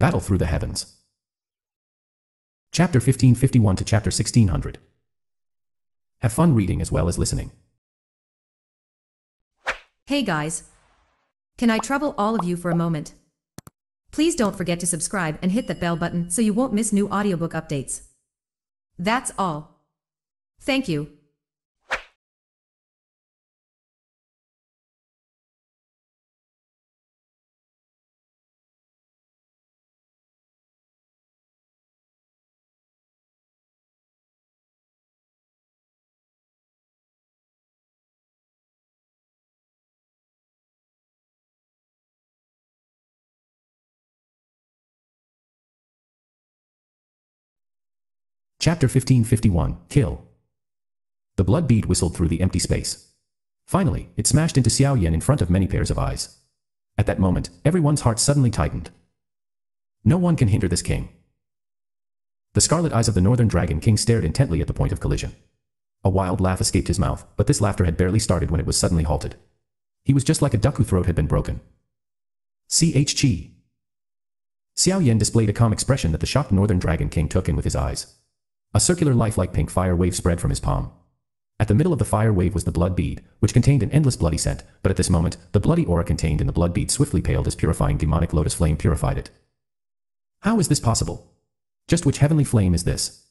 Battle through the heavens. Chapter 1551 to chapter 1600. Have fun reading as well as listening. Hey guys. Can I trouble all of you for a moment? Please don't forget to subscribe and hit that bell button so you won't miss new audiobook updates. That's all. Thank you. Chapter 1551 Kill. The blood bead whistled through the empty space. Finally, it smashed into Xiao Yan in front of many pairs of eyes. At that moment, everyone's heart suddenly tightened. No one can hinder this king. The scarlet eyes of the Northern Dragon King stared intently at the point of collision. A wild laugh escaped his mouth, but this laughter had barely started when it was suddenly halted. He was just like a duck whose throat had been broken. C.H. Chi. Xiao Yan displayed a calm expression that the shocked Northern Dragon King took in with his eyes. A circular lifelike pink fire wave spread from his palm. At the middle of the fire wave was the blood bead, which contained an endless bloody scent, but at this moment, the bloody aura contained in the blood bead swiftly paled as purifying demonic lotus flame purified it. How is this possible? Just which heavenly flame is this?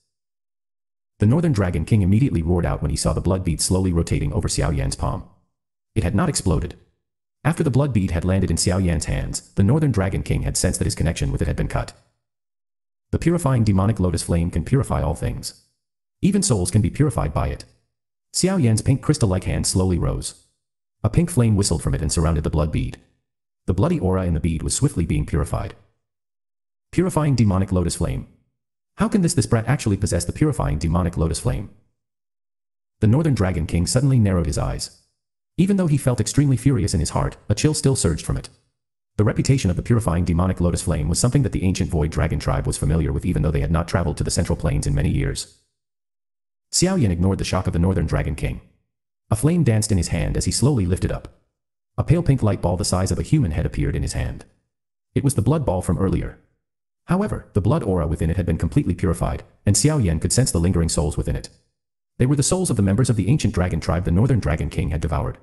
The Northern Dragon King immediately roared out when he saw the blood bead slowly rotating over Xiao Yan's palm. It had not exploded. After the blood bead had landed in Xiao Yan's hands, the Northern Dragon King had sensed that his connection with it had been cut. The purifying demonic lotus flame can purify all things. Even souls can be purified by it. Xiao Yan's pink crystal-like hand slowly rose. A pink flame whistled from it and surrounded the blood bead. The bloody aura in the bead was swiftly being purified. Purifying demonic lotus flame. How can this this brat actually possess the purifying demonic lotus flame? The Northern Dragon King suddenly narrowed his eyes. Even though he felt extremely furious in his heart, a chill still surged from it. The reputation of the purifying demonic lotus flame was something that the ancient void dragon tribe was familiar with even though they had not traveled to the central plains in many years. Xiao Yan ignored the shock of the northern dragon king. A flame danced in his hand as he slowly lifted up. A pale pink light ball the size of a human head appeared in his hand. It was the blood ball from earlier. However, the blood aura within it had been completely purified, and Xiao Yan could sense the lingering souls within it. They were the souls of the members of the ancient dragon tribe the northern dragon king had devoured.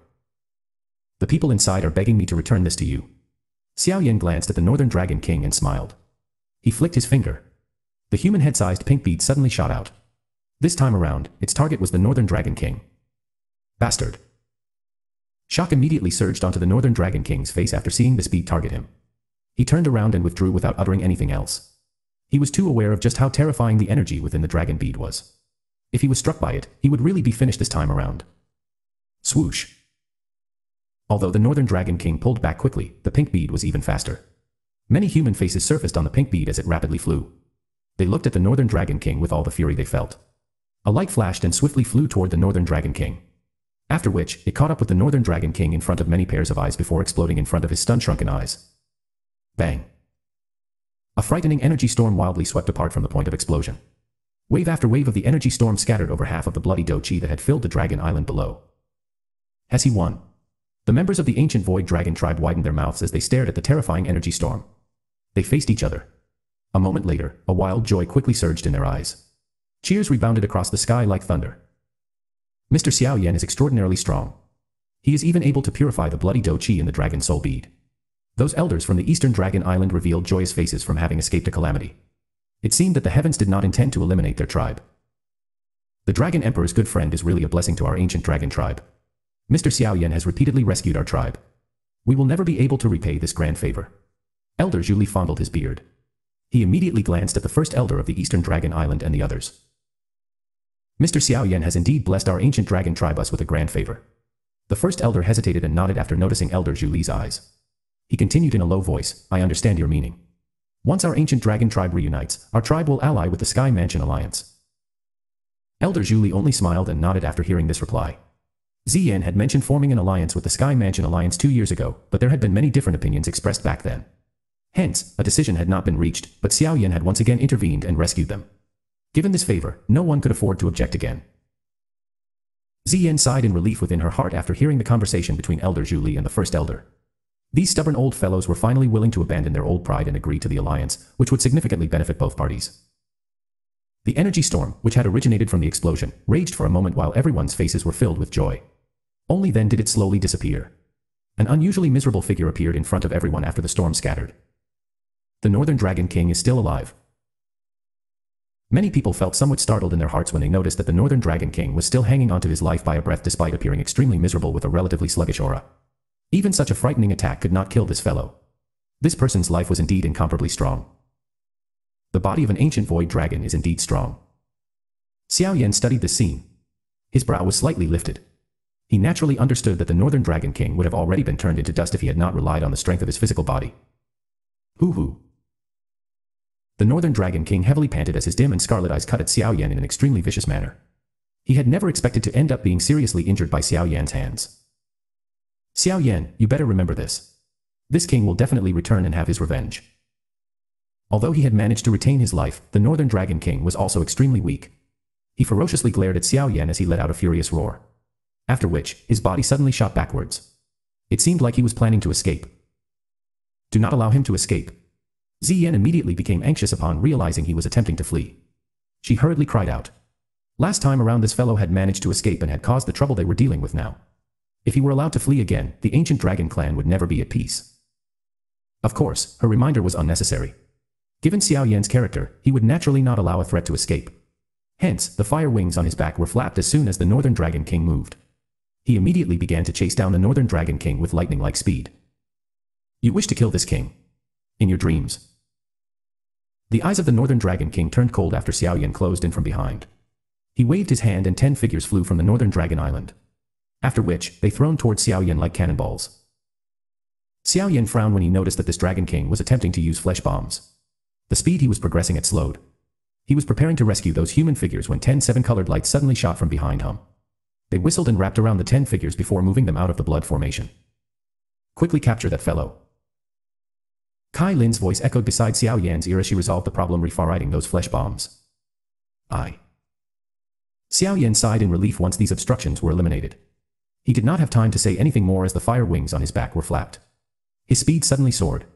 The people inside are begging me to return this to you, Xiao Yan glanced at the Northern Dragon King and smiled. He flicked his finger. The human head-sized pink bead suddenly shot out. This time around, its target was the Northern Dragon King. Bastard. Shock immediately surged onto the Northern Dragon King's face after seeing this bead target him. He turned around and withdrew without uttering anything else. He was too aware of just how terrifying the energy within the dragon bead was. If he was struck by it, he would really be finished this time around. Swoosh. Although the Northern Dragon King pulled back quickly, the pink bead was even faster. Many human faces surfaced on the pink bead as it rapidly flew. They looked at the Northern Dragon King with all the fury they felt. A light flashed and swiftly flew toward the Northern Dragon King. After which, it caught up with the Northern Dragon King in front of many pairs of eyes before exploding in front of his stun-shrunken eyes. Bang. A frightening energy storm wildly swept apart from the point of explosion. Wave after wave of the energy storm scattered over half of the bloody Dou Qi that had filled the dragon island below. Has he won? The members of the ancient Void Dragon tribe widened their mouths as they stared at the terrifying energy storm. They faced each other. A moment later, a wild joy quickly surged in their eyes. Cheers rebounded across the sky like thunder. Mr. Xiao Yan is extraordinarily strong. He is even able to purify the bloody Dou Qi in the Dragon Soul Bead. Those elders from the Eastern Dragon Island revealed joyous faces from having escaped a calamity. It seemed that the heavens did not intend to eliminate their tribe. The Dragon Emperor's good friend is really a blessing to our ancient dragon tribe. Mr. Xiao Yan has repeatedly rescued our tribe. We will never be able to repay this grand favor. Elder Zhu Li fondled his beard. He immediately glanced at the first elder of the Eastern Dragon Island and the others. Mr. Xiao Yan has indeed blessed our ancient dragon tribe us with a grand favor. The first elder hesitated and nodded after noticing Elder Zhu Li's eyes. He continued in a low voice, I understand your meaning. Once our ancient dragon tribe reunites, our tribe will ally with the Sky Mansion Alliance. Elder Zhu Li only smiled and nodded after hearing this reply. Ziyan had mentioned forming an alliance with the Sky Mansion Alliance two years ago, but there had been many different opinions expressed back then. Hence, a decision had not been reached, but Xiao Yan had once again intervened and rescued them. Given this favor, no one could afford to object again. Ziyan sighed in relief within her heart after hearing the conversation between Elder Zhu and the First Elder. These stubborn old fellows were finally willing to abandon their old pride and agree to the alliance, which would significantly benefit both parties. The energy storm, which had originated from the explosion, raged for a moment while everyone's faces were filled with joy. Only then did it slowly disappear. An unusually miserable figure appeared in front of everyone after the storm scattered. The Northern Dragon King is still alive. Many people felt somewhat startled in their hearts when they noticed that the Northern Dragon King was still hanging onto his life by a breath despite appearing extremely miserable with a relatively sluggish aura. Even such a frightening attack could not kill this fellow. This person's life was indeed incomparably strong. The body of an ancient void dragon is indeed strong. Xiao Yan studied this scene. His brow was slightly lifted. He naturally understood that the Northern Dragon King would have already been turned into dust if he had not relied on the strength of his physical body. Hoo hoo. The Northern Dragon King heavily panted as his dim and scarlet eyes cut at Xiao Yan in an extremely vicious manner. He had never expected to end up being seriously injured by Xiao Yan's hands. Xiao Yan, you better remember this. This king will definitely return and have his revenge. Although he had managed to retain his life, the Northern Dragon King was also extremely weak. He ferociously glared at Xiao Yan as he let out a furious roar. After which, his body suddenly shot backwards. It seemed like he was planning to escape. Do not allow him to escape. Ziyan immediately became anxious upon realizing he was attempting to flee. She hurriedly cried out. Last time around this fellow had managed to escape and had caused the trouble they were dealing with now. If he were allowed to flee again, the ancient dragon clan would never be at peace. Of course, her reminder was unnecessary. Given Xiao Yan's character, he would naturally not allow a threat to escape. Hence, the fire wings on his back were flapped as soon as the Northern Dragon King moved. He immediately began to chase down the Northern Dragon King with lightning-like speed. You wish to kill this king? In your dreams. The eyes of the Northern Dragon King turned cold after Xiao Yan closed in from behind. He waved his hand and ten figures flew from the Northern Dragon Island after which they thrown towards Xiao Yan like cannonballs. Xiao Yan frowned when he noticed that this Dragon King was attempting to use flesh bombs. The speed he was progressing at slowed. He was preparing to rescue those human figures when ten seven-colored lights suddenly shot from behind him. They whistled and wrapped around the ten figures before moving them out of the blood formation. Quickly capture that fellow. Cai Lin's voice echoed beside Xiao Yan's ear as she resolved the problem refiring those flesh bombs. I. Xiao Yan sighed in relief once these obstructions were eliminated. He did not have time to say anything more as the fire wings on his back were flapped. His speed suddenly soared.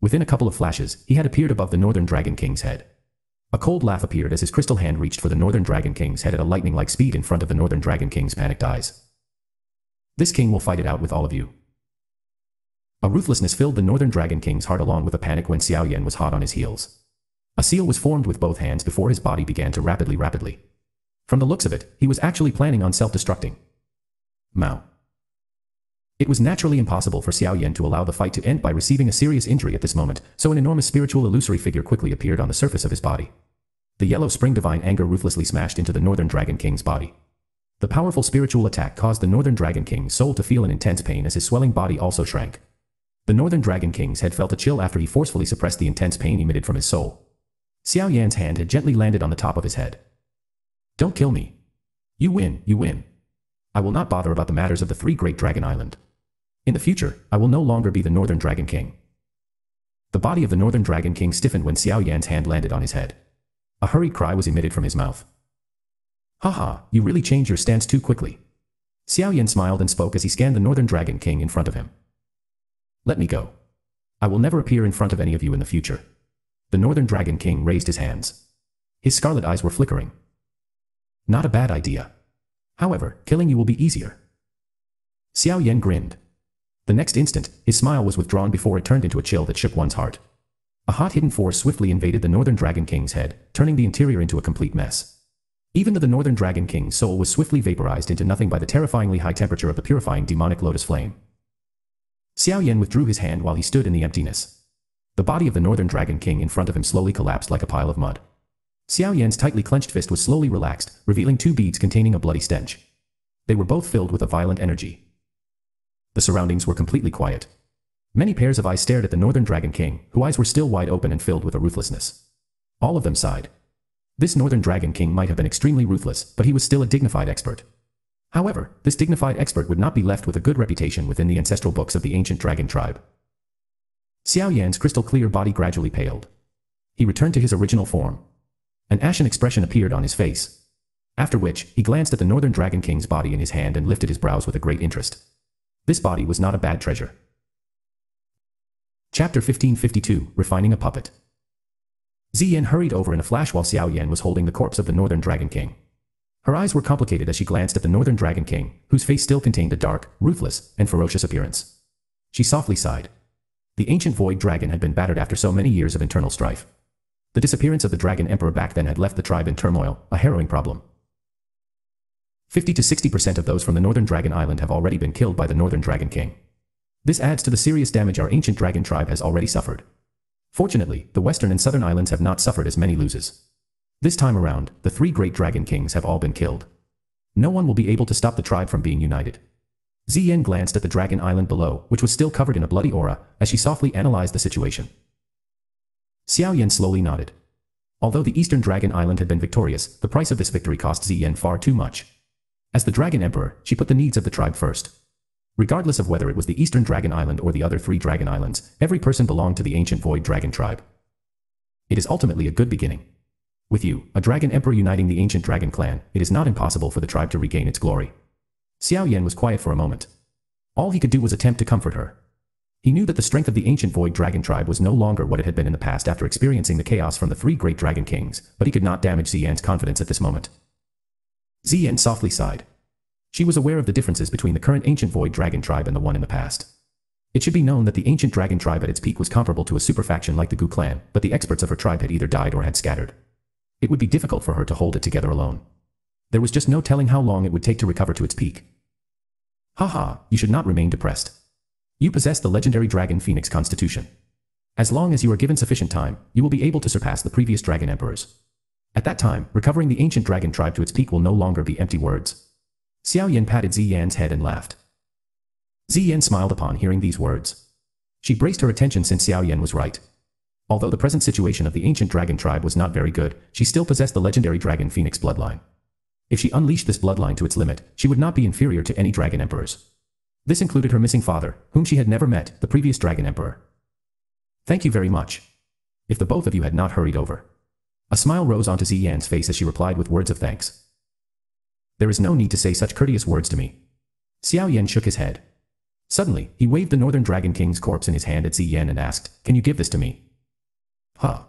Within a couple of flashes, he had appeared above the Northern Dragon King's head. A cold laugh appeared as his crystal hand reached for the Northern Dragon King's head at a lightning-like speed in front of the Northern Dragon King's panicked eyes. This king will fight it out with all of you. A ruthlessness filled the Northern Dragon King's heart along with a panic when Xiao Yan was hot on his heels. A seal was formed with both hands before his body began to rapidly rapidly. From the looks of it, he was actually planning on self-destructing. Mao. It was naturally impossible for Xiao Yan to allow the fight to end by receiving a serious injury at this moment, so an enormous spiritual illusory figure quickly appeared on the surface of his body. The yellow spring divine anger ruthlessly smashed into the Northern Dragon King's body. The powerful spiritual attack caused the Northern Dragon King's soul to feel an intense pain as his swelling body also shrank. The Northern Dragon King's head felt a chill after he forcefully suppressed the intense pain emitted from his soul. Xiao Yan's hand had gently landed on the top of his head. Don't kill me. You win, you win. I will not bother about the matters of the three great dragon island. In the future, I will no longer be the Northern Dragon King. The body of the Northern Dragon King stiffened when Xiao Yan's hand landed on his head. A hurried cry was emitted from his mouth. Haha, you really change your stance too quickly. Xiao Yan smiled and spoke as he scanned the Northern Dragon King in front of him. Let me go. I will never appear in front of any of you in the future. The Northern Dragon King raised his hands. His scarlet eyes were flickering. Not a bad idea. However, killing you will be easier. Xiao Yan grinned. The next instant, his smile was withdrawn before it turned into a chill that shook one's heart. A hot hidden force swiftly invaded the Northern Dragon King's head, turning the interior into a complete mess. Even though the Northern Dragon King's soul was swiftly vaporized into nothing by the terrifyingly high temperature of the purifying demonic lotus flame. Xiao Yan withdrew his hand while he stood in the emptiness. The body of the Northern Dragon King in front of him slowly collapsed like a pile of mud. Xiao Yan's tightly clenched fist was slowly relaxed, revealing two beads containing a bloody stench. They were both filled with a violent energy. The surroundings were completely quiet. Many pairs of eyes stared at the Northern Dragon King, whose eyes were still wide open and filled with a ruthlessness. All of them sighed. This Northern Dragon King might have been extremely ruthless, but he was still a dignified expert. However, this dignified expert would not be left with a good reputation within the ancestral books of the ancient dragon tribe. Xiao Yan's crystal clear body gradually paled. He returned to his original form, an ashen expression appeared on his face. After which, he glanced at the Northern Dragon King's body in his hand and lifted his brows with a great interest. This body was not a bad treasure. Chapter 1552 Refining a Puppet Ziyan hurried over in a flash while Xiao Yan was holding the corpse of the Northern Dragon King. Her eyes were complicated as she glanced at the Northern Dragon King, whose face still contained a dark, ruthless, and ferocious appearance. She softly sighed. The ancient Void Dragon had been battered after so many years of internal strife. The disappearance of the Dragon Emperor back then had left the tribe in turmoil, a harrowing problem. 50 to 60% of those from the Northern Dragon Island have already been killed by the Northern Dragon King. This adds to the serious damage our ancient dragon tribe has already suffered. Fortunately, the western and southern islands have not suffered as many losses. This time around, the three great dragon kings have all been killed. No one will be able to stop the tribe from being united. Ziyan glanced at the dragon island below, which was still covered in a bloody aura, as she softly analyzed the situation. Xiao Yan slowly nodded. Although the eastern dragon island had been victorious, the price of this victory cost Ziyan far too much. As the dragon emperor, she put the needs of the tribe first. Regardless of whether it was the Eastern Dragon Island or the other three Dragon Islands, every person belonged to the ancient Void Dragon tribe. It is ultimately a good beginning. With you, a Dragon Emperor uniting the ancient Dragon clan, it is not impossible for the tribe to regain its glory. Xiao Yan was quiet for a moment. All he could do was attempt to comfort her. He knew that the strength of the ancient Void Dragon tribe was no longer what it had been in the past after experiencing the chaos from the three great Dragon Kings, but he could not damage Ziyan's confidence at this moment. Ziyan softly sighed. She was aware of the differences between the current ancient void dragon tribe and the one in the past. It should be known that the ancient dragon tribe at its peak was comparable to a superfaction like the Gu clan, but the experts of her tribe had either died or had scattered. It would be difficult for her to hold it together alone. There was just no telling how long it would take to recover to its peak. Haha, you should not remain depressed. You possess the legendary dragon phoenix constitution. As long as you are given sufficient time, you will be able to surpass the previous dragon emperors. At that time, recovering the ancient dragon tribe to its peak will no longer be empty words. Xiao Yan patted Ziyan's head and laughed. Ziyan smiled upon hearing these words. She braced her attention since Xiao Yan was right. Although the present situation of the ancient dragon tribe was not very good, she still possessed the legendary dragon phoenix bloodline. If she unleashed this bloodline to its limit, she would not be inferior to any dragon emperors. This included her missing father, whom she had never met, the previous dragon emperor. Thank you very much. If the both of you had not hurried over. A smile rose onto Ziyan's face as she replied with words of thanks. There is no need to say such courteous words to me. Xiao Yan shook his head. Suddenly, he waved the Northern Dragon King's corpse in his hand at Ziyan and asked, Can you give this to me? Huh.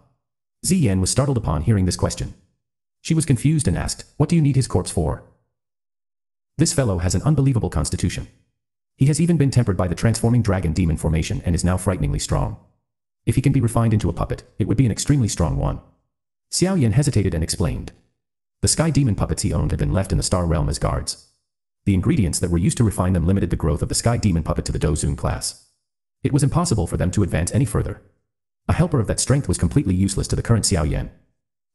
Ziyan was startled upon hearing this question. She was confused and asked, What do you need his corpse for? This fellow has an unbelievable constitution. He has even been tempered by the transforming dragon demon formation and is now frighteningly strong. If he can be refined into a puppet, it would be an extremely strong one. Xiao Yan hesitated and explained. The sky demon puppets he owned had been left in the star realm as guards. The ingredients that were used to refine them limited the growth of the sky demon puppet to the Dou Zun class. It was impossible for them to advance any further. A helper of that strength was completely useless to the current Xiao Yan.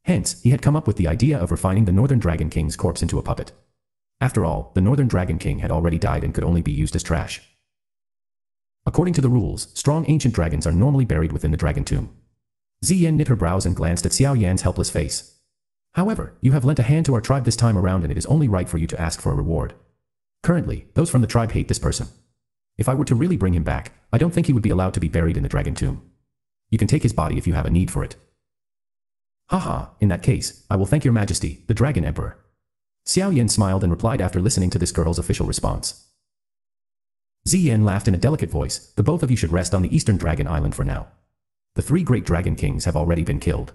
Hence, he had come up with the idea of refining the Northern Dragon King's corpse into a puppet. After all, the Northern Dragon King had already died and could only be used as trash. According to the rules, strong ancient dragons are normally buried within the dragon tomb. Ziyan knit her brows and glanced at Xiao Yan's helpless face. However, you have lent a hand to our tribe this time around and it is only right for you to ask for a reward. Currently, those from the tribe hate this person. If I were to really bring him back, I don't think he would be allowed to be buried in the dragon tomb. You can take his body if you have a need for it. Haha, in that case, I will thank your majesty, the dragon emperor. Xiao Yan smiled and replied after listening to this girl's official response. Ziyan laughed in a delicate voice, the both of you should rest on the eastern dragon island for now. The three great dragon kings have already been killed.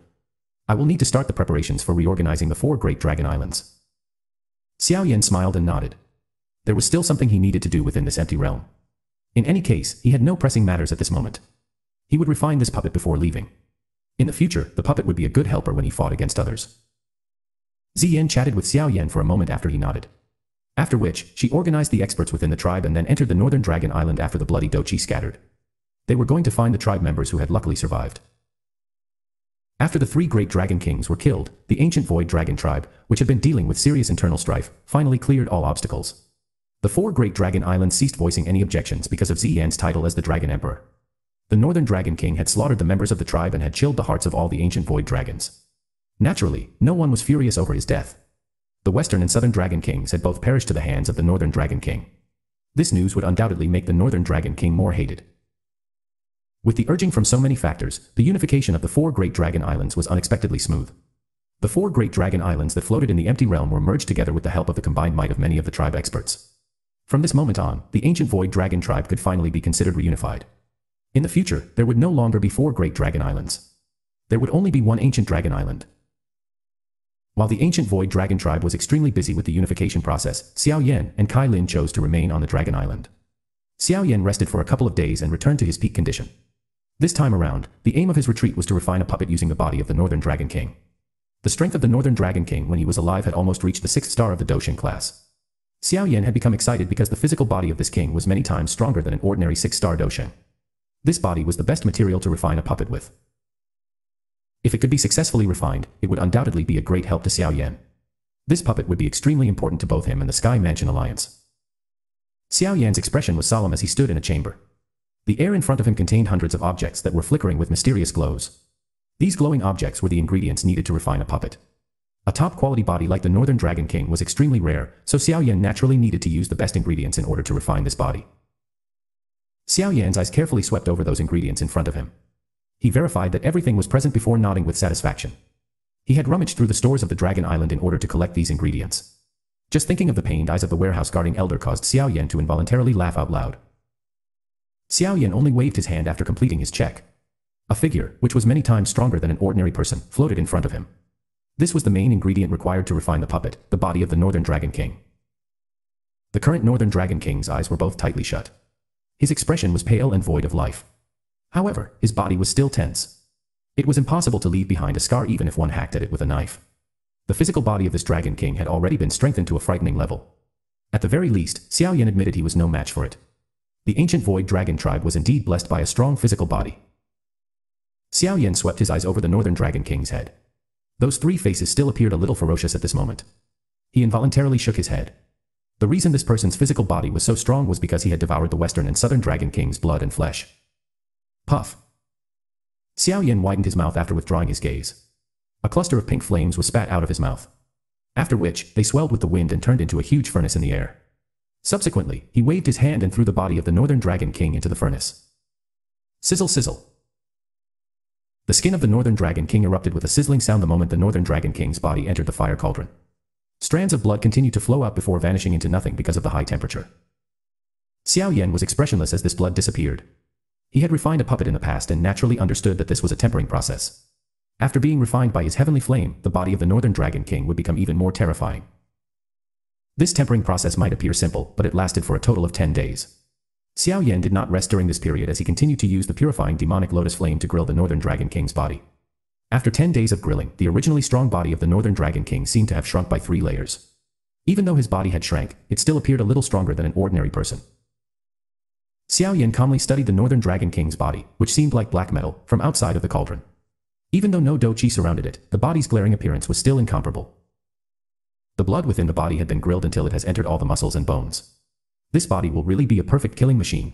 I will need to start the preparations for reorganizing the four great dragon islands. Xiao Yan smiled and nodded. There was still something he needed to do within this empty realm. In any case, he had no pressing matters at this moment. He would refine this puppet before leaving. In the future, the puppet would be a good helper when he fought against others. Ziyan chatted with Xiao Yan for a moment after he nodded. After which, she organized the experts within the tribe and then entered the northern dragon island after the bloody Dou Qi scattered. They were going to find the tribe members who had luckily survived. After the three great dragon kings were killed, the ancient void dragon tribe, which had been dealing with serious internal strife, finally cleared all obstacles. The four great dragon islands ceased voicing any objections because of Ziyan's title as the dragon emperor. The northern dragon king had slaughtered the members of the tribe and had chilled the hearts of all the ancient void dragons. Naturally, no one was furious over his death. The western and southern dragon kings had both perished to the hands of the northern dragon king. This news would undoubtedly make the northern dragon king more hated. With the urging from so many factors, the unification of the four Great Dragon Islands was unexpectedly smooth. The four Great Dragon Islands that floated in the empty realm were merged together with the help of the combined might of many of the tribe experts. From this moment on, the ancient Void Dragon tribe could finally be considered reunified. In the future, there would no longer be four great dragon islands. There would only be one ancient dragon island. While the ancient Void Dragon tribe was extremely busy with the unification process, Xiao Yan and Cai Lin chose to remain on the Dragon Island. Xiao Yan rested for a couple of days and returned to his peak condition. This time around, the aim of his retreat was to refine a puppet using the body of the Northern Dragon King. The strength of the Northern Dragon King when he was alive had almost reached the sixth star of the Dou Sheng class. Xiao Yan had become excited because the physical body of this king was many times stronger than an ordinary six-star Dou Sheng. This body was the best material to refine a puppet with. If it could be successfully refined, it would undoubtedly be a great help to Xiao Yan. This puppet would be extremely important to both him and the Sky Mansion Alliance. Xiao Yan's expression was solemn as he stood in a chamber. The air in front of him contained hundreds of objects that were flickering with mysterious glows. These glowing objects were the ingredients needed to refine a puppet. A top-quality body like the Northern Dragon King was extremely rare, so Xiao Yan naturally needed to use the best ingredients in order to refine this body. Xiao Yan's eyes carefully swept over those ingredients in front of him. He verified that everything was present before nodding with satisfaction. He had rummaged through the stores of the Dragon Island in order to collect these ingredients. Just thinking of the pained eyes of the warehouse guarding elder caused Xiao Yan to involuntarily laugh out loud. Xiao Yan only waved his hand after completing his check. A figure, which was many times stronger than an ordinary person, floated in front of him. This was the main ingredient required to refine the puppet, the body of the Northern Dragon King. The current Northern Dragon King's eyes were both tightly shut. His expression was pale and void of life. However, his body was still tense. It was impossible to leave behind a scar even if one hacked at it with a knife. The physical body of this Dragon King had already been strengthened to a frightening level. At the very least, Xiao Yan admitted he was no match for it. The ancient Void Dragon tribe was indeed blessed by a strong physical body. Xiao Yan swept his eyes over the Northern Dragon King's head. Those three faces still appeared a little ferocious at this moment. He involuntarily shook his head. The reason this person's physical body was so strong was because he had devoured the Western and Southern Dragon King's blood and flesh. Puff. Xiao Yan widened his mouth after withdrawing his gaze. A cluster of pink flames was spat out of his mouth. After which, they swelled with the wind and turned into a huge furnace in the air. Subsequently, he waved his hand and threw the body of the Northern Dragon King into the furnace. Sizzle sizzle. The skin of the Northern Dragon King erupted with a sizzling sound the moment the Northern Dragon King's body entered the fire cauldron. Strands of blood continued to flow out before vanishing into nothing because of the high temperature. Xiao Yan was expressionless as this blood disappeared, he had refined a puppet in the past and naturally understood that this was a tempering process. After being refined by his heavenly flame, the body of the Northern Dragon King would become even more terrifying. This tempering process might appear simple, but it lasted for a total of 10 days. Xiao Yan did not rest during this period as he continued to use the purifying demonic lotus flame to grill the Northern Dragon King's body. After 10 days of grilling, the originally strong body of the Northern Dragon King seemed to have shrunk by three layers. Even though his body had shrank, it still appeared a little stronger than an ordinary person. Xiao Yan calmly studied the Northern Dragon King's body, which seemed like black metal, from outside of the cauldron. Even though no Qi surrounded it, the body's glaring appearance was still incomparable. The blood within the body had been grilled until it has entered all the muscles and bones. This body will really be a perfect killing machine.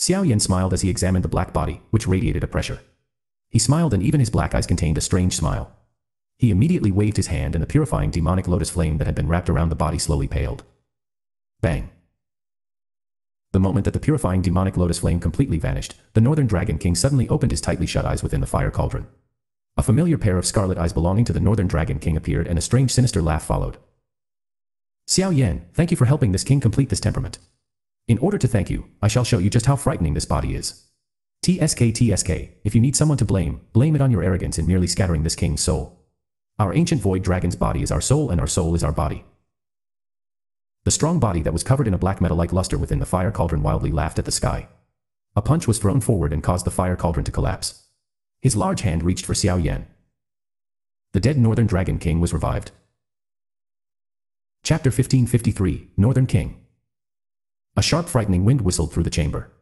Xiao Yan smiled as he examined the black body, which radiated a pressure. He smiled and even his black eyes contained a strange smile. He immediately waved his hand and the purifying demonic lotus flame that had been wrapped around the body slowly paled. Bang. The moment that the purifying demonic lotus flame completely vanished, the Northern Dragon King suddenly opened his tightly shut eyes within the fire cauldron. A familiar pair of scarlet eyes belonging to the Northern Dragon King appeared and a strange sinister laugh followed. Xiao Yan, thank you for helping this king complete this temperament. In order to thank you, I shall show you just how frightening this body is. TSK TSK, if you need someone to blame, blame it on your arrogance in merely scattering this king's soul. Our ancient void dragon's body is our soul and our soul is our body. The strong body that was covered in a black metal-like luster within the fire cauldron wildly laughed at the sky. A punch was thrown forward and caused the fire cauldron to collapse. His large hand reached for Xiao Yan. The dead Northern Dragon King was revived. Chapter 1553, Northern King. A sharp frightening wind whistled through the chamber.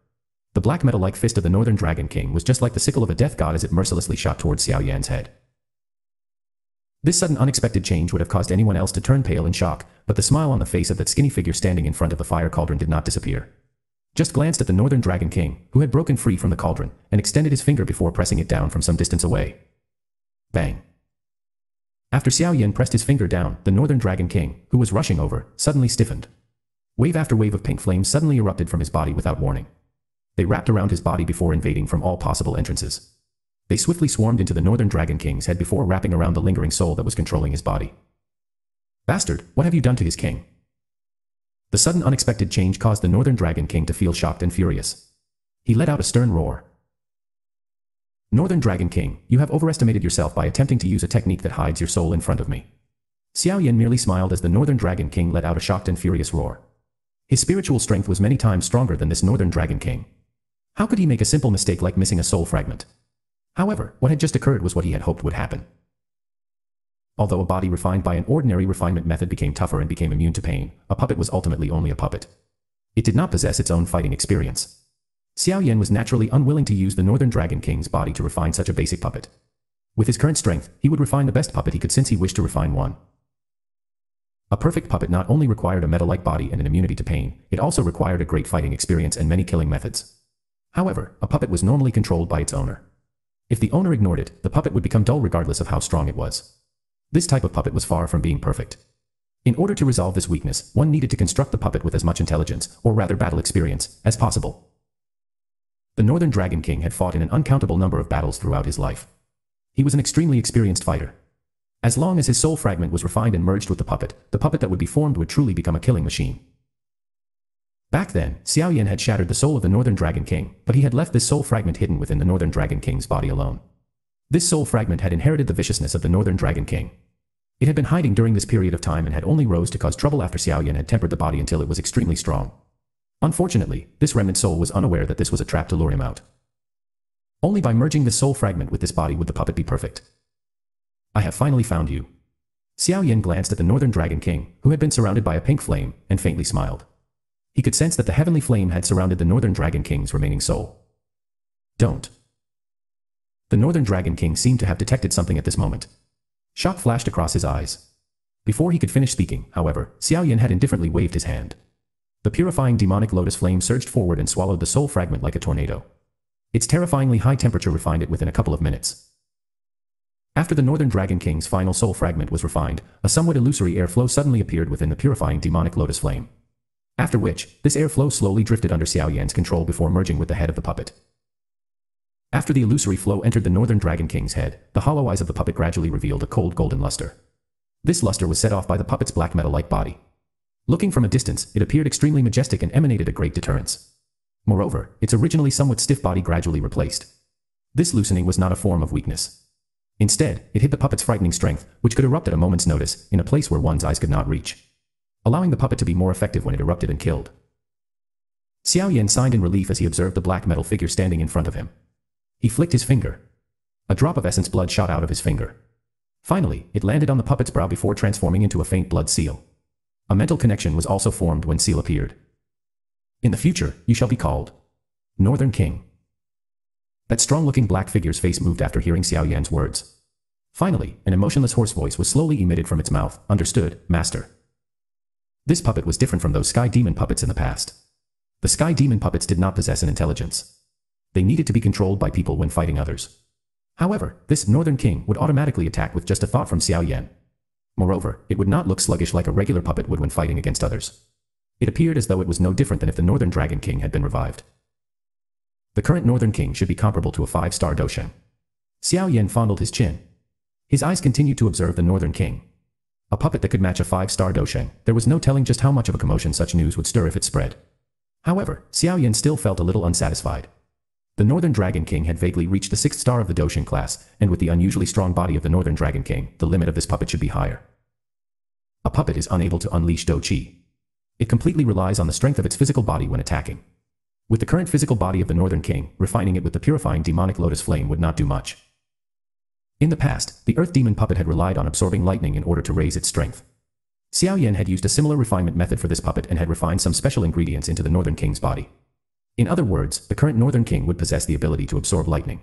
The black metal-like fist of the Northern Dragon King was just like the sickle of a death god as it mercilessly shot towards Xiao Yan's head. This sudden unexpected change would have caused anyone else to turn pale in shock, but the smile on the face of that skinny figure standing in front of the fire cauldron did not disappear. Just glanced at the Northern Dragon King, who had broken free from the cauldron, and extended his finger before pressing it down from some distance away. Bang. After Xiao Yan pressed his finger down, the Northern Dragon King, who was rushing over, suddenly stiffened. Wave after wave of pink flames suddenly erupted from his body without warning. They wrapped around his body before invading from all possible entrances. They swiftly swarmed into the Northern Dragon King's head before wrapping around the lingering soul that was controlling his body. Bastard, what have you done to his king? The sudden unexpected change caused the Northern Dragon King to feel shocked and furious. He let out a stern roar. Northern Dragon King, you have overestimated yourself by attempting to use a technique that hides your soul in front of me. Xiao Yan merely smiled as the Northern Dragon King let out a shocked and furious roar. His spiritual strength was many times stronger than this Northern Dragon King. How could he make a simple mistake like missing a soul fragment? However, what had just occurred was what he had hoped would happen. Although a body refined by an ordinary refinement method became tougher and became immune to pain, a puppet was ultimately only a puppet. It did not possess its own fighting experience. Xiao Yan was naturally unwilling to use the Northern Dragon King's body to refine such a basic puppet. With his current strength, he would refine the best puppet he could since he wished to refine one. A perfect puppet not only required a metal-like body and an immunity to pain, it also required a great fighting experience and many killing methods. However, a puppet was normally controlled by its owner. If the owner ignored it, the puppet would become dull regardless of how strong it was. This type of puppet was far from being perfect. In order to resolve this weakness, one needed to construct the puppet with as much intelligence, or rather battle experience, as possible. The Northern Dragon King had fought in an uncountable number of battles throughout his life. He was an extremely experienced fighter. As long as his soul fragment was refined and merged with the puppet, the puppet that would be formed would truly become a killing machine. Back then, Xiao Yan had shattered the soul of the Northern Dragon King, but he had left this soul fragment hidden within the Northern Dragon King's body alone. This soul fragment had inherited the viciousness of the Northern Dragon King. It had been hiding during this period of time and had only rose to cause trouble after Xiao Yan had tempered the body until it was extremely strong. Unfortunately, this remnant soul was unaware that this was a trap to lure him out. Only by merging the soul fragment with this body would the puppet be perfect. I have finally found you. Xiao Yan glanced at the Northern Dragon King, who had been surrounded by a pink flame, and faintly smiled. He could sense that the heavenly flame had surrounded the Northern Dragon King's remaining soul. Don't. The Northern Dragon King seemed to have detected something at this moment. Shock flashed across his eyes. Before he could finish speaking, however, Xiao Yan had indifferently waved his hand. The purifying demonic lotus flame surged forward and swallowed the soul fragment like a tornado. Its terrifyingly high temperature refined it within a couple of minutes. After the Northern Dragon King's final soul fragment was refined, a somewhat illusory airflow suddenly appeared within the purifying demonic lotus flame. After which, this airflow slowly drifted under Xiao Yan's control before merging with the head of the puppet. After the illusory flow entered the Northern Dragon King's head, the hollow eyes of the puppet gradually revealed a cold golden luster. This luster was set off by the puppet's black metal-like body. Looking from a distance, it appeared extremely majestic and emanated a great deterrence. Moreover, its originally somewhat stiff body gradually replaced. This loosening was not a form of weakness. Instead, it hid the puppet's frightening strength, which could erupt at a moment's notice, in a place where one's eyes could not reach allowing the puppet to be more effective when it erupted and killed. Xiao Yan signed in relief as he observed the black metal figure standing in front of him. He flicked his finger. A drop of essence blood shot out of his finger. Finally, it landed on the puppet's brow before transforming into a faint blood seal. A mental connection was also formed when Seal appeared. In the future, you shall be called Northern King. That strong-looking black figure's face moved after hearing Xiao Yan's words. Finally, an emotionless hoarse voice was slowly emitted from its mouth. Understood, Master. This puppet was different from those Sky Demon puppets in the past. The Sky Demon puppets did not possess an intelligence. They needed to be controlled by people when fighting others. However, this Northern King would automatically attack with just a thought from Xiao Yan. Moreover, it would not look sluggish like a regular puppet would when fighting against others. It appeared as though it was no different than if the Northern Dragon King had been revived. The current Northern King should be comparable to a five-star Dou Sheng. Xiao Yan fondled his chin. His eyes continued to observe the Northern King, a puppet that could match a five-star Dou Sheng. There was no telling just how much of a commotion such news would stir if it spread. However, Xiao Yan still felt a little unsatisfied. The Northern Dragon King had vaguely reached the sixth star of the Dou Sheng class, and with the unusually strong body of the Northern Dragon King, the limit of this puppet should be higher. A puppet is unable to unleash Dou Qi. It completely relies on the strength of its physical body when attacking. With the current physical body of the Northern King, refining it with the purifying demonic lotus flame would not do much. In the past, the Earth Demon puppet had relied on absorbing lightning in order to raise its strength. Xiao Yan had used a similar refinement method for this puppet and had refined some special ingredients into the Northern King's body. In other words, the current Northern King would possess the ability to absorb lightning.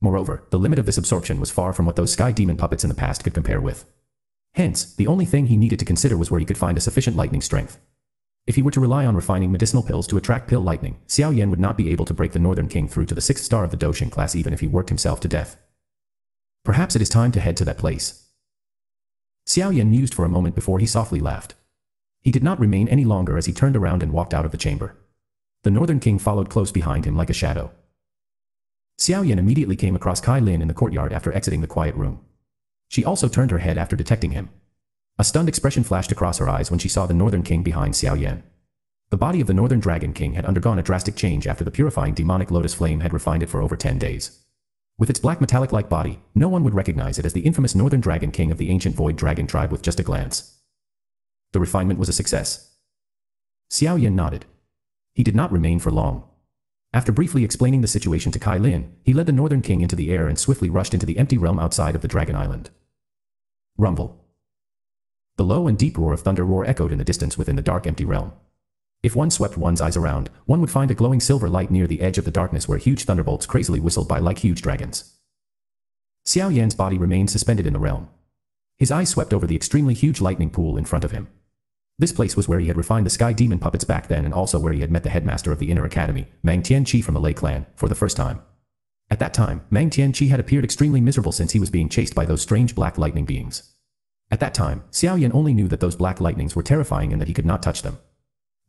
Moreover, the limit of this absorption was far from what those Sky Demon puppets in the past could compare with. Hence, the only thing he needed to consider was where he could find a sufficient lightning strength. If he were to rely on refining medicinal pills to attract pill lightning, Xiao Yan would not be able to break the Northern King through to the sixth star of the Dou Sheng class even if he worked himself to death. Perhaps it is time to head to that place. Xiao Yan mused for a moment before he softly laughed. He did not remain any longer as he turned around and walked out of the chamber. The Northern King followed close behind him like a shadow. Xiao Yan immediately came across Cai Lin in the courtyard after exiting the quiet room. She also turned her head after detecting him. A stunned expression flashed across her eyes when she saw the Northern King behind Xiao Yan. The body of the Northern Dragon King had undergone a drastic change after the purifying demonic lotus flame had refined it for over 10 days. With its black metallic-like body, no one would recognize it as the infamous Northern Dragon King of the ancient Void Dragon tribe with just a glance. The refinement was a success. Xiao Yan nodded. He did not remain for long. After briefly explaining the situation to Cai Lin, he led the Northern King into the air and swiftly rushed into the empty realm outside of the Dragon Island. Rumble. The low and deep roar of thunder roar echoed in the distance within the dark empty realm. If one swept one's eyes around, one would find a glowing silver light near the edge of the darkness where huge thunderbolts crazily whistled by like huge dragons. Xiao Yan's body remained suspended in the realm. His eyes swept over the extremely huge lightning pool in front of him. This place was where he had refined the sky demon puppets back then and also where he had met the headmaster of the inner academy, Mang Tianqi from the Lei clan, for the first time. At that time, Mang Tianqi had appeared extremely miserable since he was being chased by those strange black lightning beings. At that time, Xiao Yan only knew that those black lightnings were terrifying and that he could not touch them.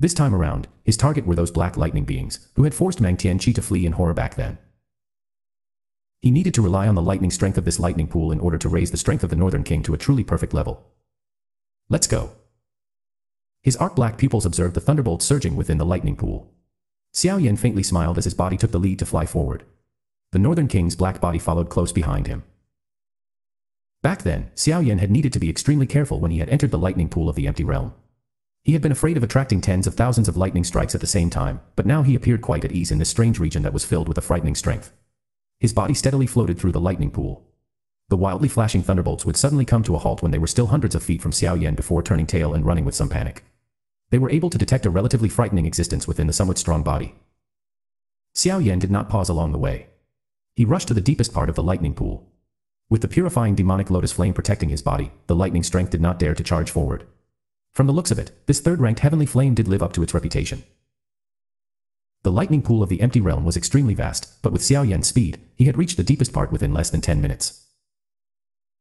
This time around, his target were those black lightning beings, who had forced Mang Tianqi to flee in horror back then. He needed to rely on the lightning strength of this lightning pool in order to raise the strength of the Northern King to a truly perfect level. Let's go. His arc-black pupils observed the thunderbolt surging within the lightning pool. Xiao Yan faintly smiled as his body took the lead to fly forward. The Northern King's black body followed close behind him. Back then, Xiao Yan had needed to be extremely careful when he had entered the lightning pool of the empty realm. He had been afraid of attracting tens of thousands of lightning strikes at the same time, but now he appeared quite at ease in this strange region that was filled with a frightening strength. His body steadily floated through the lightning pool. The wildly flashing thunderbolts would suddenly come to a halt when they were still hundreds of feet from Xiao Yan before turning tail and running with some panic. They were able to detect a relatively frightening existence within the somewhat strong body. Xiao Yan did not pause along the way. He rushed to the deepest part of the lightning pool. With the purifying demonic lotus flame protecting his body, the lightning strength did not dare to charge forward. From the looks of it, this third-ranked heavenly flame did live up to its reputation. The lightning pool of the empty realm was extremely vast, but with Xiao Yan's speed, he had reached the deepest part within less than 10 minutes.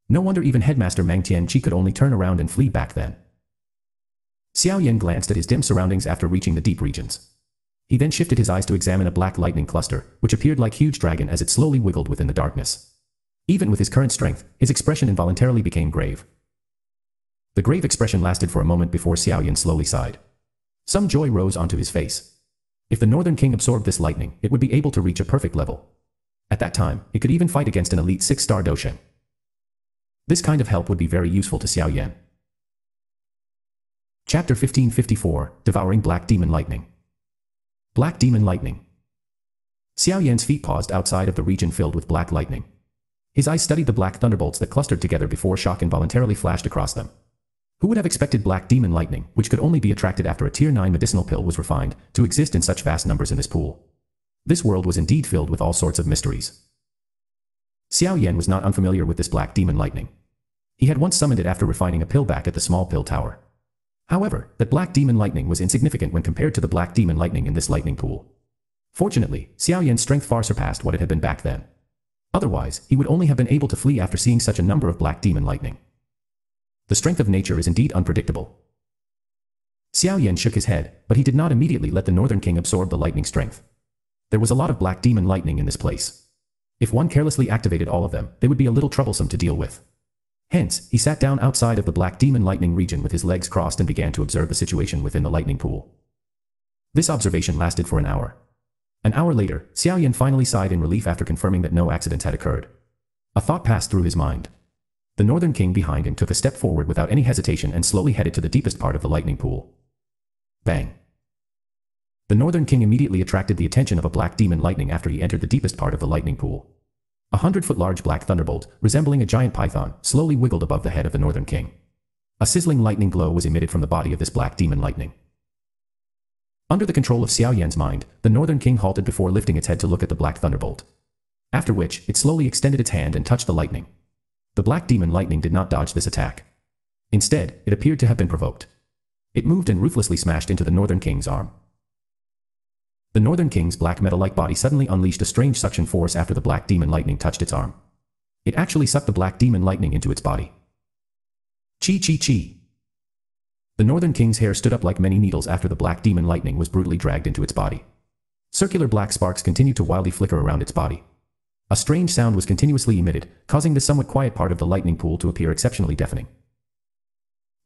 No wonder even Headmaster Mang Tianqi could only turn around and flee back then. Xiao Yan glanced at his dim surroundings after reaching the deep regions. He then shifted his eyes to examine a black lightning cluster, which appeared like huge dragon as it slowly wiggled within the darkness. Even with his current strength, his expression involuntarily became grave. The grave expression lasted for a moment before Xiao Yan slowly sighed. Some joy rose onto his face. If the Northern King absorbed this lightning, it would be able to reach a perfect level. At that time, it could even fight against an elite 6-star Dou Sheng. This kind of help would be very useful to Xiao Yan. Chapter 1554, Devouring Black Demon Lightning. Black Demon Lightning. Xiao Yan's feet paused outside of the region filled with black lightning. His eyes studied the black thunderbolts that clustered together before shock involuntarily flashed across them. Who would have expected black demon lightning, which could only be attracted after a tier 9 medicinal pill was refined, to exist in such vast numbers in this pool? This world was indeed filled with all sorts of mysteries. Xiao Yan was not unfamiliar with this black demon lightning. He had once summoned it after refining a pill back at the small pill tower. However, that black demon lightning was insignificant when compared to the black demon lightning in this lightning pool. Fortunately, Xiao Yan's strength far surpassed what it had been back then. Otherwise, he would only have been able to flee after seeing such a number of black demon lightning. The strength of nature is indeed unpredictable. Xiao Yan shook his head, but he did not immediately let the Northern King absorb the lightning strength. There was a lot of black demon lightning in this place. If one carelessly activated all of them, they would be a little troublesome to deal with. Hence, he sat down outside of the black demon lightning region with his legs crossed and began to observe the situation within the lightning pool. This observation lasted for an hour. An hour later, Xiao Yan finally sighed in relief after confirming that no accidents had occurred. A thought passed through his mind. The Northern King behind him took a step forward without any hesitation and slowly headed to the deepest part of the lightning pool. Bang. The Northern King immediately attracted the attention of a black demon lightning after he entered the deepest part of the lightning pool. A hundred-foot large black thunderbolt, resembling a giant python, slowly wiggled above the head of the Northern King. A sizzling lightning glow was emitted from the body of this black demon lightning. Under the control of Xiao Yan's mind, the Northern King halted before lifting its head to look at the black thunderbolt. After which, it slowly extended its hand and touched the lightning. The black demon lightning did not dodge this attack. Instead, it appeared to have been provoked. It moved and ruthlessly smashed into the Northern King's arm. The Northern King's black metal-like body suddenly unleashed a strange suction force after the black demon lightning touched its arm. It actually sucked the black demon lightning into its body. Chi chi chi. The Northern King's hair stood up like many needles after the black demon lightning was brutally dragged into its body. Circular black sparks continued to wildly flicker around its body. A strange sound was continuously emitted, causing the somewhat quiet part of the lightning pool to appear exceptionally deafening.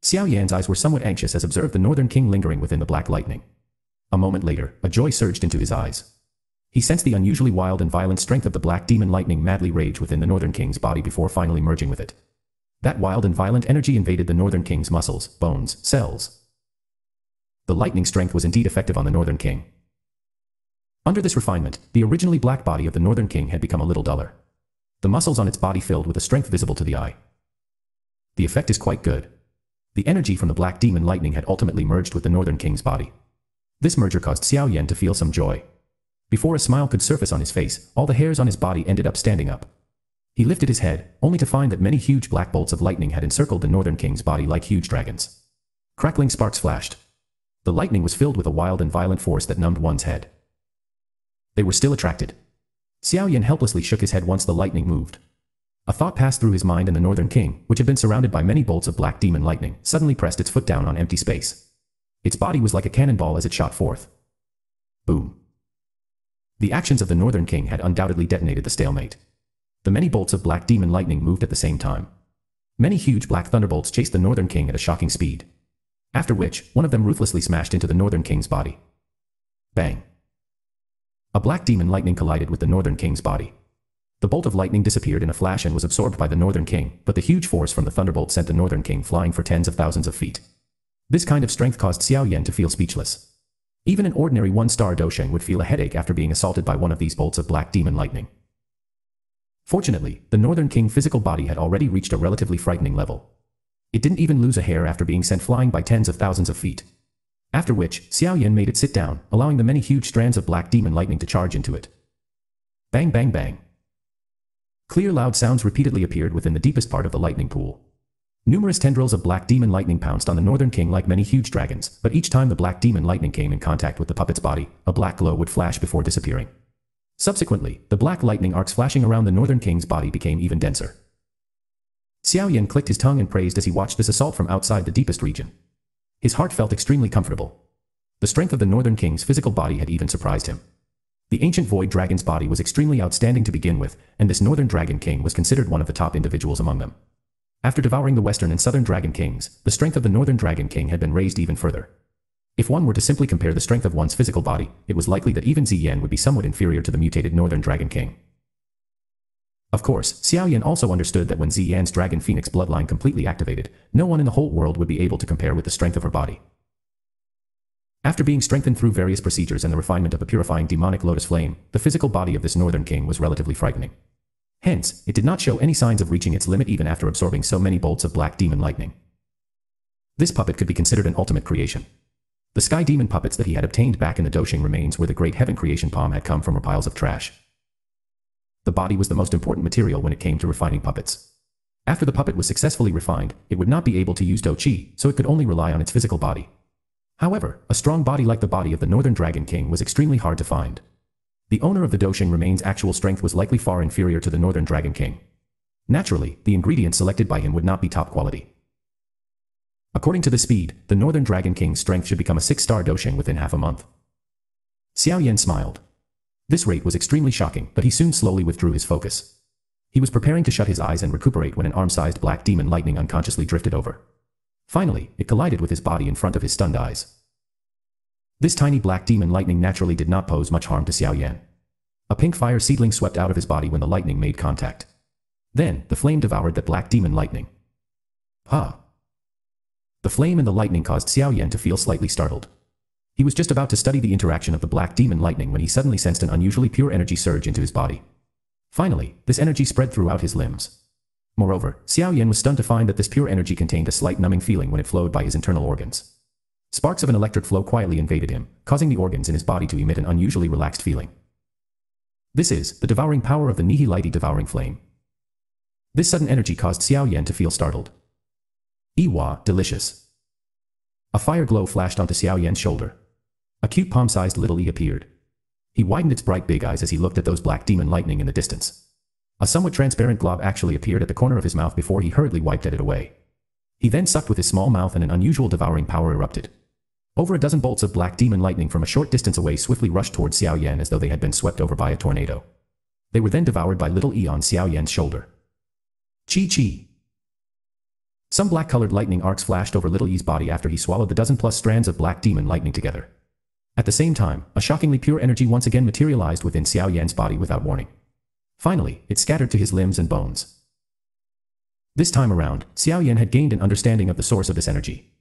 Xiao Yan's eyes were somewhat anxious as observed the Northern King lingering within the black lightning. A moment later, a joy surged into his eyes. He sensed the unusually wild and violent strength of the black demon lightning madly rage within the Northern King's body before finally merging with it. That wild and violent energy invaded the Northern King's muscles, bones, cells. The lightning strength was indeed effective on the Northern King. Under this refinement, the originally black body of the Northern King had become a little duller. The muscles on its body filled with a strength visible to the eye. The effect is quite good. The energy from the black demon lightning had ultimately merged with the Northern King's body. This merger caused Xiao Yan to feel some joy. Before a smile could surface on his face, all the hairs on his body ended up standing up. He lifted his head, only to find that many huge black bolts of lightning had encircled the Northern King's body like huge dragons. Crackling sparks flashed. The lightning was filled with a wild and violent force that numbed one's head. They were still attracted. Xiao Yan helplessly shook his head once the lightning moved. A thought passed through his mind and the Northern King, which had been surrounded by many bolts of black demon lightning, suddenly pressed its foot down on empty space. Its body was like a cannonball as it shot forth. Boom. The actions of the Northern King had undoubtedly detonated the stalemate. The many bolts of black demon lightning moved at the same time. Many huge black thunderbolts chased the Northern King at a shocking speed. After which, one of them ruthlessly smashed into the Northern King's body. Bang. A black demon lightning collided with the Northern King's body. The bolt of lightning disappeared in a flash and was absorbed by the Northern King, but the huge force from the thunderbolt sent the Northern King flying for tens of thousands of feet. This kind of strength caused Xiao Yan to feel speechless. Even an ordinary one-star Dou Sheng would feel a headache after being assaulted by one of these bolts of black demon lightning. Fortunately, the Northern King physical body had already reached a relatively frightening level. It didn't even lose a hair after being sent flying by tens of thousands of feet. After which, Xiao Yan made it sit down, allowing the many huge strands of black demon lightning to charge into it. Bang bang bang. Clear loud sounds repeatedly appeared within the deepest part of the lightning pool. Numerous tendrils of black demon lightning pounced on the Northern King like many huge dragons, but each time the black demon lightning came in contact with the puppet's body, a black glow would flash before disappearing. Subsequently, the black lightning arcs flashing around the Northern King's body became even denser. Xiao Yan clicked his tongue and praised as he watched this assault from outside the deepest region. His heart felt extremely comfortable. The strength of the Northern King's physical body had even surprised him. The ancient Void Dragon's body was extremely outstanding to begin with, and this Northern Dragon King was considered one of the top individuals among them. After devouring the Western and Southern Dragon Kings, the strength of the Northern Dragon King had been raised even further. If one were to simply compare the strength of one's physical body, it was likely that even Ziyan would be somewhat inferior to the mutated Northern Dragon King. Of course, Xiao Yan also understood that when Ziyan's Dragon Phoenix bloodline completely activated, no one in the whole world would be able to compare with the strength of her body. After being strengthened through various procedures and the refinement of a purifying demonic lotus flame, the physical body of this Northern King was relatively frightening. Hence, it did not show any signs of reaching its limit even after absorbing so many bolts of black demon lightning. This puppet could be considered an ultimate creation. The sky demon puppets that he had obtained back in the Dou Sheng remains where the great heaven creation palm had come from were piles of trash. The body was the most important material when it came to refining puppets. After the puppet was successfully refined, it would not be able to use Dou Qi, so it could only rely on its physical body. However, a strong body like the body of the Northern Dragon King was extremely hard to find. The owner of the Dou Sheng Remain's actual strength was likely far inferior to the Northern Dragon King. Naturally, the ingredients selected by him would not be top quality. According to the speed, the Northern Dragon King's strength should become a 6-star Dou Sheng within half a month. Xiao Yan smiled. This rate was extremely shocking, but he soon slowly withdrew his focus. He was preparing to shut his eyes and recuperate when an arm-sized black demon lightning unconsciously drifted over. Finally, it collided with his body in front of his stunned eyes. This tiny black demon lightning naturally did not pose much harm to Xiao Yan. A pink fire seedling swept out of his body when the lightning made contact. Then, the flame devoured that black demon lightning. Ha! Huh. The flame and the lightning caused Xiao Yan to feel slightly startled. He was just about to study the interaction of the black demon lightning when he suddenly sensed an unusually pure energy surge into his body. Finally, this energy spread throughout his limbs. Moreover, Xiao Yan was stunned to find that this pure energy contained a slight numbing feeling when it flowed by his internal organs. Sparks of an electric flow quietly invaded him, causing the organs in his body to emit an unusually relaxed feeling. This is the devouring power of the Nihilite devouring flame. This sudden energy caused Xiao Yan to feel startled. Iwa, delicious. A fire glow flashed onto Xiao Yan's shoulder. A cute palm-sized little E appeared. He widened its bright big eyes as he looked at those black demon lightning in the distance. A somewhat transparent glob actually appeared at the corner of his mouth before he hurriedly wiped at it away. He then sucked with his small mouth and an unusual devouring power erupted. Over a dozen bolts of black demon lightning from a short distance away swiftly rushed towards Xiao Yan as though they had been swept over by a tornado. They were then devoured by little E on Xiao Yan's shoulder. Chi Chi. Some black-colored lightning arcs flashed over Little E's body after he swallowed the dozen-plus strands of black demon lightning together. At the same time, a shockingly pure energy once again materialized within Xiao Yan's body without warning. Finally, it scattered to his limbs and bones. This time around, Xiao Yan had gained an understanding of the source of this energy.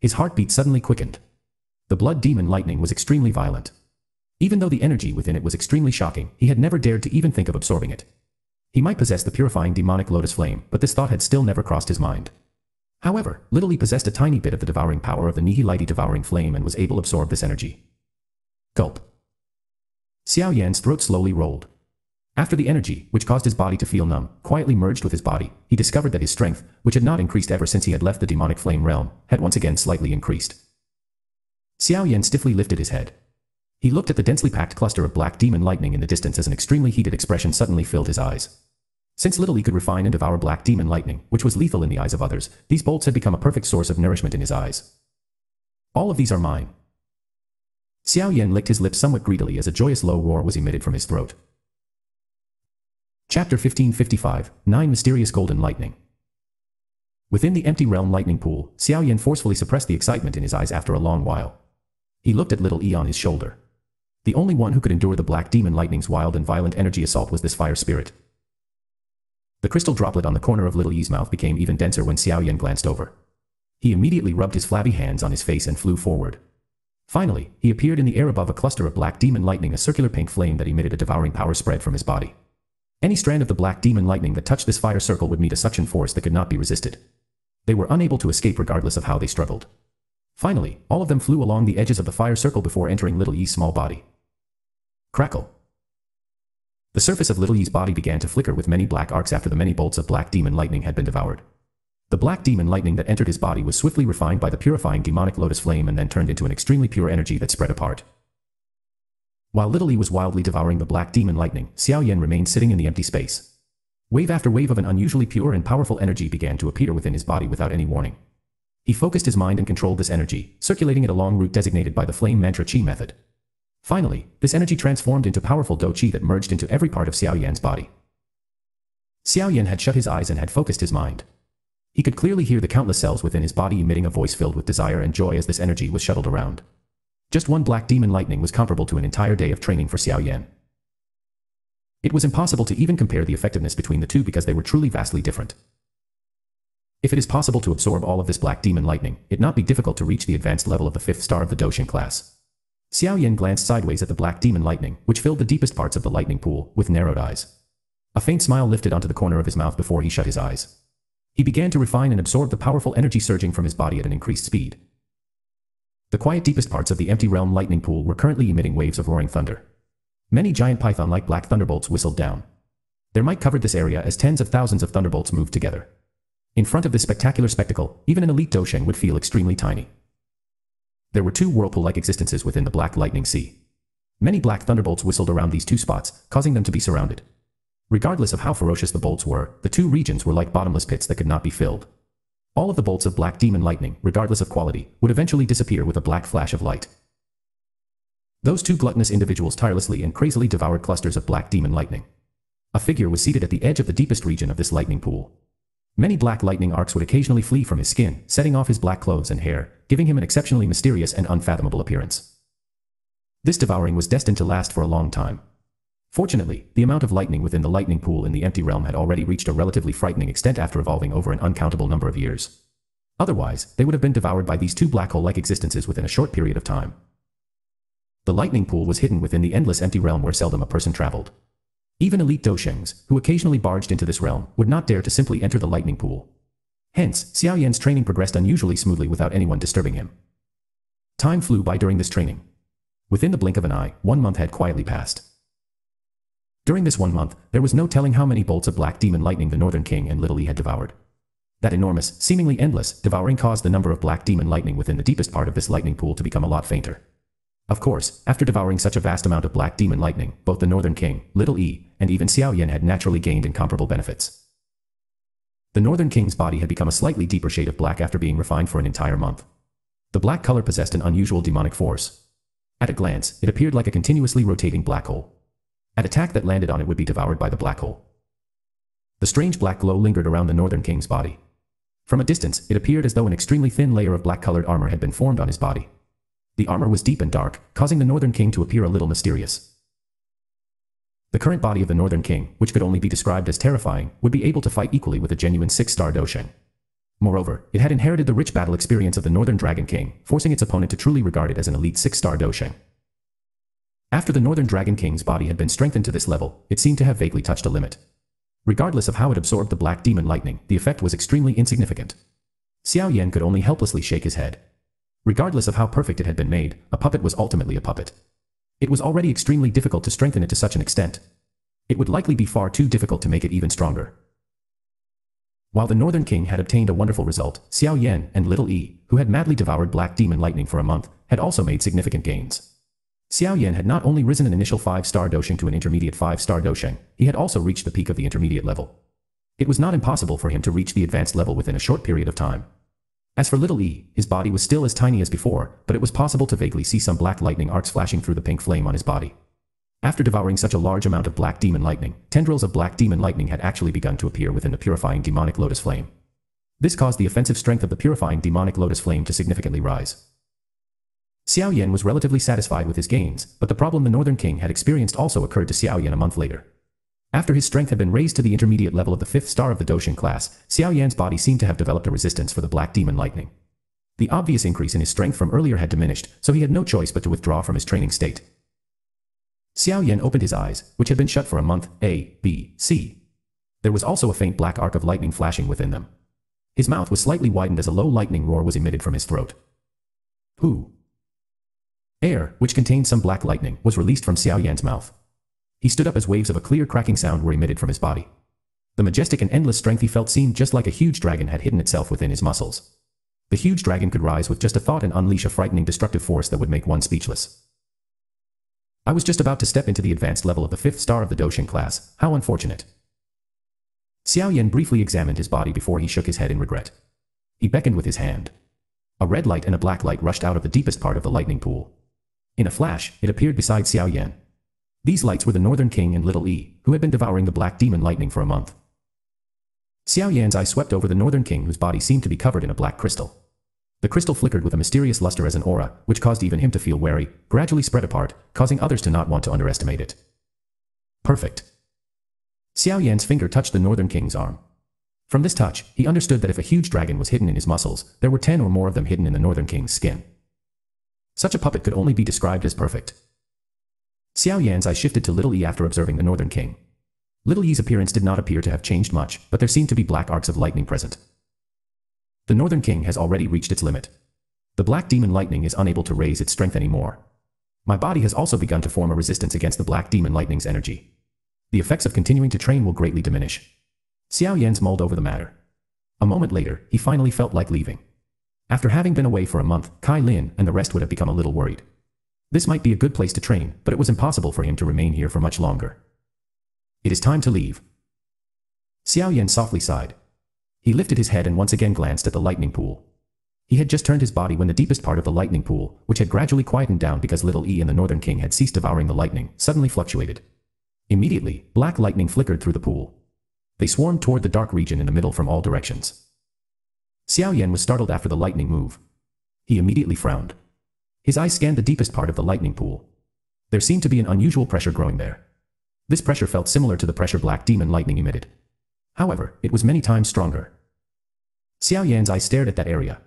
His heartbeat suddenly quickened. The blood demon lightning was extremely violent. Even though the energy within it was extremely shocking, he had never dared to even think of absorbing it. He might possess the purifying demonic lotus flame, but this thought had still never crossed his mind. However, Little Li possessed a tiny bit of the devouring power of the Nihilite devouring flame and was able to absorb this energy. Gulp. Xiao Yan's throat slowly rolled. After the energy, which caused his body to feel numb, quietly merged with his body, he discovered that his strength, which had not increased ever since he had left the demonic flame realm, had once again slightly increased. Xiao Yan stiffly lifted his head. He looked at the densely packed cluster of black demon lightning in the distance as an extremely heated expression suddenly filled his eyes. Since Little Li could refine and devour black demon lightning, which was lethal in the eyes of others, these bolts had become a perfect source of nourishment in his eyes. All of these are mine. Xiao Yan licked his lips somewhat greedily as a joyous low roar was emitted from his throat. Chapter 1555, 9 Mysterious Golden Lightning. Within the empty realm lightning pool, Xiao Yan forcefully suppressed the excitement in his eyes after a long while. He looked at little E on his shoulder. The only one who could endure the black demon lightning's wild and violent energy assault was this fire spirit. The crystal droplet on the corner of little E's mouth became even denser when Xiao Yan glanced over. He immediately rubbed his flabby hands on his face and flew forward. Finally, he appeared in the air above a cluster of black demon lightning a circular pink flame that emitted a devouring power spread from his body. Any strand of the black demon lightning that touched this fire circle would meet a suction force that could not be resisted. They were unable to escape regardless of how they struggled. Finally, all of them flew along the edges of the fire circle before entering Little Yi's small body. Crackle. The surface of Little Yi's body began to flicker with many black arcs after the many bolts of black demon lightning had been devoured. The black demon lightning that entered his body was swiftly refined by the purifying demonic lotus flame and then turned into an extremely pure energy that spread apart. While Little Li was wildly devouring the black demon lightning, Xiao Yan remained sitting in the empty space. Wave after wave of an unusually pure and powerful energy began to appear within his body without any warning. He focused his mind and controlled this energy, circulating it along route designated by the flame mantra chi method. Finally, this energy transformed into powerful Dou Qi that merged into every part of Xiao Yan's body. Xiao Yan had shut his eyes and had focused his mind. He could clearly hear the countless cells within his body emitting a voice filled with desire and joy as this energy was shuttled around. Just one black demon lightning was comparable to an entire day of training for Xiao Yan. It was impossible to even compare the effectiveness between the two because they were truly vastly different. If it is possible to absorb all of this black demon lightning, it not be difficult to reach the advanced level of the fifth star of the Dou Sheng class. Xiao Yan glanced sideways at the black demon lightning, which filled the deepest parts of the lightning pool, with narrowed eyes. A faint smile lifted onto the corner of his mouth before he shut his eyes. He began to refine and absorb the powerful energy surging from his body at an increased speed. The quiet deepest parts of the empty realm lightning pool were currently emitting waves of roaring thunder. Many giant python-like black thunderbolts whistled down. Their might covered this area as tens of thousands of thunderbolts moved together. In front of this spectacular spectacle, even an elite Dou Sheng would feel extremely tiny. There were two whirlpool-like existences within the black lightning sea. Many black thunderbolts whistled around these two spots, causing them to be surrounded. Regardless of how ferocious the bolts were, the two regions were like bottomless pits that could not be filled. All of the bolts of black demon lightning, regardless of quality, would eventually disappear with a black flash of light. Those two gluttonous individuals tirelessly and crazily devoured clusters of black demon lightning. A figure was seated at the edge of the deepest region of this lightning pool. Many black lightning arcs would occasionally flee from his skin, setting off his black clothes and hair, giving him an exceptionally mysterious and unfathomable appearance. This devouring was destined to last for a long time. Fortunately, the amount of lightning within the lightning pool in the empty realm had already reached a relatively frightening extent after evolving over an uncountable number of years. Otherwise, they would have been devoured by these two black hole-like existences within a short period of time. The lightning pool was hidden within the endless empty realm where seldom a person traveled. Even elite Dou Shengs, who occasionally barged into this realm, would not dare to simply enter the lightning pool. Hence, Xiao Yan's training progressed unusually smoothly without anyone disturbing him. Time flew by during this training. Within the blink of an eye, one month had quietly passed. During this one month, there was no telling how many bolts of black demon lightning the Northern King and Little E had devoured. That enormous, seemingly endless, devouring caused the number of black demon lightning within the deepest part of this lightning pool to become a lot fainter. Of course, after devouring such a vast amount of black demon lightning, both the Northern King, Little E, and even Xiao Yan had naturally gained incomparable benefits. The Northern King's body had become a slightly deeper shade of black after being refined for an entire month. The black color possessed an unusual demonic force. At a glance, it appeared like a continuously rotating black hole. An attack that landed on it would be devoured by the black hole. The strange black glow lingered around the Northern King's body. From a distance, it appeared as though an extremely thin layer of black-colored armor had been formed on his body. The armor was deep and dark, causing the Northern King to appear a little mysterious. The current body of the Northern King, which could only be described as terrifying, would be able to fight equally with a genuine six-star Dou Sheng. Moreover, it had inherited the rich battle experience of the Northern Dragon King, forcing its opponent to truly regard it as an elite six-star Dou Sheng. After the Northern Dragon King's body had been strengthened to this level, it seemed to have vaguely touched a limit. Regardless of how it absorbed the Black Demon Lightning, the effect was extremely insignificant. Xiao Yan could only helplessly shake his head. Regardless of how perfect it had been made, a puppet was ultimately a puppet. It was already extremely difficult to strengthen it to such an extent. It would likely be far too difficult to make it even stronger. While the Northern King had obtained a wonderful result, Xiao Yan and Little Yi, who had madly devoured Black Demon Lightning for a month, had also made significant gains. Xiao Yan had not only risen an initial 5-star Dou Sheng to an intermediate 5-star Dou Sheng, he had also reached the peak of the intermediate level. It was not impossible for him to reach the advanced level within a short period of time. As for little E, his body was still as tiny as before, but it was possible to vaguely see some black lightning arcs flashing through the pink flame on his body. After devouring such a large amount of black demon lightning, tendrils of black demon lightning had actually begun to appear within the purifying demonic lotus flame. This caused the offensive strength of the purifying demonic lotus flame to significantly rise. Xiao Yan was relatively satisfied with his gains, but the problem the Northern King had experienced also occurred to Xiao Yan a month later. After his strength had been raised to the intermediate level of the fifth star of the Dou Sheng class, Xiao Yan's body seemed to have developed a resistance for the Black Demon Lightning. The obvious increase in his strength from earlier had diminished, so he had no choice but to withdraw from his training state. Xiao Yan opened his eyes, which had been shut for a month, A, B, C. There was also a faint black arc of lightning flashing within them. His mouth was slightly widened as a low lightning roar was emitted from his throat. Who? Air, which contained some black lightning, was released from Xiao Yan's mouth. He stood up as waves of a clear cracking sound were emitted from his body. The majestic and endless strength he felt seemed just like a huge dragon had hidden itself within his muscles. The huge dragon could rise with just a thought and unleash a frightening destructive force that would make one speechless. I was just about to step into the advanced level of the fifth star of the Dou Sheng class, how unfortunate. Xiao Yan briefly examined his body before he shook his head in regret. He beckoned with his hand. A red light and a black light rushed out of the deepest part of the lightning pool. In a flash, it appeared beside Xiao Yan. These lights were the Northern King and Little E, who had been devouring the Black Demon Lightning for a month. Xiao Yan's eye swept over the Northern King whose body seemed to be covered in a black crystal. The crystal flickered with a mysterious luster as an aura, which caused even him to feel wary, gradually spread apart, causing others to not want to underestimate it. Perfect. Xiao Yan's finger touched the Northern King's arm. From this touch, he understood that if a huge dragon was hidden in his muscles, there were ten or more of them hidden in the Northern King's skin. Such a puppet could only be described as perfect. Xiao Yan's eyes shifted to Little Yi after observing the Northern King. Little Yi's appearance did not appear to have changed much, but there seemed to be black arcs of lightning present. The Northern King has already reached its limit. The Black Demon Lightning is unable to raise its strength anymore. My body has also begun to form a resistance against the Black Demon Lightning's energy. The effects of continuing to train will greatly diminish. Xiao Yan's mulled over the matter. A moment later, he finally felt like leaving. After having been away for a month, Cai Lin and the rest would have become a little worried. This might be a good place to train, but it was impossible for him to remain here for much longer. It is time to leave. Xiao Yan softly sighed. He lifted his head and once again glanced at the lightning pool. He had just turned his body when the deepest part of the lightning pool, which had gradually quietened down because Little E and the Northern King had ceased devouring the lightning, suddenly fluctuated. Immediately, black lightning flickered through the pool. They swarmed toward the dark region in the middle from all directions. Xiao Yan was startled after the lightning move. He immediately frowned. His eyes scanned the deepest part of the lightning pool. There seemed to be an unusual pressure growing there. This pressure felt similar to the pressure Black Demon Lightning emitted. However, it was many times stronger. Xiao Yan's eyes stared at that area.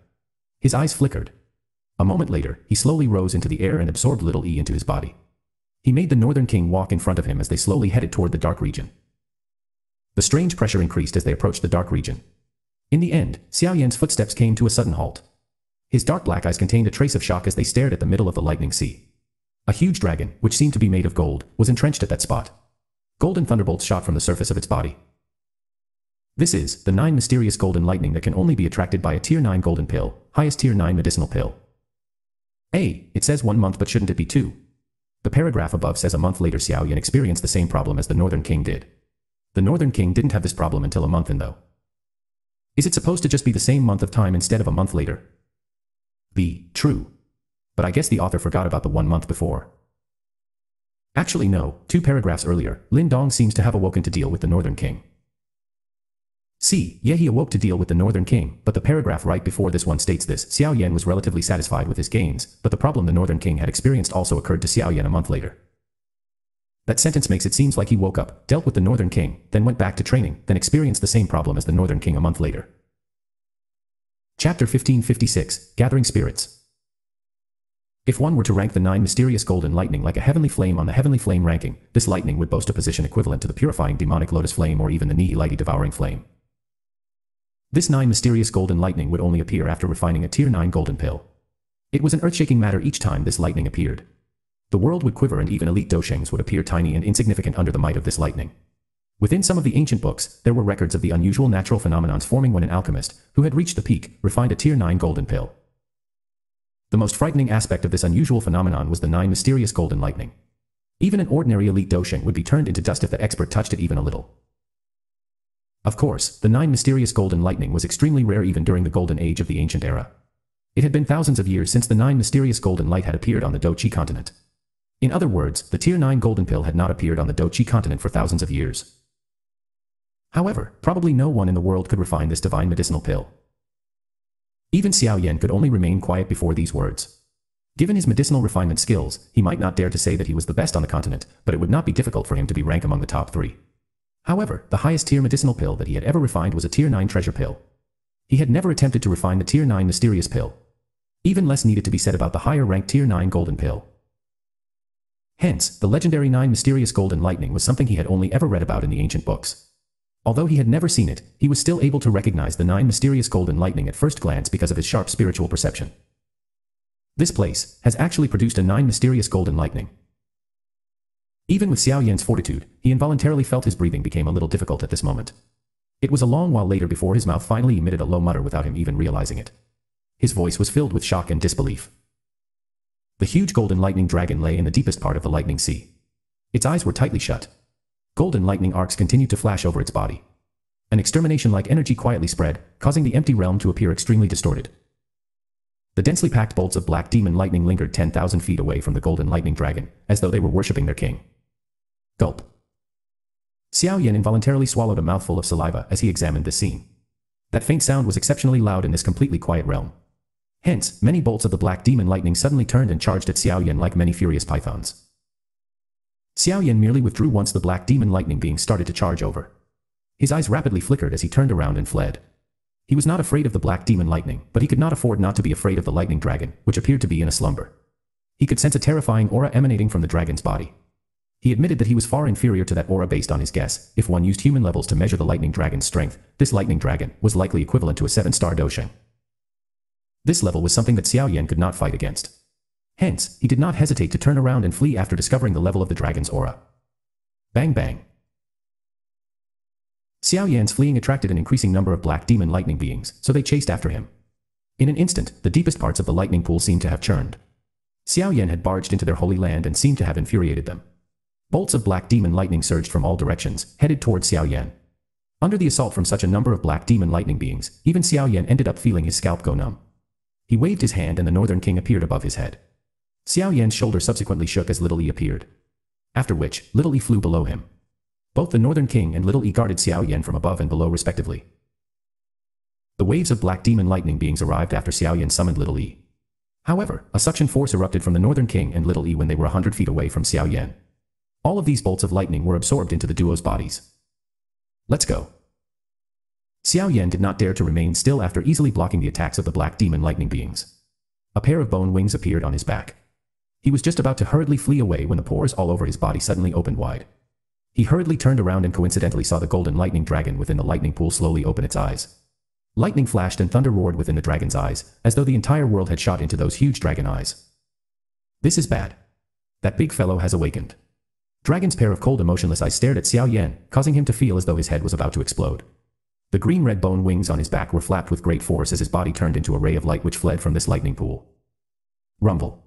His eyes flickered. A moment later, he slowly rose into the air and absorbed Little E into his body. He made the Northern King walk in front of him as they slowly headed toward the dark region. The strange pressure increased as they approached the dark region. In the end, Xiao Yan's footsteps came to a sudden halt. His dark black eyes contained a trace of shock as they stared at the middle of the lightning sea. A huge dragon, which seemed to be made of gold, was entrenched at that spot. Golden thunderbolts shot from the surface of its body. This is the 9 mysterious golden lightning that can only be attracted by a tier 9 golden pill, highest tier 9 medicinal pill. A, it says one month but shouldn't it be two? The paragraph above says a month later Xiao Yan experienced the same problem as the Northern King did. The Northern King didn't have this problem until a month in though. Is it supposed to just be the same month of time instead of a month later? B. True. But I guess the author forgot about the one month before. Actually no, two paragraphs earlier, Lin Dong seems to have awoken to deal with the Northern King. See, yeah he awoke to deal with the Northern King, but the paragraph right before this one states this, Xiao Yan was relatively satisfied with his gains, but the problem the Northern King had experienced also occurred to Xiao Yan a month later. That sentence makes it seems like he woke up, dealt with the Northern King, then went back to training, then experienced the same problem as the Northern King a month later. Chapter 1556, Gathering Spirits If one were to rank the nine mysterious golden lightning like a heavenly flame on the heavenly flame ranking, this lightning would boast a position equivalent to the purifying demonic lotus flame or even the Nihilite devouring flame. This nine mysterious golden lightning would only appear after refining a tier 9 golden pill. It was an earth-shaking matter each time this lightning appeared. The world would quiver and even elite Dou Shengs would appear tiny and insignificant under the might of this lightning. Within some of the ancient books, there were records of the unusual natural phenomenons forming when an alchemist, who had reached the peak, refined a tier 9 golden pill. The most frightening aspect of this unusual phenomenon was the nine mysterious golden lightning. Even an ordinary elite Dou Sheng would be turned into dust if the expert touched it even a little. Of course, the nine mysterious golden lightning was extremely rare even during the golden age of the ancient era. It had been thousands of years since the nine mysterious golden light had appeared on the Dou Qi continent. In other words, the tier 9 golden pill had not appeared on the Dou Qi continent for thousands of years. However, probably no one in the world could refine this divine medicinal pill. Even Xiao Yan could only remain quiet before these words. Given his medicinal refinement skills, he might not dare to say that he was the best on the continent, but it would not be difficult for him to be ranked among the top three. However, the highest tier medicinal pill that he had ever refined was a tier 9 treasure pill. He had never attempted to refine the tier 9 mysterious pill. Even less needed to be said about the higher ranked tier 9 golden pill. Hence, the legendary 9 mysterious golden lightning was something he had only ever read about in the ancient books. Although he had never seen it, he was still able to recognize the 9 mysterious golden lightning at first glance because of his sharp spiritual perception. This place has actually produced a 9 mysterious golden lightning. Even with Xiao Yan's fortitude, he involuntarily felt his breathing became a little difficult at this moment. It was a long while later before his mouth finally emitted a low mutter without him even realizing it. His voice was filled with shock and disbelief. The huge golden lightning dragon lay in the deepest part of the lightning sea. Its eyes were tightly shut. Golden lightning arcs continued to flash over its body. An extermination-like energy quietly spread, causing the empty realm to appear extremely distorted. The densely packed bolts of black demon lightning lingered 10,000 feet away from the golden lightning dragon, as though they were worshipping their king. Gulp. Xiao Yan involuntarily swallowed a mouthful of saliva as he examined this scene. That faint sound was exceptionally loud in this completely quiet realm. Hence, many bolts of the black demon lightning suddenly turned and charged at Xiao Yan like many furious pythons. Xiao Yan merely withdrew once the black demon lightning being started to charge over. His eyes rapidly flickered as he turned around and fled. He was not afraid of the black demon lightning, but he could not afford not to be afraid of the lightning dragon, which appeared to be in a slumber. He could sense a terrifying aura emanating from the dragon's body. He admitted that he was far inferior to that aura based on his guess. If one used human levels to measure the lightning dragon's strength, this lightning dragon was likely equivalent to a 7-star Dou Sheng. This level was something that Xiao Yan could not fight against. Hence, he did not hesitate to turn around and flee after discovering the level of the dragon's aura. Bang bang. Xiao Yan's fleeing attracted an increasing number of black demon lightning beings, so they chased after him. In an instant, the deepest parts of the lightning pool seemed to have churned. Xiao Yan had barged into their holy land and seemed to have infuriated them. Bolts of black demon lightning surged from all directions, headed towards Xiao Yan. Under the assault from such a number of black demon lightning beings, even Xiao Yan ended up feeling his scalp go numb. He waved his hand and the Northern King appeared above his head. Xiao Yan's shoulder subsequently shook as Little Yi appeared. After which, Little Yi flew below him. Both the Northern King and Little Yi guarded Xiao Yan from above and below respectively. The waves of black demon lightning beings arrived after Xiao Yan summoned Little Yi. However, a suction force erupted from the Northern King and Little Yi when they were a hundred feet away from Xiao Yan. All of these bolts of lightning were absorbed into the duo's bodies. Let's go. Xiao Yan did not dare to remain still after easily blocking the attacks of the black demon lightning beings. A pair of bone wings appeared on his back. He was just about to hurriedly flee away when the pores all over his body suddenly opened wide. He hurriedly turned around and coincidentally saw the golden lightning dragon within the lightning pool slowly open its eyes. Lightning flashed and thunder roared within the dragon's eyes, as though the entire world had shot into those huge dragon eyes. This is bad. That big fellow has awakened. Dragon's pair of cold emotionless eyes stared at Xiao Yan, causing him to feel as though his head was about to explode. The green-red bone wings on his back were flapped with great force as his body turned into a ray of light which fled from this lightning pool. Rumble.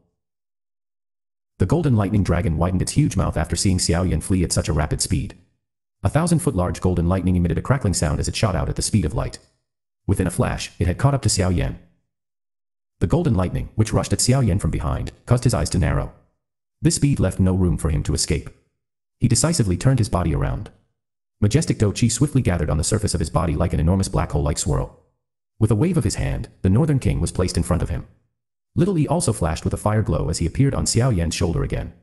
The golden lightning dragon widened its huge mouth after seeing Xiao Yan flee at such a rapid speed. A thousand-foot large golden lightning emitted a crackling sound as it shot out at the speed of light. Within a flash, it had caught up to Xiao Yan. The golden lightning, which rushed at Xiao Yan from behind, caused his eyes to narrow. This speed left no room for him to escape. He decisively turned his body around. Majestic Dou Qi swiftly gathered on the surface of his body like an enormous black hole-like swirl. With a wave of his hand, the Northern King was placed in front of him. Little E also flashed with a fire glow as he appeared on Xiao Yan's shoulder again.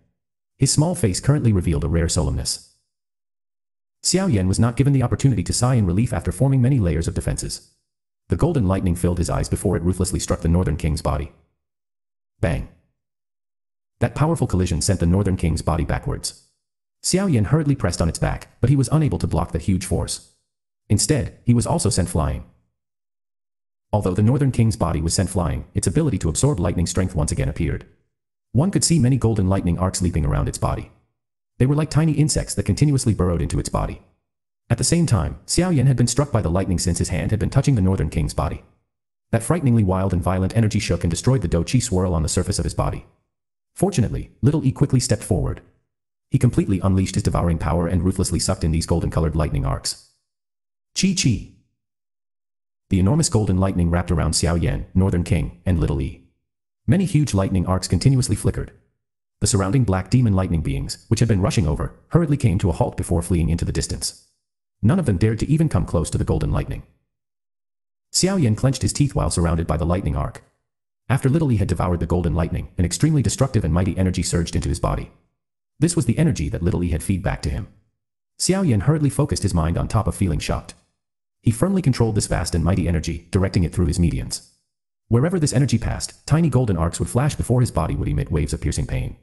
His small face currently revealed a rare solemnness. Xiao Yan was not given the opportunity to sigh in relief after forming many layers of defenses. The golden lightning filled his eyes before it ruthlessly struck the Northern King's body. Bang. That powerful collision sent the Northern King's body backwards. Xiao Yan hurriedly pressed on its back, but he was unable to block the huge force. Instead, he was also sent flying. Although the Northern King's body was sent flying, its ability to absorb lightning strength once again appeared. One could see many golden lightning arcs leaping around its body. They were like tiny insects that continuously burrowed into its body. At the same time, Xiao Yan had been struck by the lightning since his hand had been touching the Northern King's body. That frighteningly wild and violent energy shook and destroyed the Dou Qi swirl on the surface of his body. Fortunately, Little E quickly stepped forward. He completely unleashed his devouring power and ruthlessly sucked in these golden-colored lightning arcs. Chi Chi! The enormous golden lightning wrapped around Xiao Yan, Northern King, and Little E. Many huge lightning arcs continuously flickered. The surrounding black demon lightning beings, which had been rushing over, hurriedly came to a halt before fleeing into the distance. None of them dared to even come close to the golden lightning. Xiao Yan clenched his teeth while surrounded by the lightning arc. After Little E had devoured the golden lightning, an extremely destructive and mighty energy surged into his body. This was the energy that Little E had feed back to him. Xiao Yan hurriedly focused his mind on top of feeling shocked. He firmly controlled this vast and mighty energy, directing it through his meridians. Wherever this energy passed, tiny golden arcs would flash before his body would emit waves of piercing pain.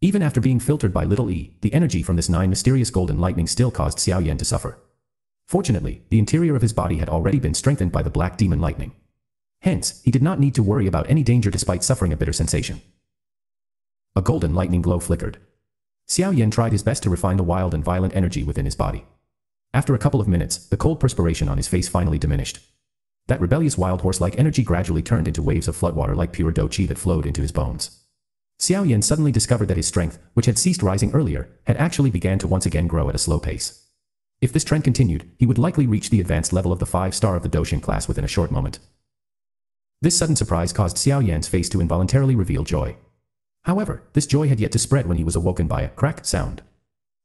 Even after being filtered by little e, the energy from this nine mysterious golden lightning still caused Xiao Yan to suffer. Fortunately, the interior of his body had already been strengthened by the black demon lightning. Hence, he did not need to worry about any danger despite suffering a bitter sensation. A golden lightning glow flickered. Xiao Yan tried his best to refine the wild and violent energy within his body. After a couple of minutes, the cold perspiration on his face finally diminished. That rebellious wild horse-like energy gradually turned into waves of floodwater like pure Dou Qi that flowed into his bones. Xiao Yan suddenly discovered that his strength, which had ceased rising earlier, had actually began to once again grow at a slow pace. If this trend continued, he would likely reach the advanced level of the 5-star of the Dou Sheng class within a short moment. This sudden surprise caused Xiao Yan's face to involuntarily reveal joy. However, this joy had yet to spread when he was awoken by a crack sound.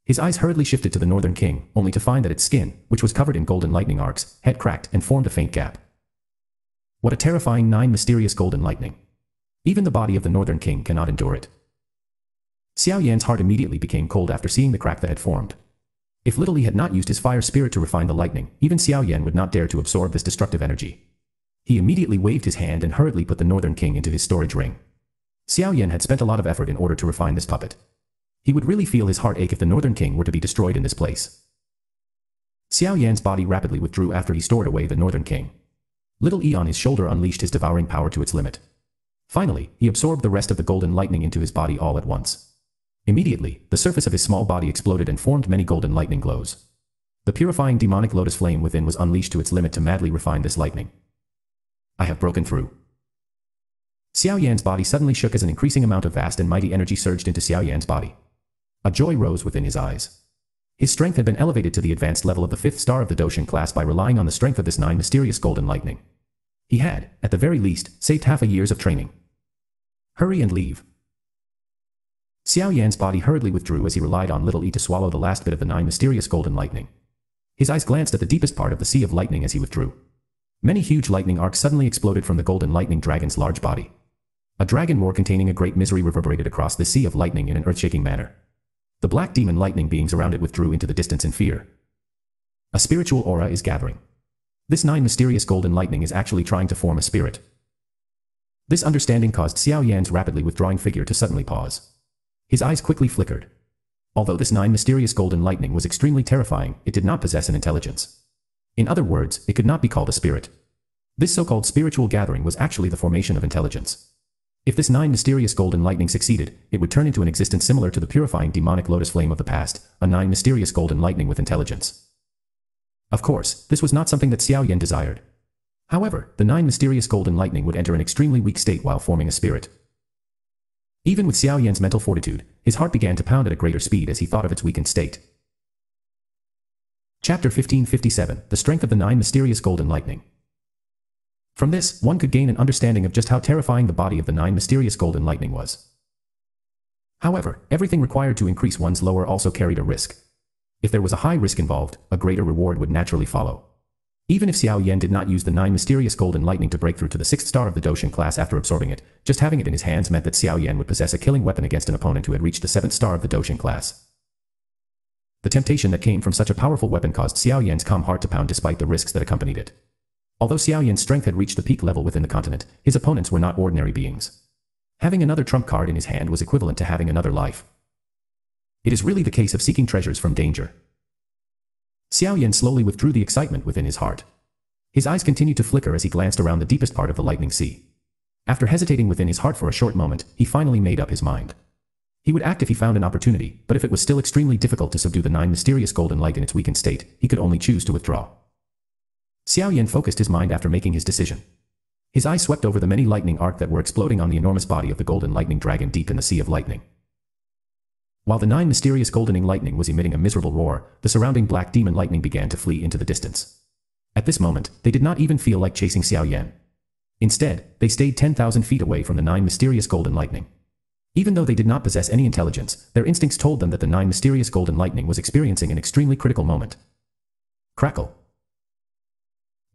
His eyes hurriedly shifted to the Northern King, only to find that its skin, which was covered in golden lightning arcs, had cracked and formed a faint gap. What a terrifying nine mysterious golden lightning. Even the body of the Northern King cannot endure it. Xiao Yan's heart immediately became cold after seeing the crack that had formed. If Little Li had not used his fire spirit to refine the lightning, even Xiao Yan would not dare to absorb this destructive energy. He immediately waved his hand and hurriedly put the Northern King into his storage ring. Xiao Yan had spent a lot of effort in order to refine this puppet. He would really feel his heart ache if the Northern King were to be destroyed in this place. Xiao Yan's body rapidly withdrew after he stored away the Northern King. Little E on his shoulder unleashed his devouring power to its limit. Finally, he absorbed the rest of the golden lightning into his body all at once. Immediately, the surface of his small body exploded and formed many golden lightning glows. The purifying demonic lotus flame within was unleashed to its limit to madly refine this lightning. I have broken through. Xiao Yan's body suddenly shook as an increasing amount of vast and mighty energy surged into Xiao Yan's body. A joy rose within his eyes. His strength had been elevated to the advanced level of the fifth star of the Dou Sheng class by relying on the strength of this nine mysterious golden lightning. He had, at the very least, saved half a years of training. Hurry and leave. Xiao Yan's body hurriedly withdrew as he relied on Little E to swallow the last bit of the nine mysterious golden lightning. His eyes glanced at the deepest part of the sea of lightning as he withdrew. Many huge lightning arcs suddenly exploded from the golden lightning dragon's large body. A dragon roar containing a great misery reverberated across the sea of lightning in an earth-shaking manner. The black demon lightning beings around it withdrew into the distance in fear. A spiritual aura is gathering. This nine mysterious golden lightning is actually trying to form a spirit. This understanding caused Xiao Yan's rapidly withdrawing figure to suddenly pause. His eyes quickly flickered. Although this nine mysterious golden lightning was extremely terrifying, it did not possess an intelligence. In other words, it could not be called a spirit. This so-called spiritual gathering was actually the formation of intelligence. If this nine mysterious golden lightning succeeded, it would turn into an existence similar to the purifying demonic lotus flame of the past, a nine mysterious golden lightning with intelligence. Of course, this was not something that Xiao Yan desired. However, the nine mysterious golden lightning would enter an extremely weak state while forming a spirit. Even with Xiao Yan's mental fortitude, his heart began to pound at a greater speed as he thought of its weakened state. Chapter 1557 The Strength of the Nine Mysterious Golden Lightning from this, one could gain an understanding of just how terrifying the body of the nine mysterious golden lightning was. However, everything required to increase one's lower also carried a risk. If there was a high risk involved, a greater reward would naturally follow. Even if Xiao Yan did not use the nine mysterious golden lightning to break through to the sixth star of the Dou Sheng class after absorbing it, just having it in his hands meant that Xiao Yan would possess a killing weapon against an opponent who had reached the seventh star of the Dou Sheng class. The temptation that came from such a powerful weapon caused Xiao Yan's calm heart to pound despite the risks that accompanied it. Although Xiao Yan's strength had reached the peak level within the continent, his opponents were not ordinary beings. Having another trump card in his hand was equivalent to having another life. It is really the case of seeking treasures from danger. Xiao Yan slowly withdrew the excitement within his heart. His eyes continued to flicker as he glanced around the deepest part of the lightning sea. After hesitating within his heart for a short moment, he finally made up his mind. He would act if he found an opportunity, but if it was still extremely difficult to subdue the nine mysterious golden light in its weakened state, he could only choose to withdraw. Xiao Yan focused his mind after making his decision. His eye swept over the many lightning arc that were exploding on the enormous body of the golden lightning dragon deep in the sea of lightning. While the nine mysterious goldening lightning was emitting a miserable roar, the surrounding black demon lightning began to flee into the distance. At this moment, they did not even feel like chasing Xiao Yan. Instead, they stayed 10,000 feet away from the nine mysterious golden lightning. Even though they did not possess any intelligence, their instincts told them that the nine mysterious golden lightning was experiencing an extremely critical moment. Crackle.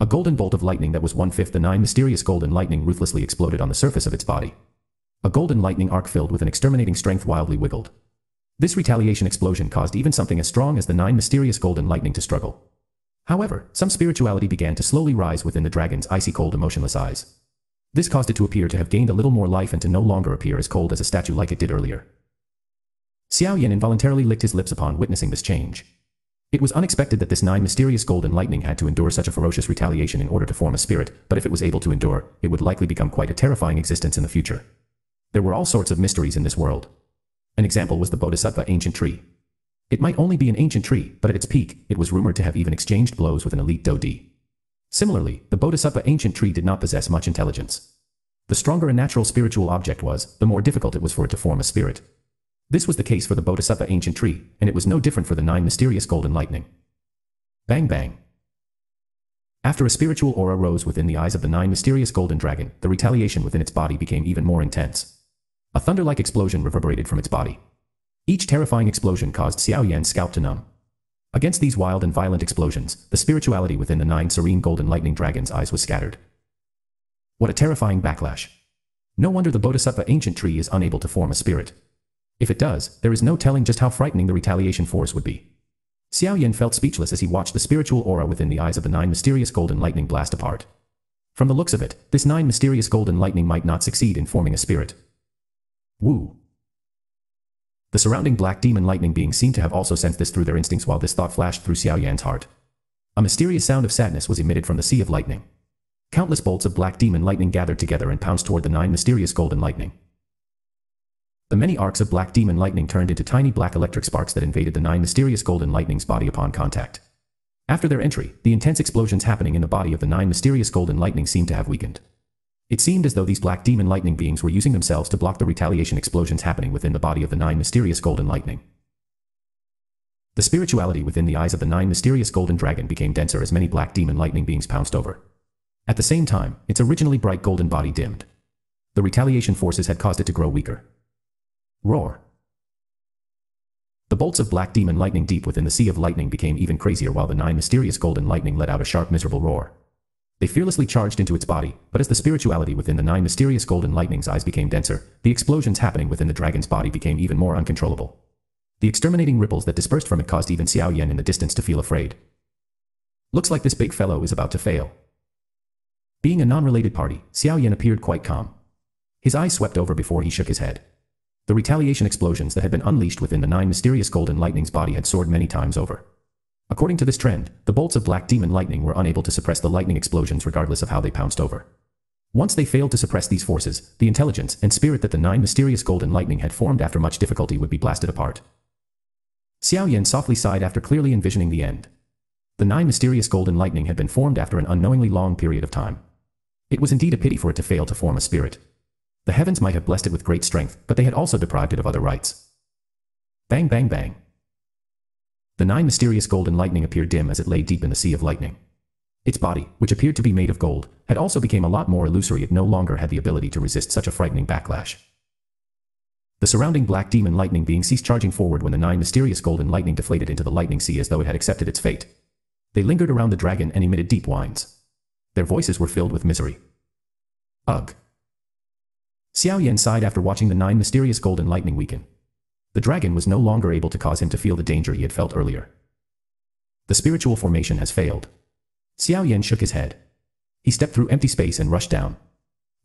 A golden bolt of lightning that was one-fifth the nine mysterious golden lightning ruthlessly exploded on the surface of its body. A golden lightning arc filled with an exterminating strength wildly wiggled. This retaliation explosion caused even something as strong as the nine mysterious golden lightning to struggle. However, some spirituality began to slowly rise within the dragon's icy cold emotionless eyes. This caused it to appear to have gained a little more life and to no longer appear as cold as a statue like it did earlier. Xiao Yan involuntarily licked his lips upon witnessing this change. It was unexpected that this nine mysterious golden lightning had to endure such a ferocious retaliation in order to form a spirit, but if it was able to endure, it would likely become quite a terrifying existence in the future. There were all sorts of mysteries in this world, an example was the Bodhisattva ancient tree. It might only be an ancient tree, but at its peak, it was rumored to have even exchanged blows with an elite Dou Di. Similarly, the Bodhisattva ancient tree did not possess much intelligence. The stronger a natural spiritual object was, the more difficult it was for it to form a spirit. This was the case for the Bodhisattva ancient tree, and it was no different for the nine mysterious golden lightning. Bang bang. After a spiritual aura rose within the eyes of the nine mysterious golden dragon, the retaliation within its body became even more intense. A thunder-like explosion reverberated from its body. Each terrifying explosion caused Xiao Yan's scalp to numb. Against these wild and violent explosions, the spirituality within the nine serene golden lightning dragon's eyes was scattered. What a terrifying backlash. No wonder the Bodhisattva ancient tree is unable to form a spirit. If it does, there is no telling just how frightening the retaliation force would be. Xiao Yan felt speechless as he watched the spiritual aura within the eyes of the nine mysterious golden lightning blast apart. From the looks of it, this nine mysterious golden lightning might not succeed in forming a spirit. Woo. The surrounding black demon lightning beings seemed to have also sensed this through their instincts while this thought flashed through Xiao Yan's heart. A mysterious sound of sadness was emitted from the sea of lightning. Countless bolts of black demon lightning gathered together and pounced toward the nine mysterious golden lightning. The many arcs of black demon lightning turned into tiny black electric sparks that invaded the nine mysterious golden lightning's body upon contact. After their entry, the intense explosions happening in the body of the nine mysterious golden lightning seemed to have weakened. It seemed as though these black demon lightning beings were using themselves to block the retaliation explosions happening within the body of the nine mysterious golden lightning. The spirituality within the eyes of the nine mysterious golden dragon became denser as many black demon lightning beings pounced over. At the same time, its originally bright golden body dimmed. The retaliation forces had caused it to grow weaker. Roar. The bolts of black demon lightning deep within the sea of lightning became even crazier while the nine mysterious golden lightning let out a sharp miserable roar. They fearlessly charged into its body, but as the spirituality within the nine mysterious golden lightning's eyes became denser, the explosions happening within the dragon's body became even more uncontrollable. The exterminating ripples that dispersed from it caused even Xiao Yan in the distance to feel afraid. Looks like this big fellow is about to fail. Being a non-related party, Xiao Yan appeared quite calm. His eyes swept over before he shook his head. The retaliation explosions that had been unleashed within the nine mysterious golden lightning's body had soared many times over. According to this trend, the bolts of black demon lightning were unable to suppress the lightning explosions regardless of how they pounced over. Once they failed to suppress these forces, the intelligence and spirit that the nine mysterious golden lightning had formed after much difficulty would be blasted apart. Xiao Yan softly sighed after clearly envisioning the end. The nine mysterious golden lightning had been formed after an unknowingly long period of time. It was indeed a pity for it to fail to form a spirit. The heavens might have blessed it with great strength, but they had also deprived it of other rights. Bang bang bang. The nine mysterious golden lightning appeared dim as it lay deep in the sea of lightning. Its body, which appeared to be made of gold, had also become a lot more illusory it no longer had the ability to resist such a frightening backlash. The surrounding black demon lightning being ceased charging forward when the nine mysterious golden lightning deflated into the lightning sea as though it had accepted its fate. They lingered around the dragon and emitted deep whines. Their voices were filled with misery. Ugh. Xiao Yan sighed after watching the nine mysterious golden lightning weaken. The dragon was no longer able to cause him to feel the danger he had felt earlier. The spiritual formation has failed. Xiao Yan shook his head. He stepped through empty space and rushed down.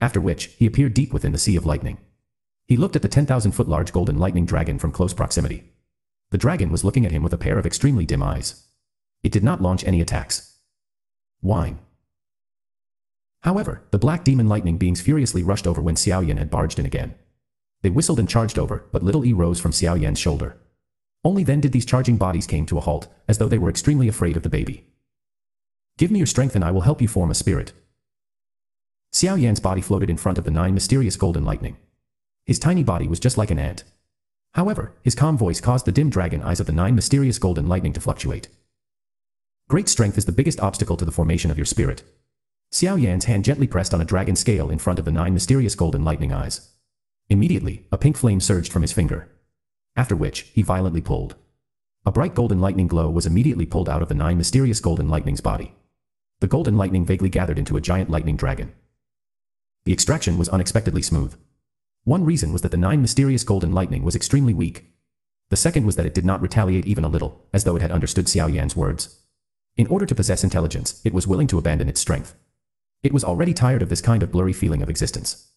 After which, he appeared deep within the sea of lightning. He looked at the 10,000 foot large golden lightning dragon from close proximity. The dragon was looking at him with a pair of extremely dim eyes. It did not launch any attacks. Whine. However, the black demon lightning beings furiously rushed over when Xiao Yan had barged in again. They whistled and charged over, but little E rose from Xiao Yan's shoulder. Only then did these charging bodies came to a halt, as though they were extremely afraid of the baby. Give me your strength and I will help you form a spirit. Xiao Yan's body floated in front of the nine mysterious golden lightning. His tiny body was just like an ant. However, his calm voice caused the dim dragon eyes of the nine mysterious golden lightning to fluctuate. Great strength is the biggest obstacle to the formation of your spirit. Xiao Yan's hand gently pressed on a dragon scale in front of the nine mysterious golden lightning eyes. Immediately, a pink flame surged from his finger. After which, he violently pulled. A bright golden lightning glow was immediately pulled out of the nine mysterious golden lightning's body. The golden lightning vaguely gathered into a giant lightning dragon. The extraction was unexpectedly smooth. One reason was that the nine mysterious golden lightning was extremely weak. The second was that it did not retaliate even a little, as though it had understood Xiao Yan's words. In order to possess intelligence, it was willing to abandon its strength. It was already tired of this kind of blurry feeling of existence.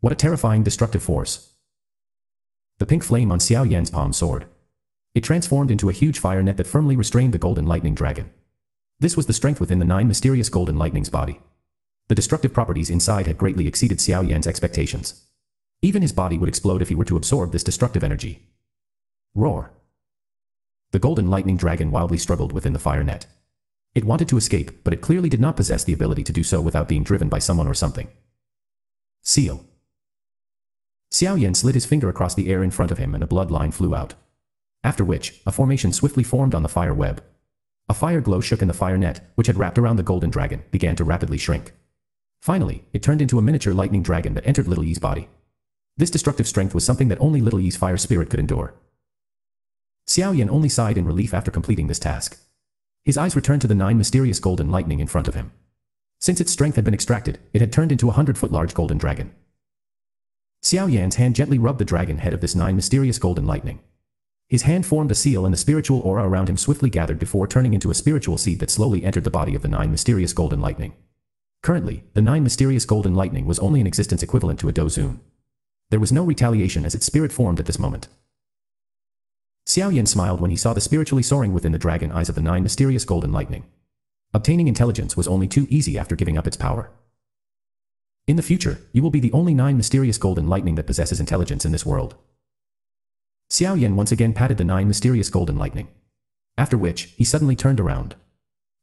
What a terrifying destructive force. The pink flame on Xiao Yan's palm soared. It transformed into a huge fire net that firmly restrained the golden lightning dragon. This was the strength within the nine mysterious golden lightning's body. The destructive properties inside had greatly exceeded Xiao Yan's expectations. Even his body would explode if he were to absorb this destructive energy. Roar. The golden lightning dragon wildly struggled within the fire net. It wanted to escape, but it clearly did not possess the ability to do so without being driven by someone or something. Seal. Xiao Yan slid his finger across the air in front of him and a bloodline flew out. After which, a formation swiftly formed on the fire web. A fire glow shook in the fire net, which had wrapped around the golden dragon, began to rapidly shrink. Finally, it turned into a miniature lightning dragon that entered Little Yi's body. This destructive strength was something that only Little Yi's fire spirit could endure. Xiao Yan only sighed in relief after completing this task. His eyes returned to the nine mysterious golden lightning in front of him. Since its strength had been extracted, it had turned into a hundred-foot large golden dragon. Xiao Yan's hand gently rubbed the dragon head of this nine mysterious golden lightning. His hand formed a seal and the spiritual aura around him swiftly gathered before turning into a spiritual seed that slowly entered the body of the nine mysterious golden lightning. Currently, the nine mysterious golden lightning was only an existence equivalent to a Dou Zun. There was no retaliation as its spirit formed at this moment. Xiao Yan smiled when he saw the spiritually soaring within the dragon eyes of the nine mysterious golden lightning. Obtaining intelligence was only too easy after giving up its power. In the future, you will be the only nine mysterious golden lightning that possesses intelligence in this world. Xiao Yan once again patted the nine mysterious golden lightning. After which, he suddenly turned around.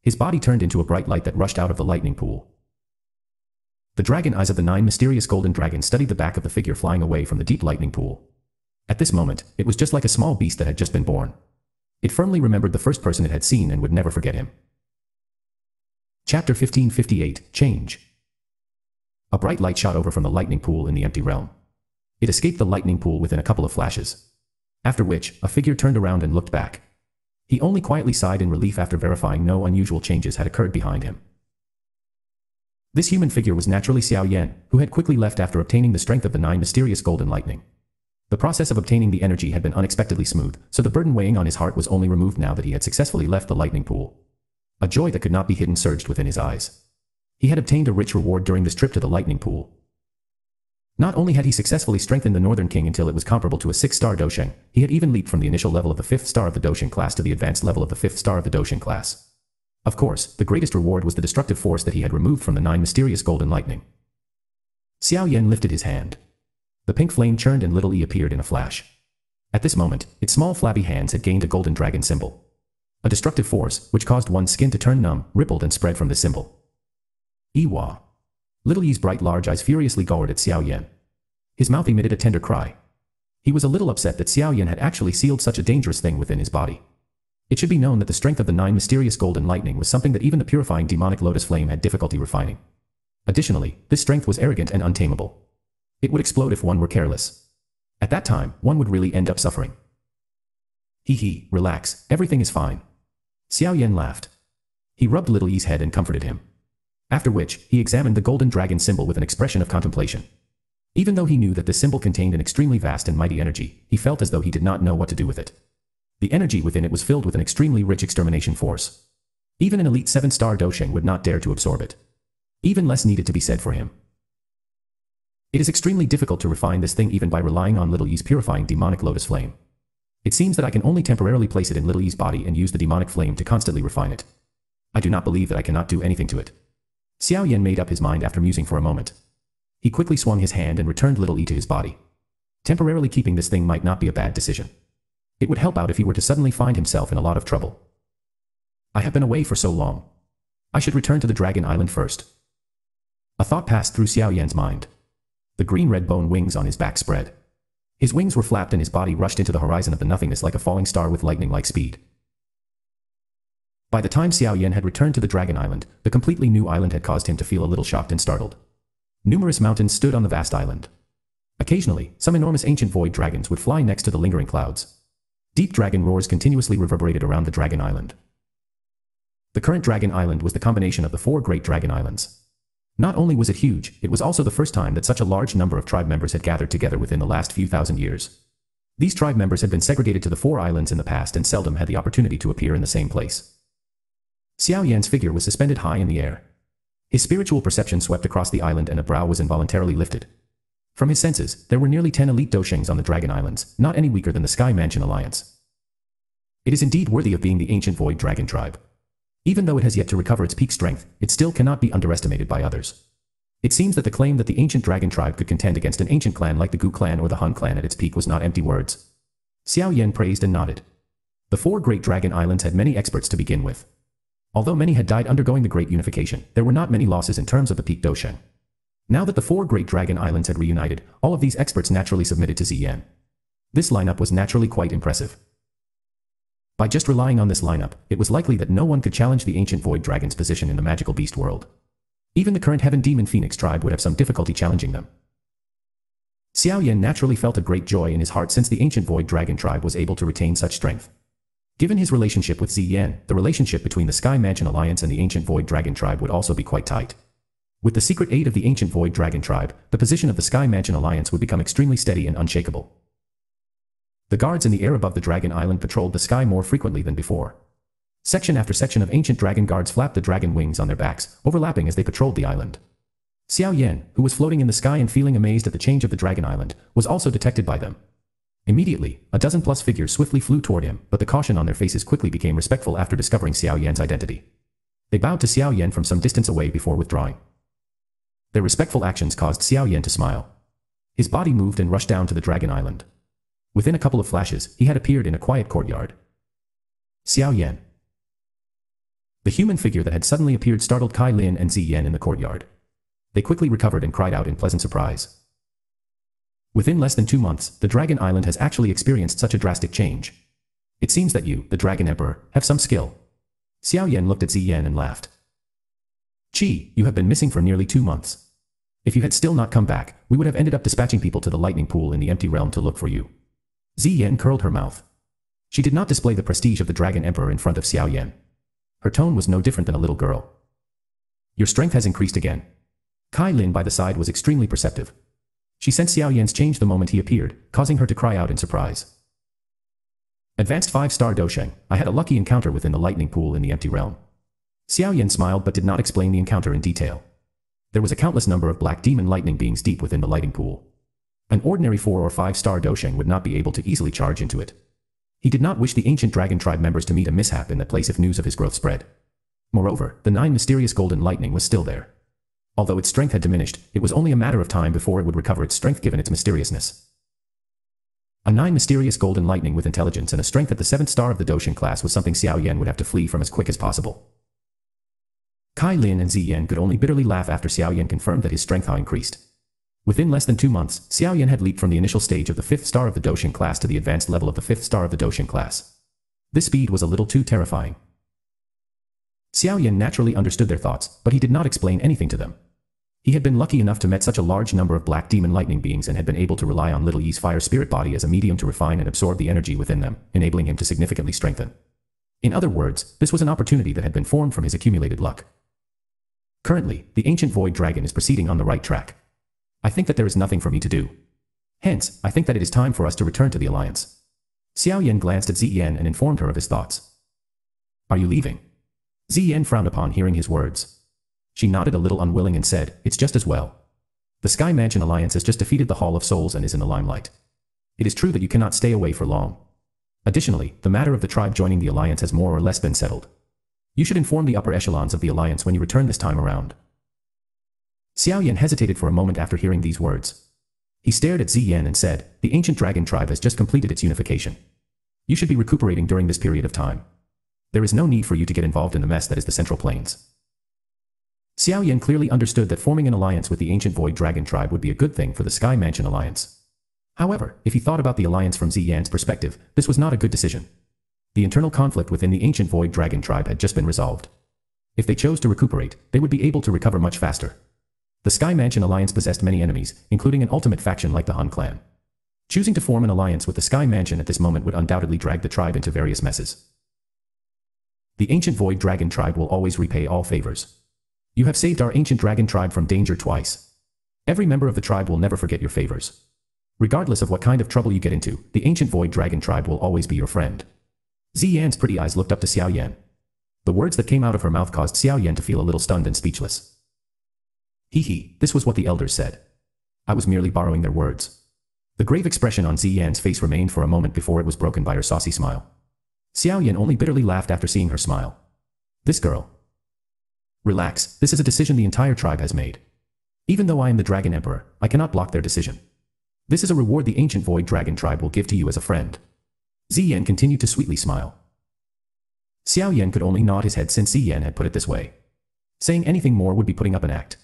His body turned into a bright light that rushed out of the lightning pool. The dragon eyes of the nine mysterious golden dragons studied the back of the figure flying away from the deep lightning pool. At this moment, it was just like a small beast that had just been born. It firmly remembered the first person it had seen and would never forget him. Chapter 1558 Change a bright light shot over from the lightning pool in the empty realm. It escaped the lightning pool within a couple of flashes. After which, a figure turned around and looked back. He only quietly sighed in relief after verifying no unusual changes had occurred behind him. This human figure was naturally Xiao Yan, who had quickly left after obtaining the strength of the nine mysterious golden lightning. The process of obtaining the energy had been unexpectedly smooth, so the burden weighing on his heart was only removed now that he had successfully left the lightning pool. A joy that could not be hidden surged within his eyes. He had obtained a rich reward during this trip to the lightning pool. Not only had he successfully strengthened the Northern King until it was comparable to a six-star Dou Sheng, he had even leaped from the initial level of the fifth star of the Dou Sheng class to the advanced level of the fifth star of the Dou Sheng class. Of course, the greatest reward was the destructive force that he had removed from the nine mysterious golden lightning. Xiao Yan lifted his hand. The pink flame churned and little E appeared in a flash. At this moment, its small flabby hands had gained a golden dragon symbol. A destructive force, which caused one's skin to turn numb, rippled and spread from the symbol. Iwa. Little Yi's bright large eyes furiously glowered at Xiao Yan. His mouth emitted a tender cry. He was a little upset that Xiao Yan had actually sealed such a dangerous thing within his body. It should be known that the strength of the nine mysterious golden lightning was something that even the purifying demonic lotus flame had difficulty refining. Additionally, this strength was arrogant and untamable. It would explode if one were careless. At that time, one would really end up suffering. Hee hee, relax, everything is fine. Xiao Yan laughed. He rubbed Little Yi's head and comforted him. After which, he examined the golden dragon symbol with an expression of contemplation. Even though he knew that this symbol contained an extremely vast and mighty energy, he felt as though he did not know what to do with it. The energy within it was filled with an extremely rich extermination force. Even an elite 7-star Dou Sheng would not dare to absorb it. Even less needed to be said for him. It is extremely difficult to refine this thing even by relying on Little Yi's purifying demonic lotus flame. It seems that I can only temporarily place it in Little Yi's body and use the demonic flame to constantly refine it. I do not believe that I cannot do anything to it. Xiao Yan made up his mind after musing for a moment. He quickly swung his hand and returned Little Yi to his body. Temporarily keeping this thing might not be a bad decision. It would help out if he were to suddenly find himself in a lot of trouble. I have been away for so long. I should return to the Dragon Island first. A thought passed through Xiao Yan's mind. The green-red bone wings on his back spread. His wings were flapped and his body rushed into the horizon of the nothingness like a falling star with lightning-like speed. By the time Xiao Yan had returned to the Dragon Island, the completely new island had caused him to feel a little shocked and startled. Numerous mountains stood on the vast island. Occasionally, some enormous ancient void dragons would fly next to the lingering clouds. Deep dragon roars continuously reverberated around the Dragon Island. The current Dragon Island was the combination of the four great Dragon Islands. Not only was it huge, it was also the first time that such a large number of tribe members had gathered together within the last few thousand years. These tribe members had been segregated to the four islands in the past and seldom had the opportunity to appear in the same place. Xiao Yan's figure was suspended high in the air. His spiritual perception swept across the island and a brow was involuntarily lifted. From his senses, there were nearly ten elite Dou Shengs on the Dragon Islands, not any weaker than the Sky Mansion Alliance. It is indeed worthy of being the ancient Void Dragon tribe. Even though it has yet to recover its peak strength, it still cannot be underestimated by others. It seems that the claim that the ancient dragon tribe could contend against an ancient clan like the Gu clan or the Han clan at its peak was not empty words. Xiao Yan praised and nodded. The four great dragon islands had many experts to begin with. Although many had died undergoing the Great Unification, there were not many losses in terms of the peak Dou Sheng. Now that the four Great Dragon Islands had reunited, all of these experts naturally submitted to Ziyan. This lineup was naturally quite impressive. By just relying on this lineup, it was likely that no one could challenge the ancient Void Dragon's position in the magical beast world. Even the current Heaven Demon Phoenix tribe would have some difficulty challenging them. Xiao Yan naturally felt a great joy in his heart since the ancient Void Dragon tribe was able to retain such strength. Given his relationship with Ziyan, the relationship between the Sky Mansion Alliance and the Ancient Void Dragon Tribe would also be quite tight. With the secret aid of the Ancient Void Dragon Tribe, the position of the Sky Mansion Alliance would become extremely steady and unshakable. The guards in the air above the Dragon Island patrolled the sky more frequently than before. Section after section of ancient dragon guards flapped the dragon wings on their backs, overlapping as they patrolled the island. Xiao Yan, who was floating in the sky and feeling amazed at the change of the Dragon Island, was also detected by them. Immediately, a dozen plus figures swiftly flew toward him, but the caution on their faces quickly became respectful after discovering Xiao Yan's identity. They bowed to Xiao Yan from some distance away before withdrawing. Their respectful actions caused Xiao Yan to smile. His body moved and rushed down to the Dragon Island. Within a couple of flashes, he had appeared in a quiet courtyard. Xiao Yan. The human figure that had suddenly appeared startled Cai Lin and Zi Yan in the courtyard. They quickly recovered and cried out in pleasant surprise. Within less than two months, the Dragon Island has actually experienced such a drastic change. It seems that you, the Dragon Emperor, have some skill. Xiao Yan looked at Zi Yan and laughed. Qi, you have been missing for nearly two months. If you had still not come back, we would have ended up dispatching people to the lightning pool in the empty realm to look for you. Ziyan curled her mouth. She did not display the prestige of the Dragon Emperor in front of Xiao Yan. Her tone was no different than a little girl. Your strength has increased again. Cai Lin by the side was extremely perceptive. She sensed Xiao Yan's change the moment he appeared, causing her to cry out in surprise. Advanced 5-star Dou Sheng, I had a lucky encounter within the lightning pool in the empty realm. Xiao Yan smiled but did not explain the encounter in detail. There was a countless number of black demon lightning beings deep within the lightning pool. An ordinary 4 or 5-star Dou Sheng would not be able to easily charge into it. He did not wish the ancient dragon tribe members to meet a mishap in that place if news of his growth spread. Moreover, the nine mysterious golden lightning was still there. Although its strength had diminished, it was only a matter of time before it would recover its strength given its mysteriousness. A nine mysterious golden lightning with intelligence and a strength at the seventh star of the Dou Sheng class was something Xiao Yan would have to flee from as quick as possible. Cai Lin and Ziyan could only bitterly laugh after Xiao Yan confirmed that his strength had increased. Within less than two months, Xiao Yan had leaped from the initial stage of the fifth star of the Dou Sheng class to the advanced level of the fifth star of the Dou Sheng class. This speed was a little too terrifying. Xiao Yan naturally understood their thoughts, but he did not explain anything to them. He had been lucky enough to met such a large number of black demon lightning beings and had been able to rely on Little Yi's fire spirit body as a medium to refine and absorb the energy within them, enabling him to significantly strengthen. In other words, this was an opportunity that had been formed from his accumulated luck. Currently, the ancient void dragon is proceeding on the right track. I think that there is nothing for me to do. Hence, I think that it is time for us to return to the alliance. Xiao Yan glanced at Ziyan and informed her of his thoughts. Are you leaving? Ziyan frowned upon hearing his words. She nodded a little unwilling and said, It's just as well. The Sky Mansion Alliance has just defeated the Hall of Souls and is in the limelight. It is true that you cannot stay away for long. Additionally, the matter of the tribe joining the Alliance has more or less been settled. You should inform the upper echelons of the Alliance when you return this time around. Xiao Yan hesitated for a moment after hearing these words. He stared at Ziyan and said, The ancient dragon tribe has just completed its unification. You should be recuperating during this period of time. There is no need for you to get involved in the mess that is the Central Plains. Xiao Yan clearly understood that forming an alliance with the ancient Void Dragon tribe would be a good thing for the Sky Mansion alliance. However, if he thought about the alliance from Ziyan's perspective, this was not a good decision. The internal conflict within the ancient Void Dragon tribe had just been resolved. If they chose to recuperate, they would be able to recover much faster. The Sky Mansion alliance possessed many enemies, including an ultimate faction like the Hun clan. Choosing to form an alliance with the Sky Mansion at this moment would undoubtedly drag the tribe into various messes. The ancient Void Dragon tribe will always repay all favors. You have saved our ancient dragon tribe from danger twice. Every member of the tribe will never forget your favors. Regardless of what kind of trouble you get into, the ancient void dragon tribe will always be your friend. Ziyan's pretty eyes looked up to Xiao Yan. The words that came out of her mouth caused Xiao Yan to feel a little stunned and speechless. Hee hee, this was what the elders said. I was merely borrowing their words. The grave expression on Ziyan's face remained for a moment before it was broken by her saucy smile. Xiao Yan only bitterly laughed after seeing her smile. This girl, Relax, this is a decision the entire tribe has made. Even though I am the Dragon Emperor, I cannot block their decision. This is a reward the ancient Void Dragon tribe will give to you as a friend. Ziyan continued to sweetly smile. Xiao Yan could only nod his head since Ziyan had put it this way. Saying anything more would be putting up an act.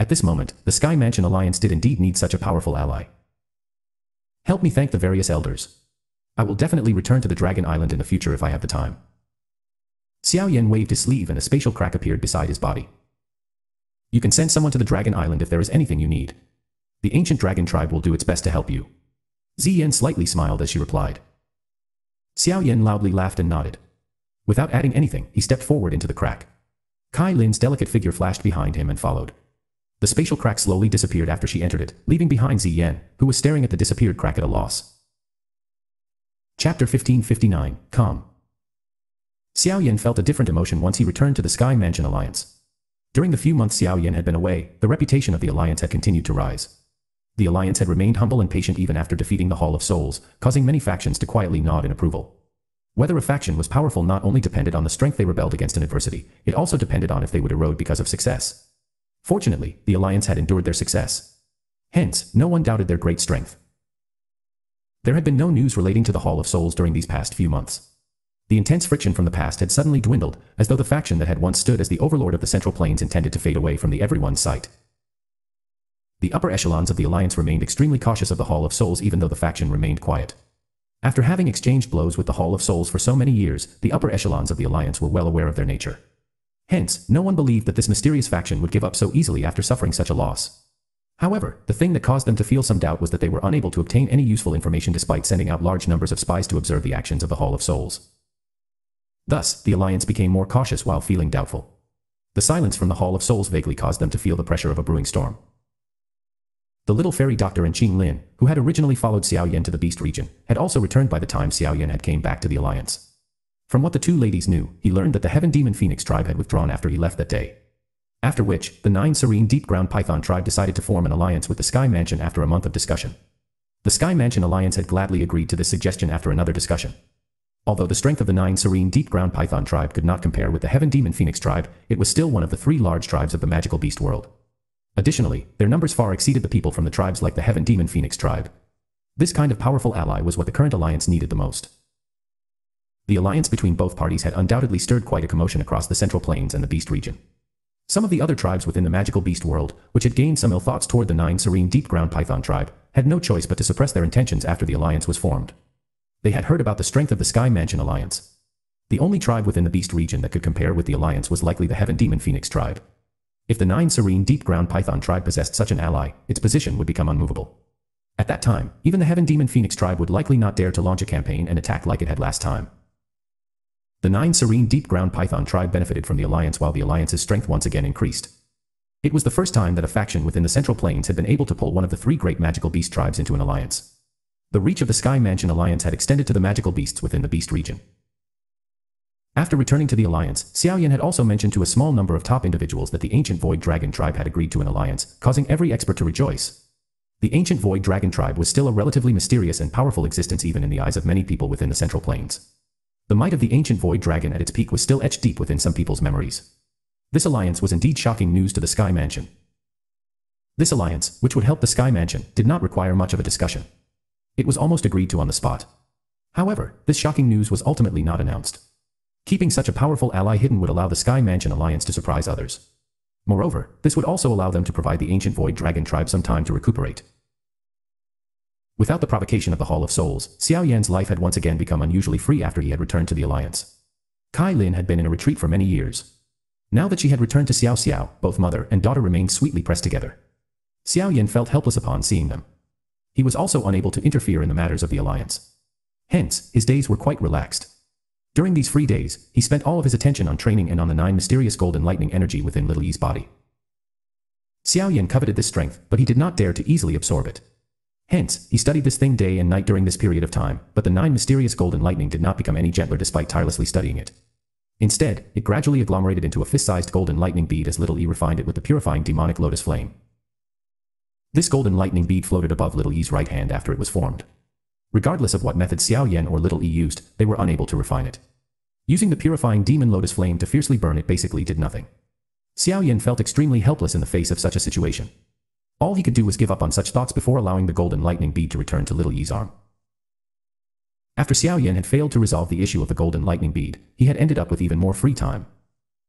At this moment, the Sky Mansion Alliance did indeed need such a powerful ally. Help me thank the various elders. I will definitely return to the Dragon Island in the future if I have the time. Xiao Yan waved his sleeve and a spatial crack appeared beside his body. You can send someone to the Dragon Island if there is anything you need. The ancient dragon tribe will do its best to help you. Ziyan slightly smiled as she replied. Xiao Yan loudly laughed and nodded. Without adding anything, he stepped forward into the crack. Cai Lin's delicate figure flashed behind him and followed. The spatial crack slowly disappeared after she entered it, leaving behind Ziyan, who was staring at the disappeared crack at a loss. Chapter 1559, Calm. Xiao Yan felt a different emotion once he returned to the Sky Mansion Alliance. During the few months Xiao Yan had been away, the reputation of the Alliance had continued to rise. The Alliance had remained humble and patient even after defeating the Hall of Souls, causing many factions to quietly nod in approval. Whether a faction was powerful not only depended on the strength they rebelled against in adversity, it also depended on if they would erode because of success. Fortunately, the Alliance had endured their success. Hence, no one doubted their great strength. There had been no news relating to the Hall of Souls during these past few months. The intense friction from the past had suddenly dwindled, as though the faction that had once stood as the overlord of the Central Plains intended to fade away from the everyone's sight. The upper echelons of the Alliance remained extremely cautious of the Hall of Souls even though the faction remained quiet. After having exchanged blows with the Hall of Souls for so many years, the upper echelons of the Alliance were well aware of their nature. Hence, no one believed that this mysterious faction would give up so easily after suffering such a loss. However, the thing that caused them to feel some doubt was that they were unable to obtain any useful information despite sending out large numbers of spies to observe the actions of the Hall of Souls. Thus, the alliance became more cautious while feeling doubtful. The silence from the Hall of Souls vaguely caused them to feel the pressure of a brewing storm. The little fairy doctor and Qing Lin, who had originally followed Xiao Yan to the Beast region, had also returned by the time Xiao Yan had came back to the alliance. From what the two ladies knew, he learned that the Heaven Demon Phoenix tribe had withdrawn after he left that day. After which, the Nine Serene Deep Ground Python tribe decided to form an alliance with the Sky Mansion after a month of discussion. The Sky Mansion alliance had gladly agreed to this suggestion after another discussion. Although the strength of the nine serene deep ground python tribe could not compare with the heaven demon phoenix tribe, it was still one of the three large tribes of the magical beast world. Additionally, their numbers far exceeded the people from the tribes like the heaven demon phoenix tribe. This kind of powerful ally was what the current alliance needed the most. The alliance between both parties had undoubtedly stirred quite a commotion across the central plains and the beast region. Some of the other tribes within the magical beast world, which had gained some ill thoughts toward the nine serene deep ground python tribe, had no choice but to suppress their intentions after the alliance was formed. They had heard about the strength of the Sky Mansion Alliance. The only tribe within the Beast region that could compare with the Alliance was likely the Heaven Demon Phoenix tribe. If the nine serene deep ground python tribe possessed such an ally, its position would become unmovable. At that time, even the heaven demon phoenix tribe would likely not dare to launch a campaign and attack like it had last time. The nine serene deep ground python tribe benefited from the alliance while the alliance's strength once again increased. It was the first time that a faction within the Central Plains had been able to pull one of the three great magical beast tribes into an alliance. The reach of the Sky Mansion alliance had extended to the magical beasts within the beast region. After returning to the alliance, Xiao Yan had also mentioned to a small number of top individuals that the ancient Void Dragon tribe had agreed to an alliance, causing every expert to rejoice. The ancient Void Dragon tribe was still a relatively mysterious and powerful existence even in the eyes of many people within the Central Plains. The might of the ancient Void Dragon at its peak was still etched deep within some people's memories. This alliance was indeed shocking news to the Sky Mansion. This alliance, which would help the Sky Mansion, did not require much of a discussion. It was almost agreed to on the spot. However, this shocking news was ultimately not announced. Keeping such a powerful ally hidden would allow the Sky Mansion alliance to surprise others. Moreover, this would also allow them to provide the ancient Void Dragon tribe some time to recuperate. Without the provocation of the Hall of Souls, Xiao Yan's life had once again become unusually free after he had returned to the alliance. Cai Lin had been in a retreat for many years. Now that she had returned to Xiao Xiao, both mother and daughter remained sweetly pressed together. Xiao Yan felt helpless upon seeing them. He was also unable to interfere in the matters of the alliance. Hence, his days were quite relaxed. During these free days, he spent all of his attention on training and on the nine mysterious golden lightning energy within Little Yi's body. Xiao Yan coveted this strength, but he did not dare to easily absorb it. Hence, he studied this thing day and night during this period of time, but the nine mysterious golden lightning did not become any gentler despite tirelessly studying it. Instead, it gradually agglomerated into a fist-sized golden lightning bead as Little E refined it with the purifying demonic lotus flame. This golden lightning bead floated above Little Yi's right hand after it was formed. Regardless of what method Xiao Yan or Little E used, they were unable to refine it. Using the purifying demon lotus flame to fiercely burn it basically did nothing. Xiao Yan felt extremely helpless in the face of such a situation. All he could do was give up on such thoughts before allowing the golden lightning bead to return to Little Yi's arm. After Xiao Yan had failed to resolve the issue of the golden lightning bead, he had ended up with even more free time.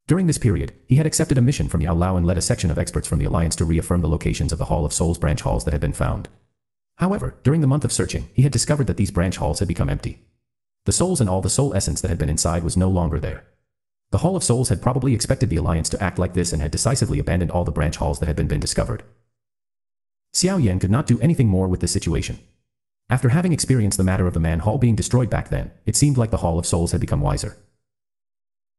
During this period, he had accepted a mission from Yao Lao and led a section of experts from the Alliance to reaffirm the locations of the Hall of Souls branch halls that had been found. However, during the month of searching, he had discovered that these branch halls had become empty. The souls and all the soul essence that had been inside was no longer there. The Hall of Souls had probably expected the Alliance to act like this and had decisively abandoned all the branch halls that had been, been discovered. Xiao Yan could not do anything more with this situation. After having experienced the matter of the Man Hall being destroyed back then, it seemed like the Hall of Souls had become wiser.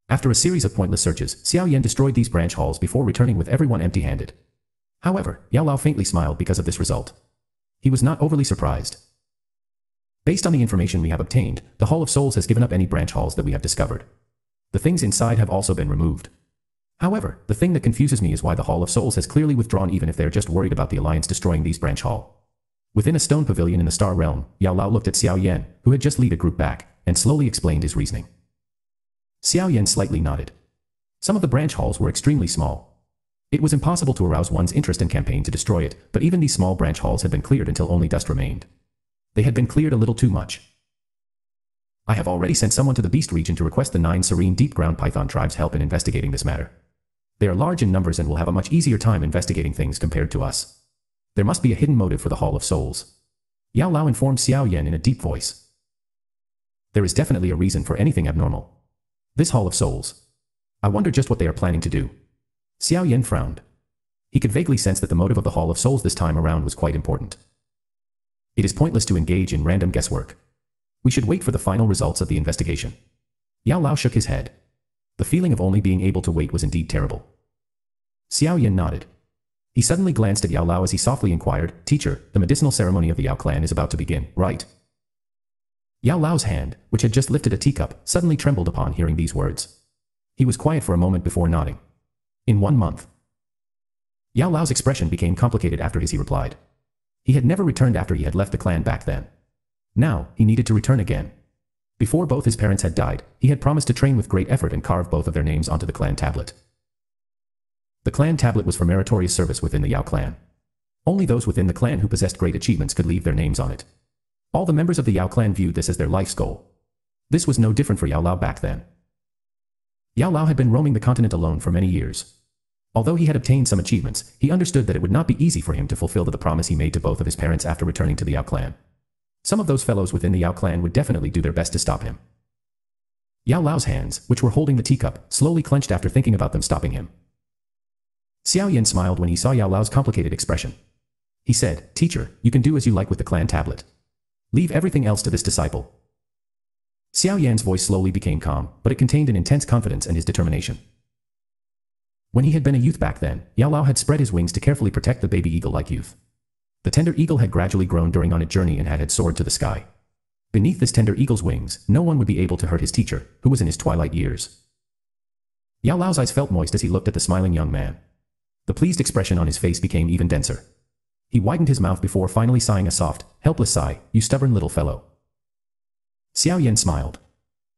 After a series of pointless searches, Xiao Yan destroyed these branch halls before returning with everyone empty-handed. However, Yao Lao faintly smiled because of this result. He was not overly surprised. Based on the information we have obtained, the Hall of Souls has given up any branch halls that we have discovered. The things inside have also been removed. However, the thing that confuses me is why the Hall of Souls has clearly withdrawn even if they're just worried about the Alliance destroying these branch hall. Within a stone pavilion in the Star Realm, Yao Lao looked at Xiao Yan, who had just lead a group back, and slowly explained his reasoning. Xiao Yan slightly nodded. Some of the branch halls were extremely small. It was impossible to arouse one's interest in campaign to destroy it, but even these small branch halls had been cleared until only dust remained. They had been cleared a little too much. I have already sent someone to the Beast region to request the nine serene deep ground python tribes help in investigating this matter. They are large in numbers and will have a much easier time investigating things compared to us. There must be a hidden motive for the Hall of Souls. Yao Lao informed Xiao Yan in a deep voice. There is definitely a reason for anything abnormal. This Hall of Souls. I wonder just what they are planning to do. Xiao Yan frowned. He could vaguely sense that the motive of the Hall of Souls this time around was quite important. It is pointless to engage in random guesswork. We should wait for the final results of the investigation. Yao Lao shook his head. The feeling of only being able to wait was indeed terrible. Xiao Yan nodded. He suddenly glanced at Yao Lao as he softly inquired, Teacher, the medicinal ceremony of the Yao clan is about to begin, right? Yao Lao's hand, which had just lifted a teacup, suddenly trembled upon hearing these words. He was quiet for a moment before nodding. In one month. Yao Lao's expression became complicated after his he replied. He had never returned after he had left the clan back then. Now, he needed to return again. Before both his parents had died, he had promised to train with great effort and carve both of their names onto the clan tablet. The clan tablet was for meritorious service within the Yao clan. Only those within the clan who possessed great achievements could leave their names on it. All the members of the Yao clan viewed this as their life's goal. This was no different for Yao Lao back then. Yao Lao had been roaming the continent alone for many years. Although he had obtained some achievements, he understood that it would not be easy for him to fulfill the promise he made to both of his parents after returning to the Yao clan. Some of those fellows within the Yao clan would definitely do their best to stop him. Yao Lao's hands, which were holding the teacup, slowly clenched after thinking about them stopping him. Xiao Yan smiled when he saw Yao Lao's complicated expression. He said, Teacher, you can do as you like with the clan tablet. Leave everything else to this disciple. Xiao Yan's voice slowly became calm, but it contained an intense confidence and his determination. When he had been a youth back then, Yao Lao had spread his wings to carefully protect the baby eagle-like youth. The tender eagle had gradually grown during on its journey and had had soared to the sky. Beneath this tender eagle's wings, no one would be able to hurt his teacher, who was in his twilight years. Yao Lao's eyes felt moist as he looked at the smiling young man. The pleased expression on his face became even denser. He widened his mouth before finally sighing a soft, helpless sigh, you stubborn little fellow. Xiao Yan smiled.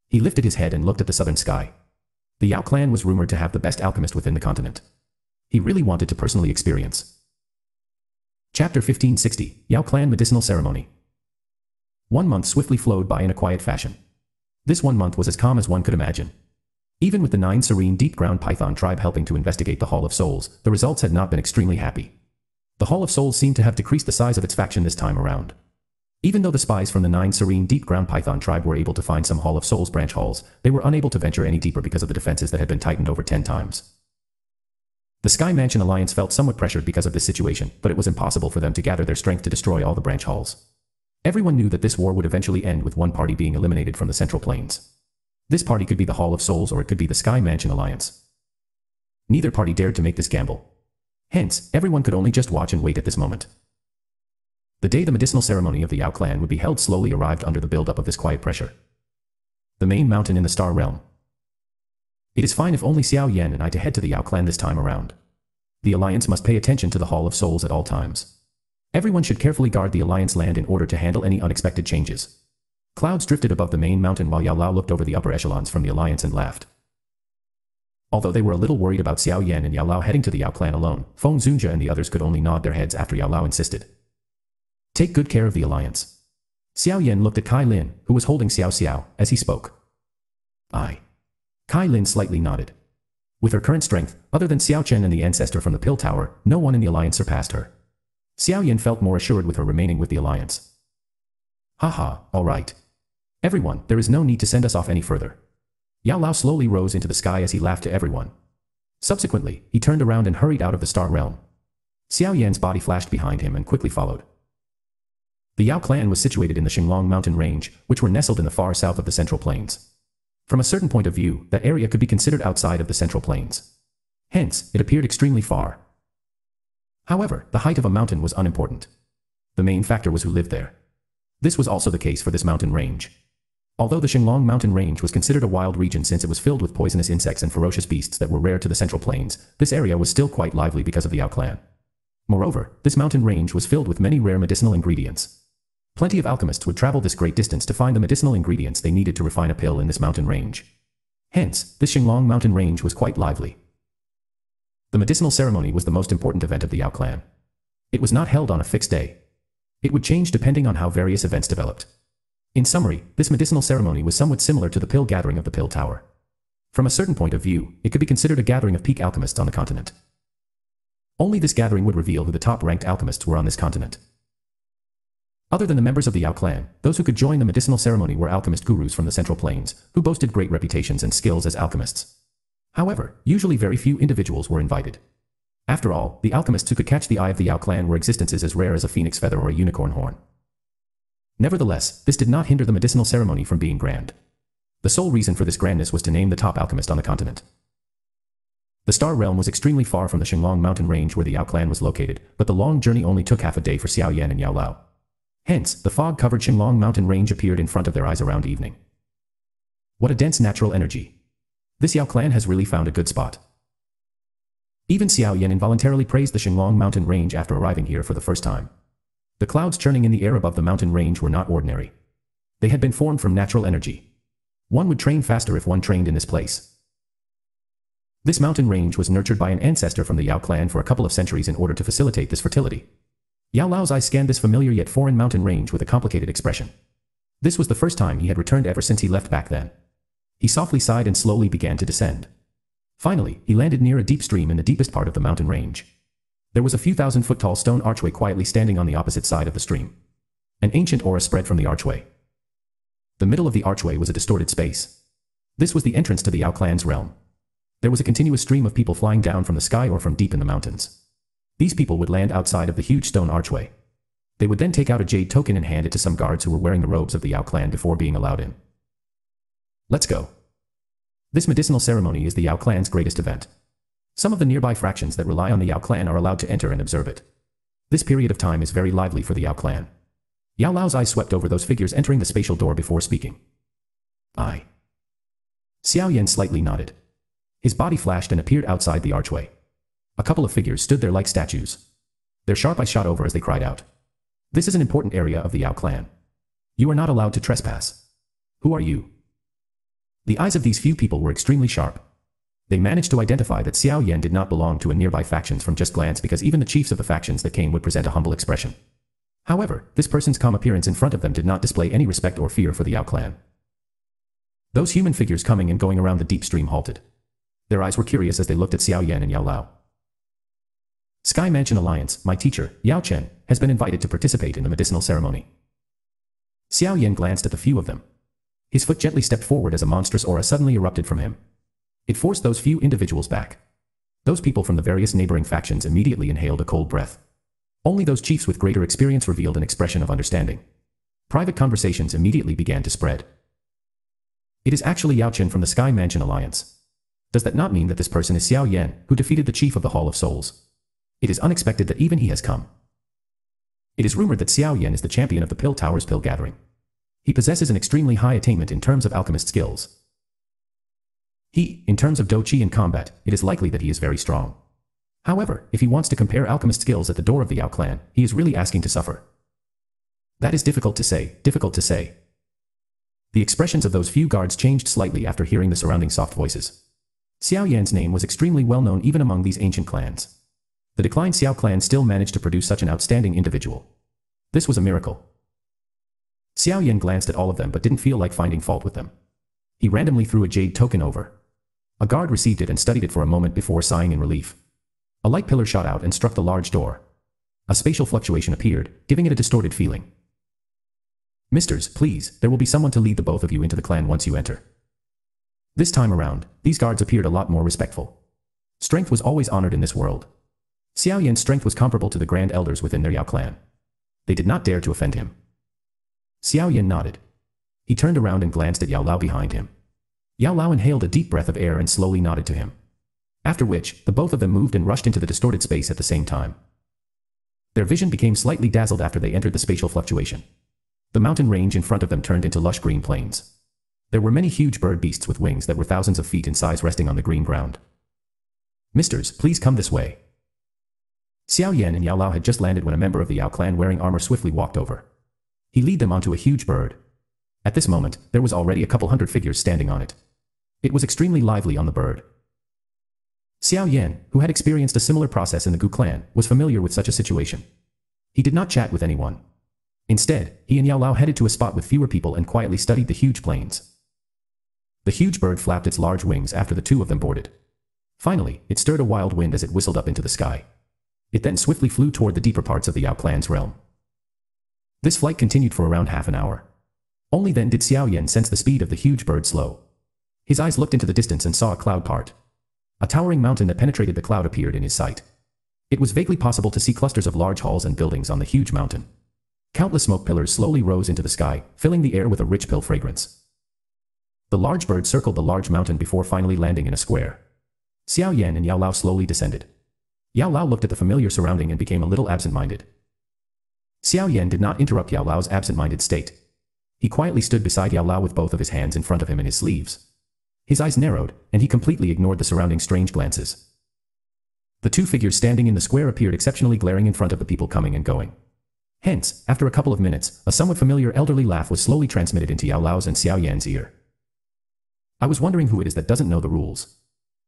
He lifted his head and looked at the southern sky. The Yao clan was rumored to have the best alchemist within the continent. He really wanted to personally experience. Chapter 1560, Yao Clan Medicinal Ceremony. One month swiftly flowed by in a quiet fashion. This one month was as calm as one could imagine. Even with the nine serene deep ground python tribe helping to investigate the Hall of Souls, the results had not been extremely happy. The Hall of Souls seemed to have decreased the size of its faction this time around. Even though the spies from the nine serene deep ground python tribe were able to find some Hall of Souls branch halls, they were unable to venture any deeper because of the defenses that had been tightened over ten times. The Sky Mansion Alliance felt somewhat pressured because of this situation, but it was impossible for them to gather their strength to destroy all the branch halls. Everyone knew that this war would eventually end with one party being eliminated from the Central Plains. This party could be the Hall of Souls or it could be the Sky Mansion Alliance. Neither party dared to make this gamble. Hence, everyone could only just watch and wait at this moment. The day the medicinal ceremony of the Yao clan would be held slowly arrived under the buildup of this quiet pressure. The main mountain in the Star Realm. It is fine if only Xiao Yan and I to head to the Yao clan this time around. The Alliance must pay attention to the Hall of Souls at all times. Everyone should carefully guard the Alliance land in order to handle any unexpected changes. Clouds drifted above the main mountain while Yao Lao looked over the upper echelons from the Alliance and laughed. Although they were a little worried about Xiao Yan and Yao Lao heading to the Yao clan alone, Feng Zunzhe and the others could only nod their heads after Yao Lao insisted. Take good care of the alliance. Xiao Yan looked at Cai Lin, who was holding Xiao Xiao, as he spoke. I. Cai Lin slightly nodded. With her current strength, other than Xiao Chen and the ancestor from the Pill Tower, no one in the alliance surpassed her. Xiao Yan felt more assured with her remaining with the alliance. Haha, alright. Everyone, there is no need to send us off any further. Yao Lao slowly rose into the sky as he laughed to everyone. Subsequently, he turned around and hurried out of the star realm. Xiao Yan's body flashed behind him and quickly followed. The Yao clan was situated in the Xinglong mountain range, which were nestled in the far south of the Central Plains. From a certain point of view, that area could be considered outside of the Central Plains. Hence, it appeared extremely far. However, the height of a mountain was unimportant. The main factor was who lived there. This was also the case for this mountain range. Although the Xinglong mountain range was considered a wild region since it was filled with poisonous insects and ferocious beasts that were rare to the Central Plains, this area was still quite lively because of the Yao clan. Moreover, this mountain range was filled with many rare medicinal ingredients. Plenty of alchemists would travel this great distance to find the medicinal ingredients they needed to refine a pill in this mountain range. Hence, this Xinglong mountain range was quite lively. The medicinal ceremony was the most important event of the Yao clan. It was not held on a fixed day. It would change depending on how various events developed. In summary, this medicinal ceremony was somewhat similar to the pill gathering of the pill tower. From a certain point of view, it could be considered a gathering of peak alchemists on the continent. Only this gathering would reveal who the top-ranked alchemists were on this continent. Other than the members of the Yao clan, those who could join the medicinal ceremony were alchemist gurus from the Central Plains, who boasted great reputations and skills as alchemists. However, usually very few individuals were invited. After all, the alchemists who could catch the eye of the Yao clan were existences as rare as a phoenix feather or a unicorn horn. Nevertheless, this did not hinder the medicinal ceremony from being grand. The sole reason for this grandness was to name the top alchemist on the continent. The Star Realm was extremely far from the Xinglong mountain range where the Yao clan was located, but the long journey only took half a day for Xiao Yan and Yao Lao. Hence, the fog-covered Xinglong mountain range appeared in front of their eyes around evening. What a dense natural energy. This Yao clan has really found a good spot. Even Xiao Yan involuntarily praised the Xinglong mountain range after arriving here for the first time. The clouds churning in the air above the mountain range were not ordinary. They had been formed from natural energy. One would train faster if one trained in this place. This mountain range was nurtured by an ancestor from the Yao clan for a couple of centuries in order to facilitate this fertility. Yao Lao's eye scanned this familiar yet foreign mountain range with a complicated expression. This was the first time he had returned ever since he left back then. He softly sighed and slowly began to descend. Finally, he landed near a deep stream in the deepest part of the mountain range. There was a few thousand foot tall stone archway quietly standing on the opposite side of the stream. An ancient aura spread from the archway. The middle of the archway was a distorted space. This was the entrance to the Yao clan's realm. There was a continuous stream of people flying down from the sky or from deep in the mountains. These people would land outside of the huge stone archway. They would then take out a jade token and hand it to some guards who were wearing the robes of the Yao clan before being allowed in. Let's go. This medicinal ceremony is the Yao clan's greatest event. Some of the nearby fractions that rely on the Yao clan are allowed to enter and observe it. This period of time is very lively for the Yao clan. Yao Lao's eyes swept over those figures entering the spatial door before speaking. I. Xiao Yan slightly nodded. His body flashed and appeared outside the archway. A couple of figures stood there like statues. Their sharp eyes shot over as they cried out. This is an important area of the Yao clan. You are not allowed to trespass. Who are you? The eyes of these few people were extremely sharp. They managed to identify that Xiao Yan did not belong to a nearby factions from just glance because even the chiefs of the factions that came would present a humble expression. However, this person's calm appearance in front of them did not display any respect or fear for the Yao clan. Those human figures coming and going around the deep stream halted. Their eyes were curious as they looked at Xiao Yan and Yao Lao. Sky Mansion Alliance, my teacher, Yao Chen, has been invited to participate in the medicinal ceremony. Xiao Yan glanced at the few of them. His foot gently stepped forward as a monstrous aura suddenly erupted from him. It forced those few individuals back. Those people from the various neighboring factions immediately inhaled a cold breath. Only those chiefs with greater experience revealed an expression of understanding. Private conversations immediately began to spread. It is actually Yao Chen from the Sky Mansion Alliance. Does that not mean that this person is Xiao Yan, who defeated the chief of the Hall of Souls? It is unexpected that even he has come. It is rumored that Xiao Yan is the champion of the Pill Tower's Pill Gathering. He possesses an extremely high attainment in terms of alchemist skills. He, in terms of Dou Qi and combat, it is likely that he is very strong. However, if he wants to compare alchemist skills at the door of the Yao clan, he is really asking to suffer. That is difficult to say, difficult to say. The expressions of those few guards changed slightly after hearing the surrounding soft voices. Xiao Yan's name was extremely well known even among these ancient clans. The declined Xiao clan still managed to produce such an outstanding individual. This was a miracle. Xiao Yan glanced at all of them but didn't feel like finding fault with them. He randomly threw a jade token over. A guard received it and studied it for a moment before sighing in relief. A light pillar shot out and struck the large door. A spatial fluctuation appeared, giving it a distorted feeling. Misters, please, there will be someone to lead the both of you into the clan once you enter. This time around, these guards appeared a lot more respectful. Strength was always honored in this world. Xiao Yan's strength was comparable to the Grand Elders within their Yao clan. They did not dare to offend him. Xiao Yan nodded. He turned around and glanced at Yao Lao behind him. Yao Lao inhaled a deep breath of air and slowly nodded to him. After which, the both of them moved and rushed into the distorted space at the same time. Their vision became slightly dazzled after they entered the spatial fluctuation. The mountain range in front of them turned into lush green plains. There were many huge bird beasts with wings that were thousands of feet in size resting on the green ground. Misters, please come this way. Xiao Yan and Yao Lao had just landed when a member of the Yao clan wearing armor swiftly walked over. He lead them onto a huge bird. At this moment, there was already a couple hundred figures standing on it. It was extremely lively on the bird. Xiao Yan, who had experienced a similar process in the Gu clan, was familiar with such a situation. He did not chat with anyone. Instead, he and Yao Lao headed to a spot with fewer people and quietly studied the huge planes. The huge bird flapped its large wings after the two of them boarded. Finally, it stirred a wild wind as it whistled up into the sky. It then swiftly flew toward the deeper parts of the Yao clan's realm. This flight continued for around half an hour. Only then did Xiao Yan sense the speed of the huge bird slow. His eyes looked into the distance and saw a cloud part. A towering mountain that penetrated the cloud appeared in his sight. It was vaguely possible to see clusters of large halls and buildings on the huge mountain. Countless smoke pillars slowly rose into the sky, filling the air with a rich pill fragrance. The large bird circled the large mountain before finally landing in a square. Xiao Yan and Yao Lao slowly descended. Yao Lao looked at the familiar surrounding and became a little absent-minded. Xiao Yan did not interrupt Yao Lao's absent-minded state. He quietly stood beside Yao Lao with both of his hands in front of him in his sleeves. His eyes narrowed, and he completely ignored the surrounding strange glances. The two figures standing in the square appeared exceptionally glaring in front of the people coming and going. Hence, after a couple of minutes, a somewhat familiar elderly laugh was slowly transmitted into Yao Lao's and Xiao Yan's ear. I was wondering who it is that doesn't know the rules.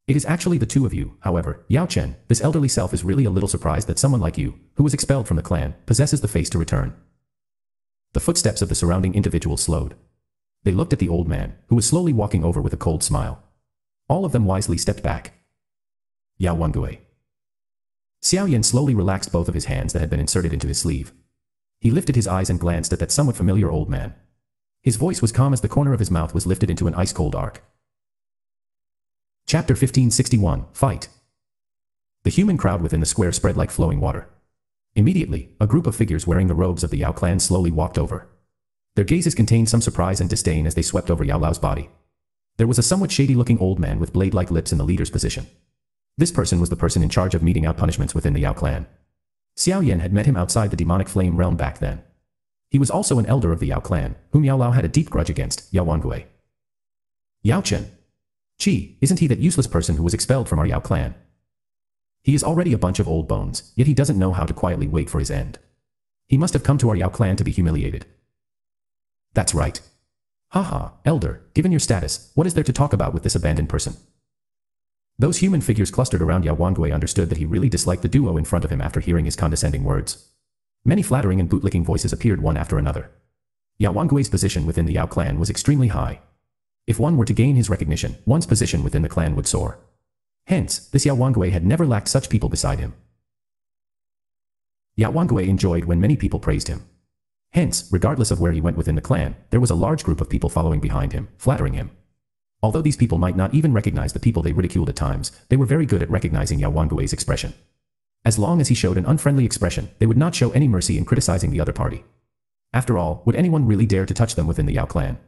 It is actually the two of you, however, Yao Chen, this elderly self is really a little surprised that someone like you, who was expelled from the clan, possesses the face to return. The footsteps of the surrounding individuals slowed. They looked at the old man, who was slowly walking over with a cold smile. All of them wisely stepped back. Yao Wangue. Xiao Yan slowly relaxed both of his hands that had been inserted into his sleeve. He lifted his eyes and glanced at that somewhat familiar old man. His voice was calm as the corner of his mouth was lifted into an ice-cold arc. Chapter 1561 Fight. The human crowd within the square spread like flowing water. Immediately, a group of figures wearing the robes of the Yao clan slowly walked over. Their gazes contained some surprise and disdain as they swept over Yao Lao's body. There was a somewhat shady-looking old man with blade-like lips in the leader's position. This person was the person in charge of meting out punishments within the Yao clan. Xiao Yan had met him outside the demonic flame realm back then. He was also an elder of the Yao clan, whom Yao Lao had a deep grudge against, Yao Wangui. Yao Chen. Chi, isn't he that useless person who was expelled from our Yao clan? He is already a bunch of old bones, yet he doesn't know how to quietly wait for his end. He must have come to our Yao clan to be humiliated. That's right. Haha, elder, given your status, what is there to talk about with this abandoned person? Those human figures clustered around Yao Wangui understood that he really disliked the duo in front of him after hearing his condescending words. Many flattering and bootlicking voices appeared one after another. Yao Wangui's position within the Yao clan was extremely high. If one were to gain his recognition, one's position within the clan would soar. Hence, this Yao Wangui had never lacked such people beside him. Yao Wangui enjoyed when many people praised him. Hence, regardless of where he went within the clan, there was a large group of people following behind him, flattering him. Although these people might not even recognize the people they ridiculed at times, they were very good at recognizing Yao Wangui's expression. As long as he showed an unfriendly expression, they would not show any mercy in criticizing the other party. After all, would anyone really dare to touch them within the Yao clan?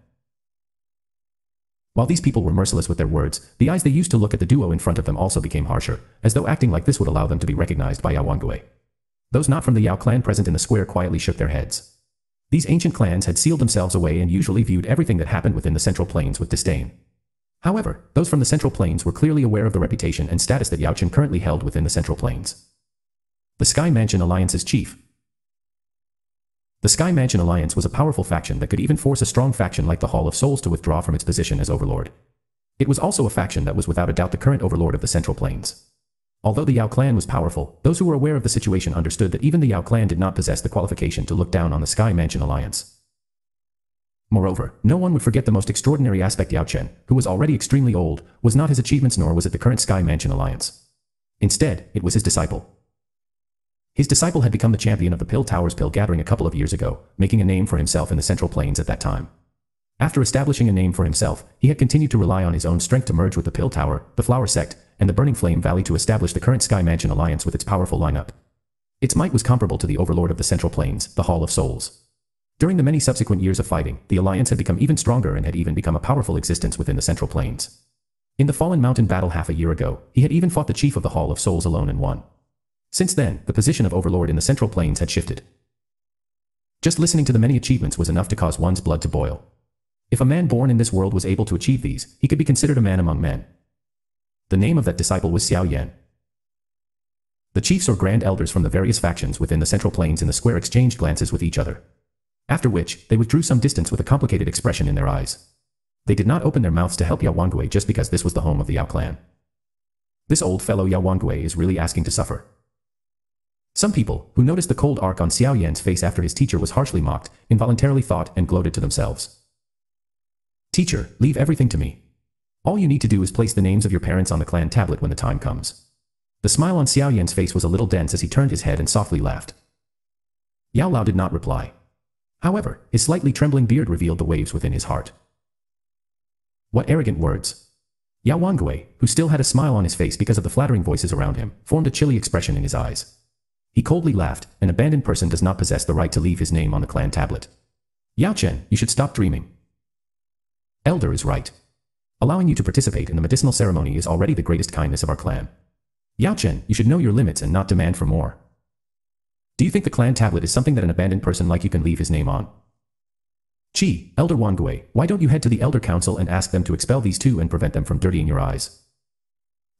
While these people were merciless with their words, the eyes they used to look at the duo in front of them also became harsher, as though acting like this would allow them to be recognized by Yao Wangui. Those not from the Yao clan present in the square quietly shook their heads. These ancient clans had sealed themselves away and usually viewed everything that happened within the Central Plains with disdain. However, those from the Central Plains were clearly aware of the reputation and status that Yao Chen currently held within the Central Plains. The Sky Mansion Alliance's chief. The Sky Mansion Alliance was a powerful faction that could even force a strong faction like the Hall of Souls to withdraw from its position as overlord. It was also a faction that was without a doubt the current overlord of the Central Plains. Although the Yao clan was powerful, those who were aware of the situation understood that even the Yao clan did not possess the qualification to look down on the Sky Mansion Alliance. Moreover, no one would forget the most extraordinary aspect Yao Chen, who was already extremely old, was not his achievements nor was it the current Sky Mansion Alliance. Instead, it was his disciple. His disciple had become the champion of the Pill Towers Pill Gathering a couple of years ago, making a name for himself in the Central Plains at that time. After establishing a name for himself, he had continued to rely on his own strength to merge with the Pill Tower, the Flower Sect, and the Burning Flame Valley to establish the current Sky Mansion alliance with its powerful lineup. Its might was comparable to the overlord of the Central Plains, the Hall of Souls. During the many subsequent years of fighting, the alliance had become even stronger and had even become a powerful existence within the Central Plains. In the Fallen Mountain battle half a year ago, he had even fought the chief of the Hall of Souls alone and won. Since then, the position of overlord in the Central Plains had shifted. Just listening to the many achievements was enough to cause one's blood to boil. If a man born in this world was able to achieve these, he could be considered a man among men. The name of that disciple was Xiao Yan. The chiefs or grand elders from the various factions within the central plains in the square exchanged glances with each other. After which, they withdrew some distance with a complicated expression in their eyes. They did not open their mouths to help Yao Wangui just because this was the home of the Yao clan. This old fellow Yao Wangui is really asking to suffer. Some people, who noticed the cold arc on Xiao Yan's face after his teacher was harshly mocked, involuntarily thought and gloated to themselves. Teacher, leave everything to me. All you need to do is place the names of your parents on the clan tablet when the time comes. The smile on Xiao Yan's face was a little dense as he turned his head and softly laughed. Yao Lao did not reply. However, his slightly trembling beard revealed the waves within his heart. What arrogant words. Yao Wangui, who still had a smile on his face because of the flattering voices around him, formed a chilly expression in his eyes. He coldly laughed, an abandoned person does not possess the right to leave his name on the clan tablet. Yao Chen, you should stop dreaming. Elder is right. Allowing you to participate in the medicinal ceremony is already the greatest kindness of our clan. Yao Chen, you should know your limits and not demand for more. Do you think the clan tablet is something that an abandoned person like you can leave his name on? Chi, Elder Wangui, why don't you head to the Elder Council and ask them to expel these two and prevent them from dirtying your eyes?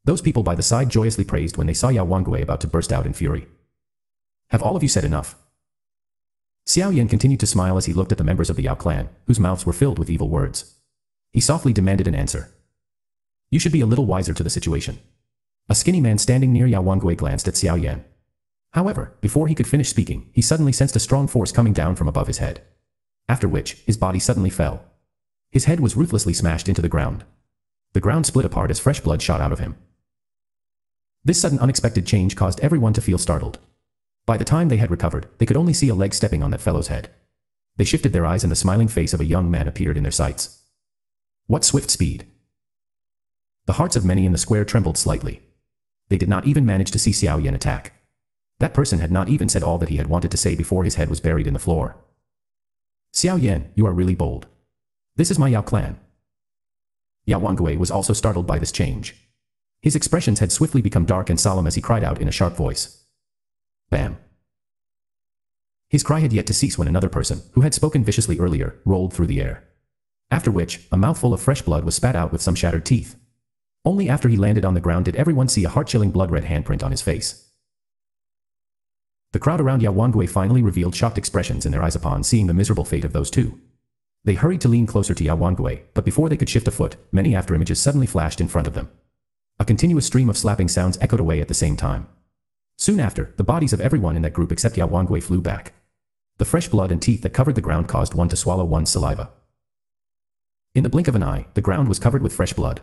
Those people by the side joyously praised when they saw Yao Wangui about to burst out in fury. Have all of you said enough? Xiao Yan continued to smile as he looked at the members of the Yao clan, whose mouths were filled with evil words. He softly demanded an answer. You should be a little wiser to the situation. A skinny man standing near Yao Wangui glanced at Xiao Yan. However, before he could finish speaking, he suddenly sensed a strong force coming down from above his head. After which, his body suddenly fell. His head was ruthlessly smashed into the ground. The ground split apart as fresh blood shot out of him. This sudden unexpected change caused everyone to feel startled. By the time they had recovered, they could only see a leg stepping on that fellow's head. They shifted their eyes and the smiling face of a young man appeared in their sights. What swift speed! The hearts of many in the square trembled slightly. They did not even manage to see Xiao Yan attack. That person had not even said all that he had wanted to say before his head was buried in the floor. Xiao Yan, you are really bold. This is my Yao clan. Yao Wangui was also startled by this change. His expressions had swiftly become dark and solemn as he cried out in a sharp voice. Bam. His cry had yet to cease when another person, who had spoken viciously earlier, rolled through the air. After which, a mouthful of fresh blood was spat out with some shattered teeth. Only after he landed on the ground did everyone see a heart-chilling blood-red handprint on his face. The crowd around Yao Wangui finally revealed shocked expressions in their eyes upon seeing the miserable fate of those two. They hurried to lean closer to Yao Wangui, but before they could shift a foot, many after images suddenly flashed in front of them. A continuous stream of slapping sounds echoed away at the same time. Soon after, the bodies of everyone in that group except Yao Wangui flew back. The fresh blood and teeth that covered the ground caused one to swallow one's saliva. In the blink of an eye, the ground was covered with fresh blood.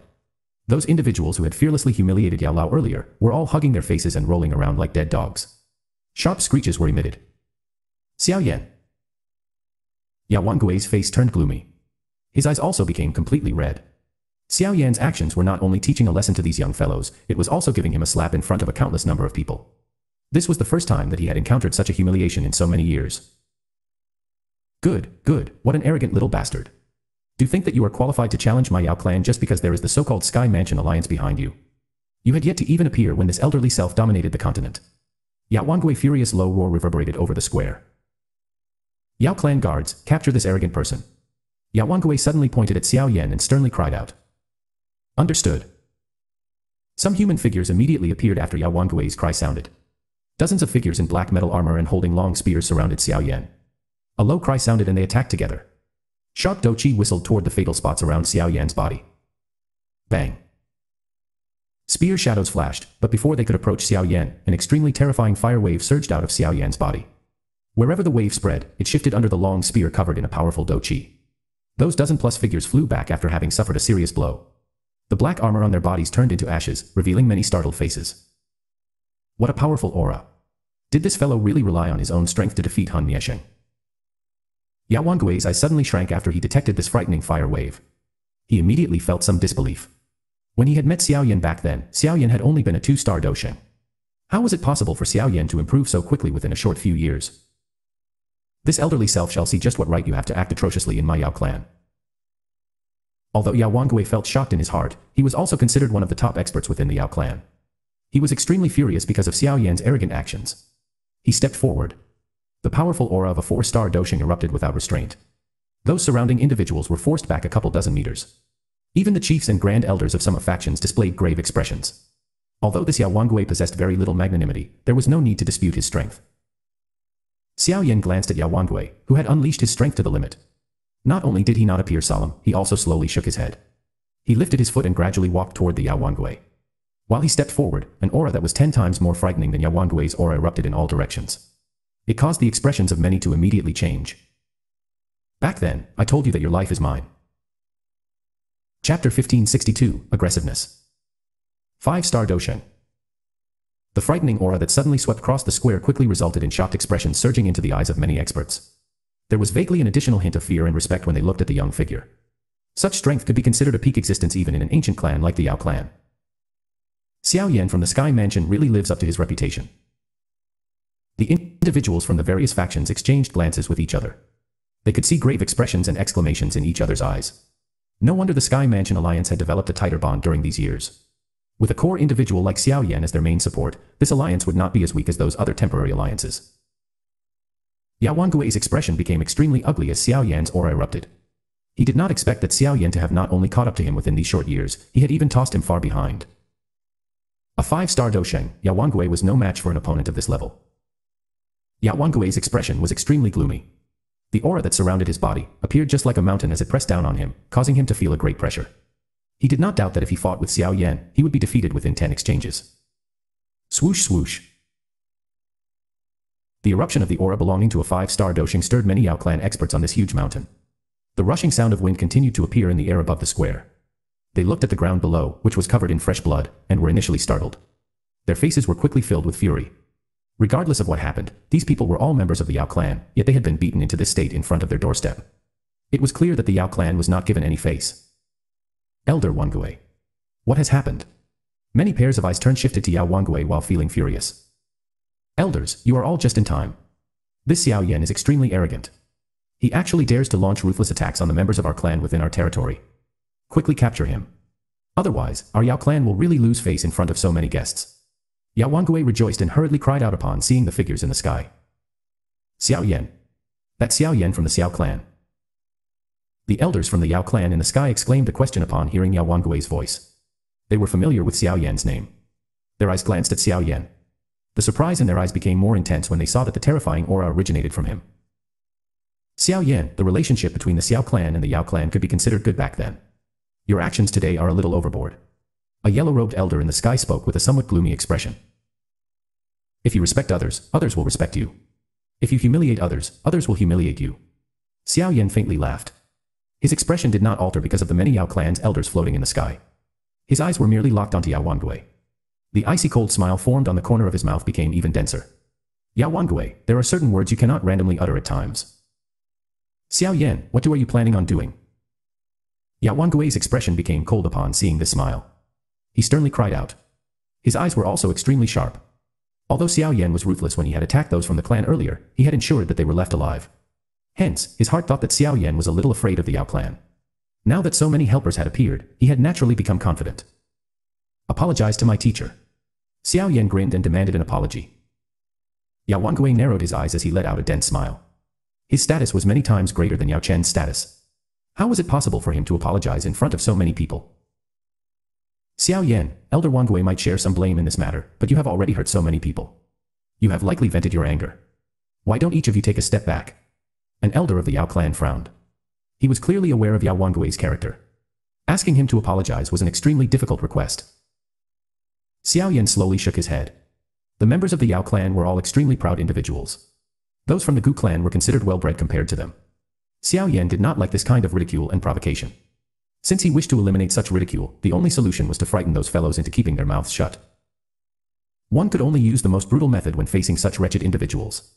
Those individuals who had fearlessly humiliated Yao Lao earlier were all hugging their faces and rolling around like dead dogs. Sharp screeches were emitted. Xiao Yan. Yao Wangui's face turned gloomy. His eyes also became completely red. Xiao Yan's actions were not only teaching a lesson to these young fellows, it was also giving him a slap in front of a countless number of people. This was the first time that he had encountered such a humiliation in so many years. Good, good, what an arrogant little bastard. Do you think that you are qualified to challenge my Yao clan just because there is the so-called Sky Mansion alliance behind you? You had yet to even appear when this elderly self dominated the continent. Yao Wangui's furious low roar reverberated over the square. Yao clan guards, capture this arrogant person. Yao Wangui suddenly pointed at Xiao Yan and sternly cried out. Understood. Some human figures immediately appeared after Yao Wangui's cry sounded. Dozens of figures in black metal armor and holding long spears surrounded Xiao Yan. A low cry sounded and they attacked together. Sharp Dou Qi whistled toward the fatal spots around Xiao Yan's body. Bang. Spear shadows flashed, but before they could approach Xiao Yan, an extremely terrifying fire wave surged out of Xiao Yan's body. Wherever the wave spread, it shifted under the long spear covered in a powerful Dou Qi. Those dozen plus figures flew back after having suffered a serious blow. The black armor on their bodies turned into ashes, revealing many startled faces. What a powerful aura. Did this fellow really rely on his own strength to defeat Han Miesheng? Yao Wangui's eyes suddenly shrank after he detected this frightening fire wave. He immediately felt some disbelief. When he had met Xiao Yan back then, Xiao Yan had only been a two-star Dou Sheng. How was it possible for Xiao Yan to improve so quickly within a short few years? This elderly self shall see just what right you have to act atrociously in my Yao clan. Although Yao Wangui felt shocked in his heart, he was also considered one of the top experts within the Yao clan. He was extremely furious because of Xiao Yan's arrogant actions. He stepped forward, the powerful aura of a four-star Dou Sheng erupted without restraint. Those surrounding individuals were forced back a couple dozen meters. Even the chiefs and grand elders of some of factions displayed grave expressions. Although this Yao Wangui possessed very little magnanimity, there was no need to dispute his strength. Xiao Yan glanced at Yao Wangui, who had unleashed his strength to the limit. Not only did he not appear solemn, he also slowly shook his head. He lifted his foot and gradually walked toward the Yao Wangui. While he stepped forward, an aura that was ten times more frightening than Yao Wangui's aura erupted in all directions. It caused the expressions of many to immediately change. Back then, I told you that your life is mine. Chapter 1562, Aggressiveness. 5-star Dou Sheng. The frightening aura that suddenly swept across the square quickly resulted in shocked expressions surging into the eyes of many experts. There was vaguely an additional hint of fear and respect when they looked at the young figure. Such strength could be considered a peak existence even in an ancient clan like the Yao clan. Xiao Yan from the Sky Mansion really lives up to his reputation. The individuals from the various factions exchanged glances with each other. They could see grave expressions and exclamations in each other's eyes. No wonder the Sky Mansion Alliance had developed a tighter bond during these years. With a core individual like Xiao Yan as their main support, this alliance would not be as weak as those other temporary alliances. Yao Wangui's expression became extremely ugly as Xiao Yan's aura erupted. He did not expect that Xiao Yan to have not only caught up to him within these short years, he had even tossed him far behind. A five-star Dou Sheng, Yao Wangui was no match for an opponent of this level. Yao Wangui's expression was extremely gloomy. The aura that surrounded his body appeared just like a mountain as it pressed down on him, causing him to feel a great pressure. He did not doubt that if he fought with Xiao Yan, he would be defeated within 10 exchanges. Swoosh swoosh. The eruption of the aura belonging to a five-star Dou Sheng stirred many Yao clan experts on this huge mountain. The rushing sound of wind continued to appear in the air above the square. They looked at the ground below, which was covered in fresh blood, and were initially startled. Their faces were quickly filled with fury, Regardless of what happened, these people were all members of the Yao clan, yet they had been beaten into this state in front of their doorstep. It was clear that the Yao clan was not given any face. Elder Wangui. What has happened? Many pairs of eyes turned shifted to Yao Wangui while feeling furious. Elders, you are all just in time. This Xiao Yan is extremely arrogant. He actually dares to launch ruthless attacks on the members of our clan within our territory. Quickly capture him. Otherwise, our Yao clan will really lose face in front of so many guests. Yao Wangui rejoiced and hurriedly cried out upon seeing the figures in the sky. Xiao Yan. That Xiao Yan from the Xiao clan. The elders from the Yao clan in the sky exclaimed a question upon hearing Yao Wangui's voice. They were familiar with Xiao Yan's name. Their eyes glanced at Xiao Yan. The surprise in their eyes became more intense when they saw that the terrifying aura originated from him. Xiao Yan, the relationship between the Xiao clan and the Yao clan could be considered good back then. Your actions today are a little overboard. A yellow-robed elder in the sky spoke with a somewhat gloomy expression. If you respect others, others will respect you. If you humiliate others, others will humiliate you. Xiao Yan faintly laughed. His expression did not alter because of the many Yao clan's elders floating in the sky. His eyes were merely locked onto Yao Wangui. The icy cold smile formed on the corner of his mouth became even denser. Yao Wangui, there are certain words you cannot randomly utter at times. Xiao Yan, what do are you planning on doing? Yao Wangui's expression became cold upon seeing this smile. He sternly cried out. His eyes were also extremely sharp. Although Xiao Yan was ruthless when he had attacked those from the clan earlier, he had ensured that they were left alive. Hence, his heart thought that Xiao Yan was a little afraid of the Yao clan. Now that so many helpers had appeared, he had naturally become confident. Apologize to my teacher. Xiao Yan grinned and demanded an apology. Yao Wangui narrowed his eyes as he let out a dense smile. His status was many times greater than Yao Chen's status. How was it possible for him to apologize in front of so many people? Xiao Yan, Elder Wangui might share some blame in this matter, but you have already hurt so many people. You have likely vented your anger. Why don't each of you take a step back? An elder of the Yao clan frowned. He was clearly aware of Yao Wangui's character. Asking him to apologize was an extremely difficult request. Xiao Yan slowly shook his head. The members of the Yao clan were all extremely proud individuals. Those from the Gu clan were considered well-bred compared to them. Xiao Yan did not like this kind of ridicule and provocation. Since he wished to eliminate such ridicule, the only solution was to frighten those fellows into keeping their mouths shut. One could only use the most brutal method when facing such wretched individuals.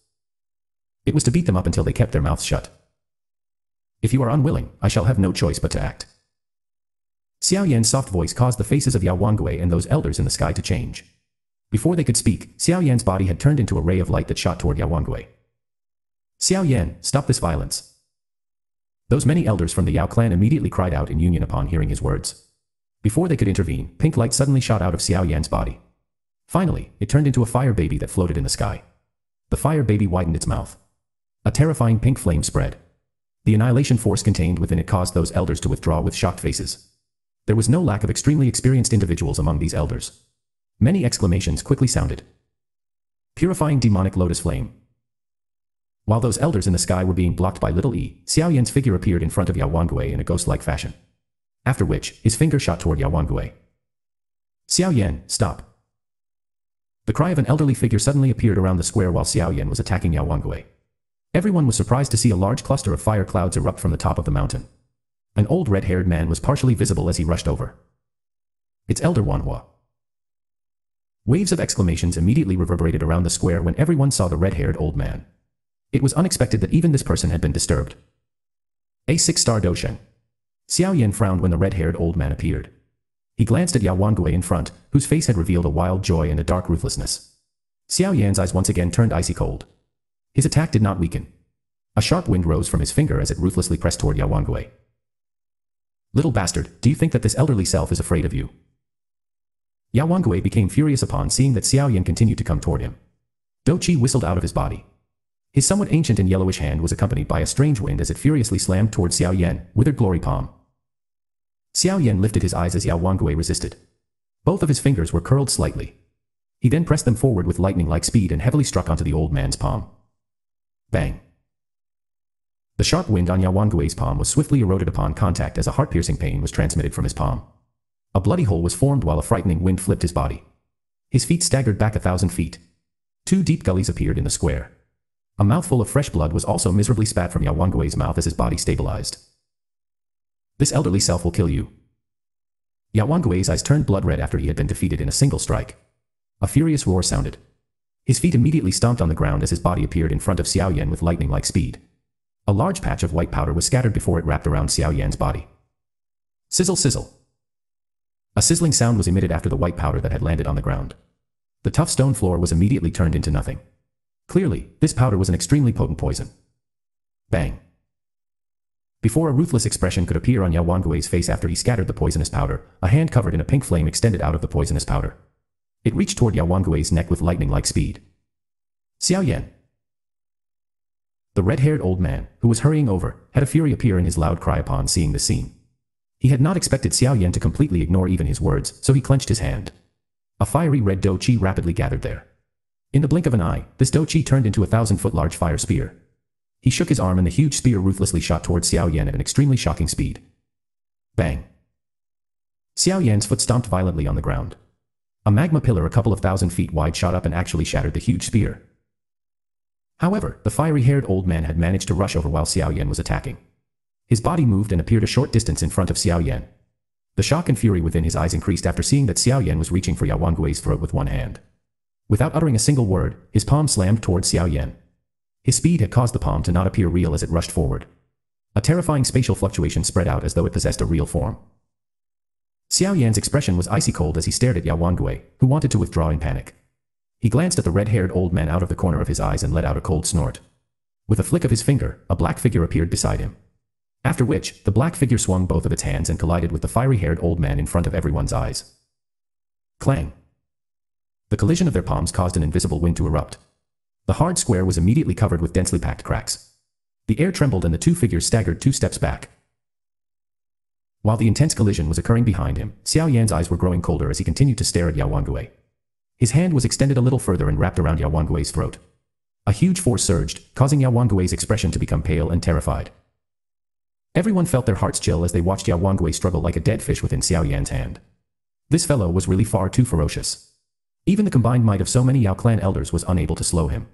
It was to beat them up until they kept their mouths shut. If you are unwilling, I shall have no choice but to act. Xiao Yan's soft voice caused the faces of Yao Wangui and those elders in the sky to change. Before they could speak, Xiao Yan's body had turned into a ray of light that shot toward Yao Wangui. Xiao Yan, stop this violence. Those many elders from the Yao clan immediately cried out in union upon hearing his words. Before they could intervene, pink light suddenly shot out of Xiao Yan's body. Finally, it turned into a fire baby that floated in the sky. The fire baby widened its mouth. A terrifying pink flame spread. The annihilation force contained within it caused those elders to withdraw with shocked faces. There was no lack of extremely experienced individuals among these elders. Many exclamations quickly sounded. Purifying demonic lotus flame. While those elders in the sky were being blocked by little E, Xiao Yan's figure appeared in front of Yao Wangui in a ghost-like fashion. After which, his finger shot toward Yao Wangui. Xiao Yan, stop. The cry of an elderly figure suddenly appeared around the square while Xiao Yan was attacking Yao Wangui. Everyone was surprised to see a large cluster of fire clouds erupt from the top of the mountain. An old red-haired man was partially visible as he rushed over. It's Elder Wanhua. Waves of exclamations immediately reverberated around the square when everyone saw the red-haired old man. It was unexpected that even this person had been disturbed. A six-star Dou Sheng. Xiao Yan frowned when the red-haired old man appeared. He glanced at Yao Wangui in front, whose face had revealed a wild joy and a dark ruthlessness. Xiao Yan's eyes once again turned icy cold. His attack did not weaken. A sharp wind rose from his finger as it ruthlessly pressed toward Yao Wangui. Little bastard, do you think that this elderly self is afraid of you? Yao Wangui became furious upon seeing that Xiao Yan continued to come toward him. Dou Qi whistled out of his body. His somewhat ancient and yellowish hand was accompanied by a strange wind as it furiously slammed toward Xiao Yan, withered glory palm. Xiao Yan lifted his eyes as Yao Wangui resisted. Both of his fingers were curled slightly. He then pressed them forward with lightning-like speed and heavily struck onto the old man's palm. Bang. The sharp wind on Yao Wangui's palm was swiftly eroded upon contact as a heart-piercing pain was transmitted from his palm. A bloody hole was formed while a frightening wind flipped his body. His feet staggered back a thousand feet. Two deep gullies appeared in the square. A mouthful of fresh blood was also miserably spat from Yao Wangui's mouth as his body stabilized. This elderly self will kill you. Yao Wangui's eyes turned blood red after he had been defeated in a single strike. A furious roar sounded. His feet immediately stomped on the ground as his body appeared in front of Xiao Yan with lightning-like speed. A large patch of white powder was scattered before it wrapped around Xiao Yan's body. Sizzle sizzle. A sizzling sound was emitted after the white powder that had landed on the ground. The tough stone floor was immediately turned into nothing. Clearly, this powder was an extremely potent poison. Bang. Before a ruthless expression could appear on Yao Wangui's face after he scattered the poisonous powder, a hand covered in a pink flame extended out of the poisonous powder. It reached toward Yao Wangui's neck with lightning-like speed. Xiao Yan. The red-haired old man, who was hurrying over, had a fury appear in his loud cry upon seeing the scene. He had not expected Xiao Yan to completely ignore even his words, so he clenched his hand. A fiery red Dou Qi rapidly gathered there. In the blink of an eye, this Dou Qi turned into a thousand-foot large fire spear. He shook his arm and the huge spear ruthlessly shot towards Xiao Yan at an extremely shocking speed. Bang. Xiao Yan's foot stomped violently on the ground. A magma pillar a couple of thousand feet wide shot up and actually shattered the huge spear. However, the fiery-haired old man had managed to rush over while Xiao Yan was attacking. His body moved and appeared a short distance in front of Xiao Yan. The shock and fury within his eyes increased after seeing that Xiao Yan was reaching for Yao Wangui's throat with one hand. Without uttering a single word, his palm slammed towards Xiao Yan. His speed had caused the palm to not appear real as it rushed forward. A terrifying spatial fluctuation spread out as though it possessed a real form. Xiao Yan's expression was icy cold as he stared at Yao Wangui, who wanted to withdraw in panic. He glanced at the red-haired old man out of the corner of his eyes and let out a cold snort. With a flick of his finger, a black figure appeared beside him. After which, the black figure swung both of its hands and collided with the fiery-haired old man in front of everyone's eyes. Clang. The collision of their palms caused an invisible wind to erupt. The hard square was immediately covered with densely packed cracks. The air trembled and the two figures staggered two steps back. While the intense collision was occurring behind him, Xiao Yan's eyes were growing colder as he continued to stare at Yao Wangui. His hand was extended a little further and wrapped around Yao Wangui's throat. A huge force surged, causing Yao Wangui's expression to become pale and terrified. Everyone felt their hearts chill as they watched Yao Wangui struggle like a dead fish within Xiao Yan's hand. This fellow was really far too ferocious. Even the combined might of so many Yao clan elders was unable to slow him.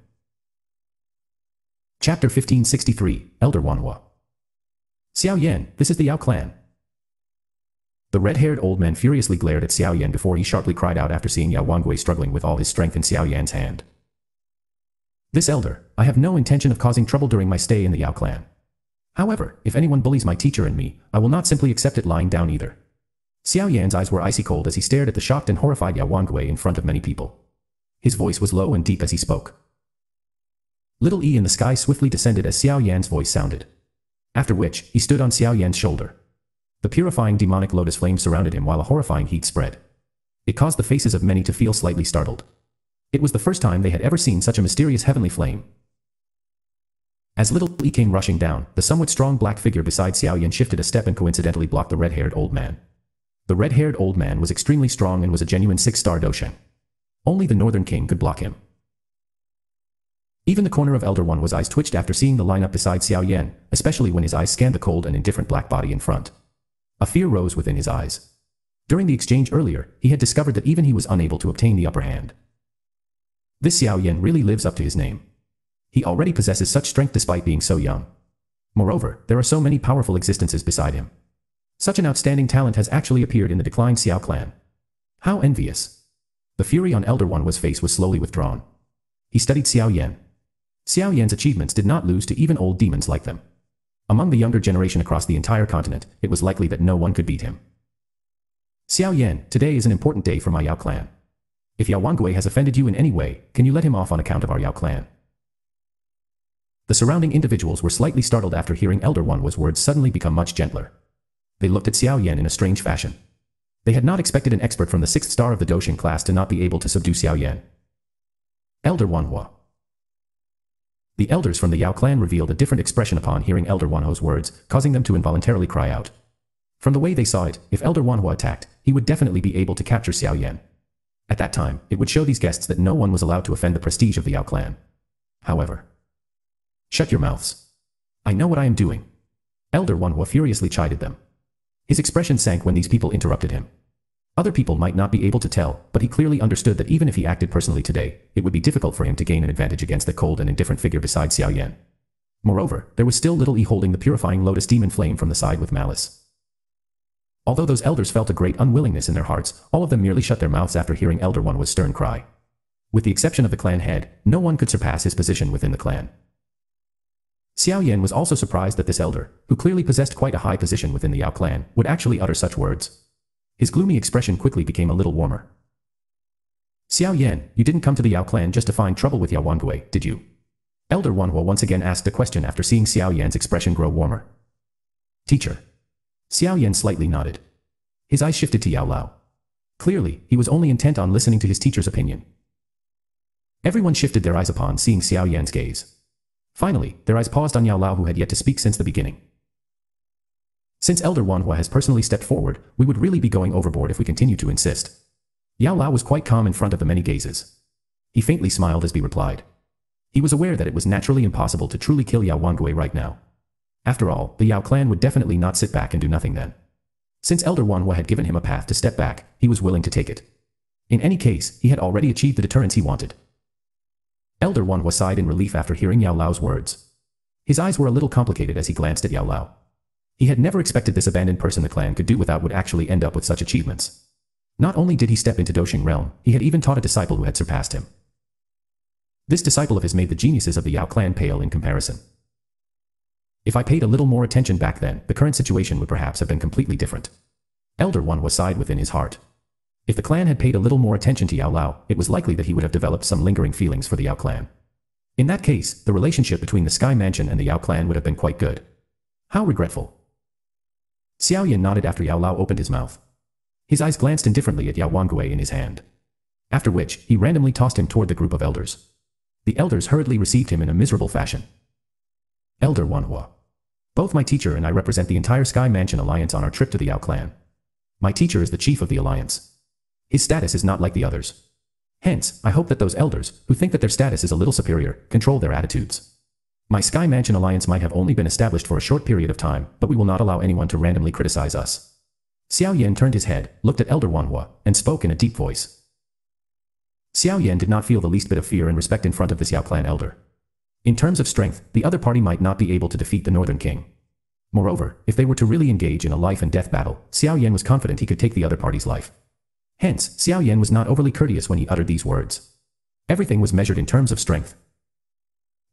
Chapter 1563, Elder Wanhua. Xiao Yan, this is the Yao clan. The red-haired old man furiously glared at Xiao Yan before he sharply cried out after seeing Yao Wangui struggling with all his strength in Xiao Yan's hand. This elder, I have no intention of causing trouble during my stay in the Yao clan. However, if anyone bullies my teacher and me, I will not simply accept it lying down either. Xiao Yan's eyes were icy cold as he stared at the shocked and horrified Yao Wangui in front of many people. His voice was low and deep as he spoke. Little E in the sky swiftly descended as Xiao Yan's voice sounded. After which, he stood on Xiao Yan's shoulder. The purifying demonic lotus flame surrounded him while a horrifying heat spread. It caused the faces of many to feel slightly startled. It was the first time they had ever seen such a mysterious heavenly flame. As little Yi came rushing down, the somewhat strong black figure beside Xiao Yan shifted a step and coincidentally blocked the red-haired old man. The red-haired old man was extremely strong and was a genuine six-star Dou Sheng. Only the Northern King could block him. Even the corner of Elder Wanhua's eyes twitched after seeing the lineup beside Xiao Yan, especially when his eyes scanned the cold and indifferent black body in front. A fear rose within his eyes. During the exchange earlier, he had discovered that even he was unable to obtain the upper hand. This Xiao Yan really lives up to his name. He already possesses such strength despite being so young. Moreover, there are so many powerful existences beside him. Such an outstanding talent has actually appeared in the declined Xiao clan. How envious. The fury on Elder Wanhua's face was slowly withdrawn. He studied Xiao Yan. Xiao Yan's achievements did not lose to even old demons like them. Among the younger generation across the entire continent, it was likely that no one could beat him. Xiao Yan, today is an important day for my Yao clan. If Yao Wangui has offended you in any way, can you let him off on account of our Yao clan? The surrounding individuals were slightly startled after hearing Elder Wanhua's words suddenly become much gentler. They looked at Xiao Yan in a strange fashion. They had not expected an expert from the sixth star of the Dou Sheng class to not be able to subdue Xiao Yan. Elder Wanhua. The elders from the Yao clan revealed a different expression upon hearing Elder Wanhua's words, causing them to involuntarily cry out. From the way they saw it, if Elder Wanho attacked, he would definitely be able to capture Xiao Yan. At that time, it would show these guests that no one was allowed to offend the prestige of the Yao clan. However, Shut your mouths. I know what I am doing. Elder Wanhua furiously chided them. His expression sank when these people interrupted him. Other people might not be able to tell, but he clearly understood that even if he acted personally today, it would be difficult for him to gain an advantage against the cold and indifferent figure beside Xiao Yan. Moreover, there was still little E holding the purifying lotus demon flame from the side with malice. Although those elders felt a great unwillingness in their hearts, all of them merely shut their mouths after hearing Elder Wanhua's stern cry. With the exception of the clan head, no one could surpass his position within the clan. Xiao Yan was also surprised that this elder, who clearly possessed quite a high position within the Yao clan, would actually utter such words. His gloomy expression quickly became a little warmer. Xiao Yan, you didn't come to the Yao clan just to find trouble with Yao Wangui, did you? Elder Wanhua once again asked a question after seeing Xiao Yan's expression grow warmer. Teacher. Xiao Yan slightly nodded. His eyes shifted to Yao Lao. Clearly, he was only intent on listening to his teacher's opinion. Everyone shifted their eyes upon seeing Xiao Yan's gaze. Finally, their eyes paused on Yao Lao who had yet to speak since the beginning. Since Elder Wanhua has personally stepped forward, we would really be going overboard if we continue to insist. Yao Lao was quite calm in front of the many gazes. He faintly smiled as he replied. He was aware that it was naturally impossible to truly kill Yao Wangui right now. After all, the Yao clan would definitely not sit back and do nothing then. Since Elder Wanhua had given him a path to step back, he was willing to take it. In any case, he had already achieved the deterrence he wanted. Elder Wanhua sighed in relief after hearing Yao Lao's words. His eyes were a little complicated as he glanced at Yao Lao. He had never expected this abandoned person the clan could do without would actually end up with such achievements. Not only did he step into Dou Sheng realm, he had even taught a disciple who had surpassed him. This disciple of his made the geniuses of the Yao clan pale in comparison. If I paid a little more attention back then, the current situation would perhaps have been completely different. Elder Wanhua sighed within his heart. If the clan had paid a little more attention to Yao Lao, it was likely that he would have developed some lingering feelings for the Yao clan. In that case, the relationship between the Sky Mansion and the Yao clan would have been quite good. How regretful. Xiao Yan nodded after Yao Lao opened his mouth. His eyes glanced indifferently at Yao Wangui in his hand. After which, he randomly tossed him toward the group of elders. The elders hurriedly received him in a miserable fashion. Elder Wanhua. Both my teacher and I represent the entire Sky Mansion Alliance on our trip to the Yao clan. My teacher is the chief of the alliance. His status is not like the others. Hence, I hope that those elders, who think that their status is a little superior, control their attitudes. My Sky Mansion Alliance might have only been established for a short period of time, but we will not allow anyone to randomly criticize us. Xiao Yan turned his head, looked at Elder Wanhua, and spoke in a deep voice. Xiao Yan did not feel the least bit of fear and respect in front of the Xiao clan elder. In terms of strength, the other party might not be able to defeat the Northern King. Moreover, if they were to really engage in a life and death battle, Xiao Yan was confident he could take the other party's life. Hence, Xiao Yan was not overly courteous when he uttered these words. Everything was measured in terms of strength.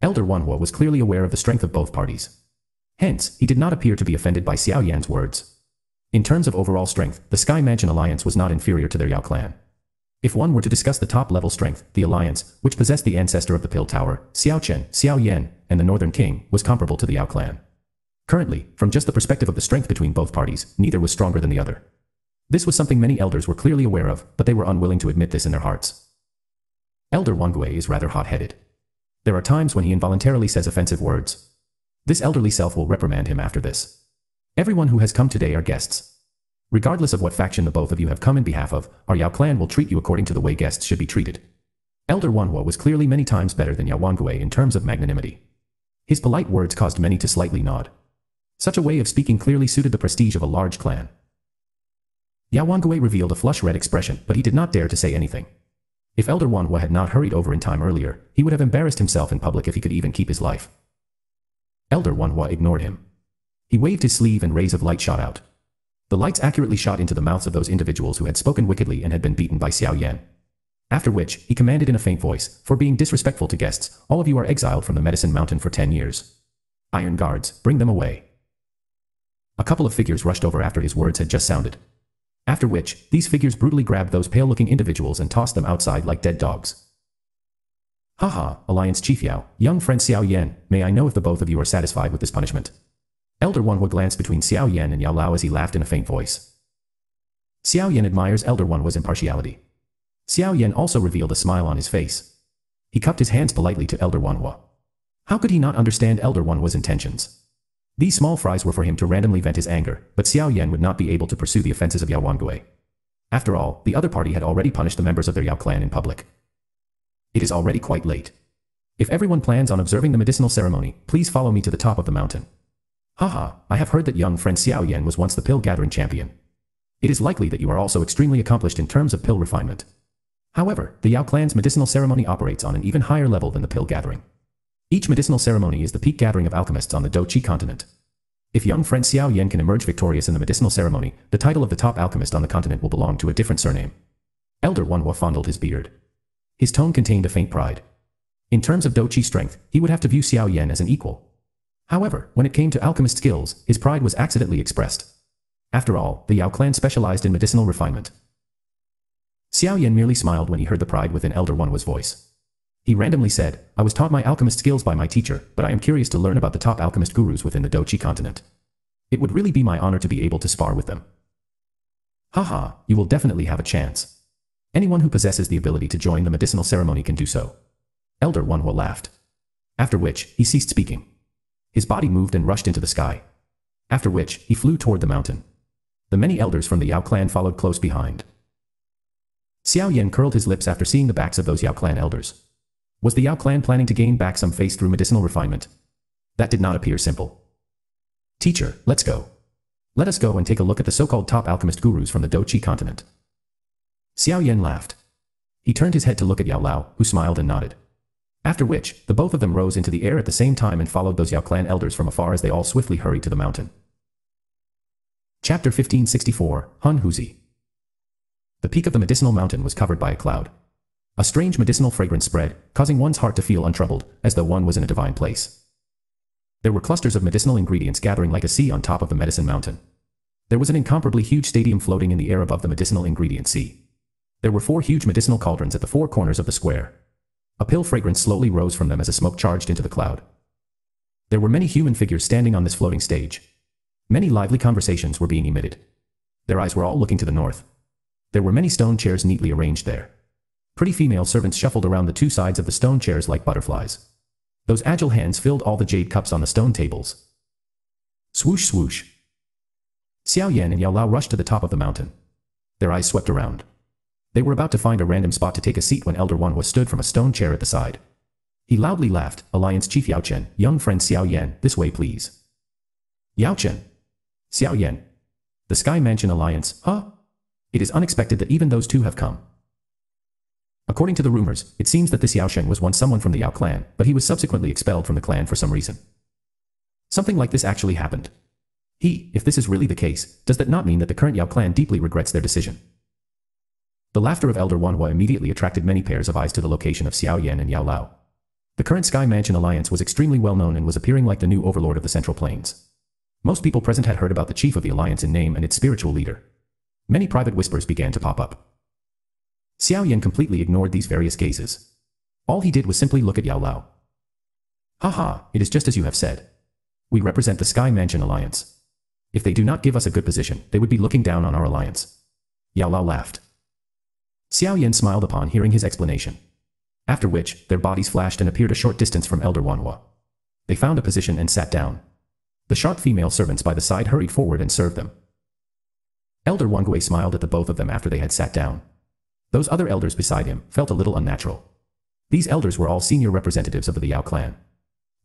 Elder Wanhua was clearly aware of the strength of both parties. Hence, he did not appear to be offended by Xiao Yan's words. In terms of overall strength, the Sky Mansion Alliance was not inferior to their Yao clan. If one were to discuss the top-level strength, the alliance, which possessed the ancestor of the Pill Tower, Yao Chen, Xiao Yan, and the Northern King, was comparable to the Yao clan. Currently, from just the perspective of the strength between both parties, neither was stronger than the other. This was something many elders were clearly aware of, but they were unwilling to admit this in their hearts. Elder Wangui is rather hot-headed. There are times when he involuntarily says offensive words. This elderly self will reprimand him after this. Everyone who has come today are guests, Regardless of what faction the both of you have come in behalf of, our Yao clan will treat you according to the way guests should be treated. Elder Wanhua was clearly many times better than Yao Wangui in terms of magnanimity. His polite words caused many to slightly nod. Such a way of speaking clearly suited the prestige of a large clan. Yao Wangui revealed a flush red expression, but he did not dare to say anything. If Elder Wanhua had not hurried over in time earlier, he would have embarrassed himself in public if he could even keep his life. Elder Wanhua ignored him. He waved his sleeve and rays of light shot out. The lights accurately shot into the mouths of those individuals who had spoken wickedly and had been beaten by Xiao Yan. After which, he commanded in a faint voice, for being disrespectful to guests, all of you are exiled from the Medicine Mountain for ten years. Iron guards, bring them away. A couple of figures rushed over after his words had just sounded. After which, these figures brutally grabbed those pale-looking individuals and tossed them outside like dead dogs. Haha, Alliance Chief Yao, young friend Xiao Yan, may I know if the both of you are satisfied with this punishment? Elder One would glance between Xiao Yan and Yao Lao as he laughed in a faint voice. Xiao Yan admires Elder Wanhua's impartiality. Xiao Yan also revealed a smile on his face. He cupped his hands politely to Elder Wanhua. How could he not understand Elder Wanhua's intentions? These small fries were for him to randomly vent his anger, but Xiao Yan would not be able to pursue the offenses of Yao Wangui. After all, the other party had already punished the members of their Yao clan in public. It is already quite late. If everyone plans on observing the medicinal ceremony, please follow me to the top of the mountain. Haha, I have heard that young friend Xiao Yan was once the pill gathering champion. It is likely that you are also extremely accomplished in terms of pill refinement. However, the Yao clan's medicinal ceremony operates on an even higher level than the pill gathering. Each medicinal ceremony is the peak gathering of alchemists on the Dou Qi continent. If young friend Xiao Yan can emerge victorious in the medicinal ceremony, the title of the top alchemist on the continent will belong to a different surname. Elder Wanhua fondled his beard. His tone contained a faint pride. In terms of Dou Qi strength, he would have to view Xiao Yan as an equal. However, when it came to alchemist skills, his pride was accidentally expressed. After all, the Yao clan specialized in medicinal refinement. Xiao Yan merely smiled when he heard the pride within Elder Wanhua's voice. He randomly said, I was taught my alchemist skills by my teacher, but I am curious to learn about the top alchemist gurus within the Dou Qi continent. It would really be my honor to be able to spar with them. Haha, you will definitely have a chance. Anyone who possesses the ability to join the medicinal ceremony can do so. Elder Wanhua laughed. After which, he ceased speaking. His body moved and rushed into the sky. After which, he flew toward the mountain. The many elders from the Yao clan followed close behind. Xiao Yan curled his lips after seeing the backs of those Yao clan elders. Was the Yao clan planning to gain back some face through medicinal refinement? That did not appear simple. Teacher, let's go. Let us go and take a look at the so-called top alchemist gurus from the Dou Qi continent. Xiao Yan laughed. He turned his head to look at Yao Lao, who smiled and nodded. After which, the both of them rose into the air at the same time and followed those Yao clan elders from afar as they all swiftly hurried to the mountain. Chapter 1564, Hun Huzi. The peak of the medicinal mountain was covered by a cloud. A strange medicinal fragrance spread, causing one's heart to feel untroubled, as though one was in a divine place. There were clusters of medicinal ingredients gathering like a sea on top of the medicine mountain. There was an incomparably huge stadium floating in the air above the medicinal ingredient sea. There were four huge medicinal cauldrons at the four corners of the square. A pill fragrance slowly rose from them as a smoke charged into the cloud. There were many human figures standing on this floating stage. Many lively conversations were being emitted. Their eyes were all looking to the north. There were many stone chairs neatly arranged there. Pretty female servants shuffled around the two sides of the stone chairs like butterflies. Those agile hands filled all the jade cups on the stone tables. Swoosh swoosh. Xiao Yan and Yao Lao rushed to the top of the mountain. Their eyes swept around. They were about to find a random spot to take a seat when Elder Wanhua stood from a stone chair at the side. He loudly laughed, Alliance Chief Yao Chen, young friend Xiao Yan, this way please. Yao Chen. Xiao Yan. The Sky Mansion Alliance, huh? It is unexpected that even those two have come. According to the rumors, it seems that this Yao Chen was once someone from the Yao clan, but he was subsequently expelled from the clan for some reason. Something like this actually happened. He, if this is really the case, does that not mean that the current Yao clan deeply regrets their decision? The laughter of Elder Wanhua immediately attracted many pairs of eyes to the location of Xiao Yan and Yao Lao. The current Sky Mansion alliance was extremely well known and was appearing like the new overlord of the Central Plains. Most people present had heard about the chief of the alliance in name and its spiritual leader. Many private whispers began to pop up. Xiao Yan completely ignored these various gazes. All he did was simply look at Yao Lao. Haha, it is just as you have said. We represent the Sky Mansion Alliance. If they do not give us a good position, they would be looking down on our alliance. Yao Lao laughed. Xiao Yan smiled upon hearing his explanation. After which, their bodies flashed and appeared a short distance from Elder Wanhua. They found a position and sat down. The sharp female servants by the side hurried forward and served them. Elder Wanhua smiled at the both of them after they had sat down. Those other elders beside him felt a little unnatural. These elders were all senior representatives of the Yao clan.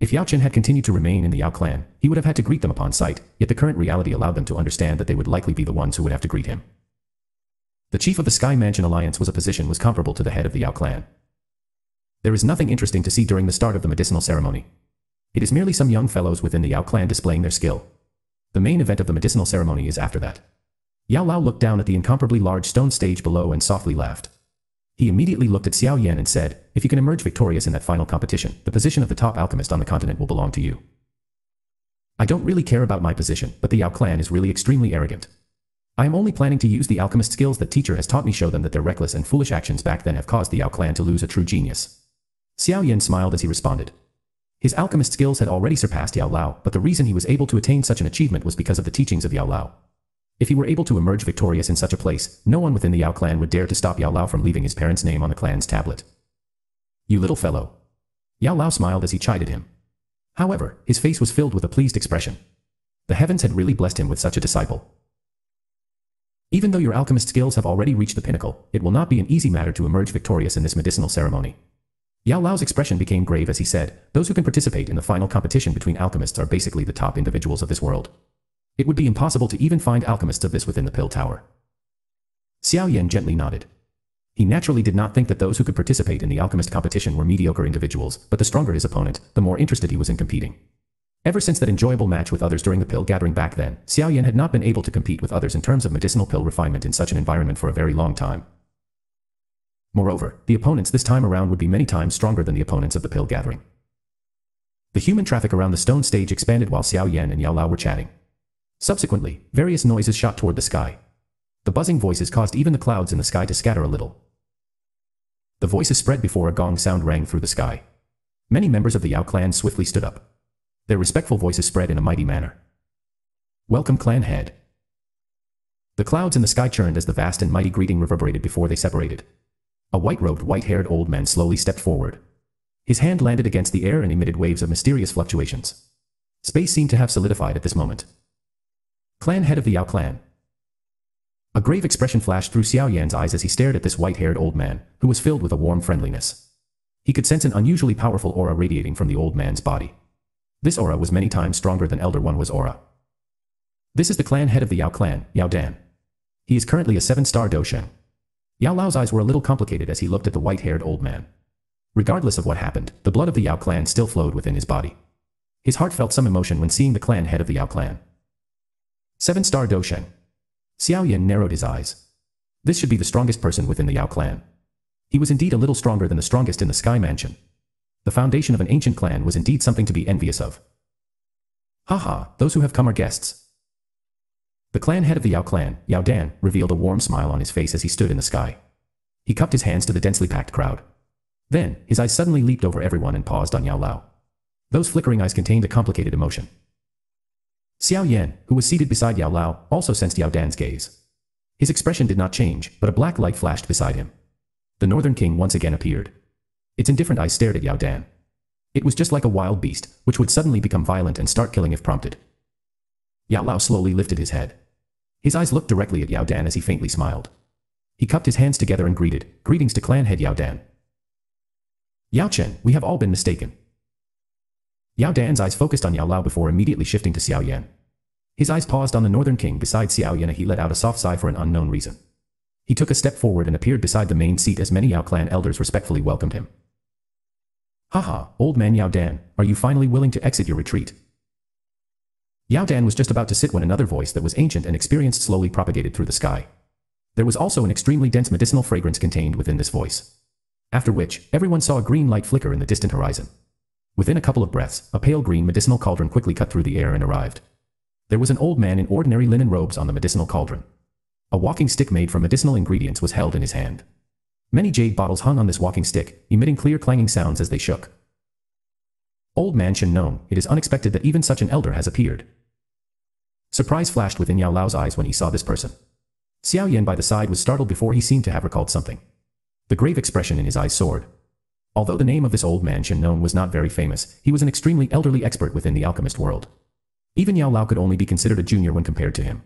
If Yao Chen had continued to remain in the Yao clan, he would have had to greet them upon sight, yet the current reality allowed them to understand that they would likely be the ones who would have to greet him. The chief of the Sky Mansion Alliance was a position was comparable to the head of the Yao clan. There is nothing interesting to see during the start of the medicinal ceremony. It is merely some young fellows within the Yao clan displaying their skill. The main event of the medicinal ceremony is after that. Yao Lao looked down at the incomparably large stone stage below and softly laughed. He immediately looked at Xiao Yan and said, if you can emerge victorious in that final competition, the position of the top alchemist on the continent will belong to you. I don't really care about my position, but the Yao clan is really extremely arrogant. I am only planning to use the alchemist skills that teacher has taught me show them that their reckless and foolish actions back then have caused the Yao clan to lose a true genius. Xiao Yan smiled as he responded. His alchemist skills had already surpassed Yao Lao, but the reason he was able to attain such an achievement was because of the teachings of Yao Lao. If he were able to emerge victorious in such a place, no one within the Yao clan would dare to stop Yao Lao from leaving his parents' name on the clan's tablet. You little fellow. Yao Lao smiled as he chided him. However, his face was filled with a pleased expression. The heavens had really blessed him with such a disciple. Even though your alchemist skills have already reached the pinnacle, it will not be an easy matter to emerge victorious in this medicinal ceremony. Yao Lao's expression became grave as he said, those who can participate in the final competition between alchemists are basically the top individuals of this world. It would be impossible to even find alchemists of this within the pill tower. Xiao Yan gently nodded. He naturally did not think that those who could participate in the alchemist competition were mediocre individuals, but the stronger his opponent, the more interested he was in competing. Ever since that enjoyable match with others during the pill gathering back then, Xiao Yan had not been able to compete with others in terms of medicinal pill refinement in such an environment for a very long time. Moreover, the opponents this time around would be many times stronger than the opponents of the pill gathering. The human traffic around the stone stage expanded while Xiao Yan and Yao Lao were chatting. Subsequently, various noises shot toward the sky. The buzzing voices caused even the clouds in the sky to scatter a little. The voices spread before a gong sound rang through the sky. Many members of the Yao clan swiftly stood up. Their respectful voices spread in a mighty manner. Welcome clan head. The clouds in the sky churned as the vast and mighty greeting reverberated before they separated. A white-robed, white-haired old man slowly stepped forward. His hand landed against the air and emitted waves of mysterious fluctuations. Space seemed to have solidified at this moment. Clan head of the Yao clan. A grave expression flashed through Xiao Yan's eyes as he stared at this white-haired old man, who was filled with a warm friendliness. He could sense an unusually powerful aura radiating from the old man's body. This aura was many times stronger than Elder Wanhua's aura. This is the clan head of the Yao clan, Yao Dan. He is currently a seven-star Dou Sheng. Yao Lao's eyes were a little complicated as he looked at the white-haired old man. Regardless of what happened, the blood of the Yao clan still flowed within his body. His heart felt some emotion when seeing the clan head of the Yao clan. Seven-star Dou Sheng. Xiao Yan narrowed his eyes. This should be the strongest person within the Yao clan. He was indeed a little stronger than the strongest in the Sky Mansion. The foundation of an ancient clan was indeed something to be envious of. Haha, ha, those who have come are guests. The clan head of the Yao clan, Yao Dan, revealed a warm smile on his face as he stood in the sky. He cupped his hands to the densely packed crowd. Then, his eyes suddenly leaped over everyone and paused on Yao Lao. Those flickering eyes contained a complicated emotion. Xiao Yan, who was seated beside Yao Lao, also sensed Yao Dan's gaze. His expression did not change, but a black light flashed beside him. The Northern King once again appeared. Its indifferent eyes stared at Yao Dan. It was just like a wild beast, which would suddenly become violent and start killing if prompted. Yao Lao slowly lifted his head. His eyes looked directly at Yao Dan as he faintly smiled. He cupped his hands together and greeted, greetings to clan head Yao Dan. Yao Chen, we have all been mistaken. Yao Dan's eyes focused on Yao Lao before immediately shifting to Xiao Yan. His eyes paused on the northern king beside Xiao Yan and he let out a soft sigh for an unknown reason. He took a step forward and appeared beside the main seat as many Yao clan elders respectfully welcomed him. Haha, old man Yao Dan, are you finally willing to exit your retreat? Yao Dan was just about to sit when another voice that was ancient and experienced slowly propagated through the sky. There was also an extremely dense medicinal fragrance contained within this voice. After which, everyone saw a green light flicker in the distant horizon. Within a couple of breaths, a pale green medicinal cauldron quickly cut through the air and arrived. There was an old man in ordinary linen robes on the medicinal cauldron. A walking stick made from medicinal ingredients was held in his hand. Many jade bottles hung on this walking stick, emitting clear clanging sounds as they shook. Old man Shen Nong, it is unexpected that even such an elder has appeared. Surprise flashed within Yao Lao's eyes when he saw this person. Xiao Yan by the side was startled before he seemed to have recalled something. The grave expression in his eyes soared. Although the name of this old man Shen Nong was not very famous, he was an extremely elderly expert within the alchemist world. Even Yao Lao could only be considered a junior when compared to him.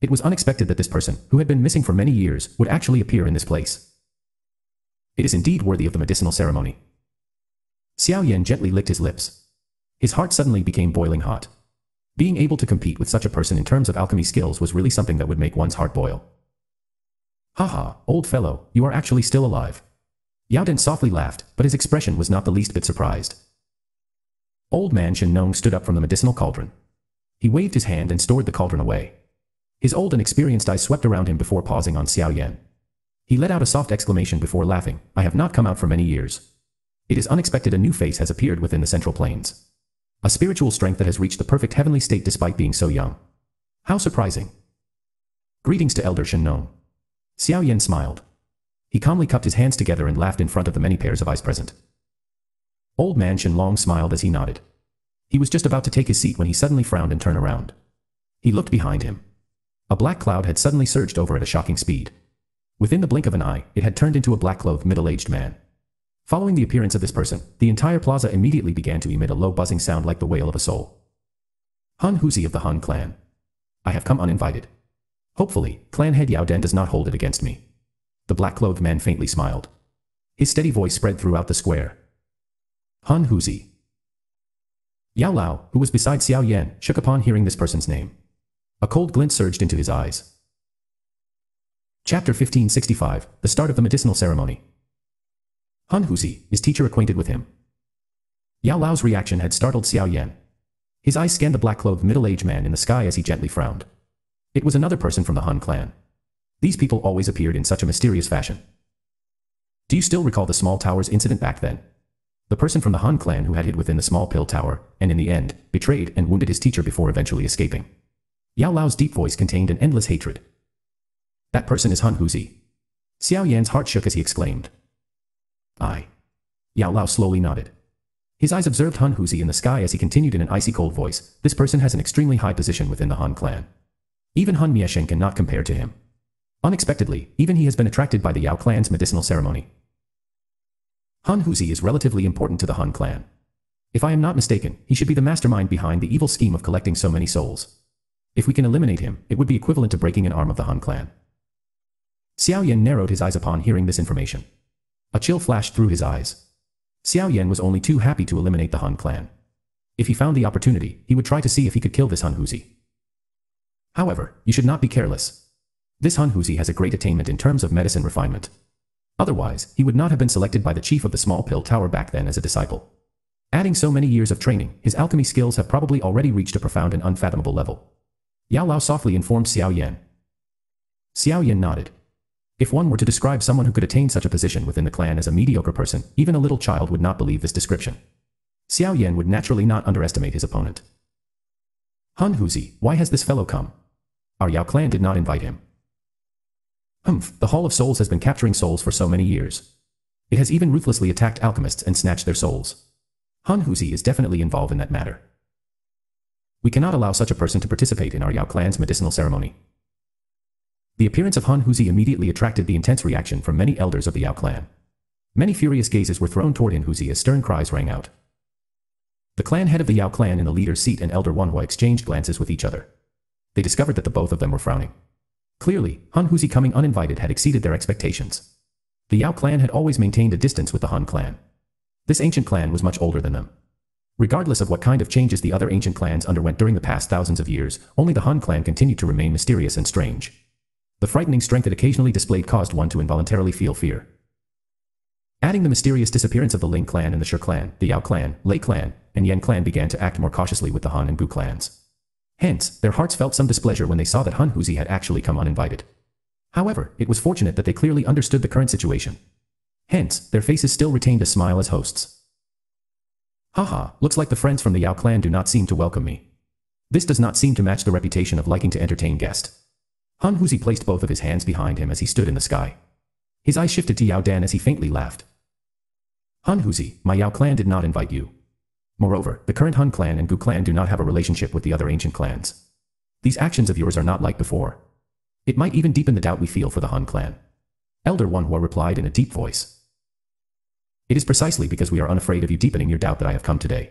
It was unexpected that this person, who had been missing for many years, would actually appear in this place. It is indeed worthy of the medicinal ceremony. Xiao Yan gently licked his lips. His heart suddenly became boiling hot. Being able to compete with such a person in terms of alchemy skills was really something that would make one's heart boil. Haha, old fellow, you are actually still alive. Yao Dan softly laughed, but his expression was not the least bit surprised. Old man Shen Nong stood up from the medicinal cauldron. He waved his hand and stored the cauldron away. His old and experienced eyes swept around him before pausing on Xiao Yan. He let out a soft exclamation before laughing, I have not come out for many years. It is unexpected a new face has appeared within the Central Plains. A spiritual strength that has reached the perfect heavenly state despite being so young. How surprising. Greetings to Elder Shen Nong. Xiao Yan smiled. He calmly cupped his hands together and laughed in front of the many pairs of eyes present. Old man Shen Nong smiled as he nodded. He was just about to take his seat when he suddenly frowned and turned around. He looked behind him. A black cloud had suddenly surged over at a shocking speed. Within the blink of an eye, it had turned into a black-clothed middle-aged man. Following the appearance of this person, the entire plaza immediately began to emit a low buzzing sound like the wail of a soul. Han Huzi of the Han clan. I have come uninvited. Hopefully, clan head Yao Dan does not hold it against me. The black-clothed man faintly smiled. His steady voice spread throughout the square. Han Huzi. Yao Lao, who was beside Xiao Yan, shook upon hearing this person's name. A cold glint surged into his eyes. Chapter 1565, the start of the medicinal ceremony. Han Huzi, his teacher acquainted with him. Yao Lao's reaction had startled Xiao Yan. His eyes scanned the black-clothed middle-aged man in the sky as he gently frowned. It was another person from the Han clan. These people always appeared in such a mysterious fashion. Do you still recall the small tower's incident back then? The person from the Han clan who had hid within the small pill tower, and in the end, betrayed and wounded his teacher before eventually escaping. Yao Lao's deep voice contained an endless hatred. That person is Han Huzi. Xiao Yan's heart shook as he exclaimed. I. Yao Lao slowly nodded. His eyes observed Han Huzi in the sky as he continued in an icy cold voice, this person has an extremely high position within the Han clan. Even Han Mieshen cannot compare to him. Unexpectedly, even he has been attracted by the Yao clan's medicinal ceremony. Han Huzi is relatively important to the Han clan. If I am not mistaken, he should be the mastermind behind the evil scheme of collecting so many souls. If we can eliminate him, it would be equivalent to breaking an arm of the Han clan. Xiao Yan narrowed his eyes upon hearing this information. A chill flashed through his eyes. Xiao Yan was only too happy to eliminate the Han clan. If he found the opportunity, he would try to see if he could kill this Han Huzi. However, you should not be careless. This Han Huzi has a great attainment in terms of medicine refinement. Otherwise, he would not have been selected by the chief of the small pill tower back then as a disciple. Adding so many years of training, his alchemy skills have probably already reached a profound and unfathomable level. Yao Lao softly informed Xiao Yan. Xiao Yan nodded. If one were to describe someone who could attain such a position within the clan as a mediocre person, even a little child would not believe this description. Xiao Yan would naturally not underestimate his opponent. Han Huzi, why has this fellow come? Our Yao clan did not invite him. Humph, the Hall of Souls has been capturing souls for so many years. It has even ruthlessly attacked alchemists and snatched their souls. Han Huzi is definitely involved in that matter. We cannot allow such a person to participate in our Yao clan's medicinal ceremony. The appearance of Han Huzi immediately attracted the intense reaction from many elders of the Yao clan. Many furious gazes were thrown toward Han Huzi as stern cries rang out. The clan head of the Yao clan in the leader's seat and Elder Wanhua exchanged glances with each other. They discovered that the both of them were frowning. Clearly, Han Huzi coming uninvited had exceeded their expectations. The Yao clan had always maintained a distance with the Han clan. This ancient clan was much older than them. Regardless of what kind of changes the other ancient clans underwent during the past thousands of years, only the Han clan continued to remain mysterious and strange. The frightening strength it occasionally displayed caused one to involuntarily feel fear. Adding the mysterious disappearance of the Ling clan and the Shi clan, the Yao clan, Lei clan, and Yan clan began to act more cautiously with the Han and Bu clans. Hence, their hearts felt some displeasure when they saw that Han Huzi had actually come uninvited. However, it was fortunate that they clearly understood the current situation. Hence, their faces still retained a smile as hosts. Haha, looks like the friends from the Yao clan do not seem to welcome me. This does not seem to match the reputation of liking to entertain guests. Han Huzi placed both of his hands behind him as he stood in the sky. His eyes shifted to Yao Dan as he faintly laughed. Han Huzi, my Yao clan did not invite you. Moreover, the current Hun clan and Gu clan do not have a relationship with the other ancient clans. These actions of yours are not like before. It might even deepen the doubt we feel for the Han clan. Elder Wanhua replied in a deep voice. It is precisely because we are unafraid of you deepening your doubt that I have come today.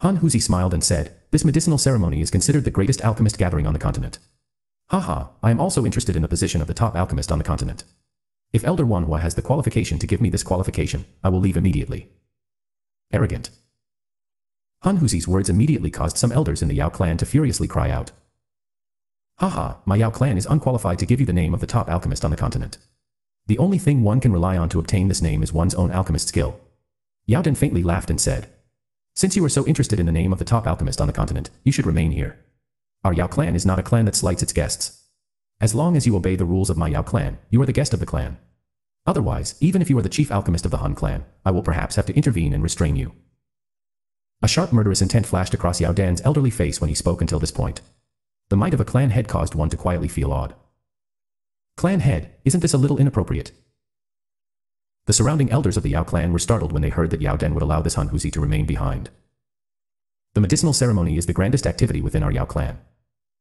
Han Huzi smiled and said, this medicinal ceremony is considered the greatest alchemist gathering on the continent. Haha, I am also interested in the position of the top alchemist on the continent. If Elder Wanhua has the qualification to give me this qualification, I will leave immediately. Arrogant. Han Huzi's words immediately caused some elders in the Yao clan to furiously cry out. Haha, my Yao clan is unqualified to give you the name of the top alchemist on the continent. The only thing one can rely on to obtain this name is one's own alchemist skill. Yao Dan faintly laughed and said, Since you are so interested in the name of the top alchemist on the continent, you should remain here. Our Yao clan is not a clan that slights its guests. As long as you obey the rules of my Yao clan, you are the guest of the clan. Otherwise, even if you are the chief alchemist of the Han clan, I will perhaps have to intervene and restrain you. A sharp murderous intent flashed across Yao Dan's elderly face when he spoke until this point. The might of a clan head caused one to quietly feel awed. Clan head, isn't this a little inappropriate? The surrounding elders of the Yao clan were startled when they heard that Yao Dan would allow this Han Huzi to remain behind. The medicinal ceremony is the grandest activity within our Yao clan.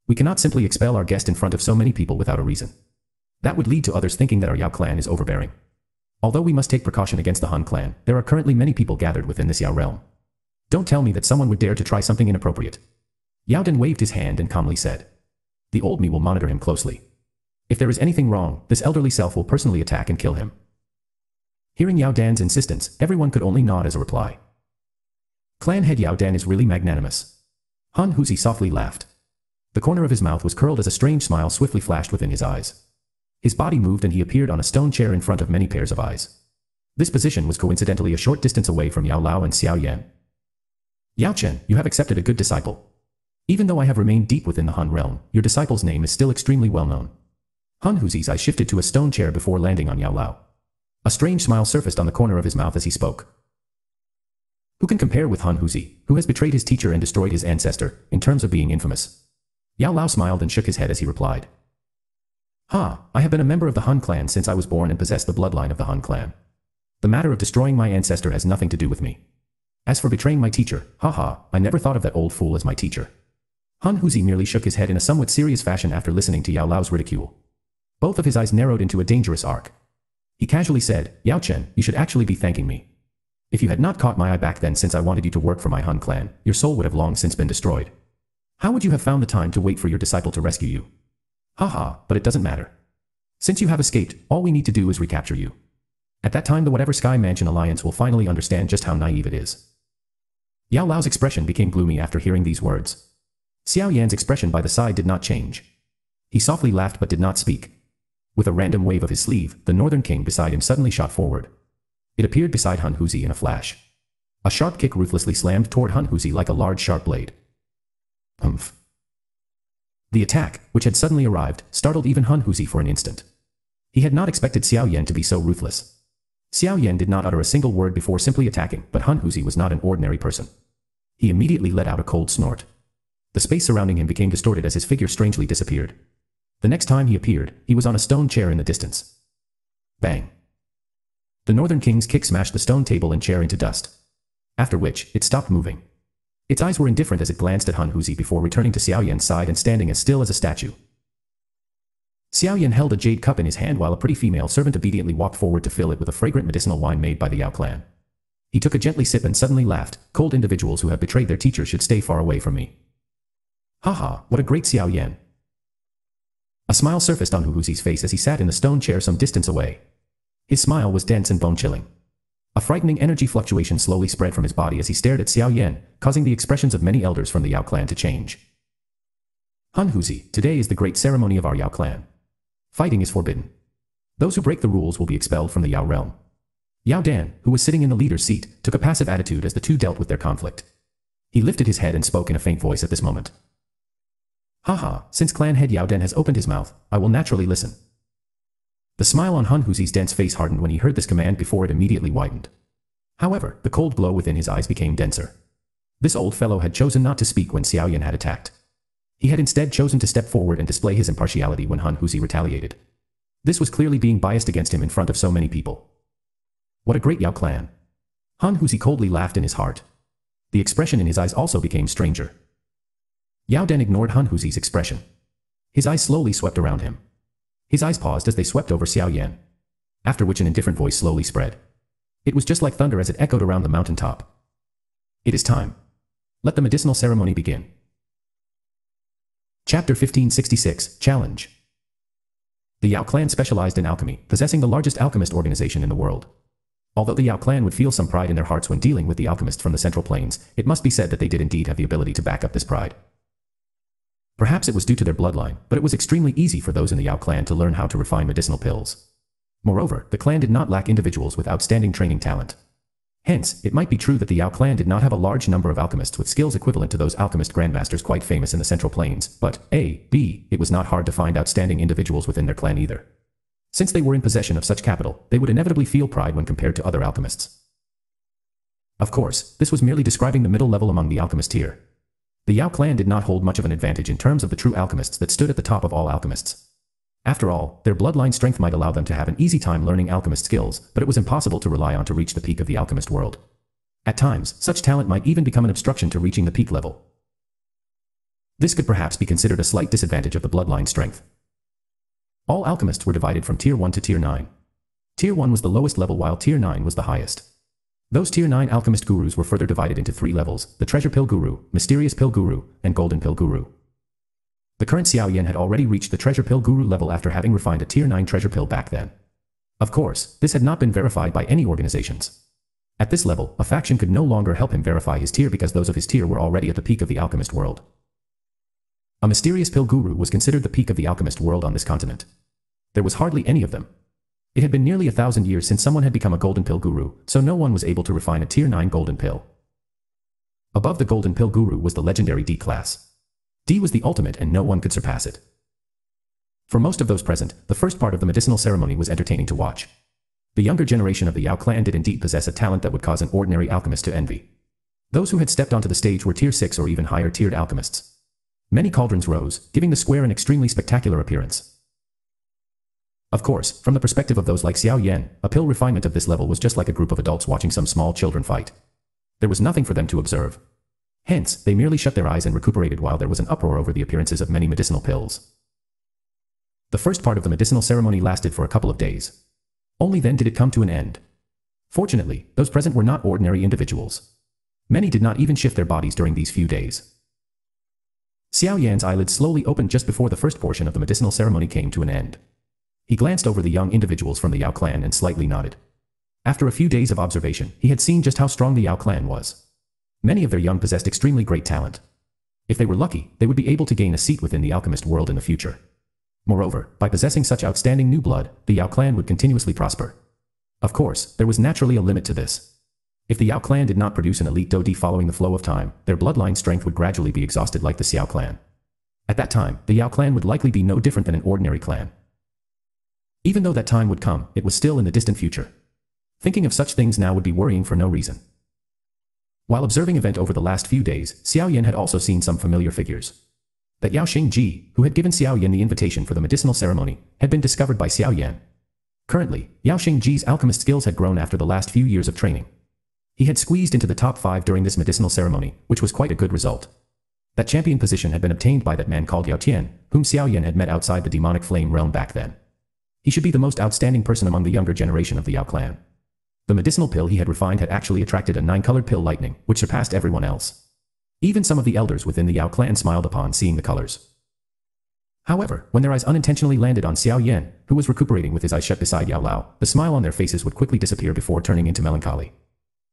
We cannot simply expel our guest in front of so many people without a reason. That would lead to others thinking that our Yao clan is overbearing. Although we must take precaution against the Han clan, there are currently many people gathered within this Yao realm. Don't tell me that someone would dare to try something inappropriate. Yao Dan waved his hand and calmly said. The old me will monitor him closely. If there is anything wrong, this elderly self will personally attack and kill him. Hearing Yao Dan's insistence, everyone could only nod as a reply. Clan head Yao Dan is really magnanimous. Han Huzi softly laughed. The corner of his mouth was curled as a strange smile swiftly flashed within his eyes. His body moved and he appeared on a stone chair in front of many pairs of eyes. This position was coincidentally a short distance away from Yao Lao and Xiao Yan. Yao Chen, you have accepted a good disciple. Even though I have remained deep within the Han realm, your disciple's name is still extremely well known. Han Huzi's eyes shifted to a stone chair before landing on Yao Lao. A strange smile surfaced on the corner of his mouth as he spoke. Who can compare with Han Huzi, who has betrayed his teacher and destroyed his ancestor, in terms of being infamous? Yao Lao smiled and shook his head as he replied. Ha, I have been a member of the Han clan since I was born and possess the bloodline of the Han clan. The matter of destroying my ancestor has nothing to do with me. As for betraying my teacher, haha, I never thought of that old fool as my teacher. Han Huzi merely shook his head in a somewhat serious fashion after listening to Yao Lao's ridicule. Both of his eyes narrowed into a dangerous arc. He casually said, Yao Chen, you should actually be thanking me. If you had not caught my eye back then since I wanted you to work for my Han clan, your soul would have long since been destroyed. How would you have found the time to wait for your disciple to rescue you? Haha, but it doesn't matter. Since you have escaped, all we need to do is recapture you. At that time the whatever Sky Mansion Alliance will finally understand just how naive it is. Yao Lao's expression became gloomy after hearing these words. Xiao Yan's expression by the side did not change. He softly laughed but did not speak. With a random wave of his sleeve, the Northern King beside him suddenly shot forward. It appeared beside Hun Huzi in a flash. A sharp kick ruthlessly slammed toward Hun Huzi like a large sharp blade. Humph. The attack, which had suddenly arrived, startled even Hun Huzi for an instant. He had not expected Xiao Yan to be so ruthless. Xiao Yan did not utter a single word before simply attacking, but Han Huzi was not an ordinary person. He immediately let out a cold snort. The space surrounding him became distorted as his figure strangely disappeared. The next time he appeared, he was on a stone chair in the distance. Bang. The Northern King's kick smashed the stone table and chair into dust. After which, it stopped moving. Its eyes were indifferent as it glanced at Han Huzi before returning to Xiao Yan's side and standing as still as a statue. Xiao Yan held a jade cup in his hand while a pretty female servant obediently walked forward to fill it with a fragrant medicinal wine made by the Yao clan. He took a gently sip and suddenly laughed, cold individuals who have betrayed their teacher should stay far away from me. Haha, what a great Xiao Yan. A smile surfaced on Hu Huzi's face as he sat in the stone chair some distance away. His smile was dense and bone-chilling. A frightening energy fluctuation slowly spread from his body as he stared at Xiao Yan, causing the expressions of many elders from the Yao clan to change. Han Huzi, today is the great ceremony of our Yao clan. Fighting is forbidden. Those who break the rules will be expelled from the Yao realm. Yao Dan, who was sitting in the leader's seat, took a passive attitude as the two dealt with their conflict. He lifted his head and spoke in a faint voice at this moment. Haha, since clan head Yao Dan has opened his mouth, I will naturally listen. The smile on Han Huzi's dense face hardened when he heard this command before it immediately widened. However, the cold glow within his eyes became denser. This old fellow had chosen not to speak when Xiao Yan had attacked. He had instead chosen to step forward and display his impartiality when Han Huzi retaliated. This was clearly being biased against him in front of so many people. What a great Yao clan. Han Huzi coldly laughed in his heart. The expression in his eyes also became stranger. Yao Dan ignored Han Huzi's expression. His eyes slowly swept around him. His eyes paused as they swept over Xiao Yan. After which an indifferent voice slowly spread. It was just like thunder as it echoed around the mountain top. It is time. Let the medicinal ceremony begin. Chapter 1566 Challenge The Yao clan specialized in alchemy, possessing the largest alchemist organization in the world. Although the Yao clan would feel some pride in their hearts when dealing with the alchemists from the Central Plains, it must be said that they did indeed have the ability to back up this pride. Perhaps it was due to their bloodline, but it was extremely easy for those in the Yao clan to learn how to refine medicinal pills. Moreover, the clan did not lack individuals with outstanding training talent. Hence, it might be true that the Yao clan did not have a large number of alchemists with skills equivalent to those alchemist grandmasters quite famous in the Central Plains, but A, B, it was not hard to find outstanding individuals within their clan either. Since they were in possession of such capital, they would inevitably feel pride when compared to other alchemists. Of course, this was merely describing the middle level among the alchemist tier. The Yao clan did not hold much of an advantage in terms of the true alchemists that stood at the top of all alchemists. After all, their bloodline strength might allow them to have an easy time learning alchemist skills, but it was impossible to rely on to reach the peak of the alchemist world. At times, such talent might even become an obstruction to reaching the peak level. This could perhaps be considered a slight disadvantage of the bloodline strength. All alchemists were divided from Tier 1 to Tier 9. Tier 1 was the lowest level while Tier 9 was the highest. Those Tier 9 alchemist gurus were further divided into three levels, the Treasure Pill Guru, Mysterious Pill Guru, and Golden Pill Guru. The current Xiao Yan had already reached the Treasure Pill Guru level after having refined a Tier 9 Treasure Pill back then. Of course, this had not been verified by any organizations. At this level, a faction could no longer help him verify his tier because those of his tier were already at the peak of the alchemist world. A mysterious pill guru was considered the peak of the alchemist world on this continent. There was hardly any of them. It had been nearly a thousand years since someone had become a golden pill guru, so no one was able to refine a tier 9 golden pill. Above the golden pill guru was the legendary D class. D was the ultimate and no one could surpass it. For most of those present, the first part of the medicinal ceremony was entertaining to watch. The younger generation of the Yao clan did indeed possess a talent that would cause an ordinary alchemist to envy. Those who had stepped onto the stage were tier 6 or even higher tiered alchemists. Many cauldrons rose, giving the square an extremely spectacular appearance. Of course, from the perspective of those like Xiao Yan, a pill refinement of this level was just like a group of adults watching some small children fight. There was nothing for them to observe. Hence, they merely shut their eyes and recuperated while there was an uproar over the appearances of many medicinal pills. The first part of the medicinal ceremony lasted for a couple of days. Only then did it come to an end. Fortunately, those present were not ordinary individuals. Many did not even shift their bodies during these few days. Xiao Yan's eyelids slowly opened just before the first portion of the medicinal ceremony came to an end. He glanced over the young individuals from the Yao clan and slightly nodded. After a few days of observation, he had seen just how strong the Yao clan was. Many of their young possessed extremely great talent. If they were lucky, they would be able to gain a seat within the alchemist world in the future. Moreover, by possessing such outstanding new blood, the Yao clan would continuously prosper. Of course, there was naturally a limit to this. If the Yao clan did not produce an elite Dou Di following the flow of time, their bloodline strength would gradually be exhausted like the Xiao clan. At that time, the Yao clan would likely be no different than an ordinary clan. Even though that time would come, it was still in the distant future. Thinking of such things now would be worrying for no reason. While observing event over the last few days, Xiao Yan had also seen some familiar figures. That Yao Ji, who had given Xiao Yan the invitation for the medicinal ceremony, had been discovered by Xiao Yan. Currently, Yao Ji's alchemist skills had grown after the last few years of training. He had squeezed into the top five during this medicinal ceremony, which was quite a good result. That champion position had been obtained by that man called Yao Tian, whom Xiao Yan had met outside the demonic flame realm back then. He should be the most outstanding person among the younger generation of the Yao clan. The medicinal pill he had refined had actually attracted a nine-colored pill lightning, which surpassed everyone else. Even some of the elders within the Yao clan smiled upon seeing the colors. However, when their eyes unintentionally landed on Xiao Yan, who was recuperating with his eyes shut beside Yao Lao, the smile on their faces would quickly disappear before turning into melancholy.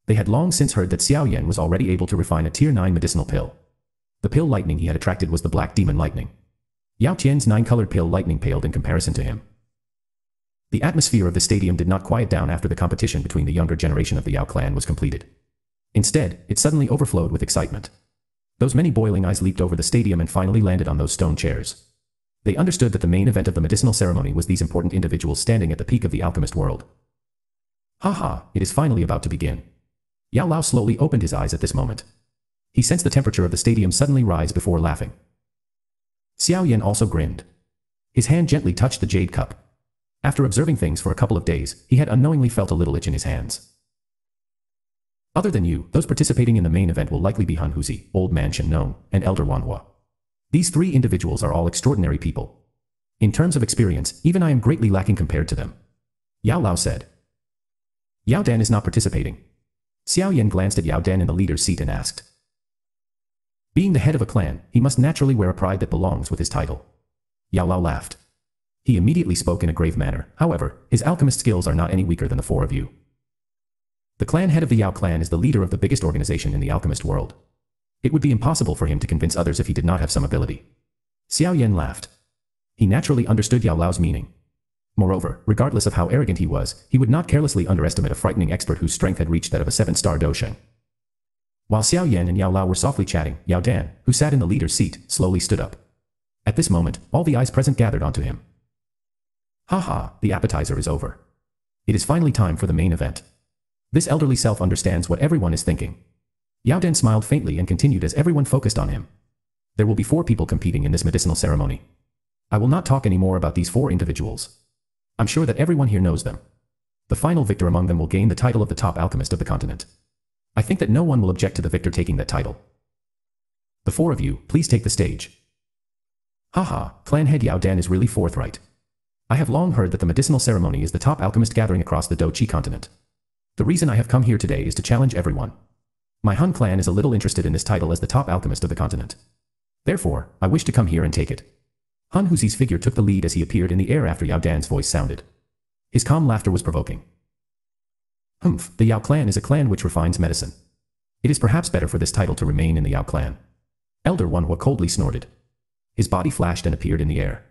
They had long since heard that Xiao Yan was already able to refine a tier 9 medicinal pill. The pill lightning he had attracted was the black demon lightning. Yao Tian's nine-colored pill lightning paled in comparison to him. The atmosphere of the stadium did not quiet down after the competition between the younger generation of the Yao clan was completed. Instead, it suddenly overflowed with excitement. Those many boiling eyes leaped over the stadium and finally landed on those stone chairs. They understood that the main event of the medicinal ceremony was these important individuals standing at the peak of the alchemist world. Haha, it is finally about to begin. Yao Lao slowly opened his eyes at this moment. He sensed the temperature of the stadium suddenly rise before laughing. Xiao Yan also grinned. His hand gently touched the jade cup. After observing things for a couple of days, he had unknowingly felt a little itch in his hands. Other than you, those participating in the main event will likely be Han Huzi, Old Man Shen Nong, and Elder Wanhua. These three individuals are all extraordinary people. In terms of experience, even I am greatly lacking compared to them. Yao Lao said. Yao Dan is not participating, Xiao Yan glanced at Yao Dan in the leader's seat and asked. Being the head of a clan, he must naturally wear a pride that belongs with his title. Yao Lao laughed. He immediately spoke in a grave manner, however, his alchemist skills are not any weaker than the four of you. The clan head of the Yao clan is the leader of the biggest organization in the alchemist world. It would be impossible for him to convince others if he did not have some ability. Xiao Yan laughed. He naturally understood Yao Lao's meaning. Moreover, regardless of how arrogant he was, he would not carelessly underestimate a frightening expert whose strength had reached that of a seven-star Dou Sheng. While Xiao Yan and Yao Lao were softly chatting, Yao Dan, who sat in the leader's seat, slowly stood up. At this moment, all the eyes present gathered onto him. Ha ha, the appetizer is over. It is finally time for the main event. This elderly self understands what everyone is thinking. Yao Dan smiled faintly and continued as everyone focused on him. There will be four people competing in this medicinal ceremony. I will not talk anymore about these four individuals. I'm sure that everyone here knows them. The final victor among them will gain the title of the top alchemist of the continent. I think that no one will object to the victor taking that title. The four of you, please take the stage. Haha, clan head Yao Dan is really forthright. I have long heard that the medicinal ceremony is the top alchemist gathering across the Dou Qi continent. The reason I have come here today is to challenge everyone. My Hun clan is a little interested in this title as the top alchemist of the continent. Therefore, I wish to come here and take it. Han Huzi's figure took the lead as he appeared in the air after Yao Dan's voice sounded. His calm laughter was provoking. Humph, the Yao clan is a clan which refines medicine. It is perhaps better for this title to remain in the Yao clan. Elder Wanhua coldly snorted. His body flashed and appeared in the air.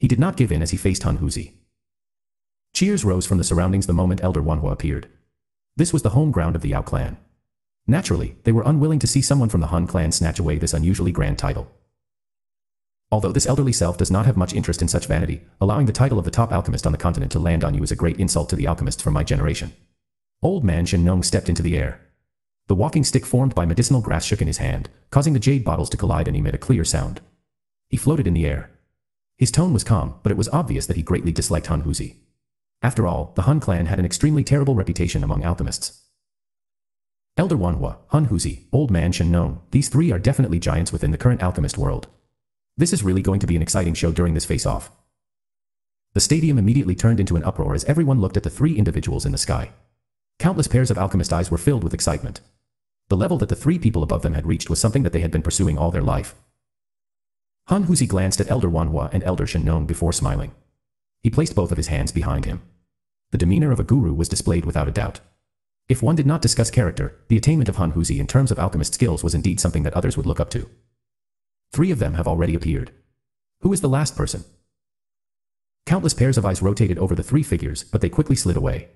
He did not give in as he faced Han Huzi. Cheers rose from the surroundings the moment Elder Wanhua appeared. This was the home ground of the Yao clan. Naturally, they were unwilling to see someone from the Han clan snatch away this unusually grand title. Although this elderly self does not have much interest in such vanity, allowing the title of the top alchemist on the continent to land on you is a great insult to the alchemists from my generation. Old man Shen Nong stepped into the air. The walking stick formed by medicinal grass shook in his hand, causing the jade bottles to collide and emit a clear sound. He floated in the air. His tone was calm, but it was obvious that he greatly disliked Han Huzi. After all, the Han clan had an extremely terrible reputation among alchemists. Elder Wanhua, Han Huzi, Old Man Shen Nong, these three are definitely giants within the current alchemist world. This is really going to be an exciting show during this face-off. The stadium immediately turned into an uproar as everyone looked at the three individuals in the sky. Countless pairs of alchemist eyes were filled with excitement. The level that the three people above them had reached was something that they had been pursuing all their life. Han Huzi glanced at Elder Wanhua and Elder Shen Nong before smiling. He placed both of his hands behind him. The demeanor of a guru was displayed without a doubt. If one did not discuss character, the attainment of Han Huzi in terms of alchemist skills was indeed something that others would look up to. Three of them have already appeared. Who is the last person? Countless pairs of eyes rotated over the three figures, but they quickly slid away.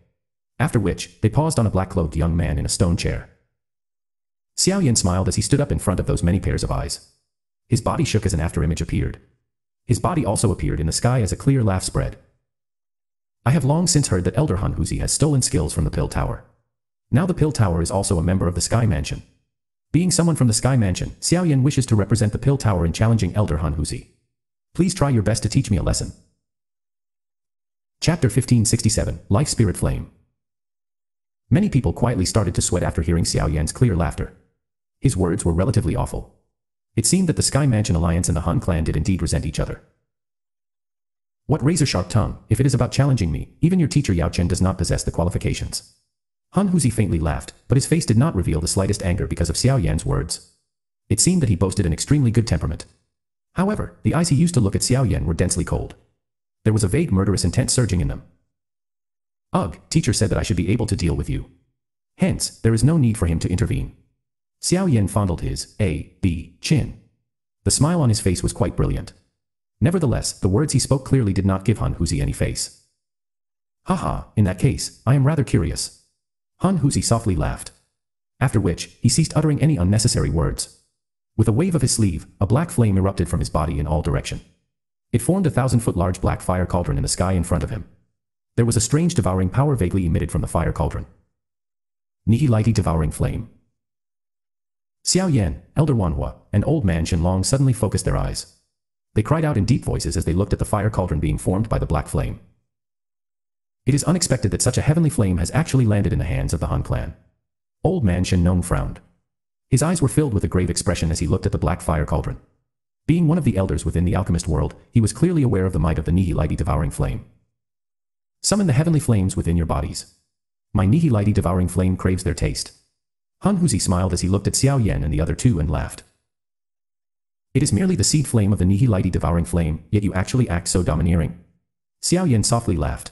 After which, they paused on a black-clothed young man in a stone chair. Xiao Yan smiled as he stood up in front of those many pairs of eyes. His body shook as an afterimage appeared. His body also appeared in the sky as a clear laugh spread. I have long since heard that Elder Han Huzi has stolen skills from the Pill Tower. Now the Pill Tower is also a member of the Sky Mansion. Being someone from the Sky Mansion, Xiao Yan wishes to represent the Pill Tower in challenging Elder Han Huzi. Please try your best to teach me a lesson. Chapter 1567, Life Spirit Flame. Many people quietly started to sweat after hearing Xiao Yan's clear laughter. His words were relatively awful. It seemed that the Sky Mansion Alliance and the Han clan did indeed resent each other. What razor-sharp tongue, if it is about challenging me, even your teacher Yao Chen does not possess the qualifications. Han Huzi faintly laughed, but his face did not reveal the slightest anger because of Xiao Yan's words. It seemed that he boasted an extremely good temperament. However, the eyes he used to look at Xiao Yan were densely cold. There was a vague murderous intent surging in them. Ugh, teacher said that I should be able to deal with you. Hence, there is no need for him to intervene. Xiao Yan fondled his A, B, chin. The smile on his face was quite brilliant. Nevertheless, the words he spoke clearly did not give Han Huzi any face. Haha, in that case, I am rather curious. Han Huzi softly laughed. After which, he ceased uttering any unnecessary words. With a wave of his sleeve, a black flame erupted from his body in all direction. It formed a thousand-foot large black fire cauldron in the sky in front of him. There was a strange devouring power vaguely emitted from the fire cauldron. Nihilite devouring flame. Xiao Yan, Elder Wanhua, and Old Man Shen Nong suddenly focused their eyes. They cried out in deep voices as they looked at the fire cauldron being formed by the black flame. It is unexpected that such a heavenly flame has actually landed in the hands of the Han clan. Old Man Shen Nong frowned. His eyes were filled with a grave expression as he looked at the black fire cauldron. Being one of the elders within the alchemist world, he was clearly aware of the might of the Nihilite devouring flame. Summon the heavenly flames within your bodies. My Nihilite devouring flame craves their taste. Han Huzi smiled as he looked at Xiao Yan and the other two and laughed. It is merely the seed flame of the Nihilite devouring flame, yet you actually act so domineering. Xiao Yan softly laughed.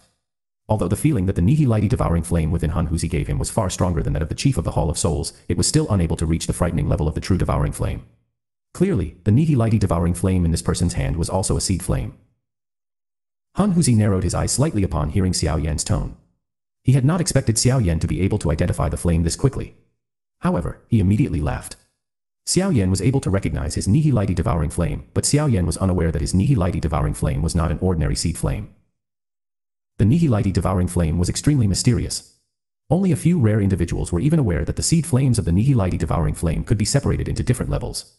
Although the feeling that the Nihilite devouring flame within Han Huzi gave him was far stronger than that of the chief of the Hall of Souls, it was still unable to reach the frightening level of the true devouring flame. Clearly, the Nihilite devouring flame in this person's hand was also a seed flame. Han Huzi narrowed his eyes slightly upon hearing Xiao Yan's tone. He had not expected Xiao Yan to be able to identify the flame this quickly. However, he immediately laughed. Xiao Yan was able to recognize his Nihilite devouring flame, but Xiao Yan was unaware that his Nihilite devouring flame was not an ordinary seed flame. The Nihilite devouring flame was extremely mysterious. Only a few rare individuals were even aware that the seed flames of the Nihilite devouring flame could be separated into different levels.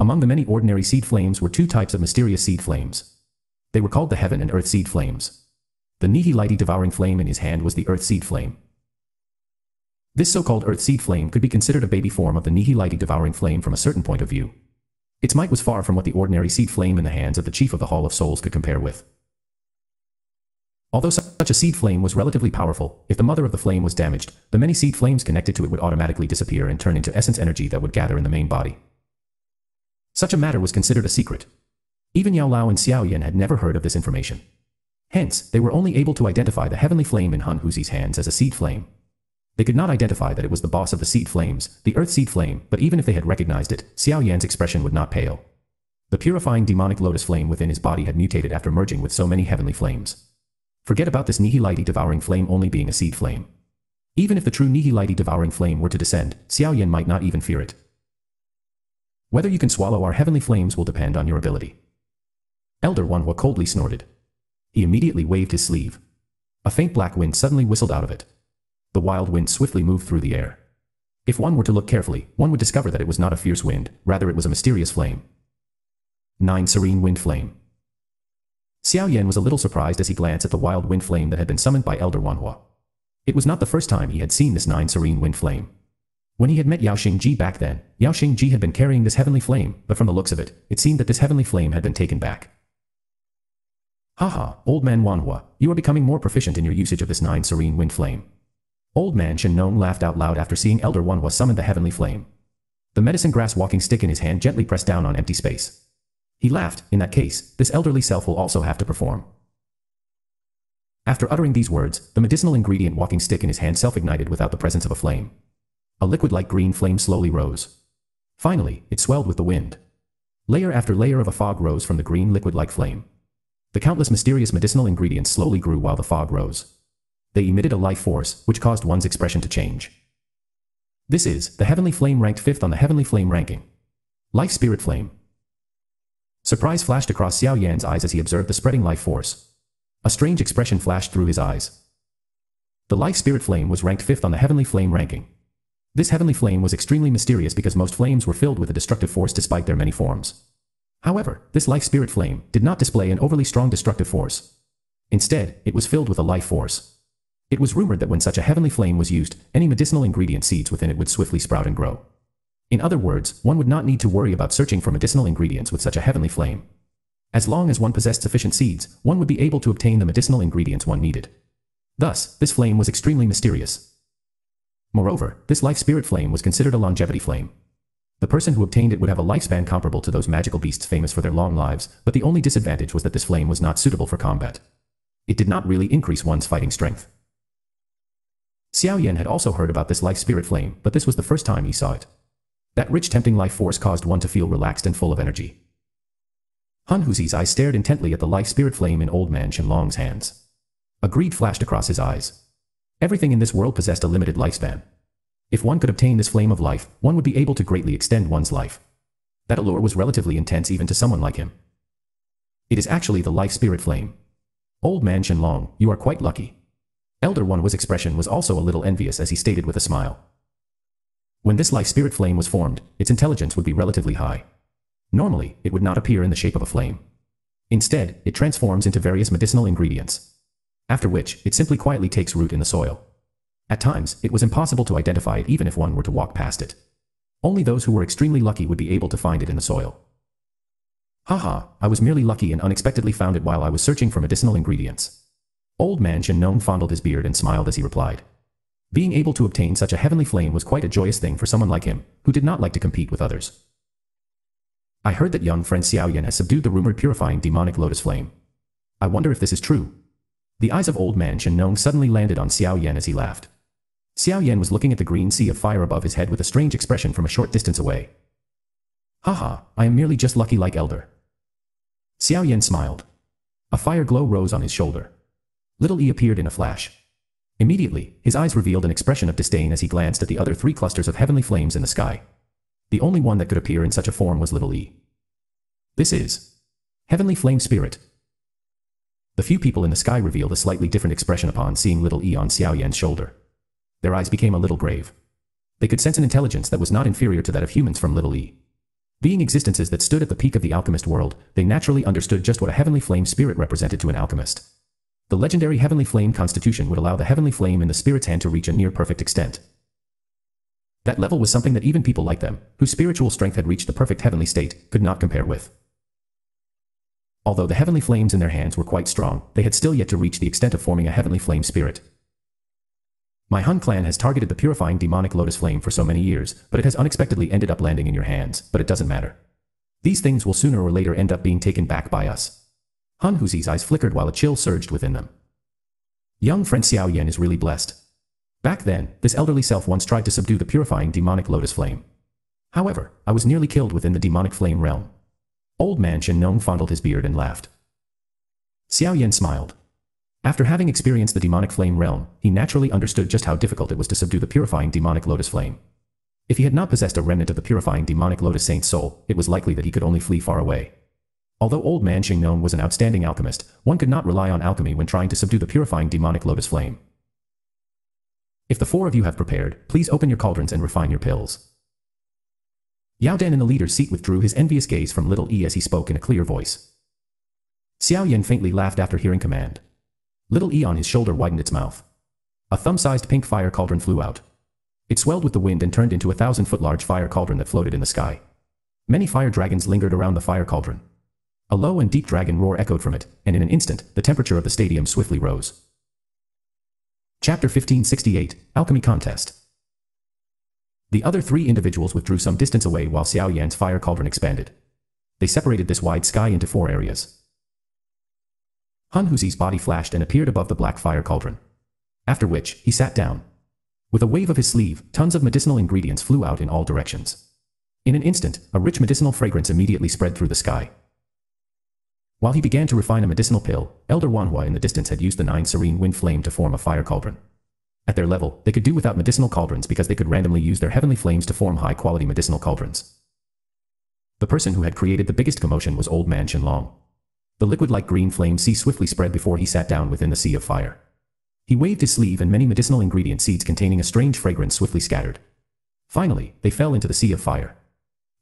Among the many ordinary seed flames were two types of mysterious seed flames. They were called the heaven and earth seed flames. The Nihilite devouring flame in his hand was the earth seed flame. This so-called Earth Seed Flame could be considered a baby form of the Nihilite devouring flame from a certain point of view. Its might was far from what the ordinary seed flame in the hands of the Chief of the Hall of Souls could compare with. Although such a seed flame was relatively powerful, if the mother of the flame was damaged, the many seed flames connected to it would automatically disappear and turn into essence energy that would gather in the main body. Such a matter was considered a secret. Even Yao Lao and Xiao Yan had never heard of this information. Hence, they were only able to identify the heavenly flame in Han Huzi's hands as a seed flame. They could not identify that it was the boss of the seed flames, the earth seed flame, but even if they had recognized it, Xiao Yan's expression would not pale. The purifying demonic lotus flame within his body had mutated after merging with so many heavenly flames. Forget about this Nihilite devouring flame only being a seed flame. Even if the true Nihilite devouring flame were to descend, Xiao Yan might not even fear it. Whether you can swallow our heavenly flames will depend on your ability. Elder Wanhua coldly snorted. He immediately waved his sleeve. A faint black wind suddenly whistled out of it. The wild wind swiftly moved through the air. If one were to look carefully, one would discover that it was not a fierce wind, rather it was a mysterious flame. 9 Serene Wind Flame. Xiao Yan was a little surprised as he glanced at the wild wind flame that had been summoned by Elder Wanhua. It was not the first time he had seen this 9 Serene Wind Flame. When he had met Yao Xingji back then, Yao Xingji had been carrying this heavenly flame, but from the looks of it, it seemed that this heavenly flame had been taken back. Haha, old man Wanhua, you are becoming more proficient in your usage of this 9 Serene Wind Flame. Old man Shen Nong laughed out loud after seeing Elder Wanhua summoned the heavenly flame. The medicine grass walking stick in his hand gently pressed down on empty space. He laughed, in that case, this elderly self will also have to perform. After uttering these words, the medicinal ingredient walking stick in his hand self-ignited without the presence of a flame. A liquid-like green flame slowly rose. Finally, it swelled with the wind. Layer after layer of a fog rose from the green liquid-like flame. The countless mysterious medicinal ingredients slowly grew while the fog rose. They emitted a life force, which caused one's expression to change. This is, the Heavenly Flame ranked 5th on the Heavenly Flame ranking. Life Spirit Flame. Surprise flashed across Xiao Yan's eyes as he observed the spreading life force. A strange expression flashed through his eyes. The Life Spirit Flame was ranked 5th on the Heavenly Flame ranking. This Heavenly Flame was extremely mysterious because most flames were filled with a destructive force despite their many forms. However, this Life Spirit Flame did not display an overly strong destructive force. Instead, it was filled with a life force. It was rumored that when such a heavenly flame was used, any medicinal ingredient seeds within it would swiftly sprout and grow. In other words, one would not need to worry about searching for medicinal ingredients with such a heavenly flame. As long as one possessed sufficient seeds, one would be able to obtain the medicinal ingredients one needed. Thus, this flame was extremely mysterious. Moreover, this life spirit flame was considered a longevity flame. The person who obtained it would have a lifespan comparable to those magical beasts famous for their long lives, but the only disadvantage was that this flame was not suitable for combat. It did not really increase one's fighting strength. Xiao Yan had also heard about this life spirit flame, but this was the first time he saw it. That rich tempting life force caused one to feel relaxed and full of energy. Han Huzi's eyes stared intently at the life spirit flame in old man Shen Nong's hands. A greed flashed across his eyes. Everything in this world possessed a limited lifespan. If one could obtain this flame of life, one would be able to greatly extend one's life. That allure was relatively intense even to someone like him. It is actually the life spirit flame. Old man Shen Nong, you are quite lucky. Elder Wanhua's expression was also a little envious as he stated with a smile. When this life spirit flame was formed, its intelligence would be relatively high. Normally, it would not appear in the shape of a flame. Instead, it transforms into various medicinal ingredients. After which, it simply quietly takes root in the soil. At times, it was impossible to identify it even if one were to walk past it. Only those who were extremely lucky would be able to find it in the soil. Haha, I was merely lucky and unexpectedly found it while I was searching for medicinal ingredients. Old man Shen Nong fondled his beard and smiled as he replied. Being able to obtain such a heavenly flame was quite a joyous thing for someone like him, who did not like to compete with others. I heard that young friend Xiao Yan has subdued the rumored purifying demonic lotus flame. I wonder if this is true. The eyes of old man Shen Nong suddenly landed on Xiao Yan as he laughed. Xiao Yan was looking at the green sea of fire above his head with a strange expression from a short distance away. Haha, I am merely just lucky like Elder. Xiao Yan smiled. A fire glow rose on his shoulder. Little E appeared in a flash. Immediately, his eyes revealed an expression of disdain as he glanced at the other three clusters of heavenly flames in the sky. The only one that could appear in such a form was little e. This is Heavenly Flame Spirit. The few people in the sky revealed a slightly different expression upon seeing little e on Xiao Yan's shoulder. Their eyes became a little grave. They could sense an intelligence that was not inferior to that of humans from little e. Being existences that stood at the peak of the alchemist world, they naturally understood just what a heavenly flame spirit represented to an alchemist. The legendary Heavenly Flame constitution would allow the Heavenly Flame in the Spirit's hand to reach a near-perfect extent. That level was something that even people like them, whose spiritual strength had reached the perfect heavenly state, could not compare with. Although the heavenly flames in their hands were quite strong, they had still yet to reach the extent of forming a heavenly flame spirit. My Hun clan has targeted the purifying demonic lotus flame for so many years, but it has unexpectedly ended up landing in your hands, but it doesn't matter. These things will sooner or later end up being taken back by us. Han Huzi's eyes flickered while a chill surged within them. Young friend Xiao Yan is really blessed. Back then, this elderly self once tried to subdue the purifying demonic lotus flame. However, I was nearly killed within the demonic flame realm. Old man Shen Nong fondled his beard and laughed. Xiao Yan smiled. After having experienced the demonic flame realm, he naturally understood just how difficult it was to subdue the purifying demonic lotus flame. If he had not possessed a remnant of the purifying demonic lotus saint's soul, it was likely that he could only flee far away. Although Old Man Shen Nong was an outstanding alchemist, one could not rely on alchemy when trying to subdue the purifying demonic lotus flame. If the four of you have prepared, please open your cauldrons and refine your pills. Yao Dan in the leader's seat withdrew his envious gaze from little E as he spoke in a clear voice. Xiao Yan faintly laughed after hearing command. Little E on his shoulder widened its mouth. A thumb-sized pink fire cauldron flew out. It swelled with the wind and turned into a thousand-foot-large fire cauldron that floated in the sky. Many fire dragons lingered around the fire cauldron. A low and deep dragon roar echoed from it, and in an instant, the temperature of the stadium swiftly rose. Chapter 1568, Alchemy Contest The other three individuals withdrew some distance away while Xiao Yan's fire cauldron expanded. They separated this wide sky into four areas. Han Huzi's body flashed and appeared above the black fire cauldron. After which, he sat down. With a wave of his sleeve, tons of medicinal ingredients flew out in all directions. In an instant, a rich medicinal fragrance immediately spread through the sky. While he began to refine a medicinal pill, Elder Wanhua in the distance had used the nine serene wind flame to form a fire cauldron. At their level, they could do without medicinal cauldrons because they could randomly use their heavenly flames to form high-quality medicinal cauldrons. The person who had created the biggest commotion was Old Man Shen Nong. The liquid-like green flame sea swiftly spread before he sat down within the sea of fire. He waved his sleeve and many medicinal ingredient seeds containing a strange fragrance swiftly scattered. Finally, they fell into the sea of fire.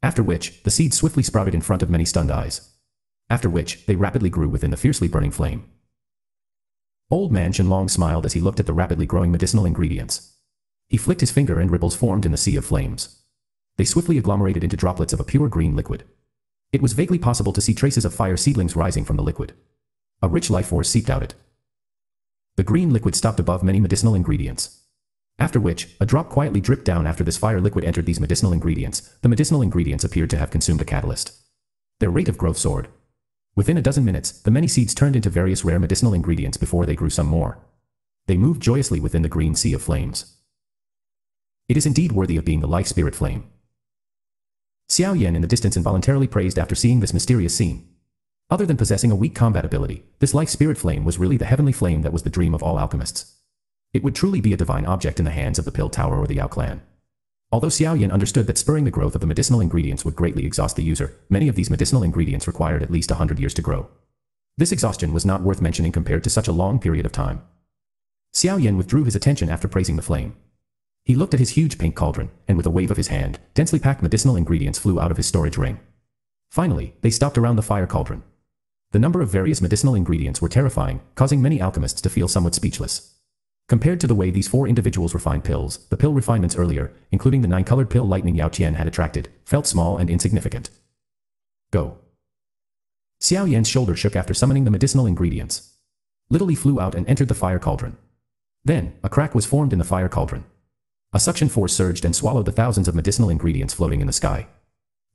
After which, the seeds swiftly sprouted in front of many stunned eyes. After which, they rapidly grew within the fiercely burning flame. Old Man Shen Nong smiled as he looked at the rapidly growing medicinal ingredients. He flicked his finger and ripples formed in the sea of flames. They swiftly agglomerated into droplets of a pure green liquid. It was vaguely possible to see traces of fire seedlings rising from the liquid. A rich life force seeped out it. The green liquid stopped above many medicinal ingredients. After which, a drop quietly dripped down after this fire liquid entered these medicinal ingredients. The medicinal ingredients appeared to have consumed a catalyst. Their rate of growth soared. Within a dozen minutes, the many seeds turned into various rare medicinal ingredients before they grew some more. They moved joyously within the green sea of flames. It is indeed worthy of being the life spirit flame. Xiao Yan in the distance involuntarily praised after seeing this mysterious scene. Other than possessing a weak combat ability, this life spirit flame was really the heavenly flame that was the dream of all alchemists. It would truly be a divine object in the hands of the Pill Tower or the Yao clan. Although Xiao Yan understood that spurring the growth of the medicinal ingredients would greatly exhaust the user, many of these medicinal ingredients required at least a hundred years to grow. This exhaustion was not worth mentioning compared to such a long period of time. Xiao Yan withdrew his attention after praising the flame. He looked at his huge pink cauldron, and with a wave of his hand, densely packed medicinal ingredients flew out of his storage ring. Finally, they stopped around the fire cauldron. The number of various medicinal ingredients were terrifying, causing many alchemists to feel somewhat speechless. Compared to the way these four individuals refined pills, the pill refinements earlier, including the nine-colored pill lightning Yao Tian had attracted, felt small and insignificant. Go. Xiao Yan's shoulder shook after summoning the medicinal ingredients. Little Yi flew out and entered the fire cauldron. Then, a crack was formed in the fire cauldron. A suction force surged and swallowed the thousands of medicinal ingredients floating in the sky.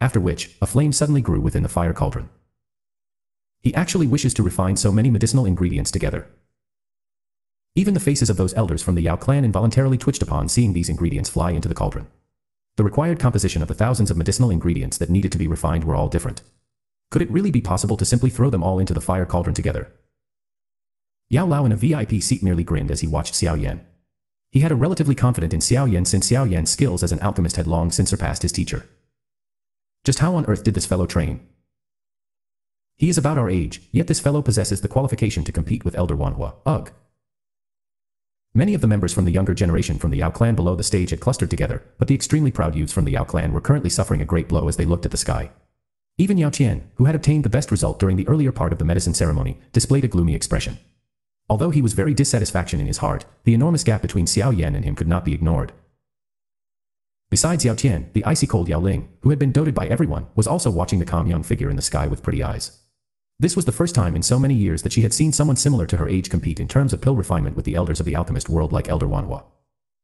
After which, a flame suddenly grew within the fire cauldron. He actually wishes to refine so many medicinal ingredients together. Even the faces of those elders from the Yao clan involuntarily twitched upon seeing these ingredients fly into the cauldron. The required composition of the thousands of medicinal ingredients that needed to be refined were all different. Could it really be possible to simply throw them all into the fire cauldron together? Yao Lao in a VIP seat merely grinned as he watched Xiao Yan. He had a relatively confident in Xiao Yan since Xiao Yan's skills as an alchemist had long since surpassed his teacher. Just how on earth did this fellow train? He is about our age, yet this fellow possesses the qualification to compete with Elder Wanhua. Ugh. Many of the members from the younger generation from the Yao clan below the stage had clustered together, but the extremely proud youths from the Yao clan were currently suffering a great blow as they looked at the sky. Even Yao Qian, who had obtained the best result during the earlier part of the medicine ceremony, displayed a gloomy expression. Although he was very dissatisfaction in his heart, the enormous gap between Xiao Yan and him could not be ignored. Besides Yao Tian, the icy cold Yao Ling, who had been doted by everyone, was also watching the calm young figure in the sky with pretty eyes. This was the first time in so many years that she had seen someone similar to her age compete in terms of pill refinement with the elders of the alchemist world like Elder Wanhua.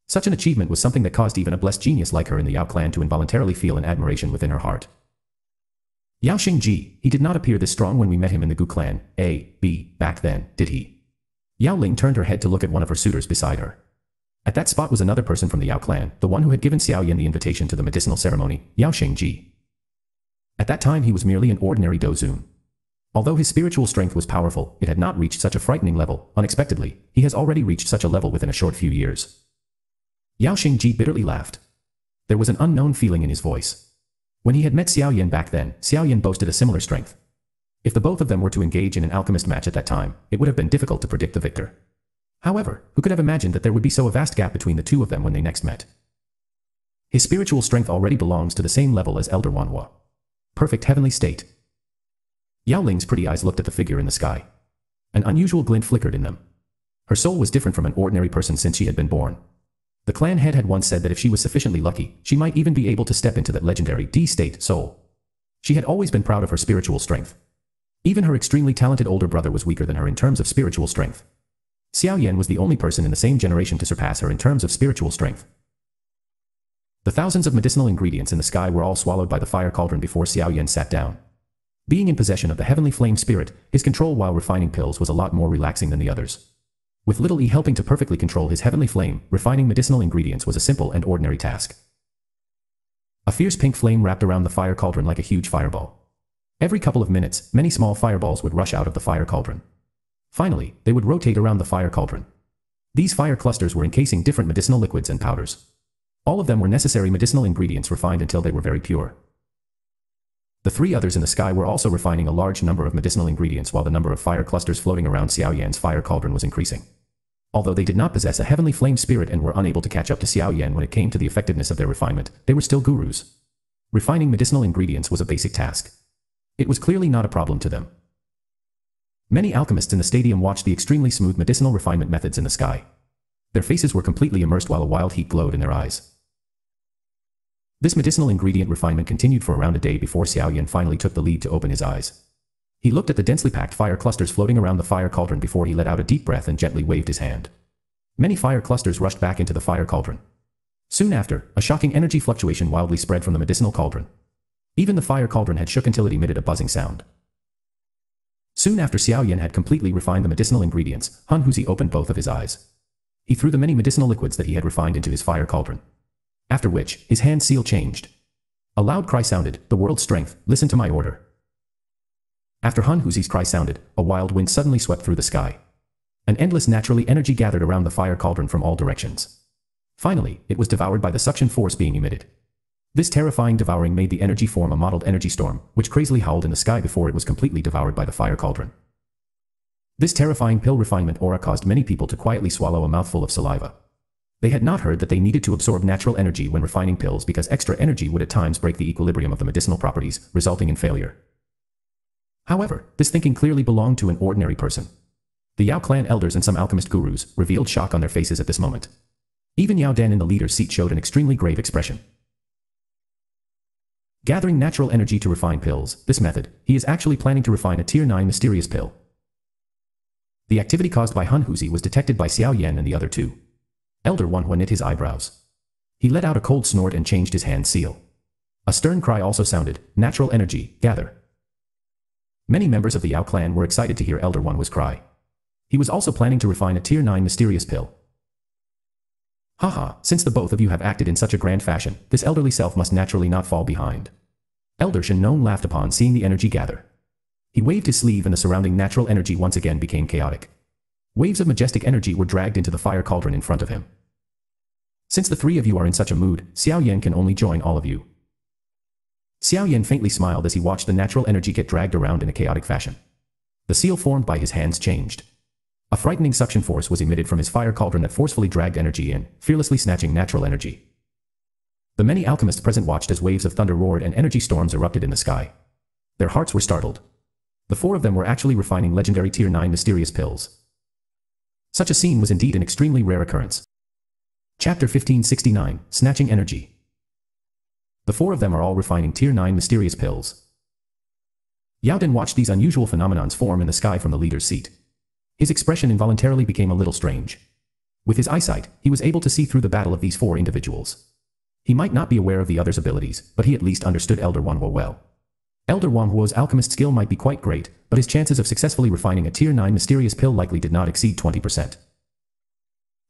Such an achievement was something that caused even a blessed genius like her in the Yao clan to involuntarily feel an admiration within her heart. Yao Xingji, he did not appear this strong when we met him in the Gu clan, A, B, back then, did he? Yao Ling turned her head to look at one of her suitors beside her. At that spot was another person from the Yao clan, the one who had given Xiao Yan the invitation to the medicinal ceremony, Yao Xingji. At that time he was merely an ordinary Dou Zun. Although his spiritual strength was powerful, it had not reached such a frightening level. Unexpectedly, he has already reached such a level within a short few years. Yao Xingji bitterly laughed. There was an unknown feeling in his voice. When he had met Xiao Yan back then, Xiao Yan boasted a similar strength. If the both of them were to engage in an alchemist match at that time, it would have been difficult to predict the victor. However, who could have imagined that there would be so a vast gap between the two of them when they next met? His spiritual strength already belongs to the same level as Elder Wanhua. Perfect heavenly state. Yao Ling's pretty eyes looked at the figure in the sky. An unusual glint flickered in them. Her soul was different from an ordinary person since she had been born. The clan head had once said that if she was sufficiently lucky, she might even be able to step into that legendary Di-state soul. She had always been proud of her spiritual strength. Even her extremely talented older brother was weaker than her in terms of spiritual strength. Xiao Yan was the only person in the same generation to surpass her in terms of spiritual strength. The thousands of medicinal ingredients in the sky were all swallowed by the fire cauldron before Xiao Yan sat down. Being in possession of the heavenly flame spirit, his control while refining pills was a lot more relaxing than the others. With little E helping to perfectly control his heavenly flame, refining medicinal ingredients was a simple and ordinary task. A fierce pink flame wrapped around the fire cauldron like a huge fireball. Every couple of minutes, many small fireballs would rush out of the fire cauldron. Finally, they would rotate around the fire cauldron. These fire clusters were encasing different medicinal liquids and powders. All of them were necessary medicinal ingredients refined until they were very pure. The three others in the sky were also refining a large number of medicinal ingredients while the number of fire clusters floating around Xiao Yan's fire cauldron was increasing. Although they did not possess a heavenly flame spirit and were unable to catch up to Xiao Yan when it came to the effectiveness of their refinement, they were still gurus. Refining medicinal ingredients was a basic task. It was clearly not a problem to them. Many alchemists in the stadium watched the extremely smooth medicinal refinement methods in the sky. Their faces were completely immersed while a wild heat glowed in their eyes. This medicinal ingredient refinement continued for around a day before Xiao Yan finally took the lead to open his eyes. He looked at the densely packed fire clusters floating around the fire cauldron before he let out a deep breath and gently waved his hand. Many fire clusters rushed back into the fire cauldron. Soon after, a shocking energy fluctuation wildly spread from the medicinal cauldron. Even the fire cauldron had shook until it emitted a buzzing sound. Soon after Xiao Yan had completely refined the medicinal ingredients, Han Huzi opened both of his eyes. He threw the many medicinal liquids that he had refined into his fire cauldron. After which, his hand seal changed. A loud cry sounded, the world's strength, listen to my order. After Han Huzi's cry sounded, a wild wind suddenly swept through the sky. An endless naturally energy gathered around the fire cauldron from all directions. Finally, it was devoured by the suction force being emitted. This terrifying devouring made the energy form a mottled energy storm, which crazily howled in the sky before it was completely devoured by the fire cauldron. This terrifying pill refinement aura caused many people to quietly swallow a mouthful of saliva. They had not heard that they needed to absorb natural energy when refining pills because extra energy would at times break the equilibrium of the medicinal properties, resulting in failure. However, this thinking clearly belonged to an ordinary person. The Yao clan elders and some alchemist gurus revealed shock on their faces at this moment. Even Yao Dan in the leader's seat showed an extremely grave expression. Gathering natural energy to refine pills, this method, he is actually planning to refine a tier 9 mysterious pill. The activity caused by Han Huzi was detected by Xiao Yan and the other two. Elder Wanhua knit his eyebrows. He let out a cold snort and changed his hand seal. A stern cry also sounded, natural energy, gather. Many members of the Yao clan were excited to hear Elder Wanhua's cry. He was also planning to refine a tier 9 mysterious pill. Haha, since the both of you have acted in such a grand fashion, this elderly self must naturally not fall behind. Elder Shen Nong laughed upon seeing the energy gather. He waved his sleeve and the surrounding natural energy once again became chaotic. Waves of majestic energy were dragged into the fire cauldron in front of him. Since the three of you are in such a mood, Xiao Yan can only join all of you. Xiao Yan faintly smiled as he watched the natural energy get dragged around in a chaotic fashion. The seal formed by his hands changed. A frightening suction force was emitted from his fire cauldron that forcefully dragged energy in, fearlessly snatching natural energy. The many alchemists present watched as waves of thunder roared and energy storms erupted in the sky. Their hearts were startled. The four of them were actually refining legendary tier 9 mysterious pills. Such a scene was indeed an extremely rare occurrence. Chapter 1569, Snatching Energy. The four of them are all refining Tier 9 mysterious pills. Yao Yaoden watched these unusual phenomenons form in the sky from the leader's seat. His expression involuntarily became a little strange. With his eyesight, he was able to see through the battle of these four individuals. He might not be aware of the others' abilities, but he at least understood Elder Wanhua well. Elder Wanhua's alchemist skill might be quite great, but his chances of successfully refining a Tier 9 mysterious pill likely did not exceed 20%.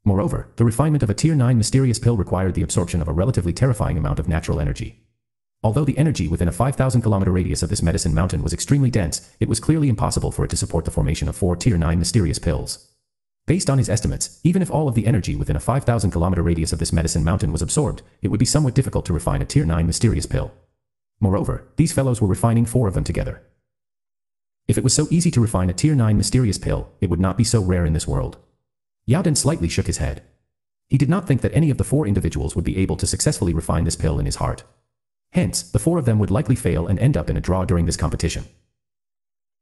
Moreover, the refinement of a Tier 9 mysterious pill required the absorption of a relatively terrifying amount of natural energy. Although the energy within a 5,000 kilometer radius of this medicine mountain was extremely dense, it was clearly impossible for it to support the formation of four Tier 9 mysterious pills. Based on his estimates, even if all of the energy within a 5,000 kilometer radius of this medicine mountain was absorbed, it would be somewhat difficult to refine a Tier 9 mysterious pill. Moreover, these fellows were refining four of them together. If it was so easy to refine a Tier 9 mysterious pill, it would not be so rare in this world. Yao Dan slightly shook his head. He did not think that any of the four individuals would be able to successfully refine this pill in his heart. Hence, the four of them would likely fail and end up in a draw during this competition.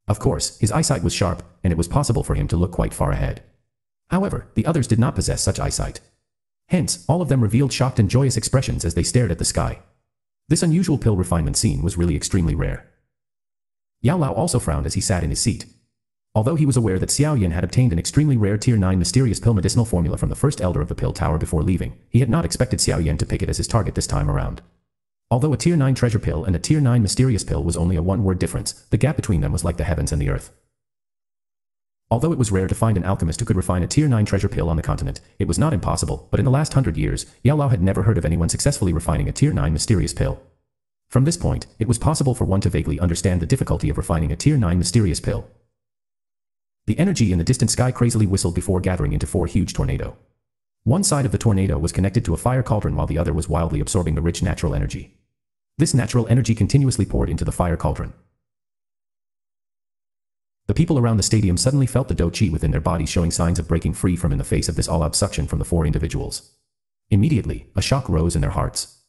Of course, his eyesight was sharp, and it was possible for him to look quite far ahead. However, the others did not possess such eyesight. Hence, all of them revealed shocked and joyous expressions as they stared at the sky. This unusual pill refinement scene was really extremely rare. Yao Lao also frowned as he sat in his seat. Although he was aware that Xiao Yan had obtained an extremely rare Tier 9 mysterious pill medicinal formula from the first elder of the pill tower before leaving, he had not expected Xiao Yan to pick it as his target this time around. Although a Tier 9 treasure pill and a Tier 9 mysterious pill was only a one-word difference, the gap between them was like the heavens and the earth. Although it was rare to find an alchemist who could refine a Tier 9 treasure pill on the continent, it was not impossible, but in the last hundred years, Yao Lao had never heard of anyone successfully refining a Tier 9 mysterious pill. From this point, it was possible for one to vaguely understand the difficulty of refining a Tier 9 mysterious pill. The energy in the distant sky crazily whistled before gathering into four huge tornado. One side of the tornado was connected to a fire cauldron while the other was wildly absorbing the rich natural energy. This natural energy continuously poured into the fire cauldron. The people around the stadium suddenly felt the Dou Qi within their bodies showing signs of breaking free from in the face of this all-out suction from the four individuals. Immediately, a shock rose in their hearts.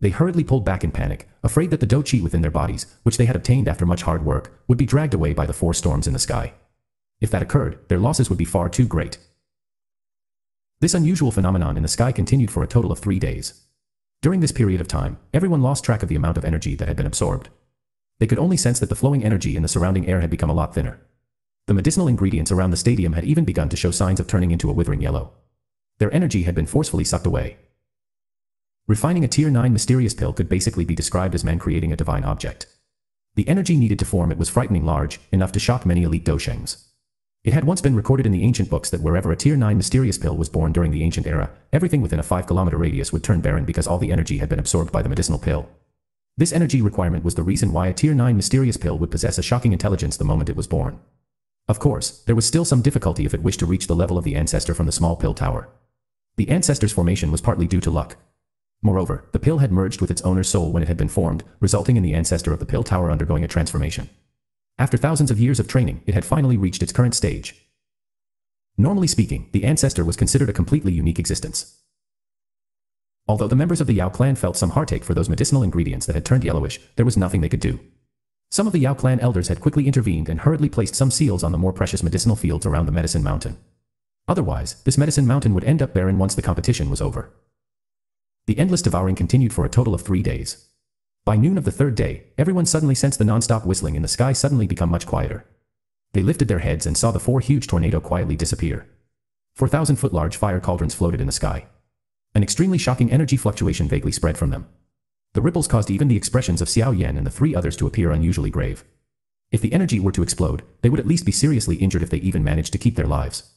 They hurriedly pulled back in panic, afraid that the Dou Qi within their bodies, which they had obtained after much hard work, would be dragged away by the four storms in the sky. If that occurred, their losses would be far too great. This unusual phenomenon in the sky continued for a total of three days. During this period of time, everyone lost track of the amount of energy that had been absorbed. They could only sense that the flowing energy in the surrounding air had become a lot thinner. The medicinal ingredients around the stadium had even begun to show signs of turning into a withering yellow. Their energy had been forcefully sucked away. Refining a Tier 9 mysterious pill could basically be described as man creating a divine object. The energy needed to form it was frighteningly large, enough to shock many elite Dou Shengs. It had once been recorded in the ancient books that wherever a Tier 9 mysterious pill was born during the ancient era, everything within a 5 kilometer radius would turn barren because all the energy had been absorbed by the medicinal pill. This energy requirement was the reason why a Tier 9 mysterious pill would possess a shocking intelligence the moment it was born. Of course, there was still some difficulty if it wished to reach the level of the ancestor from the small pill tower. The ancestor's formation was partly due to luck. Moreover, the pill had merged with its owner's soul when it had been formed, resulting in the ancestor of the pill tower undergoing a transformation. After thousands of years of training, it had finally reached its current stage. Normally speaking, the ancestor was considered a completely unique existence. Although the members of the Yao clan felt some heartache for those medicinal ingredients that had turned yellowish, there was nothing they could do. Some of the Yao clan elders had quickly intervened and hurriedly placed some seals on the more precious medicinal fields around the medicine mountain. Otherwise, this medicine mountain would end up barren once the competition was over. The endless devouring continued for a total of three days. By noon of the third day, everyone suddenly sensed the non-stop whistling in the sky suddenly become much quieter. They lifted their heads and saw the four huge tornado quietly disappear. Four thousand foot large fire cauldrons floated in the sky. An extremely shocking energy fluctuation vaguely spread from them. The ripples caused even the expressions of Xiao Yan and the three others to appear unusually grave. If the energy were to explode, they would at least be seriously injured if they even managed to keep their lives.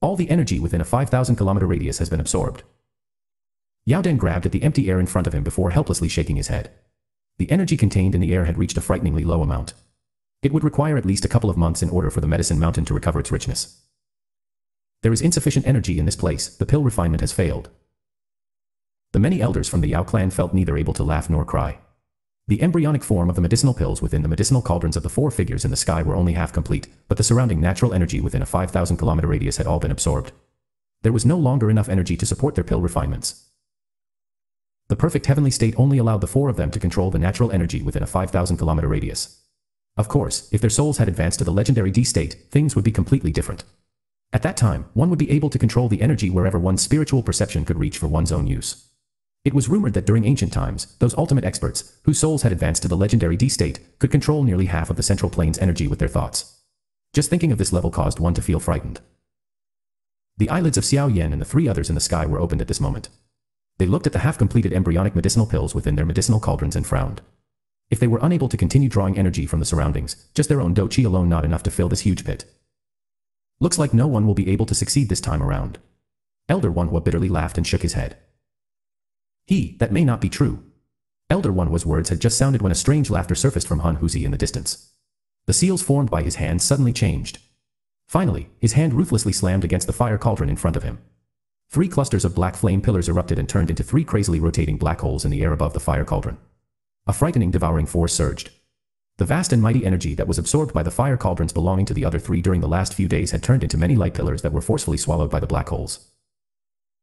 All the energy within a 5,000 kilometer radius has been absorbed. Yao Dan grabbed at the empty air in front of him before helplessly shaking his head. The energy contained in the air had reached a frighteningly low amount. It would require at least a couple of months in order for the medicine mountain to recover its richness. There is insufficient energy in this place, the pill refinement has failed. The many elders from the Yao clan felt neither able to laugh nor cry. The embryonic form of the medicinal pills within the medicinal cauldrons of the four figures in the sky were only half complete, but the surrounding natural energy within a 5,000 kilometer radius had all been absorbed. There was no longer enough energy to support their pill refinements. The perfect heavenly state only allowed the four of them to control the natural energy within a 5,000 kilometer radius. Of course, if their souls had advanced to the legendary Di state, things would be completely different. At that time, one would be able to control the energy wherever one's spiritual perception could reach for one's own use. It was rumored that during ancient times, those ultimate experts, whose souls had advanced to the legendary Di state, could control nearly half of the central plane's energy with their thoughts. Just thinking of this level caused one to feel frightened. The eyelids of Xiao Yan and the three others in the sky were opened at this moment. They looked at the half-completed embryonic medicinal pills within their medicinal cauldrons and frowned. If they were unable to continue drawing energy from the surroundings, just their own Dou Qi alone not enough to fill this huge pit. Looks like no one will be able to succeed this time around. Elder Wanhua bitterly laughed and shook his head. He, that may not be true. Elder Wanhua's words had just sounded when a strange laughter surfaced from Han Huzi in the distance. The seals formed by his hand suddenly changed. Finally, his hand ruthlessly slammed against the fire cauldron in front of him. Three clusters of black flame pillars erupted and turned into three crazily rotating black holes in the air above the fire cauldron. A frightening devouring force surged. The vast and mighty energy that was absorbed by the fire cauldrons belonging to the other three during the last few days had turned into many light pillars that were forcefully swallowed by the black holes.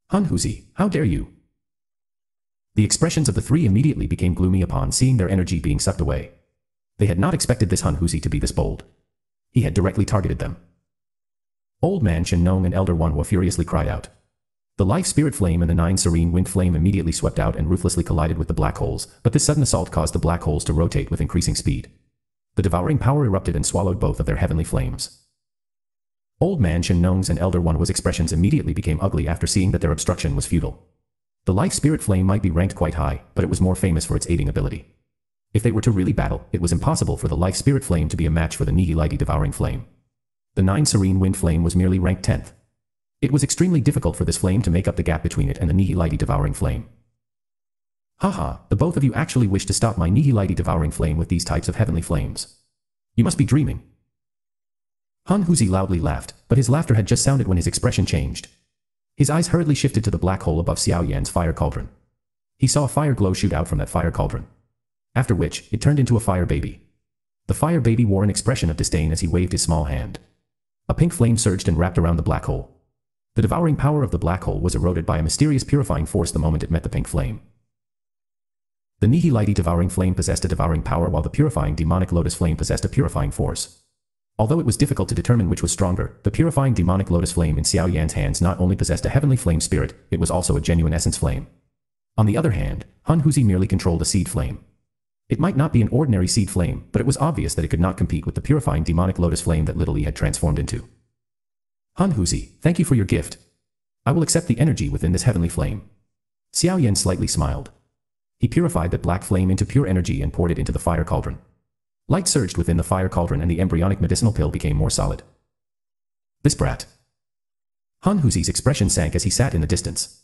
Han Huzi, how dare you? The expressions of the three immediately became gloomy upon seeing their energy being sucked away. They had not expected this Han Huzi to be this bold. He had directly targeted them. Old Man Shen Nong and Elder Wanhua furiously cried out. The life spirit flame and the nine serene wind flame immediately swept out and ruthlessly collided with the black holes, but this sudden assault caused the black holes to rotate with increasing speed. The devouring power erupted and swallowed both of their heavenly flames. Old Man Shen Nong's and Elder Wanhua's expressions immediately became ugly after seeing that their obstruction was futile. The life spirit flame might be ranked quite high, but it was more famous for its aiding ability. If they were to really battle, it was impossible for the life spirit flame to be a match for the Nihilite devouring flame. The nine serene wind flame was merely ranked 10th. It was extremely difficult for this flame to make up the gap between it and the Nihilite devouring flame. Haha, the both of you actually wish to stop my Nihilite devouring flame with these types of heavenly flames. You must be dreaming. Han Huzi loudly laughed, but his laughter had just sounded when his expression changed. His eyes hurriedly shifted to the black hole above Xiao Yan's fire cauldron. He saw a fire glow shoot out from that fire cauldron. After which, it turned into a fire baby. The fire baby wore an expression of disdain as he waved his small hand. A pink flame surged and wrapped around the black hole. The devouring power of the black hole was eroded by a mysterious purifying force the moment it met the pink flame. The Nihilite devouring flame possessed a devouring power while the purifying demonic lotus flame possessed a purifying force. Although it was difficult to determine which was stronger, the purifying demonic lotus flame in Xiao Yan's hands not only possessed a heavenly flame spirit, it was also a genuine essence flame. On the other hand, Han Huzi merely controlled a seed flame. It might not be an ordinary seed flame, but it was obvious that it could not compete with the purifying demonic lotus flame that Little Yi had transformed into. Han Huzi, thank you for your gift. I will accept the energy within this heavenly flame. Xiao Yan slightly smiled. He purified that black flame into pure energy and poured it into the fire cauldron. Light surged within the fire cauldron and the embryonic medicinal pill became more solid. This brat. Han Huzi's expression sank as he sat in the distance.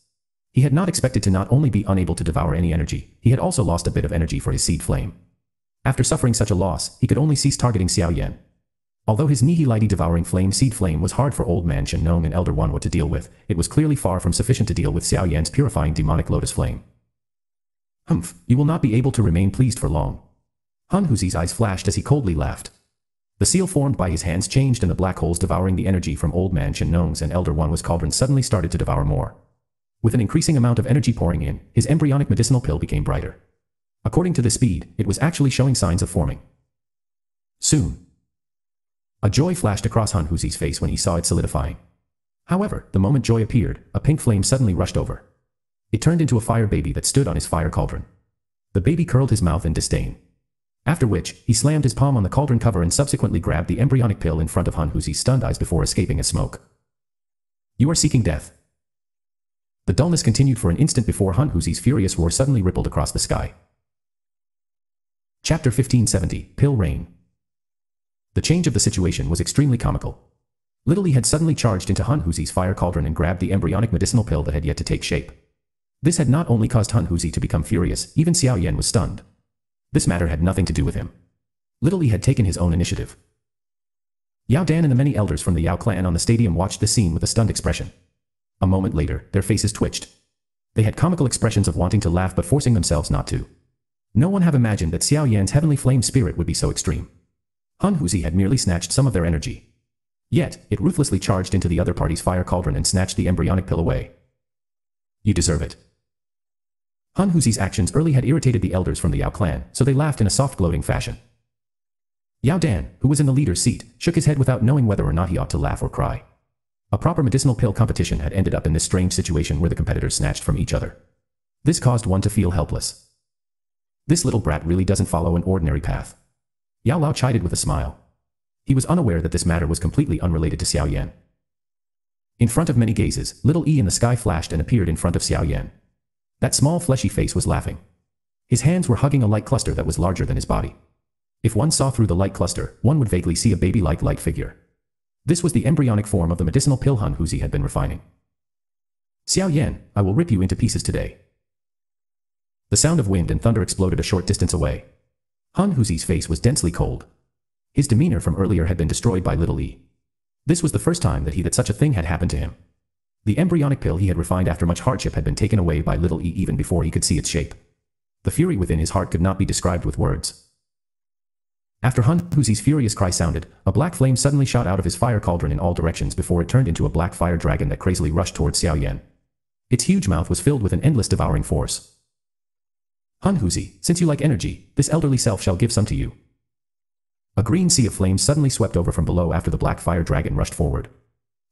He had not expected to not only be unable to devour any energy, he had also lost a bit of energy for his seed flame. After suffering such a loss, he could only cease targeting Xiao Yan. Although his Nihilite devouring flame seed flame was hard for Old Man Shen Nong and Elder Hua to deal with, it was clearly far from sufficient to deal with Xiao Yan's purifying demonic lotus flame. Humph, you will not be able to remain pleased for long. Han Huzi's eyes flashed as he coldly laughed. The seal formed by his hands changed and the black holes devouring the energy from Old Man Shen Nong's and Elder Wanhua's cauldron suddenly started to devour more. With an increasing amount of energy pouring in, his embryonic medicinal pill became brighter. According to the speed, it was actually showing signs of forming. Soon, a joy flashed across Han Huzi's face when he saw it solidifying. However, the moment joy appeared, a pink flame suddenly rushed over. It turned into a fire baby that stood on his fire cauldron. The baby curled his mouth in disdain. After which, he slammed his palm on the cauldron cover and subsequently grabbed the embryonic pill in front of Han Huzi's stunned eyes before escaping as smoke. You are seeking death. The dullness continued for an instant before Han Huzi's furious roar suddenly rippled across the sky. Chapter 1570, Pill Rain the change of the situation was extremely comical. Little Yi had suddenly charged into Han Huzi's fire cauldron and grabbed the embryonic medicinal pill that had yet to take shape. This had not only caused Han Huzi to become furious, even Xiao Yan was stunned. This matter had nothing to do with him. Little Yi had taken his own initiative. Yao Dan and the many elders from the Yao clan on the stadium watched the scene with a stunned expression. A moment later, their faces twitched. They had comical expressions of wanting to laugh but forcing themselves not to. No one have imagined that Xiao Yan's heavenly flame spirit would be so extreme. Han Huzi had merely snatched some of their energy. Yet, it ruthlessly charged into the other party's fire cauldron and snatched the embryonic pill away. You deserve it. Han Huzi's actions early had irritated the elders from the Yao clan, so they laughed in a soft gloating fashion. Yao Dan, who was in the leader's seat, shook his head without knowing whether or not he ought to laugh or cry. A proper medicinal pill competition had ended up in this strange situation where the competitors snatched from each other. This caused one to feel helpless. This little brat really doesn't follow an ordinary path. Yao Lao chided with a smile. He was unaware that this matter was completely unrelated to Xiao Yan. In front of many gazes, little E in the sky flashed and appeared in front of Xiao Yan. That small fleshy face was laughing. His hands were hugging a light cluster that was larger than his body. If one saw through the light cluster, one would vaguely see a baby-like light figure. This was the embryonic form of the medicinal pill Han Huzi had been refining. Xiao Yan, I will rip you into pieces today. The sound of wind and thunder exploded a short distance away. Han Huzi's face was densely cold. His demeanor from earlier had been destroyed by Little Yi. This was the first time that he that such a thing had happened to him. The embryonic pill he had refined after much hardship had been taken away by Little E even before he could see its shape. The fury within his heart could not be described with words. After Han Huzi's furious cry sounded, a black flame suddenly shot out of his fire cauldron in all directions before it turned into a black fire dragon that crazily rushed towards Xiao Yan. Its huge mouth was filled with an endless devouring force. Han Huzi, since you like energy, this elderly self shall give some to you. A green sea of flames suddenly swept over from below after the black fire dragon rushed forward.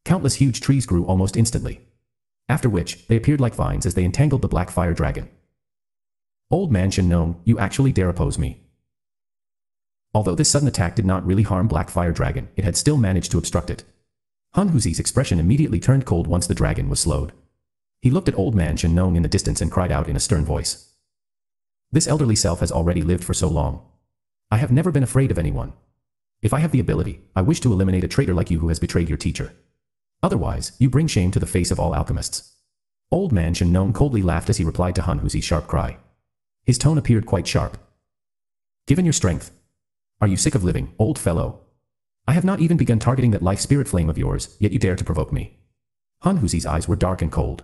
Countless huge trees grew almost instantly. After which, they appeared like vines as they entangled the black fire dragon. Old man Nong, you actually dare oppose me. Although this sudden attack did not really harm Black Fire Dragon, it had still managed to obstruct it. Han Huzi's expression immediately turned cold once the dragon was slowed. He looked at old man Nong in the distance and cried out in a stern voice. This elderly self has already lived for so long. I have never been afraid of anyone. If I have the ability, I wish to eliminate a traitor like you who has betrayed your teacher. Otherwise, you bring shame to the face of all alchemists. Old man Shen Nong coldly laughed as he replied to Han Huzi's sharp cry. His tone appeared quite sharp. Given your strength. Are you sick of living, old fellow? I have not even begun targeting that life spirit flame of yours, yet you dare to provoke me. Han Huzi's eyes were dark and cold.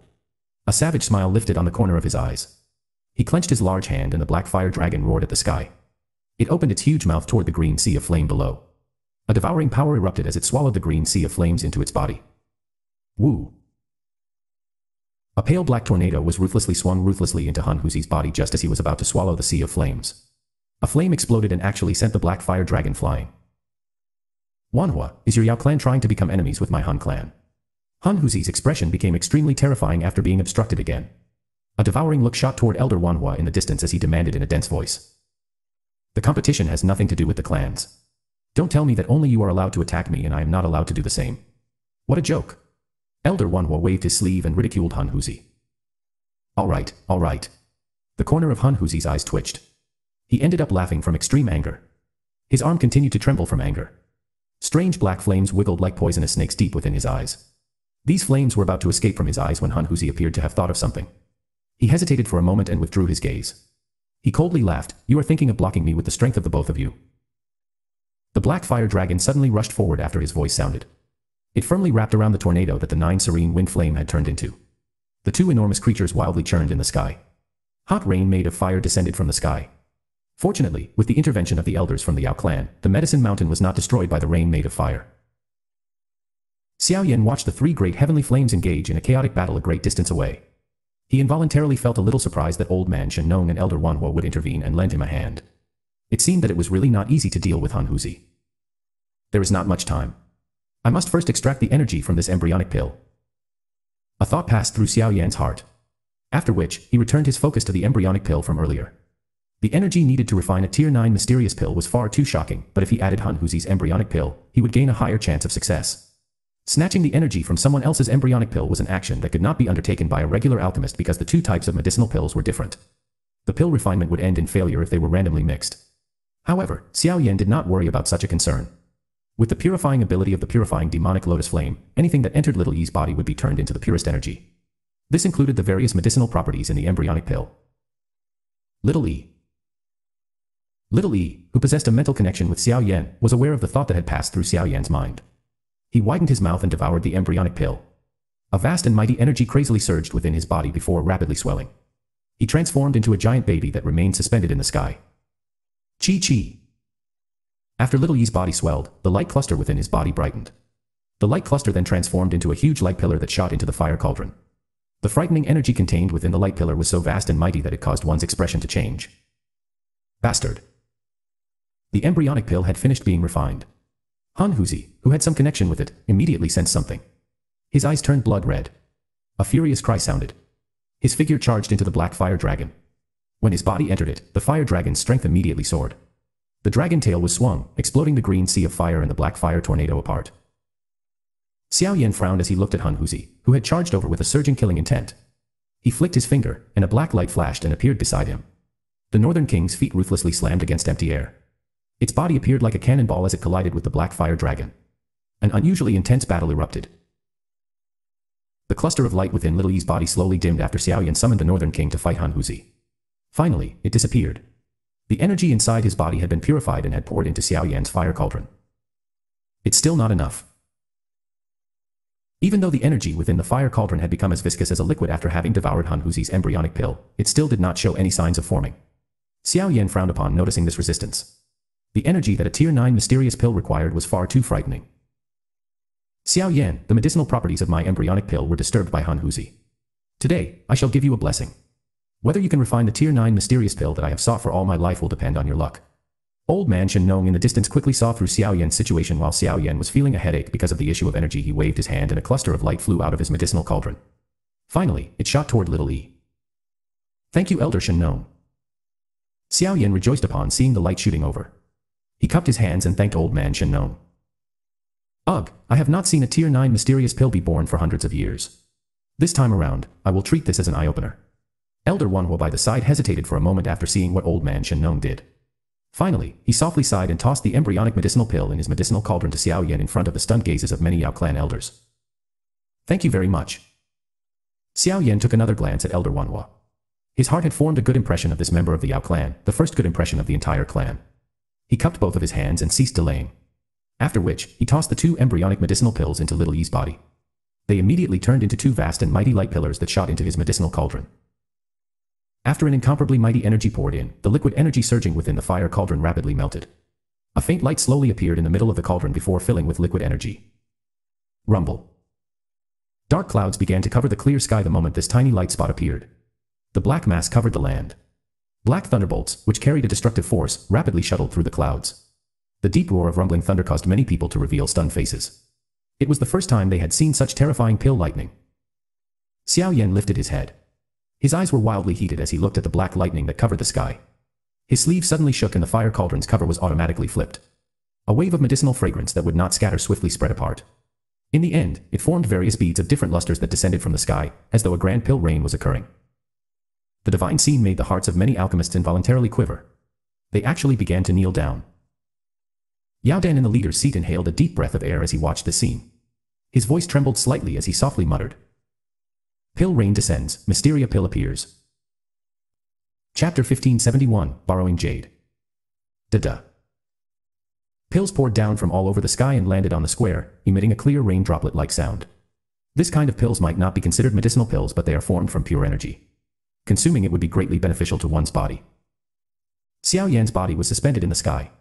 A savage smile lifted on the corner of his eyes. He clenched his large hand and the black fire dragon roared at the sky. It opened its huge mouth toward the green sea of flame below. A devouring power erupted as it swallowed the green sea of flames into its body. Woo! A pale black tornado was ruthlessly swung ruthlessly into Han Huzi's body just as he was about to swallow the sea of flames. A flame exploded and actually sent the black fire dragon flying. Wanhua, is your Yao clan trying to become enemies with my Han clan? Han Huzi's expression became extremely terrifying after being obstructed again. A devouring look shot toward Elder Wanhua in the distance as he demanded in a dense voice. The competition has nothing to do with the clans. Don't tell me that only you are allowed to attack me and I am not allowed to do the same. What a joke. Elder Wanhua waved his sleeve and ridiculed Han Huzi. Alright, alright. The corner of Han Huzi's eyes twitched. He ended up laughing from extreme anger. His arm continued to tremble from anger. Strange black flames wiggled like poisonous snakes deep within his eyes. These flames were about to escape from his eyes when Han Huzi appeared to have thought of something. He hesitated for a moment and withdrew his gaze. He coldly laughed, you are thinking of blocking me with the strength of the both of you. The black fire dragon suddenly rushed forward after his voice sounded. It firmly wrapped around the tornado that the nine serene wind flame had turned into. The two enormous creatures wildly churned in the sky. Hot rain made of fire descended from the sky. Fortunately, with the intervention of the elders from the Yao clan, the medicine mountain was not destroyed by the rain made of fire. Xiao Yan watched the three great heavenly flames engage in a chaotic battle a great distance away. He involuntarily felt a little surprised that old man Shen Nong and elder Wanhua would intervene and lend him a hand. It seemed that it was really not easy to deal with Han Huzi. There is not much time. I must first extract the energy from this embryonic pill. A thought passed through Xiao Yan's heart. After which, he returned his focus to the embryonic pill from earlier. The energy needed to refine a tier 9 mysterious pill was far too shocking, but if he added Han Huzi's embryonic pill, he would gain a higher chance of success. Snatching the energy from someone else's embryonic pill was an action that could not be undertaken by a regular alchemist because the two types of medicinal pills were different. The pill refinement would end in failure if they were randomly mixed. However, Xiao Yan did not worry about such a concern. With the purifying ability of the purifying demonic lotus flame, anything that entered Little Yi's body would be turned into the purest energy. This included the various medicinal properties in the embryonic pill. Little Yi. Little Yi, who possessed a mental connection with Xiao Yan, was aware of the thought that had passed through Xiao Yan's mind. He widened his mouth and devoured the embryonic pill. A vast and mighty energy crazily surged within his body before rapidly swelling. He transformed into a giant baby that remained suspended in the sky. Chi Chi. After Little Yi's body swelled, the light cluster within his body brightened. The light cluster then transformed into a huge light pillar that shot into the fire cauldron. The frightening energy contained within the light pillar was so vast and mighty that it caused one's expression to change. Bastard. The embryonic pill had finished being refined. Han Huzi, who had some connection with it, immediately sensed something. His eyes turned blood red. A furious cry sounded. His figure charged into the black fire dragon. When his body entered it, the fire dragon's strength immediately soared. The dragon tail was swung, exploding the green sea of fire and the black fire tornado apart. Xiao Yan frowned as he looked at Han Huzi, who had charged over with a surging killing intent. He flicked his finger, and a black light flashed and appeared beside him. The Northern King's feet ruthlessly slammed against empty air. Its body appeared like a cannonball as it collided with the black fire dragon. An unusually intense battle erupted. The cluster of light within Little Yi's body slowly dimmed after Xiao Yan summoned the Northern King to fight Han Huzi. Finally, it disappeared. The energy inside his body had been purified and had poured into Xiao Yan's fire cauldron. It's still not enough. Even though the energy within the fire cauldron had become as viscous as a liquid after having devoured Han Huzi's embryonic pill, it still did not show any signs of forming. Xiao Yan frowned upon noticing this resistance. The energy that a tier 9 mysterious pill required was far too frightening. Xiao Yan, the medicinal properties of my embryonic pill were disturbed by Han Huzi. Today, I shall give you a blessing. Whether you can refine the tier 9 mysterious pill that I have sought for all my life will depend on your luck. Old man Shen Nong in the distance quickly saw through Xiao Yan's situation while Xiao Yan was feeling a headache because of the issue of energy he waved his hand and a cluster of light flew out of his medicinal cauldron. Finally, it shot toward little E. Thank you Elder Shen Nong. Xiao Yan rejoiced upon seeing the light shooting over. He cupped his hands and thanked old man Shen Nong. Ugh, I have not seen a tier 9 mysterious pill be born for hundreds of years. This time around, I will treat this as an eye-opener. Elder Wanhua by the side hesitated for a moment after seeing what old man Shen Nong did. Finally, he softly sighed and tossed the embryonic medicinal pill in his medicinal cauldron to Xiao Yan in front of the stunned gazes of many Yao clan elders. Thank you very much. Xiao Yan took another glance at Elder Wanhua. His heart had formed a good impression of this member of the Yao clan, the first good impression of the entire clan. He cupped both of his hands and ceased delaying. After which, he tossed the two embryonic medicinal pills into Little Yi's body. They immediately turned into two vast and mighty light pillars that shot into his medicinal cauldron. After an incomparably mighty energy poured in, the liquid energy surging within the fire cauldron rapidly melted. A faint light slowly appeared in the middle of the cauldron before filling with liquid energy. Rumble. Dark clouds began to cover the clear sky the moment this tiny light spot appeared. The black mass covered the land. Black thunderbolts, which carried a destructive force, rapidly shuttled through the clouds. The deep roar of rumbling thunder caused many people to reveal stunned faces. It was the first time they had seen such terrifying pill lightning. Xiao Yan lifted his head. His eyes were wildly heated as he looked at the black lightning that covered the sky. His sleeve suddenly shook and the fire cauldron's cover was automatically flipped. A wave of medicinal fragrance that would not scatter swiftly spread apart. In the end, it formed various beads of different lusters that descended from the sky, as though a grand pill rain was occurring. The divine scene made the hearts of many alchemists involuntarily quiver. They actually began to kneel down. Yao Dan in the leader's seat inhaled a deep breath of air as he watched the scene. His voice trembled slightly as he softly muttered, Pill rain descends, Mysteria pill appears. Chapter 1571, Borrowing Jade. Da-da. Pills poured down from all over the sky and landed on the square, emitting a clear rain droplet-like sound. This kind of pills might not be considered medicinal pills but they are formed from pure energy. Consuming it would be greatly beneficial to one's body. Xiao Yan's body was suspended in the sky.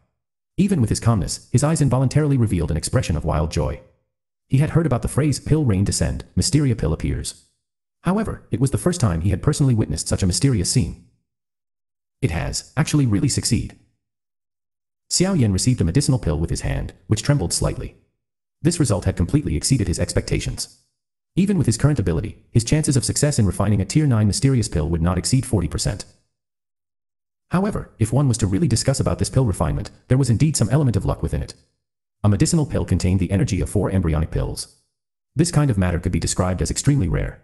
Even with his calmness, his eyes involuntarily revealed an expression of wild joy. He had heard about the phrase pill rain descend, Mysteria pill appears. However, it was the first time he had personally witnessed such a mysterious scene. It has, actually really succeed. Xiao Yan received a medicinal pill with his hand, which trembled slightly. This result had completely exceeded his expectations. Even with his current ability, his chances of success in refining a tier 9 mysterious pill would not exceed 40%. However, if one was to really discuss about this pill refinement, there was indeed some element of luck within it. A medicinal pill contained the energy of four embryonic pills. This kind of matter could be described as extremely rare.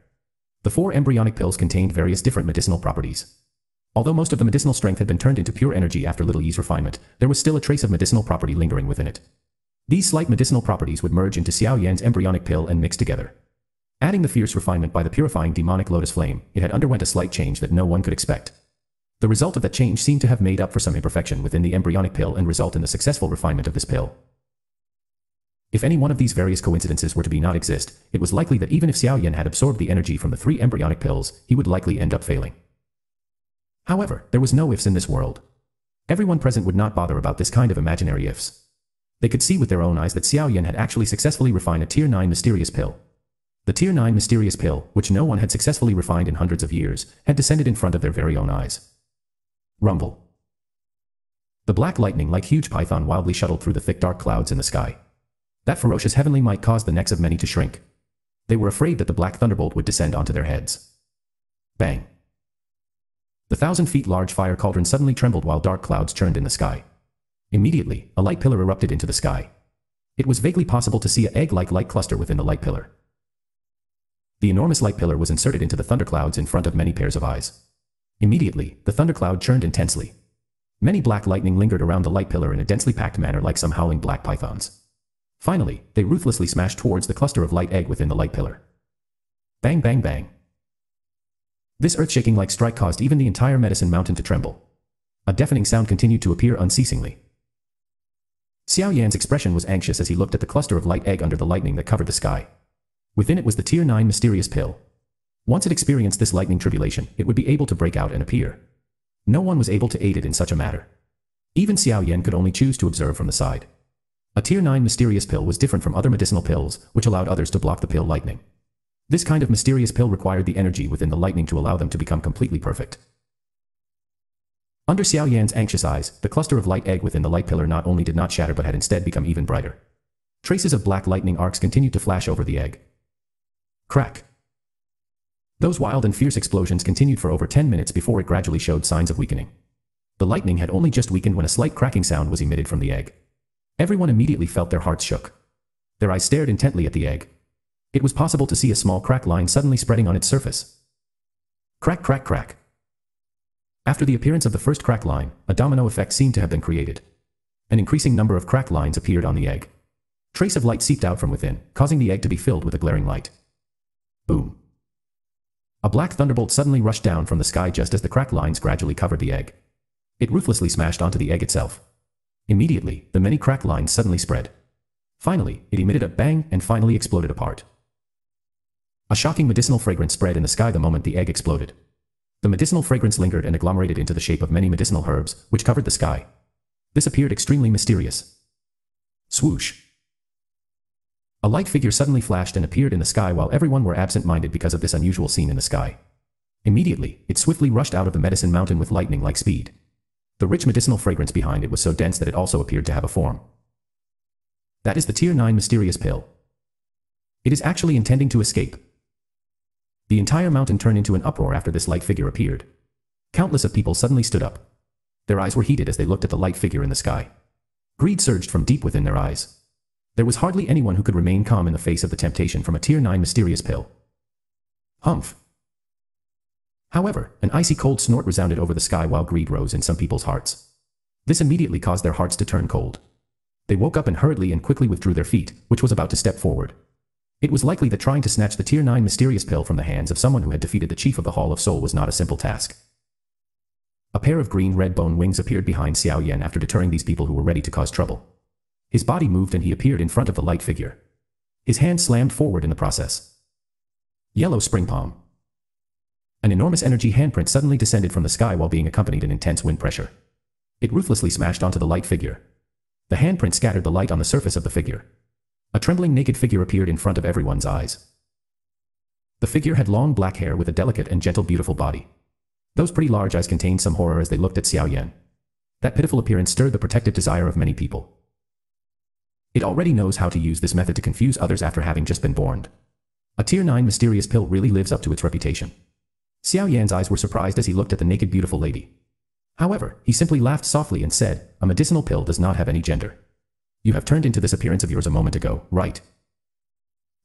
The four embryonic pills contained various different medicinal properties. Although most of the medicinal strength had been turned into pure energy after Little Yi's refinement, there was still a trace of medicinal property lingering within it. These slight medicinal properties would merge into Xiao Yan's embryonic pill and mix together. Adding the fierce refinement by the purifying demonic lotus flame, it had underwent a slight change that no one could expect. The result of that change seemed to have made up for some imperfection within the embryonic pill and result in the successful refinement of this pill. If any one of these various coincidences were to be not exist, it was likely that even if Xiao Yan had absorbed the energy from the three embryonic pills, he would likely end up failing. However, there was no ifs in this world. Everyone present would not bother about this kind of imaginary ifs. They could see with their own eyes that Xiao Yan had actually successfully refined a Tier 9 mysterious pill. The Tier 9 mysterious pill, which no one had successfully refined in hundreds of years, had descended in front of their very own eyes. Rumble. The black lightning like huge python wildly shuttled through the thick dark clouds in the sky. That ferocious heavenly might caused the necks of many to shrink. They were afraid that the black thunderbolt would descend onto their heads. Bang. The thousand feet large fire cauldron suddenly trembled while dark clouds churned in the sky. Immediately, a light pillar erupted into the sky. It was vaguely possible to see a egg-like light cluster within the light pillar. The enormous light pillar was inserted into the thunderclouds in front of many pairs of eyes. Immediately, the thundercloud churned intensely. Many black lightning lingered around the light pillar in a densely packed manner like some howling black pythons. Finally, they ruthlessly smashed towards the cluster of light egg within the light pillar. Bang bang bang. This earth-shaking like strike caused even the entire medicine mountain to tremble. A deafening sound continued to appear unceasingly. Xiao Yan's expression was anxious as he looked at the cluster of light egg under the lightning that covered the sky. Within it was the Tier 9 mysterious pill. Once it experienced this lightning tribulation, it would be able to break out and appear. No one was able to aid it in such a matter. Even Xiao Yan could only choose to observe from the side. A tier 9 mysterious pill was different from other medicinal pills, which allowed others to block the pill lightning. This kind of mysterious pill required the energy within the lightning to allow them to become completely perfect. Under Xiao Yan's anxious eyes, the cluster of light egg within the light pillar not only did not shatter but had instead become even brighter. Traces of black lightning arcs continued to flash over the egg. Crack. Those wild and fierce explosions continued for over 10 minutes before it gradually showed signs of weakening. The lightning had only just weakened when a slight cracking sound was emitted from the egg. Everyone immediately felt their hearts shook. Their eyes stared intently at the egg. It was possible to see a small crack line suddenly spreading on its surface. Crack crack crack. After the appearance of the first crack line, a domino effect seemed to have been created. An increasing number of crack lines appeared on the egg. Trace of light seeped out from within, causing the egg to be filled with a glaring light. Boom. A black thunderbolt suddenly rushed down from the sky just as the crack lines gradually covered the egg. It ruthlessly smashed onto the egg itself. Immediately, the many crack lines suddenly spread. Finally, it emitted a bang and finally exploded apart. A shocking medicinal fragrance spread in the sky the moment the egg exploded. The medicinal fragrance lingered and agglomerated into the shape of many medicinal herbs, which covered the sky. This appeared extremely mysterious. Swoosh. A light figure suddenly flashed and appeared in the sky while everyone were absent-minded because of this unusual scene in the sky. Immediately, it swiftly rushed out of the medicine mountain with lightning-like speed. The rich medicinal fragrance behind it was so dense that it also appeared to have a form. That is the Tier 9 mysterious pill. It is actually intending to escape. The entire mountain turned into an uproar after this light figure appeared. Countless of people suddenly stood up. Their eyes were heated as they looked at the light figure in the sky. Greed surged from deep within their eyes. There was hardly anyone who could remain calm in the face of the temptation from a Tier 9 mysterious pill. Humph. However, an icy cold snort resounded over the sky while greed rose in some people's hearts. This immediately caused their hearts to turn cold. They woke up and hurriedly and quickly withdrew their feet, which was about to step forward. It was likely that trying to snatch the Tier 9 mysterious pill from the hands of someone who had defeated the Chief of the Hall of Soul was not a simple task. A pair of green-red bone wings appeared behind Xiao Yan after deterring these people who were ready to cause trouble. His body moved and he appeared in front of the light figure. His hand slammed forward in the process. Yellow Spring Palm an enormous energy handprint suddenly descended from the sky while being accompanied in intense wind pressure. It ruthlessly smashed onto the light figure. The handprint scattered the light on the surface of the figure. A trembling naked figure appeared in front of everyone's eyes. The figure had long black hair with a delicate and gentle beautiful body. Those pretty large eyes contained some horror as they looked at Xiao Yan. That pitiful appearance stirred the protective desire of many people. It already knows how to use this method to confuse others after having just been born. A tier 9 mysterious pill really lives up to its reputation. Xiao Yan's eyes were surprised as he looked at the naked beautiful lady. However, he simply laughed softly and said, a medicinal pill does not have any gender. You have turned into this appearance of yours a moment ago, right?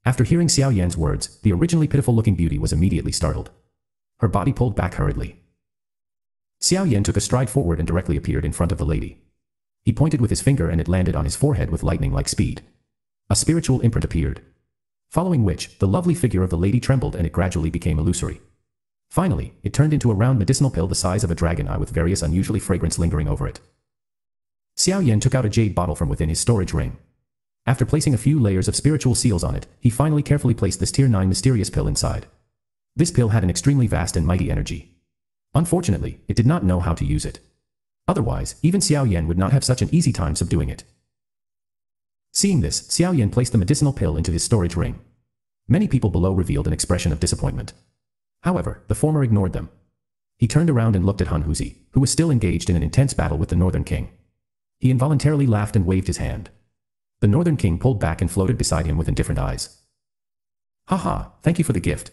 After hearing Xiao Yan's words, the originally pitiful-looking beauty was immediately startled. Her body pulled back hurriedly. Xiao Yan took a stride forward and directly appeared in front of the lady. He pointed with his finger and it landed on his forehead with lightning-like speed. A spiritual imprint appeared. Following which, the lovely figure of the lady trembled and it gradually became illusory. Finally, it turned into a round medicinal pill the size of a dragon eye with various unusually fragrance lingering over it. Xiao Yan took out a jade bottle from within his storage ring. After placing a few layers of spiritual seals on it, he finally carefully placed this tier 9 mysterious pill inside. This pill had an extremely vast and mighty energy. Unfortunately, it did not know how to use it. Otherwise, even Xiao Yan would not have such an easy time subduing it. Seeing this, Xiao Yan placed the medicinal pill into his storage ring. Many people below revealed an expression of disappointment. However, the former ignored them. He turned around and looked at Hun Huzi, who was still engaged in an intense battle with the Northern King. He involuntarily laughed and waved his hand. The Northern King pulled back and floated beside him with indifferent eyes. Haha, ha, thank you for the gift.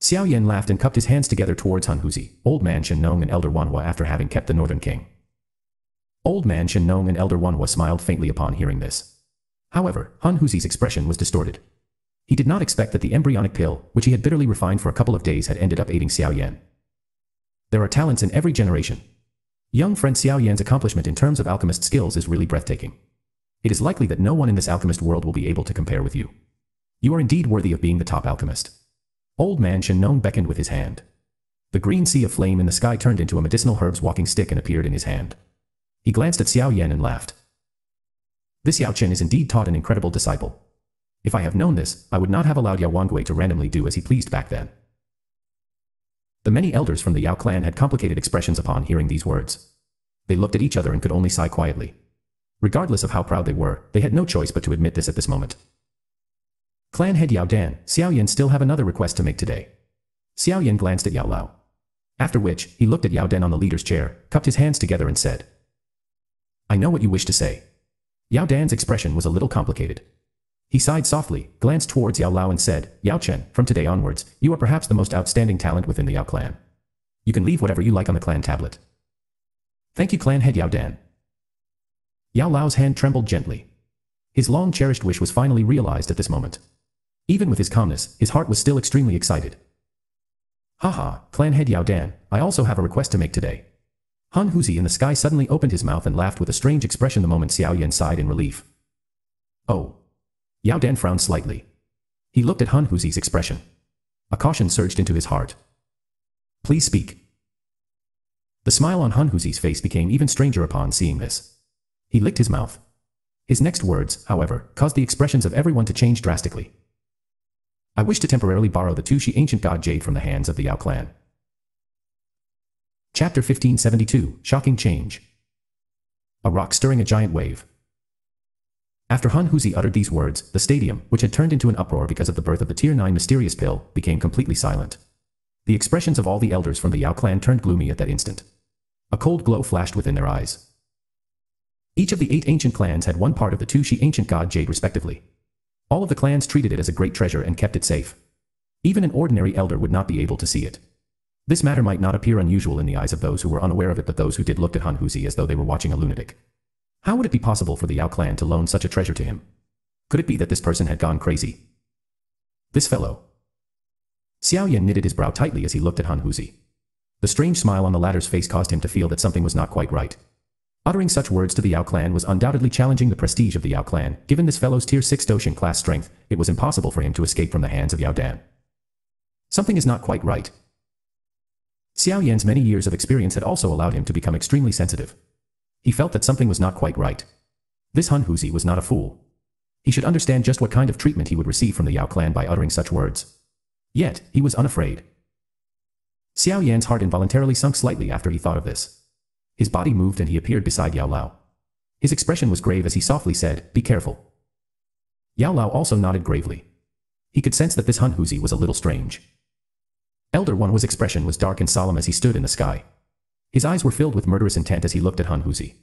Xiao Yan laughed and cupped his hands together towards Hun Huzi, Old Man Shen Nong and Elder Wanhua after having kept the Northern King. Old Man Shen Nong and Elder Wanhua smiled faintly upon hearing this. However, Hun Huzi's expression was distorted. He did not expect that the embryonic pill, which he had bitterly refined for a couple of days had ended up aiding Xiao Yan. There are talents in every generation. Young friend Xiao Yan's accomplishment in terms of alchemist skills is really breathtaking. It is likely that no one in this alchemist world will be able to compare with you. You are indeed worthy of being the top alchemist. Old man Shen Nong beckoned with his hand. The green sea of flame in the sky turned into a medicinal herb's walking stick and appeared in his hand. He glanced at Xiao Yan and laughed. This Yao Chen is indeed taught an incredible disciple. If I have known this, I would not have allowed Yao Wangui to randomly do as he pleased back then. The many elders from the Yao clan had complicated expressions upon hearing these words. They looked at each other and could only sigh quietly. Regardless of how proud they were, they had no choice but to admit this at this moment. Clan head Yao Dan, Xiao Yan still have another request to make today. Xiao Yan glanced at Yao Lao. After which, he looked at Yao Dan on the leader's chair, cupped his hands together and said, I know what you wish to say. Yao Dan's expression was a little complicated. He sighed softly, glanced towards Yao Lao and said, Yao Chen, from today onwards, you are perhaps the most outstanding talent within the Yao clan. You can leave whatever you like on the clan tablet. Thank you clan head Yao Dan. Yao Lao's hand trembled gently. His long-cherished wish was finally realized at this moment. Even with his calmness, his heart was still extremely excited. Haha, clan head Yao Dan, I also have a request to make today. Han Huzi in the sky suddenly opened his mouth and laughed with a strange expression the moment Xiao Yan sighed in relief. Oh. Yao Dan frowned slightly. He looked at Han Huzi's expression. A caution surged into his heart. Please speak. The smile on Han Huzi's face became even stranger upon seeing this. He licked his mouth. His next words, however, caused the expressions of everyone to change drastically. I wish to temporarily borrow the Tushi ancient god Jade from the hands of the Yao clan. Chapter 1572, Shocking Change. A rock stirring a giant wave. After Han Huzi uttered these words, the stadium, which had turned into an uproar because of the birth of the Tier 9 mysterious pill, became completely silent. The expressions of all the elders from the Yao clan turned gloomy at that instant. A cold glow flashed within their eyes. Each of the eight ancient clans had one part of the Tushi ancient god Jade respectively. All of the clans treated it as a great treasure and kept it safe. Even an ordinary elder would not be able to see it. This matter might not appear unusual in the eyes of those who were unaware of it but those who did looked at Han Huzi as though they were watching a lunatic. How would it be possible for the Yao clan to loan such a treasure to him? Could it be that this person had gone crazy? This fellow. Xiao Yan knitted his brow tightly as he looked at Han Huzi. The strange smile on the latter's face caused him to feel that something was not quite right. Uttering such words to the Yao clan was undoubtedly challenging the prestige of the Yao clan. Given this fellow's tier 6 Dou Sheng class strength, it was impossible for him to escape from the hands of Yao Dan. Something is not quite right. Xiao Yan's many years of experience had also allowed him to become extremely sensitive. He felt that something was not quite right. This Han Huzi was not a fool. He should understand just what kind of treatment he would receive from the Yao clan by uttering such words. Yet, he was unafraid. Xiao Yan's heart involuntarily sunk slightly after he thought of this. His body moved and he appeared beside Yao Lao. His expression was grave as he softly said, be careful. Yao Lao also nodded gravely. He could sense that this Han Huzi was a little strange. Elder One's expression was dark and solemn as he stood in the sky. His eyes were filled with murderous intent as he looked at Han Huzi.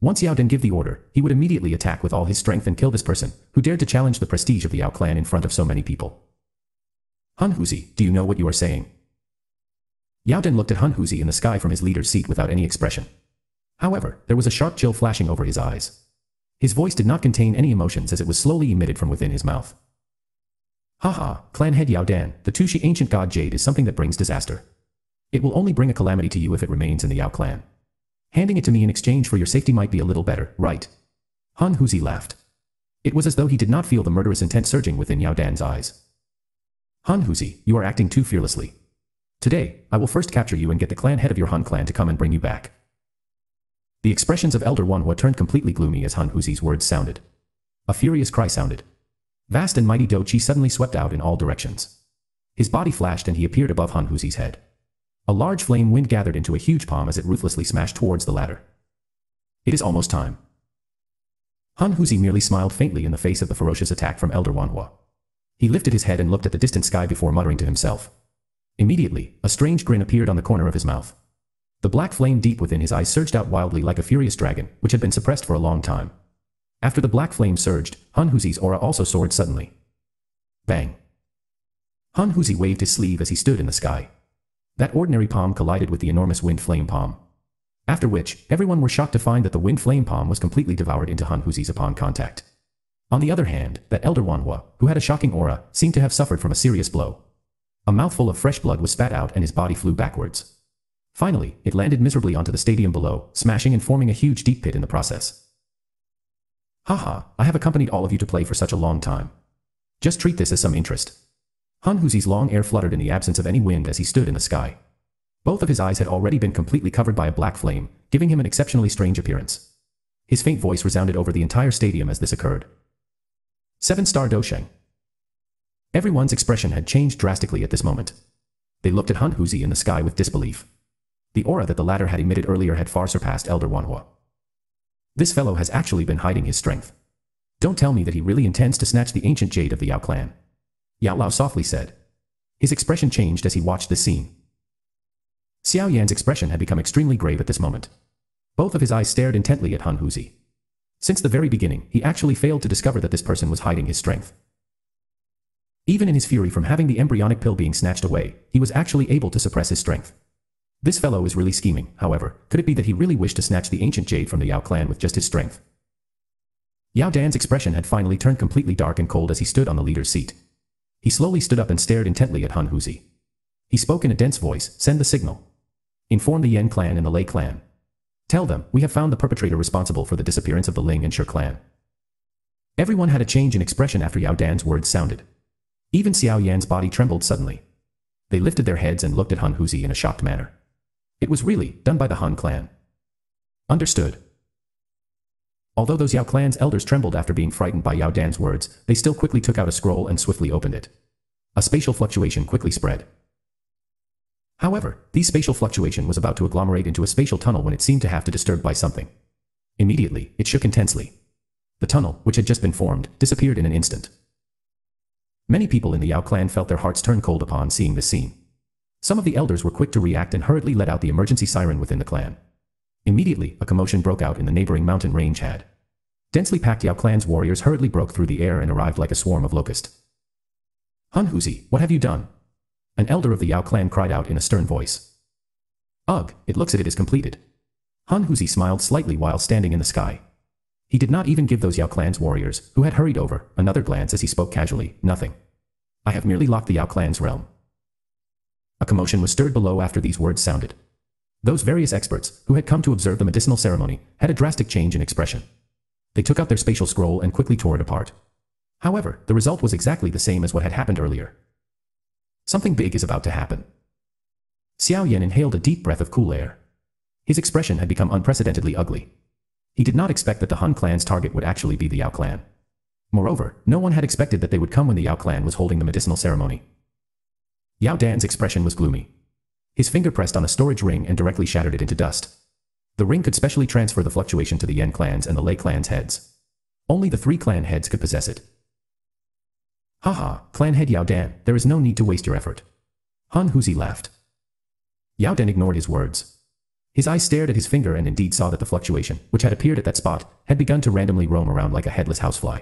Once Yao Dan give the order, he would immediately attack with all his strength and kill this person, who dared to challenge the prestige of the Yao clan in front of so many people. Han Huzi, do you know what you are saying? Yao Dan looked at Han Huzi in the sky from his leader's seat without any expression. However, there was a sharp chill flashing over his eyes. His voice did not contain any emotions as it was slowly emitted from within his mouth. Haha, clan head Yao Dan, the Tushi ancient god Jade is something that brings disaster. It will only bring a calamity to you if it remains in the Yao clan. Handing it to me in exchange for your safety might be a little better, right? Han Huzi laughed. It was as though he did not feel the murderous intent surging within Yao Dan's eyes. Han Huzi, you are acting too fearlessly. Today, I will first capture you and get the clan head of your Han clan to come and bring you back. The expressions of Elder Wanhua turned completely gloomy as Han Huzi's words sounded. A furious cry sounded. Vast and mighty Dou Qi suddenly swept out in all directions. His body flashed and he appeared above Han Huzi's head. A large flame wind gathered into a huge palm as it ruthlessly smashed towards the ladder. It is almost time. Han Huzi merely smiled faintly in the face of the ferocious attack from Elder Wanhua. He lifted his head and looked at the distant sky before muttering to himself. Immediately, a strange grin appeared on the corner of his mouth. The black flame deep within his eyes surged out wildly like a furious dragon, which had been suppressed for a long time. After the black flame surged, Han Huzi's aura also soared suddenly. Bang. Han Huzi waved his sleeve as he stood in the sky. That ordinary palm collided with the enormous wind flame palm. After which, everyone were shocked to find that the wind flame palm was completely devoured into Han Huzi's upon contact. On the other hand, that elder Wanhua, who had a shocking aura, seemed to have suffered from a serious blow. A mouthful of fresh blood was spat out and his body flew backwards. Finally, it landed miserably onto the stadium below, smashing and forming a huge deep pit in the process. Haha, I have accompanied all of you to play for such a long time. Just treat this as some interest. Han Huzi's long hair fluttered in the absence of any wind as he stood in the sky. Both of his eyes had already been completely covered by a black flame, giving him an exceptionally strange appearance. His faint voice resounded over the entire stadium as this occurred. Seven-star Dou Sheng. Everyone's expression had changed drastically at this moment. They looked at Han Huzi in the sky with disbelief. The aura that the latter had emitted earlier had far surpassed Elder Wanhua. This fellow has actually been hiding his strength. Don't tell me that he really intends to snatch the ancient jade of the Yao clan. Yao Lao softly said. His expression changed as he watched this scene. Xiao Yan's expression had become extremely grave at this moment. Both of his eyes stared intently at Han Huzi. Since the very beginning, he actually failed to discover that this person was hiding his strength. Even in his fury from having the embryonic pill being snatched away, he was actually able to suppress his strength. This fellow is really scheming, however, could it be that he really wished to snatch the ancient jade from the Yao clan with just his strength? Yao Dan's expression had finally turned completely dark and cold as he stood on the leader's seat. He slowly stood up and stared intently at Han Huzi. He spoke in a dense voice, send the signal. Inform the Yan clan and the Lei clan. Tell them, we have found the perpetrator responsible for the disappearance of the Ling and Shi clan. Everyone had a change in expression after Yao Dan's words sounded. Even Xiao Yan's body trembled suddenly. They lifted their heads and looked at Han Huzi in a shocked manner. It was really done by the Han clan. Understood. Although those Yao clan's elders trembled after being frightened by Yao Dan's words, they still quickly took out a scroll and swiftly opened it. A spatial fluctuation quickly spread. However, this spatial fluctuation was about to agglomerate into a spatial tunnel when it seemed to have to disturb by something. Immediately, it shook intensely. The tunnel, which had just been formed, disappeared in an instant. Many people in the Yao clan felt their hearts turn cold upon seeing this scene. Some of the elders were quick to react and hurriedly let out the emergency siren within the clan. Immediately, a commotion broke out in the neighboring mountain range had. Densely packed Yao clan's warriors hurriedly broke through the air and arrived like a swarm of locusts. Han Huzi, what have you done? An elder of the Yao clan cried out in a stern voice. Ugh, it looks as it is completed. Han Huzi smiled slightly while standing in the sky. He did not even give those Yao clan's warriors, who had hurried over, another glance as he spoke casually, nothing. I have merely locked the Yao clan's realm. A commotion was stirred below after these words sounded. Those various experts, who had come to observe the medicinal ceremony, had a drastic change in expression. They took out their spatial scroll and quickly tore it apart. However, the result was exactly the same as what had happened earlier. Something big is about to happen. Xiao Yan inhaled a deep breath of cool air. His expression had become unprecedentedly ugly. He did not expect that the Hun clan's target would actually be the Yao clan. Moreover, no one had expected that they would come when the Yao clan was holding the medicinal ceremony. Yao Dan's expression was gloomy. His finger pressed on a storage ring and directly shattered it into dust. The ring could specially transfer the fluctuation to the Yan clans and the Lei clan's heads. Only the three clan heads could possess it. Haha, clan head Yao Dan, there is no need to waste your effort. Han Huzi laughed. Yao Dan ignored his words. His eyes stared at his finger and indeed saw that the fluctuation, which had appeared at that spot, had begun to randomly roam around like a headless housefly.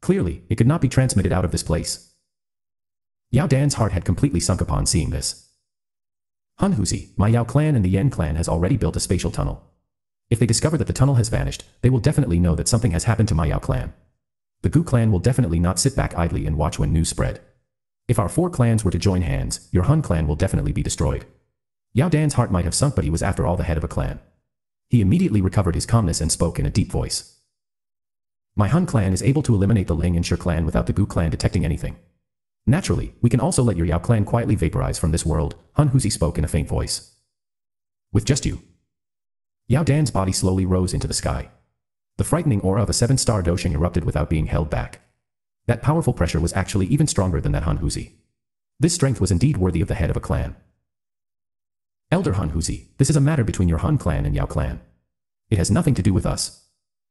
Clearly, it could not be transmitted out of this place. Yao Dan's heart had completely sunk upon seeing this. Han Huzi, my Yao clan and the Yan clan has already built a spatial tunnel. If they discover that the tunnel has vanished, they will definitely know that something has happened to my Yao clan. The Gu clan will definitely not sit back idly and watch when news spread. If our four clans were to join hands, your Han clan will definitely be destroyed. Yao Dan's heart might have sunk but he was after all the head of a clan. He immediately recovered his calmness and spoke in a deep voice. My Hun clan is able to eliminate the Ling and Shi clan without the Gu clan detecting anything. Naturally, we can also let your Yao clan quietly vaporize from this world, Han Huzi spoke in a faint voice. With just you. Yao Dan's body slowly rose into the sky. The frightening aura of a seven-star Dou Sheng erupted without being held back. That powerful pressure was actually even stronger than that Han Huzi. This strength was indeed worthy of the head of a clan. Elder Han Huzi, this is a matter between your Han clan and Yao clan. It has nothing to do with us.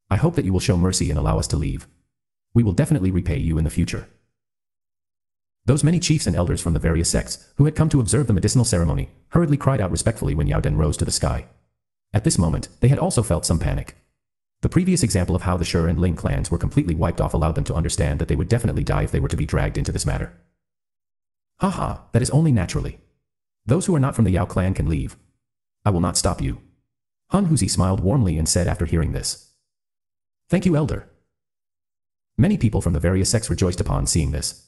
I hope that you will show mercy and allow us to leave. We will definitely repay you in the future. Those many chiefs and elders from the various sects, who had come to observe the medicinal ceremony, hurriedly cried out respectfully when Yao Dan rose to the sky. At this moment, they had also felt some panic. The previous example of how the Shi and Ling clans were completely wiped off allowed them to understand that they would definitely die if they were to be dragged into this matter. Haha, that is only naturally. Those who are not from the Yao clan can leave. I will not stop you. Han Huzi smiled warmly and said after hearing this. Thank you, Elder. Many people from the various sects rejoiced upon seeing this.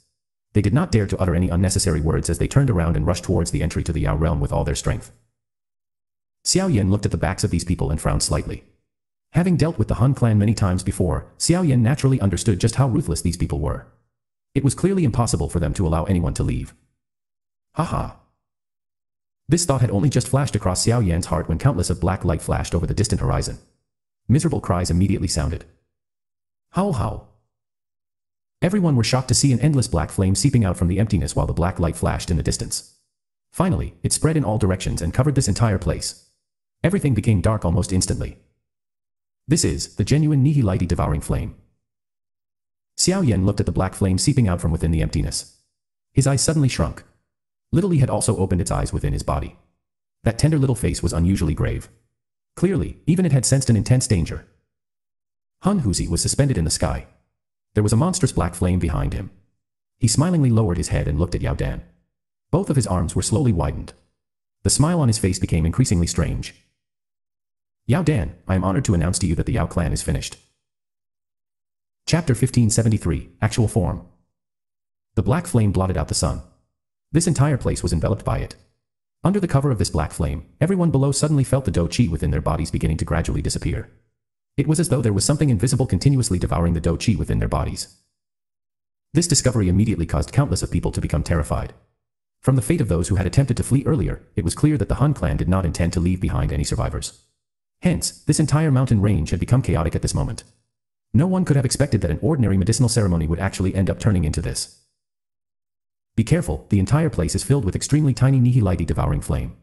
They did not dare to utter any unnecessary words as they turned around and rushed towards the entry to the Yao realm with all their strength. Xiao Yan looked at the backs of these people and frowned slightly. Having dealt with the Han clan many times before, Xiao Yan naturally understood just how ruthless these people were. It was clearly impossible for them to allow anyone to leave. Haha. This thought had only just flashed across Xiao Yan's heart when countless of black light flashed over the distant horizon. Miserable cries immediately sounded. Howl howl. Everyone were shocked to see an endless black flame seeping out from the emptiness while the black light flashed in the distance. Finally, it spread in all directions and covered this entire place. Everything became dark almost instantly. This is the genuine Nihilite devouring flame. Xiao Yan looked at the black flame seeping out from within the emptiness. His eyes suddenly shrunk. Little Yi had also opened its eyes within his body. That tender little face was unusually grave. Clearly, even it had sensed an intense danger. Hun Huzi was suspended in the sky. There was a monstrous black flame behind him. He smilingly lowered his head and looked at Yao Dan. Both of his arms were slowly widened. The smile on his face became increasingly strange. Yao Dan, I am honored to announce to you that the Yao clan is finished. Chapter 1573, Actual Form. The black flame blotted out the sun. This entire place was enveloped by it. Under the cover of this black flame, everyone below suddenly felt the Dou Qi within their bodies beginning to gradually disappear. It was as though there was something invisible continuously devouring the Dou Qi within their bodies. This discovery immediately caused countless of people to become terrified. From the fate of those who had attempted to flee earlier, it was clear that the Han clan did not intend to leave behind any survivors. Hence, this entire mountain range had become chaotic at this moment. No one could have expected that an ordinary medicinal ceremony would actually end up turning into this. Be careful, the entire place is filled with extremely tiny Nihilite devouring flame.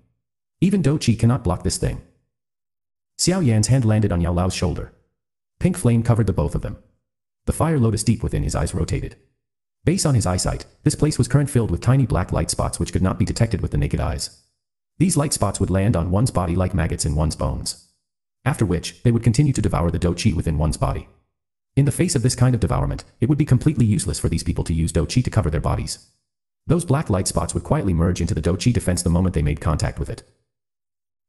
Even Dou Qi cannot block this thing. Xiao Yan's hand landed on Yao Lao's shoulder. Pink flame covered the both of them. The fire lotus deep within his eyes rotated. Based on his eyesight, this place was current filled with tiny black light spots which could not be detected with the naked eyes. These light spots would land on one's body like maggots in one's bones. After which, they would continue to devour the Dou Qi within one's body. In the face of this kind of devourment, it would be completely useless for these people to use Dou Qi to cover their bodies. Those black light spots would quietly merge into the Dou Qi defense the moment they made contact with it.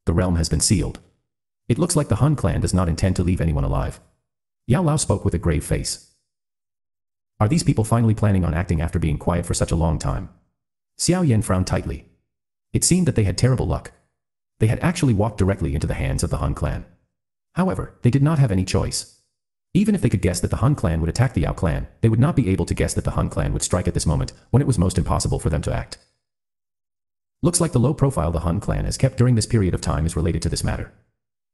The realm has been sealed. It looks like the Hun clan does not intend to leave anyone alive. Yao Lao spoke with a grave face. Are these people finally planning on acting after being quiet for such a long time? Xiao Yan frowned tightly. It seemed that they had terrible luck. They had actually walked directly into the hands of the Hun clan. However, they did not have any choice. Even if they could guess that the Han clan would attack the Yao clan, they would not be able to guess that the Han clan would strike at this moment, when it was most impossible for them to act. Looks like the low profile the Han clan has kept during this period of time is related to this matter.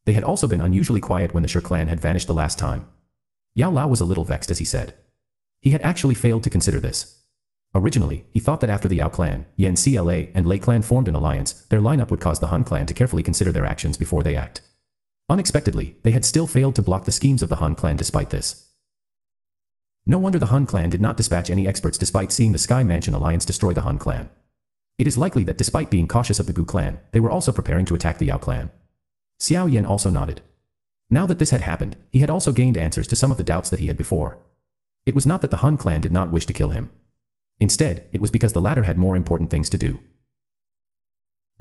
They had also been unusually quiet when the Shi clan had vanished the last time. Yao Lao was a little vexed as he said. He had actually failed to consider this. Originally, he thought that after the Yao clan, Yan CLA, and Lei clan formed an alliance, their lineup would cause the Han clan to carefully consider their actions before they act. Unexpectedly, they had still failed to block the schemes of the Han clan despite this. No wonder the Han clan did not dispatch any experts despite seeing the Sky Mansion alliance destroy the Han clan. It is likely that despite being cautious of the Gu clan, they were also preparing to attack the Yao clan. Xiao Yan also nodded. Now that this had happened, he had also gained answers to some of the doubts that he had before. It was not that the Han clan did not wish to kill him. Instead, it was because the latter had more important things to do.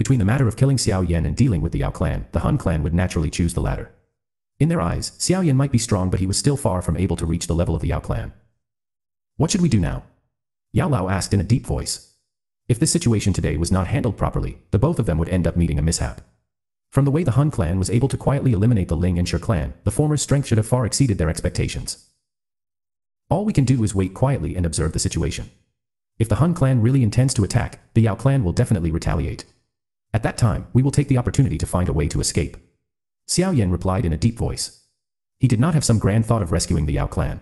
Between the matter of killing Xiao Yan and dealing with the Yao clan, the Han clan would naturally choose the latter. In their eyes, Xiao Yan might be strong but he was still far from able to reach the level of the Yao clan. What should we do now? Yao Lao asked in a deep voice. If this situation today was not handled properly, the both of them would end up meeting a mishap. From the way the Han clan was able to quietly eliminate the Ling and Shi clan, the former's strength should have far exceeded their expectations. All we can do is wait quietly and observe the situation. If the Han clan really intends to attack, the Yao clan will definitely retaliate. At that time, we will take the opportunity to find a way to escape. Xiao Yan replied in a deep voice. He did not have some grand thought of rescuing the Yao clan.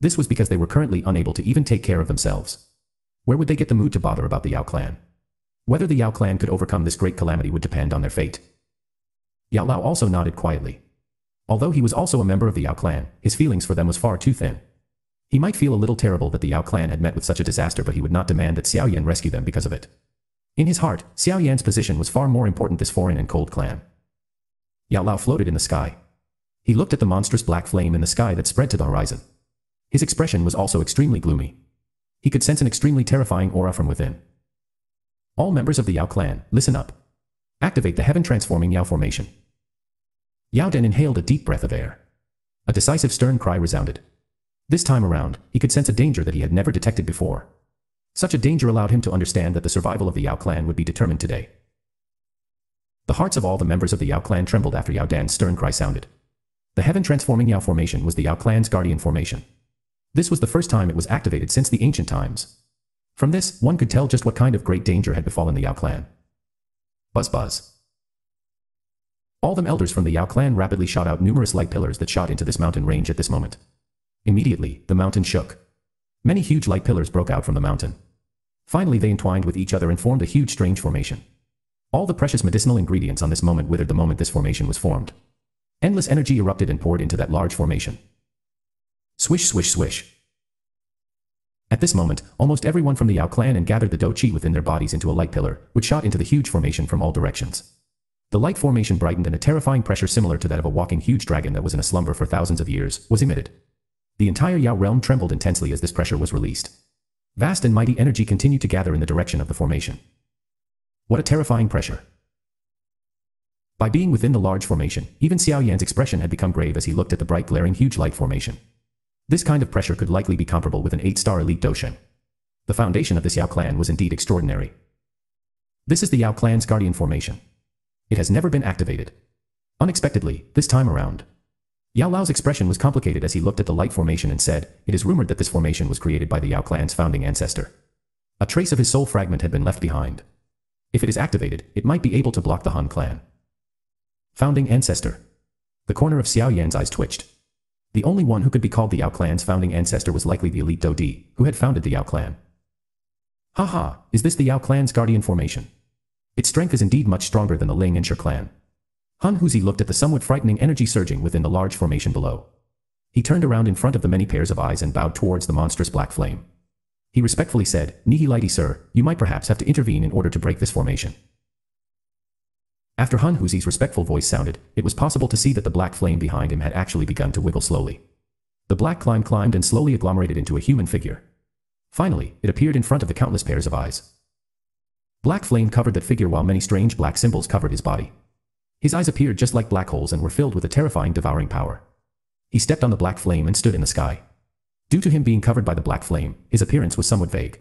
This was because they were currently unable to even take care of themselves. Where would they get the mood to bother about the Yao clan? Whether the Yao clan could overcome this great calamity would depend on their fate. Yao Lao also nodded quietly. Although he was also a member of the Yao clan, his feelings for them was far too thin. He might feel a little terrible that the Yao clan had met with such a disaster but he would not demand that Xiao Yan rescue them because of it. In his heart, Xiao Yan's position was far more important than this foreign and cold clan. Yao Lao floated in the sky. He looked at the monstrous black flame in the sky that spread to the horizon. His expression was also extremely gloomy. He could sense an extremely terrifying aura from within. All members of the Yao clan, listen up. Activate the heaven-transforming Yao formation. Yao Dan inhaled a deep breath of air. A decisive stern cry resounded. This time around, he could sense a danger that he had never detected before. Such a danger allowed him to understand that the survival of the Yao clan would be determined today. The hearts of all the members of the Yao clan trembled after Yao Dan's stern cry sounded. The heaven-transforming Yao formation was the Yao clan's guardian formation. This was the first time it was activated since the ancient times. From this, one could tell just what kind of great danger had befallen the Yao clan. Buzz buzz. All the elders from the Yao clan rapidly shot out numerous light pillars that shot into this mountain range at this moment. Immediately, the mountain shook. Many huge light pillars broke out from the mountain. Finally they entwined with each other and formed a huge strange formation. All the precious medicinal ingredients on this moment withered the moment this formation was formed. Endless energy erupted and poured into that large formation. Swish swish swish. At this moment, almost everyone from the Yao clan and gathered the Dou Qi within their bodies into a light pillar, which shot into the huge formation from all directions. The light formation brightened and a terrifying pressure similar to that of a walking huge dragon that was in a slumber for thousands of years, was emitted. The entire Yao realm trembled intensely as this pressure was released. Vast and mighty energy continued to gather in the direction of the formation. What a terrifying pressure. By being within the large formation, even Xiao Yan's expression had become grave as he looked at the bright glaring huge light formation. This kind of pressure could likely be comparable with an 8-star elite Dou Sheng. The foundation of this Yao clan was indeed extraordinary. This is the Yao clan's guardian formation. It has never been activated. Unexpectedly, this time around. Yao Lao's expression was complicated as he looked at the light formation and said, it is rumored that this formation was created by the Yao clan's founding ancestor. A trace of his soul fragment had been left behind. If it is activated, it might be able to block the Han clan. Founding ancestor. The corner of Xiao Yan's eyes twitched. The only one who could be called the Yao clan's founding ancestor was likely the elite Dou Di, who had founded the Yao clan. Haha, is this the Yao clan's guardian formation? Its strength is indeed much stronger than the Ling and Shi clan. Han Huzi looked at the somewhat frightening energy surging within the large formation below. He turned around in front of the many pairs of eyes and bowed towards the monstrous black flame. He respectfully said, Nihilite sir, you might perhaps have to intervene in order to break this formation. After Han Huzi's respectful voice sounded, it was possible to see that the black flame behind him had actually begun to wiggle slowly. The black climb climbed and slowly agglomerated into a human figure. Finally, it appeared in front of the countless pairs of eyes. Black flame covered that figure while many strange black symbols covered his body. His eyes appeared just like black holes and were filled with a terrifying devouring power. He stepped on the black flame and stood in the sky. Due to him being covered by the black flame, his appearance was somewhat vague.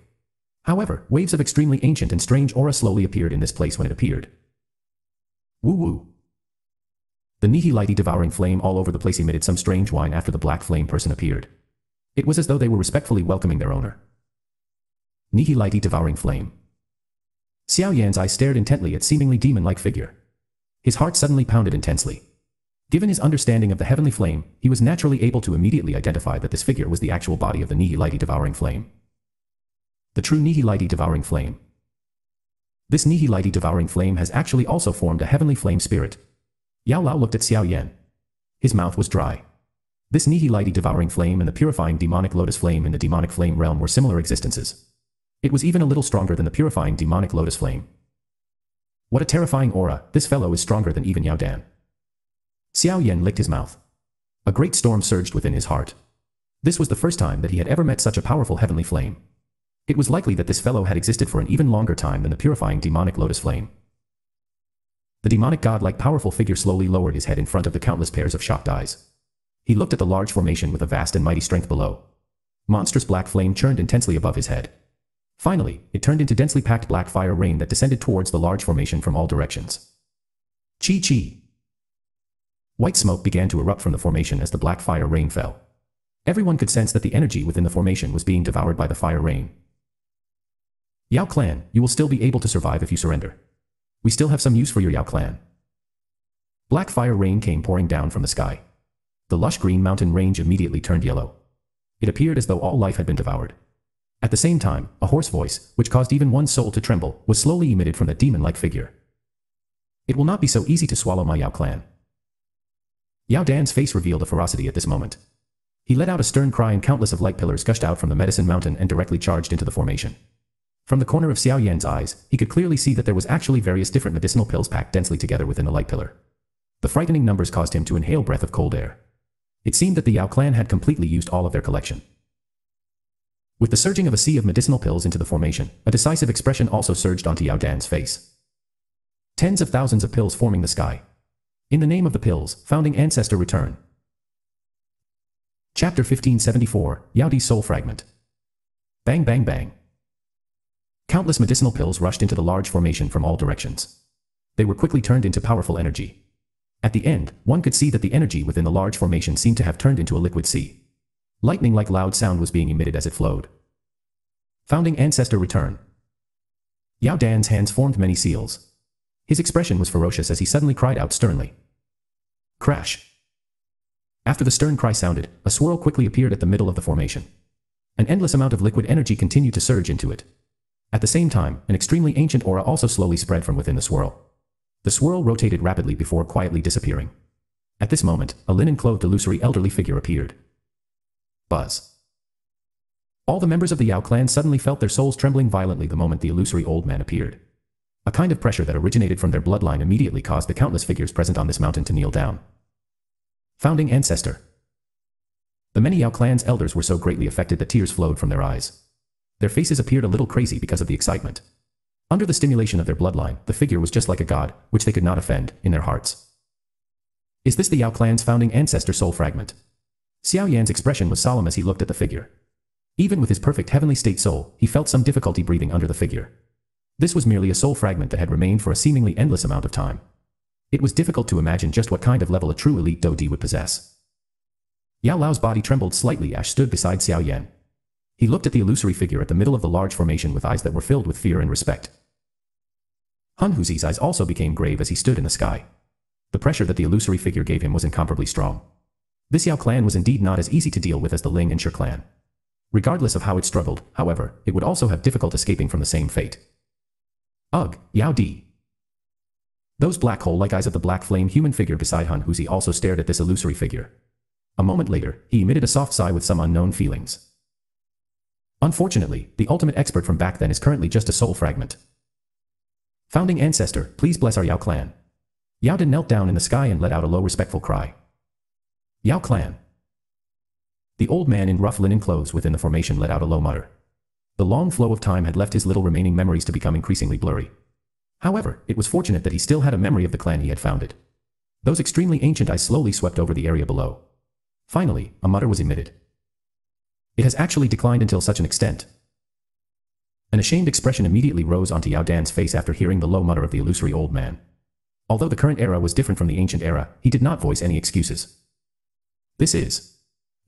However, waves of extremely ancient and strange aura slowly appeared in this place when it appeared. Woo woo. The Nihilite devouring flame all over the place emitted some strange whine after the black flame person appeared. It was as though they were respectfully welcoming their owner. Nihilite devouring flame. Xiao Yan's eyes stared intently at seemingly demon-like figure. His heart suddenly pounded intensely. Given his understanding of the heavenly flame, he was naturally able to immediately identify that this figure was the actual body of the Nihilite devouring flame. The true Nihilite devouring flame. This Nihilite devouring flame has actually also formed a heavenly flame spirit. Yao Lao looked at Xiao Yan. His mouth was dry. This Nihilite devouring flame and the purifying demonic lotus flame in the demonic flame realm were similar existences. It was even a little stronger than the purifying demonic lotus flame. What a terrifying aura, this fellow is stronger than even Yao Dan. Xiao Yan licked his mouth. A great storm surged within his heart. This was the first time that he had ever met such a powerful heavenly flame. It was likely that this fellow had existed for an even longer time than the purifying demonic lotus flame. The demonic god-like powerful figure slowly lowered his head in front of the countless pairs of shocked eyes. He looked at the large formation with a vast and mighty strength below. Monstrous black flame churned intensely above his head. Finally, it turned into densely packed black fire rain that descended towards the large formation from all directions. Chi chi. White smoke began to erupt from the formation as the black fire rain fell. Everyone could sense that the energy within the formation was being devoured by the fire rain. Yao clan, you will still be able to survive if you surrender. We still have some use for your Yao clan. Black fire rain came pouring down from the sky. The lush green mountain range immediately turned yellow. It appeared as though all life had been devoured. At the same time, a hoarse voice, which caused even one soul to tremble, was slowly emitted from the demon-like figure. It will not be so easy to swallow my Yao clan. Yao Dan's face revealed a ferocity at this moment. He let out a stern cry and countless of light pillars gushed out from the medicine mountain and directly charged into the formation. From the corner of Xiao Yan's eyes, he could clearly see that there was actually various different medicinal pills packed densely together within the light pillar. The frightening numbers caused him to inhale breath of cold air. It seemed that the Yao clan had completely used all of their collection. With the surging of a sea of medicinal pills into the formation, a decisive expression also surged onto Yao Dan's face. Tens of thousands of pills forming the sky. In the name of the pills, founding ancestor return. Chapter 1574, Yao Di's Soul Fragment. Bang bang bang. Countless medicinal pills rushed into the large formation from all directions. They were quickly turned into powerful energy. At the end, one could see that the energy within the large formation seemed to have turned into a liquid sea. Lightning-like loud sound was being emitted as it flowed. Founding Ancestor Return Yao Dan's hands formed many seals. His expression was ferocious as he suddenly cried out sternly. Crash. After the stern cry sounded, a swirl quickly appeared at the middle of the formation. An endless amount of liquid energy continued to surge into it. At the same time, an extremely ancient aura also slowly spread from within the swirl. The swirl rotated rapidly before quietly disappearing. At this moment, a linen-clothed illusory elderly figure appeared. Buzz. All the members of the Yao clan suddenly felt their souls trembling violently the moment the illusory old man appeared. A kind of pressure that originated from their bloodline immediately caused the countless figures present on this mountain to kneel down. Founding Ancestor The many Yao clan's elders were so greatly affected that tears flowed from their eyes. Their faces appeared a little crazy because of the excitement. Under the stimulation of their bloodline, the figure was just like a god, which they could not offend, in their hearts. Is this the Yao clan's founding ancestor soul fragment? Xiao Yan's expression was solemn as he looked at the figure. Even with his perfect heavenly state soul, he felt some difficulty breathing under the figure. This was merely a soul fragment that had remained for a seemingly endless amount of time. It was difficult to imagine just what kind of level a true elite Dou Di would possess. Yao Lao's body trembled slightly as stood beside Xiao Yan. He looked at the illusory figure at the middle of the large formation with eyes that were filled with fear and respect. Han Huzi's eyes also became grave as he stood in the sky. The pressure that the illusory figure gave him was incomparably strong. This Yao clan was indeed not as easy to deal with as the Ling and Shi clan. Regardless of how it struggled, however, it would also have difficult escaping from the same fate. Ugh, Yao Di. Those black hole-like eyes of the black flame human figure beside Han Huzi also stared at this illusory figure. A moment later, he emitted a soft sigh with some unknown feelings. Unfortunately, the ultimate expert from back then is currently just a soul fragment. Founding ancestor, please bless our Yao clan. Yao Dan knelt down in the sky and let out a low respectful cry. Yao clan. The old man in rough linen clothes within the formation let out a low mutter. The long flow of time had left his little remaining memories to become increasingly blurry. However, it was fortunate that he still had a memory of the clan he had founded. Those extremely ancient eyes slowly swept over the area below. Finally, a mutter was emitted. It has actually declined until such an extent. An ashamed expression immediately rose onto Yao Dan's face after hearing the low mutter of the illusory old man. Although the current era was different from the ancient era, he did not voice any excuses. This is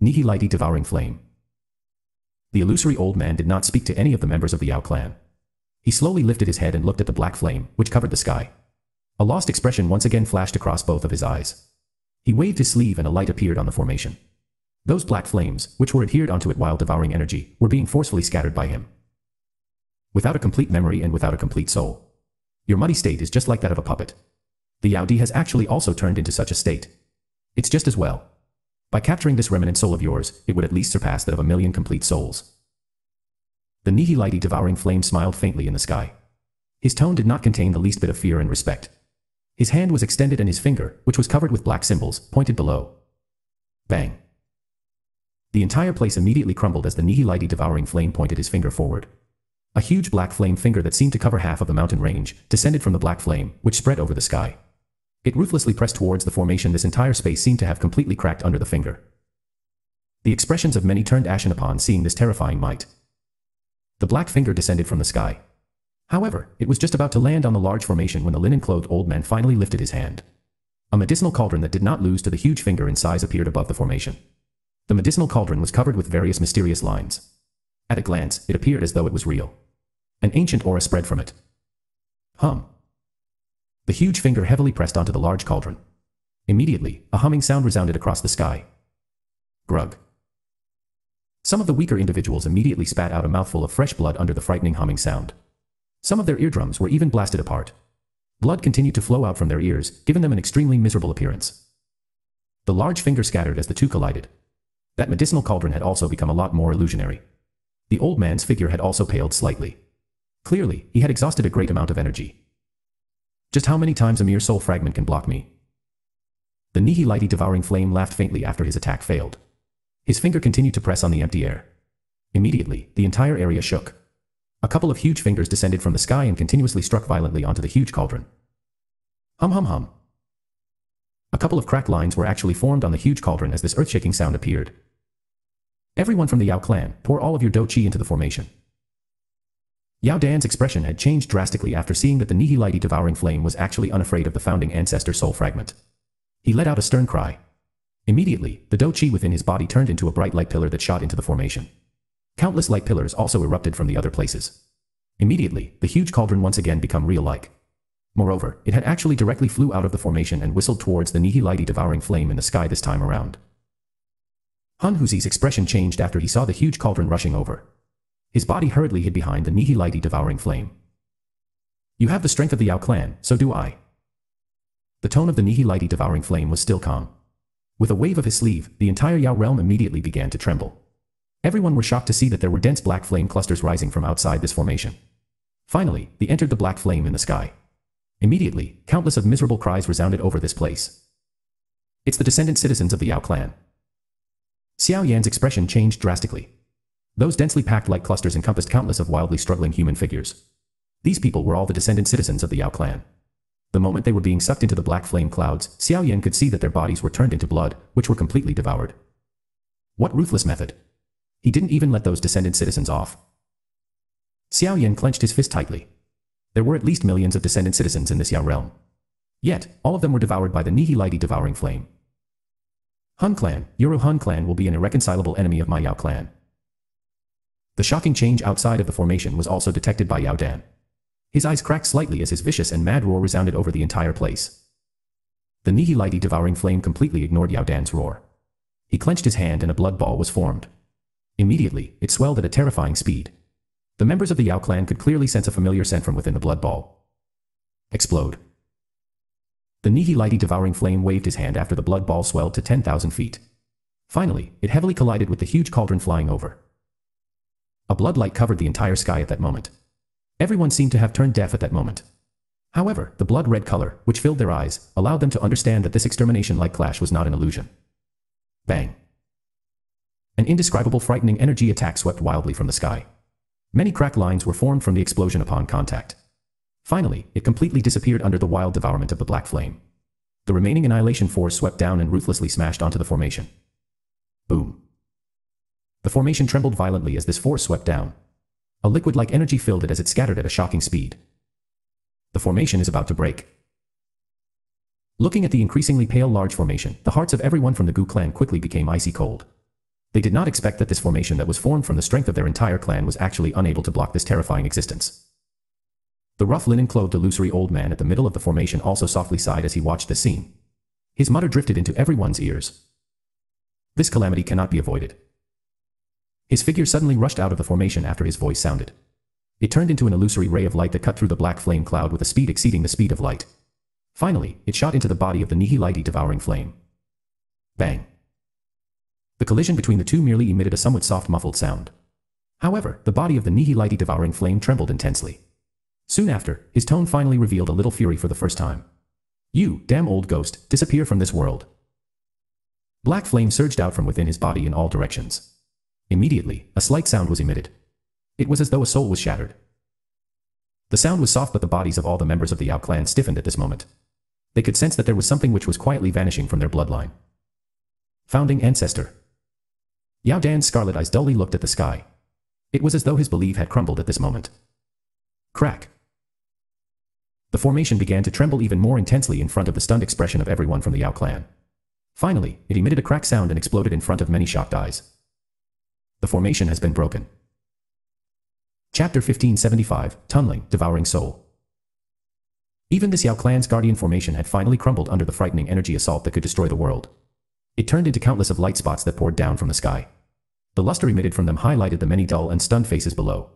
Nihilite Devouring Flame. The illusory old man did not speak to any of the members of the Yao clan. He slowly lifted his head and looked at the black flame, which covered the sky. A lost expression once again flashed across both of his eyes. He waved his sleeve and a light appeared on the formation. Those black flames, which were adhered onto it while devouring energy, were being forcefully scattered by him. Without a complete memory and without a complete soul. Your muddy state is just like that of a puppet. The Yao Di has actually also turned into such a state. It's just as well. By capturing this remnant soul of yours, it would at least surpass that of a million complete souls. The Nihilite devouring flame smiled faintly in the sky. His tone did not contain the least bit of fear and respect. His hand was extended and his finger, which was covered with black symbols, pointed below. Bang. The entire place immediately crumbled as the Nihilite devouring flame pointed his finger forward. A huge black flame finger that seemed to cover half of the mountain range, descended from the black flame, which spread over the sky. It ruthlessly pressed towards the formation this entire space seemed to have completely cracked under the finger. The expressions of many turned ashen upon seeing this terrifying might. The black finger descended from the sky. However, it was just about to land on the large formation when the linen-clothed old man finally lifted his hand. A medicinal cauldron that did not lose to the huge finger in size appeared above the formation. The medicinal cauldron was covered with various mysterious lines. At a glance, it appeared as though it was real. An ancient aura spread from it. Hum. The huge finger heavily pressed onto the large cauldron. Immediately, a humming sound resounded across the sky. Grug. Some of the weaker individuals immediately spat out a mouthful of fresh blood under the frightening humming sound. Some of their eardrums were even blasted apart. Blood continued to flow out from their ears, giving them an extremely miserable appearance. The large finger scattered as the two collided. That medicinal cauldron had also become a lot more illusionary. The old man's figure had also paled slightly. Clearly, he had exhausted a great amount of energy. Just how many times a mere soul fragment can block me? The Nihilite devouring flame laughed faintly after his attack failed. His finger continued to press on the empty air. Immediately, the entire area shook. A couple of huge fingers descended from the sky and continuously struck violently onto the huge cauldron. Hum hum hum. A couple of cracked lines were actually formed on the huge cauldron as this earth-shaking sound appeared. Everyone from the Yao clan, pour all of your Dou Qi into the formation. Yao Dan's expression had changed drastically after seeing that the Nihilite devouring flame was actually unafraid of the founding ancestor soul fragment. He let out a stern cry. Immediately, the Dou Qi within his body turned into a bright light pillar that shot into the formation. Countless light pillars also erupted from the other places. Immediately, the huge cauldron once again became real-like. Moreover, it had actually directly flew out of the formation and whistled towards the Nihilite devouring flame in the sky this time around. Han Huzi's expression changed after he saw the huge cauldron rushing over. His body hurriedly hid behind the Nihilite devouring flame. You have the strength of the Yao clan, so do I. The tone of the Nihilite devouring flame was still calm. With a wave of his sleeve, the entire Yao realm immediately began to tremble. Everyone were shocked to see that there were dense black flame clusters rising from outside this formation. Finally, they entered the black flame in the sky. Immediately, countless of miserable cries resounded over this place. It's the descendant citizens of the Yao clan. Xiao Yan's expression changed drastically. Those densely packed light clusters encompassed countless of wildly struggling human figures. These people were all the descendant citizens of the Yao clan. The moment they were being sucked into the black flame clouds, Xiao Yan could see that their bodies were turned into blood, which were completely devoured. What ruthless method! He didn't even let those descendant citizens off. Xiao Yan clenched his fist tightly. There were at least millions of descendant citizens in this Yao realm. Yet, all of them were devoured by the Nihilite devouring flame. Hun clan, Yoro Hun clan will be an irreconcilable enemy of my Yao clan. The shocking change outside of the formation was also detected by Yao Dan. His eyes cracked slightly as his vicious and mad roar resounded over the entire place. The Nihilite devouring flame completely ignored Yao Dan's roar. He clenched his hand and a blood ball was formed. Immediately, it swelled at a terrifying speed. The members of the Yao clan could clearly sense a familiar scent from within the blood ball. Explode. The Nihilite devouring flame waved his hand after the blood ball swelled to 10,000 feet. Finally, it heavily collided with the huge cauldron flying over. A blood light covered the entire sky at that moment. Everyone seemed to have turned deaf at that moment. However, the blood-red color, which filled their eyes, allowed them to understand that this extermination-like clash was not an illusion. Bang. An indescribable frightening energy attack swept wildly from the sky. Many crack lines were formed from the explosion upon contact. Finally, it completely disappeared under the wild devourment of the black flame. The remaining annihilation force swept down and ruthlessly smashed onto the formation. Boom. The formation trembled violently as this force swept down, a liquid-like energy filled it as it scattered at a shocking speed. The formation is about to break. Looking at the increasingly pale large formation, the hearts of everyone from the Gu clan quickly became icy cold. They did not expect that this formation that was formed from the strength of their entire clan was actually unable to block this terrifying existence. The rough linen-clothed illusory old man at the middle of the formation also softly sighed as he watched the scene. His mutter drifted into everyone's ears. This calamity cannot be avoided. His figure suddenly rushed out of the formation after his voice sounded. It turned into an illusory ray of light that cut through the black flame cloud with a speed exceeding the speed of light. Finally, it shot into the body of the Nihilite devouring flame. Bang. The collision between the two merely emitted a somewhat soft muffled sound. However, the body of the Nihilite devouring flame trembled intensely. Soon after, his tone finally revealed a little fury for the first time. You, damn old ghost, disappear from this world. Black flame surged out from within his body in all directions. Immediately, a slight sound was emitted. It was as though a soul was shattered. The sound was soft but the bodies of all the members of the Yao clan stiffened at this moment. They could sense that there was something which was quietly vanishing from their bloodline. Founding Ancestor Yao Dan's scarlet eyes dully looked at the sky. It was as though his belief had crumbled at this moment. Crack. The formation began to tremble even more intensely in front of the stunned expression of everyone from the Yao clan. Finally, it emitted a crack sound and exploded in front of many shocked eyes. The formation has been broken. Chapter 1575, Tunling, Devouring Soul. Even this Yao clan's guardian formation had finally crumbled under the frightening energy assault that could destroy the world. It turned into countless of light spots that poured down from the sky. The luster emitted from them highlighted the many dull and stunned faces below.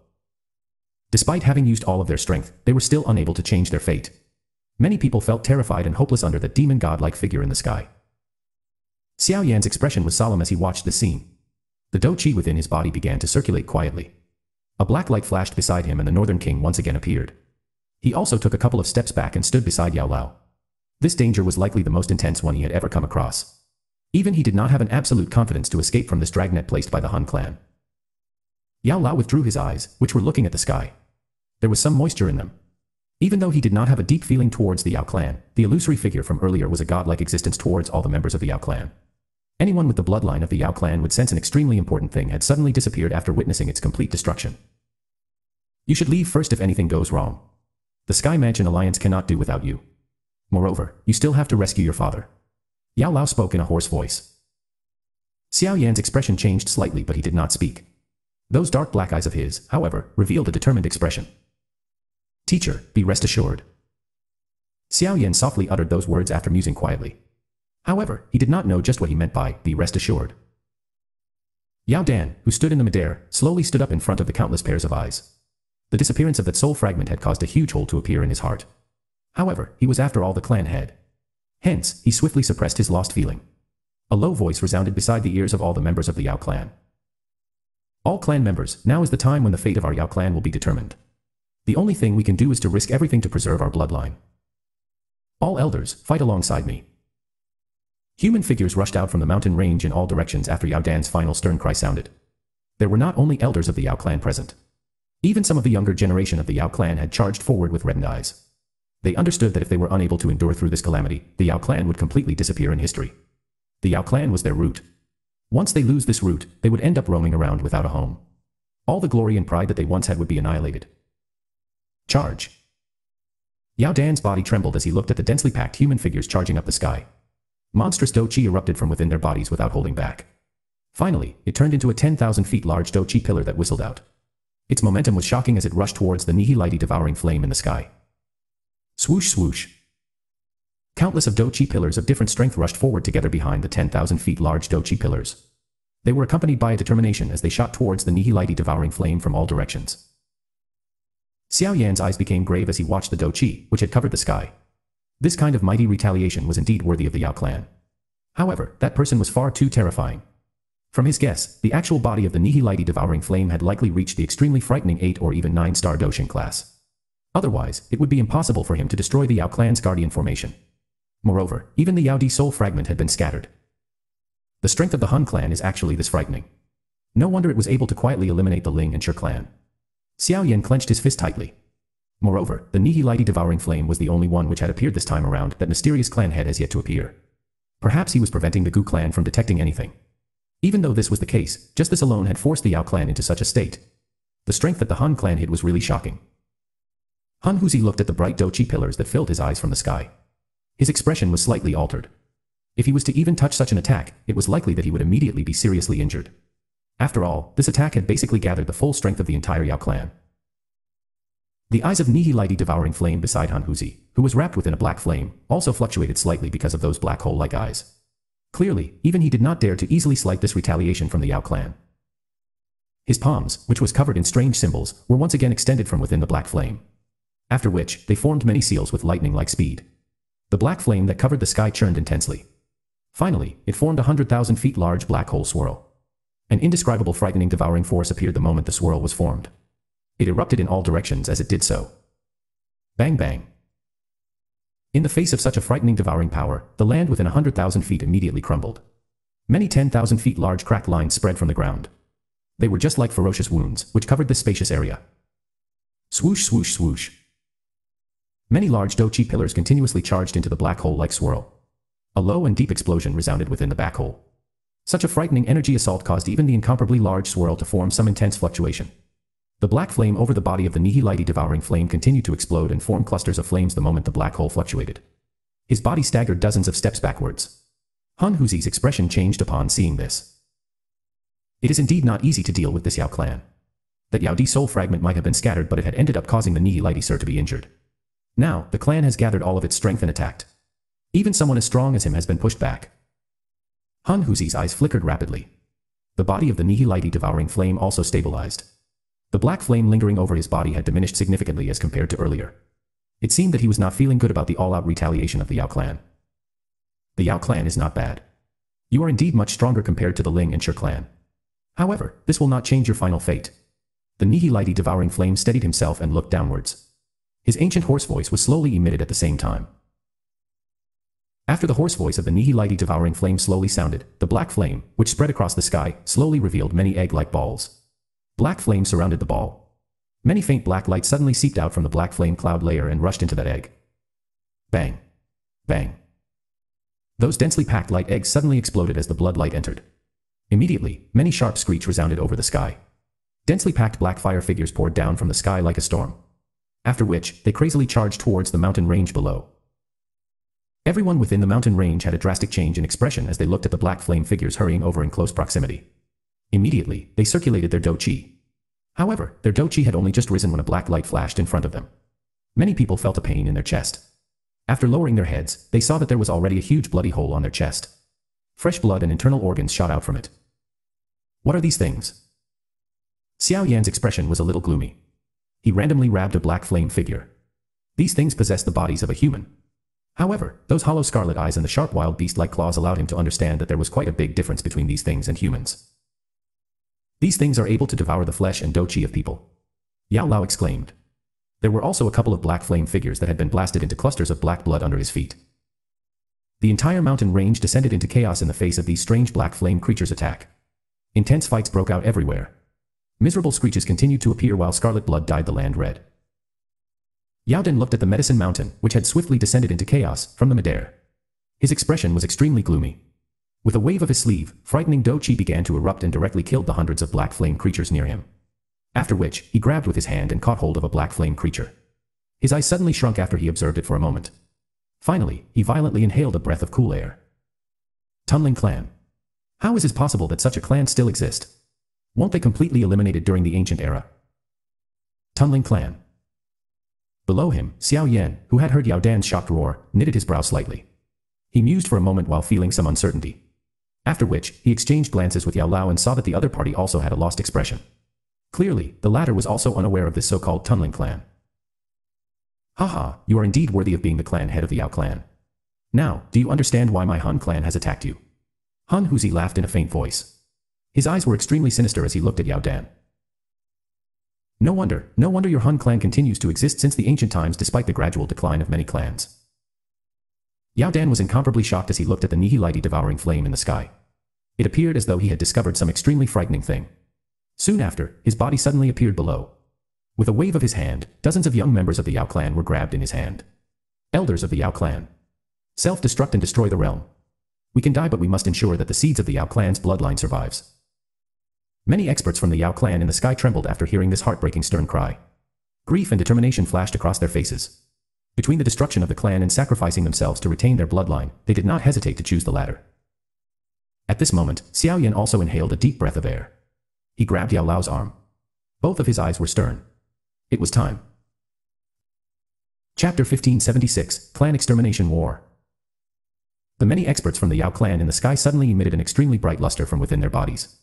Despite having used all of their strength, they were still unable to change their fate. Many people felt terrified and hopeless under that demon god-like figure in the sky. Xiao Yan's expression was solemn as he watched the scene. The dou qi within his body began to circulate quietly. A black light flashed beside him and the Northern King once again appeared. He also took a couple of steps back and stood beside Yao Lao. This danger was likely the most intense one he had ever come across. Even he did not have an absolute confidence to escape from this dragnet placed by the Hun clan. Yao Lao withdrew his eyes, which were looking at the sky. There was some moisture in them. Even though he did not have a deep feeling towards the Yao clan, the illusory figure from earlier was a godlike existence towards all the members of the Yao clan. Anyone with the bloodline of the Yao clan would sense an extremely important thing had suddenly disappeared after witnessing its complete destruction. You should leave first if anything goes wrong. The Sky Mansion Alliance cannot do without you. Moreover, you still have to rescue your father. Yao Lao spoke in a hoarse voice. Xiao Yan's expression changed slightly but he did not speak. Those dark black eyes of his, however, revealed a determined expression. Teacher, be rest assured. Xiao Yan softly uttered those words after musing quietly. However, he did not know just what he meant by, be rest assured. Yao Dan, who stood in the midair, slowly stood up in front of the countless pairs of eyes. The disappearance of that soul fragment had caused a huge hole to appear in his heart. However, he was after all the clan head. Hence, he swiftly suppressed his lost feeling. A low voice resounded beside the ears of all the members of the Yao clan. All clan members, now is the time when the fate of our Yao clan will be determined. The only thing we can do is to risk everything to preserve our bloodline. All elders, fight alongside me. Human figures rushed out from the mountain range in all directions after Yao Dan's final stern cry sounded. There were not only elders of the Yao clan present. Even some of the younger generation of the Yao clan had charged forward with reddened eyes. They understood that if they were unable to endure through this calamity, the Yao clan would completely disappear in history. The Yao clan was their root. Once they lose this root, they would end up roaming around without a home. All the glory and pride that they once had would be annihilated. Charge. Yao Dan's body trembled as he looked at the densely packed human figures charging up the sky. Monstrous Dou Qi erupted from within their bodies without holding back. Finally, it turned into a 10,000 feet large Dou Qi pillar that whistled out. Its momentum was shocking as it rushed towards the Nihilite devouring flame in the sky. Swoosh swoosh. Countless of Dou Qi pillars of different strength rushed forward together behind the 10,000 feet large Dou Qi pillars. They were accompanied by a determination as they shot towards the Nihilite devouring flame from all directions. Xiao Yan's eyes became grave as he watched the Dou Qi, which had covered the sky. This kind of mighty retaliation was indeed worthy of the Yao clan. However, that person was far too terrifying. From his guess, the actual body of the Nihilite devouring flame had likely reached the extremely frightening 8 or even 9 star Dou Sheng class. Otherwise, it would be impossible for him to destroy the Yao clan's guardian formation. Moreover, even the Yao Di soul fragment had been scattered. The strength of the Hun clan is actually this frightening. No wonder it was able to quietly eliminate the Ling and Shi clan. Xiao Yan clenched his fist tightly. Moreover, the Nihilite devouring flame was the only one which had appeared this time around that mysterious clan head has yet to appear. Perhaps he was preventing the Gu clan from detecting anything. Even though this was the case, just this alone had forced the Yao clan into such a state. The strength that the Han clan hid was really shocking. Han Huzi looked at the bright Dou Qi pillars that filled his eyes from the sky. His expression was slightly altered. If he was to even touch such an attack, it was likely that he would immediately be seriously injured. After all, this attack had basically gathered the full strength of the entire Yao clan. The eyes of Nihilite devouring flame beside Han Huzi, who was wrapped within a black flame, also fluctuated slightly because of those black hole-like eyes. Clearly, even he did not dare to easily slight this retaliation from the Yao clan. His palms, which was covered in strange symbols, were once again extended from within the black flame. After which, they formed many seals with lightning-like speed. The black flame that covered the sky churned intensely. Finally, it formed a hundred thousand feet large black hole swirl. An indescribable frightening devouring force appeared the moment the swirl was formed. It erupted in all directions as it did so. Bang bang. In the face of such a frightening devouring power, the land within a hundred thousand feet immediately crumbled. Many ten thousand feet large cracked lines spread from the ground. They were just like ferocious wounds, which covered the spacious area. Swoosh swoosh swoosh. Many large Dou Qi pillars continuously charged into the black hole-like swirl. A low and deep explosion resounded within the back hole. Such a frightening energy assault caused even the incomparably large swirl to form some intense fluctuation. The black flame over the body of the Nihilite devouring flame continued to explode and form clusters of flames the moment the black hole fluctuated. His body staggered dozens of steps backwards. Han Huzi's expression changed upon seeing this. It is indeed not easy to deal with this Yao clan. That Yao Di soul fragment might have been scattered but it had ended up causing the Nihilite Sir to be injured. Now, the clan has gathered all of its strength and attacked. Even someone as strong as him has been pushed back. Han Huzi's eyes flickered rapidly. The body of the Nihilite devouring flame also stabilized. The black flame lingering over his body had diminished significantly as compared to earlier. It seemed that he was not feeling good about the all-out retaliation of the Yao clan. The Yao clan is not bad. You are indeed much stronger compared to the Ling and Shi clan. However, this will not change your final fate. The Nihilite devouring flame steadied himself and looked downwards. His ancient hoarse voice was slowly emitted at the same time. After the hoarse voice of the Nihilite devouring flame slowly sounded, the black flame, which spread across the sky, slowly revealed many egg-like balls. Black flame surrounded the ball. Many faint black lights suddenly seeped out from the black flame cloud layer and rushed into that egg. Bang. Bang. Those densely packed light eggs suddenly exploded as the blood light entered. Immediately, many sharp screech resounded over the sky. Densely packed black fire figures poured down from the sky like a storm. After which, they crazily charged towards the mountain range below. Everyone within the mountain range had a drastic change in expression as they looked at the black flame figures hurrying over in close proximity. Immediately, they circulated their Dou Qi. However, their Dou Qi had only just risen when a black light flashed in front of them. Many people felt a pain in their chest. After lowering their heads, they saw that there was already a huge bloody hole on their chest. Fresh blood and internal organs shot out from it. What are these things? Xiao Yan's expression was a little gloomy. He randomly grabbed a black flame figure. These things possessed the bodies of a human. However, those hollow scarlet eyes and the sharp wild beast-like claws allowed him to understand that there was quite a big difference between these things and humans. These things are able to devour the flesh and dough of people. Yao Lao exclaimed. There were also a couple of black flame figures that had been blasted into clusters of black blood under his feet. The entire mountain range descended into chaos in the face of these strange black flame creatures' attack. Intense fights broke out everywhere. Miserable screeches continued to appear while scarlet blood dyed the land red. Yao Dan looked at the medicine mountain, which had swiftly descended into chaos, from the midair. His expression was extremely gloomy. With a wave of his sleeve, frightening Dou Qi began to erupt and directly killed the hundreds of black flame creatures near him. After which, he grabbed with his hand and caught hold of a black flame creature. His eyes suddenly shrunk after he observed it for a moment. Finally, he violently inhaled a breath of cool air. Tunling Clan. How is it possible that such a clan still exists? Won't they completely eliminated during the ancient era? Tunling Clan. Below him, Xiao Yan, who had heard Yao Dan's shocked roar, knitted his brow slightly. He mused for a moment while feeling some uncertainty. After which, he exchanged glances with Yao Lao and saw that the other party also had a lost expression. Clearly, the latter was also unaware of this so-called Tunling clan. Haha, you are indeed worthy of being the clan head of the Yao clan. Now, do you understand why my Hun clan has attacked you? Hun Huzi laughed in a faint voice. His eyes were extremely sinister as he looked at Yao Dan. No wonder, no wonder your Hun clan continues to exist since the ancient times despite the gradual decline of many clans. Yao Dan was incomparably shocked as he looked at the Nihilite devouring flame in the sky. It appeared as though he had discovered some extremely frightening thing. Soon after, his body suddenly appeared below. With a wave of his hand, dozens of young members of the Yao clan were grabbed in his hand. Elders of the Yao clan. Self-destruct and destroy the realm. We can die but we must ensure that the seeds of the Yao clan's bloodline survives. Many experts from the Yao clan in the sky trembled after hearing this heartbreaking stern cry. Grief and determination flashed across their faces. Between the destruction of the clan and sacrificing themselves to retain their bloodline, they did not hesitate to choose the latter. At this moment, Xiao Yan also inhaled a deep breath of air. He grabbed Yao Lao's arm. Both of his eyes were stern. It was time. Chapter 1576, Clan Extermination War. The many experts from the Yao clan in the sky suddenly emitted an extremely bright luster from within their bodies.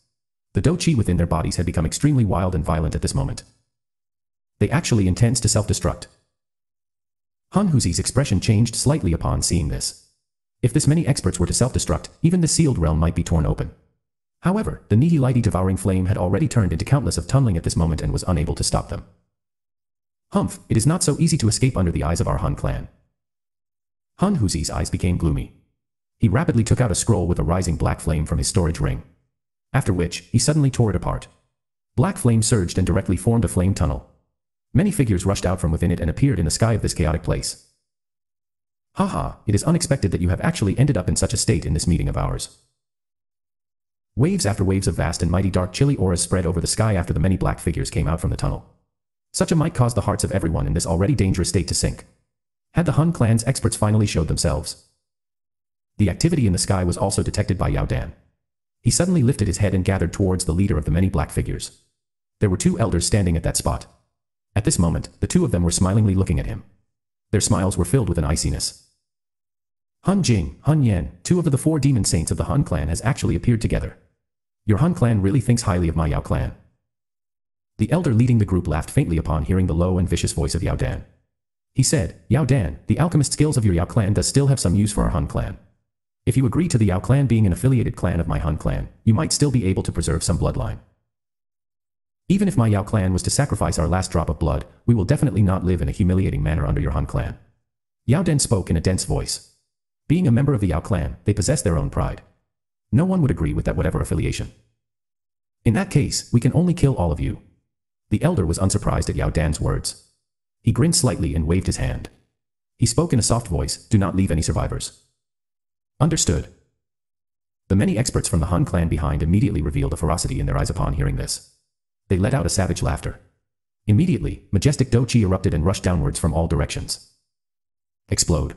The Dou Qi within their bodies had become extremely wild and violent at this moment. They actually intends to self-destruct. Han Huzi's expression changed slightly upon seeing this. If this many experts were to self-destruct, even the sealed realm might be torn open. However, the Nihilite devouring flame had already turned into countless of Tunling at this moment and was unable to stop them. Humph, it is not so easy to escape under the eyes of our Han clan. Han Huzi's eyes became gloomy. He rapidly took out a scroll with a rising black flame from his storage ring. After which, he suddenly tore it apart. Black flame surged and directly formed a flame tunnel. Many figures rushed out from within it and appeared in the sky of this chaotic place. Haha, it is unexpected that you have actually ended up in such a state in this meeting of ours. Waves after waves of vast and mighty dark chilly auras spread over the sky after the many black figures came out from the tunnel. Such a might caused the hearts of everyone in this already dangerous state to sink. Had the Hun clan's experts finally showed themselves? The activity in the sky was also detected by Yao Dan. He suddenly lifted his head and gathered towards the leader of the many black figures. There were two elders standing at that spot. At this moment, the two of them were smilingly looking at him. Their smiles were filled with an iciness. Hun Jing, Hun Yan, two of the four demon saints of the Hun clan has actually appeared together. Your Hun clan really thinks highly of my Yao clan. The elder leading the group laughed faintly upon hearing the low and vicious voice of Yao Dan. He said, Yao Dan, the alchemist skills of your Yao clan does still have some use for our Hun clan. If you agree to the Yao clan being an affiliated clan of my Hun clan, you might still be able to preserve some bloodline. Even if my Yao clan was to sacrifice our last drop of blood, we will definitely not live in a humiliating manner under your Han clan. Yao Dan spoke in a dense voice. Being a member of the Yao clan, they possess their own pride. No one would agree with that whatever affiliation. In that case, we can only kill all of you. The elder was unsurprised at Yao Dan's words. He grinned slightly and waved his hand. He spoke in a soft voice, do not leave any survivors. Understood. The many experts from the Han clan behind immediately revealed a ferocity in their eyes upon hearing this. They let out a savage laughter. Immediately, majestic Dou Qi erupted and rushed downwards from all directions. Explode.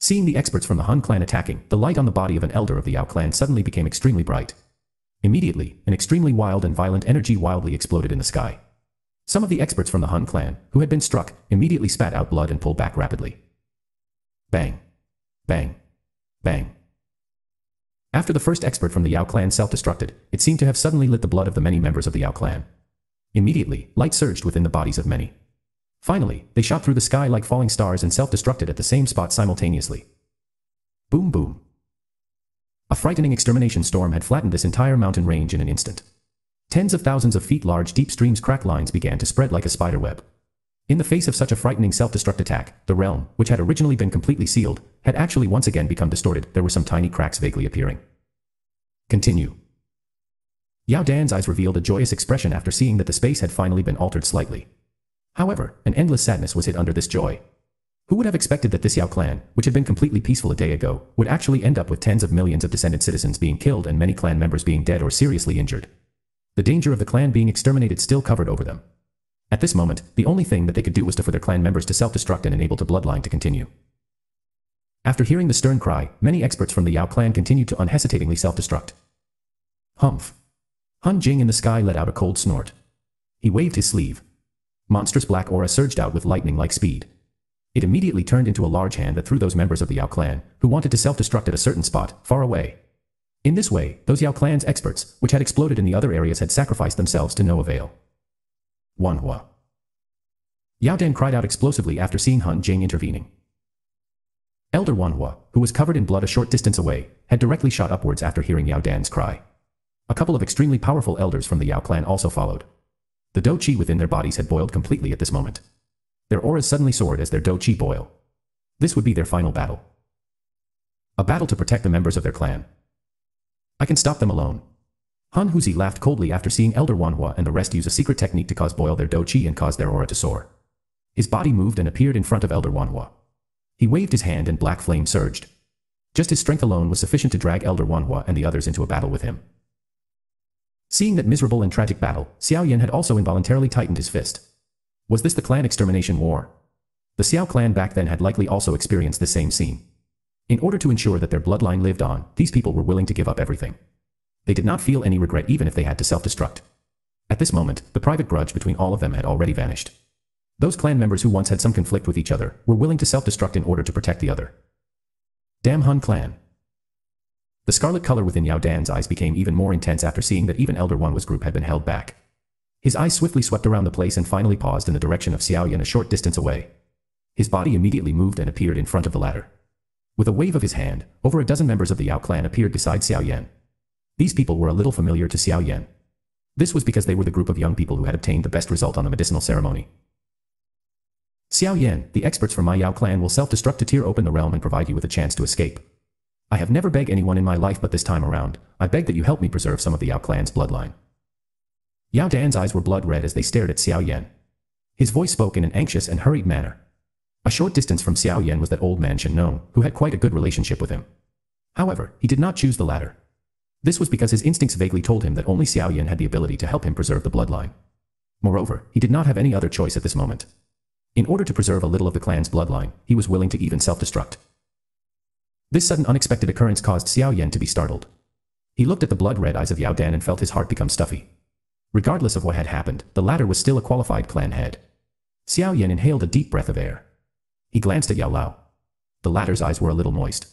Seeing the experts from the Hun clan attacking, the light on the body of an elder of the Yao clan suddenly became extremely bright. Immediately, an extremely wild and violent energy wildly exploded in the sky. Some of the experts from the Hun clan, who had been struck, immediately spat out blood and pulled back rapidly. Bang. Bang. Bang. After the first expert from the Yao clan self-destructed, it seemed to have suddenly lit the blood of the many members of the Yao clan. Immediately, light surged within the bodies of many. Finally, they shot through the sky like falling stars and self-destructed at the same spot simultaneously. Boom boom. A frightening extermination storm had flattened this entire mountain range in an instant. Tens of thousands of feet large deep streams crack lines began to spread like a spider web. In the face of such a frightening self-destruct attack, the realm, which had originally been completely sealed, had actually once again become distorted, there were some tiny cracks vaguely appearing. Continue. Yao Dan's eyes revealed a joyous expression after seeing that the space had finally been altered slightly. However, an endless sadness was hid under this joy. Who would have expected that this Yao clan, which had been completely peaceful a day ago, would actually end up with tens of millions of descendant citizens being killed and many clan members being dead or seriously injured? The danger of the clan being exterminated still covered over them. At this moment, the only thing that they could do was to for their clan members to self-destruct and enable the bloodline to continue. After hearing the stern cry, many experts from the Yao clan continued to unhesitatingly self-destruct. Humph. Hun Jing in the sky let out a cold snort. He waved his sleeve. Monstrous black aura surged out with lightning-like speed. It immediately turned into a large hand that threw those members of the Yao clan, who wanted to self-destruct at a certain spot, far away. In this way, those Yao clan's experts, which had exploded in the other areas had sacrificed themselves to no avail. Wanhua. Yao Dan cried out explosively after seeing Hun Jing intervening. Elder Wanhua, who was covered in blood a short distance away, had directly shot upwards after hearing Yao Dan's cry. A couple of extremely powerful elders from the Yao clan also followed. The Dou Qi within their bodies had boiled completely at this moment. Their auras suddenly soared as their Dou Qi boil. This would be their final battle. A battle to protect the members of their clan. I can stop them alone. Han Huzi laughed coldly after seeing Elder Wanhua and the rest use a secret technique to cause boil their Dou Qi and cause their aura to soar. His body moved and appeared in front of Elder Wanhua. He waved his hand and black flame surged. Just his strength alone was sufficient to drag Elder Wanhua and the others into a battle with him. Seeing that miserable and tragic battle, Xiao Yan had also involuntarily tightened his fist. Was this the clan extermination war? The Xiao clan back then had likely also experienced the same scene. In order to ensure that their bloodline lived on, these people were willing to give up everything. They did not feel any regret even if they had to self-destruct. At this moment, the private grudge between all of them had already vanished. Those clan members who once had some conflict with each other were willing to self-destruct in order to protect the other. Damn Hun clan. The scarlet color within Yao Dan's eyes became even more intense after seeing that even Elder Wanhua's group had been held back. His eyes swiftly swept around the place and finally paused in the direction of Xiao Yan a short distance away. His body immediately moved and appeared in front of the ladder. With a wave of his hand, over a dozen members of the Yao clan appeared beside Xiao Yan. These people were a little familiar to Xiao Yan. This was because they were the group of young people who had obtained the best result on the medicinal ceremony. Xiao Yan, the experts from my Yao clan will self-destruct to tear open the realm and provide you with a chance to escape. I have never begged anyone in my life but this time around, I beg that you help me preserve some of the Yao clan's bloodline. Yao Dan's eyes were blood red as they stared at Xiao Yan. His voice spoke in an anxious and hurried manner. A short distance from Xiao Yan was that old man Shen Nong, who had quite a good relationship with him. However, he did not choose the latter. This was because his instincts vaguely told him that only Xiao Yan had the ability to help him preserve the bloodline. Moreover, he did not have any other choice at this moment. In order to preserve a little of the clan's bloodline, he was willing to even self-destruct. This sudden unexpected occurrence caused Xiao Yan to be startled. He looked at the blood-red eyes of Yao Dan and felt his heart become stuffy. Regardless of what had happened, the latter was still a qualified clan head. Xiao Yan inhaled a deep breath of air. He glanced at Yao Lao. The latter's eyes were a little moist.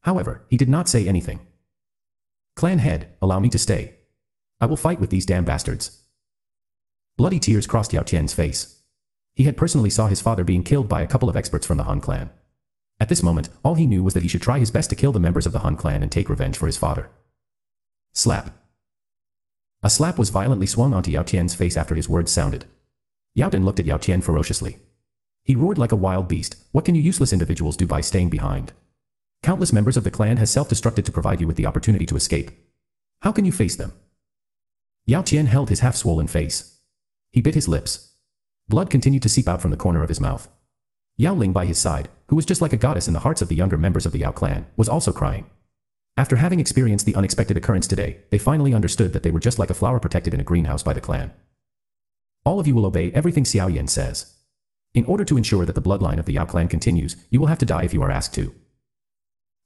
However, he did not say anything. Clan head, allow me to stay. I will fight with these damn bastards. Bloody tears crossed Yao Tian's face. He had personally saw his father being killed by a couple of experts from the Han clan. At this moment, all he knew was that he should try his best to kill the members of the Han clan and take revenge for his father. Slap. A slap was violently swung onto Yao Tian's face after his words sounded. Yao Dan looked at Yao Tian ferociously. He roared like a wild beast, what can you useless individuals do by staying behind? Countless members of the clan has self-destructed to provide you with the opportunity to escape. How can you face them? Yao Tian held his half-swollen face. He bit his lips. Blood continued to seep out from the corner of his mouth. Yao Ling by his side, who was just like a goddess in the hearts of the younger members of the Yao clan, was also crying. After having experienced the unexpected occurrence today, they finally understood that they were just like a flower protected in a greenhouse by the clan. All of you will obey everything Xiao Yan says. In order to ensure that the bloodline of the Yao clan continues, you will have to die if you are asked to.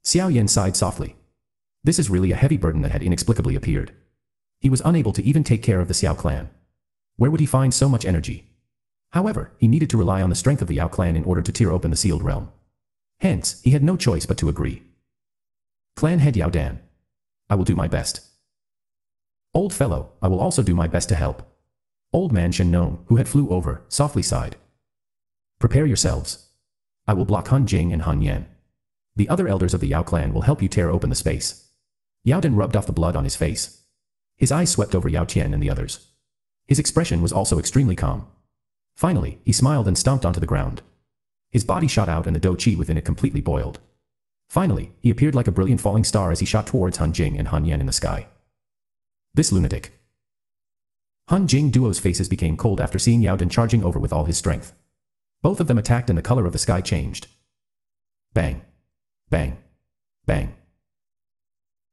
Xiao Yan sighed softly. This is really a heavy burden that had inexplicably appeared. He was unable to even take care of the Xiao clan. Where would he find so much energy? However, he needed to rely on the strength of the Yao clan in order to tear open the sealed realm. Hence, he had no choice but to agree. Clan head Yao Dan. I will do my best. Old fellow, I will also do my best to help. Old man Shen Nong, who had flew over, softly sighed. Prepare yourselves. I will block Han Jing and Han Yan. The other elders of the Yao clan will help you tear open the space. Yao Dan rubbed off the blood on his face. His eyes swept over Yao Tian and the others. His expression was also extremely calm. Finally, he smiled and stomped onto the ground. His body shot out and the dou qi within it completely boiled. Finally, he appeared like a brilliant falling star as he shot towards Han Jing and Han Yan in the sky. This lunatic. Han Jing duo's faces became cold after seeing Yao Dan charging over with all his strength. Both of them attacked and the color of the sky changed. Bang. Bang. Bang.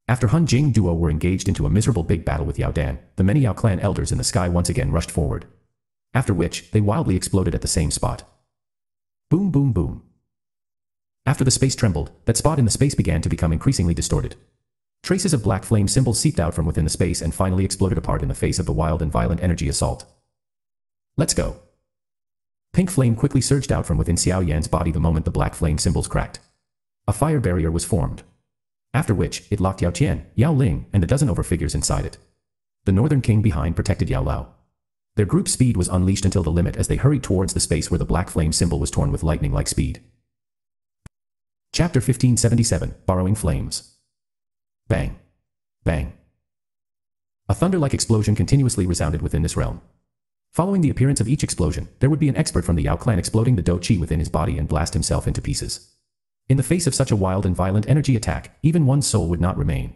After Han Jing duo were engaged into a miserable big battle with Yao Dan, the many Yao clan elders in the sky once again rushed forward. After which, they wildly exploded at the same spot. Boom boom boom. After the space trembled, that spot in the space began to become increasingly distorted. Traces of black flame symbols seeped out from within the space and finally exploded apart in the face of the wild and violent energy assault. Let's go. Pink flame quickly surged out from within Xiao Yan's body the moment the black flame symbols cracked. A fire barrier was formed. After which, it locked Yao Tian, Yao Ling, and a dozen over figures inside it. The Northern King behind protected Yao Lao. Their group speed was unleashed until the limit as they hurried towards the space where the black flame symbol was torn with lightning-like speed. Chapter 1577, Borrowing Flames. Bang. Bang. A thunder-like explosion continuously resounded within this realm. Following the appearance of each explosion, there would be an expert from the Yao clan exploding the dou qi within his body and blast himself into pieces. In the face of such a wild and violent energy attack, even one soul would not remain.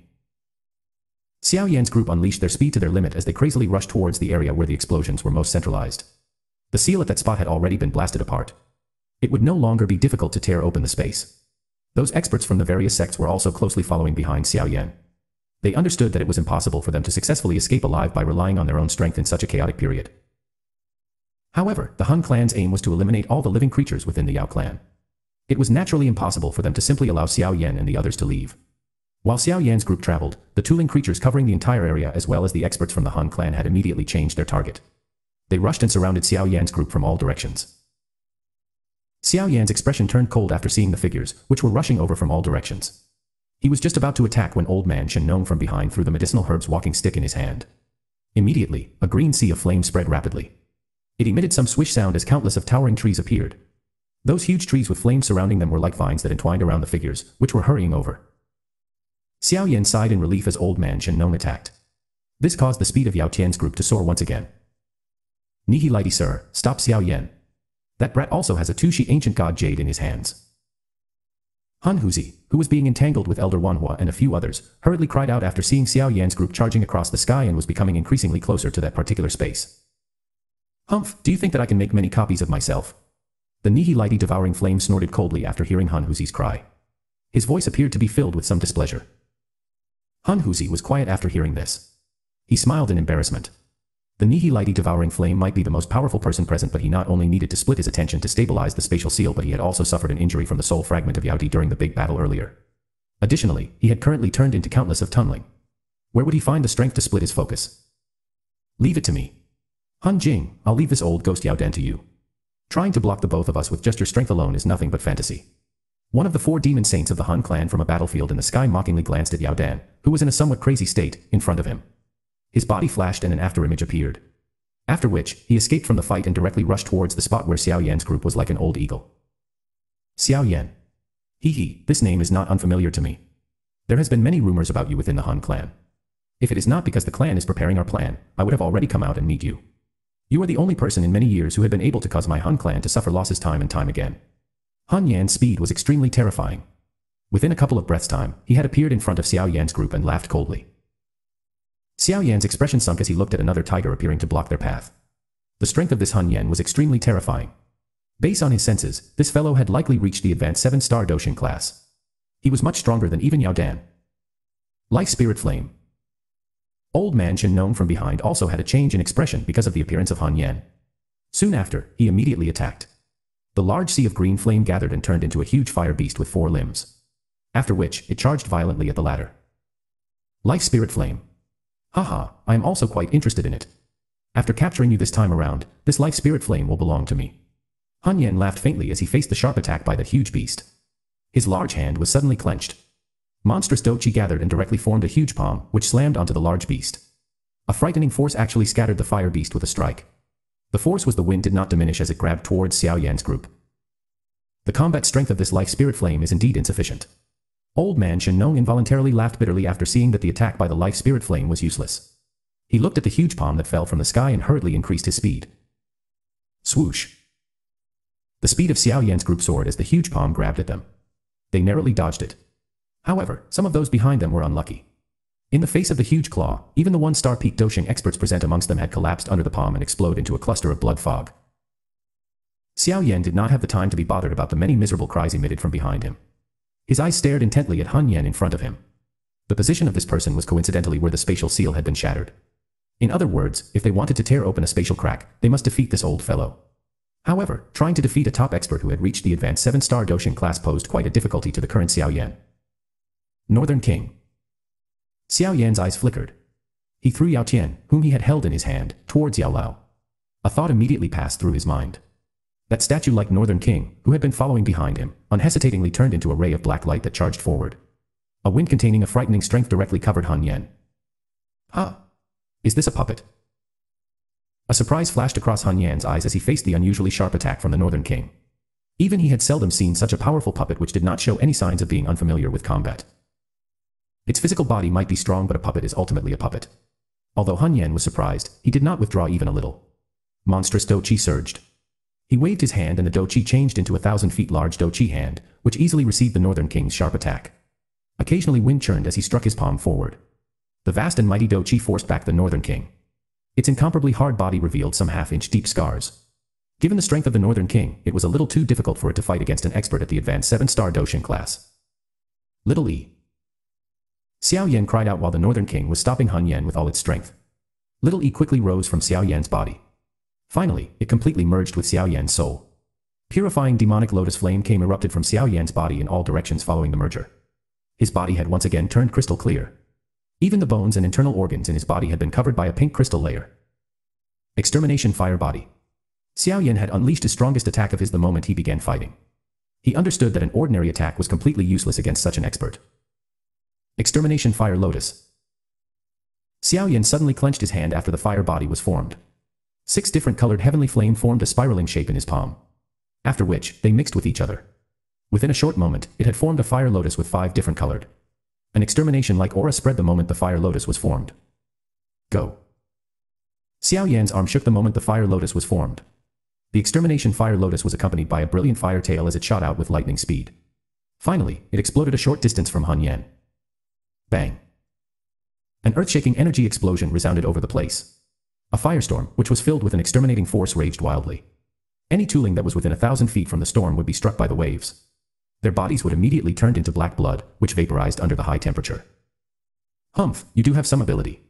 Xiao Yan's group unleashed their speed to their limit as they crazily rushed towards the area where the explosions were most centralized. The seal at that spot had already been blasted apart. It would no longer be difficult to tear open the space. Those experts from the various sects were also closely following behind Xiao Yan. They understood that it was impossible for them to successfully escape alive by relying on their own strength in such a chaotic period. However, the Han clan's aim was to eliminate all the living creatures within the Yao clan. It was naturally impossible for them to simply allow Xiao Yan and the others to leave. While Xiao Yan's group traveled, the Tunling creatures covering the entire area as well as the experts from the Han clan had immediately changed their target. They rushed and surrounded Xiao Yan's group from all directions. Xiao Yan's expression turned cold after seeing the figures, which were rushing over from all directions. He was just about to attack when old man Shen Nong from behind threw the medicinal herb's walking stick in his hand. Immediately, a green sea of flame spread rapidly. It emitted some swish sound as countless of towering trees appeared. Those huge trees with flames surrounding them were like vines that entwined around the figures, which were hurrying over. Xiao Yan sighed in relief as old man Shen Nong attacked. This caused the speed of Yao Tian's group to soar once again. Nihilite sir, stop Xiao Yan. That brat also has a Tushi ancient god jade in his hands. Han Huzi, who was being entangled with Elder Wanhua and a few others, hurriedly cried out after seeing Xiao Yan's group charging across the sky and was becoming increasingly closer to that particular space. Humph, do you think that I can make many copies of myself? The Nihilite devouring flame snorted coldly after hearing Han Huzi's cry. His voice appeared to be filled with some displeasure. Han Huzi was quiet after hearing this. He smiled in embarrassment. The Nihilite devouring flame might be the most powerful person present but he not only needed to split his attention to stabilize the spatial seal but he had also suffered an injury from the soul fragment of Yao Di during the big battle earlier. Additionally, he had currently turned into countless of Tunling. Where would he find the strength to split his focus? Leave it to me. Han Jing, I'll leave this old ghost Yao Dan to you. Trying to block the both of us with just your strength alone is nothing but fantasy. One of the four demon saints of the Han clan from a battlefield in the sky mockingly glanced at Yao Dan, who was in a somewhat crazy state, in front of him. His body flashed and an afterimage appeared. After which, he escaped from the fight and directly rushed towards the spot where Xiao Yan's group was like an old eagle. Xiao Yan. Hee hee, this name is not unfamiliar to me. There has been many rumors about you within the Han clan. If it is not because the clan is preparing our plan, I would have already come out and meet you. You are the only person in many years who had been able to cause my Han clan to suffer losses time and time again. Han Yan's speed was extremely terrifying. Within a couple of breaths' time, he had appeared in front of Xiao Yan's group and laughed coldly. Xiao Yan's expression sunk as he looked at another tiger appearing to block their path. The strength of this Han Yan was extremely terrifying. Based on his senses, this fellow had likely reached the advanced 7-star Dou Sheng class. He was much stronger than even Yao Dan. Life Spirit Flame. Old Man Shen Nong from behind also had a change in expression because of the appearance of Han Yan. Soon after, he immediately attacked. The large sea of green flame gathered and turned into a huge fire beast with four limbs. After which, it charged violently at the latter. Life Spirit Flame. Haha, I am also quite interested in it. After capturing you this time around, this life spirit flame will belong to me. Han Yan laughed faintly as he faced the sharp attack by that huge beast. His large hand was suddenly clenched. Monstrous dou qi gathered and directly formed a huge palm, which slammed onto the large beast. A frightening force actually scattered the fire beast with a strike. The force was the wind did not diminish as it grabbed towards Xiao Yan's group. The combat strength of this life spirit flame is indeed insufficient. Old man Shen Nong involuntarily laughed bitterly after seeing that the attack by the life spirit flame was useless. He looked at the huge palm that fell from the sky and hurriedly increased his speed. Swoosh. The speed of Xiao Yan's group soared as the huge palm grabbed at them. They narrowly dodged it. However, some of those behind them were unlucky. In the face of the huge claw, even the one-star peak Dou Sheng experts present amongst them had collapsed under the palm and explode into a cluster of blood fog. Xiao Yan did not have the time to be bothered about the many miserable cries emitted from behind him. His eyes stared intently at Hun Yan in front of him. The position of this person was coincidentally where the spatial seal had been shattered. In other words, if they wanted to tear open a spatial crack, they must defeat this old fellow. However, trying to defeat a top expert who had reached the advanced 7-star Dou Sheng class posed quite a difficulty to the current Xiao Yan. Northern King. Xiao Yan's eyes flickered. He threw Yao Tian, whom he had held in his hand, towards Yao Lao. A thought immediately passed through his mind. That statue-like Northern King, who had been following behind him, unhesitatingly turned into a ray of black light that charged forward. A wind containing a frightening strength directly covered Han Yan. Huh? Is this a puppet? A surprise flashed across Han Yan's eyes as he faced the unusually sharp attack from the Northern King. Even he had seldom seen such a powerful puppet which did not show any signs of being unfamiliar with combat. Its physical body might be strong but a puppet is ultimately a puppet. Although Hun Yan was surprised, he did not withdraw even a little. Monstrous Dou Qi surged. He waved his hand and the Dou Qi changed into a thousand feet large Dou Qi hand, which easily received the Northern King's sharp attack. Occasionally wind churned as he struck his palm forward. The vast and mighty Dou Qi forced back the Northern King. Its incomparably hard body revealed some half-inch deep scars. Given the strength of the Northern King, it was a little too difficult for it to fight against an expert at the advanced 7-star Dou Sheng class. Little E. Xiao Yan cried out while the Northern King was stopping Hun Yan with all its strength. Little E quickly rose from Xiao Yan's body. Finally, it completely merged with Xiao Yan's soul. Purifying demonic lotus flame came erupted from Xiao Yan's body in all directions following the merger. His body had once again turned crystal clear. Even the bones and internal organs in his body had been covered by a pink crystal layer. Extermination Fire Body. Xiao Yan had unleashed his strongest attack of his the moment he began fighting. He understood that an ordinary attack was completely useless against such an expert. Extermination Fire Lotus. Xiao Yan suddenly clenched his hand after the fire body was formed. Six different colored heavenly flame formed a spiraling shape in his palm. After which, they mixed with each other. Within a short moment, it had formed a fire lotus with five different colored. An extermination-like aura spread the moment the fire lotus was formed. Go. Xiao Yan's arm shook the moment the fire lotus was formed. The extermination fire lotus was accompanied by a brilliant fire tail as it shot out with lightning speed. Finally, it exploded a short distance from Hun Yan. Bang. An earth-shaking energy explosion resounded over the place. A firestorm, which was filled with an exterminating force raged wildly. Any Tunling that was within a thousand feet from the storm would be struck by the waves. Their bodies would immediately turn into black blood, which vaporized under the high temperature. Humph, you do have some ability.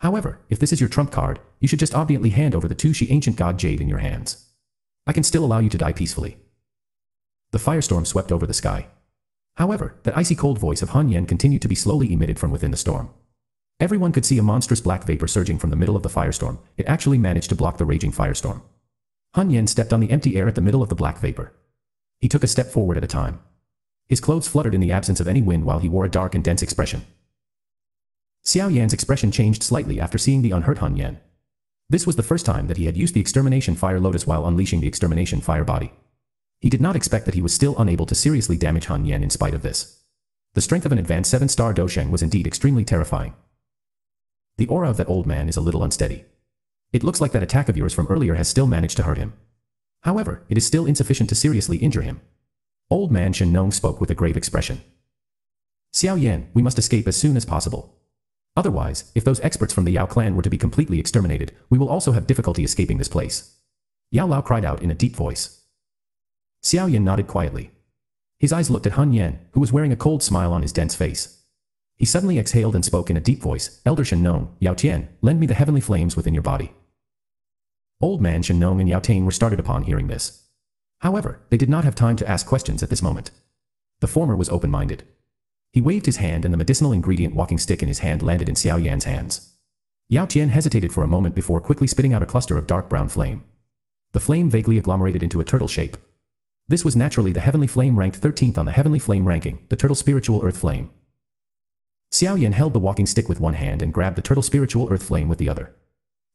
However, if this is your trump card, you should just obediently hand over the two she ancient god jade in your hands. I can still allow you to die peacefully. The firestorm swept over the sky. However, that icy cold voice of Han Yan continued to be slowly emitted from within the storm. Everyone could see a monstrous black vapor surging from the middle of the firestorm. It actually managed to block the raging firestorm. Han Yan stepped on the empty air at the middle of the black vapor. He took a step forward at a time. His clothes fluttered in the absence of any wind while he wore a dark and dense expression. Xiao Yan's expression changed slightly after seeing the unhurt Han Yan. This was the first time that he had used the extermination fire lotus while unleashing the extermination fire body. He did not expect that he was still unable to seriously damage Hun Yan in spite of this. The strength of an advanced 7-star Dou Sheng was indeed extremely terrifying. The aura of that old man is a little unsteady. It looks like that attack of yours from earlier has still managed to hurt him. However, it is still insufficient to seriously injure him. Old man Shen Nong spoke with a grave expression. Xiao Yan, we must escape as soon as possible. Otherwise, if those experts from the Yao clan were to be completely exterminated, we will also have difficulty escaping this place. Yao Lao cried out in a deep voice. Xiao Yan nodded quietly. His eyes looked at Hun Yan, who was wearing a cold smile on his dense face. He suddenly exhaled and spoke in a deep voice, Elder Shen Nong, Yao Tian, lend me the heavenly flames within your body. Old man Shen Nong and Yao Tian were started upon hearing this. However, they did not have time to ask questions at this moment. The former was open-minded. He waved his hand and the medicinal ingredient walking stick in his hand landed in Xiao Yan's hands. Yao Tian hesitated for a moment before quickly spitting out a cluster of dark brown flame. The flame vaguely agglomerated into a turtle shape. This was naturally the heavenly flame ranked 13th on the heavenly flame ranking, the turtle spiritual earth flame. Xiao Yan held the walking stick with one hand and grabbed the turtle spiritual earth flame with the other.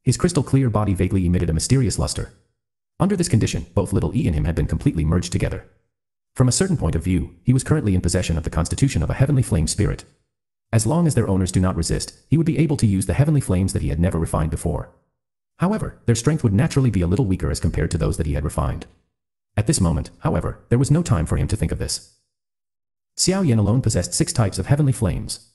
His crystal clear body vaguely emitted a mysterious luster. Under this condition, both little E and him had been completely merged together. From a certain point of view, he was currently in possession of the constitution of a heavenly flame spirit. As long as their owners do not resist, he would be able to use the heavenly flames that he had never refined before. However, their strength would naturally be a little weaker as compared to those that he had refined. At this moment, however, there was no time for him to think of this. Xiao Yan alone possessed six types of heavenly flames.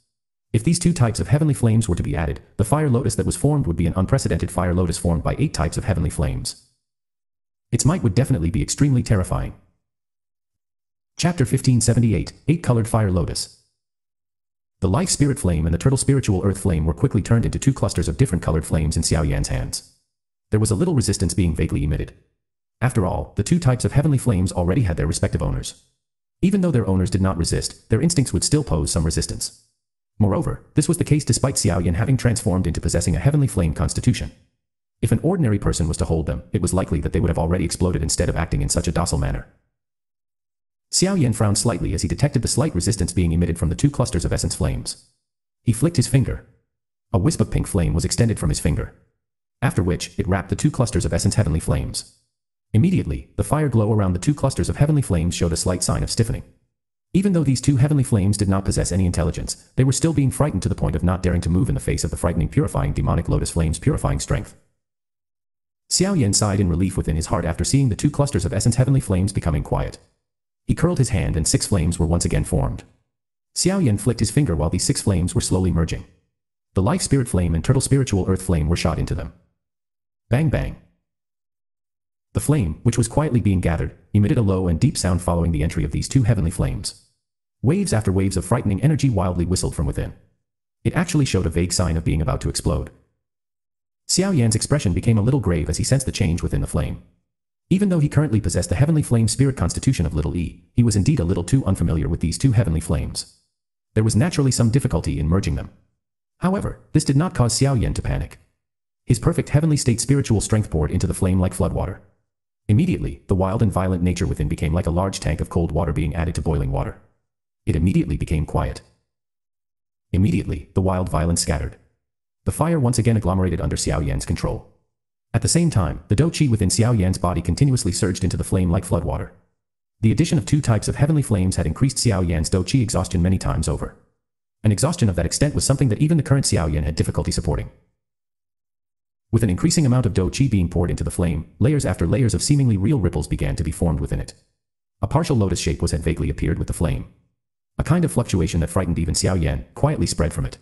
If these two types of heavenly flames were to be added, the fire lotus that was formed would be an unprecedented fire lotus formed by eight types of heavenly flames. Its might would definitely be extremely terrifying. Chapter 1578, Eight-Colored Fire Lotus The life spirit flame and the turtle spiritual earth flame were quickly turned into two clusters of different colored flames in Xiao Yan's hands. There was a little resistance being vaguely emitted. After all, the two types of heavenly flames already had their respective owners. Even though their owners did not resist, their instincts would still pose some resistance. Moreover, this was the case despite Xiao Yan having transformed into possessing a heavenly flame constitution. If an ordinary person was to hold them, it was likely that they would have already exploded instead of acting in such a docile manner. Xiao Yan frowned slightly as he detected the slight resistance being emitted from the two clusters of essence flames. He flicked his finger. A wisp of pink flame was extended from his finger. After which, it wrapped the two clusters of essence heavenly flames. Immediately, the fire glow around the two clusters of heavenly flames showed a slight sign of stiffening. Even though these two heavenly flames did not possess any intelligence, they were still being frightened to the point of not daring to move in the face of the frightening purifying demonic lotus flames purifying strength. Xiao Yan sighed in relief within his heart after seeing the two clusters of essence heavenly flames becoming quiet. He curled his hand and six flames were once again formed. Xiao Yan flicked his finger while these six flames were slowly merging. The life spirit flame and turtle spiritual earth flame were shot into them. Bang bang. The flame, which was quietly being gathered, emitted a low and deep sound following the entry of these two heavenly flames. Waves after waves of frightening energy wildly whistled from within. It actually showed a vague sign of being about to explode. Xiao Yan's expression became a little grave as he sensed the change within the flame. Even though he currently possessed the heavenly flame spirit constitution of little e, he was indeed a little too unfamiliar with these two heavenly flames. There was naturally some difficulty in merging them. However, this did not cause Xiao Yan to panic. His perfect heavenly state spiritual strength poured into the flame like floodwater. Immediately, the wild and violent nature within became like a large tank of cold water being added to boiling water. It immediately became quiet. Immediately, the wild violence scattered. The fire once again agglomerated under Xiao Yan's control. At the same time, the Dou Qi within Xiao Yan's body continuously surged into the flame like floodwater. The addition of two types of heavenly flames had increased Xiao Yan's Dou Qi exhaustion many times over. An exhaustion of that extent was something that even the current Xiao Yan had difficulty supporting. With an increasing amount of Dou Qi being poured into the flame, layers after layers of seemingly real ripples began to be formed within it. A partial lotus shape was had vaguely appeared with the flame. A kind of fluctuation that frightened even Xiao Yan quietly spread from it.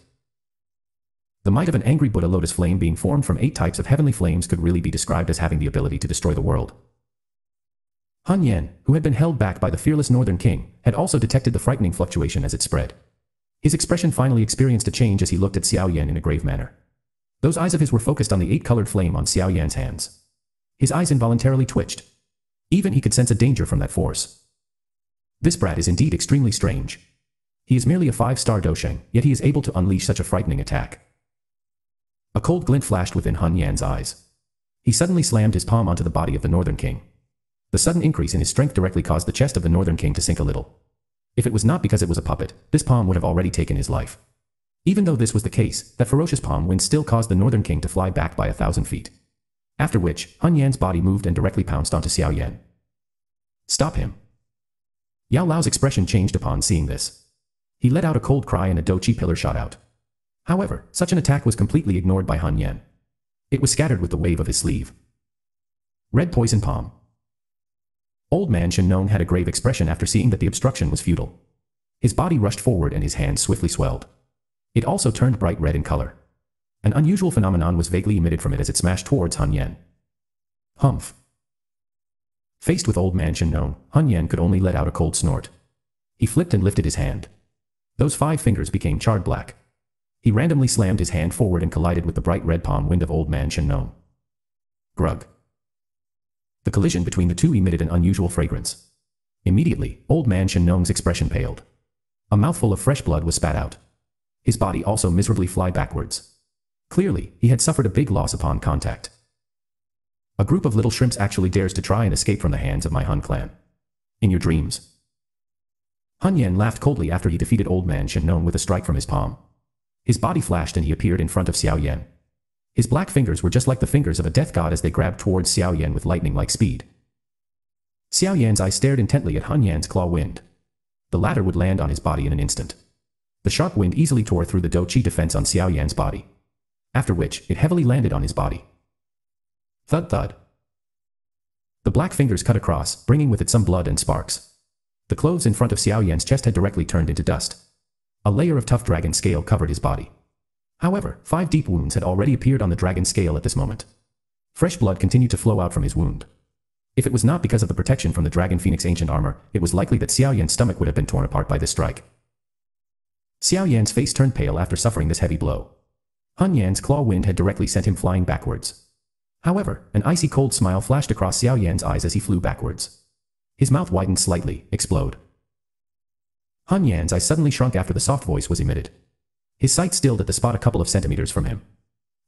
The might of an angry Buddha lotus flame being formed from eight types of heavenly flames could really be described as having the ability to destroy the world. Han Yan, who had been held back by the fearless northern king, had also detected the frightening fluctuation as it spread. His expression finally experienced a change as he looked at Xiao Yan in a grave manner. Those eyes of his were focused on the eight-colored flame on Xiao Yan's hands. His eyes involuntarily twitched. Even he could sense a danger from that force. This brat is indeed extremely strange. He is merely a five-star Dou Sheng, yet he is able to unleash such a frightening attack. A cold glint flashed within Han Yan's eyes. He suddenly slammed his palm onto the body of the Northern King. The sudden increase in his strength directly caused the chest of the Northern King to sink a little. If it was not because it was a puppet, this palm would have already taken his life. Even though this was the case, that ferocious palm wind still caused the Northern King to fly back by a thousand feet. After which, Han Yan's body moved and directly pounced onto Xiao Yan. Stop him. Yao Lao's expression changed upon seeing this. He let out a cold cry and a Dou Qi pillar shot out. However, such an attack was completely ignored by Han Yan. It was scattered with the wave of his sleeve. Red Poison Palm Old man Shen Nong had a grave expression after seeing that the obstruction was futile. His body rushed forward and his hands swiftly swelled. It also turned bright red in color. An unusual phenomenon was vaguely emitted from it as it smashed towards Han Yan. Humph. Faced with old man Shen Nong, Han Yan could only let out a cold snort. He flipped and lifted his hand. Those five fingers became charred black. He randomly slammed his hand forward and collided with the bright red palm wind of old man Shen Nong. Grug. The collision between the two emitted an unusual fragrance. Immediately, old man Shen Nong's expression paled. A mouthful of fresh blood was spat out. His body also miserably fly backwards. Clearly, he had suffered a big loss upon contact. A group of little shrimps actually dares to try and escape from the hands of my Hun clan. In your dreams. Hun Yan laughed coldly after he defeated old man Shen Nong with a strike from his palm. His body flashed and he appeared in front of Xiao Yan. His black fingers were just like the fingers of a death god as they grabbed towards Xiao Yan with lightning-like speed. Xiao Yan's eyes stared intently at Hun Yan's claw wind. The latter would land on his body in an instant. The sharp wind easily tore through the Dou Qi defense on Xiao Yan's body. After which, it heavily landed on his body. Thud thud. The black fingers cut across, bringing with it some blood and sparks. The clothes in front of Xiao Yan's chest had directly turned into dust. A layer of tough dragon scale covered his body. However, five deep wounds had already appeared on the dragon scale at this moment. Fresh blood continued to flow out from his wound. If it was not because of the protection from the Dragon Phoenix ancient armor, it was likely that Xiao Yan's stomach would have been torn apart by this strike. Xiao Yan's face turned pale after suffering this heavy blow. Hun Yan's claw wind had directly sent him flying backwards. However, an icy cold smile flashed across Xiao Yan's eyes as he flew backwards. His mouth widened slightly, explode. Hun Yan's eyes suddenly shrunk after the soft voice was emitted. His sight stilled at the spot a couple of centimeters from him.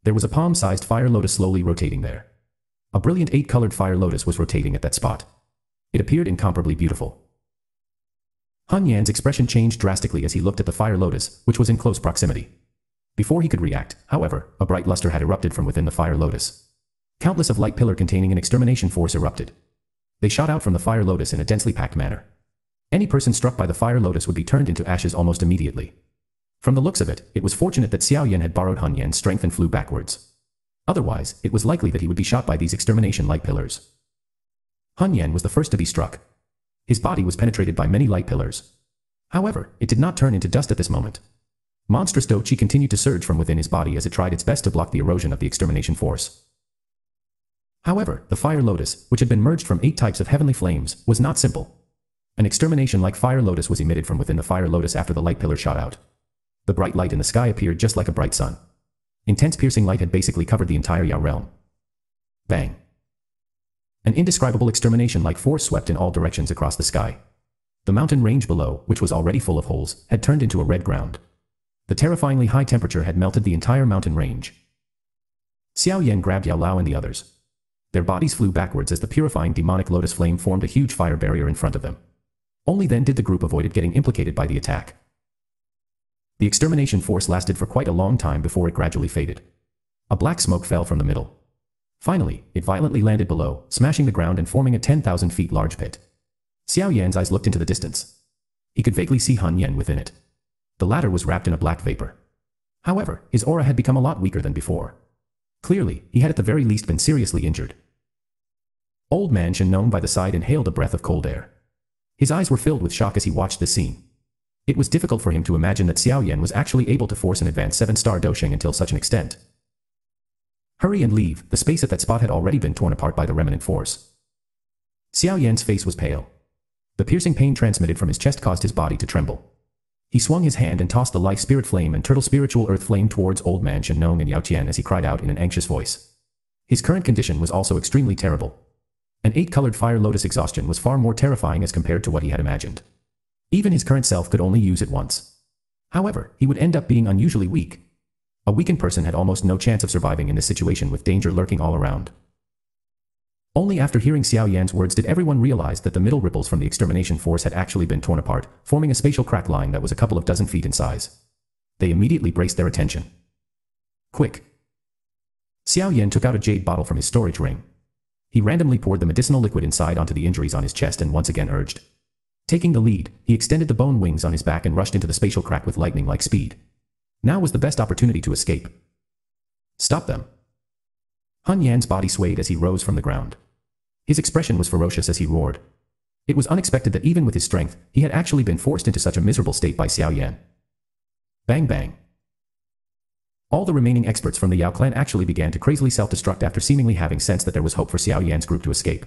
There was a palm-sized fire lotus slowly rotating there. A brilliant eight-colored fire lotus was rotating at that spot. It appeared incomparably beautiful. Han Yan's expression changed drastically as he looked at the fire lotus, which was in close proximity. Before he could react, however, a bright luster had erupted from within the fire lotus. Countless of light pillar containing an extermination force erupted. They shot out from the fire lotus in a densely packed manner. Any person struck by the fire lotus would be turned into ashes almost immediately. From the looks of it, it was fortunate that Xiao Yan had borrowed Han Yan's strength and flew backwards. Otherwise, it was likely that he would be shot by these extermination light pillars. Han Yan was the first to be struck. His body was penetrated by many light pillars. However, it did not turn into dust at this moment. Monstrous Dou Qi continued to surge from within his body as it tried its best to block the erosion of the extermination force. However, the Fire Lotus, which had been merged from eight types of heavenly flames, was not simple. An extermination like Fire Lotus was emitted from within the Fire Lotus after the light pillar shot out. The bright light in the sky appeared just like a bright sun. Intense piercing light had basically covered the entire Yao realm. Bang. An indescribable extermination-like force swept in all directions across the sky. The mountain range below, which was already full of holes, had turned into a red ground. The terrifyingly high temperature had melted the entire mountain range. Xiao Yan grabbed Yao Lao and the others. Their bodies flew backwards as the purifying demonic lotus flame formed a huge fire barrier in front of them. Only then did the group avoid getting implicated by the attack. The extermination force lasted for quite a long time before it gradually faded. A black smoke fell from the middle. Finally, it violently landed below, smashing the ground and forming a 10,000 feet large pit. Xiao Yan's eyes looked into the distance. He could vaguely see Han Yan within it. The latter was wrapped in a black vapor. However, his aura had become a lot weaker than before. Clearly, he had at the very least been seriously injured. Old man Shen Nong by the side inhaled a breath of cold air. His eyes were filled with shock as he watched this scene. It was difficult for him to imagine that Xiao Yan was actually able to force an advanced 7-star Dou Sheng until such an extent. Hurry and leave, the space at that spot had already been torn apart by the remnant force. Xiao Yan's face was pale. The piercing pain transmitted from his chest caused his body to tremble. He swung his hand and tossed the life spirit flame and turtle spiritual earth flame towards Old Man Shen Nong and Yao Tian as he cried out in an anxious voice. His current condition was also extremely terrible. An eight-colored fire lotus exhaustion was far more terrifying as compared to what he had imagined. Even his current self could only use it once. However, he would end up being unusually weak. A weakened person had almost no chance of surviving in this situation with danger lurking all around. Only after hearing Xiao Yan's words did everyone realize that the middle ripples from the extermination force had actually been torn apart, forming a spatial crack line that was a couple of dozen feet in size. They immediately braced their attention. Quick. Xiao Yan took out a jade bottle from his storage ring. He randomly poured the medicinal liquid inside onto the injuries on his chest and once again urged, Taking the lead, he extended the bone wings on his back and rushed into the spatial crack with lightning-like speed. Now was the best opportunity to escape. Stop them. Hun Yan's body swayed as he rose from the ground. His expression was ferocious as he roared. It was unexpected that even with his strength, he had actually been forced into such a miserable state by Xiao Yan. Bang bang. All the remaining experts from the Yao clan actually began to crazily self-destruct after seemingly having sensed that there was hope for Xiao Yan's group to escape.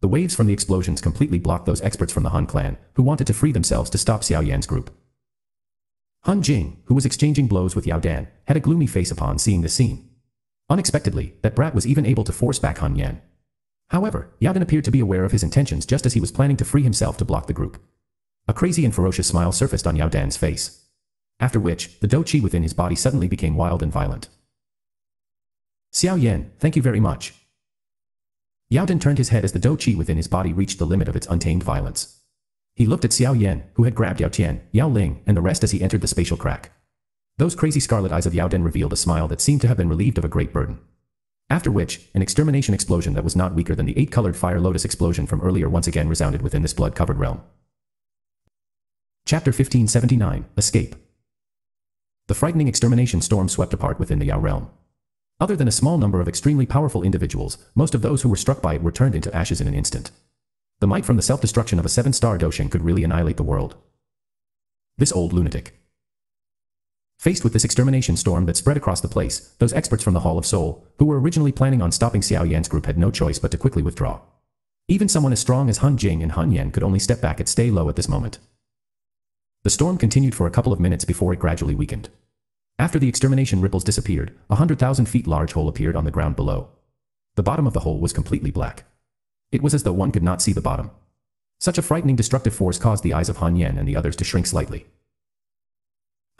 The waves from the explosions completely blocked those experts from the Han clan, who wanted to free themselves to stop Xiao Yan's group. Han Jing, who was exchanging blows with Yao Dan, had a gloomy face upon seeing the scene. Unexpectedly, that brat was even able to force back Han Yan. However, Yao Dan appeared to be aware of his intentions just as he was planning to free himself to block the group. A crazy and ferocious smile surfaced on Yao Dan's face. After which, the Dou Qi within his body suddenly became wild and violent. Xiao Yan, thank you very much, Yao Dan turned his head as the Dou Qi within his body reached the limit of its untamed violence. He looked at Xiao Yan, who had grabbed Yao Tian, Yao Ling, and the rest as he entered the spatial crack. Those crazy scarlet eyes of Yao Dan revealed a smile that seemed to have been relieved of a great burden. After which, an extermination explosion that was not weaker than the eight-colored fire lotus explosion from earlier once again resounded within this blood-covered realm. Chapter 1579, Escape The frightening extermination storm swept apart within the Yao realm. Other than a small number of extremely powerful individuals, most of those who were struck by it were turned into ashes in an instant. The might from the self-destruction of a seven-star Dou Sheng could really annihilate the world. This old lunatic. Faced with this extermination storm that spread across the place, those experts from the Hall of Soul, who were originally planning on stopping Xiao Yan's group had no choice but to quickly withdraw. Even someone as strong as Han Jing and Han Yan could only step back and stay low at this moment. The storm continued for a couple of minutes before it gradually weakened. After the extermination ripples disappeared, a hundred thousand feet large hole appeared on the ground below. The bottom of the hole was completely black. It was as though one could not see the bottom. Such a frightening destructive force caused the eyes of Han Yan and the others to shrink slightly.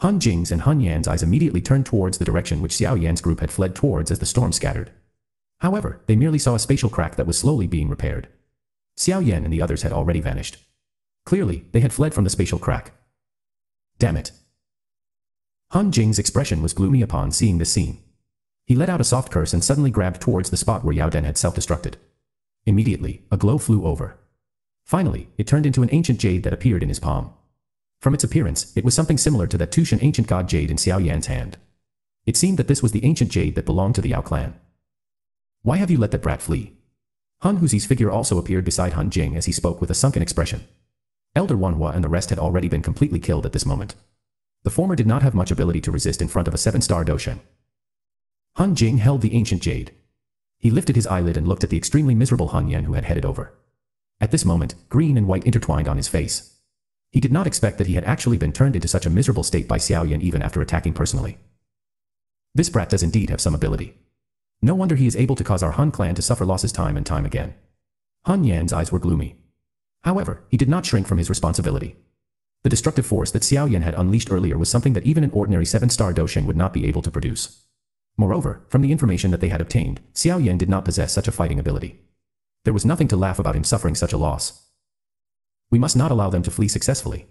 Han Jing's and Han Yan's eyes immediately turned towards the direction which Xiao Yan's group had fled towards as the storm scattered. However, they merely saw a spatial crack that was slowly being repaired. Xiao Yan and the others had already vanished. Clearly, they had fled from the spatial crack. Damn it. Han Jing's expression was gloomy upon seeing this scene. He let out a soft curse and suddenly grabbed towards the spot where Yao Dan had self-destructed. Immediately, a glow flew over. Finally, it turned into an ancient jade that appeared in his palm. From its appearance, it was something similar to that Tushan ancient god jade in Xiao Yan's hand. It seemed that this was the ancient jade that belonged to the Yao clan. Why have you let that brat flee? Han Huzi's figure also appeared beside Han Jing as he spoke with a sunken expression. Elder Wanhua and the rest had already been completely killed at this moment. The former did not have much ability to resist in front of a seven-star Dou Sheng. Han Jing held the ancient jade. He lifted his eyelid and looked at the extremely miserable Han Yan who had headed over. At this moment, green and white intertwined on his face. He did not expect that he had actually been turned into such a miserable state by Xiao Yan even after attacking personally. This brat does indeed have some ability. No wonder he is able to cause our Han clan to suffer losses time and time again. Han Yan's eyes were gloomy. However, he did not shrink from his responsibility. The destructive force that Xiao Yan had unleashed earlier was something that even an ordinary seven-star Dou Sheng would not be able to produce. Moreover, from the information that they had obtained, Xiao Yan did not possess such a fighting ability. There was nothing to laugh about him suffering such a loss. We must not allow them to flee successfully.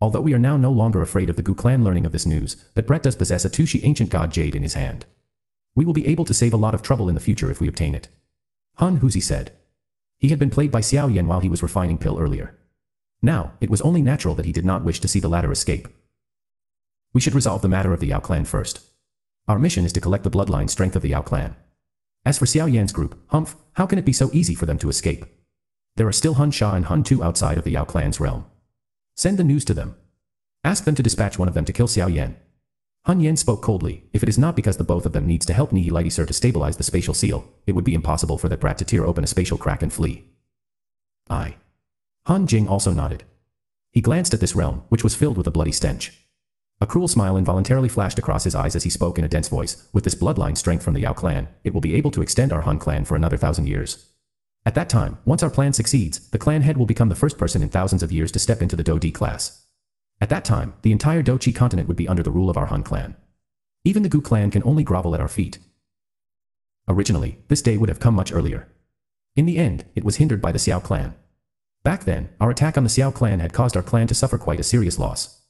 Although we are now no longer afraid of the Gu clan learning of this news, that Brett does possess a Tushi ancient god jade in his hand. We will be able to save a lot of trouble in the future if we obtain it. Han Huzi said. He had been played by Xiao Yan while he was refining pill earlier. Now, it was only natural that he did not wish to see the latter escape. We should resolve the matter of the Yao clan first. Our mission is to collect the bloodline strength of the Yao clan. As for Xiao Yan's group, Humph, how can it be so easy for them to escape? There are still Hun Sha and Hun Tu outside of the Yao clan's realm. Send the news to them. Ask them to dispatch one of them to kill Xiao Yan. Hun Yan spoke coldly, if it is not because the both of them needs to help Nihilite Sir to stabilize the spatial seal, it would be impossible for that brat to tear open a spatial crack and flee. I. Han Jing also nodded. He glanced at this realm, which was filled with a bloody stench. A cruel smile involuntarily flashed across his eyes as he spoke in a dense voice, with this bloodline strength from the Yao clan, it will be able to extend our Han clan for another thousand years. At that time, once our plan succeeds, the clan head will become the first person in thousands of years to step into the Dou Di class. At that time, the entire Dou Qi continent would be under the rule of our Han clan. Even the Gu clan can only grovel at our feet. Originally, this day would have come much earlier. In the end, it was hindered by the Xiao clan. Back then, our attack on the Xiao clan had caused our clan to suffer quite a serious loss.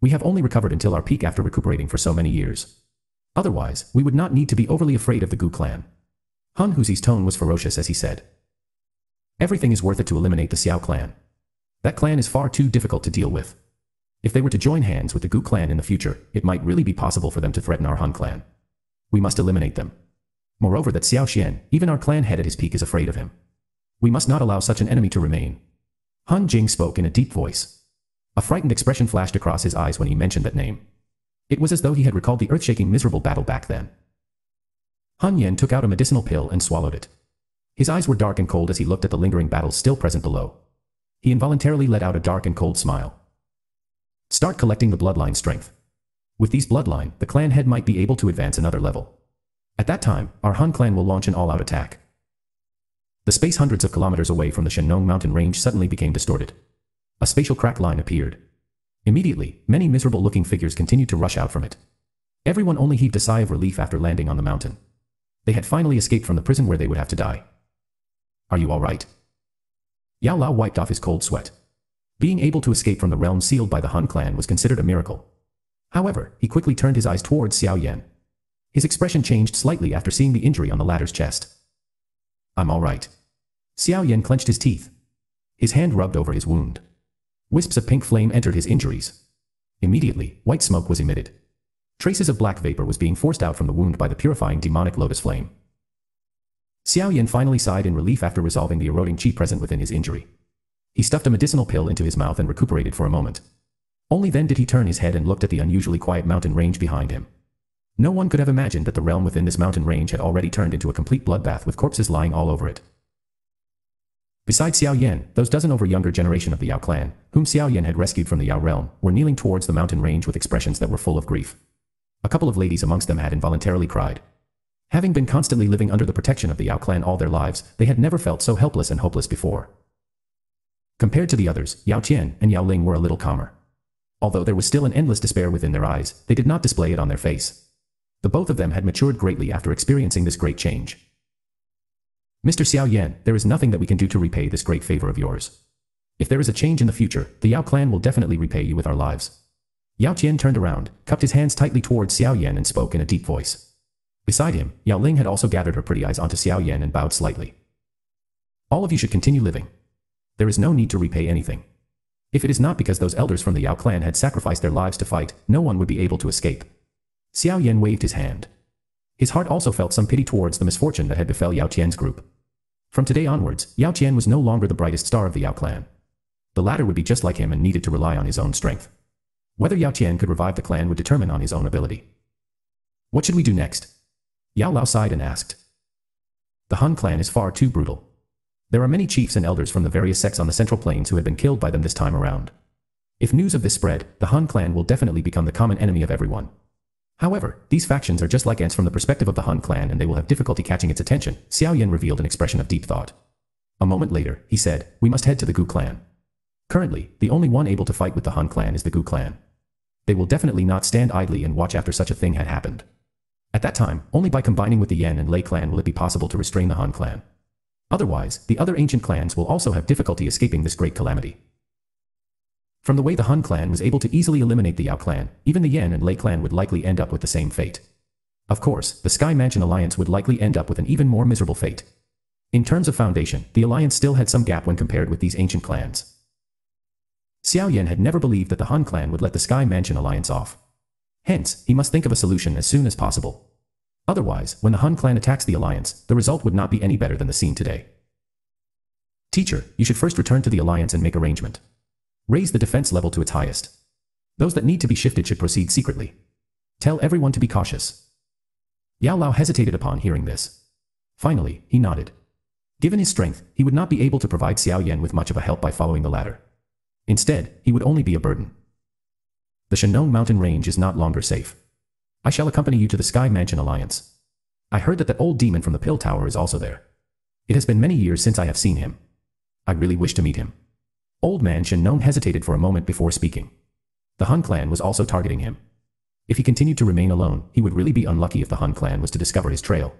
We have only recovered until our peak after recuperating for so many years. Otherwise, we would not need to be overly afraid of the Gu clan. Han Huzi's tone was ferocious as he said. Everything is worth it to eliminate the Xiao clan. That clan is far too difficult to deal with. If they were to join hands with the Gu clan in the future, it might really be possible for them to threaten our Han clan. We must eliminate them. Moreover that Xiao Xian, even our clan head at his peak is afraid of him. We must not allow such an enemy to remain. Han Jing spoke in a deep voice. A frightened expression flashed across his eyes when he mentioned that name. It was as though he had recalled the earth-shaking miserable battle back then. Han Yan took out a medicinal pill and swallowed it. His eyes were dark and cold as he looked at the lingering battles still present below. He involuntarily let out a dark and cold smile. Start collecting the bloodline strength. With these bloodline, the clan head might be able to advance another level. At that time, our Han clan will launch an all-out attack. The space hundreds of kilometers away from the Shen Nong mountain range suddenly became distorted. A spatial crack line appeared. Immediately, many miserable-looking figures continued to rush out from it. Everyone only heaved a sigh of relief after landing on the mountain. They had finally escaped from the prison where they would have to die. Are you alright? Yao Lao wiped off his cold sweat. Being able to escape from the realm sealed by the Han clan was considered a miracle. However, he quickly turned his eyes towards Xiao Yan. His expression changed slightly after seeing the injury on the latter's chest. I'm alright. Xiao Yan clenched his teeth. His hand rubbed over his wound. Wisps of pink flame entered his injuries. Immediately, white smoke was emitted. Traces of black vapor was being forced out from the wound by the purifying demonic lotus flame. Xiao Yan finally sighed in relief after resolving the eroding chi present within his injury. He stuffed a medicinal pill into his mouth and recuperated for a moment. Only then did he turn his head and looked at the unusually quiet mountain range behind him. No one could have imagined that the realm within this mountain range had already turned into a complete bloodbath with corpses lying all over it. Besides Xiao Yan, those dozen over younger generation of the Yao clan, whom Xiao Yan had rescued from the Yao realm, were kneeling towards the mountain range with expressions that were full of grief. A couple of ladies amongst them had involuntarily cried. Having been constantly living under the protection of the Yao clan all their lives, they had never felt so helpless and hopeless before. Compared to the others, Yao Tian and Yao Ling were a little calmer. Although there was still an endless despair within their eyes, they did not display it on their face. The both of them had matured greatly after experiencing this great change. Mr. Xiao Yan, there is nothing that we can do to repay this great favor of yours. If there is a change in the future, the Yao clan will definitely repay you with our lives. Yao Tian turned around, cupped his hands tightly towards Xiao Yan and spoke in a deep voice. Beside him, Yao Ling had also gathered her pretty eyes onto Xiao Yan and bowed slightly. All of you should continue living. There is no need to repay anything. If it is not because those elders from the Yao clan had sacrificed their lives to fight, no one would be able to escape. Xiao Yan waved his hand. His heart also felt some pity towards the misfortune that had befell Yao Tian's group. From today onwards, Yao Tian was no longer the brightest star of the Yao clan. The latter would be just like him and needed to rely on his own strength. Whether Yao Tian could revive the clan would determine on his own ability. What should we do next? Yao Lao sighed and asked. The Han clan is far too brutal. There are many chiefs and elders from the various sects on the Central Plains who have been killed by them this time around. If news of this spread, the Han clan will definitely become the common enemy of everyone. However, these factions are just like ants from the perspective of the Han clan and they will have difficulty catching its attention, Xiao Yan revealed an expression of deep thought. A moment later, he said, we must head to the Gu clan. Currently, the only one able to fight with the Han clan is the Gu clan. They will definitely not stand idly and watch after such a thing had happened. At that time, only by combining with the Yan and Lei clan will it be possible to restrain the Han clan. Otherwise, the other ancient clans will also have difficulty escaping this great calamity. From the way the Hun clan was able to easily eliminate the Yao clan, even the Yan and Lei clan would likely end up with the same fate. Of course, the Sky Mansion Alliance would likely end up with an even more miserable fate. In terms of foundation, the alliance still had some gap when compared with these ancient clans. Xiao Yan had never believed that the Han clan would let the Sky Mansion Alliance off. Hence, he must think of a solution as soon as possible. Otherwise, when the Han clan attacks the alliance, the result would not be any better than the scene today. Teacher, you should first return to the alliance and make arrangement. Raise the defense level to its highest. Those that need to be shifted should proceed secretly. Tell everyone to be cautious. Yao Lao hesitated upon hearing this. Finally, he nodded. Given his strength, he would not be able to provide Xiao Yan with much of a help by following the ladder. Instead, he would only be a burden. The Shen Nong mountain range is not longer safe. I shall accompany you to the Sky Mansion Alliance. I heard that that old demon from the Pill Tower is also there. It has been many years since I have seen him. I really wish to meet him. Old man Shen Nong hesitated for a moment before speaking. The Hun clan was also targeting him. If he continued to remain alone, he would really be unlucky if the Hun clan was to discover his trail.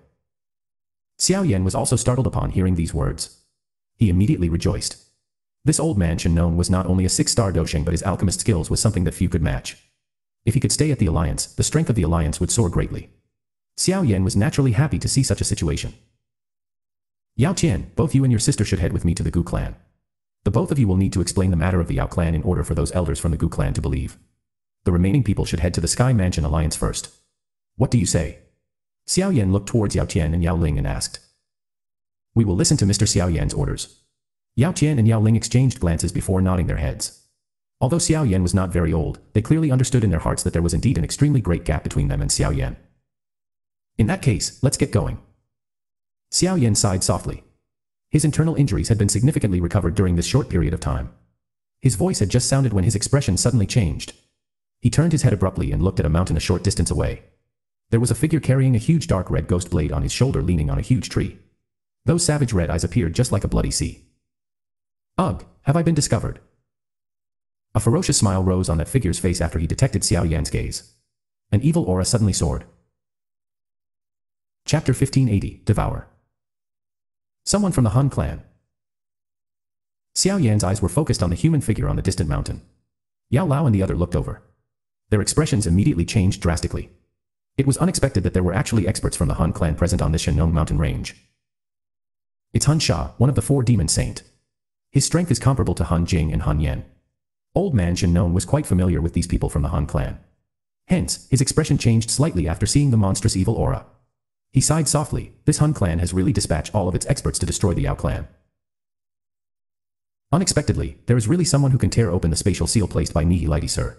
Xiao Yan was also startled upon hearing these words. He immediately rejoiced. This old man Shen was not only a six-star Dou Sheng but his alchemist skills was something that few could match. If he could stay at the alliance, the strength of the alliance would soar greatly. Xiao Yan was naturally happy to see such a situation. Yao Tian, both you and your sister should head with me to the Gu clan. The both of you will need to explain the matter of the Yao clan in order for those elders from the Gu clan to believe. The remaining people should head to the Sky Mansion Alliance first. What do you say? Xiao Yan looked towards Yao Tian and Yao Ling and asked. We will listen to Mr. Xiao Yan's orders. Yao Tian and Yao Ling exchanged glances before nodding their heads. Although Xiao Yan was not very old, they clearly understood in their hearts that there was indeed an extremely great gap between them and Xiao Yan. In that case, let's get going. Xiao Yan sighed softly. His internal injuries had been significantly recovered during this short period of time. His voice had just sounded when his expression suddenly changed. He turned his head abruptly and looked at a mountain a short distance away. There was a figure carrying a huge dark red ghost blade on his shoulder leaning on a huge tree. Those savage red eyes appeared just like a bloody sea. Ugh, have I been discovered? A ferocious smile rose on that figure's face after he detected Xiao Yan's gaze. An evil aura suddenly soared. Chapter 1580, Devour. Someone from the Han clan. Xiao Yan's eyes were focused on the human figure on the distant mountain. Yao Lao and the other looked over. Their expressions immediately changed drastically. It was unexpected that there were actually experts from the Han clan present on this Shen Nong mountain range. It's Han Sha, one of the four demon saint. His strength is comparable to Han Jing and Han Yan. Old man Shen Nong was quite familiar with these people from the Han clan. Hence, his expression changed slightly after seeing the monstrous evil aura. He sighed softly, this Hun clan has really dispatched all of its experts to destroy the Yao clan. Unexpectedly, there is really someone who can tear open the spatial seal placed by Nihility sir.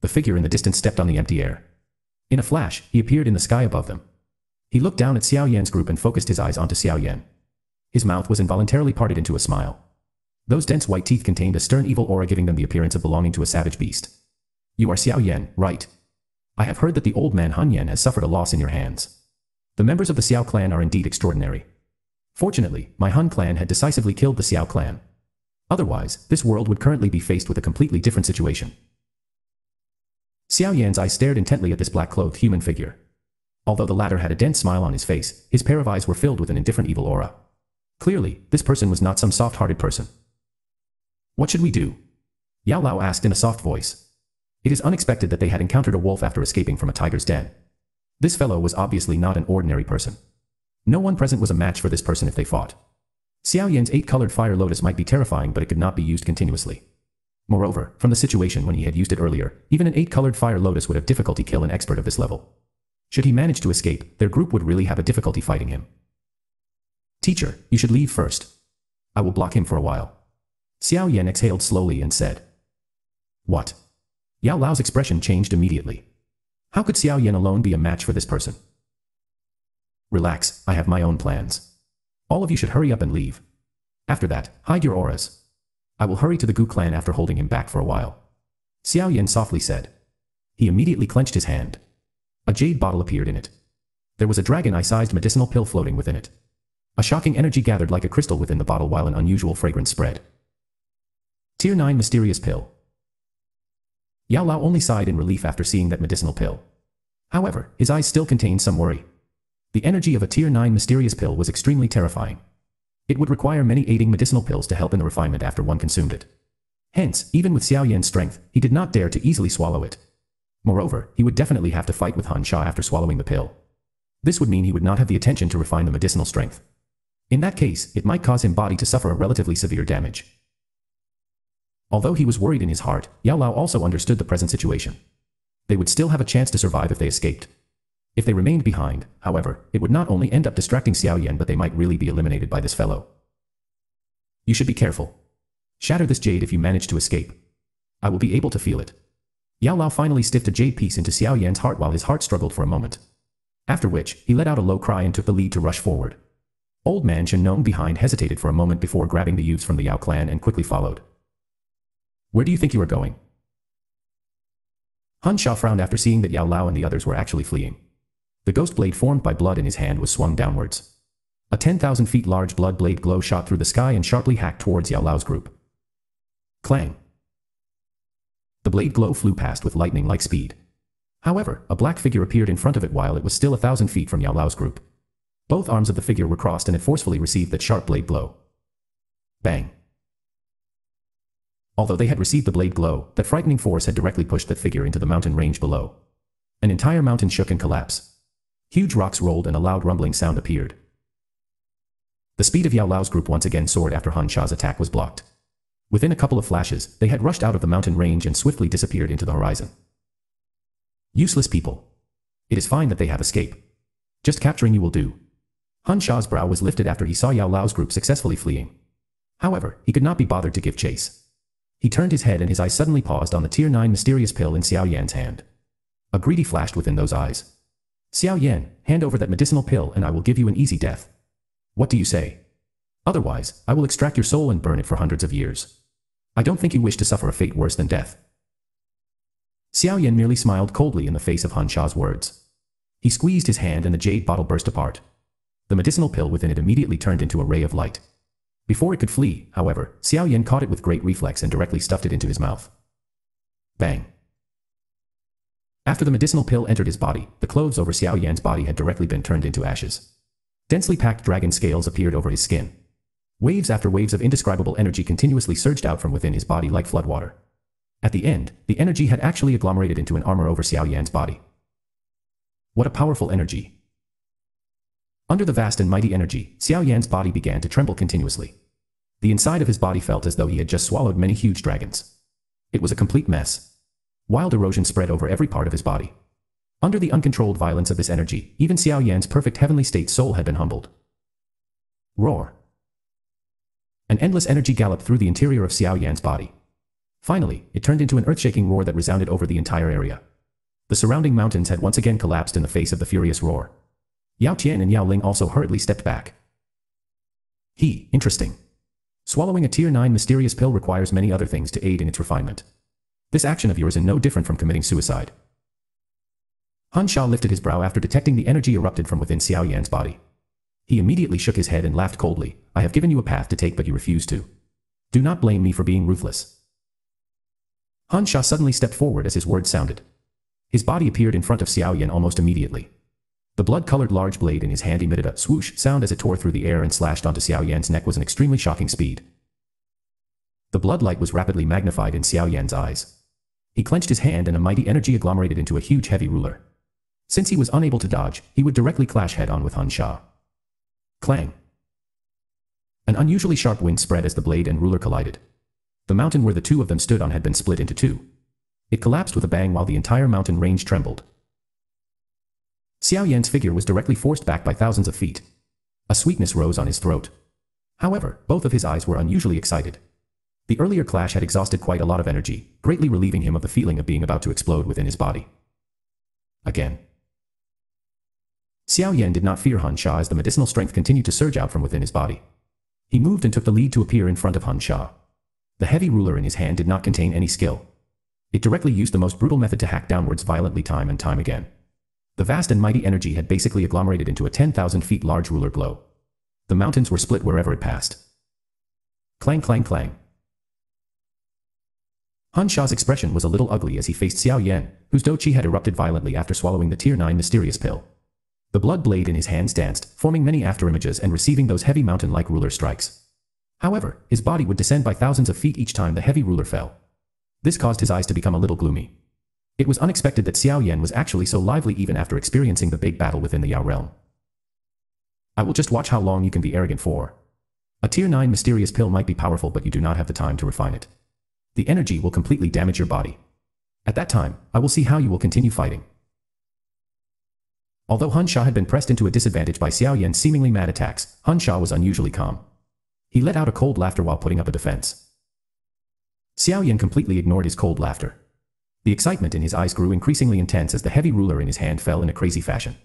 The figure in the distance stepped on the empty air. In a flash, he appeared in the sky above them. He looked down at Xiao Yan's group and focused his eyes onto Xiao Yan. His mouth was involuntarily parted into a smile. Those dense white teeth contained a stern evil aura giving them the appearance of belonging to a savage beast. You are Xiao Yan, right? I have heard that the old man Han Yan has suffered a loss in your hands. The members of the Xiao clan are indeed extraordinary. Fortunately, my Hun clan had decisively killed the Xiao clan. Otherwise, this world would currently be faced with a completely different situation. Xiao Yan's eyes stared intently at this black-clothed human figure. Although the latter had a dense smile on his face, his pair of eyes were filled with an indifferent evil aura. Clearly, this person was not some soft-hearted person. What should we do? Yao Lao asked in a soft voice. It is unexpected that they had encountered a wolf after escaping from a tiger's den. This fellow was obviously not an ordinary person. No one present was a match for this person if they fought. Xiao Yan's eight-colored fire lotus might be terrifying but it could not be used continuously. Moreover, from the situation when he had used it earlier, even an eight-colored fire lotus would have difficulty kill an expert of this level. Should he manage to escape, their group would really have a difficulty fighting him. Teacher, you should leave first. I will block him for a while. Xiao Yan exhaled slowly and said. What? Yao Lao's expression changed immediately. How could Xiao Yan alone be a match for this person? Relax, I have my own plans. All of you should hurry up and leave. After that, hide your auras. I will hurry to the Gu clan after holding him back for a while. Xiao Yan softly said. He immediately clenched his hand. A jade bottle appeared in it. There was a dragon eye-sized medicinal pill floating within it. A shocking energy gathered like a crystal within the bottle while an unusual fragrance spread. Tier 9 Mysterious Pill Yao Lao only sighed in relief after seeing that medicinal pill. However, his eyes still contained some worry. The energy of a Tier 9 mysterious pill was extremely terrifying. It would require many aiding medicinal pills to help in the refinement after one consumed it. Hence, even with Xiao Yan's strength, he did not dare to easily swallow it. Moreover, he would definitely have to fight with Han Sha after swallowing the pill. This would mean he would not have the attention to refine the medicinal strength. In that case, it might cause him body to suffer a relatively severe damage. Although he was worried in his heart, Yao Lao also understood the present situation. They would still have a chance to survive if they escaped. If they remained behind, however, it would not only end up distracting Xiao Yan but they might really be eliminated by this fellow. You should be careful. Shatter this jade if you manage to escape. I will be able to feel it. Yao Lao finally stiffed a jade piece into Xiao Yan's heart while his heart struggled for a moment. After which, he let out a low cry and took the lead to rush forward. Old man Shen Nong behind hesitated for a moment before grabbing the youths from the Yao clan and quickly followed. Where do you think you are going? Han Sha frowned after seeing that Yao Lao and the others were actually fleeing. The ghost blade formed by blood in his hand was swung downwards. A 10,000 feet large blood blade glow shot through the sky and sharply hacked towards Yao Lao's group. Clang! The blade glow flew past with lightning-like speed. However, a black figure appeared in front of it while it was still a thousand feet from Yao Lao's group. Both arms of the figure were crossed and it forcefully received that sharp blade blow. Bang! Although they had received the blade glow, that frightening force had directly pushed that figure into the mountain range below. An entire mountain shook and collapsed. Huge rocks rolled and a loud rumbling sound appeared. The speed of Yao Lao's group once again soared after Han Sha's attack was blocked. Within a couple of flashes, they had rushed out of the mountain range and swiftly disappeared into the horizon. Useless people. It is fine that they have escaped. Just capturing you will do. Han Sha's brow was lifted after he saw Yao Lao's group successfully fleeing. However, he could not be bothered to give chase. He turned his head and his eyes suddenly paused on the tier 9 mysterious pill in Xiao Yan's hand. A greedy flashed within those eyes. Xiao Yan, hand over that medicinal pill and I will give you an easy death. What do you say? Otherwise, I will extract your soul and burn it for hundreds of years. I don't think you wish to suffer a fate worse than death. Xiao Yan merely smiled coldly in the face of Han Sha's words. He squeezed his hand and the jade bottle burst apart. The medicinal pill within it immediately turned into a ray of light. Before it could flee, however, Xiao Yan caught it with great reflex and directly stuffed it into his mouth. Bang. After the medicinal pill entered his body, the clothes over Xiao Yan's body had directly been turned into ashes. Densely packed dragon scales appeared over his skin. Waves after waves of indescribable energy continuously surged out from within his body like floodwater. At the end, the energy had actually agglomerated into an armor over Xiao Yan's body. What a powerful energy, under the vast and mighty energy, Xiao Yan's body began to tremble continuously. The inside of his body felt as though he had just swallowed many huge dragons. It was a complete mess. Wild erosion spread over every part of his body. Under the uncontrolled violence of this energy, even Xiao Yan's perfect heavenly state soul had been humbled. Roar. An endless energy galloped through the interior of Xiao Yan's body. Finally, it turned into an earth-shaking roar that resounded over the entire area. The surrounding mountains had once again collapsed in the face of the furious roar. Yao Tian and Yao Ling also hurriedly stepped back. He, interesting. Swallowing a tier 9 mysterious pill requires many other things to aid in its refinement. This action of yours is no different from committing suicide. Han Sha lifted his brow after detecting the energy erupted from within Xiao Yan's body. He immediately shook his head and laughed coldly. I have given you a path to take but you refuse to. Do not blame me for being ruthless. Han Sha suddenly stepped forward as his words sounded. His body appeared in front of Xiao Yan almost immediately. The blood-colored large blade in his hand emitted a swoosh sound as it tore through the air and slashed onto Xiao Yan's neck with an extremely shocking speed. The bloodlight was rapidly magnified in Xiao Yan's eyes. He clenched his hand and a mighty energy agglomerated into a huge heavy ruler. Since he was unable to dodge, he would directly clash head-on with Han Sha. Clang. An unusually sharp wind spread as the blade and ruler collided. The mountain where the two of them stood on had been split into two. It collapsed with a bang while the entire mountain range trembled. Xiao Yan's figure was directly forced back by thousands of feet. A sweetness rose on his throat. However, both of his eyes were unusually excited. The earlier clash had exhausted quite a lot of energy, greatly relieving him of the feeling of being about to explode within his body. Again. Xiao Yan did not fear Han Sha as the medicinal strength continued to surge out from within his body. He moved and took the lead to appear in front of Han Sha. The heavy ruler in his hand did not contain any skill. It directly used the most brutal method to hack downwards violently time and time again. The vast and mighty energy had basically agglomerated into a 10,000 feet large ruler blow. The mountains were split wherever it passed. Clang clang clang. Han Sha's expression was a little ugly as he faced Xiao Yan, whose dou qi had erupted violently after swallowing the Tier 9 mysterious pill. The blood blade in his hands danced, forming many afterimages and receiving those heavy mountain-like ruler strikes. However, his body would descend by thousands of feet each time the heavy ruler fell. This caused his eyes to become a little gloomy. It was unexpected that Xiao Yan was actually so lively even after experiencing the big battle within the Yao realm. I will just watch how long you can be arrogant for. A tier 9 mysterious pill might be powerful but you do not have the time to refine it. The energy will completely damage your body. At that time, I will see how you will continue fighting. Although Han Sha had been pressed into a disadvantage by Xiao Yan's seemingly mad attacks, Han Sha was unusually calm. He let out a cold laughter while putting up a defense. Xiao Yan completely ignored his cold laughter. The excitement in his eyes grew increasingly intense as the heavy ruler in his hand fell in a crazy fashion.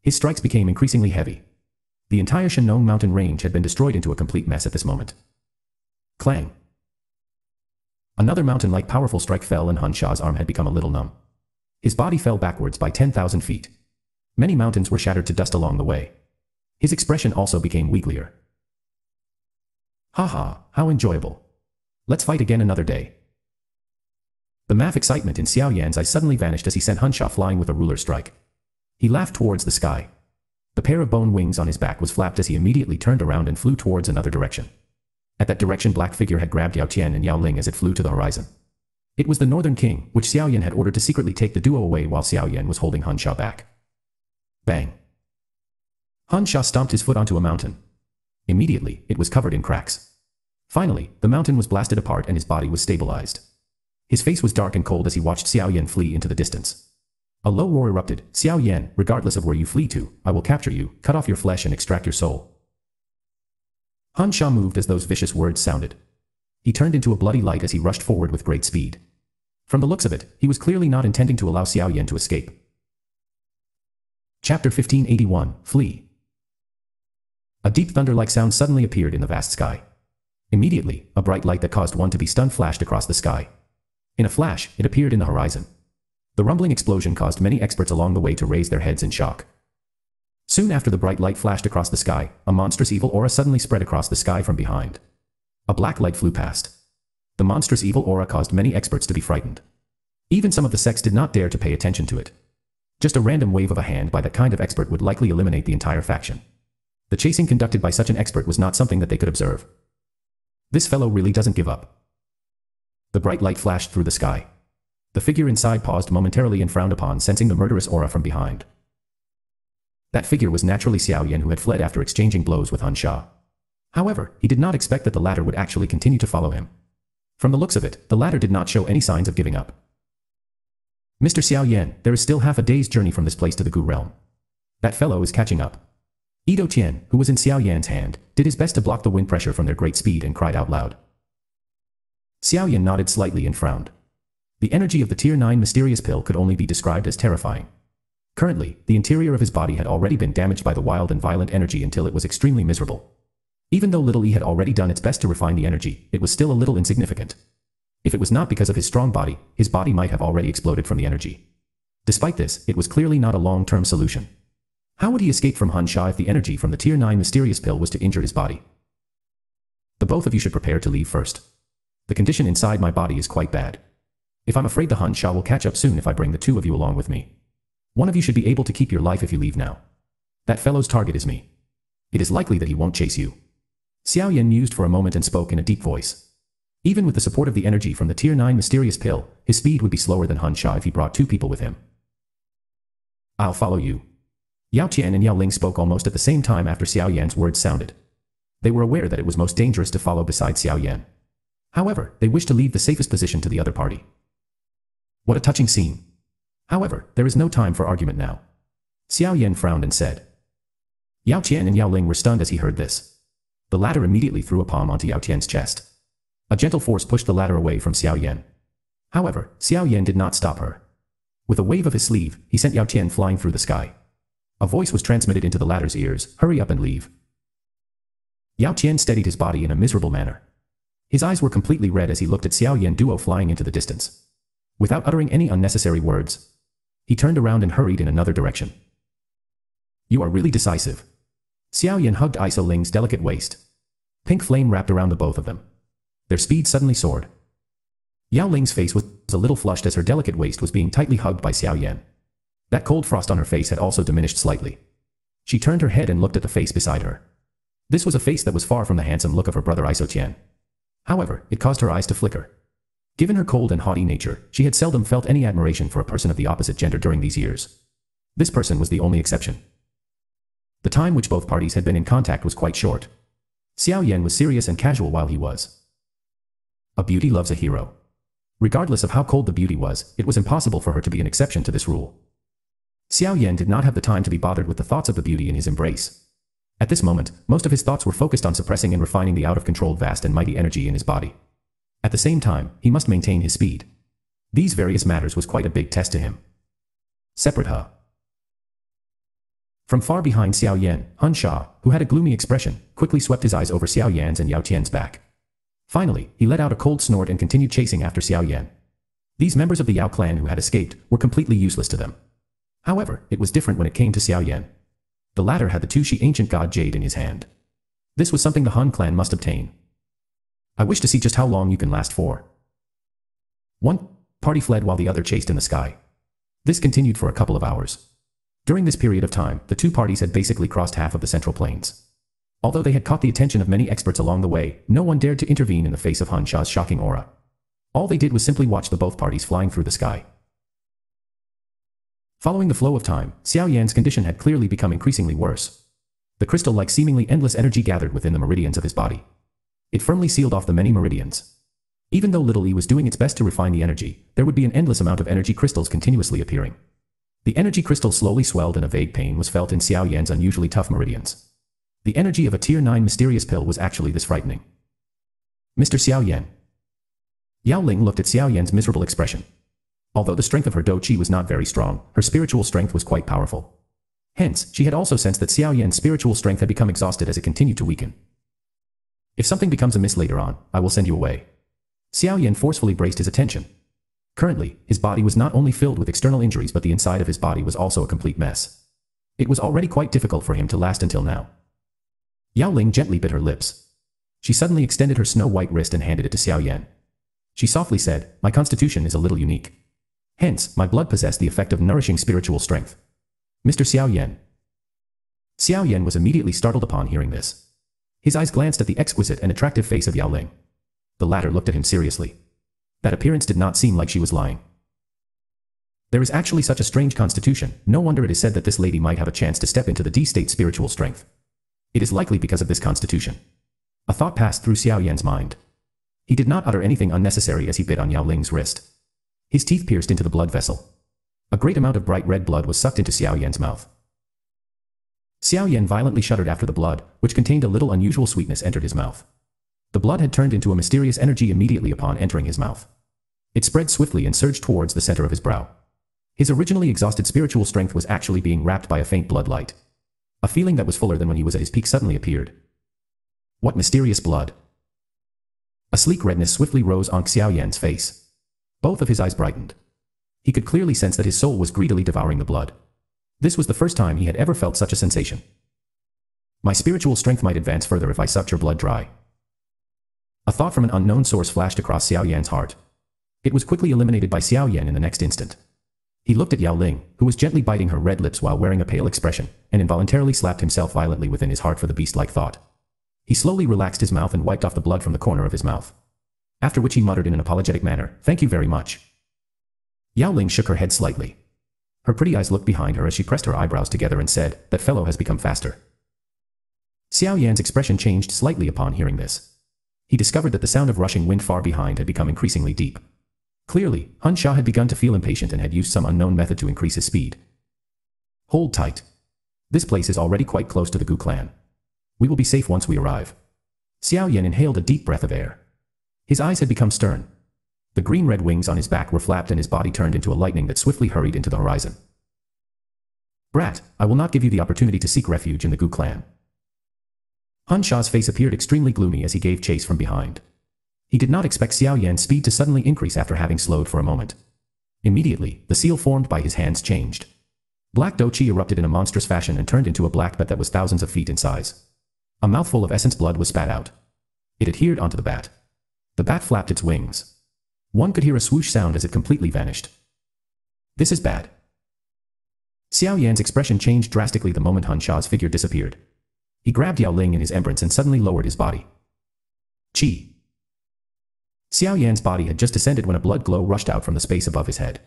His strikes became increasingly heavy. The entire Shen Nong mountain range had been destroyed into a complete mess at this moment. Clang. Another mountain-like powerful strike fell and Han Sha's arm had become a little numb. His body fell backwards by 10,000 feet. Many mountains were shattered to dust along the way. His expression also became weaklier. Haha, how enjoyable. Let's fight again another day. The math excitement in Xiao Yan's eyes suddenly vanished as he sent Hun Sha flying with a ruler strike. He laughed towards the sky. The pair of bone wings on his back was flapped as he immediately turned around and flew towards another direction. At that direction black figure had grabbed Yao Tian and Yao Ling as it flew to the horizon. It was the Northern King, which Xiao Yan had ordered to secretly take the duo away while Xiao Yan was holding Han back. Bang. Han stomped his foot onto a mountain. Immediately, it was covered in cracks. Finally, the mountain was blasted apart and his body was stabilized. His face was dark and cold as he watched Xiao Yan flee into the distance. A low roar erupted, Xiao Yan, regardless of where you flee to, I will capture you, cut off your flesh and extract your soul. Han Sha moved as those vicious words sounded. He turned into a bloody light as he rushed forward with great speed. From the looks of it, he was clearly not intending to allow Xiao Yan to escape. Chapter 1581, Flee. A deep thunder-like sound suddenly appeared in the vast sky. Immediately, a bright light that caused one to be stunned flashed across the sky. In a flash, it appeared in the horizon. The rumbling explosion caused many experts along the way to raise their heads in shock. Soon after the bright light flashed across the sky, a monstrous evil aura suddenly spread across the sky from behind. A black light flew past. The monstrous evil aura caused many experts to be frightened. Even some of the sects did not dare to pay attention to it. Just a random wave of a hand by that kind of expert would likely eliminate the entire faction. The chasing conducted by such an expert was not something that they could observe. This fellow really doesn't give up. The bright light flashed through the sky. The figure inside paused momentarily and frowned upon sensing the murderous aura from behind. That figure was naturally Xiao Yan who had fled after exchanging blows with Han Sha. However, he did not expect that the latter would actually continue to follow him. From the looks of it, the latter did not show any signs of giving up. Mr. Xiao Yan, there is still half a day's journey from this place to the Gu realm. That fellow is catching up. Yao Tian, who was in Xiao Yan's hand, did his best to block the wind pressure from their great speed and cried out loud. Xiao Yan nodded slightly and frowned. The energy of the Tier 9 mysterious pill could only be described as terrifying. Currently, the interior of his body had already been damaged by the wild and violent energy until it was extremely miserable. Even though Little E had already done its best to refine the energy, it was still a little insignificant. If it was not because of his strong body, his body might have already exploded from the energy. Despite this, it was clearly not a long-term solution. How would he escape from Han Sha if the energy from the Tier 9 mysterious pill was to injure his body? The both of you should prepare to leave first. The condition inside my body is quite bad. If I'm afraid the Sha will catch up soon if I bring the two of you along with me. One of you should be able to keep your life if you leave now. That fellow's target is me. It is likely that he won't chase you. Xiao Yan mused for a moment and spoke in a deep voice. Even with the support of the energy from the Tier 9 mysterious pill, his speed would be slower than Han Sha if he brought two people with him. I'll follow you. Yao Tian and Yao Ling spoke almost at the same time after Xiao Yan's words sounded. They were aware that it was most dangerous to follow beside Xiao Yan. However, they wish to leave the safest position to the other party. What a touching scene. However, there is no time for argument now. Xiao Yan frowned and said. Yao Tian and Yao Ling were stunned as he heard this. The latter immediately threw a palm onto Yao Tian's chest. A gentle force pushed the latter away from Xiao Yan. However, Xiao Yan did not stop her. With a wave of his sleeve, he sent Yao Tian flying through the sky. A voice was transmitted into the latter's ears, hurry up and leave. Yao Tian steadied his body in a miserable manner. His eyes were completely red as he looked at Xiao Yan duo flying into the distance. Without uttering any unnecessary words, he turned around and hurried in another direction. You are really decisive. Xiao Yan hugged Yao Ling's delicate waist. Pink flame wrapped around the both of them. Their speed suddenly soared. Yao Ling's face was a little flushed as her delicate waist was being tightly hugged by Xiao Yan. That cold frost on her face had also diminished slightly. She turned her head and looked at the face beside her. This was a face that was far from the handsome look of her brother Yao Tian. However, it caused her eyes to flicker. Given her cold and haughty nature, she had seldom felt any admiration for a person of the opposite gender during these years. This person was the only exception. The time which both parties had been in contact was quite short. Xiao Yan was serious and casual while he was. A beauty loves a hero. Regardless of how cold the beauty was, it was impossible for her to be an exception to this rule. Xiao Yan did not have the time to be bothered with the thoughts of the beauty in his embrace. At this moment, most of his thoughts were focused on suppressing and refining the out-of-control vast and mighty energy in his body. At the same time, he must maintain his speed. These various matters was quite a big test to him. Separate huh? From far behind Xiao Yan, Hun Sha, who had a gloomy expression, quickly swept his eyes over Xiao Yan's and Yao Tian's back. Finally, he let out a cold snort and continued chasing after Xiao Yan. These members of the Yao clan who had escaped were completely useless to them. However, it was different when it came to Xiao Yan. The latter had the Tu Shi ancient god Jade in his hand. This was something the Hun clan must obtain. I wish to see just how long you can last for. One party fled while the other chased in the sky. This continued for a couple of hours. During this period of time, the two parties had basically crossed half of the central plains. Although they had caught the attention of many experts along the way, no one dared to intervene in the face of Hun Sha's shocking aura. All they did was simply watch the both parties flying through the sky. Following the flow of time, Xiao Yan's condition had clearly become increasingly worse. The crystal-like seemingly endless energy gathered within the meridians of his body. It firmly sealed off the many meridians. Even though Little E was doing its best to refine the energy, there would be an endless amount of energy crystals continuously appearing. The energy crystal slowly swelled and a vague pain was felt in Xiao Yan's unusually tough meridians. The energy of a tier 9 mysterious pill was actually this frightening. Mr. Xiao Yan. Yao Ling looked at Xiao Yan's miserable expression. Although the strength of her Dou Qi was not very strong, her spiritual strength was quite powerful. Hence, she had also sensed that Xiao Yan's spiritual strength had become exhausted as it continued to weaken. If something becomes amiss later on, I will send you away. Xiao Yan forcefully braced his attention. Currently, his body was not only filled with external injuries but the inside of his body was also a complete mess. It was already quite difficult for him to last until now. Yao Ling gently bit her lips. She suddenly extended her snow-white wrist and handed it to Xiao Yan. She softly said, My constitution is a little unique. Hence, my blood possessed the effect of nourishing spiritual strength. Mr. Xiao Yan. Xiao Yan was immediately startled upon hearing this. His eyes glanced at the exquisite and attractive face of Yao Ling. The latter looked at him seriously. That appearance did not seem like she was lying. There is actually such a strange constitution, no wonder it is said that this lady might have a chance to step into the Di-state spiritual strength. It is likely because of this constitution. A thought passed through Xiao Yan's mind. He did not utter anything unnecessary as he bit on Yao Ling's wrist. His teeth pierced into the blood vessel. A great amount of bright red blood was sucked into Xiao Yan's mouth. Xiao Yan violently shuddered after the blood, which contained a little unusual sweetness entered his mouth. The blood had turned into a mysterious energy immediately upon entering his mouth. It spread swiftly and surged towards the center of his brow. His originally exhausted spiritual strength was actually being wrapped by a faint blood light. A feeling that was fuller than when he was at his peak suddenly appeared. What mysterious blood! A sleek redness swiftly rose on Xiao Yan's face. Both of his eyes brightened. He could clearly sense that his soul was greedily devouring the blood. This was the first time he had ever felt such a sensation. My spiritual strength might advance further if I sucked your blood dry. A thought from an unknown source flashed across Xiao Yan's heart. It was quickly eliminated by Xiao Yan in the next instant. He looked at Yao Ling, who was gently biting her red lips while wearing a pale expression, and involuntarily slapped himself violently within his heart for the beast-like thought. He slowly relaxed his mouth and wiped off the blood from the corner of his mouth. After which he muttered in an apologetic manner, Thank you very much. Yao Ling shook her head slightly. Her pretty eyes looked behind her as she pressed her eyebrows together and said, That fellow has become faster. Xiao Yan's expression changed slightly upon hearing this. He discovered that the sound of rushing wind far behind had become increasingly deep. Clearly, Hun Sha had begun to feel impatient and had used some unknown method to increase his speed. Hold tight. This place is already quite close to the Gu clan. We will be safe once we arrive. Xiao Yan inhaled a deep breath of air. His eyes had become stern. The green-red wings on his back were flapped and his body turned into a lightning that swiftly hurried into the horizon. Brat, I will not give you the opportunity to seek refuge in the Gu clan. Hun Sha's face appeared extremely gloomy as he gave chase from behind. He did not expect Xiao Yan's speed to suddenly increase after having slowed for a moment. Immediately, the seal formed by his hands changed. Black Dou Qi erupted in a monstrous fashion and turned into a black bat that was thousands of feet in size. A mouthful of essence blood was spat out. It adhered onto the bat. The bat flapped its wings. One could hear a swoosh sound as it completely vanished. This is bad. Xiao Yan's expression changed drastically the moment Hun Sha's figure disappeared. He grabbed Yao Ling in his embrace and suddenly lowered his body. Chi. Xiao Yan's body had just descended when a blood glow rushed out from the space above his head.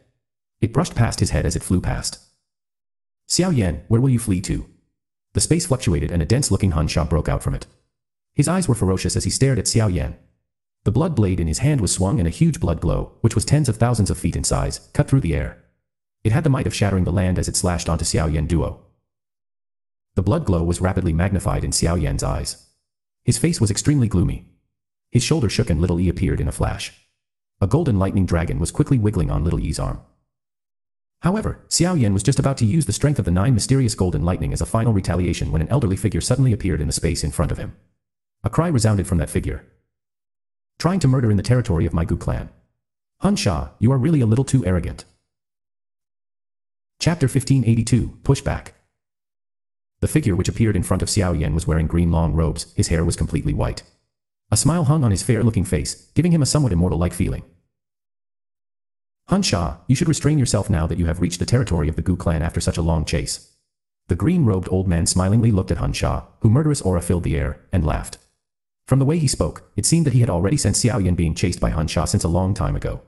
It brushed past his head as it flew past. Xiao Yan, where will you flee to? The space fluctuated and a dense-looking Hun Sha broke out from it. His eyes were ferocious as he stared at Xiao Yan. The blood blade in his hand was swung and a huge blood glow, which was tens of thousands of feet in size, cut through the air. It had the might of shattering the land as it slashed onto Xiao Yan Duo. The blood glow was rapidly magnified in Xiao Yan's eyes. His face was extremely gloomy, his shoulder shook and Little E appeared in a flash. A golden lightning dragon was quickly wiggling on Little Yi's arm. However, Xiao Yan was just about to use the strength of the nine mysterious golden lightning as a final retaliation when an elderly figure suddenly appeared in the space in front of him. A cry resounded from that figure. Trying to murder in the territory of my Gu clan. Hun Sha, you are really a little too arrogant. Chapter 1582, Pushback. The figure which appeared in front of Xiao Yan was wearing green long robes, his hair was completely white. A smile hung on his fair-looking face, giving him a somewhat immortal-like feeling. Hun Sha, you should restrain yourself now that you have reached the territory of the Gu clan after such a long chase. The green-robed old man smilingly looked at Hun Sha, who murderous aura filled the air, and laughed. From the way he spoke, it seemed that he had already sensed Xiao Yan being chased by Hun Sha since a long time ago.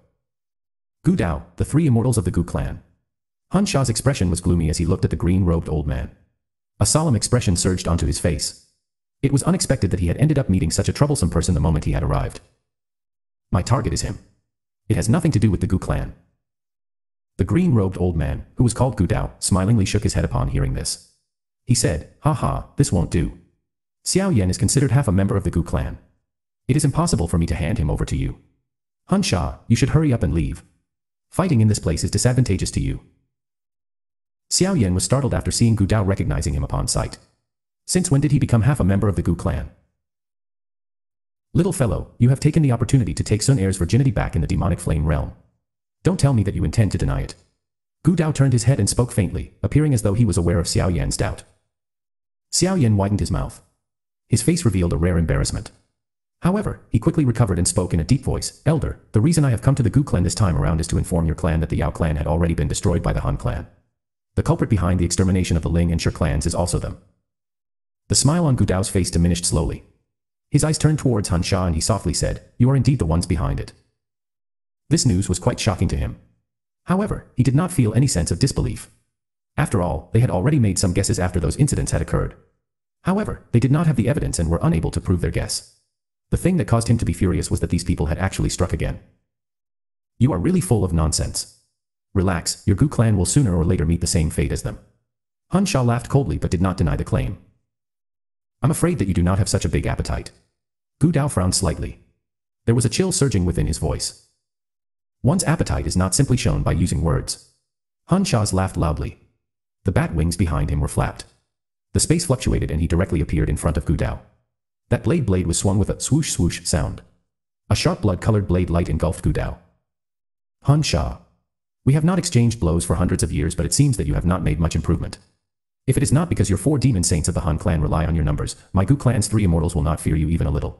Gu Dao, the three immortals of the Gu clan. Hun Sha's expression was gloomy as he looked at the green-robed old man. A solemn expression surged onto his face. It was unexpected that he had ended up meeting such a troublesome person the moment he had arrived. My target is him. It has nothing to do with the Gu clan. The green-robed old man, who was called Gu Dao, smilingly shook his head upon hearing this. He said, Ha ha, this won't do. Xiao Yan is considered half a member of the Gu clan. It is impossible for me to hand him over to you. Hun Sha, you should hurry up and leave. Fighting in this place is disadvantageous to you. Xiao Yan was startled after seeing Gu Dao recognizing him upon sight. Since when did he become half a member of the Gu clan? Little fellow, you have taken the opportunity to take Xun Er's virginity back in the demonic flame realm. Don't tell me that you intend to deny it. Gu Dao turned his head and spoke faintly, appearing as though he was aware of Xiao Yan's doubt. Xiao Yan widened his mouth. His face revealed a rare embarrassment. However, he quickly recovered and spoke in a deep voice, Elder, the reason I have come to the Gu clan this time around is to inform your clan that the Yao clan had already been destroyed by the Hun clan. The culprit behind the extermination of the Ling and Shi clans is also them. The smile on Gu Dao's face diminished slowly. His eyes turned towards Hun Sha and he softly said, You are indeed the ones behind it. This news was quite shocking to him. However, he did not feel any sense of disbelief. After all, they had already made some guesses after those incidents had occurred. However, they did not have the evidence and were unable to prove their guess. The thing that caused him to be furious was that these people had actually struck again. You are really full of nonsense. Relax, your Gu clan will sooner or later meet the same fate as them. Hun Sha laughed coldly but did not deny the claim. I'm afraid that you do not have such a big appetite. Gu Dao frowned slightly. There was a chill surging within his voice. One's appetite is not simply shown by using words. Hun Sha's laughed loudly. The bat wings behind him were flapped. The space fluctuated and he directly appeared in front of Gu Dao. That blade blade was swung with a swoosh swoosh sound. A sharp blood-colored blade light engulfed Gu Dao. Hun Sha. We have not exchanged blows for hundreds of years but it seems that you have not made much improvement. If it is not because your four demon saints of the Hun clan rely on your numbers, my Gu clan's three immortals will not fear you even a little.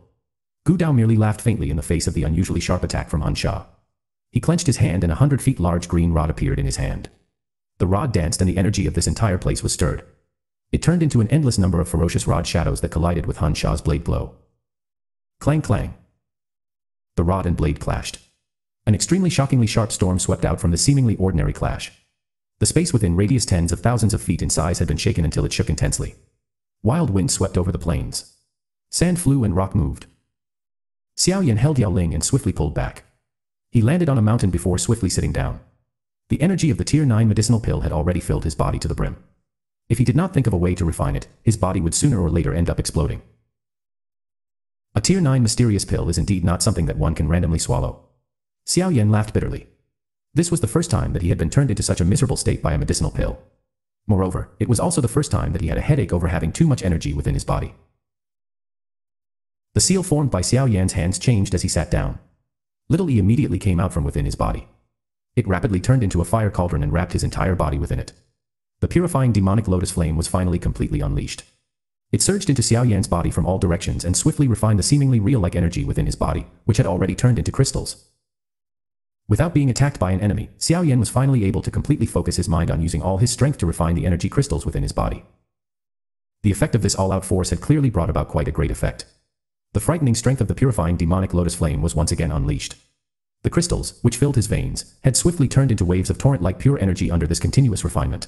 Gu Dao merely laughed faintly in the face of the unusually sharp attack from Hun Sha. He clenched his hand and a hundred feet large green rod appeared in his hand. The rod danced and the energy of this entire place was stirred. It turned into an endless number of ferocious rod shadows that collided with Hun Sha's blade blow. Clang clang. The rod and blade clashed. An extremely shockingly sharp storm swept out from the seemingly ordinary clash. The space within radius tens of thousands of feet in size had been shaken until it shook intensely. Wild wind swept over the plains. Sand flew and rock moved. Xiao Yan held Yao Ling and swiftly pulled back. He landed on a mountain before swiftly sitting down. The energy of the Tier 9 medicinal pill had already filled his body to the brim. If he did not think of a way to refine it, his body would sooner or later end up exploding. A Tier 9 mysterious pill is indeed not something that one can randomly swallow. Xiao Yan laughed bitterly. This was the first time that he had been turned into such a miserable state by a medicinal pill. Moreover, it was also the first time that he had a headache over having too much energy within his body. The seal formed by Xiao Yan's hands changed as he sat down. Little E immediately came out from within his body. It rapidly turned into a fire cauldron and wrapped his entire body within it. The purifying demonic lotus flame was finally completely unleashed. It surged into Xiao Yan's body from all directions and swiftly refined the seemingly real-like energy within his body, which had already turned into crystals. Without being attacked by an enemy, Xiao Yan was finally able to completely focus his mind on using all his strength to refine the energy crystals within his body. The effect of this all-out force had clearly brought about quite a great effect. The frightening strength of the purifying demonic lotus flame was once again unleashed. The crystals, which filled his veins, had swiftly turned into waves of torrent-like pure energy under this continuous refinement.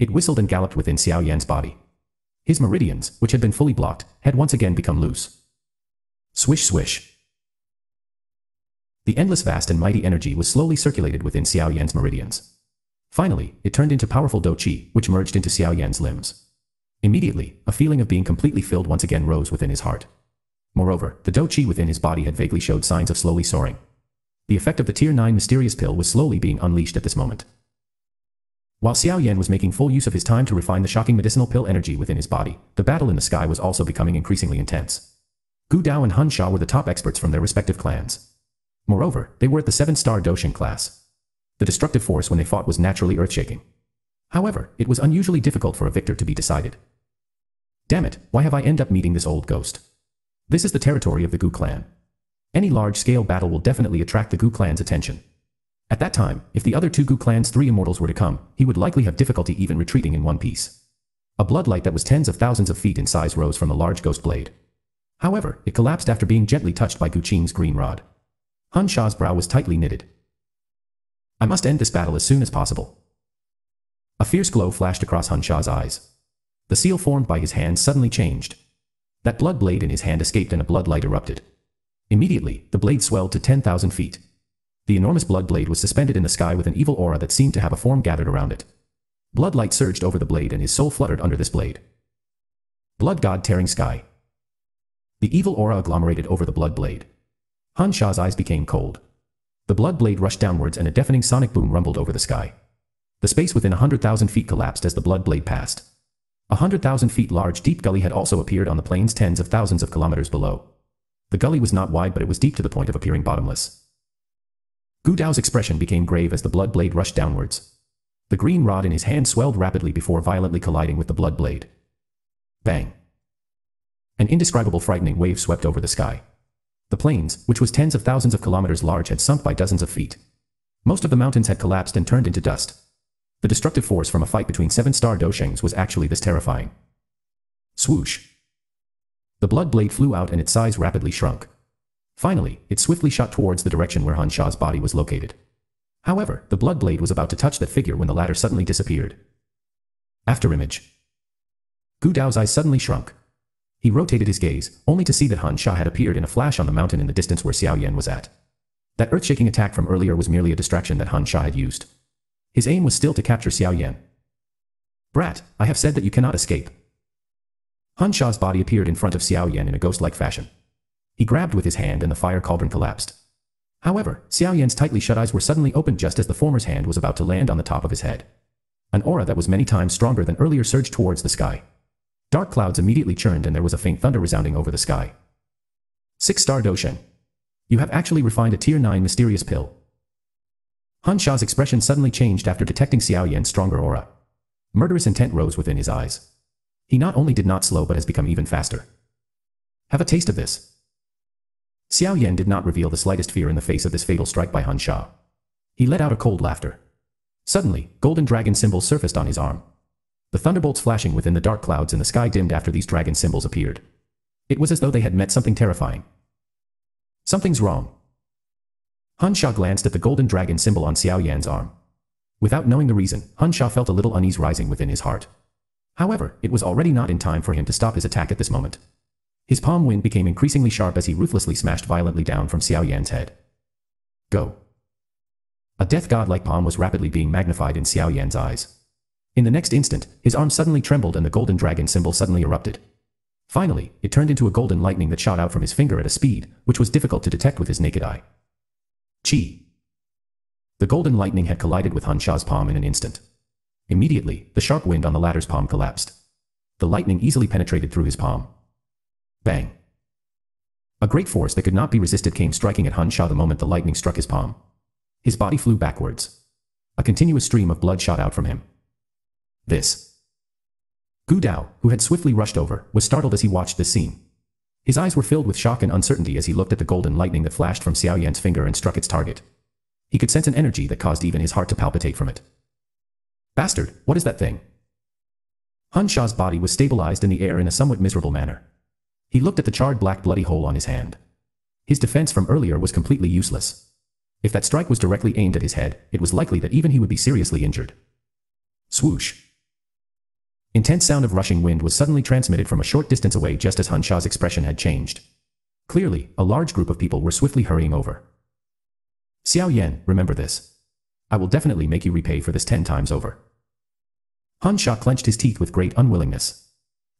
It whistled and galloped within Xiao Yan's body. His meridians, which had been fully blocked, had once again become loose. Swish swish. The endless vast and mighty energy was slowly circulated within Xiao Yan's meridians. Finally, it turned into powerful Dou Qi, which merged into Xiao Yan's limbs. Immediately, a feeling of being completely filled once again rose within his heart. Moreover, the Dou Qi within his body had vaguely showed signs of slowly soaring. The effect of the Tier 9 mysterious pill was slowly being unleashed at this moment. While Xiao Yan was making full use of his time to refine the shocking medicinal pill energy within his body, the battle in the sky was also becoming increasingly intense. Gu Dao and Hun Sha were the top experts from their respective clans. Moreover, they were at the 7-star Dou Sheng class. The destructive force when they fought was naturally earth-shaking. However, it was unusually difficult for a victor to be decided. Damn it, why have I end up meeting this old ghost? This is the territory of the Gu clan. Any large-scale battle will definitely attract the Gu clan's attention. At that time, if the other two Gu clan's three immortals were to come, he would likely have difficulty even retreating in one piece. A bloodlight that was tens of thousands of feet in size rose from the large ghost blade. However, it collapsed after being gently touched by Gu Qing's green rod. Hun Sha's brow was tightly knitted. I must end this battle as soon as possible. A fierce glow flashed across Hun Sha's eyes. The seal formed by his hand suddenly changed. That blood blade in his hand escaped and a blood light erupted. Immediately, the blade swelled to 10,000 feet. The enormous blood blade was suspended in the sky with an evil aura that seemed to have a form gathered around it. Blood light surged over the blade and his soul fluttered under this blade. Blood god tearing sky. The evil aura agglomerated over the blood blade. Hun Sha's eyes became cold. The blood blade rushed downwards and a deafening sonic boom rumbled over the sky. The space within a hundred thousand feet collapsed as the blood blade passed. A hundred thousand feet large deep gully had also appeared on the plains tens of thousands of kilometers below. The gully was not wide but it was deep to the point of appearing bottomless. Gu Dao's expression became grave as the blood blade rushed downwards. The green rod in his hand swelled rapidly before violently colliding with the blood blade. Bang! An indescribable frightening wave swept over the sky. The plains, which was tens of thousands of kilometers large had sunk by dozens of feet. Most of the mountains had collapsed and turned into dust. The destructive force from a fight between seven-star Dou Shengs was actually this terrifying. Swoosh. The blood blade flew out and its size rapidly shrunk. Finally, it swiftly shot towards the direction where Hun Sha's body was located. However, the blood blade was about to touch that figure when the latter suddenly disappeared. After image. Gu Dao's eyes suddenly shrunk. He rotated his gaze, only to see that Hun Sha had appeared in a flash on the mountain in the distance where Xiao Yan was at. That earth-shaking attack from earlier was merely a distraction that Hun Sha had used. His aim was still to capture Xiao Yan. Brat, I have said that you cannot escape. Hun Sha's body appeared in front of Xiao Yan in a ghost-like fashion. He grabbed with his hand and the fire cauldron collapsed. However, Xiao Yan's tightly shut eyes were suddenly opened just as the former's hand was about to land on the top of his head. An aura that was many times stronger than earlier surged towards the sky. Dark clouds immediately churned and there was a faint thunder resounding over the sky. Six-star Dou Sheng. You have actually refined a tier 9 mysterious pill. Hun Sha's expression suddenly changed after detecting Xiao Yan's stronger aura. Murderous intent rose within his eyes. He not only did not slow but has become even faster. Have a taste of this. Xiao Yan did not reveal the slightest fear in the face of this fatal strike by Hun Sha. He let out a cold laughter. Suddenly, golden dragon symbols surfaced on his arm. The thunderbolts flashing within the dark clouds in the sky dimmed after these dragon symbols appeared. It was as though they had met something terrifying. Something's wrong. Hun Sha glanced at the golden dragon symbol on Xiao Yan's arm. Without knowing the reason, Hun Sha felt a little unease rising within his heart. However, it was already not in time for him to stop his attack at this moment. His palm wind became increasingly sharp as he ruthlessly smashed violently down from Xiao Yan's head. Go. A death god-like palm was rapidly being magnified in Xiao Yan's eyes. In the next instant, his arm suddenly trembled and the golden dragon symbol suddenly erupted. Finally, it turned into a golden lightning that shot out from his finger at a speed, which was difficult to detect with his naked eye. Chi. The golden lightning had collided with Hun Sha's palm in an instant. Immediately, the sharp wind on the latter's palm collapsed. The lightning easily penetrated through his palm. Bang. A great force that could not be resisted came striking at Hun the moment the lightning struck his palm. His body flew backwards. A continuous stream of blood shot out from him. This. Gu Dao, who had swiftly rushed over, was startled as he watched this scene. His eyes were filled with shock and uncertainty as he looked at the golden lightning that flashed from Xiao Yan's finger and struck its target. He could sense an energy that caused even his heart to palpitate from it. Bastard, what is that thing? Hun body was stabilized in the air in a somewhat miserable manner. He looked at the charred black bloody hole on his hand. His defense from earlier was completely useless. If that strike was directly aimed at his head, it was likely that even he would be seriously injured. Swoosh. Intense sound of rushing wind was suddenly transmitted from a short distance away just as Hun Sha's expression had changed. Clearly, a large group of people were swiftly hurrying over. Xiao Yan, remember this. I will definitely make you repay for this ten times over. Hun Sha clenched his teeth with great unwillingness.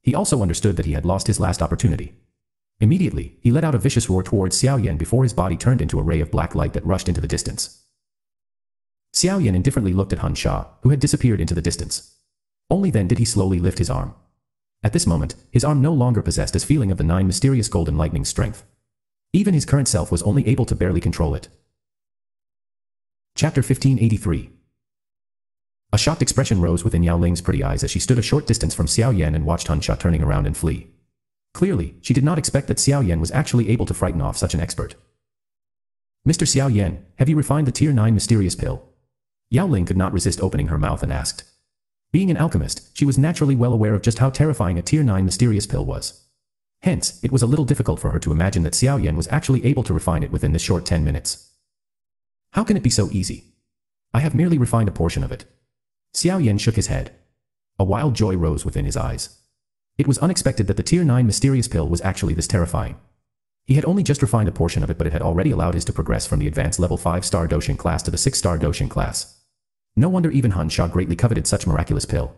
He also understood that he had lost his last opportunity. Immediately, he let out a vicious roar towards Xiao Yan before his body turned into a ray of black light that rushed into the distance. Xiao Yan indifferently looked at Hun Sha, who had disappeared into the distance. Only then did he slowly lift his arm. At this moment, his arm no longer possessed his feeling of the nine mysterious golden lightning strength. Even his current self was only able to barely control it. Chapter 1583 a shocked expression rose within Yao Ling's pretty eyes as she stood a short distance from Xiao Yan and watched Hun Sha turning around and flee. Clearly, she did not expect that Xiao Yan was actually able to frighten off such an expert. Mr. Xiao Yan, have you refined the Tier 9 mysterious pill? Yao Ling could not resist opening her mouth and asked. Being an alchemist, she was naturally well aware of just how terrifying a Tier 9 mysterious pill was. Hence, it was a little difficult for her to imagine that Xiao Yan was actually able to refine it within this short 10 minutes. How can it be so easy? I have merely refined a portion of it. Xiao Yan shook his head. A wild joy rose within his eyes. It was unexpected that the Tier 9 mysterious pill was actually this terrifying. He had only just refined a portion of it but it had already allowed his to progress from the advanced level 5-star Dou Sheng class to the 6-star Dou Sheng class. No wonder even Hun Sha greatly coveted such miraculous pill.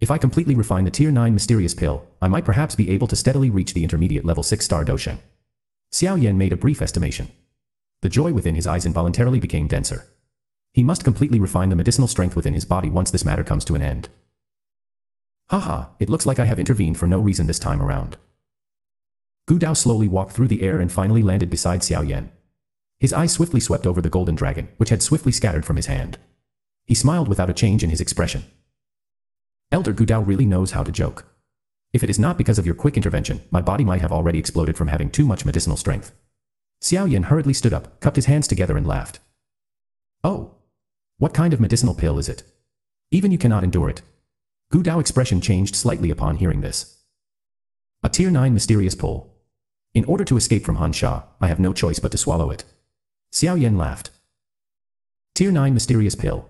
If I completely refine the Tier 9 mysterious pill, I might perhaps be able to steadily reach the intermediate level 6-star Dou Sheng. Xiao Yan made a brief estimation. The joy within his eyes involuntarily became denser. He must completely refine the medicinal strength within his body once this matter comes to an end. Haha, it looks like I have intervened for no reason this time around. Gu Dao slowly walked through the air and finally landed beside Xiao Yan. His eyes swiftly swept over the golden dragon, which had swiftly scattered from his hand. He smiled without a change in his expression. Elder Gu Dao really knows how to joke. If it is not because of your quick intervention, my body might have already exploded from having too much medicinal strength. Xiao Yan hurriedly stood up, cupped his hands together and laughed. Oh, what kind of medicinal pill is it? Even you cannot endure it. Gu Dao expression changed slightly upon hearing this. A tier 9 mysterious pull. In order to escape from Hun Sha, I have no choice but to swallow it. Xiao Yan laughed. Tier 9 mysterious pill.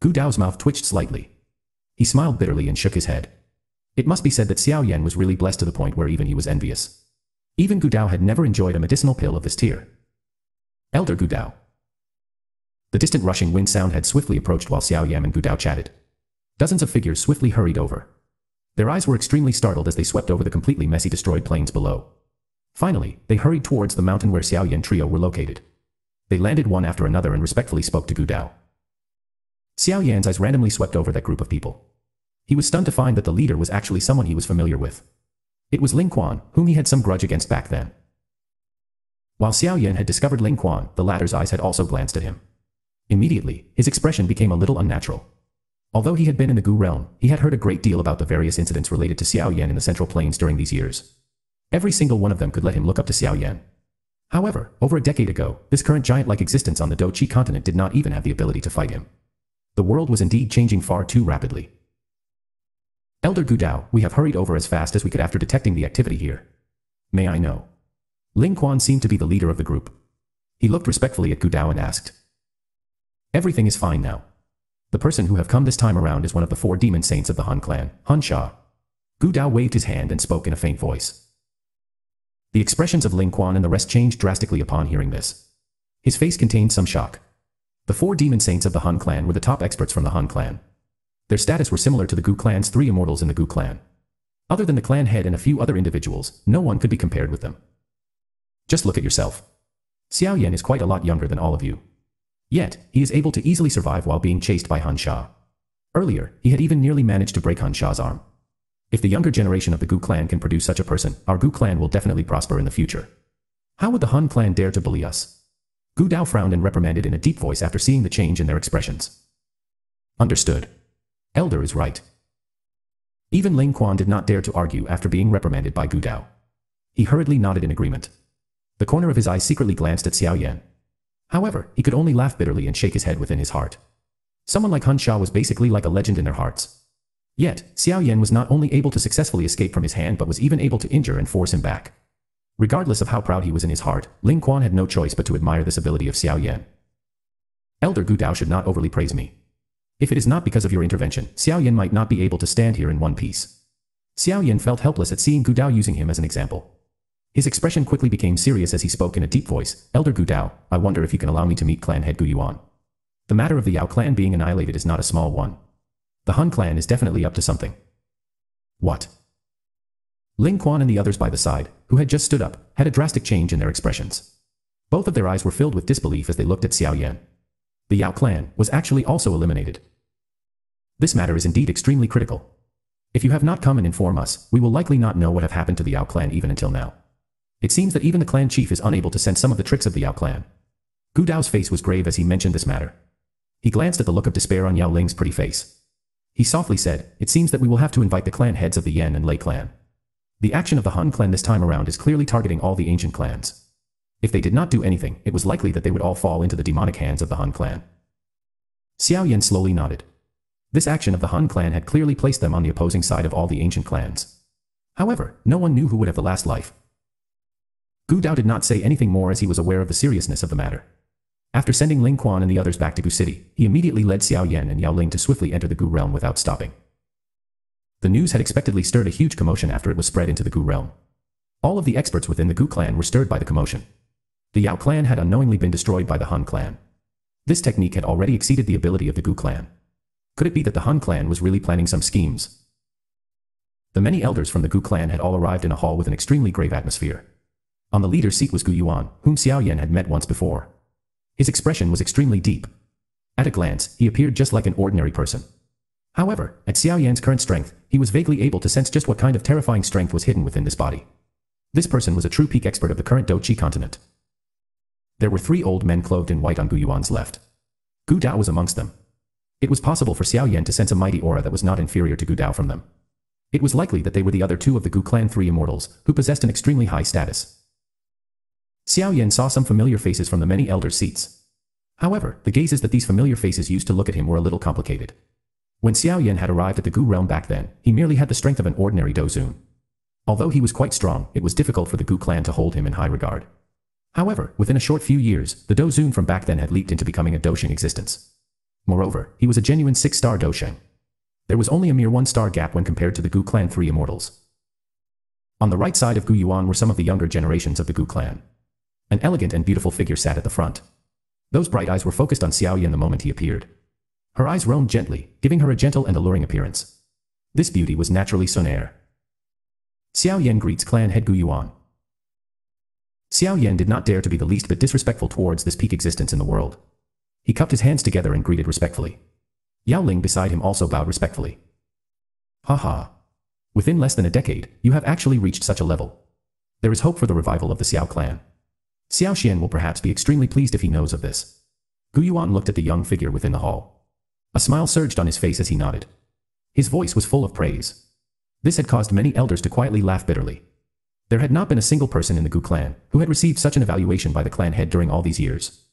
Gu Dao's mouth twitched slightly. He smiled bitterly and shook his head. It must be said that Xiao Yan was really blessed to the point where even he was envious. Even Gu Dao had never enjoyed a medicinal pill of this tier. Elder Gu Dao. The distant rushing wind sound had swiftly approached while Xiao Yan and Gu Dao chatted. Dozens of figures swiftly hurried over. Their eyes were extremely startled as they swept over the completely messy destroyed plains below. Finally, they hurried towards the mountain where Xiao Yan trio were located. They landed one after another and respectfully spoke to Gu Dao. Xiao Yan's eyes randomly swept over that group of people. He was stunned to find that the leader was actually someone he was familiar with. It was Ling Quan, whom he had some grudge against back then. While Xiao Yan had discovered Ling Quan, the latter's eyes had also glanced at him. Immediately, his expression became a little unnatural. Although he had been in the Gu realm, he had heard a great deal about the various incidents related to Xiao Yan in the Central Plains during these years. Every single one of them could let him look up to Xiao Yan. However, over a decade ago, this current giant-like existence on the Dou Qi continent did not even have the ability to fight him. The world was indeed changing far too rapidly. Elder Gu Dao, we have hurried over as fast as we could after detecting the activity here. May I know? Ling Quan seemed to be the leader of the group. He looked respectfully at Gu Dao and asked. Everything is fine now. The person who have come this time around is one of the four demon saints of the Hun clan, Hun Sha. Gu Dao waved his hand and spoke in a faint voice. The expressions of Ling Quan and the rest changed drastically upon hearing this. His face contained some shock. The four demon saints of the Hun clan were the top experts from the Hun clan. Their status were similar to the Gu clan's three immortals in the Gu clan. Other than the clan head and a few other individuals, no one could be compared with them. Just look at yourself. Xiao Yan is quite a lot younger than all of you. Yet, he is able to easily survive while being chased by Hun Sha. Earlier, he had even nearly managed to break Hun Sha's arm. If the younger generation of the Gu clan can produce such a person, our Gu clan will definitely prosper in the future. How would the Hun clan dare to bully us? Gu Dao frowned and reprimanded in a deep voice after seeing the change in their expressions. Understood. Elder is right. Even Ling Quan did not dare to argue after being reprimanded by Gu Dao. He hurriedly nodded in agreement. The corner of his eye secretly glanced at Xiao Yan. However, he could only laugh bitterly and shake his head within his heart. Someone like Hun Sha was basically like a legend in their hearts. Yet, Xiao Yan was not only able to successfully escape from his hand but was even able to injure and force him back. Regardless of how proud he was in his heart, Ling Quan had no choice but to admire this ability of Xiao Yan. Elder Gu Dao should not overly praise me. If it is not because of your intervention, Xiao Yan might not be able to stand here in one piece. Xiao Yan felt helpless at seeing Gu Dao using him as an example. His expression quickly became serious as he spoke in a deep voice, Elder Gu Dao, I wonder if you can allow me to meet clan head Gu Yuan. The matter of the Yao clan being annihilated is not a small one. The Hun clan is definitely up to something. What? Ling Quan and the others by the side, who had just stood up, had a drastic change in their expressions. Both of their eyes were filled with disbelief as they looked at Xiao Yan. The Yao clan was actually also eliminated. This matter is indeed extremely critical. If you have not come and inform us, we will likely not know what have happened to the Yao clan even until now. It seems that even the clan chief is unable to sense some of the tricks of the Yao clan. Gu Dao's face was grave as he mentioned this matter. He glanced at the look of despair on Yao Ling's pretty face. He softly said, it seems that we will have to invite the clan heads of the Yan and Lei clan. The action of the Hun clan this time around is clearly targeting all the ancient clans. If they did not do anything, it was likely that they would all fall into the demonic hands of the Hun clan. Xiao Yan slowly nodded. This action of the Hun clan had clearly placed them on the opposing side of all the ancient clans. However, no one knew who would have the last life, Gu Dao did not say anything more as he was aware of the seriousness of the matter. After sending Ling Quan and the others back to Gu City, he immediately led Xiao Yan and Yao Ling to swiftly enter the Gu realm without stopping. The news had expectedly stirred a huge commotion after it was spread into the Gu realm. All of the experts within the Gu clan were stirred by the commotion. The Yao clan had unknowingly been destroyed by the Hun clan. This technique had already exceeded the ability of the Gu clan. Could it be that the Hun clan was really planning some schemes? The many elders from the Gu clan had all arrived in a hall with an extremely grave atmosphere. On the leader's seat was Gu Yuan, whom Xiao Yan had met once before. His expression was extremely deep. At a glance, he appeared just like an ordinary person. However, at Xiao Yan's current strength, he was vaguely able to sense just what kind of terrifying strength was hidden within this body. This person was a true peak expert of the current Dou Qi continent. There were three old men clothed in white on Gu Yuan's left. Gu Dao was amongst them. It was possible for Xiao Yan to sense a mighty aura that was not inferior to Gu Dao from them. It was likely that they were the other two of the Gu clan three immortals, who possessed an extremely high status. Xiao Yan saw some familiar faces from the many elder seats. However, the gazes that these familiar faces used to look at him were a little complicated. When Xiao Yan had arrived at the Gu realm back then, he merely had the strength of an ordinary Dou Zun. Although he was quite strong, it was difficult for the Gu clan to hold him in high regard. However, within a short few years, the Dou Zun from back then had leaped into becoming a Dou Sheng existence. Moreover, he was a genuine six-star Dou Sheng. There was only a mere one-star gap when compared to the Gu clan three immortals. On the right side of Gu Yuan were some of the younger generations of the Gu clan. An elegant and beautiful figure sat at the front. Those bright eyes were focused on Xiao Yan the moment he appeared. Her eyes roamed gently, giving her a gentle and alluring appearance. This beauty was naturally Sun Air. Xiao Yan greets clan head Gu Yuan. Xiao Yan did not dare to be the least bit disrespectful towards this peak existence in the world. He cupped his hands together and greeted respectfully. Yao Ling beside him also bowed respectfully. Ha ha. Within less than a decade, you have actually reached such a level. There is hope for the revival of the Xiao clan. Xiao Xuan will perhaps be extremely pleased if he knows of this. Gu Yuan looked at the young figure within the hall. A smile surged on his face as he nodded. His voice was full of praise. This had caused many elders to quietly laugh bitterly. There had not been a single person in the Gu clan who had received such an evaluation by the clan head during all these years.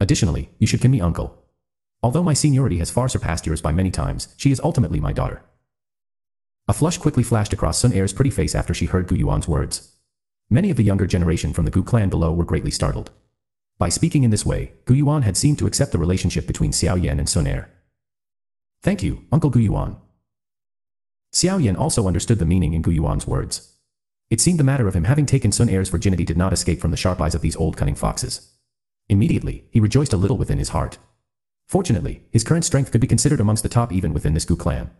Additionally, you should call me uncle. Although my seniority has far surpassed yours by many times, she is ultimately my daughter. A flush quickly flashed across Xun Er's pretty face after she heard Gu Yuan's words. Many of the younger generation from the Gu clan below were greatly startled. By speaking in this way, Gu Yuan had seemed to accept the relationship between Xiao Yan and Sun Air. Thank you, Uncle Gu Yuan. Xiao Yan also understood the meaning in Gu Yuan's words. It seemed the matter of him having taken Xun Er's virginity did not escape from the sharp eyes of these old cunning foxes. Immediately, he rejoiced a little within his heart. Fortunately, his current strength could be considered amongst the top even within this Gu clan.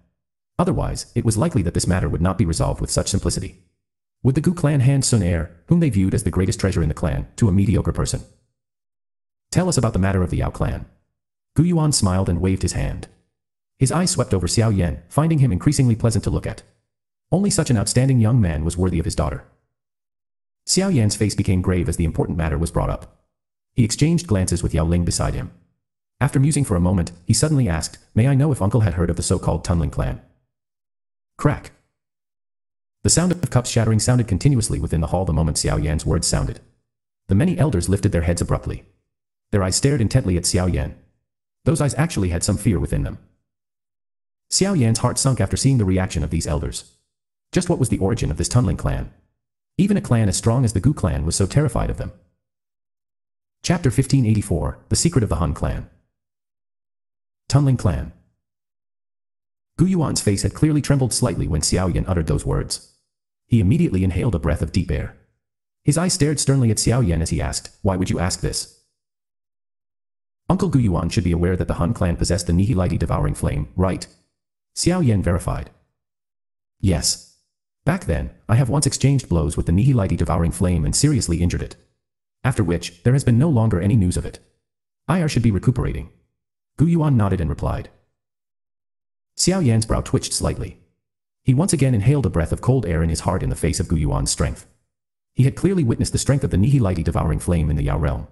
Otherwise, it was likely that this matter would not be resolved with such simplicity. Would the Gu clan hand Sun Air, whom they viewed as the greatest treasure in the clan, to a mediocre person? Tell us about the matter of the Yao clan. Gu Yuan smiled and waved his hand. His eyes swept over Xiao Yan, finding him increasingly pleasant to look at. Only such an outstanding young man was worthy of his daughter. Xiao Yan's face became grave as the important matter was brought up. He exchanged glances with Yao Ling beside him. After musing for a moment, he suddenly asked, May I know if uncle had heard of the so-called Tunling clan? Crack. The sound of cups shattering sounded continuously within the hall the moment Xiao Yan's words sounded. The many elders lifted their heads abruptly. Their eyes stared intently at Xiao Yan. Those eyes actually had some fear within them. Xiao Yan's heart sunk after seeing the reaction of these elders. Just what was the origin of this Tunling clan? Even a clan as strong as the Gu clan was so terrified of them. Chapter 1584, The Secret of the Hun Clan. Tunling Clan. Gu Yuan's face had clearly trembled slightly when Xiao Yan uttered those words. He immediately inhaled a breath of deep air. His eyes stared sternly at Xiao Yan as he asked, Why would you ask this? Uncle Gu Yuan should be aware that the Hun clan possessed the Nihilite devouring flame, right? Xiao Yan verified. Yes. Back then, I have once exchanged blows with the Nihilite devouring flame and seriously injured it. After which, there has been no longer any news of it. IR should be recuperating. Gu Yuan nodded and replied. Xiao Yan's brow twitched slightly. He once again inhaled a breath of cold air in his heart in the face of Gu Yuan's strength. He had clearly witnessed the strength of the Nihilite devouring flame in the Yao realm.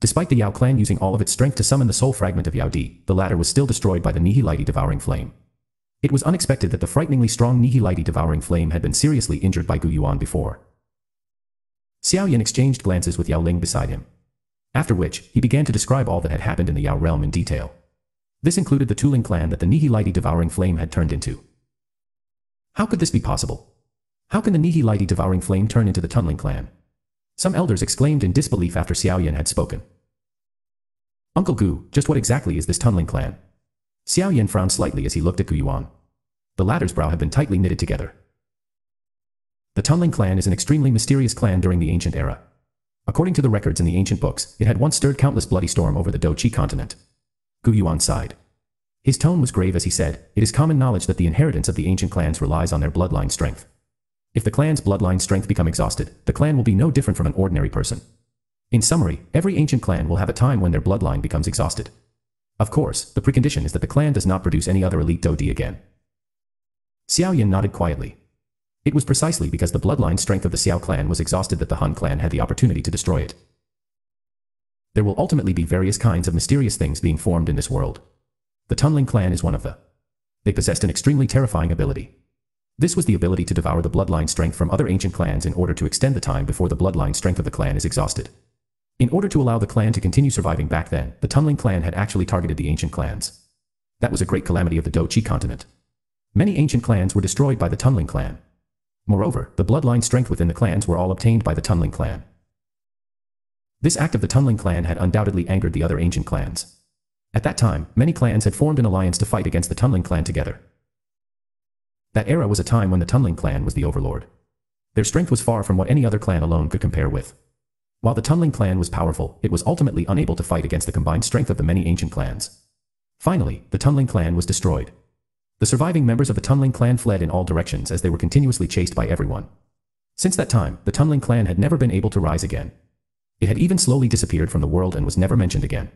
Despite the Yao clan using all of its strength to summon the soul fragment of Yao Di, the latter was still destroyed by the Nihilite devouring flame. It was unexpected that the frighteningly strong Nihilite devouring flame had been seriously injured by Gu Yuan before. Xiao Yan exchanged glances with Yao Ling beside him. After which, he began to describe all that had happened in the Yao realm in detail. This included the Tunling clan that the Nihilite devouring flame had turned into. How could this be possible? How can the Nihilite devouring flame turn into the Tunling clan? Some elders exclaimed in disbelief after Xiao Yan had spoken. Uncle Gu, just what exactly is this Tunling clan? Xiao Yan frowned slightly as he looked at Gu Yuan. The latter's brow had been tightly knitted together. The Tunling clan is an extremely mysterious clan during the ancient era. According to the records in the ancient books, it had once stirred countless bloody storm over the Dou Qi continent. Gu Yuan sighed. His tone was grave as he said, It is common knowledge that the inheritance of the ancient clans relies on their bloodline strength. If the clan's bloodline strength become exhausted, the clan will be no different from an ordinary person. In summary, every ancient clan will have a time when their bloodline becomes exhausted. Of course, the precondition is that the clan does not produce any other elite Dou Di again. Xiao Yan nodded quietly. It was precisely because the bloodline strength of the Xiao clan was exhausted that the Hun clan had the opportunity to destroy it. There will ultimately be various kinds of mysterious things being formed in this world. The Tunling clan is one of the. They possessed an extremely terrifying ability. This was the ability to devour the bloodline strength from other ancient clans in order to extend the time before the bloodline strength of the clan is exhausted. In order to allow the clan to continue surviving back then, the Tunling clan had actually targeted the ancient clans. That was a great calamity of the Dou Qi continent. Many ancient clans were destroyed by the Tunling clan. Moreover, the bloodline strength within the clans were all obtained by the Tunling clan. This act of the Tunling clan had undoubtedly angered the other ancient clans. At that time, many clans had formed an alliance to fight against the Tunling clan together. That era was a time when the Tunling clan was the overlord. Their strength was far from what any other clan alone could compare with. While the Tunling clan was powerful, it was ultimately unable to fight against the combined strength of the many ancient clans. Finally, the Tunling clan was destroyed. The surviving members of the Tunling clan fled in all directions as they were continuously chased by everyone. Since that time, the Tunling clan had never been able to rise again. It had even slowly disappeared from the world and was never mentioned again.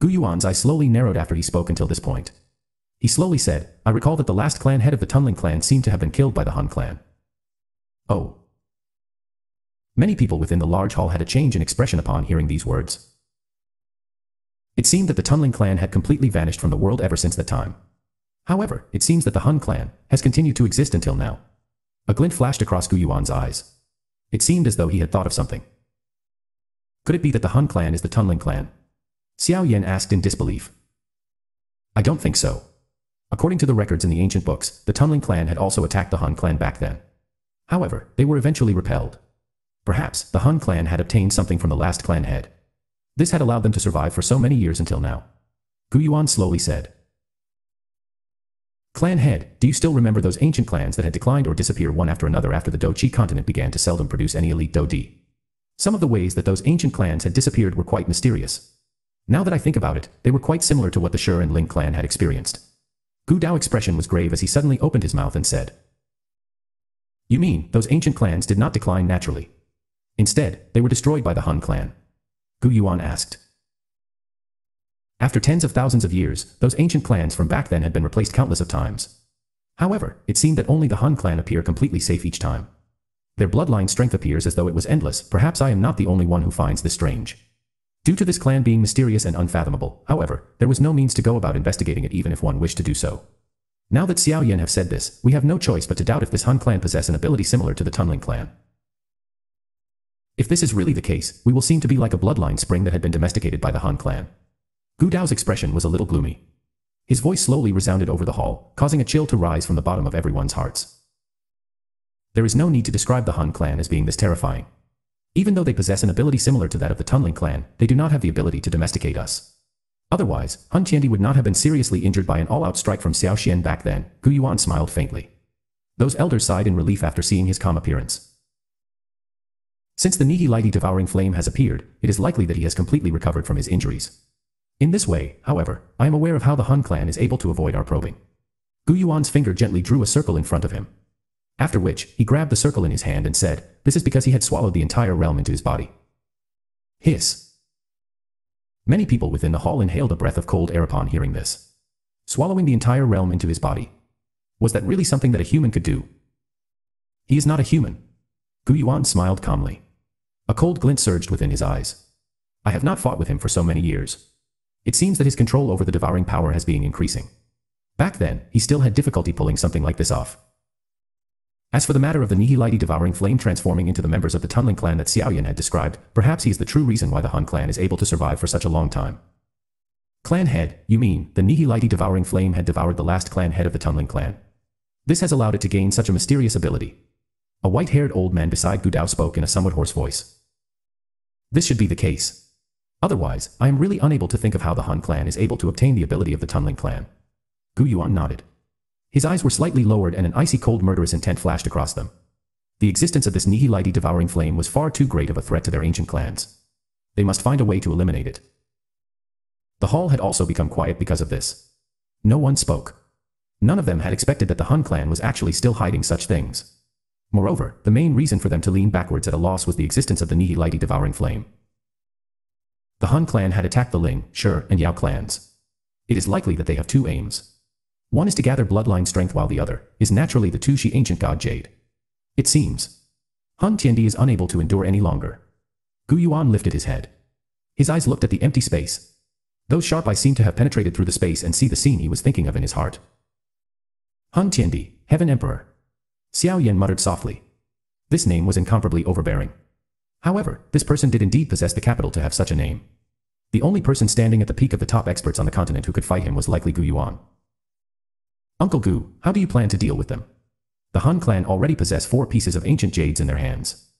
Gu Yuan's eyes slowly narrowed after he spoke until this point. He slowly said, I recall that the last clan head of the Tunling clan seemed to have been killed by the Hun clan. Oh. Many people within the large hall had a change in expression upon hearing these words. It seemed that the Tunling clan had completely vanished from the world ever since that time. However, it seems that the Hun clan has continued to exist until now. A glint flashed across Gu Yuan's eyes. It seemed as though he had thought of something. Could it be that the Hun clan is the Tunling clan? Xiao Yan asked in disbelief. I don't think so. According to the records in the ancient books, the Tunling clan had also attacked the Hun clan back then. However, they were eventually repelled. Perhaps, the Hun clan had obtained something from the last clan head. This had allowed them to survive for so many years until now. Gu Yuan slowly said. Clan head, do you still remember those ancient clans that had declined or disappeared one after another after the Dou Qi continent began to seldom produce any elite Dou Di? Some of the ways that those ancient clans had disappeared were quite mysterious. Now that I think about it, they were quite similar to what the Shi and Ling clan had experienced. Gu Dao's expression was grave as he suddenly opened his mouth and said, You mean, those ancient clans did not decline naturally? Instead, they were destroyed by the Han clan. Gu Yuan asked. After tens of thousands of years, those ancient clans from back then had been replaced countless of times. However, it seemed that only the Han clan appear completely safe each time. Their bloodline strength appears as though it was endless, perhaps I am not the only one who finds this strange. Due to this clan being mysterious and unfathomable, however, there was no means to go about investigating it even if one wished to do so. Now that Xiao Yan have said this, we have no choice but to doubt if this Han clan possess an ability similar to the Tunling clan. If this is really the case, we will seem to be like a bloodline spring that had been domesticated by the Han clan. Gu Dao's expression was a little gloomy. His voice slowly resounded over the hall, causing a chill to rise from the bottom of everyone's hearts. There is no need to describe the Han clan as being this terrifying. Even though they possess an ability similar to that of the Tunling clan, they do not have the ability to domesticate us. Otherwise, Han Tiandi would not have been seriously injured by an all-out strike from Xiao Xuan back then, Gu Yuan smiled faintly. Those elders sighed in relief after seeing his calm appearance. Since the Nihilite devouring flame has appeared, it is likely that he has completely recovered from his injuries. In this way, however, I am aware of how the Hun clan is able to avoid our probing. Gu Yuan's finger gently drew a circle in front of him, after which, he grabbed the circle in his hand and said, this is because he had swallowed the entire realm into his body. Hiss. Many people within the hall inhaled a breath of cold air upon hearing this. Swallowing the entire realm into his body. Was that really something that a human could do? He is not a human. Gu Yuan smiled calmly. A cold glint surged within his eyes. I have not fought with him for so many years. It seems that his control over the devouring power has been increasing. Back then, he still had difficulty pulling something like this off. As for the matter of the Nihilite devouring flame transforming into the members of the Tunling clan that Xiaoyan had described, perhaps he is the true reason why the Han clan is able to survive for such a long time. Clan head, you mean, the Nihilite devouring flame had devoured the last clan head of the Tunling clan. This has allowed it to gain such a mysterious ability. A white-haired old man beside Gu Dao spoke in a somewhat hoarse voice. This should be the case. Otherwise, I am really unable to think of how the Han clan is able to obtain the ability of the Tunling clan. Gu Yuan nodded. His eyes were slightly lowered and an icy cold murderous intent flashed across them. The existence of this Nihilite devouring flame was far too great of a threat to their ancient clans. They must find a way to eliminate it. The hall had also become quiet because of this. No one spoke. None of them had expected that the Hun clan was actually still hiding such things. Moreover, the main reason for them to lean backwards at a loss was the existence of the Nihilite devouring flame. The Hun clan had attacked the Ling, Shi, and Yao clans. It is likely that they have two aims. One is to gather bloodline strength while the other is naturally the Tushi ancient god Jade. It seems. Han Tiandi is unable to endure any longer. Gu Yuan lifted his head. His eyes looked at the empty space. Those sharp eyes seemed to have penetrated through the space and see the scene he was thinking of in his heart. Han Tiandi, Heaven Emperor. Xiao Yan muttered softly. This name was incomparably overbearing. However, this person did indeed possess the capital to have such a name. The only person standing at the peak of the top experts on the continent who could fight him was likely Gu Yuan. Uncle Gu, how do you plan to deal with them? The Han clan already possess four pieces of ancient jades in their hands.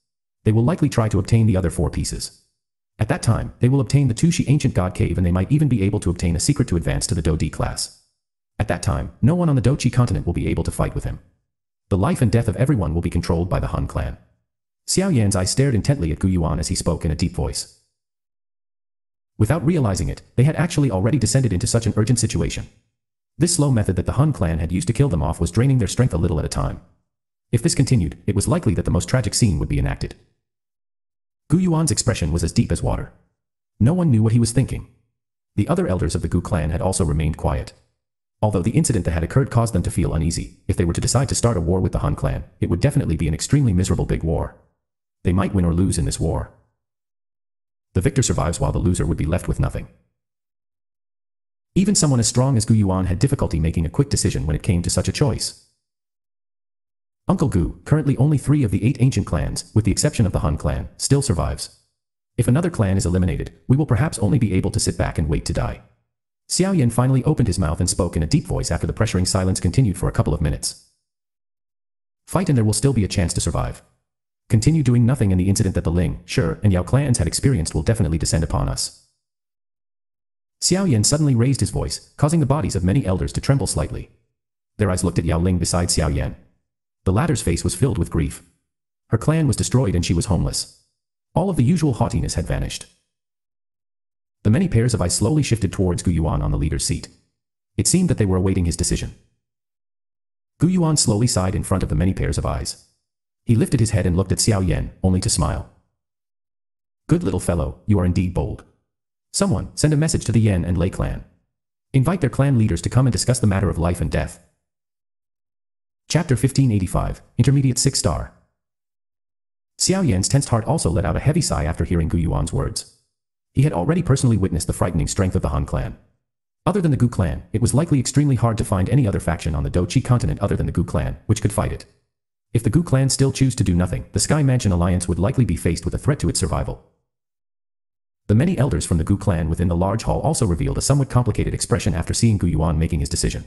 They will likely try to obtain the other four pieces. At that time, they will obtain the Tushi ancient god cave and they might even be able to obtain a secret to advance to the Dou Di class. At that time, no one on the Dou Qi continent will be able to fight with him. The life and death of everyone will be controlled by the Han clan. Xiao Yan's eyes stared intently at Gu Yuan as he spoke in a deep voice. Without realizing it, they had actually already descended into such an urgent situation. This slow method that the Hun clan had used to kill them off was draining their strength a little at a time. If this continued, it was likely that the most tragic scene would be enacted. Gu Yuan's expression was as deep as water. No one knew what he was thinking. The other elders of the Gu clan had also remained quiet. Although the incident that had occurred caused them to feel uneasy, if they were to decide to start a war with the Han clan, it would definitely be an extremely miserable big war. They might win or lose in this war. The victor survives while the loser would be left with nothing. Even someone as strong as Gu Yuan had difficulty making a quick decision when it came to such a choice. Uncle Gu, currently only three of the eight ancient clans, with the exception of the Han clan, still survives. If another clan is eliminated, we will perhaps only be able to sit back and wait to die. Xiao Yan finally opened his mouth and spoke in a deep voice after the pressuring silence continued for a couple of minutes. Fight and there will still be a chance to survive. Continue doing nothing and the incident that the Ling, Shi, and Yao clans had experienced will definitely descend upon us. Xiao Yan suddenly raised his voice, causing the bodies of many elders to tremble slightly. Their eyes looked at Yao Ling beside Xiao Yan. The latter's face was filled with grief. Her clan was destroyed and she was homeless. All of the usual haughtiness had vanished. The many pairs of eyes slowly shifted towards Gu Yuan on the leader's seat. It seemed that they were awaiting his decision. Gu Yuan slowly sighed in front of the many pairs of eyes. He lifted his head and looked at Xiao Yan, only to smile. Good little fellow, you are indeed bold. Someone, send a message to the Yan and Lei clan. Invite their clan leaders to come and discuss the matter of life and death. Chapter 1585, Intermediate 6 Star. Xiao Yan's tensed heart also let out a heavy sigh after hearing Gu Yuan's words. He had already personally witnessed the frightening strength of the Han clan. Other than the Gu clan, it was likely extremely hard to find any other faction on the Dou Qi continent other than the Gu clan, which could fight it. If the Gu clan still choose to do nothing, the Sky Mansion Alliance would likely be faced with a threat to its survival. The many elders from the Gu clan within the large hall also revealed a somewhat complicated expression after seeing Gu Yuan making his decision.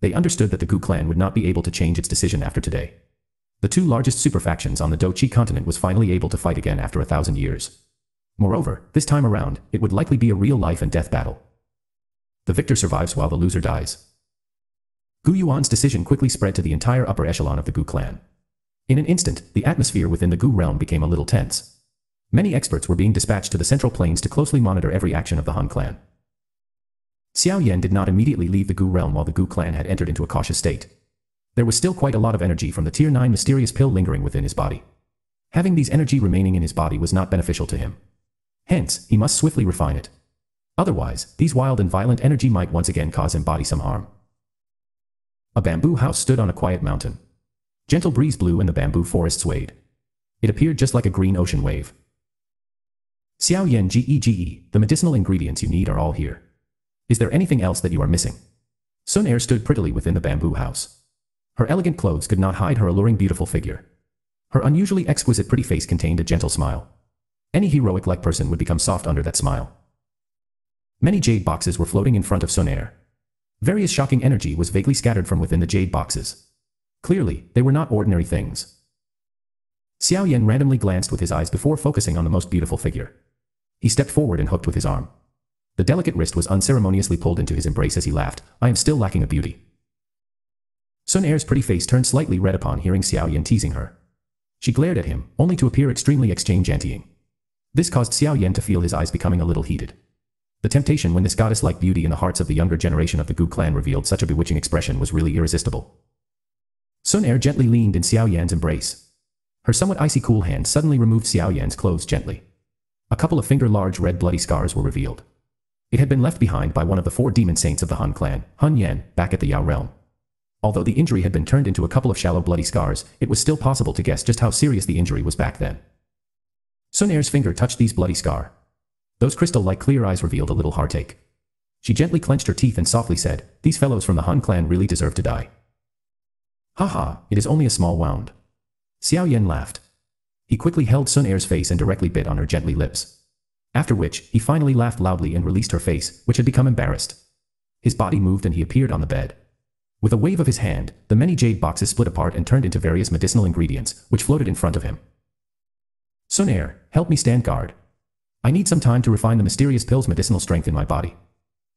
They understood that the Gu clan would not be able to change its decision after today. The two largest super factions on the Dou Qi continent was finally able to fight again after a thousand years. Moreover, this time around, it would likely be a real life and death battle. The victor survives while the loser dies. Gu Yuan's decision quickly spread to the entire upper echelon of the Gu clan. In an instant, the atmosphere within the Gu realm became a little tense. Many experts were being dispatched to the central plains to closely monitor every action of the Han clan. Xiao Yan did not immediately leave the Gu realm while the Gu clan had entered into a cautious state. There was still quite a lot of energy from the Tier 9 mysterious pill lingering within his body. Having these energy remaining in his body was not beneficial to him. Hence, he must swiftly refine it. Otherwise, these wild and violent energy might once again cause him body some harm. A bamboo house stood on a quiet mountain. Gentle breeze blew and the bamboo forest swayed. It appeared just like a green ocean wave. Xiao Yan Gege, the medicinal ingredients you need are all here. Is there anything else that you are missing? Sun Air stood prettily within the bamboo house. Her elegant clothes could not hide her alluring beautiful figure. Her unusually exquisite pretty face contained a gentle smile. Any heroic-like person would become soft under that smile. Many jade boxes were floating in front of Sun Air. Various shocking energy was vaguely scattered from within the jade boxes. Clearly, they were not ordinary things. Xiao Yan randomly glanced with his eyes before focusing on the most beautiful figure. He stepped forward and hooked with his arm. The delicate wrist was unceremoniously pulled into his embrace as he laughed, I am still lacking a beauty. Xun Er's pretty face turned slightly red upon hearing Xiao Yan teasing her. She glared at him, only to appear extremely exchange-antying. This caused Xiao Yan to feel his eyes becoming a little heated. The temptation when this goddess-like beauty in the hearts of the younger generation of the Gu clan revealed such a bewitching expression was really irresistible. Sun Air gently leaned in Xiao Yan's embrace. Her somewhat icy cool hand suddenly removed Xiao Yan's clothes gently. A couple of finger-large red bloody scars were revealed. It had been left behind by one of the four demon saints of the Han clan, Hun Yan, back at the Yao realm. Although the injury had been turned into a couple of shallow bloody scars, it was still possible to guess just how serious the injury was back then. Xun Er's finger touched these bloody scar. Those crystal-like clear eyes revealed a little heartache. She gently clenched her teeth and softly said, These fellows from the Han clan really deserve to die. Haha, it is only a small wound. Xiao Yan laughed. He quickly held Xun Er's face and directly bit on her gently lips. After which, he finally laughed loudly and released her face, which had become embarrassed. His body moved and he appeared on the bed. With a wave of his hand, the many jade boxes split apart and turned into various medicinal ingredients, which floated in front of him. Sun Air, help me stand guard. I need some time to refine the mysterious pill's medicinal strength in my body.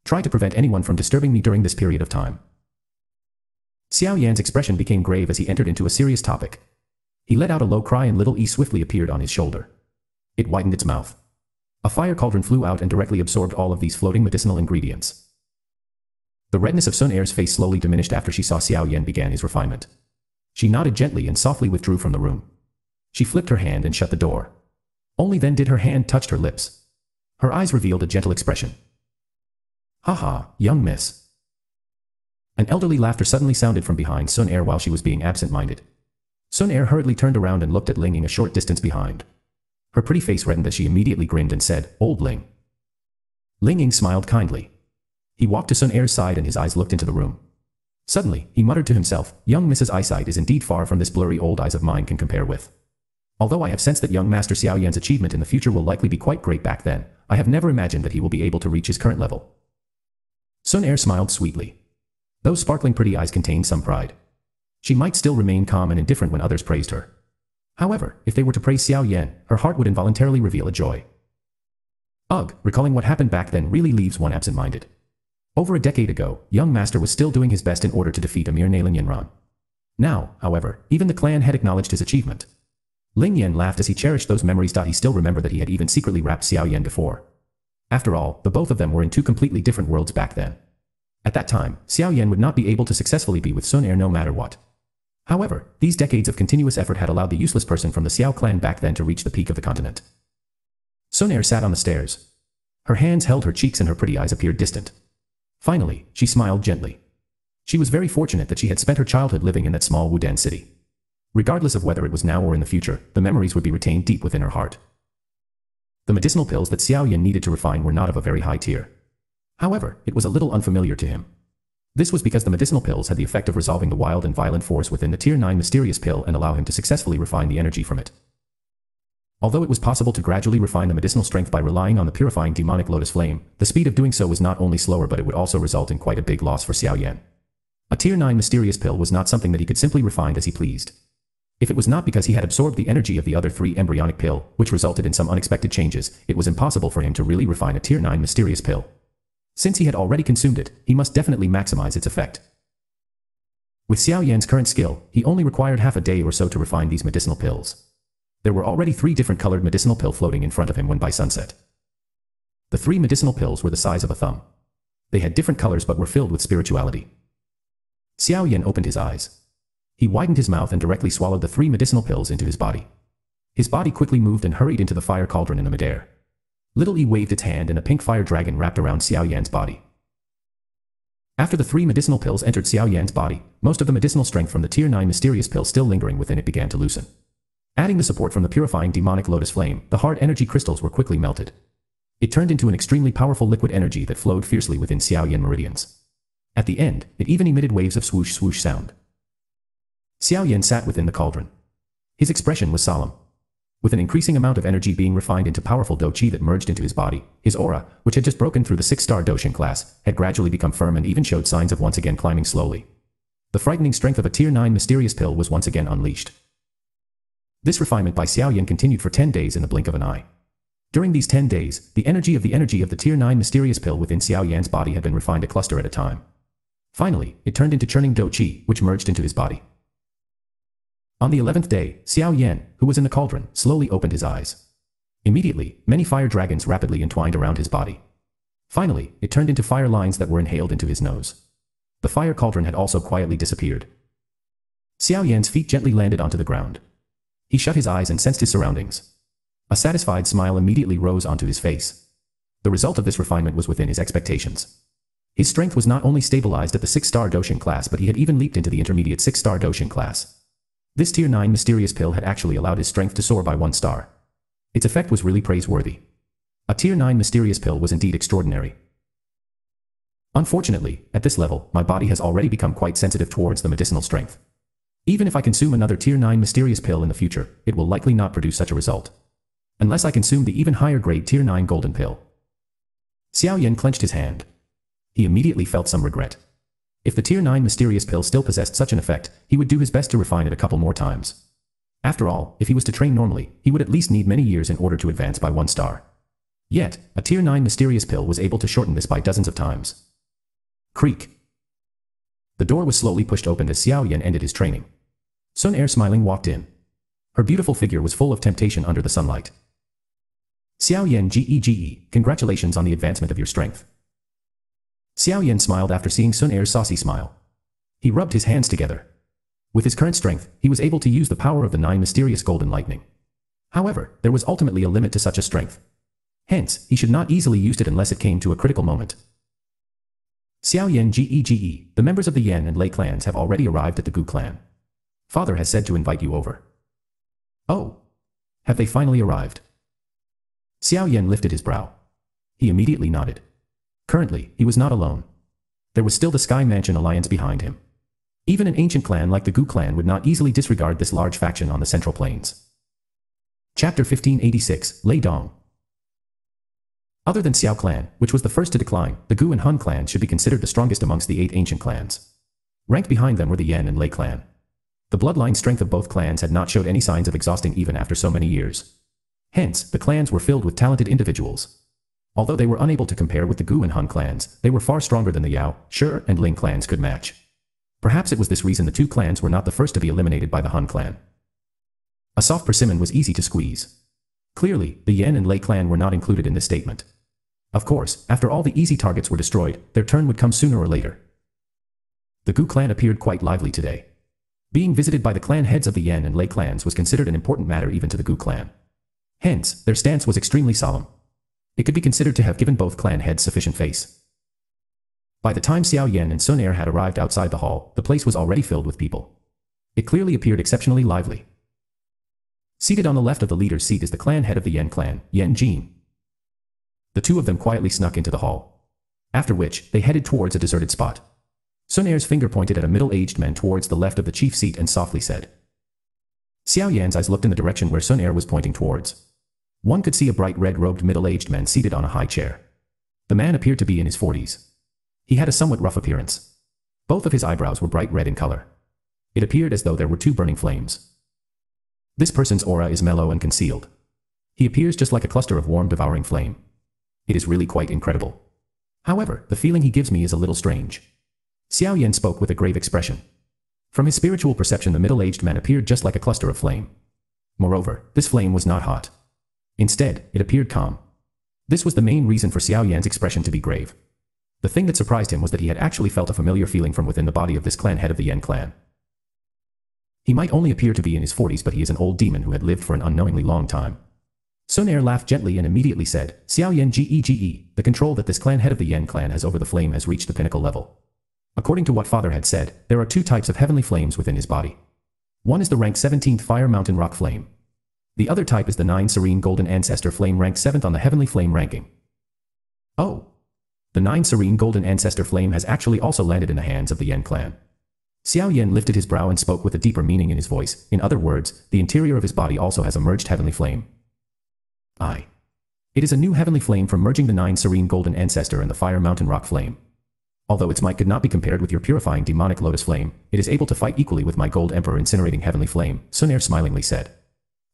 Try to prevent anyone from disturbing me during this period of time. Xiao Yan's expression became grave as he entered into a serious topic. He let out a low cry and little E swiftly appeared on his shoulder. It widened its mouth. A fire cauldron flew out and directly absorbed all of these floating medicinal ingredients. The redness of Xun Er's face slowly diminished after she saw Xiao Yan began his refinement. She nodded gently and softly withdrew from the room. She flipped her hand and shut the door. Only then did her hand touch her lips. Her eyes revealed a gentle expression. Ha ha, young miss. An elderly laughter suddenly sounded from behind Sun Air while she was being absent-minded. Sun Air hurriedly turned around and looked at Ling Ying a short distance behind. Her pretty face reddened as she immediately grinned and said, Old Ling. Ling Ying smiled kindly. He walked to Xun Er's side and his eyes looked into the room. Suddenly, he muttered to himself, young Mrs. Eyesight is indeed far from this blurry old eyes of mine can compare with. Although I have sensed that young Master Xiao Yan's achievement in the future will likely be quite great back then, I have never imagined that he will be able to reach his current level. Sun Air smiled sweetly. Those sparkling pretty eyes contained some pride. She might still remain calm and indifferent when others praised her. However, if they were to praise Xiao Yan, her heart would involuntarily reveal a joy. Ugh, recalling what happened back then really leaves one absent-minded. Over a decade ago, young master was still doing his best in order to defeat Amir Nalan Yanran. Now, however, even the clan had acknowledged his achievement. Ling Ying laughed as he cherished those memories. He still remembered that he had even secretly rapped Xiao Yan before. After all, the both of them were in two completely different worlds back then. At that time, Xiao Yan would not be able to successfully be with Sun Air no matter what. However, these decades of continuous effort had allowed the useless person from the Xiao clan back then to reach the peak of the continent. Sun Air sat on the stairs. Her hands held her cheeks and her pretty eyes appeared distant. Finally, she smiled gently. She was very fortunate that she had spent her childhood living in that small Wutan city. Regardless of whether it was now or in the future, the memories would be retained deep within her heart. The medicinal pills that Xiao Yan needed to refine were not of a very high tier. However, it was a little unfamiliar to him. This was because the medicinal pills had the effect of resolving the wild and violent force within the Tier 9 mysterious pill and allow him to successfully refine the energy from it. Although it was possible to gradually refine the medicinal strength by relying on the purifying demonic lotus flame, the speed of doing so was not only slower but it would also result in quite a big loss for Xiao Yan. A tier 9 mysterious pill was not something that he could simply refine as he pleased. If it was not because he had absorbed the energy of the other three embryonic pill, which resulted in some unexpected changes, it was impossible for him to really refine a tier 9 mysterious pill. Since he had already consumed it, he must definitely maximize its effect. With Xiao Yan's current skill, he only required half a day or so to refine these medicinal pills. There were already three different colored medicinal pill floating in front of him when by sunset. The three medicinal pills were the size of a thumb. They had different colors but were filled with spirituality. Xiao Yan opened his eyes. He widened his mouth and directly swallowed the three medicinal pills into his body. His body quickly moved and hurried into the fire cauldron in the midair. Little E waved its hand and a pink fire dragon wrapped around Xiao Yan's body. After the three medicinal pills entered Xiao Yan's body, most of the medicinal strength from the Tier 9 mysterious pill still lingering within it began to loosen. Adding the support from the purifying demonic lotus flame, the hard energy crystals were quickly melted. It turned into an extremely powerful liquid energy that flowed fiercely within Xiao Yan meridians. At the end, it even emitted waves of swoosh swoosh sound. Xiao Yan sat within the cauldron. His expression was solemn. With an increasing amount of energy being refined into powerful Dou Qi that merged into his body, his aura, which had just broken through the six-star Dou Sheng class, had gradually become firm and even showed signs of once again climbing slowly. The frightening strength of a Tier 9 mysterious pill was once again unleashed. This refinement by Xiao Yan continued for 10 days in the blink of an eye. During these 10 days, the energy of the energy of the Tier 9 mysterious pill within Xiao Yan's body had been refined a cluster at a time. Finally, it turned into churning Do which merged into his body. On the 11th day, Xiao Yan, who was in the cauldron, slowly opened his eyes. Immediately, many fire dragons rapidly entwined around his body. Finally, it turned into fire lines that were inhaled into his nose. The fire cauldron had also quietly disappeared. Xiao Yan's feet gently landed onto the ground. He shut his eyes and sensed his surroundings. A satisfied smile immediately rose onto his face. The result of this refinement was within his expectations. His strength was not only stabilized at the 6-star Dou Sheng class but he had even leaped into the intermediate 6-star Dou Sheng class. This tier 9 mysterious pill had actually allowed his strength to soar by one star. Its effect was really praiseworthy. A tier 9 mysterious pill was indeed extraordinary. Unfortunately, at this level, my body has already become quite sensitive towards the medicinal strength. Even if I consume another tier 9 mysterious pill in the future, it will likely not produce such a result. Unless I consume the even higher grade tier 9 golden pill. Xiao Yan clenched his hand. He immediately felt some regret. If the tier 9 mysterious pill still possessed such an effect, he would do his best to refine it a couple more times. After all, if he was to train normally, he would at least need many years in order to advance by one star. Yet, a tier 9 mysterious pill was able to shorten this by dozens of times. Creak. The door was slowly pushed open as Xiao Yan ended his training. Sun Air smiling walked in. Her beautiful figure was full of temptation under the sunlight. Xiao Yan Gege, congratulations on the advancement of your strength. Xiao Yan smiled after seeing Xun Er's saucy smile. He rubbed his hands together. With his current strength, he was able to use the power of the nine mysterious golden lightning. However, there was ultimately a limit to such a strength. Hence, he should not easily use it unless it came to a critical moment. Xiao Yan Gege, the members of the Yan and Lei clans have already arrived at the Gu clan. Father has said to invite you over. Oh. Have they finally arrived? Xiao Yan lifted his brow. He immediately nodded. Currently, he was not alone. There was still the Sky Mansion alliance behind him. Even an ancient clan like the Gu clan would not easily disregard this large faction on the Central Plains. Chapter 1586, Lei Dong. Other than Xiao clan, which was the first to decline, the Gu and Hun clans should be considered the strongest amongst the eight ancient clans. Ranked behind them were the Yan and Lei clan. The bloodline strength of both clans had not showed any signs of exhausting even after so many years. Hence, the clans were filled with talented individuals. Although they were unable to compare with the Gu and Han clans, they were far stronger than the Yao, Shi, and Ling clans could match. Perhaps it was this reason the two clans were not the first to be eliminated by the Hun clan. A soft persimmon was easy to squeeze. Clearly, the Yan and Lei clan were not included in this statement. Of course, after all the easy targets were destroyed, their turn would come sooner or later. The Gu clan appeared quite lively today. Being visited by the clan heads of the Yan and Lei clans was considered an important matter even to the Gu clan. Hence, their stance was extremely solemn. It could be considered to have given both clan heads sufficient face. By the time Xiao Yan and Xun Er had arrived outside the hall, the place was already filled with people. It clearly appeared exceptionally lively. Seated on the left of the leader's seat is the clan head of the Yan clan, Yan Jin. The two of them quietly snuck into the hall. After which, they headed towards a deserted spot. Xun Er's finger pointed at a middle-aged man towards the left of the chief seat and softly said. Xiao Yan's eyes looked in the direction where Xun Er was pointing towards. One could see a bright red-robed middle-aged man seated on a high chair. The man appeared to be in his forties. He had a somewhat rough appearance. Both of his eyebrows were bright red in color. It appeared as though there were two burning flames. This person's aura is mellow and concealed. He appears just like a cluster of warm devouring flame. It is really quite incredible. However, the feeling he gives me is a little strange. Xiao Yan spoke with a grave expression. From his spiritual perception the middle-aged man appeared just like a cluster of flame. Moreover, this flame was not hot. Instead, it appeared calm. This was the main reason for Xiao Yan's expression to be grave. The thing that surprised him was that he had actually felt a familiar feeling from within the body of this clan head of the Yan clan. He might only appear to be in his 40s but he is an old demon who had lived for an unknowingly long time. Xun Er laughed gently and immediately said, Xiao Yan Gege, the control that this clan head of the Yan clan has over the flame has reached the pinnacle level. According to what father had said, there are two types of heavenly flames within his body. One is the rank 17th Fire Mountain Rock Flame, the other type is the 9 Serene Golden Ancestor Flame ranked 7th on the Heavenly Flame ranking. Oh. The 9 Serene Golden Ancestor Flame has actually also landed in the hands of the Yan clan. Xiao Yan lifted his brow and spoke with a deeper meaning in his voice. In other words, the interior of his body also has a merged heavenly flame. I. It is a new heavenly flame from merging the 9 Serene Golden Ancestor and the Fire Mountain Rock Flame. Although its might could not be compared with your purifying demonic lotus flame, it is able to fight equally with my gold emperor incinerating heavenly flame, Xun Er smilingly said.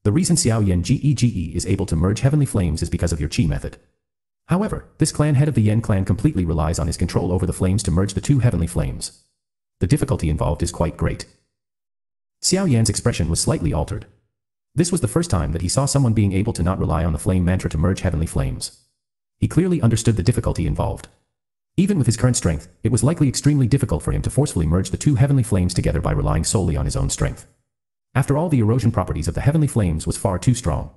The reason Xiao Yan Gege is able to merge heavenly flames is because of your chi method. However, this clan head of the Yan clan completely relies on his control over the flames to merge the two heavenly flames. The difficulty involved is quite great. Xiao Yan's expression was slightly altered. This was the first time that he saw someone being able to not rely on the flame mantra to merge heavenly flames. He clearly understood the difficulty involved. Even with his current strength, it was likely extremely difficult for him to forcefully merge the two heavenly flames together by relying solely on his own strength. After all the erosion properties of the heavenly flames was far too strong.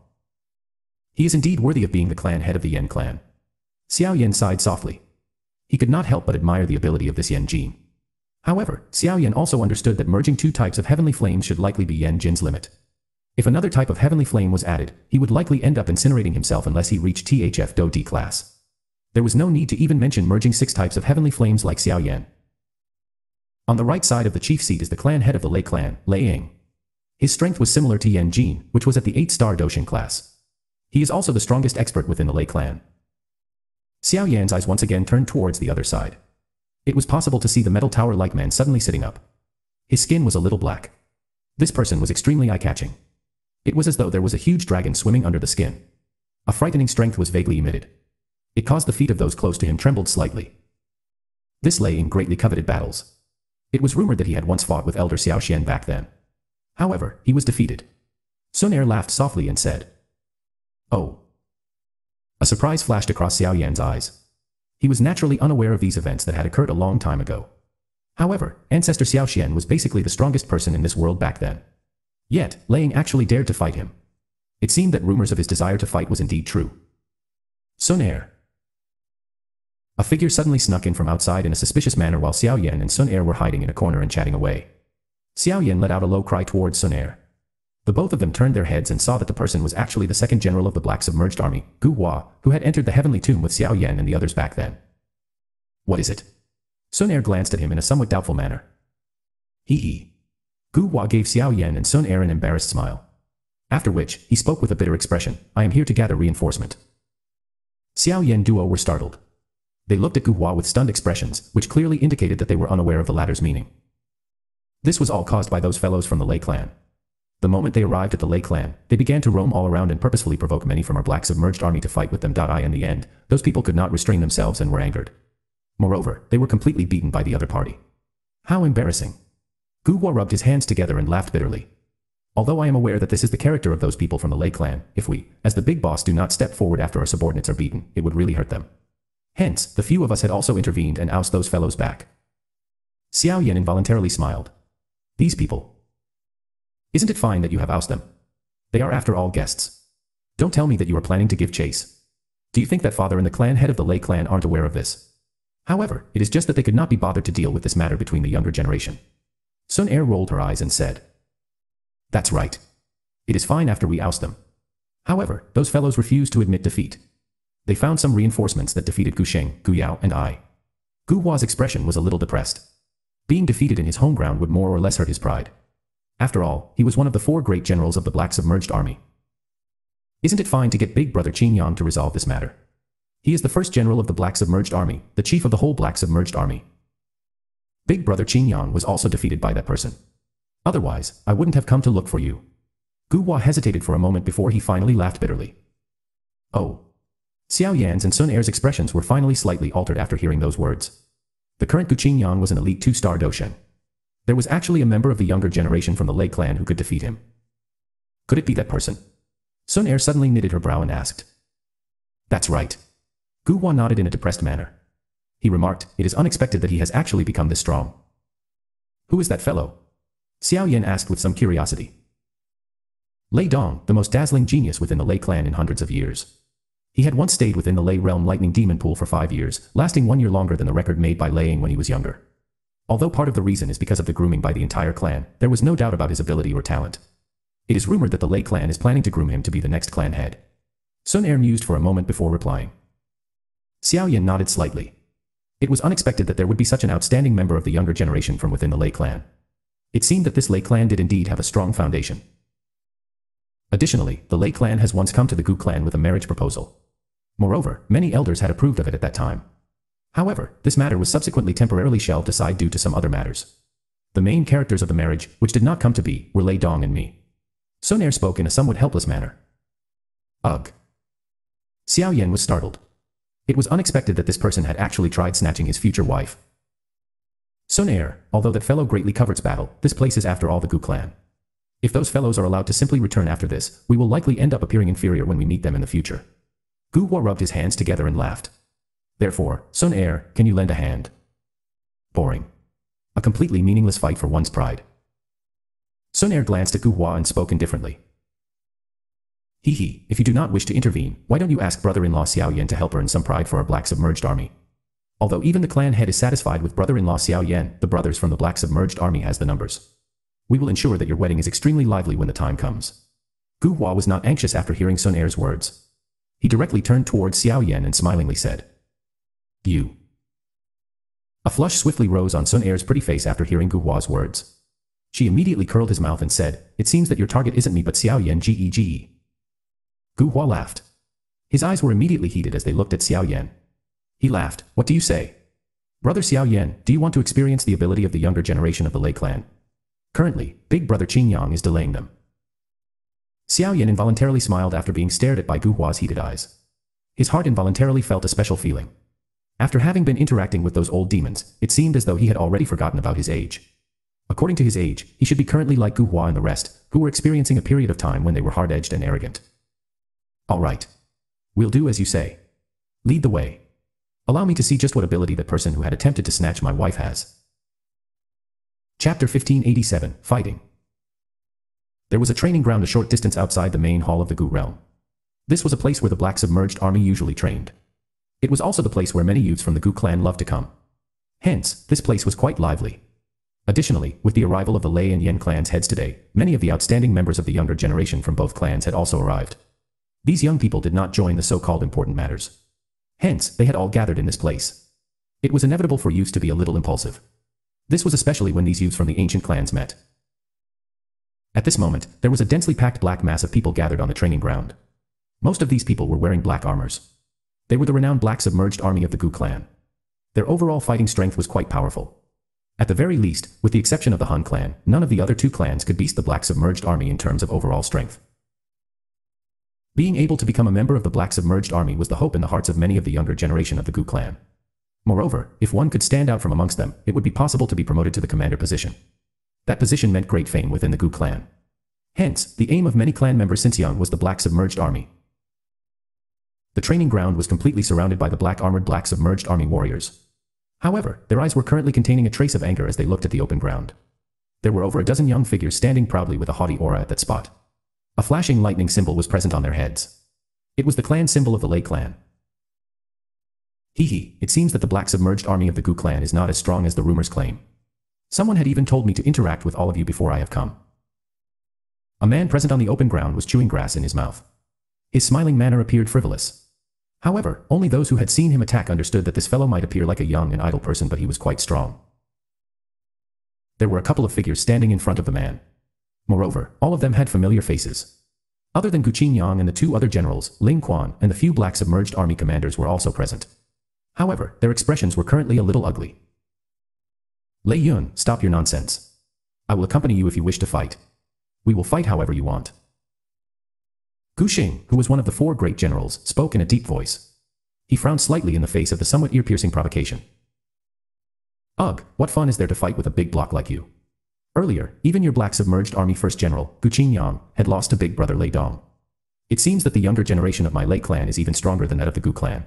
He is indeed worthy of being the clan head of the Yan clan. Xiao Yan sighed softly. He could not help but admire the ability of this Yan Jin. However, Xiao Yan also understood that merging two types of heavenly flames should likely be Yan Jin's limit. If another type of heavenly flame was added, he would likely end up incinerating himself unless he reached THF Dou Di class. There was no need to even mention merging six types of heavenly flames like Xiao Yan. On the right side of the chief seat is the clan head of the Lei clan, Lei Ying. His strength was similar to Yan Jin, which was at the 8-star Dou Sheng class. He is also the strongest expert within the Lei clan. Xiao Yan's eyes once again turned towards the other side. It was possible to see the metal tower-like man suddenly sitting up. His skin was a little black. This person was extremely eye-catching. It was as though there was a huge dragon swimming under the skin. A frightening strength was vaguely emitted. It caused the feet of those close to him trembled slightly. This Lei Ying greatly coveted battles. It was rumored that he had once fought with Elder Xiao Xuan back then. However, he was defeated. Xun Er laughed softly and said, Oh. A surprise flashed across Xiao Yan's eyes. He was naturally unaware of these events that had occurred a long time ago. However, Ancestor Xiao Xuan was basically the strongest person in this world back then. Yet, Lei Ying actually dared to fight him. It seemed that rumors of his desire to fight was indeed true. Xun Er. A figure suddenly snuck in from outside in a suspicious manner while Xiao Yan and Xun Er were hiding in a corner and chatting away. Xiao Yan let out a low cry towards Xun Er. The both of them turned their heads and saw that the person was actually the second general of the Black Submerged Army, Gu Hua, who had entered the heavenly tomb with Xiao Yan and the others back then. What is it? Xun Er glanced at him in a somewhat doubtful manner. Hee hee. Gu Hua gave Xiao Yan and Xun Er an embarrassed smile. After which, he spoke with a bitter expression, I am here to gather reinforcement. Xiao Yan duo were startled. They looked at Gu Hua with stunned expressions, which clearly indicated that they were unaware of the latter's meaning. This was all caused by those fellows from the Lei clan. The moment they arrived at the Lei clan, they began to roam all around and purposefully provoke many from our black submerged army to fight with them. I in the end, those people could not restrain themselves and were angered. Moreover, they were completely beaten by the other party. How embarrassing. Gu Hua rubbed his hands together and laughed bitterly. Although I am aware that this is the character of those people from the Lei clan, if we, as the big boss do not step forward after our subordinates are beaten, it would really hurt them. Hence, the few of us had also intervened and oust those fellows back. Xiao Yan involuntarily smiled. These people, isn't it fine that you have ousted them? They are after all guests. Don't tell me that you are planning to give chase. Do you think that father and the clan head of the Lei clan aren't aware of this? However, it is just that they could not be bothered to deal with this matter between the younger generation. Xun Er rolled her eyes and said, That's right. It is fine after we oust them. However, those fellows refused to admit defeat. They found some reinforcements that defeated Gu Sheng, Gu Yao, and I. Gu Hua's expression was a little depressed. Being defeated in his home ground would more or less hurt his pride. After all, he was one of the four great generals of the Black Submerged Army. Isn't it fine to get Big Brother Qingyang to resolve this matter? He is the first general of the Black Submerged Army, the chief of the whole Black Submerged Army. Big Brother Qingyang was also defeated by that person. Otherwise, I wouldn't have come to look for you. Gu Hua hesitated for a moment before he finally laughed bitterly. Oh. Xiao Yan's and Xun Er's expressions were finally slightly altered after hearing those words. The current Gu Qin was an elite two-star Dou Sheng. There was actually a member of the younger generation from the Lei clan who could defeat him. Could it be that person? Xun Er suddenly knitted her brow and asked. That's right. Gu Hua nodded in a depressed manner. He remarked, it is unexpected that he has actually become this strong. Who is that fellow? Xiao Yan asked with some curiosity. Lei Dong, the most dazzling genius within the Lei clan in hundreds of years. He had once stayed within the Lei realm lightning demon pool for five years, lasting one year longer than the record made by Lei when he was younger. Although part of the reason is because of the grooming by the entire clan, there was no doubt about his ability or talent. It is rumored that the Lei clan is planning to groom him to be the next clan head. Xun Er mused for a moment before replying. Xiao Yan nodded slightly. It was unexpected that there would be such an outstanding member of the younger generation from within the Lei clan. It seemed that this Lei clan did indeed have a strong foundation. Additionally, the Lei clan has once come to the Gu clan with a marriage proposal. Moreover, many elders had approved of it at that time. However, this matter was subsequently temporarily shelved aside due to some other matters. The main characters of the marriage, which did not come to be, were Lei Dong and me. Xun Er spoke in a somewhat helpless manner. Ugh. Xiao Yan was startled. It was unexpected that this person had actually tried snatching his future wife. Xun Er, although that fellow greatly covets battle, this place is after all the Gu clan. If those fellows are allowed to simply return after this, we will likely end up appearing inferior when we meet them in the future. Gu Hua rubbed his hands together and laughed. Therefore, Xun Er, can you lend a hand? Boring. A completely meaningless fight for one's pride. Xun Er glanced at Gu Hua and spoke indifferently. Hee hee, if you do not wish to intervene, why don't you ask brother-in-law Xiao Yan to help in some pride for our black submerged army? Although even the clan head is satisfied with brother-in-law Xiao Yan, the brothers from the black submerged army has the numbers. We will ensure that your wedding is extremely lively when the time comes. Gu Hua was not anxious after hearing Xun Er's words. He directly turned towards Xiao Yan and smilingly said, you. A flush swiftly rose on Xun Er's pretty face after hearing Gu Hua's words. She immediately curled his mouth and said, It seems that your target isn't me but Xiao Yan Ge Gu Hua laughed. His eyes were immediately heated as they looked at Xiao Yan. He laughed, What do you say? Brother Xiao Yan, do you want to experience the ability of the younger generation of the Lei clan? Currently, big brother Qingyang is delaying them. Xiao Yan involuntarily smiled after being stared at by Gu Hua's heated eyes. His heart involuntarily felt a special feeling. After having been interacting with those old demons, it seemed as though he had already forgotten about his age. According to his age, he should be currently like Gu Hua and the rest, who were experiencing a period of time when they were hard-edged and arrogant. All right. We'll do as you say. Lead the way. Allow me to see just what ability the person who had attempted to snatch my wife has. Chapter 1587 Fighting There was a training ground a short distance outside the main hall of the Gu realm. This was a place where the black submerged army usually trained. It was also the place where many youths from the Gu clan loved to come. Hence, this place was quite lively. Additionally, with the arrival of the Lei and Yan clans heads today, many of the outstanding members of the younger generation from both clans had also arrived. These young people did not join the so-called important matters. Hence, they had all gathered in this place. It was inevitable for youths to be a little impulsive. This was especially when these youths from the ancient clans met. At this moment, there was a densely packed black mass of people gathered on the training ground. Most of these people were wearing black armors. They were the renowned black submerged army of the Gu clan. Their overall fighting strength was quite powerful. At the very least, with the exception of the Han clan, none of the other two clans could beat the black submerged army in terms of overall strength. Being able to become a member of the Black Submerged Army was the hope in the hearts of many of the younger generation of the Gu clan. Moreover, if one could stand out from amongst them, it would be possible to be promoted to the commander position. That position meant great fame within the Gu clan. Hence, the aim of many clan members since young was the Black Submerged Army. The training ground was completely surrounded by the black armored Black Submerged Army warriors. However, their eyes were currently containing a trace of anger as they looked at the open ground. There were over a dozen young figures standing proudly with a haughty aura at that spot. A flashing lightning symbol was present on their heads. It was the clan symbol of the Lei clan. Hee, it seems that the black submerged army of the Gu clan is not as strong as the rumors claim. Someone had even told me to interact with all of you before I have come. A man present on the open ground was chewing grass in his mouth. His smiling manner appeared frivolous. However, only those who had seen him attack understood that this fellow might appear like a young and idle person but he was quite strong. There were a couple of figures standing in front of the man. Moreover, all of them had familiar faces. Other than Gu Qingyang and the two other generals, Ling Quan and the few black submerged army commanders were also present. However, their expressions were currently a little ugly. Lei Yun, stop your nonsense. I will accompany you if you wish to fight. We will fight however you want. Gu Xing, who was one of the four great generals, spoke in a deep voice. He frowned slightly in the face of the somewhat ear-piercing provocation. Ugh, what fun is there to fight with a big block like you? Earlier, even your black submerged army first general, Gu Qingyang, had lost to big brother Lei Dong. It seems that the younger generation of my Lei clan is even stronger than that of the Gu clan.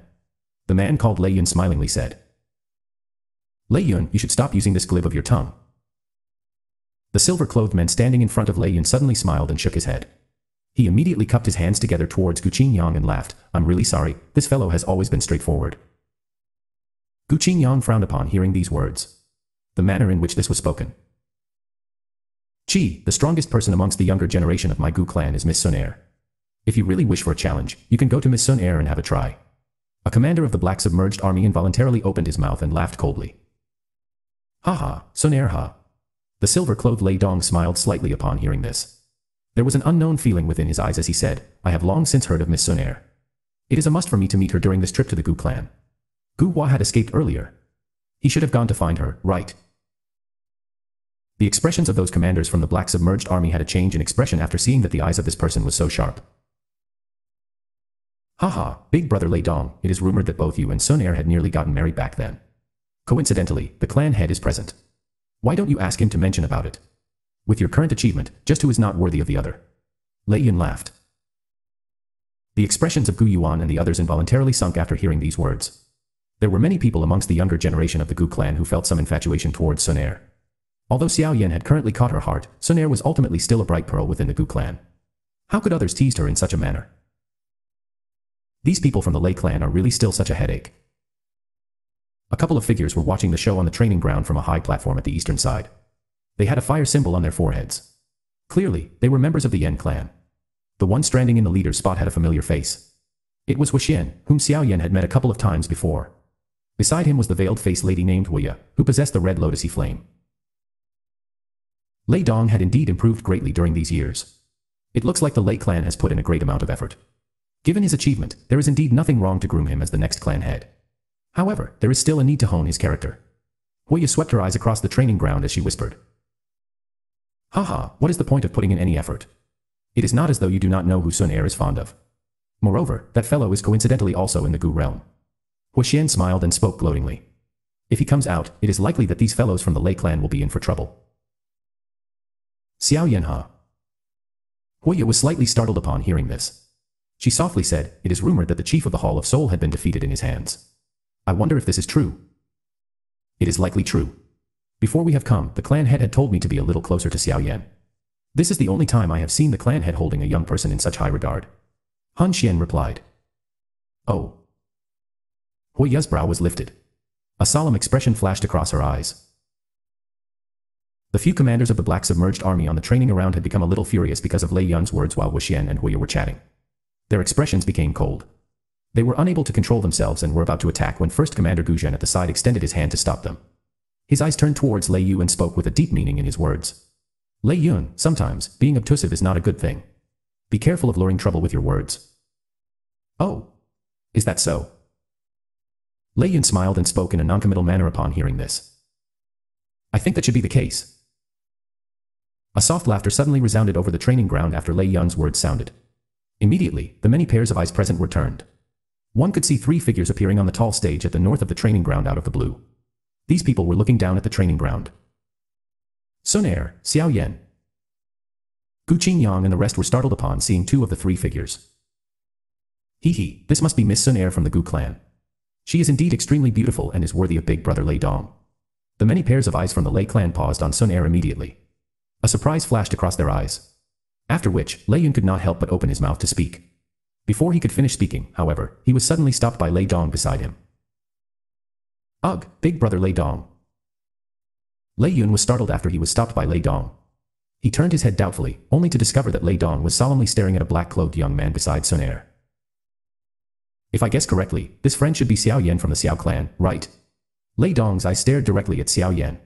The man called Lei Yun smilingly said. Lei Yun, you should stop using this glib of your tongue. The silver-clothed man standing in front of Lei Yun suddenly smiled and shook his head. He immediately cupped his hands together towards Gu Qingyang and laughed, I'm really sorry, this fellow has always been straightforward. Gu Qingyang frowned upon hearing these words. The manner in which this was spoken, Chi, the strongest person amongst the younger generation of my Gu clan is Miss Sun Air. If you really wish for a challenge, you can go to Miss Sun Air and have a try. A commander of the black submerged army involuntarily opened his mouth and laughed coldly. Ha ha, Air. The silver-clothed Lei Dong smiled slightly upon hearing this. There was an unknown feeling within his eyes as he said, I have long since heard of Miss Sun Air. It is a must for me to meet her during this trip to the Gu clan. Gu Hua had escaped earlier. He should have gone to find her, right? The expressions of those commanders from the black submerged army had a change in expression after seeing that the eyes of this person was so sharp. Haha, big brother Lei Dong, it is rumored that both you and Sun Air had nearly gotten married back then. Coincidentally, the clan head is present. Why don't you ask him to mention about it? With your current achievement, just who is not worthy of the other? Lei Yun laughed. The expressions of Gu Yuan and the others involuntarily sunk after hearing these words. There were many people amongst the younger generation of the Gu clan who felt some infatuation towards Sun Air. Although Xiao Yan had currently caught her heart, Sun Air was ultimately still a bright pearl within the Gu clan. How could others tease her in such a manner? These people from the Lei clan are really still such a headache. A couple of figures were watching the show on the training ground from a high platform at the eastern side. They had a fire symbol on their foreheads. Clearly, they were members of the Yan clan. The one standing in the leader's spot had a familiar face. It was Huxian, whom Xiao Yan had met a couple of times before. Beside him was the veiled-faced lady named Huya, who possessed the red lotusy flame. Lei Dong had indeed improved greatly during these years. It looks like the Lei clan has put in a great amount of effort. Given his achievement, there is indeed nothing wrong to groom him as the next clan head. However, there is still a need to hone his character. Huya swept her eyes across the training ground as she whispered. Haha, what is the point of putting in any effort? It is not as though you do not know who Sun Air is fond of. Moreover, that fellow is coincidentally also in the Gu realm. Huxian smiled and spoke gloatingly. If he comes out, it is likely that these fellows from the Lei clan will be in for trouble. Xiao Yan huh? Huya was slightly startled upon hearing this. She softly said, It is rumored that the chief of the Hall of Soul had been defeated in his hands. I wonder if this is true. It is likely true. Before we have come, the clan head had told me to be a little closer to Xiao Yan. This is the only time I have seen the clan head holding a young person in such high regard. Han Xian replied. Oh. Huya's brow was lifted. A solemn expression flashed across her eyes. The few commanders of the Black Submerged Army on the training around had become a little furious because of Lei Yun's words while Wu Xian and Huya were chatting. Their expressions became cold. They were unable to control themselves and were about to attack when First Commander Gu Zhen at the side extended his hand to stop them. His eyes turned towards Lei Yu and spoke with a deep meaning in his words. Lei Yun, sometimes, being obtrusive is not a good thing. Be careful of luring trouble with your words. Oh. Is that so? Lei Yun smiled and spoke in a noncommittal manner upon hearing this. I think that should be the case. A soft laughter suddenly resounded over the training ground after Lei Yun's words sounded. Immediately, the many pairs of eyes present were turned. One could see three figures appearing on the tall stage at the north of the training ground out of the blue. These people were looking down at the training ground. Xun Er, Xiao Yan. Gu Qingyang and the rest were startled upon seeing two of the three figures. Hee hee, this must be Miss Xun Er from the Gu clan. She is indeed extremely beautiful and is worthy of big brother Lei Dong. The many pairs of eyes from the Lei clan paused on Xun Er immediately. A surprise flashed across their eyes. After which, Lei Yun could not help but open his mouth to speak. Before he could finish speaking, however, he was suddenly stopped by Lei Dong beside him. Ugh, big brother Lei Dong. Lei Yun was startled after he was stopped by Lei Dong. He turned his head doubtfully, only to discover that Lei Dong was solemnly staring at a black-clothed young man beside Xun Er. If I guess correctly, this friend should be Xiao Yan from the Xiao clan, right? Lei Dong's eyes stared directly at Xiao Yan.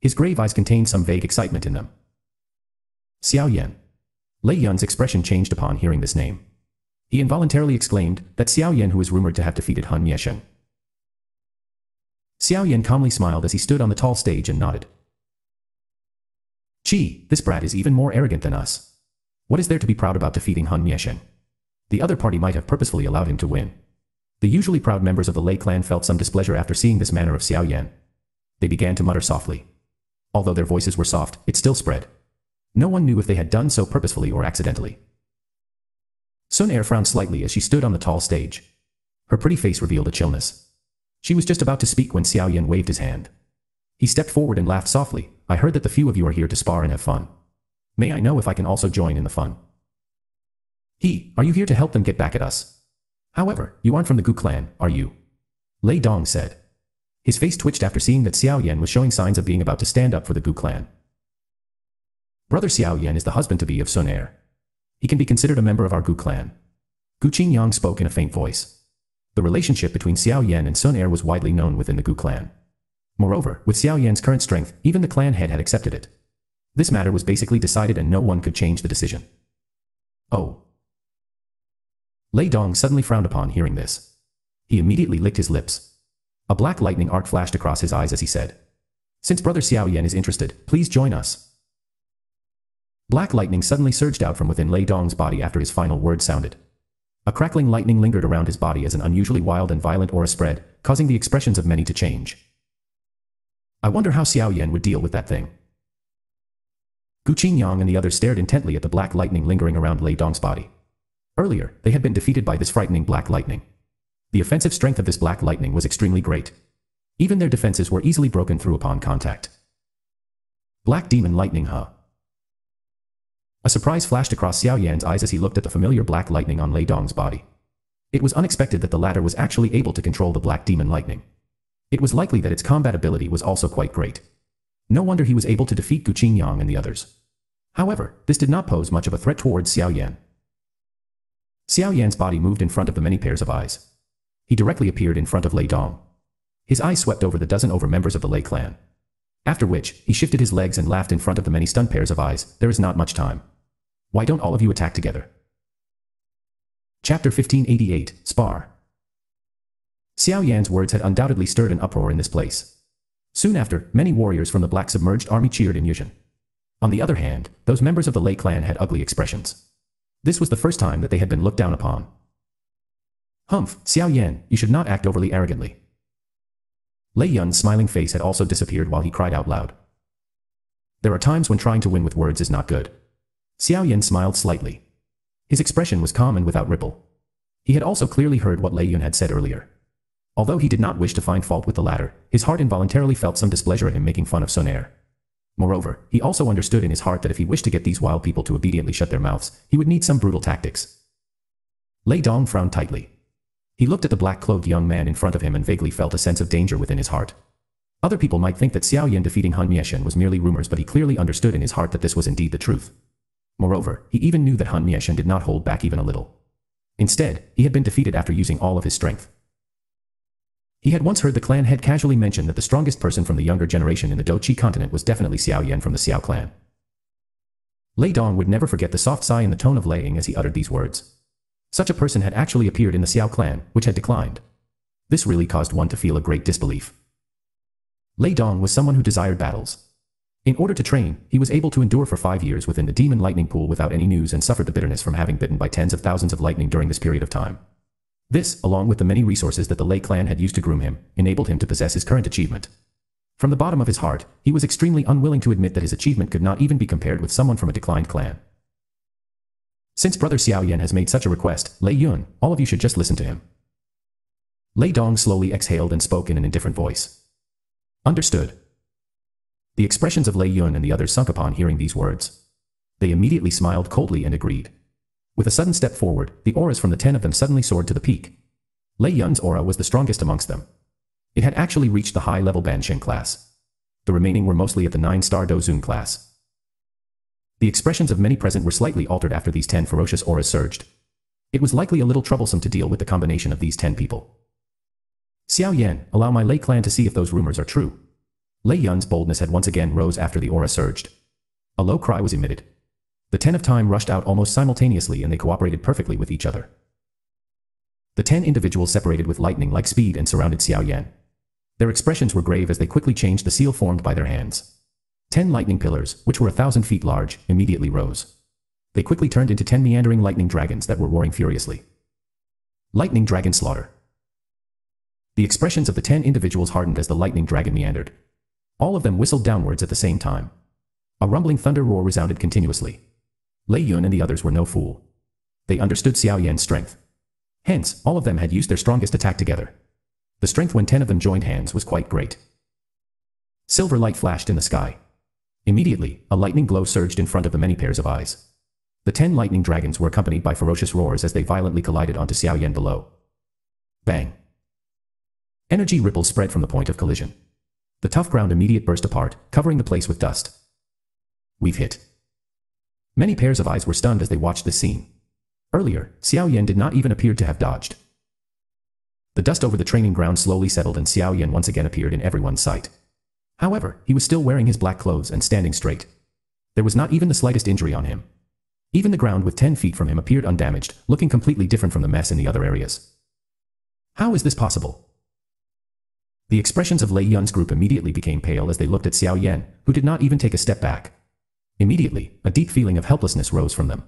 His grave eyes contained some vague excitement in them. Xiao Yan. Lei Yun's expression changed upon hearing this name. He involuntarily exclaimed that Xiao Yan who is rumored to have defeated Han Yesheng. Xiao Yan calmly smiled as he stood on the tall stage and nodded. Gee, this brat is even more arrogant than us. What is there to be proud about defeating Han Yesheng? The other party might have purposefully allowed him to win. The usually proud members of the Lei clan felt some displeasure after seeing this manner of Xiao Yan. They began to mutter softly. Although their voices were soft, it still spread. No one knew if they had done so purposefully or accidentally. Xun Er frowned slightly as she stood on the tall stage. Her pretty face revealed a chillness. She was just about to speak when Xiao Yan waved his hand. He stepped forward and laughed softly. I heard that the few of you are here to spar and have fun. May I know if I can also join in the fun? He, are you here to help them get back at us? However, you aren't from the Gu clan, are you? Lei Dong said. His face twitched after seeing that Xiao Yan was showing signs of being about to stand up for the Gu clan. Brother Xiao Yan is the husband-to-be of Xun Er. He can be considered a member of our Gu clan. Gu Qingyang spoke in a faint voice. The relationship between Xiao Yan and Xun Er was widely known within the Gu clan. Moreover, with Xiao Yan's current strength, even the clan head had accepted it. This matter was basically decided and no one could change the decision. Oh. Lei Dong suddenly frowned upon hearing this. He immediately licked his lips. A black lightning arc flashed across his eyes as he said. Since Brother Xiao Yan is interested, please join us. Black lightning suddenly surged out from within Lei Dong's body after his final word sounded. A crackling lightning lingered around his body as an unusually wild and violent aura spread, causing the expressions of many to change. I wonder how Xiao Yan would deal with that thing. Gu Qingyang and the others stared intently at the black lightning lingering around Lei Dong's body. Earlier, they had been defeated by this frightening black lightning. The offensive strength of this black lightning was extremely great. Even their defenses were easily broken through upon contact. Black Demon Lightning Huh? A surprise flashed across Xiao Yan's eyes as he looked at the familiar black lightning on Lei Dong's body. It was unexpected that the latter was actually able to control the black demon lightning. It was likely that its combat ability was also quite great. No wonder he was able to defeat Gu Qingyang and the others. However, this did not pose much of a threat towards Xiao Yan. Xiao Yan's body moved in front of the many pairs of eyes. He directly appeared in front of Lei Dong. His eyes swept over the dozen over members of the Lei clan. After which, he shifted his legs and laughed in front of the many stunned pairs of eyes. There is not much time. Why don't all of you attack together? Chapter 1588, Spar. Xiao Yan's words had undoubtedly stirred an uproar in this place. Soon after, many warriors from the Black Submerged Army cheered in Yushan. On the other hand, those members of the Lei clan had ugly expressions. This was the first time that they had been looked down upon. Humph, Xiao Yan, you should not act overly arrogantly. Lei Yun's smiling face had also disappeared while he cried out loud. There are times when trying to win with words is not good. Xiao Yan smiled slightly. His expression was calm and without ripple. He had also clearly heard what Lei Yun had said earlier. Although he did not wish to find fault with the latter, his heart involuntarily felt some displeasure at him making fun of Sonaire. Moreover, he also understood in his heart that if he wished to get these wild people to obediently shut their mouths, he would need some brutal tactics. Lei Dong frowned tightly. He looked at the black-clothed young man in front of him and vaguely felt a sense of danger within his heart. Other people might think that Xiao Yan defeating Han Mieshan was merely rumors but he clearly understood in his heart that this was indeed the truth. Moreover, he even knew that Han Mieshan did not hold back even a little. Instead, he had been defeated after using all of his strength. He had once heard the clan head casually mention that the strongest person from the younger generation in the Dou Qi continent was definitely Xiao Yan from the Xiao clan. Lei Dong would never forget the soft sigh in the tone of Lei Ying as he uttered these words. Such a person had actually appeared in the Xiao clan, which had declined. This really caused one to feel a great disbelief. Lei Dong was someone who desired battles. In order to train, he was able to endure for five years within the demon lightning pool without any news and suffered the bitterness from having bitten by tens of thousands of lightning during this period of time. This, along with the many resources that the Lei clan had used to groom him, enabled him to possess his current achievement. From the bottom of his heart, he was extremely unwilling to admit that his achievement could not even be compared with someone from a declined clan. Since Brother Xiao Yan has made such a request, Lei Yun, all of you should just listen to him. Lei Dong slowly exhaled and spoke in an indifferent voice. Understood. The expressions of Lei Yun and the others sunk upon hearing these words. They immediately smiled coldly and agreed. With a sudden step forward, the auras from the ten of them suddenly soared to the peak. Lei Yun's aura was the strongest amongst them. It had actually reached the high-level Bansheng class. The remaining were mostly at the 9-star Dou Zun class. The expressions of many present were slightly altered after these ten ferocious auras surged. It was likely a little troublesome to deal with the combination of these ten people. Xiao Yan, allow my Lei clan to see if those rumors are true. Lei Yun's boldness had once again rose after the aura surged. A low cry was emitted. The Ten of Time rushed out almost simultaneously and they cooperated perfectly with each other. The ten individuals separated with lightning-like speed and surrounded Xiao Yan. Their expressions were grave as they quickly changed the seal formed by their hands. Ten lightning pillars, which were a thousand feet large, immediately rose. They quickly turned into ten meandering lightning dragons that were roaring furiously. Lightning Dragon Slaughter the expressions of the ten individuals hardened as the lightning dragon meandered. All of them whistled downwards at the same time. A rumbling thunder roar resounded continuously. Lei Yun and the others were no fool. They understood Xiao Yan's strength. Hence, all of them had used their strongest attack together. The strength when ten of them joined hands was quite great. Silver light flashed in the sky. Immediately, a lightning glow surged in front of the many pairs of eyes. The ten lightning dragons were accompanied by ferocious roars as they violently collided onto Xiao Yan below. Bang! Energy ripples spread from the point of collision. The tough ground immediate burst apart, covering the place with dust. We've hit. Many pairs of eyes were stunned as they watched this scene. Earlier, Xiao Yan did not even appear to have dodged. The dust over the training ground slowly settled and Xiao Yan once again appeared in everyone's sight. However, he was still wearing his black clothes and standing straight. There was not even the slightest injury on him. Even the ground with 10 feet from him appeared undamaged, looking completely different from the mess in the other areas. How is this possible? The expressions of Lei Yun's group immediately became pale as they looked at Xiao Yan, who did not even take a step back. Immediately, a deep feeling of helplessness rose from them.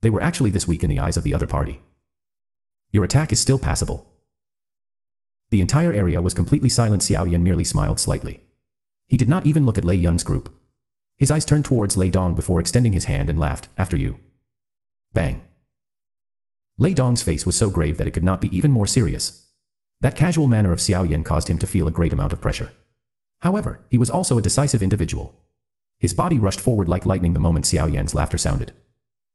They were actually this weak in the eyes of the other party. Your attack is still passable. The entire area was completely silent Xiao Yan merely smiled slightly. He did not even look at Lei Yun's group. His eyes turned towards Lei Dong before extending his hand and laughed, after you. Bang. Lei Dong's face was so grave that it could not be even more serious. That casual manner of Xiao Yan caused him to feel a great amount of pressure. However, he was also a decisive individual. His body rushed forward like lightning the moment Xiao Yan's laughter sounded.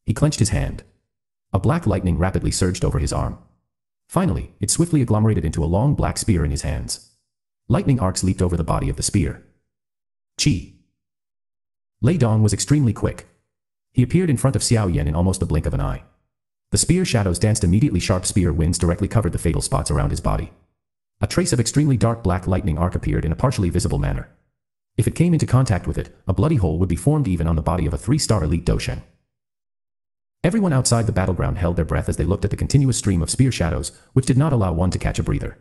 He clenched his hand. A black lightning rapidly surged over his arm. Finally, it swiftly agglomerated into a long black spear in his hands. Lightning arcs leaped over the body of the spear. Chi. Lei Dong was extremely quick. He appeared in front of Xiao Yan in almost the blink of an eye. The spear shadows danced immediately sharp spear winds directly covered the fatal spots around his body. A trace of extremely dark black lightning arc appeared in a partially visible manner. If it came into contact with it, a bloody hole would be formed even on the body of a three-star elite Dou Sheng. Everyone outside the battleground held their breath as they looked at the continuous stream of spear shadows, which did not allow one to catch a breather.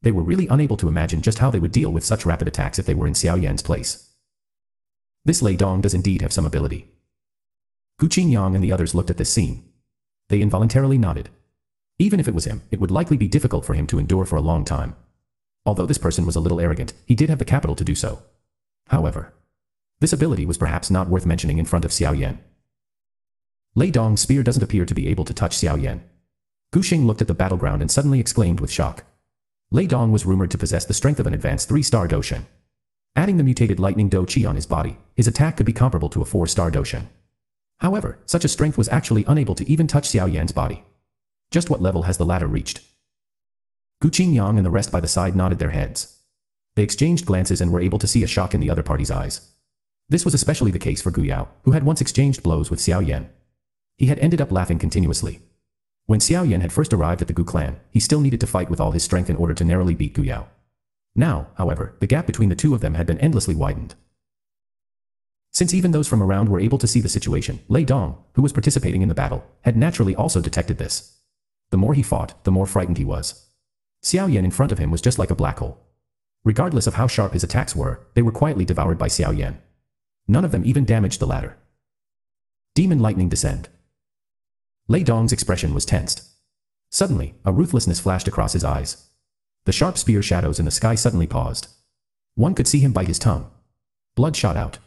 They were really unable to imagine just how they would deal with such rapid attacks if they were in Xiao Yan's place. This Lei Dong does indeed have some ability. Gu Qingyang and the others looked at this scene. They involuntarily nodded. Even if it was him, it would likely be difficult for him to endure for a long time. Although this person was a little arrogant, he did have the capital to do so. However, This ability was perhaps not worth mentioning in front of Xiao Yan. Lei Dong's spear doesn't appear to be able to touch Xiao Yan. Gu Xing looked at the battleground and suddenly exclaimed with shock. Lei Dong was rumored to possess the strength of an advanced three-star Dou Sheng. Adding the mutated lightning Dou Qi on his body, his attack could be comparable to a four-star Dou Sheng. However, such a strength was actually unable to even touch Xiao Yan's body. Just what level has the latter reached? Gu Qingyang and the rest by the side nodded their heads. They exchanged glances and were able to see a shock in the other party's eyes. This was especially the case for Gu Yao, who had once exchanged blows with Xiao Yan. He had ended up laughing continuously. When Xiao Yan had first arrived at the Gu clan, he still needed to fight with all his strength in order to narrowly beat Gu Yao. Now, however, the gap between the two of them had been endlessly widened. Since even those from around were able to see the situation, Lei Dong, who was participating in the battle, had naturally also detected this. The more he fought, the more frightened he was. Xiao Yan in front of him was just like a black hole. Regardless of how sharp his attacks were, they were quietly devoured by Xiao Yan. None of them even damaged the latter. Demon lightning descend. Lei Dong's expression was tensed. Suddenly, a ruthlessness flashed across his eyes. The sharp spear shadows in the sky suddenly paused. One could see him bite his tongue. Blood shot out.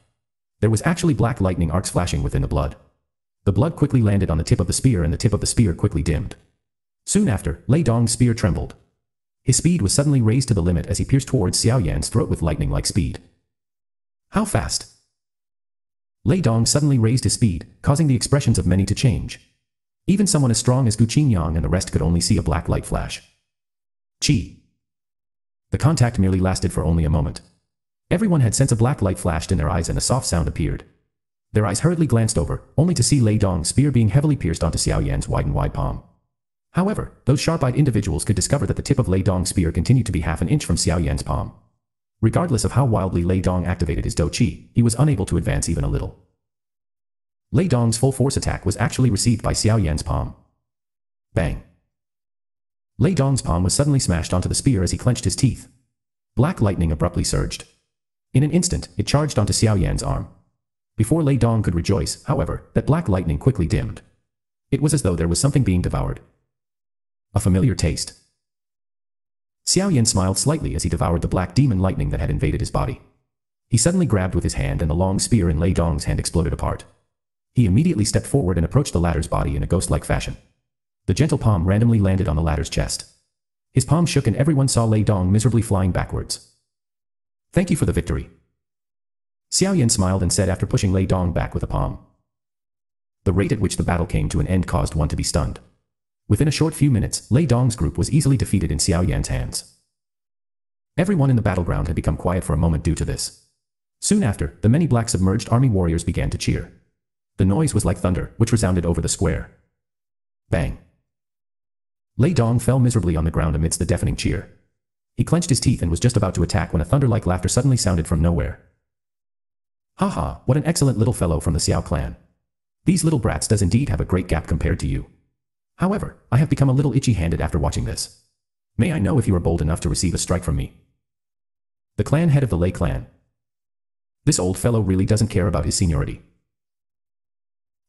There was actually black lightning arcs flashing within the blood. The blood quickly landed on the tip of the spear and the tip of the spear quickly dimmed. Soon after, Lei Dong's spear trembled. His speed was suddenly raised to the limit as he pierced towards Xiao Yan's throat with lightning-like speed. How fast? Lei Dong suddenly raised his speed, causing the expressions of many to change. Even someone as strong as Gu Qingyang and the rest could only see a black light flash. Chi. The contact merely lasted for only a moment. Everyone had sensed a black light flashed in their eyes and a soft sound appeared. Their eyes hurriedly glanced over, only to see Lei Dong's spear being heavily pierced onto Xiao Yan's wide and wide palm. However, those sharp-eyed individuals could discover that the tip of Lei Dong's spear continued to be half an inch from Xiao Yan's palm. Regardless of how wildly Lei Dong activated his Dou Qi, he was unable to advance even a little. Lei Dong's full force attack was actually received by Xiao Yan's palm. Bang. Lei Dong's palm was suddenly smashed onto the spear as he clenched his teeth. Black lightning abruptly surged. In an instant, it charged onto Xiao Yan's arm. Before Lei Dong could rejoice, however, that black lightning quickly dimmed. It was as though there was something being devoured. A familiar taste. Xiao Yan smiled slightly as he devoured the black demon lightning that had invaded his body. He suddenly grabbed with his hand and the long spear in Lei Dong's hand exploded apart. He immediately stepped forward and approached the latter's body in a ghost-like fashion. The gentle palm randomly landed on the latter's chest. His palm shook and everyone saw Lei Dong miserably flying backwards. Thank you for the victory. Xiao Yan smiled and said after pushing Lei Dong back with a palm. The rate at which the battle came to an end caused one to be stunned. Within a short few minutes, Lei Dong's group was easily defeated in Xiao Yan's hands. Everyone in the battleground had become quiet for a moment due to this. Soon after, the many black submerged army warriors began to cheer. The noise was like thunder, which resounded over the square. Bang. Lei Dong fell miserably on the ground amidst the deafening cheer. He clenched his teeth and was just about to attack when a thunder-like laughter suddenly sounded from nowhere. Ha ha, what an excellent little fellow from the Xiao clan. These little brats does indeed have a great gap compared to you. However, I have become a little itchy-handed after watching this. May I know if you are bold enough to receive a strike from me? The clan head of the Lei clan. This old fellow really doesn't care about his seniority.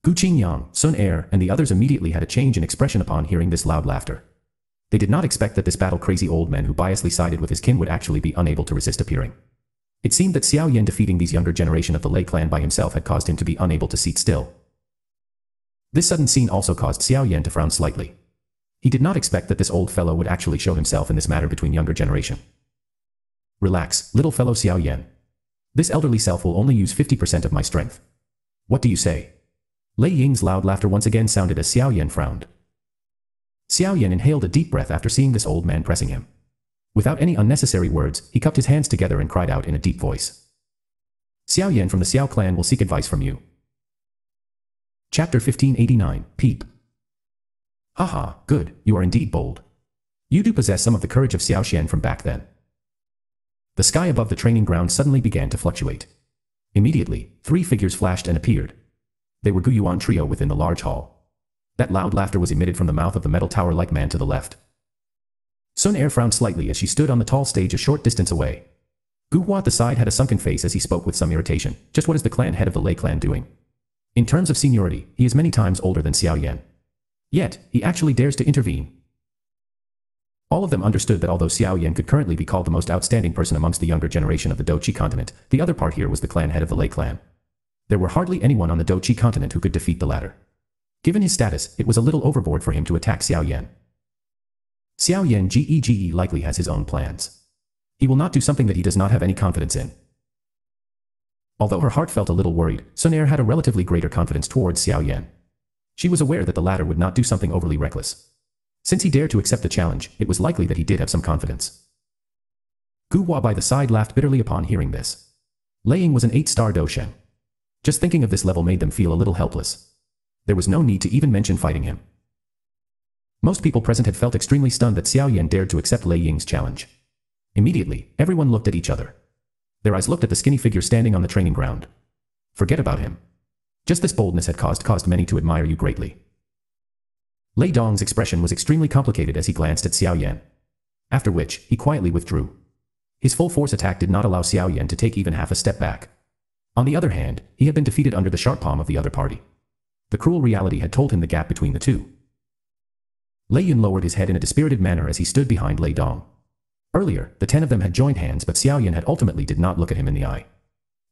Gu Qingyang, Xun Er, and the others immediately had a change in expression upon hearing this loud laughter. They did not expect that this battle-crazy old man who biasly sided with his kin would actually be unable to resist appearing. It seemed that Xiao Yan defeating these younger generation of the Lei clan by himself had caused him to be unable to sit still. This sudden scene also caused Xiao Yan to frown slightly. He did not expect that this old fellow would actually show himself in this matter between younger generation. Relax, little fellow Xiao Yan. This elderly self will only use 50% of my strength. What do you say? Lei Ying's loud laughter once again sounded as Xiao Yan frowned. Xiao Yan inhaled a deep breath after seeing this old man pressing him. Without any unnecessary words, he cupped his hands together and cried out in a deep voice. Xiao Yan from the Xiao clan will seek advice from you. Chapter 1589, Peep. Haha, good, you are indeed bold. You do possess some of the courage of Xiao Xian from back then. The sky above the training ground suddenly began to fluctuate. Immediately, three figures flashed and appeared. They were Gu Yuan trio within the large hall. That loud laughter was emitted from the mouth of the metal tower-like man to the left. Xun Er frowned slightly as she stood on the tall stage a short distance away. Gu Hua at the side had a sunken face as he spoke with some irritation. Just what is the clan head of the Lei clan doing? In terms of seniority, he is many times older than Xiao Yan. Yet, he actually dares to intervene. All of them understood that although Xiao Yan could currently be called the most outstanding person amongst the younger generation of the Dou Qi continent, the other part here was the clan head of the Lei clan. There were hardly anyone on the Dou Qi continent who could defeat the latter. Given his status, it was a little overboard for him to attack Xiao Yan. Xiao Yan GEGE likely has his own plans. He will not do something that he does not have any confidence in. Although her heart felt a little worried, Sun had a relatively greater confidence towards Xiao Yan. She was aware that the latter would not do something overly reckless. Since he dared to accept the challenge, it was likely that he did have some confidence. Gu Hua by the side laughed bitterly upon hearing this. Lei Ying was an eight-star Dou Sheng. Just thinking of this level made them feel a little helpless. There was no need to even mention fighting him. Most people present had felt extremely stunned that Xiao Yan dared to accept Lei Ying's challenge. Immediately, everyone looked at each other. Their eyes looked at the skinny figure standing on the training ground. Forget about him. Just this boldness had caused caused many to admire you greatly. Lei Dong's expression was extremely complicated as he glanced at Xiao Yan. After which, he quietly withdrew. His full force attack did not allow Xiao Yan to take even half a step back. On the other hand, he had been defeated under the sharp palm of the other party. The cruel reality had told him the gap between the two. Lei Yun lowered his head in a dispirited manner as he stood behind Lei Dong. Earlier, the ten of them had joined hands but Xiao Yan had ultimately did not look at him in the eye.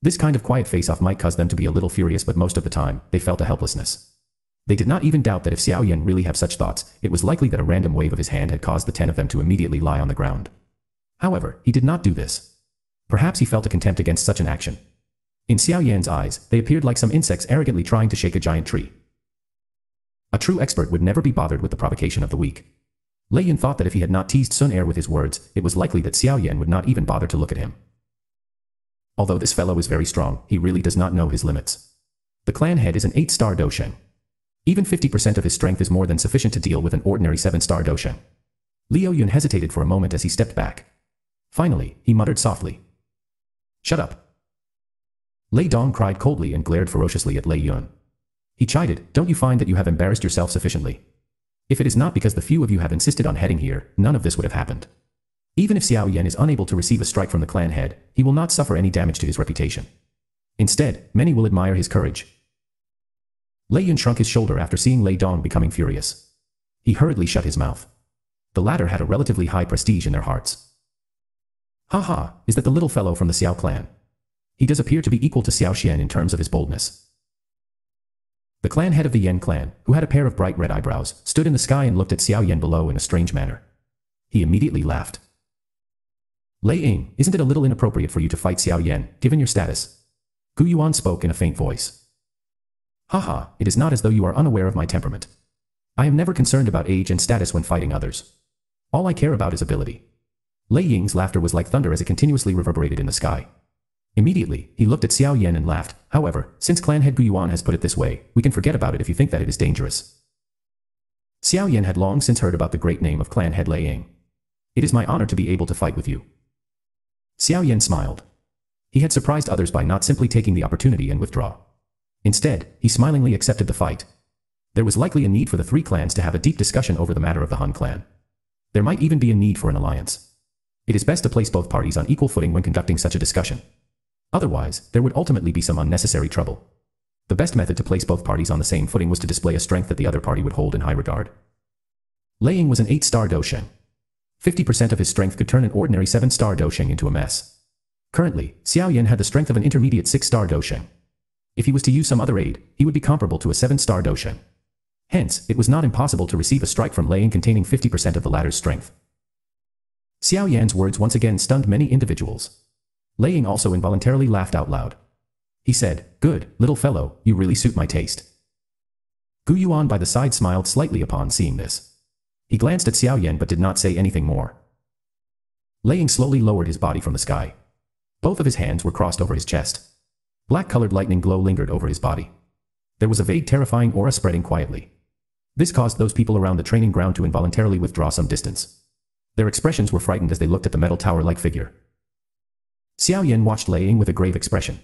This kind of quiet face-off might cause them to be a little furious but most of the time, they felt a helplessness. They did not even doubt that if Xiao Yan really have such thoughts, it was likely that a random wave of his hand had caused the ten of them to immediately lie on the ground. However, he did not do this. Perhaps he felt a contempt against such an action. In Xiao Yan's eyes, they appeared like some insects arrogantly trying to shake a giant tree. A true expert would never be bothered with the provocation of the weak. Lei Yun thought that if he had not teased Xun Er with his words, it was likely that Xiao Yan would not even bother to look at him. Although this fellow is very strong, he really does not know his limits. The clan head is an 8-star Dou Sheng. Even 50% of his strength is more than sufficient to deal with an ordinary 7-star Doshen. Lei Yun hesitated for a moment as he stepped back. Finally, he muttered softly. Shut up. Lei Dong cried coldly and glared ferociously at Lei Yun. He chided, don't you find that you have embarrassed yourself sufficiently? If it is not because the few of you have insisted on heading here, none of this would have happened. Even if Xiao Yan is unable to receive a strike from the clan head, he will not suffer any damage to his reputation. Instead, many will admire his courage, Lei Yun shrunk his shoulder after seeing Lei Dong becoming furious. He hurriedly shut his mouth. The latter had a relatively high prestige in their hearts. Ha ha, is that the little fellow from the Xiao clan? He does appear to be equal to Xiao Xian in terms of his boldness. The clan head of the Yan clan, who had a pair of bright red eyebrows, stood in the sky and looked at Xiao Yan below in a strange manner. He immediately laughed. Lei Ying, isn't it a little inappropriate for you to fight Xiao Yan, given your status? Gu Yuan spoke in a faint voice. Haha, it is not as though you are unaware of my temperament. I am never concerned about age and status when fighting others. All I care about is ability. Lei Ying's laughter was like thunder as it continuously reverberated in the sky. Immediately, he looked at Xiao Yan and laughed. However, since clan head Gu Yuan has put it this way, we can forget about it if you think that it is dangerous. Xiao Yan had long since heard about the great name of clan head Lei Ying. It is my honor to be able to fight with you. Xiao Yan smiled. He had surprised others by not simply taking the opportunity and withdraw. Instead, he smilingly accepted the fight. There was likely a need for the three clans to have a deep discussion over the matter of the Han clan. There might even be a need for an alliance. It is best to place both parties on equal footing when conducting such a discussion. Otherwise, there would ultimately be some unnecessary trouble. The best method to place both parties on the same footing was to display a strength that the other party would hold in high regard. Lei Ying was an 8-star Dou Sheng. 50% of his strength could turn an ordinary 7-star Dou Sheng into a mess. Currently, Xiao Yan had the strength of an intermediate 6-star Dou Sheng. If he was to use some other aid, he would be comparable to a 7-star Dou Sheng. Hence, it was not impossible to receive a strike from Lei Ying containing 50% of the latter's strength. Xiao Yan's words once again stunned many individuals. Lei Ying also involuntarily laughed out loud. He said, Good, little fellow, you really suit my taste. Gu Yuan by the side smiled slightly upon seeing this. He glanced at Xiao Yan but did not say anything more. Lei Ying slowly lowered his body from the sky. Both of his hands were crossed over his chest. Black-colored lightning glow lingered over his body. There was a vague terrifying aura spreading quietly. This caused those people around the training ground to involuntarily withdraw some distance. Their expressions were frightened as they looked at the metal tower-like figure. Xiao Yan watched Lei Ying with a grave expression.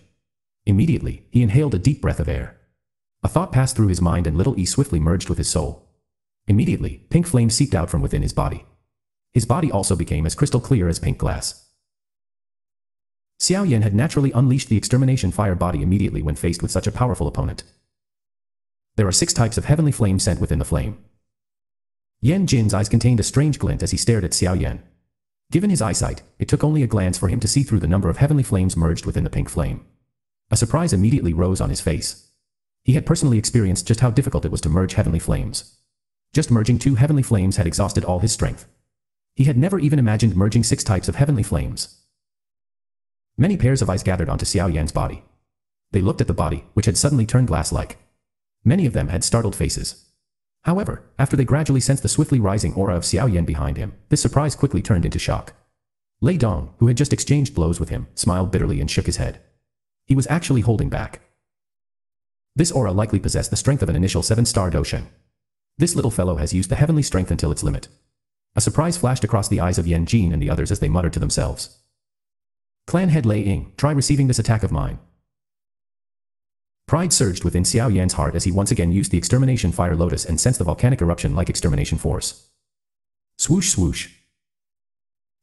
Immediately, he inhaled a deep breath of air. A thought passed through his mind and little E swiftly merged with his soul. Immediately, pink flame seeped out from within his body. His body also became as crystal clear as pink glass. Xiao Yan had naturally unleashed the extermination fire body immediately when faced with such a powerful opponent. There are six types of heavenly flame sent within the flame. Yan Jin's eyes contained a strange glint as he stared at Xiao Yan. Given his eyesight, it took only a glance for him to see through the number of heavenly flames merged within the pink flame. A surprise immediately rose on his face. He had personally experienced just how difficult it was to merge heavenly flames. Just merging two heavenly flames had exhausted all his strength. He had never even imagined merging six types of heavenly flames. Many pairs of eyes gathered onto Xiao Yan's body. They looked at the body, which had suddenly turned glass-like. Many of them had startled faces. However, after they gradually sensed the swiftly rising aura of Xiao Yan behind him, this surprise quickly turned into shock. Lei Dong, who had just exchanged blows with him, smiled bitterly and shook his head. He was actually holding back. This aura likely possessed the strength of an initial seven-star Dou Sheng. This little fellow has used the heavenly strength until its limit. A surprise flashed across the eyes of Yan Jin and the others as they muttered to themselves. Clan head Lei Ying, try receiving this attack of mine. Pride surged within Xiao Yan's heart as he once again used the extermination fire lotus and sensed the volcanic eruption like extermination force. Swoosh swoosh.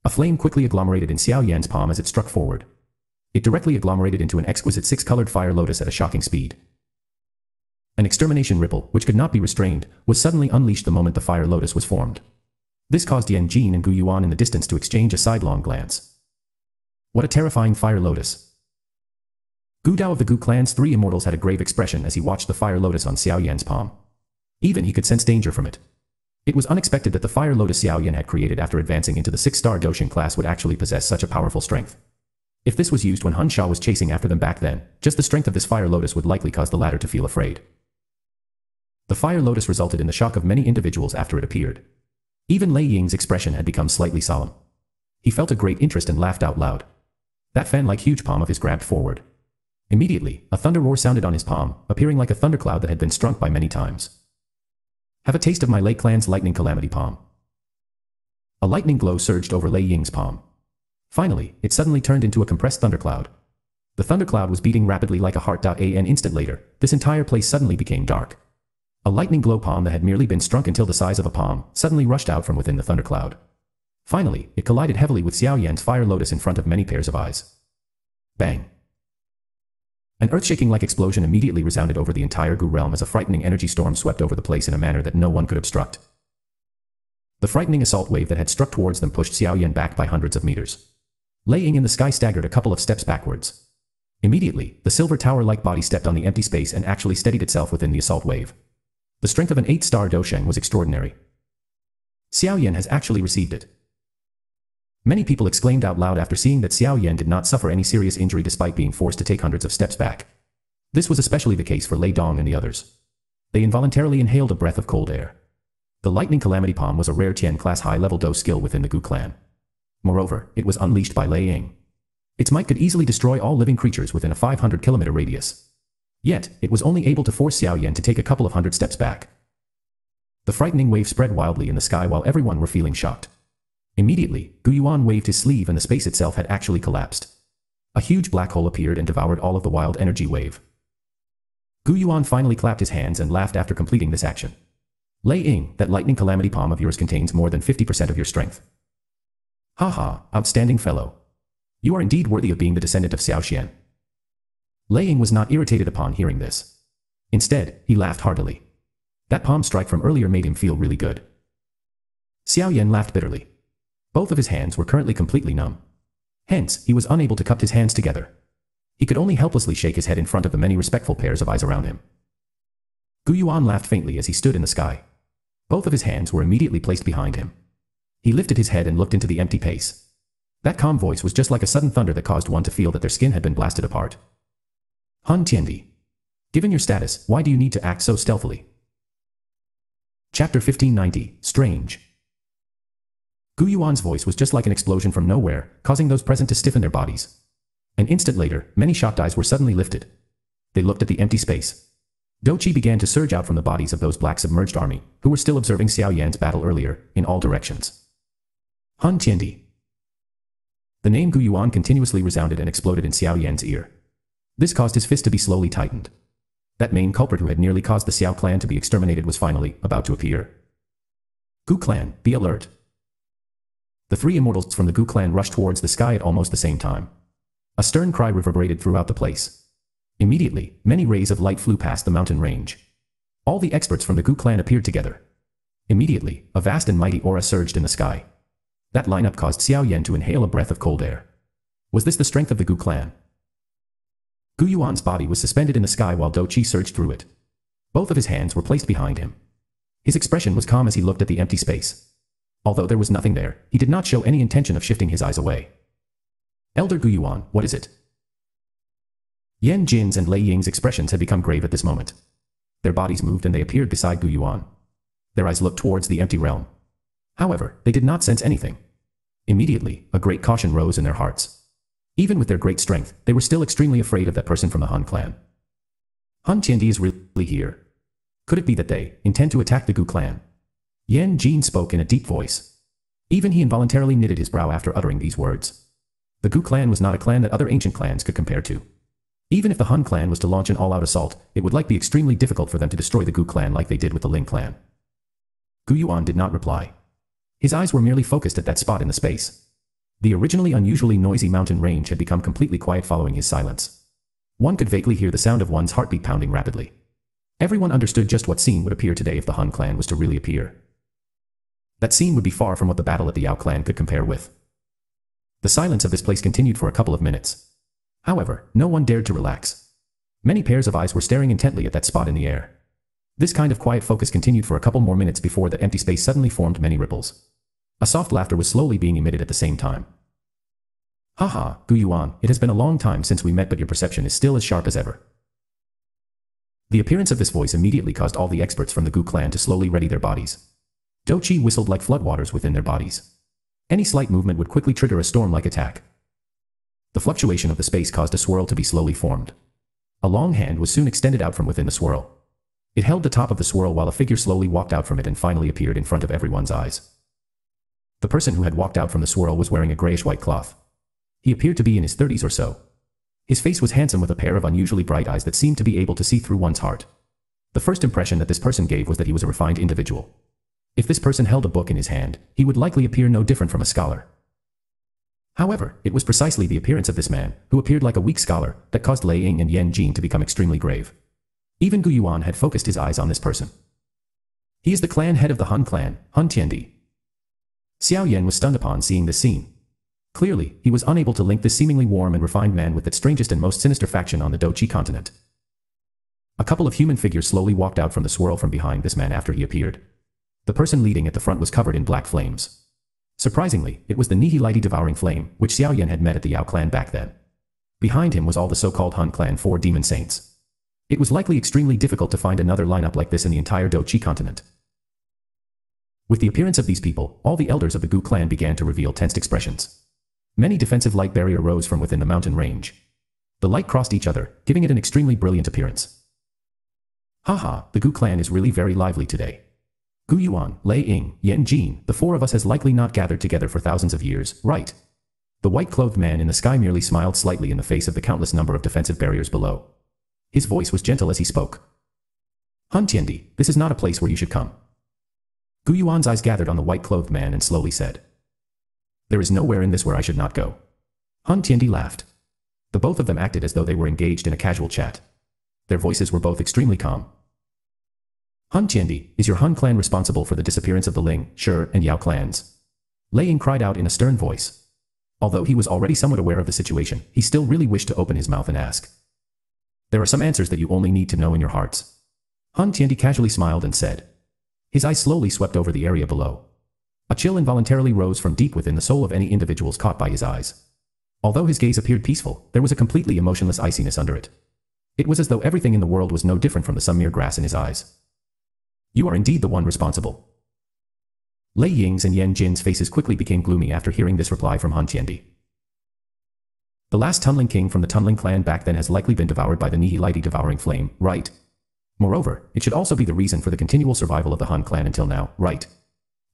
A flame quickly agglomerated in Xiao Yan's palm as it struck forward. It directly agglomerated into an exquisite six-colored fire lotus at a shocking speed. An extermination ripple, which could not be restrained, was suddenly unleashed the moment the fire lotus was formed. This caused Yan Jin and Gu Yuan in the distance to exchange a sidelong glance. What a terrifying fire lotus. Gu Dao of the Gu clan's three immortals had a grave expression as he watched the fire lotus on Xiao Yan's palm. Even he could sense danger from it. It was unexpected that the fire lotus Xiao Yan had created after advancing into the six-star Dou Sheng class would actually possess such a powerful strength. If this was used when Hun Sha was chasing after them back then, just the strength of this fire lotus would likely cause the latter to feel afraid. The fire lotus resulted in the shock of many individuals after it appeared. Even Lei Ying's expression had become slightly solemn. He felt a great interest and laughed out loud. That fan-like huge palm of his grabbed forward. Immediately, a thunder roar sounded on his palm, appearing like a thundercloud that had been struck by many times. Have a taste of my Lei clan's lightning calamity palm. A lightning glow surged over Lei Ying's palm. Finally, it suddenly turned into a compressed thundercloud. The thundercloud was beating rapidly like a heart. A an instant later, this entire place suddenly became dark. A lightning glow palm that had merely been shrunk until the size of a palm, suddenly rushed out from within the thundercloud. Finally, it collided heavily with Xiao Yan's fire lotus in front of many pairs of eyes. Bang. An earth-shaking-like explosion immediately resounded over the entire Gu realm as a frightening energy storm swept over the place in a manner that no one could obstruct. The frightening assault wave that had struck towards them pushed Xiao Yan back by hundreds of meters. Lei Ying in the sky staggered a couple of steps backwards. Immediately, the silver tower-like body stepped on the empty space and actually steadied itself within the assault wave. The strength of an eight-star Dou Sheng was extraordinary. Xiao Yan has actually received it. Many people exclaimed out loud after seeing that Xiao Yan did not suffer any serious injury despite being forced to take hundreds of steps back. This was especially the case for Lei Dong and the others. They involuntarily inhaled a breath of cold air. The Lightning Calamity Palm was a rare Tian-class high-level Do skill within the Gu clan. Moreover, it was unleashed by Lei Ying. Its might could easily destroy all living creatures within a 500 kilometer radius. Yet, it was only able to force Xiao Yan to take a couple of hundred steps back. The frightening wave spread wildly in the sky while everyone were feeling shocked. Immediately, Gu Yuan waved his sleeve and the space itself had actually collapsed. A huge black hole appeared and devoured all of the wild energy wave. Gu Yuan finally clapped his hands and laughed after completing this action. Lei Ying, that lightning calamity palm of yours contains more than 50% of your strength. Ha ha, outstanding fellow. You are indeed worthy of being the descendant of Xiao Xian. Lei Ying was not irritated upon hearing this. Instead, he laughed heartily. That palm strike from earlier made him feel really good. Xiao Yan laughed bitterly. Both of his hands were currently completely numb. Hence, he was unable to cup his hands together. He could only helplessly shake his head in front of the many respectful pairs of eyes around him. Gu Yuan laughed faintly as he stood in the sky. Both of his hands were immediately placed behind him. He lifted his head and looked into the empty pace. That calm voice was just like a sudden thunder that caused one to feel that their skin had been blasted apart. Han Tiandi. Given your status, why do you need to act so stealthily? Chapter 1590, Strange. Gu Yuan's voice was just like an explosion from nowhere, causing those present to stiffen their bodies. An instant later, many shot eyes were suddenly lifted. They looked at the empty space. Dou Qi began to surge out from the bodies of those black submerged army, who were still observing Xiao Yan's battle earlier, in all directions. Han Tiandi. The name Gu Yuan continuously resounded and exploded in Xiao Yan's ear. This caused his fist to be slowly tightened. That main culprit who had nearly caused the Xiao clan to be exterminated was finally about to appear. Gu clan, be alert. The three immortals from the Gu clan rushed towards the sky at almost the same time. A stern cry reverberated throughout the place. Immediately, many rays of light flew past the mountain range. All the experts from the Gu clan appeared together. Immediately, a vast and mighty aura surged in the sky. That lineup caused Xiao Yan to inhale a breath of cold air. Was this the strength of the Gu clan? Gu Yuan's body was suspended in the sky while Dou Qi surged through it. Both of his hands were placed behind him. His expression was calm as he looked at the empty space. Although there was nothing there, he did not show any intention of shifting his eyes away. Elder Gu Yuan, what is it? Yan Jin's and Lei Ying's expressions had become grave at this moment. Their bodies moved and they appeared beside Gu Yuan. Their eyes looked towards the empty realm. However, they did not sense anything. Immediately, a great caution rose in their hearts. Even with their great strength, they were still extremely afraid of that person from the Han clan. Han Tiandi is really here. Could it be that they intend to attack the Gu clan? Yan Jin spoke in a deep voice. Even he involuntarily knitted his brow after uttering these words. The Gu clan was not a clan that other ancient clans could compare to. Even if the Hun clan was to launch an all-out assault, it would like be extremely difficult for them to destroy the Gu clan like they did with the Ling clan. Gu Yuan did not reply. His eyes were merely focused at that spot in the space. The originally unusually noisy mountain range had become completely quiet following his silence. One could vaguely hear the sound of one's heartbeat pounding rapidly. Everyone understood just what scene would appear today if the Hun clan was to really appear. That scene would be far from what the battle at the Yao clan could compare with. The silence of this place continued for a couple of minutes. However, no one dared to relax. Many pairs of eyes were staring intently at that spot in the air. This kind of quiet focus continued for a couple more minutes before the empty space suddenly formed many ripples. A soft laughter was slowly being emitted at the same time. Haha, Gu Yuan, it has been a long time since we met but your perception is still as sharp as ever. The appearance of this voice immediately caused all the experts from the Gu clan to slowly ready their bodies. Dou Qi whistled like floodwaters within their bodies. Any slight movement would quickly trigger a storm-like attack. The fluctuation of the space caused a swirl to be slowly formed. A long hand was soon extended out from within the swirl. It held the top of the swirl while a figure slowly walked out from it and finally appeared in front of everyone's eyes. The person who had walked out from the swirl was wearing a grayish-white cloth. He appeared to be in his 30s or so. His face was handsome with a pair of unusually bright eyes that seemed to be able to see through one's heart. The first impression that this person gave was that he was a refined individual. If this person held a book in his hand, he would likely appear no different from a scholar. However, it was precisely the appearance of this man, who appeared like a weak scholar, that caused Lei Ying and Yan Jin to become extremely grave. Even Gu Yuan had focused his eyes on this person. He is the clan head of the Han clan, Han Tiandi. Xiao Yan was stunned upon seeing this scene. Clearly, he was unable to link this seemingly warm and refined man with that strangest and most sinister faction on the Dou Qi continent. A couple of human figures slowly walked out from the swirl from behind this man after he appeared. The person leading at the front was covered in black flames. Surprisingly, it was the Nihilite devouring flame, which Xiao Yan had met at the Yao clan back then. Behind him was all the so-called Han clan four demon saints. It was likely extremely difficult to find another lineup like this in the entire Dou Qi continent. With the appearance of these people, all the elders of the Gu clan began to reveal tensed expressions. Many defensive light barrier rose from within the mountain range. The light crossed each other, giving it an extremely brilliant appearance. Haha, the Gu clan is really very lively today. Gu Yuan, Lei Ying, Yan Jin, the four of us has likely not gathered together for thousands of years, right? The white-clothed man in the sky merely smiled slightly in the face of the countless number of defensive barriers below. His voice was gentle as he spoke. Han Tiandi, this is not a place where you should come. Gu Yuan's eyes gathered on the white-clothed man and slowly said. There is nowhere in this where I should not go. Han Tiandi laughed. The both of them acted as though they were engaged in a casual chat. Their voices were both extremely calm. Han Tiandi, is your Han clan responsible for the disappearance of the Ling, Shi, and Yao clans? Lei Ying cried out in a stern voice. Although he was already somewhat aware of the situation, he still really wished to open his mouth and ask. There are some answers that you only need to know in your hearts. Han Tiandi casually smiled and said. His eyes slowly swept over the area below. A chill involuntarily rose from deep within the soul of any individuals caught by his eyes. Although his gaze appeared peaceful, there was a completely emotionless iciness under it. It was as though everything in the world was no different from the some mere grass in his eyes. You are indeed the one responsible. Lei Ying's and Yan Jin's faces quickly became gloomy after hearing this reply from Han Tiandi. The last Tunling king from the Tunling clan back then has likely been devoured by the Nihilite devouring flame, right? Moreover, it should also be the reason for the continual survival of the Han clan until now, right?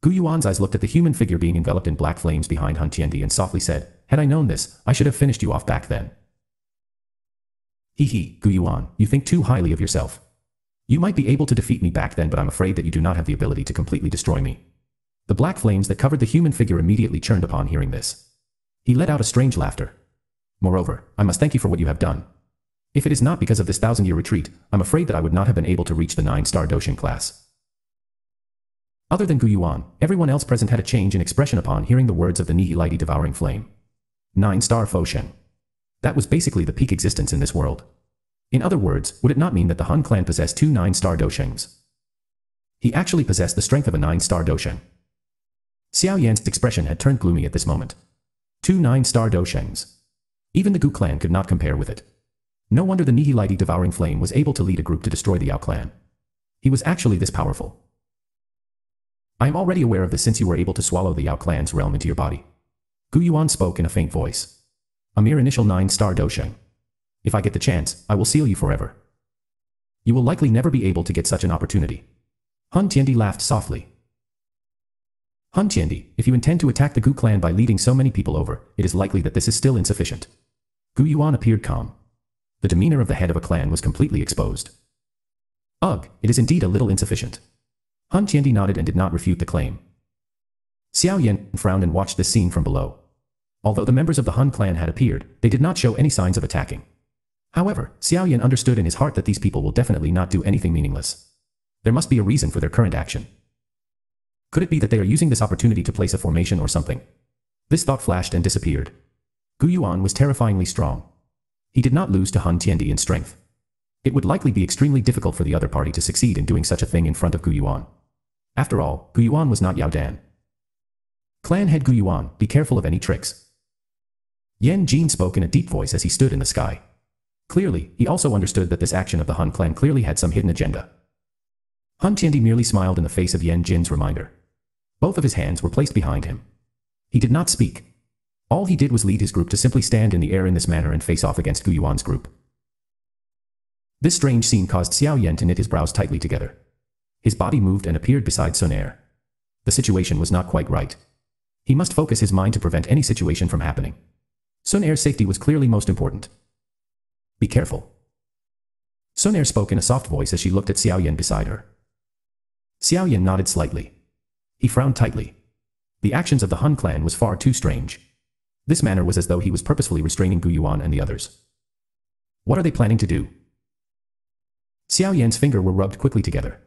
Gu Yuan's eyes looked at the human figure being enveloped in black flames behind Han Tiandi and softly said, Had I known this, I should have finished you off back then. Hee, Gu Yuan, you think too highly of yourself. You might be able to defeat me back then but I'm afraid that you do not have the ability to completely destroy me. The black flames that covered the human figure immediately churned upon hearing this. He let out a strange laughter. Moreover, I must thank you for what you have done. If it is not because of this thousand-year retreat, I'm afraid that I would not have been able to reach the nine-star Dou Sheng class. Other than Gu Yuan, everyone else present had a change in expression upon hearing the words of the Nihilite devouring flame. Nine-star Dou Sheng. That was basically the peak existence in this world. In other words, would it not mean that the Hun clan possessed two nine-star Dou Shengs? He actually possessed the strength of a nine-star Dou Sheng. Xiao Yan's expression had turned gloomy at this moment. Two nine-star Dou Shengs. Even the Gu clan could not compare with it. No wonder the Nihilite devouring flame was able to lead a group to destroy the Yao clan. He was actually this powerful. I am already aware of this since you were able to swallow the Yao clan's realm into your body. Gu Yuan spoke in a faint voice. A mere initial nine-star Dou Sheng. If I get the chance, I will seal you forever. You will likely never be able to get such an opportunity. Hun Tiandi laughed softly. Hun Tiandi, if you intend to attack the Gu clan by leading so many people over, it is likely that this is still insufficient. Gu Yuan appeared calm. The demeanor of the head of a clan was completely exposed. Ugh, it is indeed a little insufficient. Hun Tiandi nodded and did not refute the claim. Xiao Yan frowned and watched this scene from below. Although the members of the Hun clan had appeared, they did not show any signs of attacking. However, Xiao Yan understood in his heart that these people will definitely not do anything meaningless. There must be a reason for their current action. Could it be that they are using this opportunity to place a formation or something? This thought flashed and disappeared. Gu Yuan was terrifyingly strong. He did not lose to Hun Tiandi in strength. It would likely be extremely difficult for the other party to succeed in doing such a thing in front of Gu Yuan. After all, Gu Yuan was not Yao Dan. Clan head Gu Yuan, be careful of any tricks. Yan Jin spoke in a deep voice as he stood in the sky. Clearly, he also understood that this action of the Hun clan clearly had some hidden agenda. Hun Tiandi merely smiled in the face of Yan Jin's reminder. Both of his hands were placed behind him. He did not speak. All he did was lead his group to simply stand in the air in this manner and face off against Gu Yuan's group. This strange scene caused Xiao Yan to knit his brows tightly together. His body moved and appeared beside Sun Air. The situation was not quite right. He must focus his mind to prevent any situation from happening. Xun Er's safety was clearly most important. Be careful. Sun Air spoke in a soft voice as she looked at Xiao Yan beside her. Xiao Yan nodded slightly. He frowned tightly. The actions of the Hun clan was far too strange. This manner was as though he was purposefully restraining Gu Yuan and the others. What are they planning to do? Xiao Yan's finger were rubbed quickly together.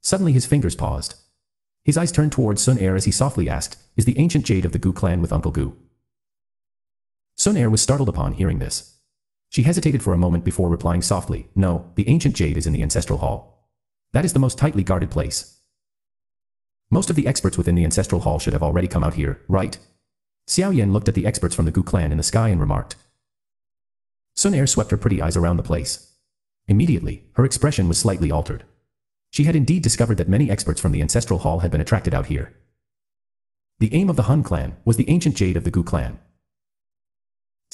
Suddenly his fingers paused. His eyes turned towards Sun Air as he softly asked, Is the ancient jade of the Gu clan with Uncle Gu? Sun Air was startled upon hearing this. She hesitated for a moment before replying softly, No, the ancient jade is in the ancestral hall. That is the most tightly guarded place. Most of the experts within the ancestral hall should have already come out here, right? Xiao Yan looked at the experts from the Gu clan in the sky and remarked. Sun Air swept her pretty eyes around the place. Immediately, her expression was slightly altered. She had indeed discovered that many experts from the ancestral hall had been attracted out here. The aim of the Hun clan was the ancient jade of the Gu clan.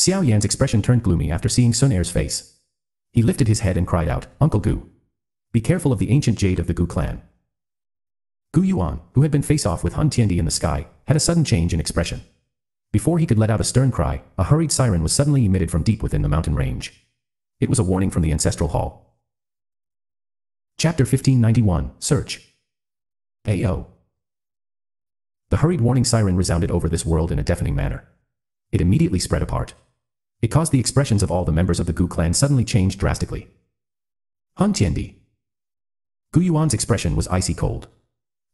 Xiao Yan's expression turned gloomy after seeing Xun Er's face. He lifted his head and cried out, Uncle Gu. Be careful of the ancient jade of the Gu clan. Gu Yuan, who had been face-off with Hun Tiandi in the sky, had a sudden change in expression. Before he could let out a stern cry, a hurried siren was suddenly emitted from deep within the mountain range. It was a warning from the ancestral hall. Chapter 1591, Search. AO. The hurried warning siren resounded over this world in a deafening manner. It immediately spread apart. It caused the expressions of all the members of the Gu clan suddenly changed drastically. Hun Tiandi. Gu Yuan's expression was icy cold.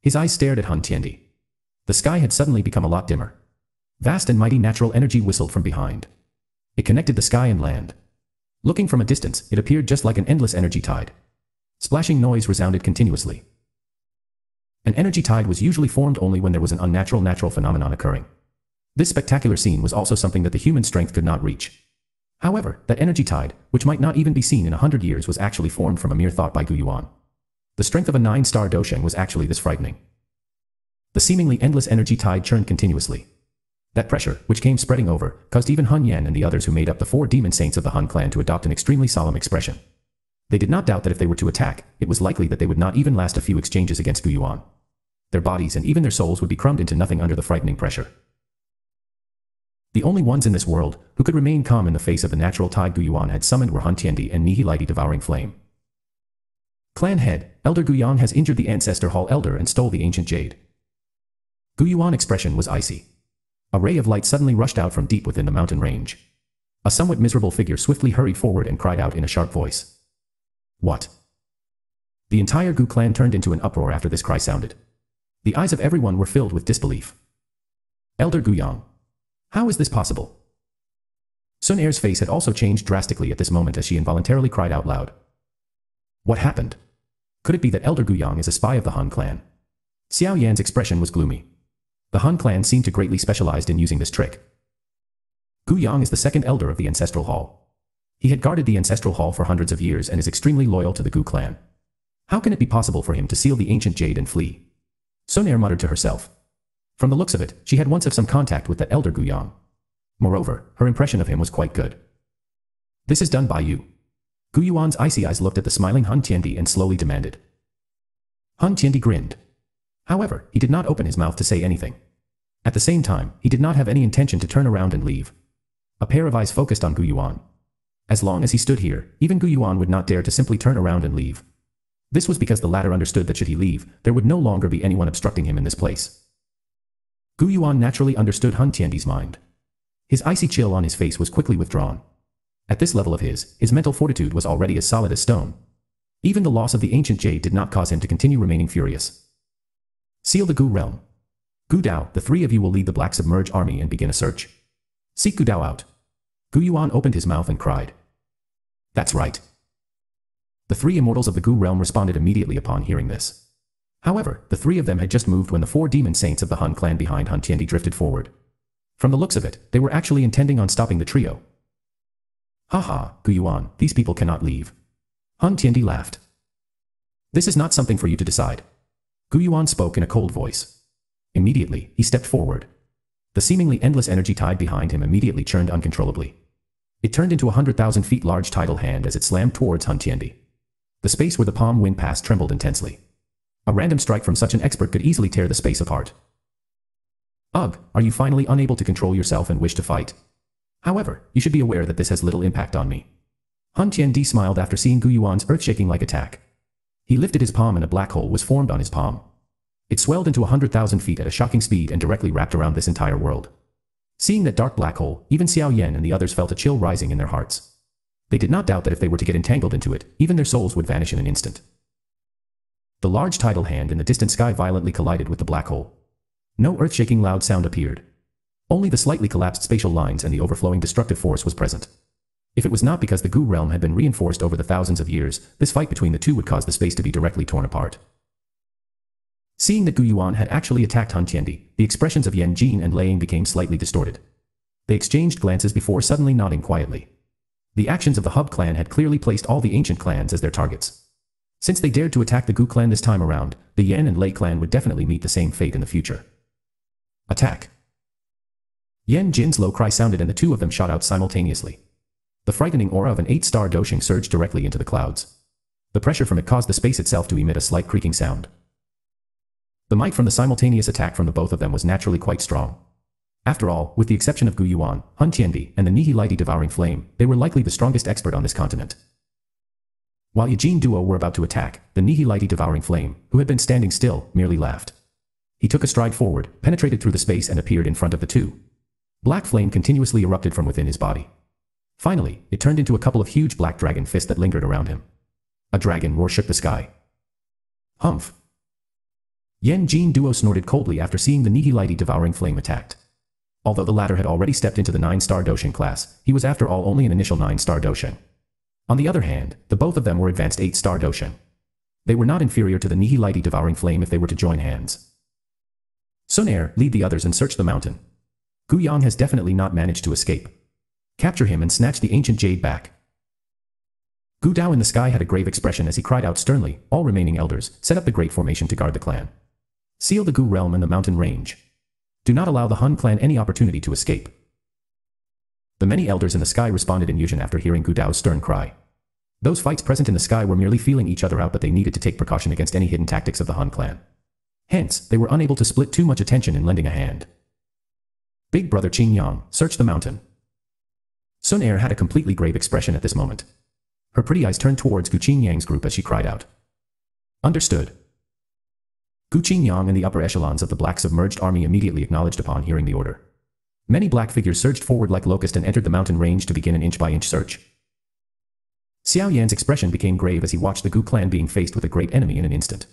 His eyes stared at Hun Tiandi. The sky had suddenly become a lot dimmer. Vast and mighty natural energy whistled from behind. It connected the sky and land. Looking from a distance, it appeared just like an endless energy tide. Splashing noise resounded continuously. An energy tide was usually formed only when there was an unnatural natural phenomenon occurring. This spectacular scene was also something that the human strength could not reach. However, that energy tide, which might not even be seen in a hundred years was actually formed from a mere thought by Gu Yuan. The strength of a nine-star Dou Sheng was actually this frightening. The seemingly endless energy tide churned continuously. That pressure, which came spreading over, caused even Hun Yan and the others who made up the four demon saints of the Hun clan to adopt an extremely solemn expression. They did not doubt that if they were to attack, it was likely that they would not even last a few exchanges against Gu Yuan. Their bodies and even their souls would be crumbed into nothing under the frightening pressure. The only ones in this world who could remain calm in the face of the natural tide Gu Yuan had summoned were Hun Tiandi and Nihilite Devouring Flame. Clan head, Elder Gu Yuan has injured the Ancestor Hall Elder and stole the ancient jade. Gu Yuan expression was icy. A ray of light suddenly rushed out from deep within the mountain range. A somewhat miserable figure swiftly hurried forward and cried out in a sharp voice. What? The entire Gu clan turned into an uproar after this cry sounded. The eyes of everyone were filled with disbelief. Elder Guyang. How is this possible? Xun Er's face had also changed drastically at this moment as she involuntarily cried out loud. What happened? Could it be that Elder Guyang is a spy of the Han clan? Xiao Yan's expression was gloomy. The Han clan seemed to greatly specialized in using this trick. Guyang is the second elder of the Ancestral Hall. He had guarded the Ancestral Hall for hundreds of years and is extremely loyal to the Gu clan. How can it be possible for him to seal the ancient jade and flee? Xun Er muttered to herself. From the looks of it, she had once had some contact with that elder Guyang. Moreover, her impression of him was quite good. This is done by you. Gu Yuan's icy eyes looked at the smiling Han Tiandi and slowly demanded. Han Tiandi grinned. However, he did not open his mouth to say anything. At the same time, he did not have any intention to turn around and leave. A pair of eyes focused on Gu Yuan. As long as he stood here, even Gu Yuan would not dare to simply turn around and leave. This was because the latter understood that should he leave, there would no longer be anyone obstructing him in this place. Gu Yuan naturally understood Han Tiandi's mind. His icy chill on his face was quickly withdrawn. At this level of his, his mental fortitude was already as solid as stone. Even the loss of the ancient jade did not cause him to continue remaining furious. Seal the Gu realm. Gu Dao, the three of you will lead the Black Submerge army and begin a search. Seek Gu Dao out. Gu Yuan opened his mouth and cried. That's right. The three immortals of the Gu realm responded immediately upon hearing this. However, the three of them had just moved when the four demon saints of the Hun clan behind Han Tiandi drifted forward. From the looks of it, they were actually intending on stopping the trio. Haha, Gu Yuan, these people cannot leave. Han Tiandi laughed. This is not something for you to decide. Gu Yuan spoke in a cold voice. Immediately, he stepped forward. The seemingly endless energy tide behind him immediately churned uncontrollably. It turned into a hundred thousand feet large tidal hand as it slammed towards Han Tiandi. The space where the palm wind passed trembled intensely. A random strike from such an expert could easily tear the space apart. Ugh, are you finally unable to control yourself and wish to fight? However, you should be aware that this has little impact on me. Han Tiandi smiled after seeing Gu Yuan's earth-shaking like attack. He lifted his palm and a black hole was formed on his palm. It swelled into a hundred thousand feet at a shocking speed and directly wrapped around this entire world. Seeing that dark black hole, even Xiao Yan and the others felt a chill rising in their hearts. They did not doubt that if they were to get entangled into it, even their souls would vanish in an instant. The large tidal hand in the distant sky violently collided with the black hole. No earth-shaking loud sound appeared. Only the slightly collapsed spatial lines and the overflowing destructive force was present. If it was not because the Gu realm had been reinforced over the thousands of years, this fight between the two would cause the space to be directly torn apart. Seeing that Gu Yuan had actually attacked Han Tiandi, the expressions of Yan Jin and Lei Ying became slightly distorted. They exchanged glances before suddenly nodding quietly. The actions of the Hun clan had clearly placed all the ancient clans as their targets. Since they dared to attack the Gu clan this time around, the Yan and Lei clan would definitely meet the same fate in the future. Attack. Yan Jin's low cry sounded and the two of them shot out simultaneously. The frightening aura of an eight-star Dou Sheng surged directly into the clouds. The pressure from it caused the space itself to emit a slight creaking sound. The might from the simultaneous attack from the both of them was naturally quite strong. After all, with the exception of Gu Yuan, Hun Tiandi, and the Nihilite Devouring Flame, they were likely the strongest expert on this continent. While Yan Jin duo were about to attack, the Nihilite Devouring Flame, who had been standing still, merely laughed. He took a stride forward, penetrated through the space and appeared in front of the two. Black flame continuously erupted from within his body. Finally, it turned into a couple of huge black dragon fists that lingered around him. A dragon roar shook the sky. Humph. Yan Jin duo snorted coldly after seeing the Nihilite devouring flame attacked. Although the latter had already stepped into the 9-star Dou Sheng class, he was after all only an initial 9-star Dou Sheng. On the other hand, the both of them were advanced 8-star Dou Sheng. They were not inferior to the Nihilite devouring flame if they were to join hands. Sun Air, lead the others and search the mountain. Gu Yang has definitely not managed to escape. Capture him and snatch the ancient jade back. Gu Dao in the sky had a grave expression as he cried out sternly, all remaining elders, set up the great formation to guard the clan. Seal the Gu realm and the mountain range. Do not allow the Hun clan any opportunity to escape. The many elders in the sky responded in Yuzhen after hearing Gu Dao's stern cry. Those fights present in the sky were merely feeling each other out but they needed to take precaution against any hidden tactics of the Hun clan. Hence, they were unable to split too much attention in lending a hand. Big brother Qing Yang, search the mountain. Xun Er had a completely grave expression at this moment. Her pretty eyes turned towards Gu Qing Yang's group as she cried out. Understood. Gu Qing Yang and the upper echelons of the black submerged army immediately acknowledged upon hearing the order. Many black figures surged forward like locusts and entered the mountain range to begin an inch-by-inch -inch search. Xiao Yan's expression became grave as he watched the Gu clan being faced with a great enemy in an instant.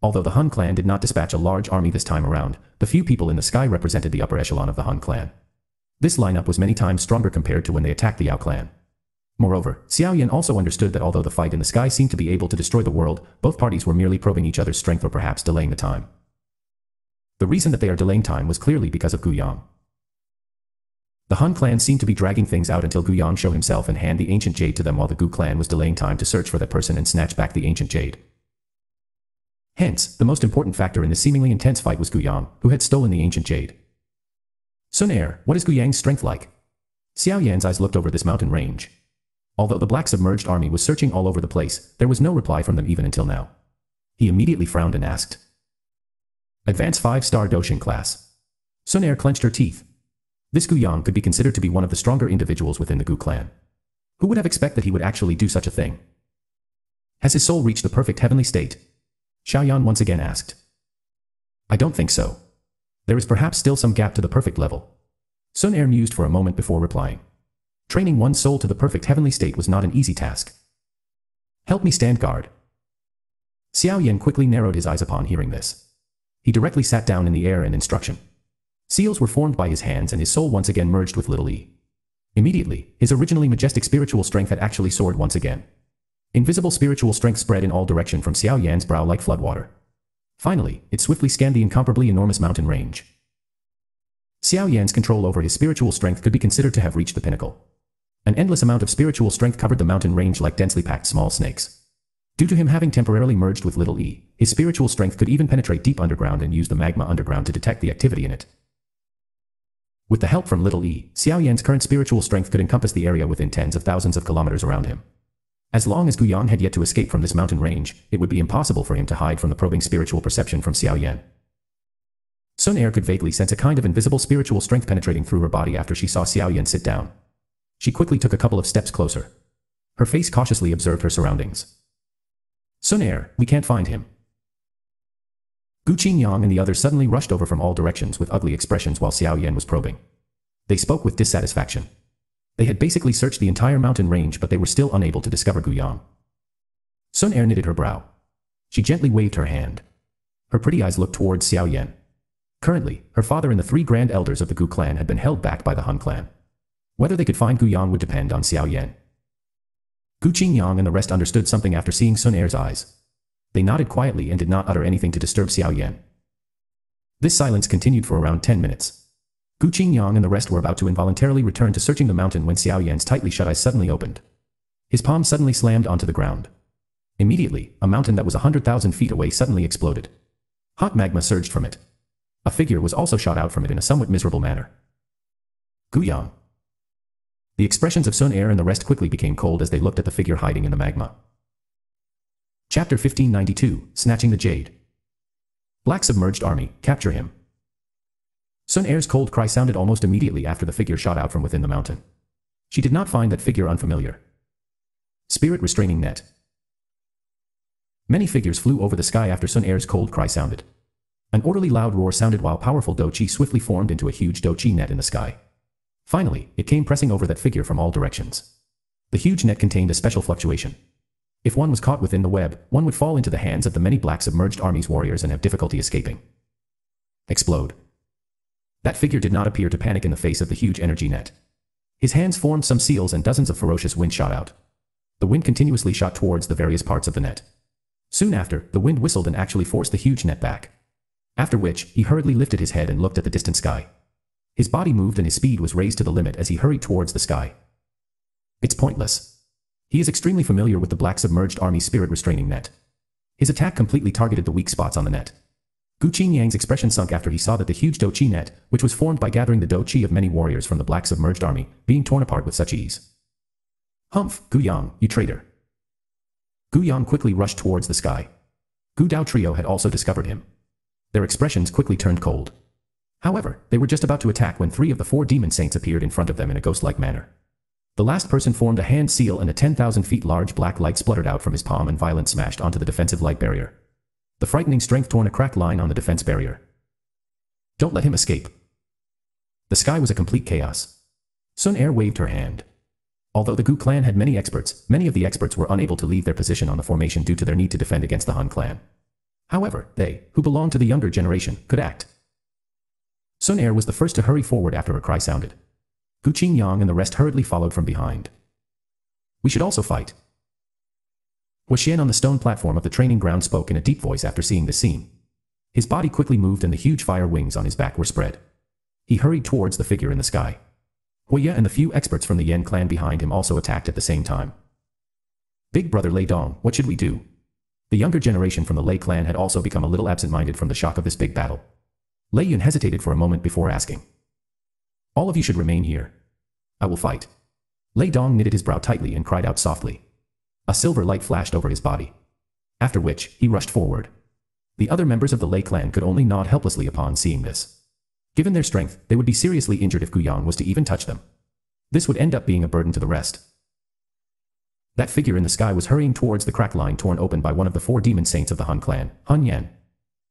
Although the Hun clan did not dispatch a large army this time around, the few people in the sky represented the upper echelon of the Hun clan. This lineup was many times stronger compared to when they attacked the Yao clan. Moreover, Xiao Yan also understood that although the fight in the sky seemed to be able to destroy the world, both parties were merely probing each other's strength or perhaps delaying the time. The reason that they are delaying time was clearly because of Gu Yang. The Han clan seemed to be dragging things out until Gu Yang showed himself and hand the ancient jade to them while the Gu clan was delaying time to search for that person and snatch back the ancient jade. Hence, the most important factor in this seemingly intense fight was Gu Yang, who had stolen the ancient jade. Sun Air, what is Gu Yang's strength like? Xiao Yan's eyes looked over this mountain range. Although the black submerged army was searching all over the place, there was no reply from them even until now. He immediately frowned and asked. Advance 5-star Dou Sheng class. Sun Air clenched her teeth. This Gu Yang could be considered to be one of the stronger individuals within the Gu clan. Who would have expected that he would actually do such a thing? Has his soul reached the perfect heavenly state? Xiao Yan once again asked. I don't think so. There is perhaps still some gap to the perfect level. Sun Air mused for a moment before replying. Training one's soul to the perfect heavenly state was not an easy task. Help me stand guard. Xiao Yan quickly narrowed his eyes upon hearing this. He directly sat down in the air and instruction. Seals were formed by his hands and his soul once again merged with little e. Immediately, his originally majestic spiritual strength had actually soared once again. Invisible spiritual strength spread in all direction from Xiao Yan's brow like floodwater. Finally, it swiftly scanned the incomparably enormous mountain range. Xiao Yan's control over his spiritual strength could be considered to have reached the pinnacle. An endless amount of spiritual strength covered the mountain range like densely packed small snakes. Due to him having temporarily merged with little e, his spiritual strength could even penetrate deep underground and use the magma underground to detect the activity in it. With the help from little e, Xiao Yan's current spiritual strength could encompass the area within tens of thousands of kilometers around him. As long as Guyan had yet to escape from this mountain range, it would be impossible for him to hide from the probing spiritual perception from Xiao Yan. Sun Air could vaguely sense a kind of invisible spiritual strength penetrating through her body after she saw Xiao Yan sit down. She quickly took a couple of steps closer. Her face cautiously observed her surroundings. Sun Air, we can't find him. Gu Qingyang and the others suddenly rushed over from all directions with ugly expressions while Xiao Yan was probing. They spoke with dissatisfaction. They had basically searched the entire mountain range but they were still unable to discover Guyang. Sun Air knitted her brow. She gently waved her hand. Her pretty eyes looked towards Xiao Yan. Currently, her father and the three grand elders of the Gu clan had been held back by the Han clan. Whether they could find Guyang would depend on Xiao Yan. Gu Qingyang and the rest understood something after seeing Xun Er's eyes. They nodded quietly and did not utter anything to disturb Xiao Yan. This silence continued for around 10 minutes. Gu Qingyang and the rest were about to involuntarily return to searching the mountain when Xiao Yan's tightly shut eyes suddenly opened. His palm suddenly slammed onto the ground. Immediately, a mountain that was a hundred thousand feet away suddenly exploded. Hot magma surged from it. A figure was also shot out from it in a somewhat miserable manner. Gu Yang. The expressions of Sun Air and the rest quickly became cold as they looked at the figure hiding in the magma. Chapter 1592, Snatching the Jade. Black Submerged Army, capture him. Xun Er's cold cry sounded almost immediately after the figure shot out from within the mountain. She did not find that figure unfamiliar. Spirit Restraining Net Many figures flew over the sky after Xun Er's cold cry sounded. An orderly loud roar sounded while powerful Dou Qi swiftly formed into a huge Dou Qi net in the sky. Finally, it came pressing over that figure from all directions. The huge net contained a special fluctuation. If one was caught within the web, one would fall into the hands of the many black submerged army's warriors and have difficulty escaping. Explode. That figure did not appear to panic in the face of the huge energy net. His hands formed some seals and dozens of ferocious wind shot out. The wind continuously shot towards the various parts of the net. Soon after, the wind whistled and actually forced the huge net back. After which, he hurriedly lifted his head and looked at the distant sky. His body moved and his speed was raised to the limit as he hurried towards the sky. It's pointless. He is extremely familiar with the black submerged army spirit restraining net. His attack completely targeted the weak spots on the net. Gu Qingyang's expression sunk after he saw that the huge Dou Qi net, which was formed by gathering the Dou Qi of many warriors from the black submerged army, being torn apart with such ease. Humph, Gu Yang, you traitor. Gu Yang quickly rushed towards the sky. Gu Dao trio had also discovered him. Their expressions quickly turned cold. However, they were just about to attack when three of the four demon saints appeared in front of them in a ghost-like manner. The last person formed a hand seal and a 10,000 feet large black light spluttered out from his palm and violent smashed onto the defensive light barrier. The frightening strength torn a cracked line on the defense barrier. Don't let him escape. The sky was a complete chaos. Sun Air waved her hand. Although the Gu clan had many experts, many of the experts were unable to leave their position on the formation due to their need to defend against the Han clan. However, they, who belonged to the younger generation, could act. Sun Air was the first to hurry forward after a cry sounded. Gu Qingyang and the rest hurriedly followed from behind. We should also fight. Hua Xian on the stone platform of the training ground spoke in a deep voice after seeing the scene. His body quickly moved and the huge fire wings on his back were spread. He hurried towards the figure in the sky. Huya and the few experts from the Yan clan behind him also attacked at the same time. Big brother Lei Dong, what should we do? The younger generation from the Lei clan had also become a little absent-minded from the shock of this big battle. Lei Yun hesitated for a moment before asking. All of you should remain here. I will fight. Lei Dong knitted his brow tightly and cried out softly. A silver light flashed over his body. After which, he rushed forward. The other members of the Lei clan could only nod helplessly upon seeing this. Given their strength, they would be seriously injured if Guyang was to even touch them. This would end up being a burden to the rest. That figure in the sky was hurrying towards the crack line torn open by one of the four demon saints of the Han clan, Han Yan.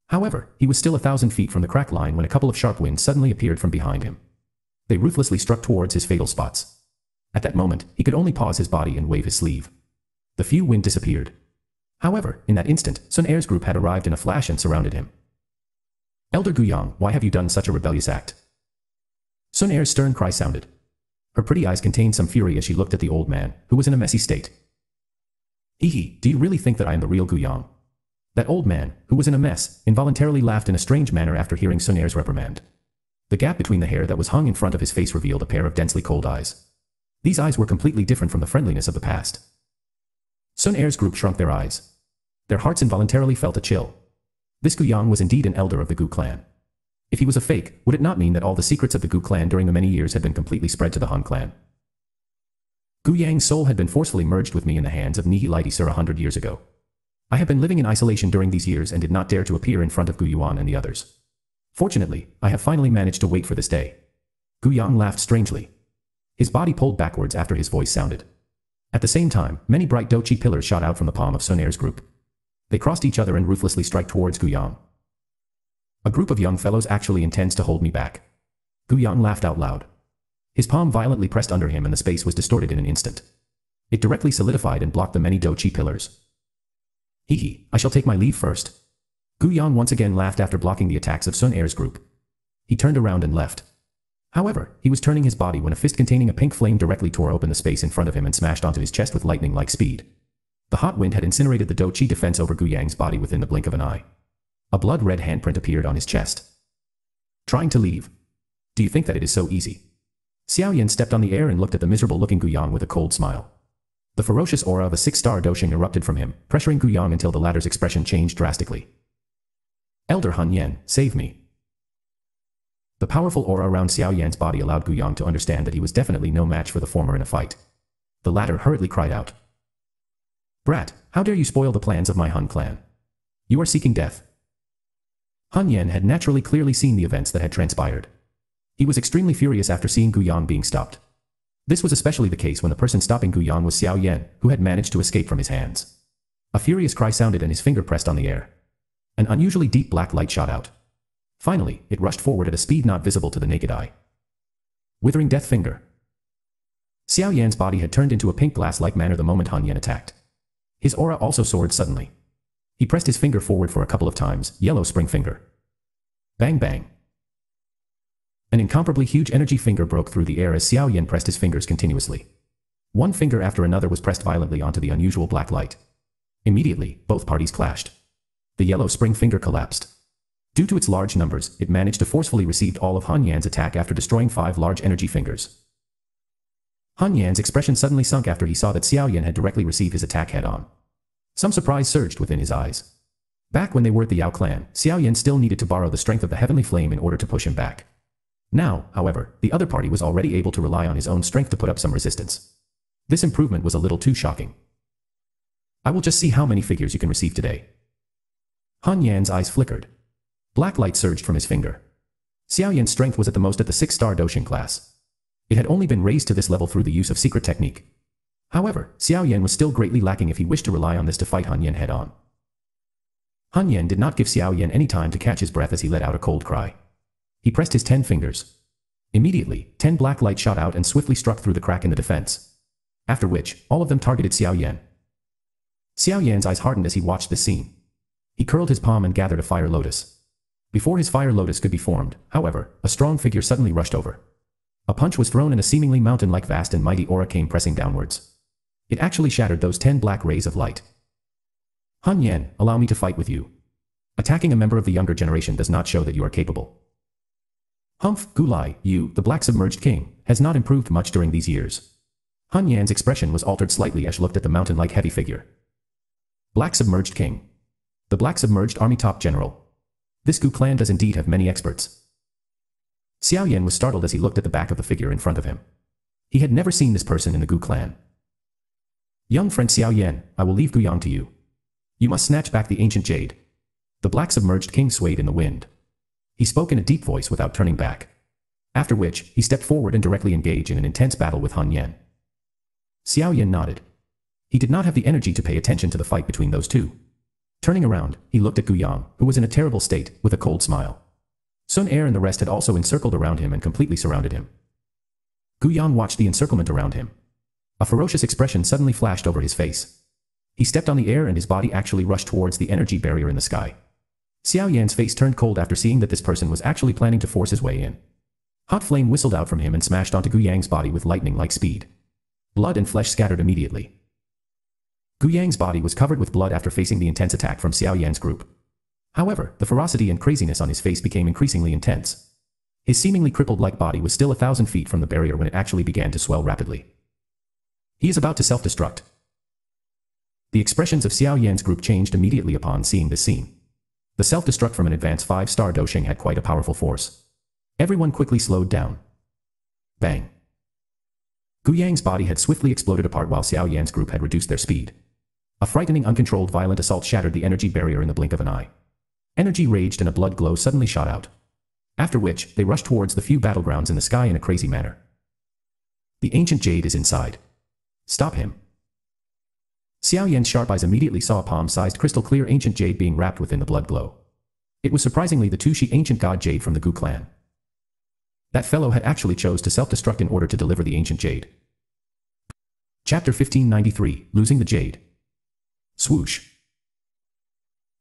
However, he was still a thousand feet from the crack line when a couple of sharp winds suddenly appeared from behind him. They ruthlessly struck towards his fatal spots. At that moment, he could only pause his body and wave his sleeve. The few wind disappeared. However, in that instant, Xun Er's group had arrived in a flash and surrounded him. Elder Guyang, why have you done such a rebellious act? Xun Er's stern cry sounded. Her pretty eyes contained some fury as she looked at the old man, who was in a messy state. Hee do you really think that I am the real Guyang? That old man, who was in a mess, involuntarily laughed in a strange manner after hearing Xun Er's reprimand. The gap between the hair that was hung in front of his face revealed a pair of densely cold eyes. These eyes were completely different from the friendliness of the past. Xun Er's group shrunk their eyes. Their hearts involuntarily felt a chill. This Gu Yang was indeed an elder of the Gu clan. If he was a fake, would it not mean that all the secrets of the Gu clan during the many years had been completely spread to the Han clan? Gu Yang's soul had been forcefully merged with me in the hands of Nihilite Sir a hundred years ago. I have been living in isolation during these years and did not dare to appear in front of Gu Yuan and the others. Fortunately, I have finally managed to wait for this day. Gu Yang laughed strangely. His body pulled backwards after his voice sounded. At the same time, many bright Dou Qi pillars shot out from the palm of Xun Er's group. They crossed each other and ruthlessly strike towards Guyang. A group of young fellows actually intends to hold me back. Guyang laughed out loud. His palm violently pressed under him and the space was distorted in an instant. It directly solidified and blocked the many Dou Qi pillars. Hee, I shall take my leave first. Guyang once again laughed after blocking the attacks of Xun Er's group. He turned around and left. However, he was turning his body when a fist containing a pink flame directly tore open the space in front of him and smashed onto his chest with lightning-like speed. The hot wind had incinerated the Dou Qi defense over Guyang's body within the blink of an eye. A blood-red handprint appeared on his chest. Trying to leave. Do you think that it is so easy? Xiao Yan stepped on the air and looked at the miserable-looking Guyang with a cold smile. The ferocious aura of a six-star Dou Sheng erupted from him, pressuring Guyang until the latter's expression changed drastically. Elder Han Yan, save me. The powerful aura around Xiao Yan's body allowed Guyang to understand that he was definitely no match for the former in a fight. The latter hurriedly cried out. Brat, how dare you spoil the plans of my Hun clan? You are seeking death. Hun Yan had naturally clearly seen the events that had transpired. He was extremely furious after seeing Gu Yang being stopped. This was especially the case when the person stopping Gu Yang was Xiao Yan, who had managed to escape from his hands. A furious cry sounded and his finger pressed on the air. An unusually deep black light shot out. Finally, it rushed forward at a speed not visible to the naked eye. Withering Death Finger. Xiao Yan's body had turned into a pink glass-like manner the moment Han Yan attacked. His aura also soared suddenly. He pressed his finger forward for a couple of times, yellow spring finger. Bang bang. An incomparably huge energy finger broke through the air as Xiao Yan pressed his fingers continuously. One finger after another was pressed violently onto the unusual black light. Immediately, both parties clashed. The yellow spring finger collapsed. Due to its large numbers, it managed to forcefully receive all of Han Yan's attack after destroying five large energy fingers. Han Yan's expression suddenly sunk after he saw that Xiao Yan had directly received his attack head-on. Some surprise surged within his eyes. Back when they were at the Yao clan, Xiao Yan still needed to borrow the strength of the heavenly flame in order to push him back. Now, however, the other party was already able to rely on his own strength to put up some resistance. This improvement was a little too shocking. I will just see how many figures you can receive today. Han Yan's eyes flickered. Black light surged from his finger. Xiao Yan's strength was at the most at the six-star Dou Sheng class. It had only been raised to this level through the use of secret technique. However, Xiao Yan was still greatly lacking if he wished to rely on this to fight Han Yan head-on. Han Yan did not give Xiao Yan any time to catch his breath as he let out a cold cry. He pressed his ten fingers. Immediately, ten black lights shot out and swiftly struck through the crack in the defense. After which, all of them targeted Xiao Yan. Xiao Yan's eyes hardened as he watched this scene. He curled his palm and gathered a fire lotus. Before his fire lotus could be formed, however, a strong figure suddenly rushed over. A punch was thrown and a seemingly mountain-like vast and mighty aura came pressing downwards. It actually shattered those ten black rays of light. Han Yan, allow me to fight with you. Attacking a member of the younger generation does not show that you are capable. Humph, Gulai, you, the black submerged king, has not improved much during these years. Han Yan's expression was altered slightly as she looked at the mountain-like heavy figure. Black submerged king. The black submerged army top general. This Gu clan does indeed have many experts. Xiao Yan was startled as he looked at the back of the figure in front of him. He had never seen this person in the Gu clan. Young friend Xiao Yan, I will leave Guyang to you. You must snatch back the ancient jade. The black submerged king swayed in the wind. He spoke in a deep voice without turning back. After which, he stepped forward and directly engaged in an intense battle with Han Yan. Xiao Yan nodded. He did not have the energy to pay attention to the fight between those two. Turning around, he looked at Guyang, who was in a terrible state, with a cold smile. Xun Er and the rest had also encircled around him and completely surrounded him. Guyang watched the encirclement around him. A ferocious expression suddenly flashed over his face. He stepped on the air and his body actually rushed towards the energy barrier in the sky. Xiao Yan's face turned cold after seeing that this person was actually planning to force his way in. Hot flame whistled out from him and smashed onto Guyang's body with lightning-like speed. Blood and flesh scattered immediately. Guyang's body was covered with blood after facing the intense attack from Xiao Yan's group. However, the ferocity and craziness on his face became increasingly intense. His seemingly crippled-like body was still a thousand feet from the barrier when it actually began to swell rapidly. He is about to self-destruct. The expressions of Xiao Yan's group changed immediately upon seeing this scene. The self-destruct from an advanced five-star Dou Sheng had quite a powerful force. Everyone quickly slowed down. Bang. Gu Yang's body had swiftly exploded apart while Xiao Yan's group had reduced their speed. A frightening uncontrolled violent assault shattered the energy barrier in the blink of an eye. Energy raged and a blood glow suddenly shot out. After which, they rushed towards the few battlegrounds in the sky in a crazy manner. The ancient jade is inside. Stop him. Xiao Yan's sharp eyes immediately saw a palm-sized crystal-clear ancient jade being wrapped within the blood glow. It was surprisingly the Tushi ancient god jade from the Gu clan. That fellow had actually chose to self-destruct in order to deliver the ancient jade. Chapter 1593, Losing the Jade. Swoosh.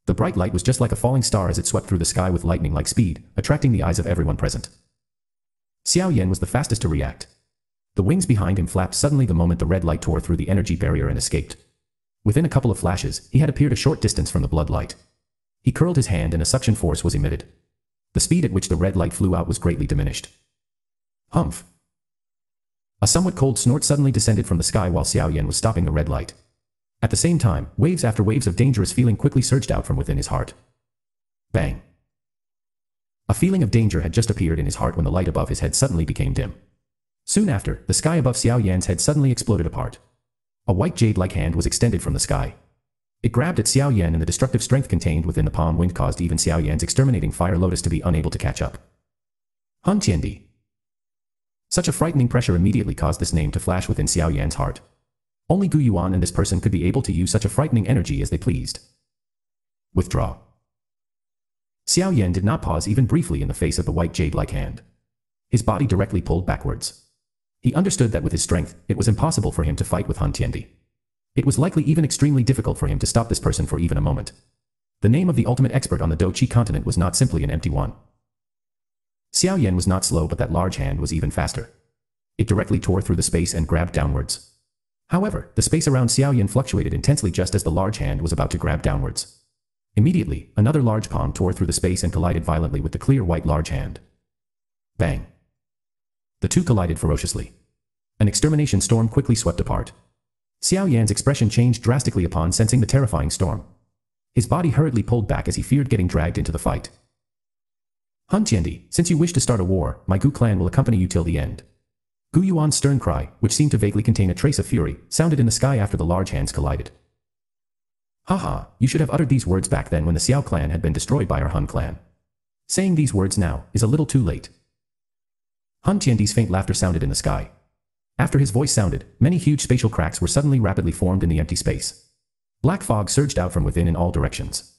The bright light was just like a falling star as it swept through the sky with lightning-like speed, attracting the eyes of everyone present. Xiao Yan was the fastest to react. The wings behind him flapped suddenly the moment the red light tore through the energy barrier and escaped. Within a couple of flashes, he had appeared a short distance from the blood light. He curled his hand and a suction force was emitted. The speed at which the red light flew out was greatly diminished. Humph. A somewhat cold snort suddenly descended from the sky while Xiao Yan was stopping the red light. At the same time, waves after waves of dangerous feeling quickly surged out from within his heart. Bang. A feeling of danger had just appeared in his heart when the light above his head suddenly became dim. Soon after, the sky above Xiao Yan's head suddenly exploded apart. A white jade-like hand was extended from the sky. It grabbed at Xiao Yan and the destructive strength contained within the palm wind caused even Xiao Yan's exterminating fire lotus to be unable to catch up. Han Tiandi. Such a frightening pressure immediately caused this name to flash within Xiao Yan's heart. Only Gu Yuan and this person could be able to use such a frightening energy as they pleased. Withdraw. Xiao Yan did not pause even briefly in the face of the white jade-like hand. His body directly pulled backwards. He understood that with his strength, it was impossible for him to fight with Han Tiandi. It was likely even extremely difficult for him to stop this person for even a moment. The name of the ultimate expert on the Dou Qi continent was not simply an empty one. Xiao Yan was not slow but that large hand was even faster. It directly tore through the space and grabbed downwards. However, the space around Xiao Yan fluctuated intensely just as the large hand was about to grab downwards. Immediately, another large palm tore through the space and collided violently with the clear white large hand. Bang. The two collided ferociously. An extermination storm quickly swept apart. Xiao Yan's expression changed drastically upon sensing the terrifying storm. His body hurriedly pulled back as he feared getting dragged into the fight. Han Tiandi, since you wish to start a war, my Gu clan will accompany you till the end. Gu Yuan's stern cry, which seemed to vaguely contain a trace of fury, sounded in the sky after the large hands collided. Haha, you should have uttered these words back then when the Xiao clan had been destroyed by our Han clan. Saying these words now is a little too late. Han Tiandi's faint laughter sounded in the sky. After his voice sounded, many huge spatial cracks were suddenly rapidly formed in the empty space. Black fog surged out from within in all directions.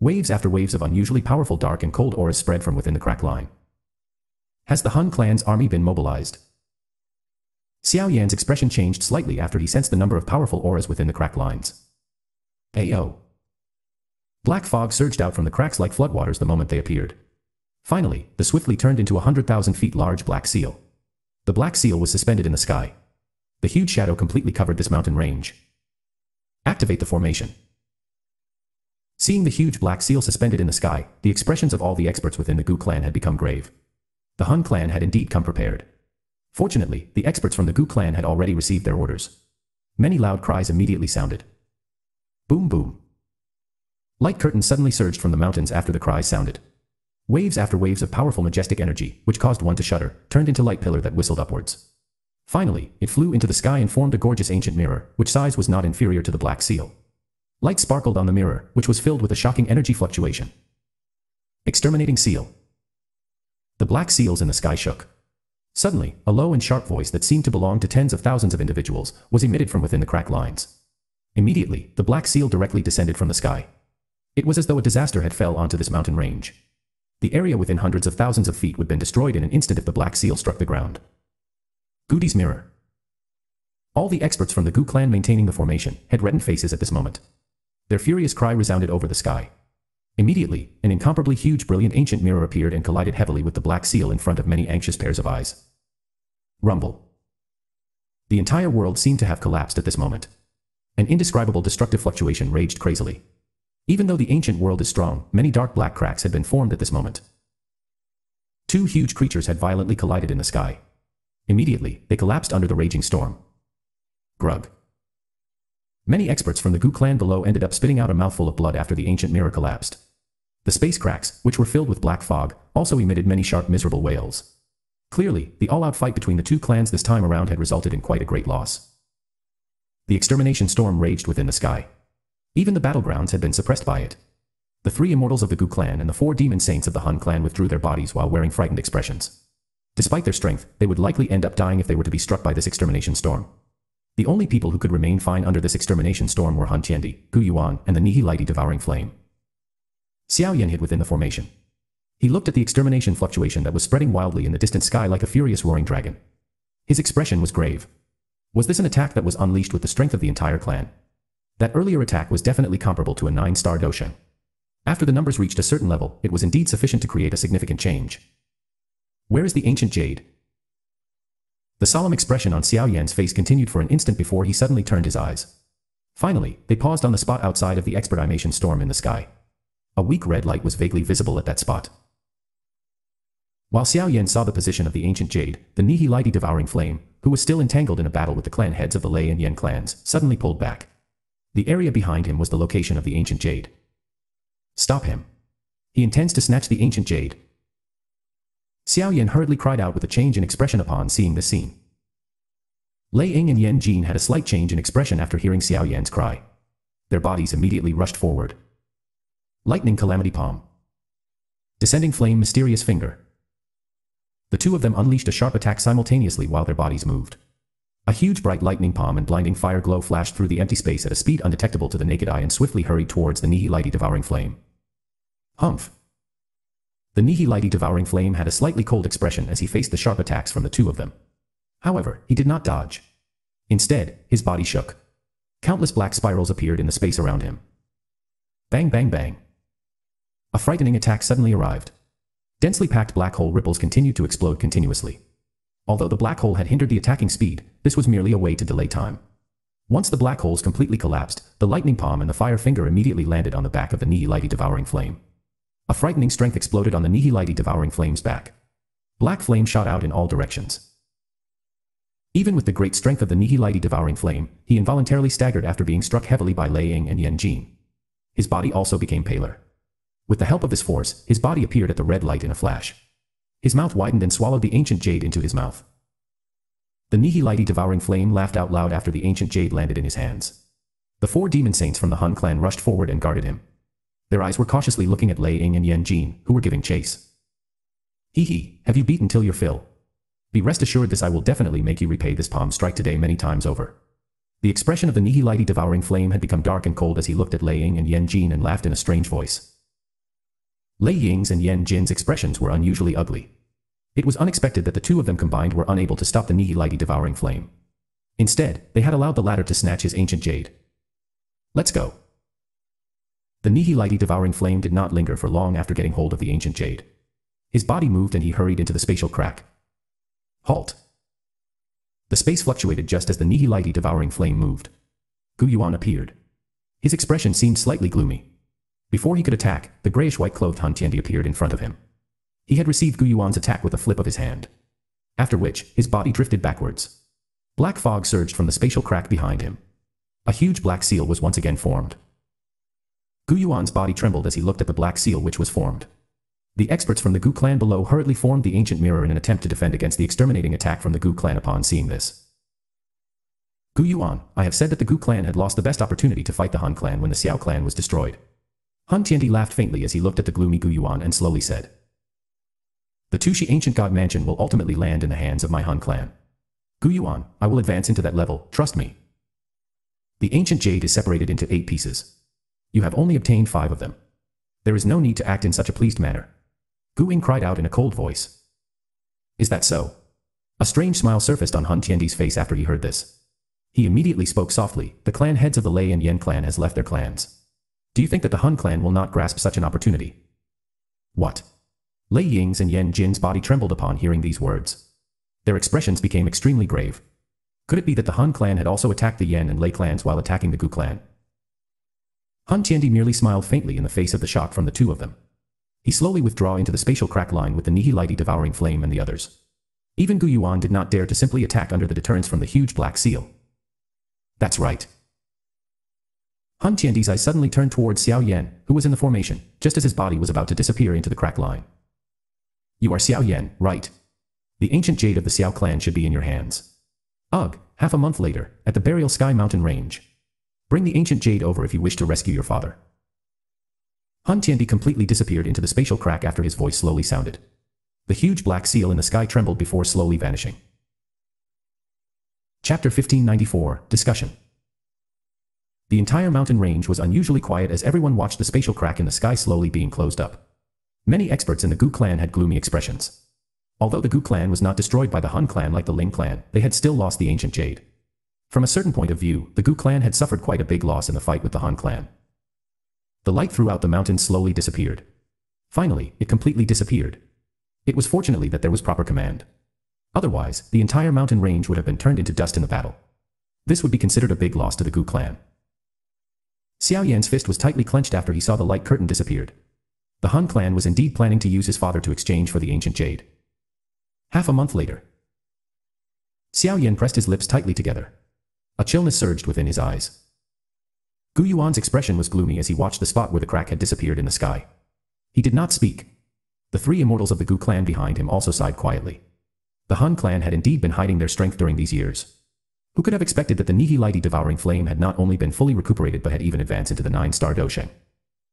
Waves after waves of unusually powerful dark and cold auras spread from within the crack line. Has the Hun clan's army been mobilized? Xiao Yan's expression changed slightly after he sensed the number of powerful auras within the crack lines. Ayo. Black fog surged out from the cracks like floodwaters the moment they appeared. Finally, the swiftly turned into a hundred thousand feet large black seal. The black seal was suspended in the sky. The huge shadow completely covered this mountain range. Activate the formation. Seeing the huge black seal suspended in the sky, the expressions of all the experts within the Gu clan had become grave. The Hun clan had indeed come prepared. Fortunately, the experts from the Gu clan had already received their orders. Many loud cries immediately sounded. Boom boom. Light curtains suddenly surged from the mountains after the cries sounded. Waves after waves of powerful majestic energy, which caused one to shudder, turned into light pillar that whistled upwards. Finally, it flew into the sky and formed a gorgeous ancient mirror, which size was not inferior to the black seal. Light sparkled on the mirror, which was filled with a shocking energy fluctuation. Exterminating seal. The black seals in the sky shook. Suddenly, a low and sharp voice that seemed to belong to tens of thousands of individuals was emitted from within the crack lines. Immediately, the black seal directly descended from the sky. It was as though a disaster had fell onto this mountain range. The area within hundreds of thousands of feet would have been destroyed in an instant if the black seal struck the ground. Goody's mirror. All the experts from the Gu clan maintaining the formation had reddened faces at this moment. Their furious cry resounded over the sky. Immediately, an incomparably huge brilliant ancient mirror appeared and collided heavily with the black seal in front of many anxious pairs of eyes. Rumble. The entire world seemed to have collapsed at this moment. An indescribable destructive fluctuation raged crazily. Even though the ancient world is strong, many dark black cracks had been formed at this moment. Two huge creatures had violently collided in the sky. Immediately, they collapsed under the raging storm. Grug. Many experts from the Gu clan below ended up spitting out a mouthful of blood after the ancient mirror collapsed. The space cracks, which were filled with black fog, also emitted many sharp miserable wails. Clearly, the all-out fight between the two clans this time around had resulted in quite a great loss. The extermination storm raged within the sky. Even the battlegrounds had been suppressed by it. The three immortals of the Gu clan and the four demon saints of the Hun clan withdrew their bodies while wearing frightened expressions. Despite their strength, they would likely end up dying if they were to be struck by this extermination storm. The only people who could remain fine under this extermination storm were Han Tiandi, Gu Yuan, and the Nihilite devouring flame. Xiao Yan hid within the formation. He looked at the extermination fluctuation that was spreading wildly in the distant sky like a furious roaring dragon. His expression was grave. Was this an attack that was unleashed with the strength of the entire clan? That earlier attack was definitely comparable to a nine-star Dou Sheng. After the numbers reached a certain level, it was indeed sufficient to create a significant change. Where is the ancient jade? The solemn expression on Xiao Yan's face continued for an instant before he suddenly turned his eyes. Finally, they paused on the spot outside of the expedition storm in the sky. A weak red light was vaguely visible at that spot. While Xiao Yan saw the position of the ancient jade, the Nihilite devouring flame, who was still entangled in a battle with the clan heads of the Lei and Yan clans, suddenly pulled back. The area behind him was the location of the ancient jade. Stop him. He intends to snatch the ancient jade, Xiao Yan hurriedly cried out with a change in expression upon seeing the scene. Lei Ying and Yan Jin had a slight change in expression after hearing Xiao Yan's cry. Their bodies immediately rushed forward. Lightning Calamity Palm. Descending Flame Mysterious Finger. The two of them unleashed a sharp attack simultaneously while their bodies moved. A huge bright lightning palm and blinding fire glow flashed through the empty space at a speed undetectable to the naked eye and swiftly hurried towards the Nihilite devouring flame. Humph! The Nihilite devouring flame had a slightly cold expression as he faced the sharp attacks from the two of them. However, he did not dodge. Instead, his body shook. Countless black spirals appeared in the space around him. Bang bang bang. A frightening attack suddenly arrived. Densely packed black hole ripples continued to explode continuously. Although the black hole had hindered the attacking speed, this was merely a way to delay time. Once the black holes completely collapsed, the lightning palm and the fire finger immediately landed on the back of the Nihilite devouring flame. A frightening strength exploded on the Nihilite devouring flame's back. Black flame shot out in all directions. Even with the great strength of the Nihilite devouring flame, he involuntarily staggered after being struck heavily by Lei Ying and Yan Jin. His body also became paler. With the help of this force, his body appeared at the red light in a flash. His mouth widened and swallowed the ancient jade into his mouth. The Nihilite devouring flame laughed out loud after the ancient jade landed in his hands. The four demon saints from the Hun clan rushed forward and guarded him. Their eyes were cautiously looking at Lei Ying and Yan Jin, who were giving chase. Hee hee, have you beaten till your fill? Be rest assured this I will definitely make you repay this palm strike today many times over. The expression of the Nihilite devouring flame had become dark and cold as he looked at Lei Ying and Yan Jin and laughed in a strange voice. Lei Ying's and Yan Jin's expressions were unusually ugly. It was unexpected that the two of them combined were unable to stop the Nihilite devouring flame. Instead, they had allowed the latter to snatch his ancient jade. Let's go. The Nihilite devouring flame did not linger for long after getting hold of the ancient jade. His body moved and he hurried into the spatial crack. Halt. The space fluctuated just as the Nihilite devouring flame moved. Gu Yuan appeared. His expression seemed slightly gloomy. Before he could attack, the grayish-white clothed Han Tiandi appeared in front of him. He had received Gu Yuan's attack with a flip of his hand. After which, his body drifted backwards. Black fog surged from the spatial crack behind him. A huge black seal was once again formed. Gu Yuan's body trembled as he looked at the black seal which was formed. The experts from the Gu clan below hurriedly formed the ancient mirror in an attempt to defend against the exterminating attack from the Gu clan upon seeing this. Gu Yuan, I have said that the Gu clan had lost the best opportunity to fight the Han clan when the Xiao clan was destroyed. Han Tiandi laughed faintly as he looked at the gloomy Gu Yuan and slowly said. The Tushi ancient god mansion will ultimately land in the hands of my Han clan. Gu Yuan, I will advance into that level, trust me. The ancient jade is separated into eight pieces. You have only obtained five of them. There is no need to act in such a pleased manner. Gu Ying cried out in a cold voice. Is that so? A strange smile surfaced on Han Tiandi's face after he heard this. He immediately spoke softly, the clan heads of the Lei and Yan clan has left their clans. Do you think that the Hun clan will not grasp such an opportunity? What? Lei Ying's and Yan Jin's body trembled upon hearing these words. Their expressions became extremely grave. Could it be that the Hun clan had also attacked the Yan and Lei clans while attacking the Gu clan? Han Tiandi merely smiled faintly in the face of the shock from the two of them. He slowly withdrew into the spatial crack line with the Nihilite devouring flame and the others. Even Gu Yuan did not dare to simply attack under the deterrence from the huge black seal. That's right. Han Tiandi's eyes suddenly turned towards Xiao Yan, who was in the formation, just as his body was about to disappear into the crack line. You are Xiao Yan, right? The ancient jade of the Xiao clan should be in your hands. Ugh, half a month later, at the Burial Sky Mountain Range. Bring the ancient jade over if you wish to rescue your father. Han Tiandi completely disappeared into the spatial crack after his voice slowly sounded. The huge black seal in the sky trembled before slowly vanishing. Chapter 1594 Discussion The entire mountain range was unusually quiet as everyone watched the spatial crack in the sky slowly being closed up. Many experts in the Gu clan had gloomy expressions. Although the Gu clan was not destroyed by the Han clan like the Ling clan, they had still lost the ancient jade. From a certain point of view, the Gu clan had suffered quite a big loss in the fight with the Han clan. The light throughout the mountain slowly disappeared. Finally, it completely disappeared. It was fortunately that there was proper command. Otherwise, the entire mountain range would have been turned into dust in the battle. This would be considered a big loss to the Gu clan. Xiao Yan's fist was tightly clenched after he saw the light curtain disappeared. The Han clan was indeed planning to use his father to exchange for the ancient jade. Half a month later. Xiao Yan pressed his lips tightly together. A chillness surged within his eyes. Gu Yuan's expression was gloomy as he watched the spot where the crack had disappeared in the sky. He did not speak. The three immortals of the Gu clan behind him also sighed quietly. The Han clan had indeed been hiding their strength during these years. Who could have expected that the Nihilite devouring flame had not only been fully recuperated but had even advanced into the nine-star Dou Sheng?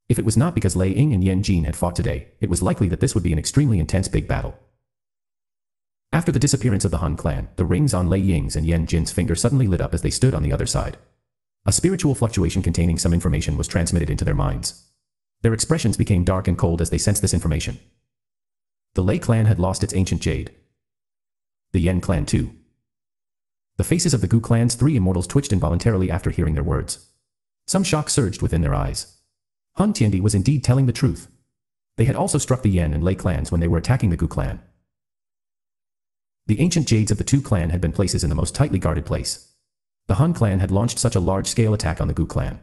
If it was not because Lei Ying and Yan Jin had fought today, it was likely that this would be an extremely intense big battle. After the disappearance of the Han clan, the rings on Lei Ying's and Yan Jin's finger suddenly lit up as they stood on the other side. A spiritual fluctuation containing some information was transmitted into their minds. Their expressions became dark and cold as they sensed this information. The Lei clan had lost its ancient jade. The Yan clan too. The faces of the Gu clan's three immortals twitched involuntarily after hearing their words. Some shock surged within their eyes. Han Tiandi was indeed telling the truth. They had also struck the Yan and Lei clans when they were attacking the Gu clan. The ancient jades of the two clan had been places in the most tightly guarded place. The Han clan had launched such a large-scale attack on the Gu clan.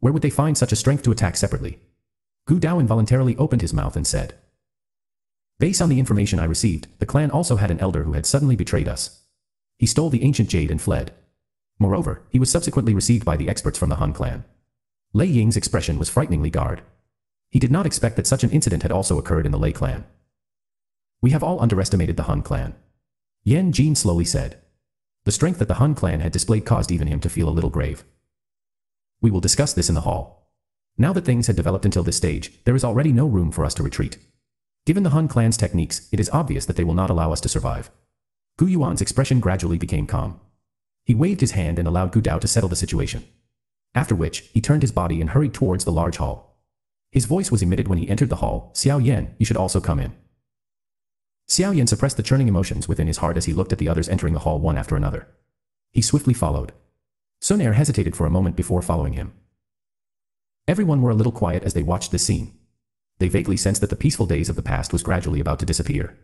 Where would they find such a strength to attack separately? Gu Dao involuntarily opened his mouth and said. Based on the information I received, the clan also had an elder who had suddenly betrayed us. He stole the ancient jade and fled. Moreover, he was subsequently received by the experts from the Han clan. Lei Ying's expression was frighteningly guarded. He did not expect that such an incident had also occurred in the Lei clan. We have all underestimated the Han clan. Yan Jin slowly said. The strength that the Han clan had displayed caused even him to feel a little grave. We will discuss this in the hall. Now that things had developed until this stage, there is already no room for us to retreat. Given the Han clan's techniques, it is obvious that they will not allow us to survive. Gu Yuan's expression gradually became calm. He waved his hand and allowed Gu Dao to settle the situation. After which, he turned his body and hurried towards the large hall. His voice was emitted when he entered the hall, Xiao Yan, you should also come in. Xiao Yan suppressed the churning emotions within his heart as he looked at the others entering the hall one after another. He swiftly followed. Xun Er hesitated for a moment before following him. Everyone were a little quiet as they watched this scene. They vaguely sensed that the peaceful days of the past was gradually about to disappear.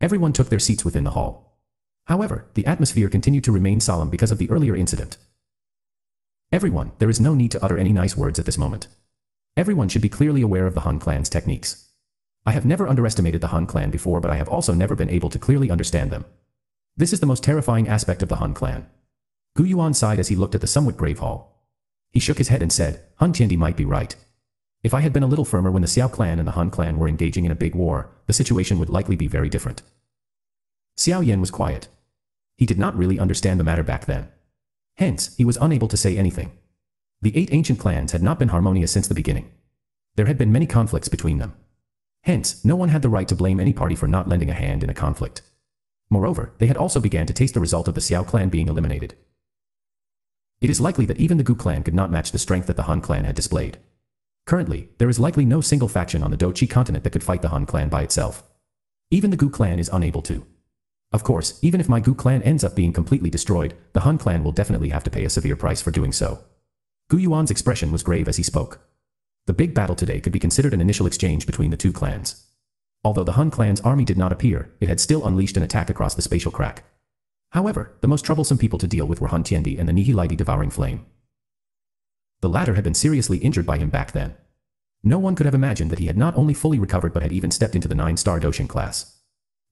Everyone took their seats within the hall. However, the atmosphere continued to remain solemn because of the earlier incident. Everyone, there is no need to utter any nice words at this moment. Everyone should be clearly aware of the Han clan's techniques. I have never underestimated the Han clan before but I have also never been able to clearly understand them. This is the most terrifying aspect of the Han clan. Gu Yuan sighed as he looked at the somewhat grave hall. He shook his head and said, Han Tiandi might be right. If I had been a little firmer when the Xiao clan and the Han clan were engaging in a big war, the situation would likely be very different. Xiao Yan was quiet. He did not really understand the matter back then. Hence, he was unable to say anything. The eight ancient clans had not been harmonious since the beginning. There had been many conflicts between them. Hence, no one had the right to blame any party for not lending a hand in a conflict. Moreover, they had also began to taste the result of the Xiao clan being eliminated. It is likely that even the Gu clan could not match the strength that the Han clan had displayed. Currently, there is likely no single faction on the Dou Qi continent that could fight the Han clan by itself. Even the Gu clan is unable to. Of course, even if my Gu clan ends up being completely destroyed, the Han clan will definitely have to pay a severe price for doing so. Gu Yuan's expression was grave as he spoke. The big battle today could be considered an initial exchange between the two clans. Although the Han clan's army did not appear, it had still unleashed an attack across the spatial crack. However, the most troublesome people to deal with were Han Tiandi and the Nihilite Devouring Flame. The latter had been seriously injured by him back then. No one could have imagined that he had not only fully recovered but had even stepped into the 9-star Dou Sheng class.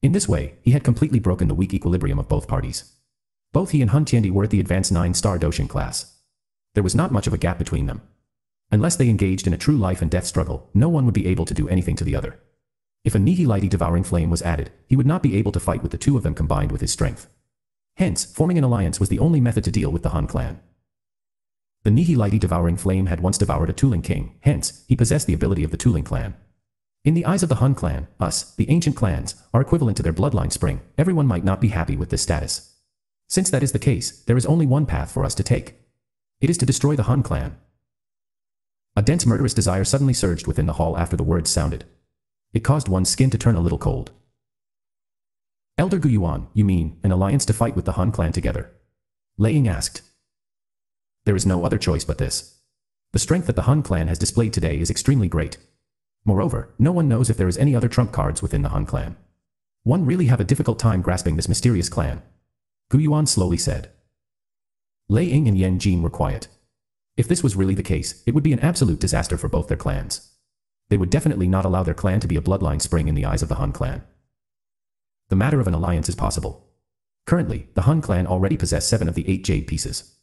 In this way, he had completely broken the weak equilibrium of both parties. Both he and Han Tiandi were at the advanced 9-star Dou Sheng class. There was not much of a gap between them. Unless they engaged in a true life and death struggle, no one would be able to do anything to the other. If a Nihilite devouring flame was added, he would not be able to fight with the two of them combined with his strength. Hence, forming an alliance was the only method to deal with the Han clan. The Nihilite devouring flame had once devoured a Tunling king, hence, he possessed the ability of the Tunling clan. In the eyes of the Hun clan, us, the ancient clans, are equivalent to their bloodline spring, everyone might not be happy with this status. Since that is the case, there is only one path for us to take. It is to destroy the Hun clan. A dense murderous desire suddenly surged within the hall after the words sounded. It caused one's skin to turn a little cold. Elder Gu Yuan, you mean, an alliance to fight with the Hun clan together? Lei Ying asked. There is no other choice but this. The strength that the Hun clan has displayed today is extremely great. Moreover, no one knows if there is any other trump cards within the Hun clan. One really have a difficult time grasping this mysterious clan. Gu Yuan slowly said. Lei Ying and Yan Jin were quiet. If this was really the case, it would be an absolute disaster for both their clans. They would definitely not allow their clan to be a bloodline spring in the eyes of the Hun clan. The matter of an alliance is possible. Currently, the Hun clan already possess seven of the eight jade pieces.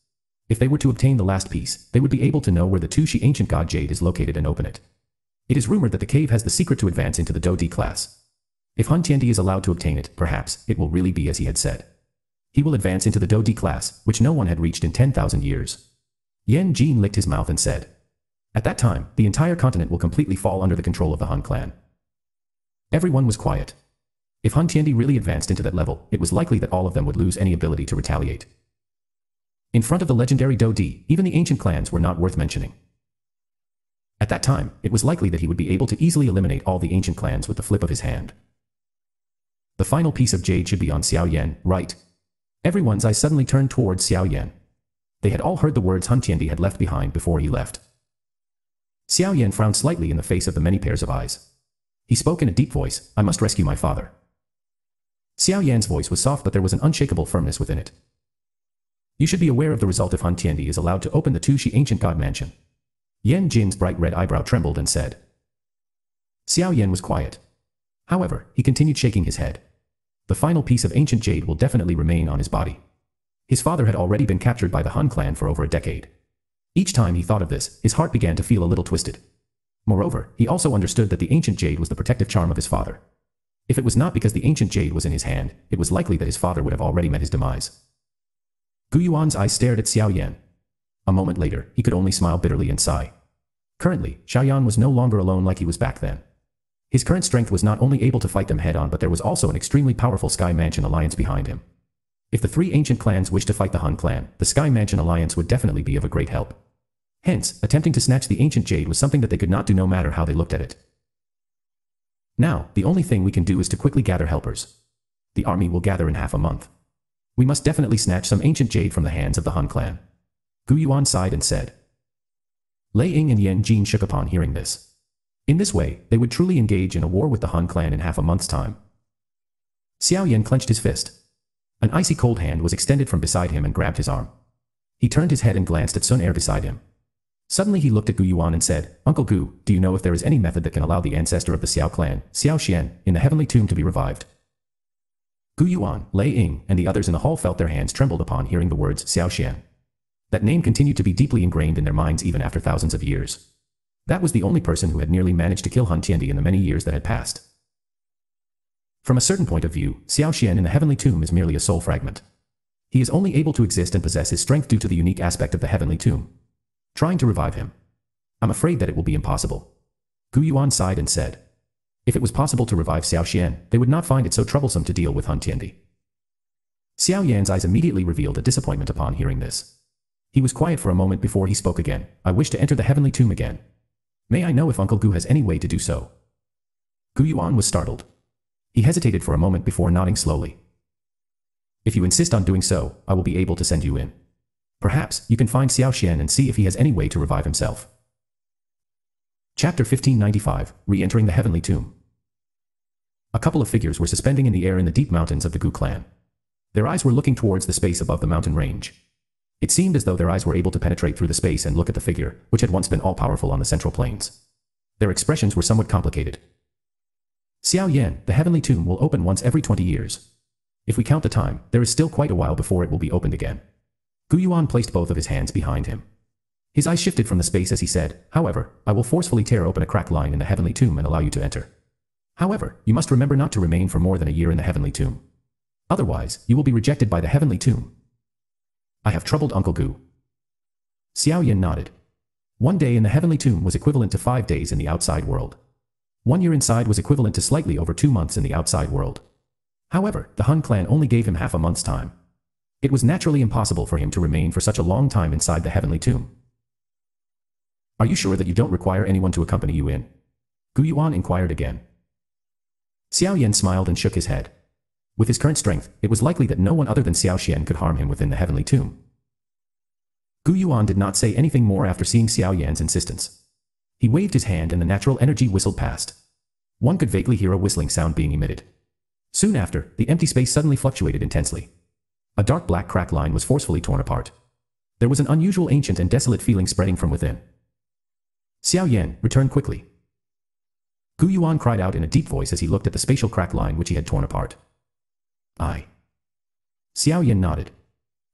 If they were to obtain the last piece, they would be able to know where the Tushi ancient god jade is located and open it. It is rumored that the cave has the secret to advance into the Dou Di class. If Han Tiandi is allowed to obtain it, perhaps, it will really be as he had said. He will advance into the Dou Di class, which no one had reached in 10,000 years. Yan Jin licked his mouth and said, At that time, the entire continent will completely fall under the control of the Han clan. Everyone was quiet. If Han Tiandi really advanced into that level, it was likely that all of them would lose any ability to retaliate. In front of the legendary Dou Di, even the ancient clans were not worth mentioning. At that time, it was likely that he would be able to easily eliminate all the ancient clans with the flip of his hand. The final piece of jade should be on Xiao Yan, right? Everyone's eyes suddenly turned towards Xiao Yan. They had all heard the words Han Tiandi had left behind before he left. Xiao Yan frowned slightly in the face of the many pairs of eyes. He spoke in a deep voice, I must rescue my father. Xiao Yan's voice was soft but there was an unshakable firmness within it. You should be aware of the result if Han Tiandi is allowed to open the Tushi ancient god mansion. Yan Jin's bright red eyebrow trembled and said. Xiao Yan was quiet. However, he continued shaking his head. The final piece of ancient jade will definitely remain on his body. His father had already been captured by the Han clan for over a decade. Each time he thought of this, his heart began to feel a little twisted. Moreover, he also understood that the ancient jade was the protective charm of his father. If it was not because the ancient jade was in his hand, it was likely that his father would have already met his demise. Gu Yuan's eyes stared at Xiao Yan. A moment later, he could only smile bitterly and sigh. Currently, Xiao was no longer alone like he was back then. His current strength was not only able to fight them head-on but there was also an extremely powerful Sky Mansion alliance behind him. If the three ancient clans wished to fight the Han clan, the Sky Mansion alliance would definitely be of a great help. Hence, attempting to snatch the ancient jade was something that they could not do no matter how they looked at it. Now, the only thing we can do is to quickly gather helpers. The army will gather in half a month. We must definitely snatch some ancient jade from the hands of the Han clan. Gu Yuan sighed and said. Lei Ying and Yan Jin shook upon hearing this. In this way, they would truly engage in a war with the Han clan in half a month's time. Xiao Yan clenched his fist. An icy cold hand was extended from beside him and grabbed his arm. He turned his head and glanced at Xun Er beside him. Suddenly he looked at Gu Yuan and said, Uncle Gu, do you know if there is any method that can allow the ancestor of the Xiao clan, Xiao Xian, in the heavenly tomb to be revived? Gu Yuan, Lei Ying, and the others in the hall felt their hands trembled upon hearing the words Xiao Xian. That name continued to be deeply ingrained in their minds even after thousands of years. That was the only person who had nearly managed to kill Han Tiandi in the many years that had passed. From a certain point of view, Xiao Xian in the heavenly tomb is merely a soul fragment. He is only able to exist and possess his strength due to the unique aspect of the heavenly tomb. Trying to revive him. I'm afraid that it will be impossible. Gu Yuan sighed and said. If it was possible to revive Xiao Xian, they would not find it so troublesome to deal with Han Tiandi. Xiao Yan's eyes immediately revealed a disappointment upon hearing this. He was quiet for a moment before he spoke again. I wish to enter the heavenly tomb again. May I know if Uncle Gu has any way to do so? Gu Yuan was startled. He hesitated for a moment before nodding slowly. If you insist on doing so, I will be able to send you in. Perhaps you can find Xiao Xian and see if he has any way to revive himself. Chapter 1595, Re-entering the Heavenly Tomb. A couple of figures were suspending in the air in the deep mountains of the Gu clan. Their eyes were looking towards the space above the mountain range. It seemed as though their eyes were able to penetrate through the space and look at the figure, which had once been all-powerful on the central plains. Their expressions were somewhat complicated. Xiao Yan, the heavenly tomb will open once every 20 years. If we count the time, there is still quite a while before it will be opened again. Gu Yuan placed both of his hands behind him. His eyes shifted from the space as he said, However, I will forcefully tear open a crack line in the heavenly tomb and allow you to enter. However, you must remember not to remain for more than a year in the heavenly tomb. Otherwise, you will be rejected by the heavenly tomb. I have troubled Uncle Gu. Xiao Yan nodded. One day in the heavenly tomb was equivalent to five days in the outside world. One year inside was equivalent to slightly over two months in the outside world. However, the Hun clan only gave him half a month's time. It was naturally impossible for him to remain for such a long time inside the heavenly tomb. Are you sure that you don't require anyone to accompany you in? Gu Yuan inquired again. Xiao Yan smiled and shook his head. With his current strength, it was likely that no one other than Xiao Xian could harm him within the heavenly tomb. Gu Yuan did not say anything more after seeing Xiao Yan's insistence. He waved his hand and the natural energy whistled past. One could vaguely hear a whistling sound being emitted. Soon after, the empty space suddenly fluctuated intensely. A dark black crack line was forcefully torn apart. There was an unusual ancient and desolate feeling spreading from within. Xiao Yan, return quickly. Gu Yuan cried out in a deep voice as he looked at the spatial crack line which he had torn apart. I. Xiao Yan nodded.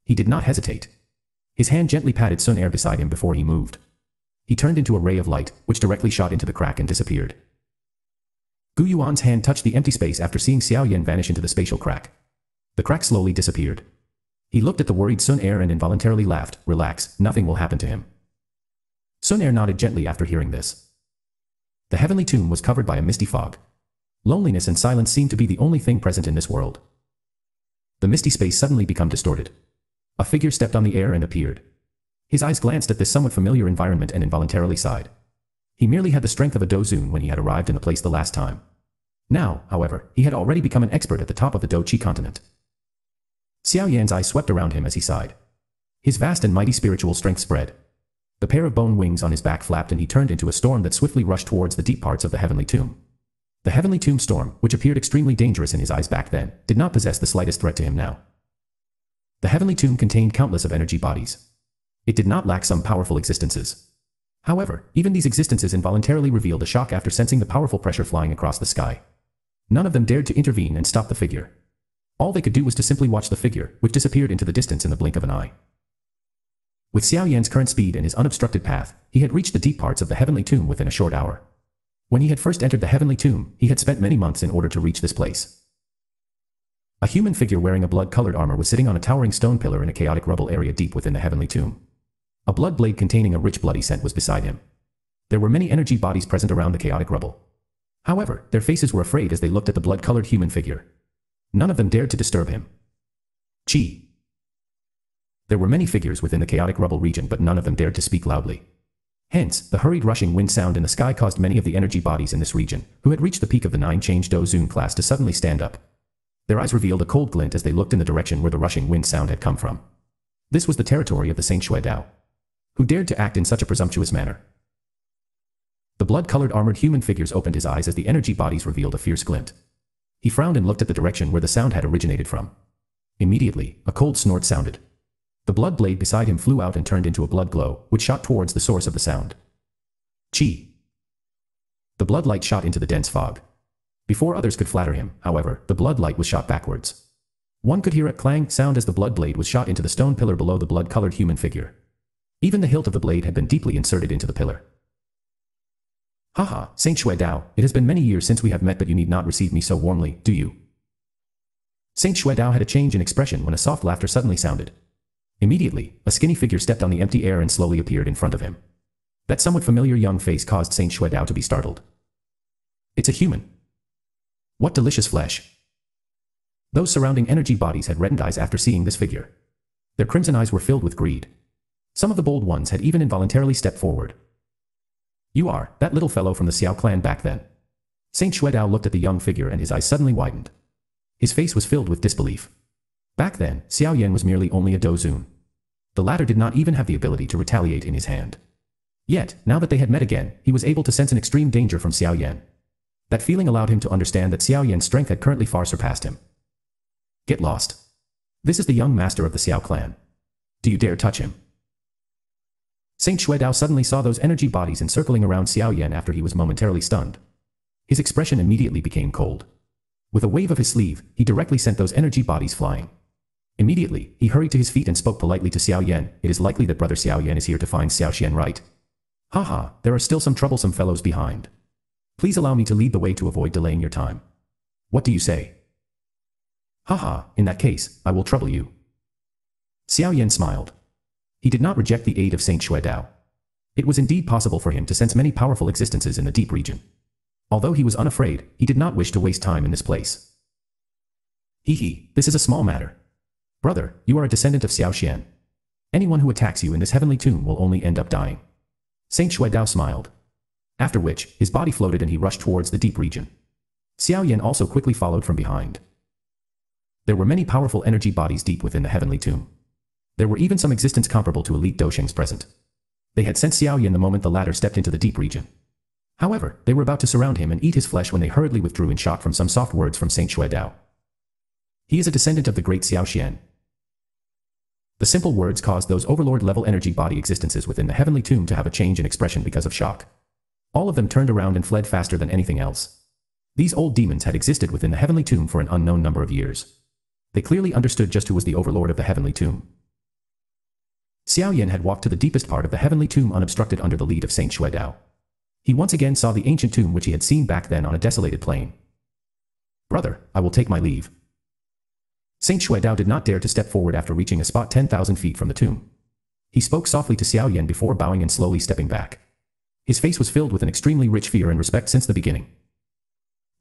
He did not hesitate. His hand gently patted Xun Er beside him before he moved. He turned into a ray of light, which directly shot into the crack and disappeared. Gu Yuan's hand touched the empty space after seeing Xiao Yan vanish into the spatial crack. The crack slowly disappeared. He looked at the worried Xun Er and involuntarily laughed, relax, nothing will happen to him. Xun Er nodded gently after hearing this. The heavenly tomb was covered by a misty fog. Loneliness and silence seemed to be the only thing present in this world. The misty space suddenly became distorted. A figure stepped on the air and appeared. His eyes glanced at this somewhat familiar environment and involuntarily sighed. He merely had the strength of a Dou Zun when he had arrived in the place the last time. Now, however, he had already become an expert at the top of the Dou Qi continent. Xiao Yan's eyes swept around him as he sighed. His vast and mighty spiritual strength spread. The pair of bone wings on his back flapped and he turned into a storm that swiftly rushed towards the deep parts of the heavenly tomb. The heavenly tomb storm, which appeared extremely dangerous in his eyes back then, did not possess the slightest threat to him now. The heavenly tomb contained countless of energy bodies. It did not lack some powerful existences. However, even these existences involuntarily revealed a shock after sensing the powerful pressure flying across the sky. None of them dared to intervene and stop the figure. All they could do was to simply watch the figure, which disappeared into the distance in the blink of an eye. With Xiao Yan's current speed and his unobstructed path, he had reached the deep parts of the heavenly tomb within a short hour. When he had first entered the heavenly tomb, he had spent many months in order to reach this place. A human figure wearing a blood-colored armor was sitting on a towering stone pillar in a chaotic rubble area deep within the heavenly tomb. A blood blade containing a rich bloody scent was beside him. There were many energy bodies present around the chaotic rubble. However, their faces were afraid as they looked at the blood-colored human figure. None of them dared to disturb him. Chi. There were many figures within the chaotic rubble region but none of them dared to speak loudly. Hence, the hurried rushing wind sound in the sky caused many of the energy bodies in this region, who had reached the peak of the nine-change Dou Zun class to suddenly stand up. Their eyes revealed a cold glint as they looked in the direction where the rushing wind sound had come from. This was the territory of the Saint Xuedao. Who dared to act in such a presumptuous manner? The blood-colored armored human figures opened his eyes as the energy bodies revealed a fierce glint. He frowned and looked at the direction where the sound had originated from. Immediately, a cold snort sounded. The blood blade beside him flew out and turned into a blood glow, which shot towards the source of the sound. Chi. The blood light shot into the dense fog. Before others could flatter him, however, the blood light was shot backwards. One could hear a clang sound as the blood blade was shot into the stone pillar below the blood-colored human figure. Even the hilt of the blade had been deeply inserted into the pillar. Haha, Saint Xuedao, it has been many years since we have met but you need not receive me so warmly, do you? Saint Xuedao had a change in expression when a soft laughter suddenly sounded. Immediately, a skinny figure stepped on the empty air and slowly appeared in front of him. That somewhat familiar young face caused Saint Xuedao to be startled. It's a human. What delicious flesh. Those surrounding energy bodies had reddened eyes after seeing this figure. Their crimson eyes were filled with greed. Some of the bold ones had even involuntarily stepped forward. You are, that little fellow from the Xiao clan back then. Saint Xuedao looked at the young figure and his eyes suddenly widened. His face was filled with disbelief. Back then, Xiao Yan was merely only a Dou Zun. The latter did not even have the ability to retaliate in his hand. Yet, now that they had met again, he was able to sense an extreme danger from Xiao Yan. That feeling allowed him to understand that Xiao Yan's strength had currently far surpassed him. Get lost. This is the young master of the Xiao clan. Do you dare touch him? Saint Xuedao suddenly saw those energy bodies encircling around Xiao Yan after he was momentarily stunned. His expression immediately became cold. With a wave of his sleeve, he directly sent those energy bodies flying. Immediately, he hurried to his feet and spoke politely to Xiao Yan. It is likely that brother Xiao Yan is here to find Xiao Xian right. Haha, ha, there are still some troublesome fellows behind. Please allow me to lead the way to avoid delaying your time. What do you say? Haha, ha, in that case, I will trouble you. Xiao Yan smiled. He did not reject the aid of Saint Xuedao. It was indeed possible for him to sense many powerful existences in the deep region. Although he was unafraid, he did not wish to waste time in this place. Hee hee, this is a small matter. Brother, you are a descendant of Xiao Xian. Anyone who attacks you in this heavenly tomb will only end up dying. Saint Xuedao smiled. After which, his body floated and he rushed towards the deep region. Xiao Yan also quickly followed from behind. There were many powerful energy bodies deep within the heavenly tomb. There were even some existence comparable to elite Dou Sheng's present. They had sent Xiao Yan the moment the latter stepped into the deep region. However, they were about to surround him and eat his flesh when they hurriedly withdrew in shock from some soft words from Saint Xuedao. He is a descendant of the great Xiao Xian. The simple words caused those overlord-level energy body existences within the heavenly tomb to have a change in expression because of shock. All of them turned around and fled faster than anything else. These old demons had existed within the heavenly tomb for an unknown number of years. They clearly understood just who was the overlord of the heavenly tomb. Xiao Yan had walked to the deepest part of the heavenly tomb unobstructed under the lead of Saint Xuedao. He once again saw the ancient tomb which he had seen back then on a desolated plain. Brother, I will take my leave. Saint Xuedao did not dare to step forward after reaching a spot 10,000 feet from the tomb. He spoke softly to Xiao Yan before bowing and slowly stepping back. His face was filled with an extremely rich fear and respect since the beginning.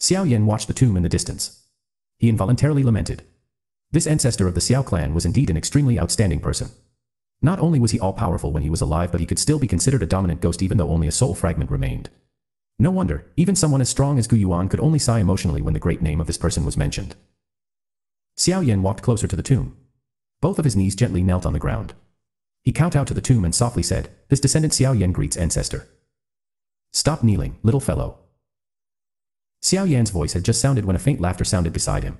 Xiao Yan watched the tomb in the distance. He involuntarily lamented. This ancestor of the Xiao clan was indeed an extremely outstanding person. Not only was he all-powerful when he was alive but he could still be considered a dominant ghost even though only a soul fragment remained. No wonder, even someone as strong as Gu Yuan could only sigh emotionally when the great name of this person was mentioned. Xiao Yan walked closer to the tomb. Both of his knees gently knelt on the ground. He kowtowed to the tomb and softly said, This descendant Xiao Yan greets ancestor. Stop kneeling, little fellow. Xiao Yan's voice had just sounded when a faint laughter sounded beside him.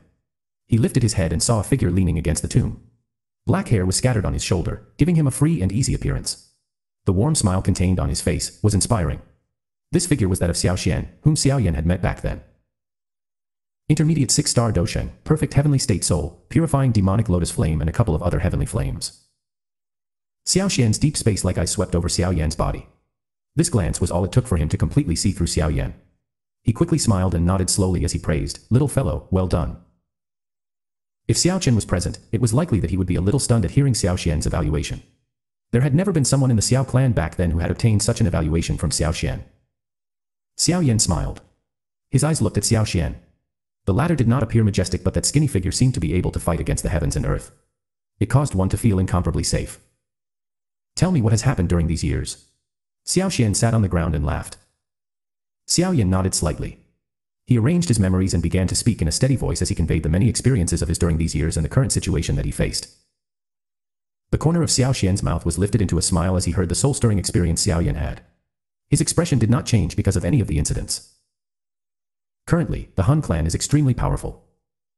He lifted his head and saw a figure leaning against the tomb. Black hair was scattered on his shoulder, giving him a free and easy appearance. The warm smile contained on his face was inspiring. This figure was that of Xiao Xian, whom Xiao Yan had met back then. Intermediate six-star Dou Sheng, perfect heavenly state soul, purifying demonic lotus flame and a couple of other heavenly flames. Xiao Xian's deep space-like eyes swept over Xiao Yan's body. This glance was all it took for him to completely see through Xiao Yan. He quickly smiled and nodded slowly as he praised, Little fellow, well done. If Xiao Chen was present, it was likely that he would be a little stunned at hearing Xiao Xian's evaluation. There had never been someone in the Xiao clan back then who had obtained such an evaluation from Xiao Xian. Xiao Yan smiled. His eyes looked at Xiao Xian. The latter did not appear majestic but that skinny figure seemed to be able to fight against the heavens and earth. It caused one to feel incomparably safe. Tell me what has happened during these years. Xiao Xian sat on the ground and laughed. Xiao Yan nodded slightly. He arranged his memories and began to speak in a steady voice as he conveyed the many experiences of his during these years and the current situation that he faced. The corner of Xiao Xian's mouth was lifted into a smile as he heard the soul-stirring experience Xiao Yan had. His expression did not change because of any of the incidents. Currently, the Hun clan is extremely powerful.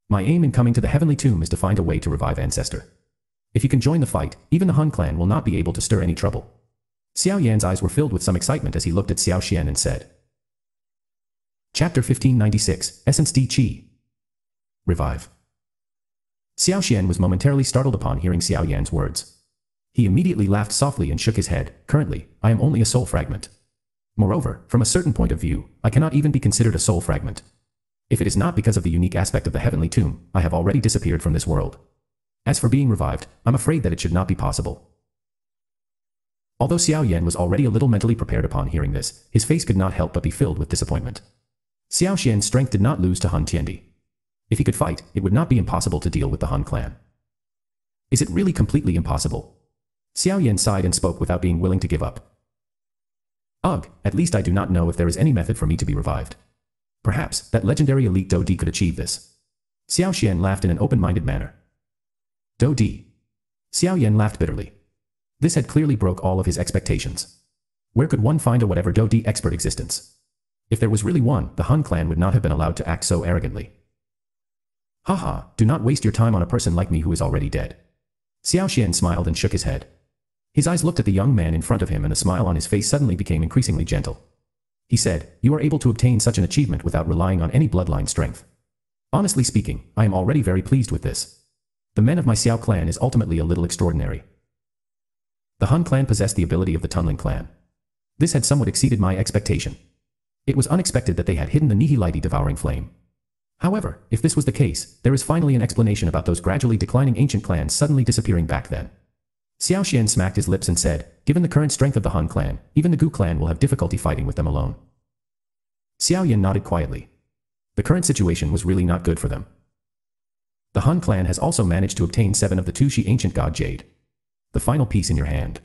My aim in coming to the heavenly tomb is to find a way to revive Ancestor. If you can join the fight, even the Hun clan will not be able to stir any trouble. Xiao Yan's eyes were filled with some excitement as he looked at Xiao Xian and said. Chapter 1596, Essence Di Qi. Revive. Xiao Xian was momentarily startled upon hearing Xiao Yan's words. He immediately laughed softly and shook his head, currently, I am only a soul fragment. Moreover, from a certain point of view, I cannot even be considered a soul fragment. If it is not because of the unique aspect of the heavenly tomb, I have already disappeared from this world. As for being revived, I'm afraid that it should not be possible. Although Xiao Yan was already a little mentally prepared upon hearing this, his face could not help but be filled with disappointment. Xiao Xian's strength did not lose to Han Tiandi. If he could fight, it would not be impossible to deal with the Han clan. Is it really completely impossible? Xiao Yan sighed and spoke without being willing to give up. Ugh, at least I do not know if there is any method for me to be revived. Perhaps, that legendary elite Dou Di could achieve this. Xiao Xian laughed in an open-minded manner. Dou Di. Xiao Yan laughed bitterly. This had clearly broke all of his expectations. Where could one find a whatever Dou Di expert existence? If there was really one, the Hun clan would not have been allowed to act so arrogantly. Haha, do not waste your time on a person like me who is already dead. Xiao Xian smiled and shook his head. His eyes looked at the young man in front of him and the smile on his face suddenly became increasingly gentle. He said, You are able to obtain such an achievement without relying on any bloodline strength. Honestly speaking, I am already very pleased with this. The men of my Xiao clan is ultimately a little extraordinary. The Hun clan possessed the ability of the Tunling clan. This had somewhat exceeded my expectation. It was unexpected that they had hidden the Nihilite devouring flame. However, if this was the case, there is finally an explanation about those gradually declining ancient clans suddenly disappearing back then. Xiao Xian smacked his lips and said, given the current strength of the Han clan, even the Gu clan will have difficulty fighting with them alone. Xiao Yan nodded quietly. The current situation was really not good for them. The Han clan has also managed to obtain seven of the Tushi ancient god jade. The final piece in your hand.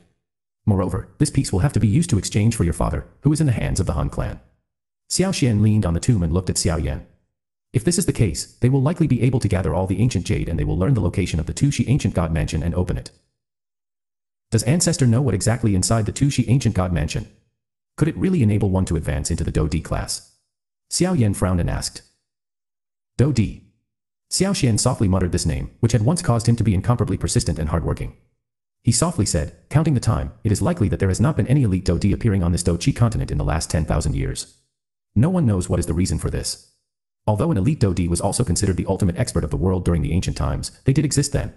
Moreover, this piece will have to be used to exchange for your father, who is in the hands of the Han clan. Xiao Xian leaned on the tomb and looked at Xiao Yan. If this is the case, they will likely be able to gather all the ancient jade and they will learn the location of the Tushi ancient god mansion and open it. Does Ancestor know what exactly inside the Tushi ancient god mansion? Could it really enable one to advance into the Dou Di class? Xiao Yan frowned and asked. Dou Di. Xiao Xian softly muttered this name, which had once caused him to be incomparably persistent and hardworking. He softly said, counting the time, it is likely that there has not been any elite Dou Di appearing on this Dou Qi continent in the last 10,000 years. No one knows what is the reason for this. Although an elite Dou Di was also considered the ultimate expert of the world during the ancient times, they did exist then.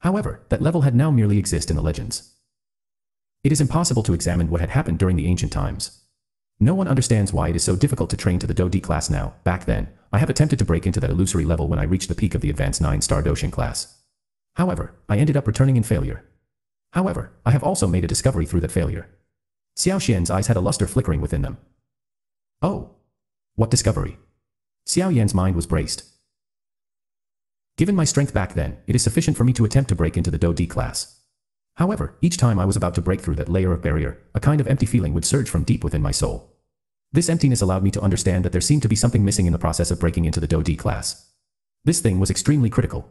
However, that level had now merely exist in the legends. It is impossible to examine what had happened during the ancient times. No one understands why it is so difficult to train to the Dou Di class now. Back then, I have attempted to break into that illusory level when I reached the peak of the advanced 9-star Dou Sheng class. However, I ended up returning in failure. However, I have also made a discovery through that failure. Xiao Xian's eyes had a luster flickering within them. Oh. What discovery? Xiao Yan's mind was braced. Given my strength back then, it is sufficient for me to attempt to break into the Dou Di class. However, each time I was about to break through that layer of barrier, a kind of empty feeling would surge from deep within my soul. This emptiness allowed me to understand that there seemed to be something missing in the process of breaking into the Dou Di class. This thing was extremely critical.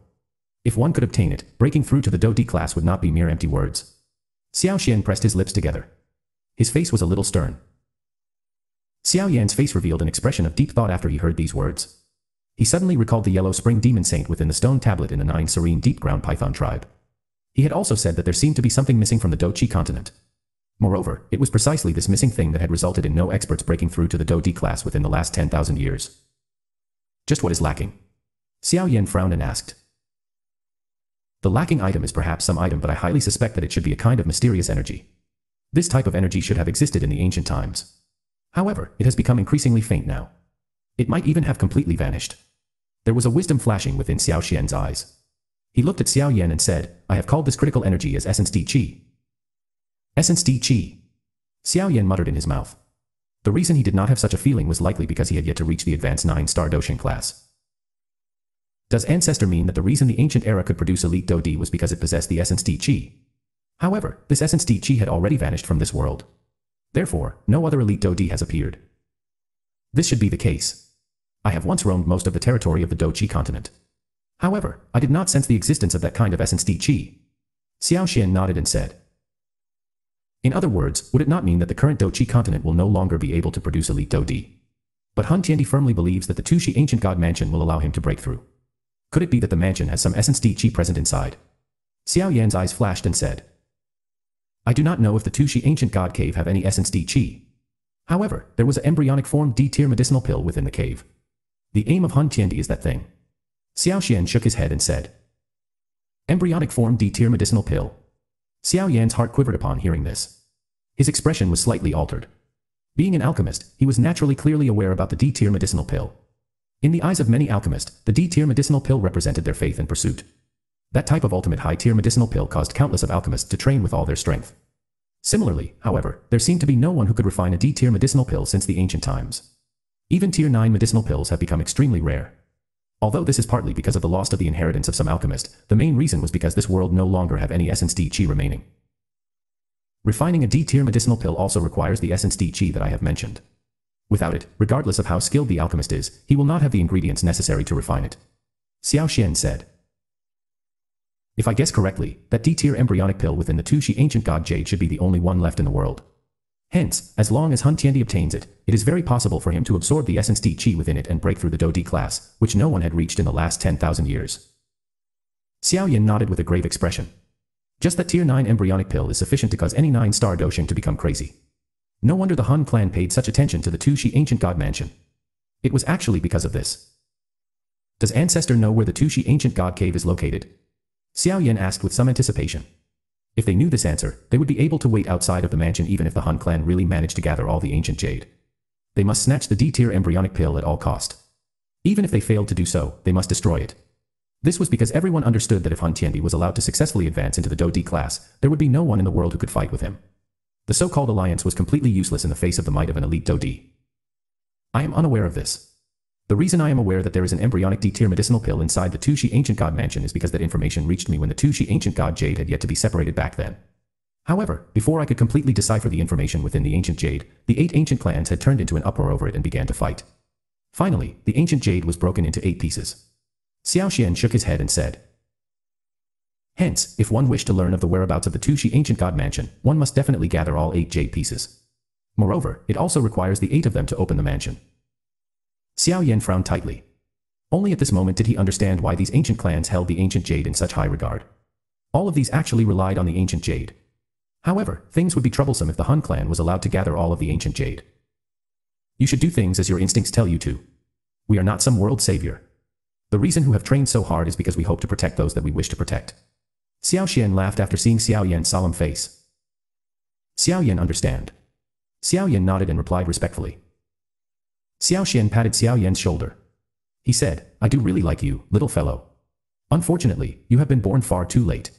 If one could obtain it, breaking through to the Dou Di class would not be mere empty words. Xiao Xian pressed his lips together. His face was a little stern. Xiao Yan's face revealed an expression of deep thought after he heard these words. He suddenly recalled the Yellow Spring Demon Saint within the stone tablet in the Nine Serene Deep Ground Python tribe. He had also said that there seemed to be something missing from the Dou Qi continent. Moreover, it was precisely this missing thing that had resulted in no experts breaking through to the Dou Di class within the last 10,000 years. Just what is lacking? Xiao Yan frowned and asked. The lacking item is perhaps some item but I highly suspect that it should be a kind of mysterious energy. This type of energy should have existed in the ancient times. However, it has become increasingly faint now. It might even have completely vanished. There was a wisdom flashing within Xiao Xian's eyes. He looked at Xiao Yan and said, I have called this critical energy as Essence Di Qi. Essence Di Qi. Xiao Yan muttered in his mouth. The reason he did not have such a feeling was likely because he had yet to reach the advanced 9-star Dou Sheng class. Does Ancestor mean that the reason the ancient era could produce Elite Dou Di was because it possessed the Essence Di Qi? However, this Essence Di Qi had already vanished from this world. Therefore, no other elite Dou Di has appeared. This should be the case. I have once roamed most of the territory of the Dou Qi continent. However, I did not sense the existence of that kind of essence Di Qi. Xiao Xian nodded and said. In other words, would it not mean that the current Dou Qi continent will no longer be able to produce elite Dou Di? But Hun Tiandi firmly believes that the Tu Shi ancient god mansion will allow him to break through. Could it be that the mansion has some essence Di Qi present inside? Xiao Yan's eyes flashed and said, I do not know if the Tu Shi ancient god cave have any essence Di Qi. However, there was an embryonic form Di-tier medicinal pill within the cave. The aim of Hun Tiandi is that thing. Xiao Xian shook his head and said, Embryonic form Di-tier medicinal pill. Xiao Yan's heart quivered upon hearing this. His expression was slightly altered. Being an alchemist, he was naturally clearly aware about the Di-tier medicinal pill. In the eyes of many alchemists, the Di-tier medicinal pill represented their faith and pursuit. That type of ultimate high-tier medicinal pill caused countless of alchemists to train with all their strength. Similarly, however, there seemed to be no one who could refine a Di-tier medicinal pill since the ancient times. Even tier 9 medicinal pills have become extremely rare. Although this is partly because of the loss of the inheritance of some alchemist, the main reason was because this world no longer have any essence Di Qi remaining. Refining a Di-tier medicinal pill also requires the essence Di Qi that I have mentioned. Without it, regardless of how skilled the alchemist is, he will not have the ingredients necessary to refine it. Xiao Xian said. If I guess correctly, that Di-tier embryonic pill within the Tu Shi ancient god Jade should be the only one left in the world. Hence, as long as Hun Tiandi obtains it, it is very possible for him to absorb the essence Di Qi within it and break through the Dou Di class, which no one had reached in the last 10,000 years. Xiao Yan nodded with a grave expression. Just that tier 9 embryonic pill is sufficient to cause any 9-star Dou Sheng to become crazy. No wonder the Hun clan paid such attention to the Tu Shi ancient god mansion. It was actually because of this. Does Ancestor know where the Tu Shi ancient god cave is located? Xiao Yan asked with some anticipation. If they knew this answer, they would be able to wait outside of the mansion even if the Hun clan really managed to gather all the ancient jade. They must snatch the Di-tier embryonic pill at all cost. Even if they failed to do so, they must destroy it. This was because everyone understood that if Hun Tiandi was allowed to successfully advance into the Dou Di class, there would be no one in the world who could fight with him. The so-called alliance was completely useless in the face of the might of an elite Dou Di. I am unaware of this. The reason I am aware that there is an embryonic Di-tier medicinal pill inside the Tu Shi Ancient God Mansion is because that information reached me when the Tu Shi Ancient God Jade had yet to be separated back then. However, before I could completely decipher the information within the Ancient Jade, the eight ancient clans had turned into an uproar over it and began to fight. Finally, the Ancient Jade was broken into eight pieces. Xiao Xian shook his head and said, Hence, if one wished to learn of the whereabouts of the Tu Shi Ancient God Mansion, one must definitely gather all eight jade pieces. Moreover, it also requires the eight of them to open the mansion. Xiao Yan frowned tightly. Only at this moment did he understand why these ancient clans held the ancient jade in such high regard. All of these actually relied on the ancient jade. However, things would be troublesome if the Hun clan was allowed to gather all of the ancient jade. You should do things as your instincts tell you to. We are not some world savior. The reason who have trained so hard is because we hope to protect those that we wish to protect. Xiao Xian laughed after seeing Xiao Yan's solemn face. Xiao Yan understand. Xiao Yan nodded and replied respectfully. Xiao Xian patted Xiao Yan's shoulder. He said, I do really like you, little fellow. Unfortunately, you have been born far too late.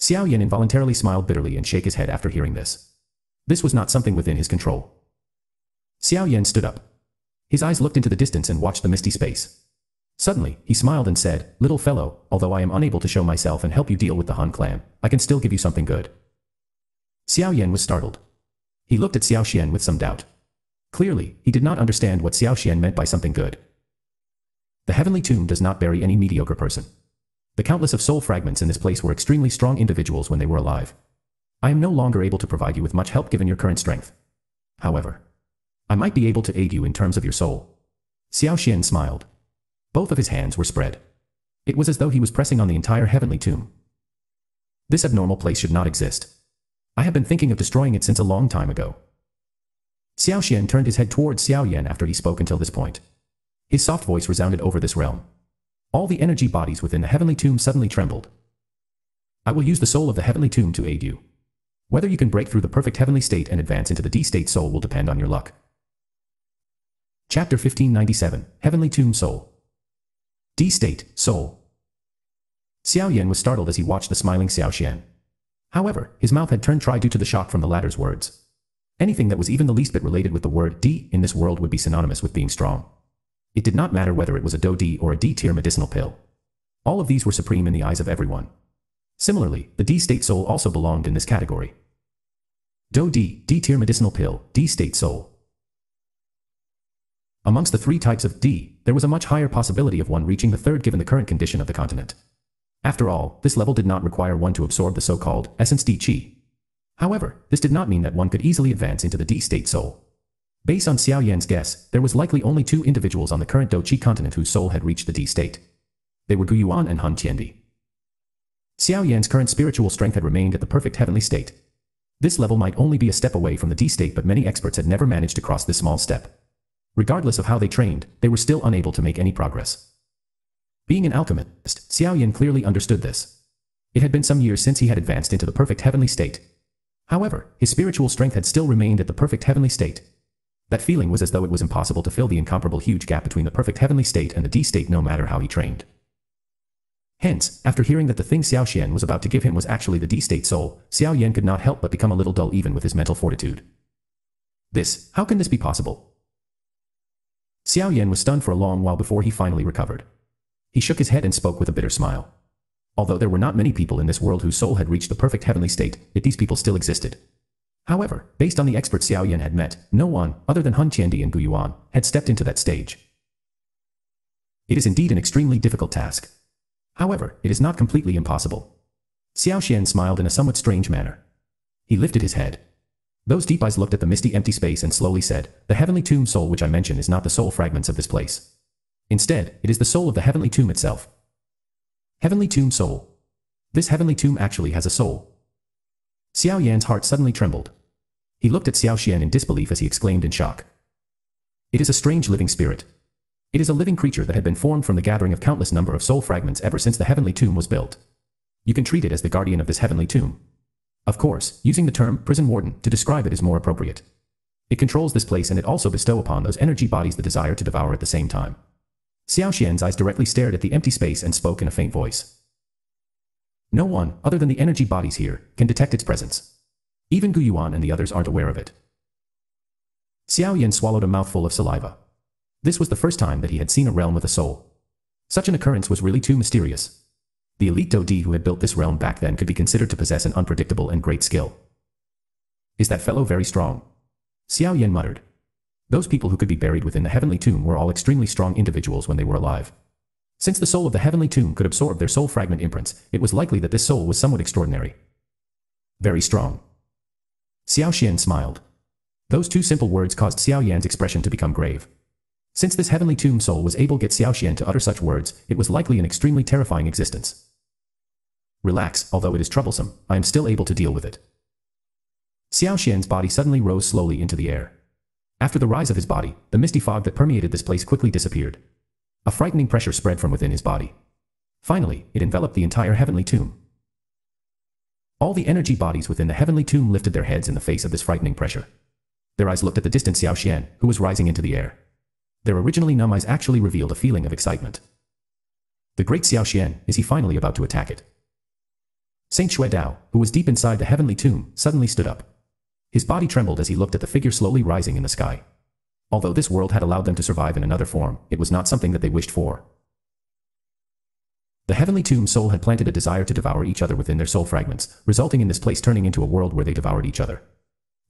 Xiao Yan involuntarily smiled bitterly and shook his head after hearing this. This was not something within his control. Xiao Yan stood up. His eyes looked into the distance and watched the misty space. Suddenly, he smiled and said, Little fellow, although I am unable to show myself and help you deal with the Han clan, I can still give you something good. Xiao Yan was startled. He looked at Xiao Xian with some doubt. Clearly, he did not understand what Xiao Xian meant by something good. The heavenly tomb does not bury any mediocre person. The countless of soul fragments in this place were extremely strong individuals when they were alive. I am no longer able to provide you with much help given your current strength. However, I might be able to aid you in terms of your soul. Xiao Xian smiled. Both of his hands were spread. It was as though he was pressing on the entire heavenly tomb. This abnormal place should not exist. I have been thinking of destroying it since a long time ago. Xiao Xian turned his head towards Xiao Yan after he spoke until this point. His soft voice resounded over this realm. All the energy bodies within the heavenly tomb suddenly trembled. I will use the soul of the heavenly tomb to aid you. Whether you can break through the perfect heavenly state and advance into the Di-state soul will depend on your luck. Chapter 1597, Heavenly Tomb Soul Di-state, soul. Xiao Yan was startled as he watched the smiling Xiao Xian. However, his mouth had turned dry due to the shock from the latter's words. Anything that was even the least bit related with the word D in this world would be synonymous with being strong. It did not matter whether it was a Dou Di or a Di-tier medicinal pill. All of these were supreme in the eyes of everyone. Similarly, the Di-state soul also belonged in this category. Dou Di, Di-tier medicinal pill, Di-state soul. Amongst the three types of D, there was a much higher possibility of one reaching the third given the current condition of the continent. After all, this level did not require one to absorb the so-called essence Di Qi. However, this did not mean that one could easily advance into the Di-state soul. Based on Xiao Yan's guess, there was likely only two individuals on the current Dou Qi continent whose soul had reached the Di-state. They were Gu Yuan and Han Tiandi. Xiao Yan's current spiritual strength had remained at the perfect heavenly state. This level might only be a step away from the D-state but many experts had never managed to cross this small step. Regardless of how they trained, they were still unable to make any progress. Being an alchemist, Xiao Yan clearly understood this. It had been some years since he had advanced into the perfect heavenly state. However, his spiritual strength had still remained at the perfect heavenly state. That feeling was as though it was impossible to fill the incomparable huge gap between the perfect heavenly state and the Di state no matter how he trained. Hence, after hearing that the thing Xiao Xian was about to give him was actually the Di-state soul, Xiao Yan could not help but become a little dull even with his mental fortitude. This, how can this be possible? Xiao Yan was stunned for a long while before he finally recovered. He shook his head and spoke with a bitter smile. Although there were not many people in this world whose soul had reached the perfect heavenly state, yet these people still existed. However, based on the experts Xiao Yan had met, no one, other than Han Tiandi and Gu Yuan, had stepped into that stage. It is indeed an extremely difficult task. However, it is not completely impossible. Xiao Xian smiled in a somewhat strange manner. He lifted his head. Those deep eyes looked at the misty empty space and slowly said, The heavenly tomb soul which I mention is not the soul fragments of this place. Instead, it is the soul of the heavenly tomb itself. Heavenly tomb soul. This heavenly tomb actually has a soul. Xiao Yan's heart suddenly trembled. He looked at Xiao Xian in disbelief as he exclaimed in shock. It is a strange living spirit. It is a living creature that had been formed from the gathering of countless number of soul fragments ever since the heavenly tomb was built. You can treat it as the guardian of this heavenly tomb. Of course, using the term prison warden to describe it is more appropriate. It controls this place and it also bestow upon those energy bodies the desire to devour at the same time. Xiao Xuan's eyes directly stared at the empty space and spoke in a faint voice. No one, other than the energy bodies here, can detect its presence. Even Gu Yuan and the others aren't aware of it. Xiao Yan swallowed a mouthful of saliva. This was the first time that he had seen a realm with a soul. Such an occurrence was really too mysterious. The elite Dou Di who had built this realm back then could be considered to possess an unpredictable and great skill. Is that fellow very strong? Xiao Yan muttered. Those people who could be buried within the heavenly tomb were all extremely strong individuals when they were alive. Since the soul of the heavenly tomb could absorb their soul fragment imprints, it was likely that this soul was somewhat extraordinary. Very strong. Xiao Xuan smiled. Those two simple words caused Xiao Yan's expression to become grave. Since this heavenly tomb soul was able to get Xiao Xuan to utter such words, it was likely an extremely terrifying existence. Relax, although it is troublesome, I am still able to deal with it. Xiao Xuan's body suddenly rose slowly into the air. After the rise of his body, the misty fog that permeated this place quickly disappeared. A frightening pressure spread from within his body. Finally, it enveloped the entire heavenly tomb. All the energy bodies within the heavenly tomb lifted their heads in the face of this frightening pressure. Their eyes looked at the distant Xiao Xuan, who was rising into the air. Their originally numb eyes actually revealed a feeling of excitement. The great Xiao Xuan, is he finally about to attack it? Saint Xuedao, who was deep inside the heavenly tomb, suddenly stood up. His body trembled as he looked at the figure slowly rising in the sky. Although this world had allowed them to survive in another form, it was not something that they wished for. The heavenly tomb soul had planted a desire to devour each other within their soul fragments, resulting in this place turning into a world where they devoured each other.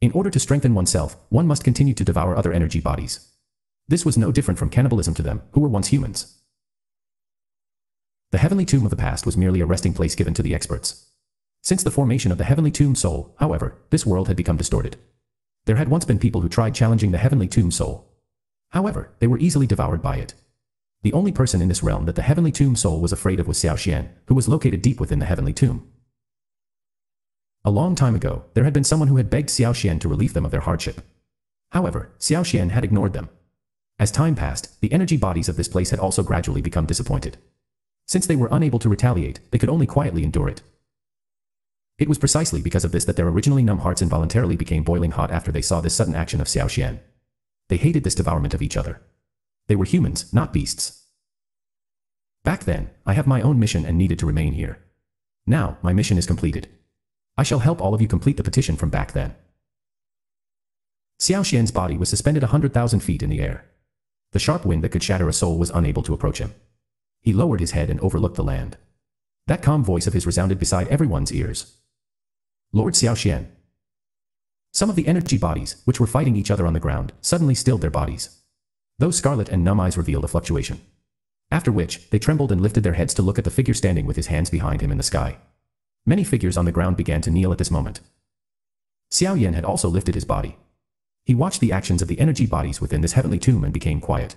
In order to strengthen oneself, one must continue to devour other energy bodies. This was no different from cannibalism to them, who were once humans. The heavenly tomb of the past was merely a resting place given to the experts. Since the formation of the heavenly tomb soul, however, this world had become distorted. There had once been people who tried challenging the heavenly tomb soul. However, they were easily devoured by it. The only person in this realm that the heavenly tomb soul was afraid of was Xiao Xuan, who was located deep within the heavenly tomb. A long time ago, there had been someone who had begged Xiao Xuan to relieve them of their hardship. However, Xiao Xuan had ignored them, as time passed, the energy bodies of this place had also gradually become disappointed. Since they were unable to retaliate, they could only quietly endure it. It was precisely because of this that their originally numb hearts involuntarily became boiling hot after they saw this sudden action of Xiao Xuan. They hated this devourment of each other. They were humans, not beasts. Back then, I have my own mission and needed to remain here. Now, my mission is completed. I shall help all of you complete the petition from back then. Xiao Xuan's body was suspended a hundred thousand feet in the air. The sharp wind that could shatter a soul was unable to approach him. He lowered his head and overlooked the land. That calm voice of his resounded beside everyone's ears. Lord Xiao Xuan. Some of the energy bodies, which were fighting each other on the ground, suddenly stilled their bodies. Those scarlet and numb eyes revealed a fluctuation. After which, they trembled and lifted their heads to look at the figure standing with his hands behind him in the sky. Many figures on the ground began to kneel at this moment. Xiao Yan had also lifted his body. He watched the actions of the energy bodies within this heavenly tomb and became quiet.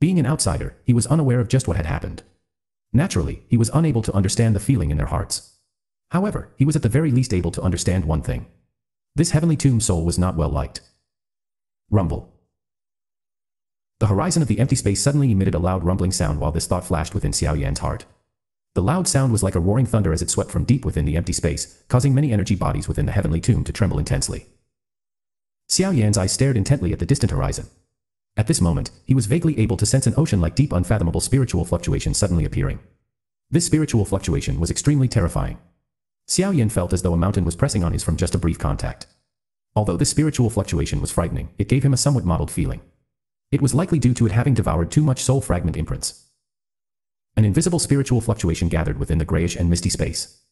Being an outsider, he was unaware of just what had happened. Naturally, he was unable to understand the feeling in their hearts. However, he was at the very least able to understand one thing. This heavenly tomb soul was not well liked. Rumble. The horizon of the empty space suddenly emitted a loud rumbling sound while this thought flashed within Xiao Yan's heart. The loud sound was like a roaring thunder as it swept from deep within the empty space, causing many energy bodies within the heavenly tomb to tremble intensely. Xiao Yan's eyes stared intently at the distant horizon. At this moment, he was vaguely able to sense an ocean-like deep unfathomable spiritual fluctuation suddenly appearing. This spiritual fluctuation was extremely terrifying. Xiao Yan felt as though a mountain was pressing on his from just a brief contact. Although this spiritual fluctuation was frightening, it gave him a somewhat mottled feeling. It was likely due to it having devoured too much soul fragment imprints. An invisible spiritual fluctuation gathered within the grayish and misty space.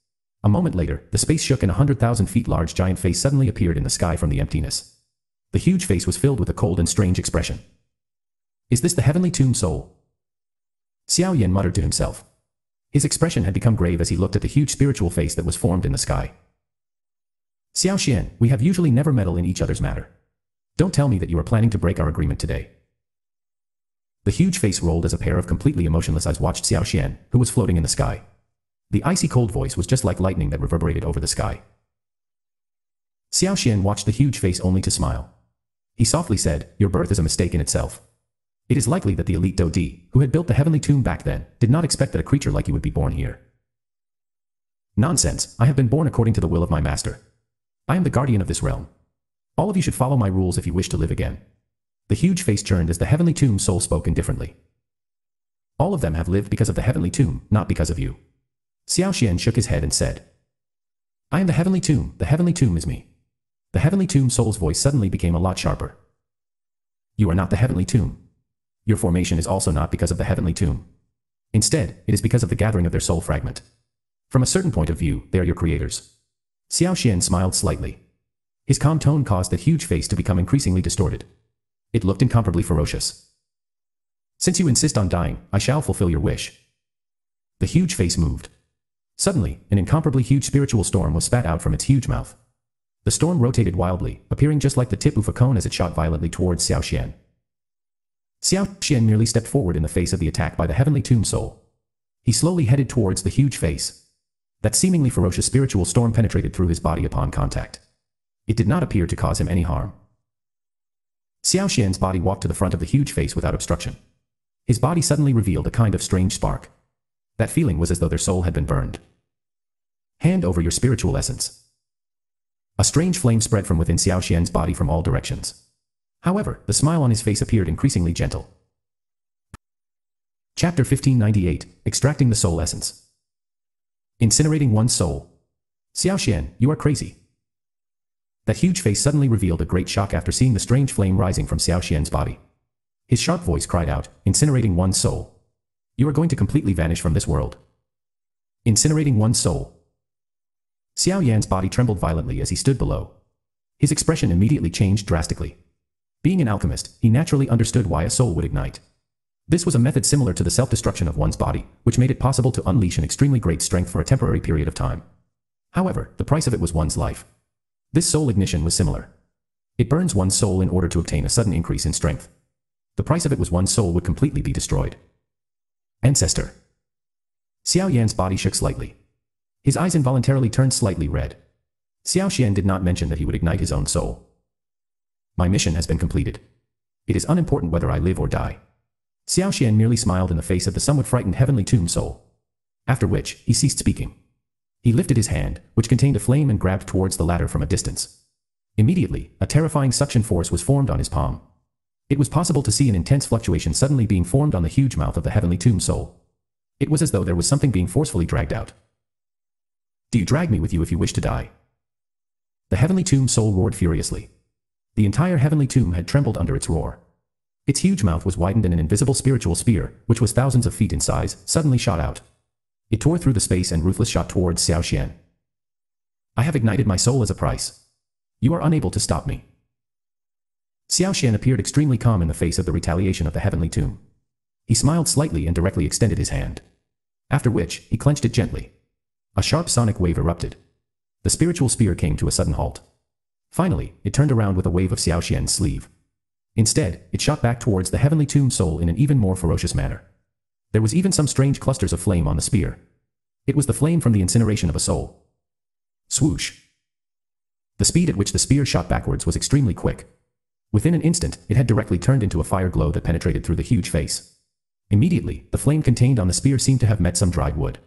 A moment later, the space shook and a hundred thousand feet large giant face suddenly appeared in the sky from the emptiness. The huge face was filled with a cold and strange expression. Is this the heavenly tomb soul? Xiao Yan muttered to himself. His expression had become grave as he looked at the huge spiritual face that was formed in the sky. Xiao Xuan, we have usually never meddle in each other's matter. Don't tell me that you are planning to break our agreement today. The huge face rolled as a pair of completely emotionless eyes watched Xiao Xuan, who was floating in the sky. The icy cold voice was just like lightning that reverberated over the sky. Xiao Xuan watched the huge face only to smile. He softly said, Your birth is a mistake in itself. It is likely that the elite Dou Di, who had built the heavenly tomb back then, did not expect that a creature like you would be born here. Nonsense, I have been born according to the will of my master. I am the guardian of this realm. All of you should follow my rules if you wish to live again. The huge face turned as the heavenly tomb soul spoke indifferently. All of them have lived because of the heavenly tomb, not because of you. Xiao Xuan shook his head and said, I am the heavenly tomb, the heavenly tomb is me. The heavenly tomb soul's voice suddenly became a lot sharper. You are not the heavenly tomb. Your formation is also not because of the heavenly tomb. Instead, it is because of the gathering of their soul fragment. From a certain point of view, they are your creators. Xiao Xuan smiled slightly. His calm tone caused that huge face to become increasingly distorted. It looked incomparably ferocious. Since you insist on dying, I shall fulfill your wish. The huge face moved. Suddenly, an incomparably huge spiritual storm was spat out from its huge mouth. The storm rotated wildly, appearing just like the tip of a cone as it shot violently towards Xiao Xuan. Xiao Xuan merely stepped forward in the face of the attack by the heavenly tomb soul. He slowly headed towards the huge face. That seemingly ferocious spiritual storm penetrated through his body upon contact. It did not appear to cause him any harm. Xiao Xuan's body walked to the front of the huge face without obstruction. His body suddenly revealed a kind of strange spark. That feeling was as though their soul had been burned. Hand over your spiritual essence. A strange flame spread from within Xiao Xuan's body from all directions. However, the smile on his face appeared increasingly gentle. Chapter 1598 Extracting the Soul Essence Incinerating one's soul. Xiao Xuan, you are crazy. That huge face suddenly revealed a great shock after seeing the strange flame rising from Xiao Xuan's body. His sharp voice cried out, incinerating one's soul. You are going to completely vanish from this world. Incinerating one's soul. Xiao Yan's body trembled violently as he stood below. His expression immediately changed drastically. Being an alchemist, he naturally understood why a soul would ignite. This was a method similar to the self-destruction of one's body, which made it possible to unleash an extremely great strength for a temporary period of time. However, the price of it was one's life. This soul ignition was similar. It burns one's soul in order to obtain a sudden increase in strength. The price of it was one's soul would completely be destroyed. Ancestor. Xiao Yan's body shook slightly. His eyes involuntarily turned slightly red. Xiao Xuan did not mention that he would ignite his own soul. My mission has been completed. It is unimportant whether I live or die. Xiao Xuan merely smiled in the face of the somewhat frightened heavenly tomb soul. After which, he ceased speaking. He lifted his hand, which contained a flame and grabbed towards the ladder from a distance. Immediately, a terrifying suction force was formed on his palm. It was possible to see an intense fluctuation suddenly being formed on the huge mouth of the heavenly tomb soul. It was as though there was something being forcefully dragged out. Do you drag me with you if you wish to die? The heavenly tomb soul roared furiously. The entire heavenly tomb had trembled under its roar. Its huge mouth was widened and an invisible spiritual spear, which was thousands of feet in size, suddenly shot out. It tore through the space and ruthless shot towards Xiao Xuan. I have ignited my soul as a price. You are unable to stop me. Xiao Xuan appeared extremely calm in the face of the retaliation of the heavenly tomb. He smiled slightly and directly extended his hand. After which, he clenched it gently. A sharp sonic wave erupted. The spiritual spear came to a sudden halt. Finally, it turned around with a wave of Xiao Xuan's sleeve. Instead, it shot back towards the heavenly tomb soul in an even more ferocious manner. There was even some strange clusters of flame on the spear. It was the flame from the incineration of a soul. Swoosh. The speed at which the spear shot backwards was extremely quick. Within an instant, it had directly turned into a fire glow that penetrated through the huge face. Immediately, the flame contained on the spear seemed to have met some dried wood.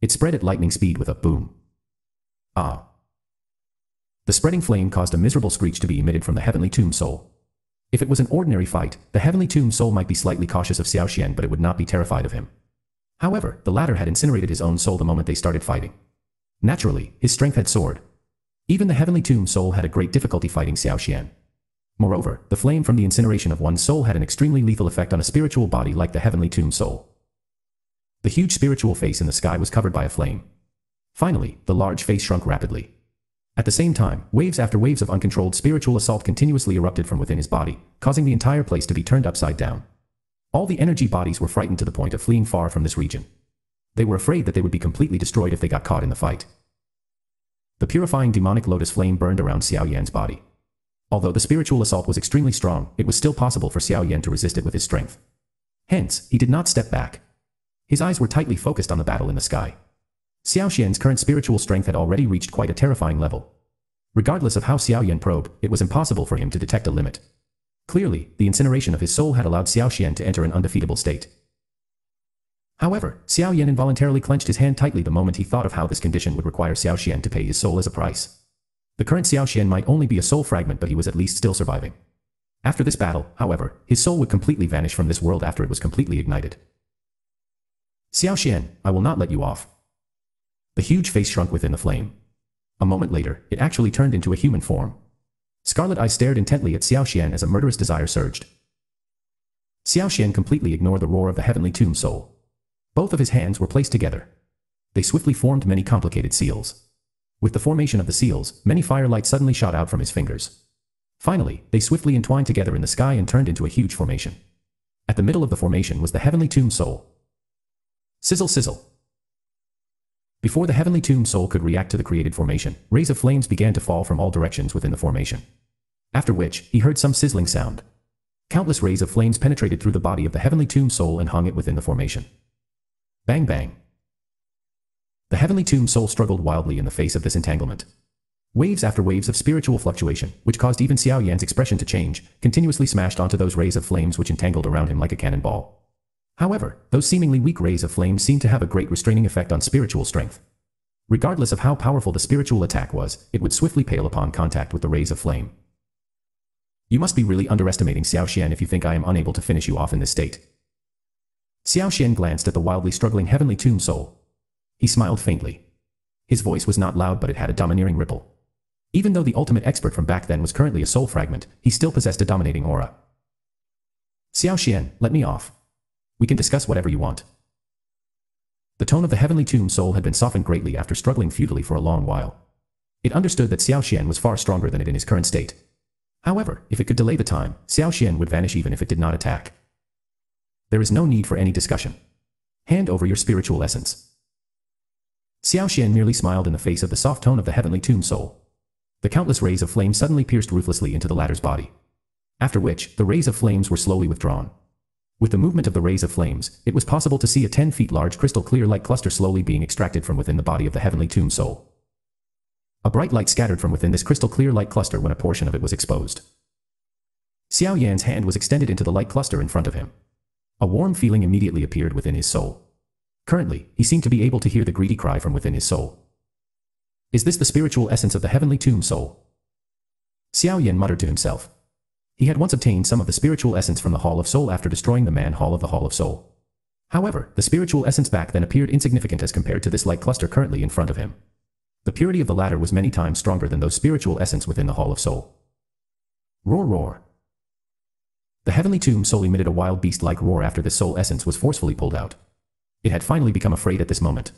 It spread at lightning speed with a boom. Ah. The spreading flame caused a miserable screech to be emitted from the heavenly tomb soul. If it was an ordinary fight, the heavenly tomb soul might be slightly cautious of Xiao Xuan but it would not be terrified of him. However, the latter had incinerated his own soul the moment they started fighting. Naturally, his strength had soared. Even the heavenly tomb soul had a great difficulty fighting Xiao Xuan. Moreover, the flame from the incineration of one's soul had an extremely lethal effect on a spiritual body like the heavenly tomb soul. The huge spiritual face in the sky was covered by a flame. Finally, the large face shrunk rapidly. At the same time, waves after waves of uncontrolled spiritual assault continuously erupted from within his body, causing the entire place to be turned upside down. All the energy bodies were frightened to the point of fleeing far from this region. They were afraid that they would be completely destroyed if they got caught in the fight. The purifying demonic lotus flame burned around Xiao Yan's body. Although the spiritual assault was extremely strong, it was still possible for Xiao Yan to resist it with his strength. Hence, he did not step back. His eyes were tightly focused on the battle in the sky. Xiao Xuan's current spiritual strength had already reached quite a terrifying level. Regardless of how Xiao Yan probed, it was impossible for him to detect a limit. Clearly, the incineration of his soul had allowed Xiao Xuan to enter an undefeatable state. However, Xiao Yan involuntarily clenched his hand tightly the moment he thought of how this condition would require Xiao Xuan to pay his soul as a price. The current Xiao Xuan might only be a soul fragment but he was at least still surviving. After this battle, however, his soul would completely vanish from this world after it was completely ignited. Xiao Xuan, I will not let you off. The huge face shrunk within the flame. A moment later, it actually turned into a human form. Scarlet eyes stared intently at Xiao Xuan as a murderous desire surged. Xiao Xuan completely ignored the roar of the heavenly tomb soul. Both of his hands were placed together. They swiftly formed many complicated seals. With the formation of the seals, many firelight suddenly shot out from his fingers. Finally, they swiftly entwined together in the sky and turned into a huge formation. At the middle of the formation was the heavenly tomb soul. Sizzle sizzle. Before the heavenly tomb soul could react to the created formation, rays of flames began to fall from all directions within the formation. After which, he heard some sizzling sound. Countless rays of flames penetrated through the body of the heavenly tomb soul and hung it within the formation. Bang bang. The heavenly tomb soul struggled wildly in the face of this entanglement. Waves after waves of spiritual fluctuation, which caused even Xiao Yan's expression to change, continuously smashed onto those rays of flames which entangled around him like a cannonball. However, those seemingly weak rays of flame seemed to have a great restraining effect on spiritual strength. Regardless of how powerful the spiritual attack was, it would swiftly pale upon contact with the rays of flame. You must be really underestimating Xiao Xuan if you think I am unable to finish you off in this state. Xiao Xuan glanced at the wildly struggling heavenly tomb soul. He smiled faintly. His voice was not loud but it had a domineering ripple. Even though the ultimate expert from back then was currently a soul fragment, he still possessed a dominating aura. Xiao Xuan, let me off. We can discuss whatever you want. The tone of the heavenly tomb soul had been softened greatly after struggling futilely for a long while. It understood that Xiao Xuan was far stronger than it in his current state. However, if it could delay the time, Xiao Xuan would vanish even if it did not attack. There is no need for any discussion. Hand over your spiritual essence. Xiao Xuan merely smiled in the face of the soft tone of the heavenly tomb soul. The countless rays of flame suddenly pierced ruthlessly into the latter's body. After which, the rays of flames were slowly withdrawn. With the movement of the rays of flames, it was possible to see a 10 feet large crystal clear light cluster slowly being extracted from within the body of the heavenly tomb soul. A bright light scattered from within this crystal clear light cluster when a portion of it was exposed. Xiao Yan's hand was extended into the light cluster in front of him. A warm feeling immediately appeared within his soul. Currently, he seemed to be able to hear the greedy cry from within his soul. Is this the spiritual essence of the heavenly tomb soul? Xiao Yan muttered to himself. He had once obtained some of the spiritual essence from the Hall of Soul after destroying the man Hall of the Hall of Soul. However, the spiritual essence back then appeared insignificant as compared to this light cluster currently in front of him. The purity of the latter was many times stronger than those spiritual essence within the Hall of Soul. Roar roar. The heavenly tomb soul emitted a wild beast-like roar after the soul essence was forcefully pulled out. It had finally become afraid at this moment.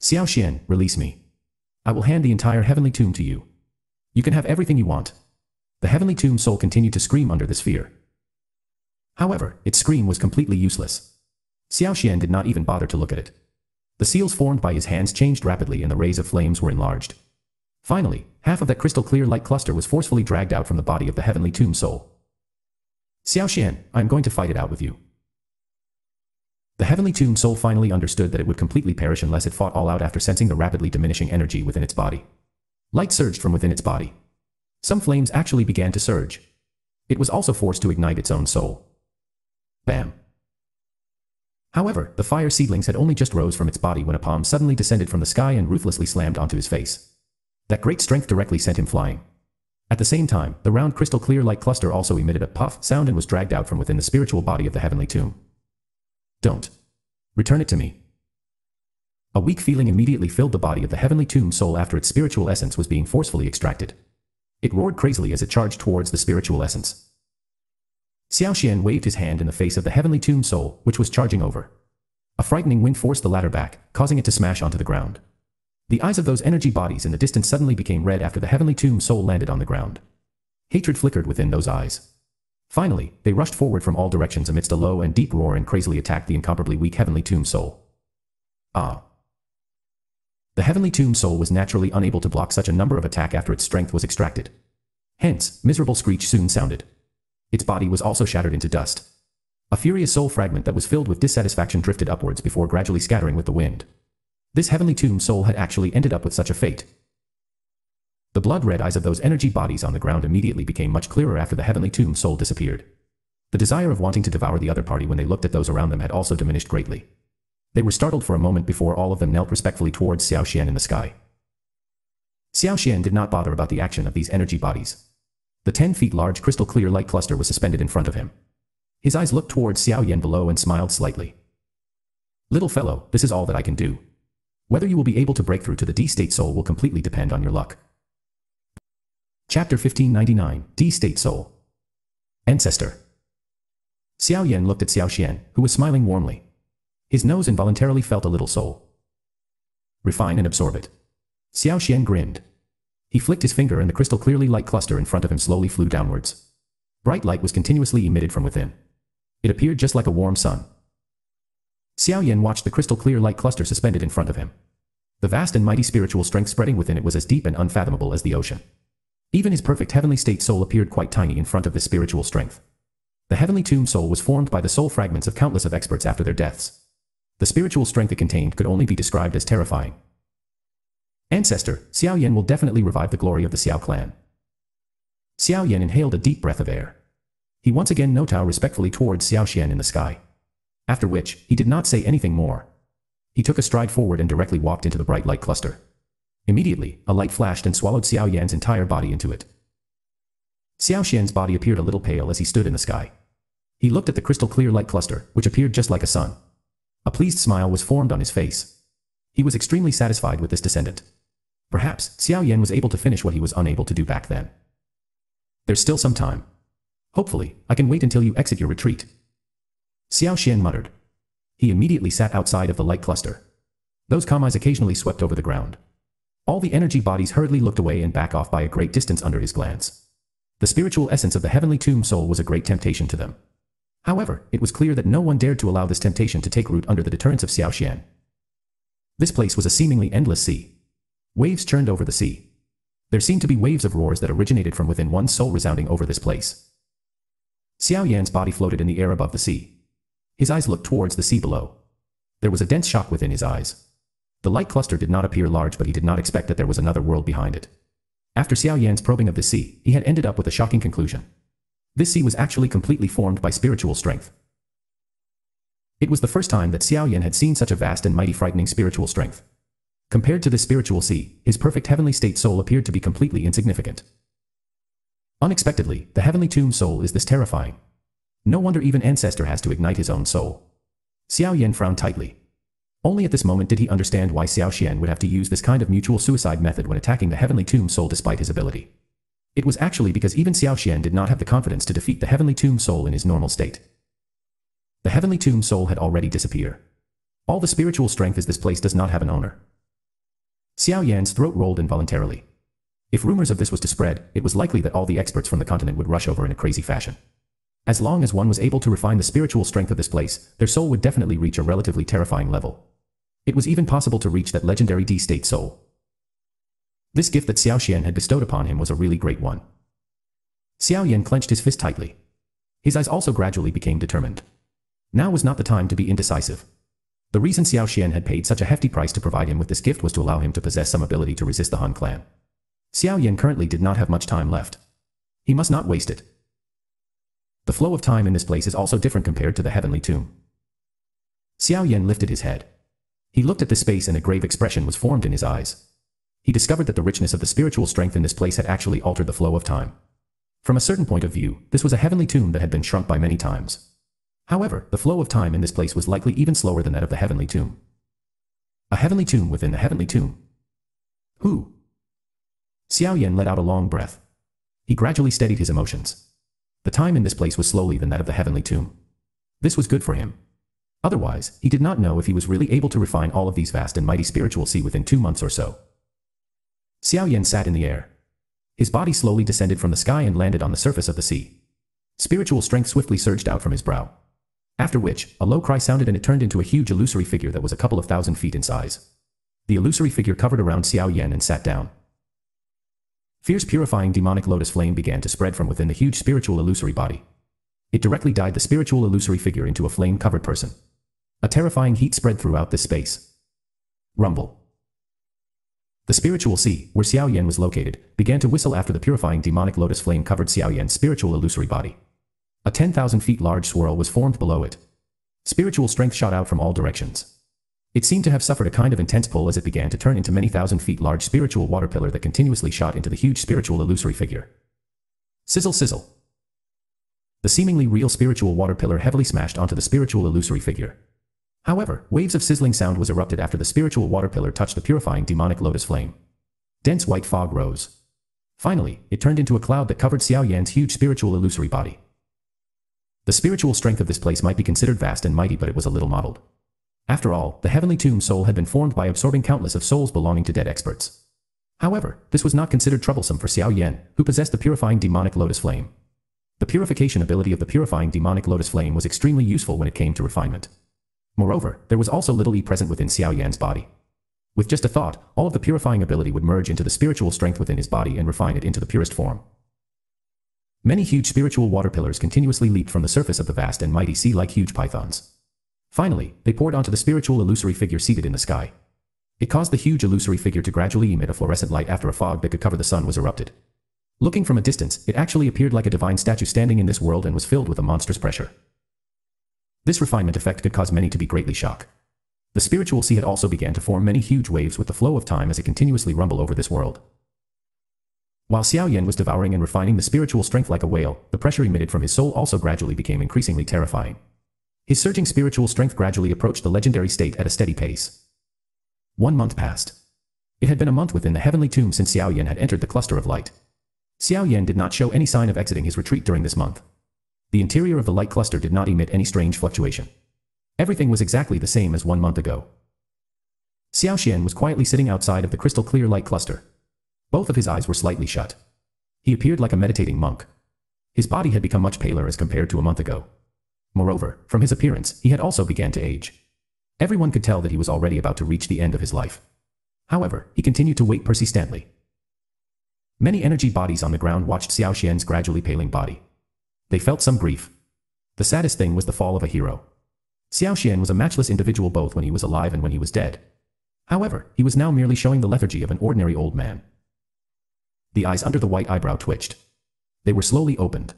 Xiao Xuan, release me. I will hand the entire heavenly tomb to you. You can have everything you want. The heavenly tomb soul continued to scream under this fear. However, its scream was completely useless. Xiao Xuan did not even bother to look at it. The seals formed by his hands changed rapidly and the rays of flames were enlarged. Finally, half of that crystal clear light cluster was forcefully dragged out from the body of the heavenly tomb soul. Xiao Xuan, I am going to fight it out with you. The heavenly tomb soul finally understood that it would completely perish unless it fought all out after sensing the rapidly diminishing energy within its body. Light surged from within its body. Some flames actually began to surge. It was also forced to ignite its own soul. Bam. However, the fire seedlings had only just rose from its body when a palm suddenly descended from the sky and ruthlessly slammed onto his face. That great strength directly sent him flying. At the same time, the round crystal clear light cluster also emitted a puff sound and was dragged out from within the spiritual body of the heavenly tomb. Don't. Return it to me. A weak feeling immediately filled the body of the heavenly tomb soul after its spiritual essence was being forcefully extracted. It roared crazily as it charged towards the spiritual essence. Xiao Xuan waved his hand in the face of the heavenly tomb soul, which was charging over. A frightening wind forced the latter back, causing it to smash onto the ground. The eyes of those energy bodies in the distance suddenly became red after the heavenly tomb soul landed on the ground. Hatred flickered within those eyes. Finally, they rushed forward from all directions amidst a low and deep roar and crazily attacked the incomparably weak heavenly tomb soul. Ah. The heavenly tomb soul was naturally unable to block such a number of attack after its strength was extracted. Hence, miserable screech soon sounded. Its body was also shattered into dust. A furious soul fragment that was filled with dissatisfaction drifted upwards before gradually scattering with the wind. This heavenly tomb soul had actually ended up with such a fate. The blood-red eyes of those energy bodies on the ground immediately became much clearer after the heavenly tomb soul disappeared. The desire of wanting to devour the other party when they looked at those around them had also diminished greatly. They were startled for a moment before all of them knelt respectfully towards Xiao Xuan in the sky. Xiao Xuan did not bother about the action of these energy bodies. The 10 feet large crystal clear light cluster was suspended in front of him. His eyes looked towards Xiao Yan below and smiled slightly. Little fellow, this is all that I can do. Whether you will be able to break through to the Di-state soul will completely depend on your luck. Chapter 1599, Di-State Soul. Ancestor. Xiao Yan looked at Xiao Xuan, who was smiling warmly. His nose involuntarily felt a little soul. Refine and absorb it. Xiao Xuan grinned. He flicked his finger and the crystal clearly light cluster in front of him slowly flew downwards. Bright light was continuously emitted from within. It appeared just like a warm sun. Xiao Yan watched the crystal clear light cluster suspended in front of him. The vast and mighty spiritual strength spreading within it was as deep and unfathomable as the ocean. Even his perfect heavenly state soul appeared quite tiny in front of this spiritual strength. The heavenly tomb soul was formed by the soul fragments of countless of experts after their deaths. The spiritual strength it contained could only be described as terrifying. Ancestor, Xiao Yan will definitely revive the glory of the Xiao clan. Xiao Yan inhaled a deep breath of air. He once again notao respectfully towards Xiao Xuan in the sky. After which, he did not say anything more. He took a stride forward and directly walked into the bright light cluster. Immediately, a light flashed and swallowed Xiao Yan's entire body into it. Xiao Xuan's body appeared a little pale as he stood in the sky. He looked at the crystal clear light cluster, which appeared just like a sun. A pleased smile was formed on his face. He was extremely satisfied with this descendant. Perhaps, Xiao Yan was able to finish what he was unable to do back then. There's still some time. Hopefully, I can wait until you exit your retreat. Xiao Xuan muttered. He immediately sat outside of the light cluster. Those kamais occasionally swept over the ground. All the energy bodies hurriedly looked away and back off by a great distance under his glance. The spiritual essence of the heavenly tomb soul was a great temptation to them. However, it was clear that no one dared to allow this temptation to take root under the deterrence of Xiao Xuan. This place was a seemingly endless sea. Waves churned over the sea. There seemed to be waves of roars that originated from within one's soul resounding over this place. Xiao Yan's body floated in the air above the sea. His eyes looked towards the sea below. There was a dense shock within his eyes. The light cluster did not appear large but he did not expect that there was another world behind it. After Xiao Yan's probing of the sea, he had ended up with a shocking conclusion. This sea was actually completely formed by spiritual strength. It was the first time that Xiao Yan had seen such a vast and mighty frightening spiritual strength. Compared to the spiritual sea, his perfect heavenly state soul appeared to be completely insignificant. Unexpectedly, the heavenly tomb soul is this terrifying. No wonder even Ancestor has to ignite his own soul. Xiao Yan frowned tightly. Only at this moment did he understand why Xiao Xuan would have to use this kind of mutual suicide method when attacking the Heavenly Tomb Soul despite his ability. It was actually because even Xiao Xuan did not have the confidence to defeat the Heavenly Tomb Soul in his normal state. The Heavenly Tomb Soul had already disappeared. All the spiritual strength as this place does not have an owner. Xiao Yan's throat rolled involuntarily. If rumors of this was to spread, it was likely that all the experts from the continent would rush over in a crazy fashion. As long as one was able to refine the spiritual strength of this place, their soul would definitely reach a relatively terrifying level. It was even possible to reach that legendary Di-state soul. This gift that Xiao Xuan had bestowed upon him was a really great one. Xiao Yan clenched his fist tightly. His eyes also gradually became determined. Now was not the time to be indecisive. The reason Xiao Xuan had paid such a hefty price to provide him with this gift was to allow him to possess some ability to resist the Hun clan. Xiao Yan currently did not have much time left. He must not waste it. The flow of time in this place is also different compared to the heavenly tomb. Xiao Yan lifted his head. He looked at the space and a grave expression was formed in his eyes. He discovered that the richness of the spiritual strength in this place had actually altered the flow of time. From a certain point of view, this was a heavenly tomb that had been shrunk by many times. However, the flow of time in this place was likely even slower than that of the heavenly tomb. A heavenly tomb within the heavenly tomb. Who? Xiao Yan let out a long breath. He gradually steadied his emotions. The time in this place was slower than that of the heavenly tomb. This was good for him. Otherwise, he did not know if he was really able to refine all of these vast and mighty spiritual sea within two months or so. Xiao Yan sat in the air. His body slowly descended from the sky and landed on the surface of the sea. Spiritual strength swiftly surged out from his brow. After which, a low cry sounded and it turned into a huge illusory figure that was a couple of thousand feet in size. The illusory figure covered around Xiao Yan and sat down. Fierce purifying demonic lotus flame began to spread from within the huge spiritual illusory body. It directly dyed the spiritual illusory figure into a flame-covered person. A terrifying heat spread throughout this space. Rumble. The spiritual sea, where Xiao Yan was located, began to whistle after the purifying demonic lotus flame covered Xiao Yan's spiritual illusory body. A 10,000 feet large swirl was formed below it. Spiritual strength shot out from all directions. It seemed to have suffered a kind of intense pull as it began to turn into many thousand feet large spiritual water pillar that continuously shot into the huge spiritual illusory figure. Sizzle sizzle. The seemingly real spiritual water pillar heavily smashed onto the spiritual illusory figure. However, waves of sizzling sound was erupted after the spiritual water pillar touched the purifying demonic lotus flame. Dense white fog rose. Finally, it turned into a cloud that covered Xiao Yan's huge spiritual illusory body. The spiritual strength of this place might be considered vast and mighty but it was a little modeled. After all, the heavenly tomb soul had been formed by absorbing countless of souls belonging to dead experts. However, this was not considered troublesome for Xiao Yan, who possessed the purifying demonic lotus flame. The purification ability of the purifying demonic lotus flame was extremely useful when it came to refinement. Moreover, there was also little E present within Xiao Yan's body. With just a thought, all of the purifying ability would merge into the spiritual strength within his body and refine it into the purest form. Many huge spiritual water pillars continuously leaped from the surface of the vast and mighty sea like huge pythons. Finally, they poured onto the spiritual illusory figure seated in the sky. It caused the huge illusory figure to gradually emit a fluorescent light after a fog that could cover the sun was erupted. Looking from a distance, it actually appeared like a divine statue standing in this world and was filled with a monstrous pressure. This refinement effect could cause many to be greatly shocked. The spiritual sea had also began to form many huge waves with the flow of time as it continuously rumble over this world. While Xiao Yan was devouring and refining the spiritual strength like a whale, the pressure emitted from his soul also gradually became increasingly terrifying. His surging spiritual strength gradually approached the legendary state at a steady pace. One month passed. It had been a month within the heavenly tomb since Xiao Yan had entered the cluster of light. Xiao Yan did not show any sign of exiting his retreat during this month. The interior of the light cluster did not emit any strange fluctuation. Everything was exactly the same as one month ago. Xiao Xuan was quietly sitting outside of the crystal clear light cluster. Both of his eyes were slightly shut. He appeared like a meditating monk. His body had become much paler as compared to a month ago. Moreover, from his appearance, he had also began to age. Everyone could tell that he was already about to reach the end of his life. However, he continued to wait Percy Stanley. Many energy bodies on the ground watched Xiao Xuan's gradually paling body. They felt some grief. The saddest thing was the fall of a hero. Xiao Xuan was a matchless individual both when he was alive and when he was dead. However, he was now merely showing the lethargy of an ordinary old man. The eyes under the white eyebrow twitched. They were slowly opened.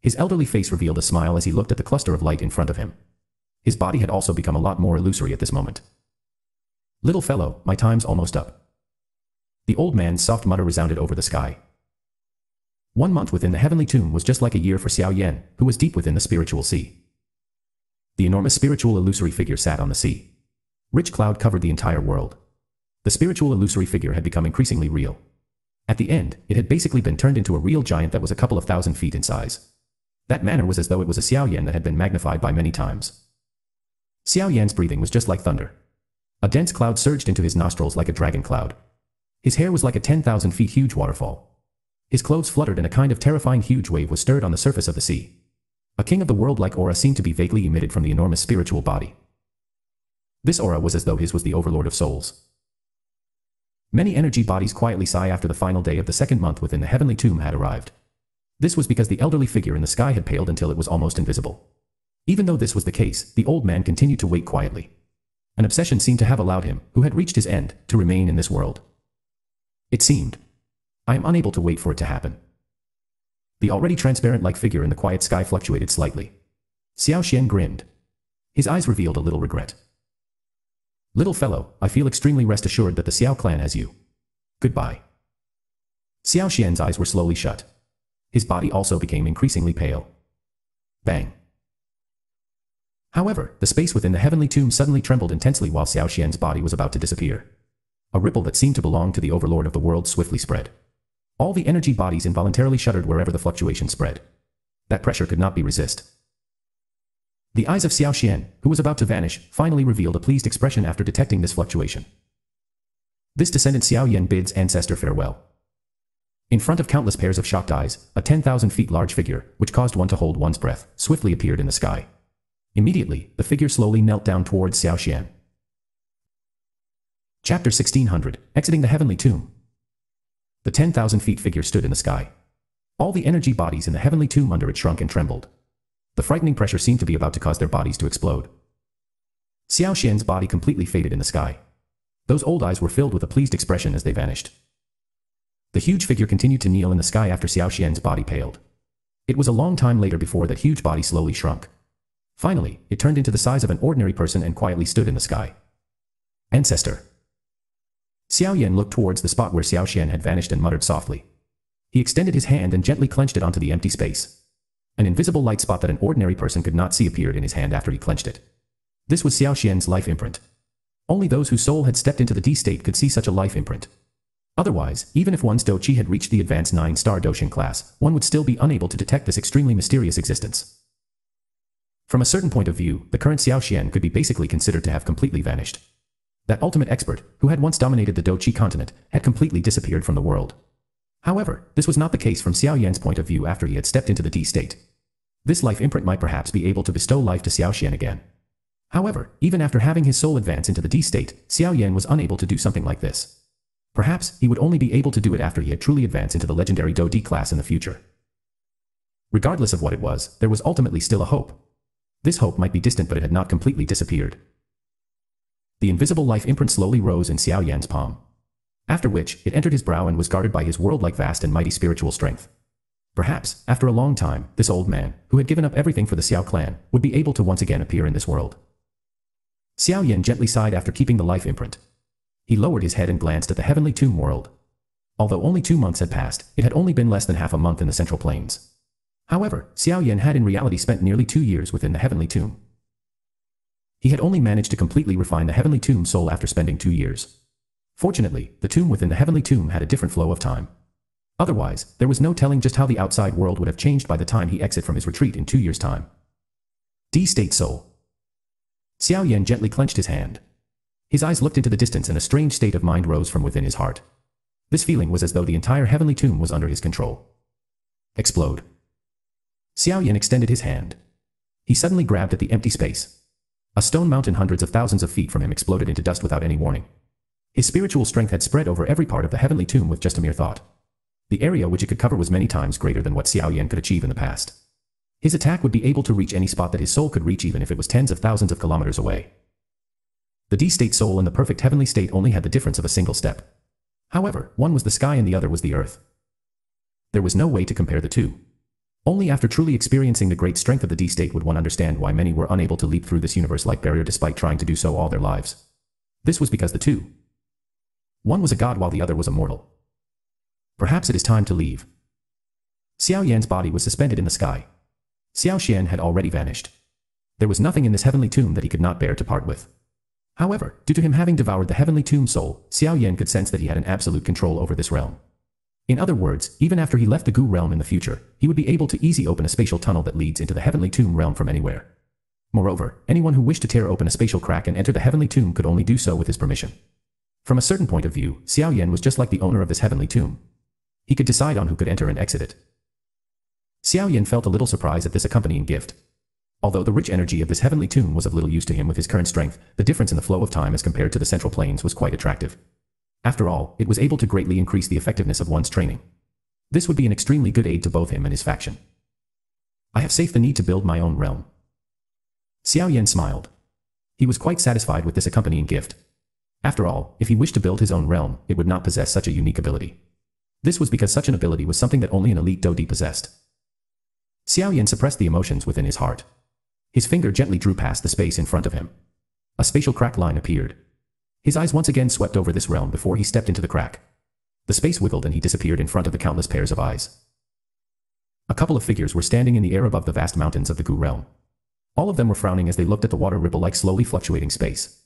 His elderly face revealed a smile as he looked at the cluster of light in front of him. His body had also become a lot more illusory at this moment. Little fellow, my time's almost up. The old man's soft mutter resounded over the sky. One month within the heavenly tomb was just like a year for Xiao Yan, who was deep within the spiritual sea. The enormous spiritual illusory figure sat on the sea. Rich cloud covered the entire world. The spiritual illusory figure had become increasingly real. At the end, it had basically been turned into a real giant that was a couple of thousand feet in size. That manner was as though it was a Xiao Yan that had been magnified by many times. Xiao Yan's breathing was just like thunder. A dense cloud surged into his nostrils like a dragon cloud. His hair was like a 10,000 feet huge waterfall. His clothes fluttered and a kind of terrifying huge wave was stirred on the surface of the sea. A king of the world like aura seemed to be vaguely emitted from the enormous spiritual body. This aura was as though his was the overlord of souls. Many energy bodies quietly sigh after the final day of the second month within the heavenly tomb had arrived. This was because the elderly figure in the sky had paled until it was almost invisible. Even though this was the case, the old man continued to wait quietly. An obsession seemed to have allowed him, who had reached his end, to remain in this world. It seemed. I am unable to wait for it to happen. The already transparent-like figure in the quiet sky fluctuated slightly. Xiao Xuan grinned. His eyes revealed a little regret. Little fellow, I feel extremely rest assured that the Xiao clan has you. Goodbye. Xiao Xuan's eyes were slowly shut. His body also became increasingly pale. Bang. However, the space within the heavenly tomb suddenly trembled intensely while Xiao Xuan's body was about to disappear. A ripple that seemed to belong to the overlord of the world swiftly spread. All the energy bodies involuntarily shuddered wherever the fluctuation spread. That pressure could not be resist. The eyes of Xiao Xuan, who was about to vanish, finally revealed a pleased expression after detecting this fluctuation. This descendant Xiao Yan bids ancestor farewell. In front of countless pairs of shocked eyes, a 10,000 feet large figure, which caused one to hold one's breath, swiftly appeared in the sky. Immediately, the figure slowly knelt down towards Xiao Xuan. Chapter 1600, Exiting the Heavenly Tomb. The 10,000 feet figure stood in the sky. All the energy bodies in the heavenly tomb under it shrunk and trembled. The frightening pressure seemed to be about to cause their bodies to explode. Xiao Xuan's body completely faded in the sky. Those old eyes were filled with a pleased expression as they vanished. The huge figure continued to kneel in the sky after Xiao Xuan's body paled. It was a long time later before that huge body slowly shrunk. Finally, it turned into the size of an ordinary person and quietly stood in the sky. Ancestor. Xiao Yan looked towards the spot where Xiao Xuan had vanished and muttered softly. He extended his hand and gently clenched it onto the empty space. An invisible light spot that an ordinary person could not see appeared in his hand after he clenched it. This was Xiao Xuan's life imprint. Only those whose soul had stepped into the Di state could see such a life imprint. Otherwise, even if one's Dou Qi had reached the advanced 9-star Dou Sheng class, one would still be unable to detect this extremely mysterious existence. From a certain point of view, the current Xiao Xuan could be basically considered to have completely vanished. That ultimate expert, who had once dominated the Dou Qi continent, had completely disappeared from the world. However, this was not the case from Xiao Yan's point of view after he had stepped into the Di state. This life imprint might perhaps be able to bestow life to Xiao Xuan again. However, even after having his soul advance into the Di state, Xiao Yan was unable to do something like this. Perhaps, he would only be able to do it after he had truly advanced into the legendary Dou Di class in the future. Regardless of what it was, there was ultimately still a hope. This hope might be distant but it had not completely disappeared. The invisible life imprint slowly rose in Xiao Yan's palm. After which, it entered his brow and was guarded by his world-like vast and mighty spiritual strength. Perhaps, after a long time, this old man, who had given up everything for the Xiao clan, would be able to once again appear in this world. Xiao Yan gently sighed after keeping the life imprint. He lowered his head and glanced at the heavenly tomb world. Although only two months had passed, it had only been less than half a month in the central plains. However, Xiao Yan had in reality spent nearly two years within the heavenly tomb. He had only managed to completely refine the heavenly tomb soul after spending two years. Fortunately, the tomb within the heavenly tomb had a different flow of time. Otherwise, there was no telling just how the outside world would have changed by the time he exit from his retreat in two years' time. Di-State Soul. Xiao Yan gently clenched his hand. His eyes looked into the distance and a strange state of mind rose from within his heart. This feeling was as though the entire heavenly tomb was under his control. Explode. Xiao Yan extended his hand. He suddenly grabbed at the empty space. A stone mountain hundreds of thousands of feet from him exploded into dust without any warning. His spiritual strength had spread over every part of the heavenly tomb with just a mere thought. The area which it could cover was many times greater than what Xiao Yan could achieve in the past. His attack would be able to reach any spot that his soul could reach even if it was tens of thousands of kilometers away. The Di-state soul and the perfect heavenly state only had the difference of a single step. However, one was the sky and the other was the earth. There was no way to compare the two. Only after truly experiencing the great strength of the Di-state would one understand why many were unable to leap through this universe-like barrier despite trying to do so all their lives. This was because the two. One was a god while the other was a mortal. Perhaps it is time to leave. Xiao Yan's body was suspended in the sky. Xiao Xuan had already vanished. There was nothing in this heavenly tomb that he could not bear to part with. However, due to him having devoured the heavenly tomb soul, Xiao Yan could sense that he had an absolute control over this realm. In other words, even after he left the Gu realm in the future, he would be able to easy open a spatial tunnel that leads into the heavenly tomb realm from anywhere. Moreover, anyone who wished to tear open a spatial crack and enter the heavenly tomb could only do so with his permission. From a certain point of view, Xiao Yan was just like the owner of this heavenly tomb. He could decide on who could enter and exit it. Xiao Yan felt a little surprise at this accompanying gift. Although the rich energy of this heavenly tomb was of little use to him with his current strength, the difference in the flow of time as compared to the central plains was quite attractive. After all, it was able to greatly increase the effectiveness of one's training. This would be an extremely good aid to both him and his faction. I have saved the need to build my own realm. Xiao Yan smiled. He was quite satisfied with this accompanying gift. After all, if he wished to build his own realm, it would not possess such a unique ability. This was because such an ability was something that only an elite Dou Di possessed. Xiao Yan suppressed the emotions within his heart. His finger gently drew past the space in front of him. A spatial crack line appeared. His eyes once again swept over this realm before he stepped into the crack. The space wiggled and he disappeared in front of the countless pairs of eyes. A couple of figures were standing in the air above the vast mountains of the Gu realm. All of them were frowning as they looked at the water ripple like slowly fluctuating space.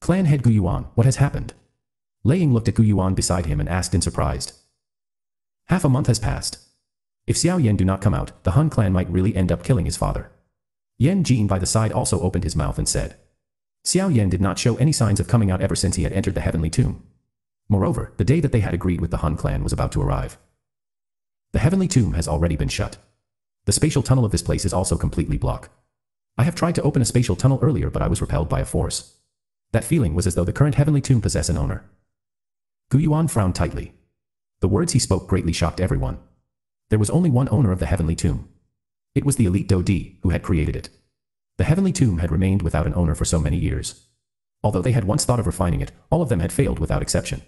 Clan head Gu Yuan, what has happened? Lei Ying looked at Gu Yuan beside him and asked in surprise. Half a month has passed. If Xiao Yan do not come out, the Hun clan might really end up killing his father. Yan Jin by the side also opened his mouth and said. Xiao Yan did not show any signs of coming out ever since he had entered the heavenly tomb. Moreover, the day that they had agreed with the Hun clan was about to arrive. The heavenly tomb has already been shut. The spatial tunnel of this place is also completely blocked. I have tried to open a spatial tunnel earlier but I was repelled by a force. That feeling was as though the current heavenly tomb possessed an owner. Gu Yuan frowned tightly. The words he spoke greatly shocked everyone. There was only one owner of the heavenly tomb. It was the elite Dou Di who had created it. The heavenly tomb had remained without an owner for so many years. Although they had once thought of refining it, all of them had failed without exception.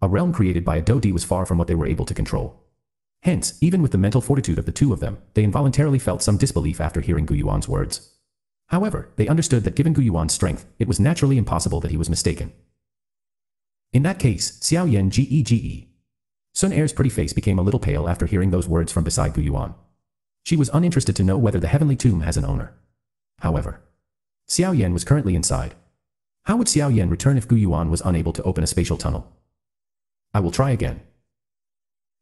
A realm created by a Dou Di was far from what they were able to control. Hence, even with the mental fortitude of the two of them, they involuntarily felt some disbelief after hearing Gu Yuan's words. However, they understood that given Gu Yuan's strength, it was naturally impossible that he was mistaken. In that case, Xiao Yan Ge Xun Er's pretty face became a little pale after hearing those words from beside Gu Yuan. She was uninterested to know whether the heavenly tomb has an owner. However, Xiao Yan was currently inside. How would Xiao Yan return if Gu Yuan was unable to open a spatial tunnel? I will try again.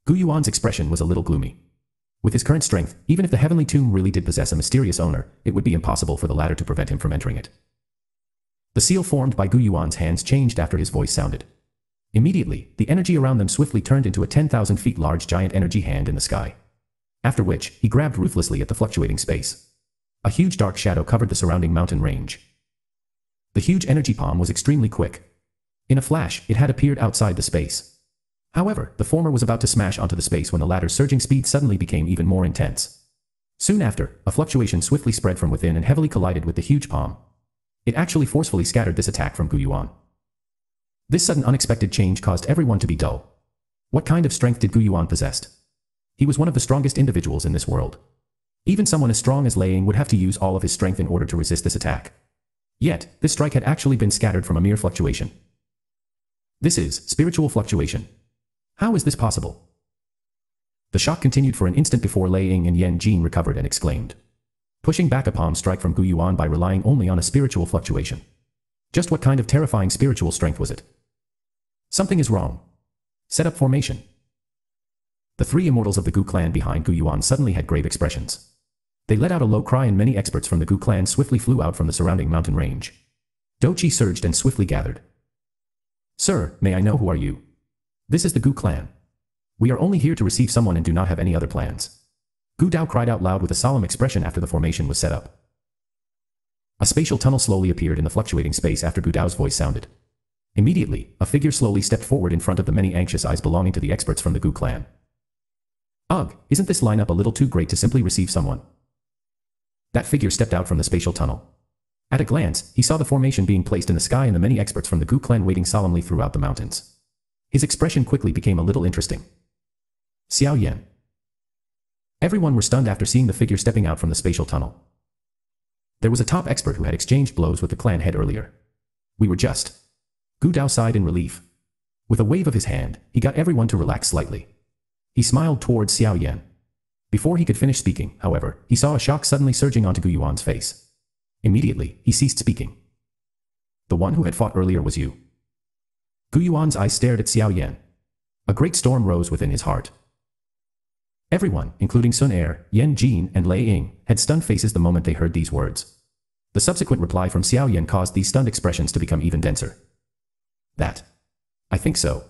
Gu Yuan's expression was a little gloomy. With his current strength, even if the heavenly tomb really did possess a mysterious owner, it would be impossible for the latter to prevent him from entering it. The seal formed by Gu Yuan's hands changed after his voice sounded. Immediately, the energy around them swiftly turned into a 10,000 feet large giant energy hand in the sky. After which, he grabbed ruthlessly at the fluctuating space. A huge dark shadow covered the surrounding mountain range. The huge energy palm was extremely quick. In a flash, it had appeared outside the space. However, the former was about to smash onto the space when the latter's surging speed suddenly became even more intense. Soon after, a fluctuation swiftly spread from within and heavily collided with the huge palm. It actually forcefully scattered this attack from Gu Yuan. This sudden unexpected change caused everyone to be dull. What kind of strength did Gu Yuan possess? He was one of the strongest individuals in this world. Even someone as strong as Lei Ying would have to use all of his strength in order to resist this attack. Yet, this strike had actually been scattered from a mere fluctuation. This is spiritual fluctuation. How is this possible? The shock continued for an instant before Lei Ying and Yan Jin recovered and exclaimed. Pushing back a palm strike from Gu Yuan by relying only on a spiritual fluctuation. Just what kind of terrifying spiritual strength was it? Something is wrong. Set up formation. The three immortals of the Gu clan behind Gu Yuan suddenly had grave expressions. They let out a low cry and many experts from the Gu clan swiftly flew out from the surrounding mountain range. Dou Qi surged and swiftly gathered. Sir, may I know who are you? This is the Gu clan. We are only here to receive someone and do not have any other plans. Gu Dao cried out loud with a solemn expression after the formation was set up. A spatial tunnel slowly appeared in the fluctuating space after Gu Dao's voice sounded. Immediately, a figure slowly stepped forward in front of the many anxious eyes belonging to the experts from the Gu clan. Ugh, isn't this lineup a little too great to simply receive someone? That figure stepped out from the spatial tunnel. At a glance, he saw the formation being placed in the sky and the many experts from the Gu clan waiting solemnly throughout the mountains. His expression quickly became a little interesting. Xiao Yan. Everyone were stunned after seeing the figure stepping out from the spatial tunnel. There was a top expert who had exchanged blows with the clan head earlier. We were just. Gu Dao sighed in relief. With a wave of his hand, he got everyone to relax slightly. He smiled towards Xiao Yan. Before he could finish speaking, however, he saw a shock suddenly surging onto Gu Yuan's face. Immediately, he ceased speaking. The one who had fought earlier was you. Gu Yuan's eyes stared at Xiao Yan. A great storm rose within his heart. Everyone, including Xun Er, Yan Jin, and Lei Ying, had stunned faces the moment they heard these words. The subsequent reply from Xiao Yan caused these stunned expressions to become even denser. That. I think so.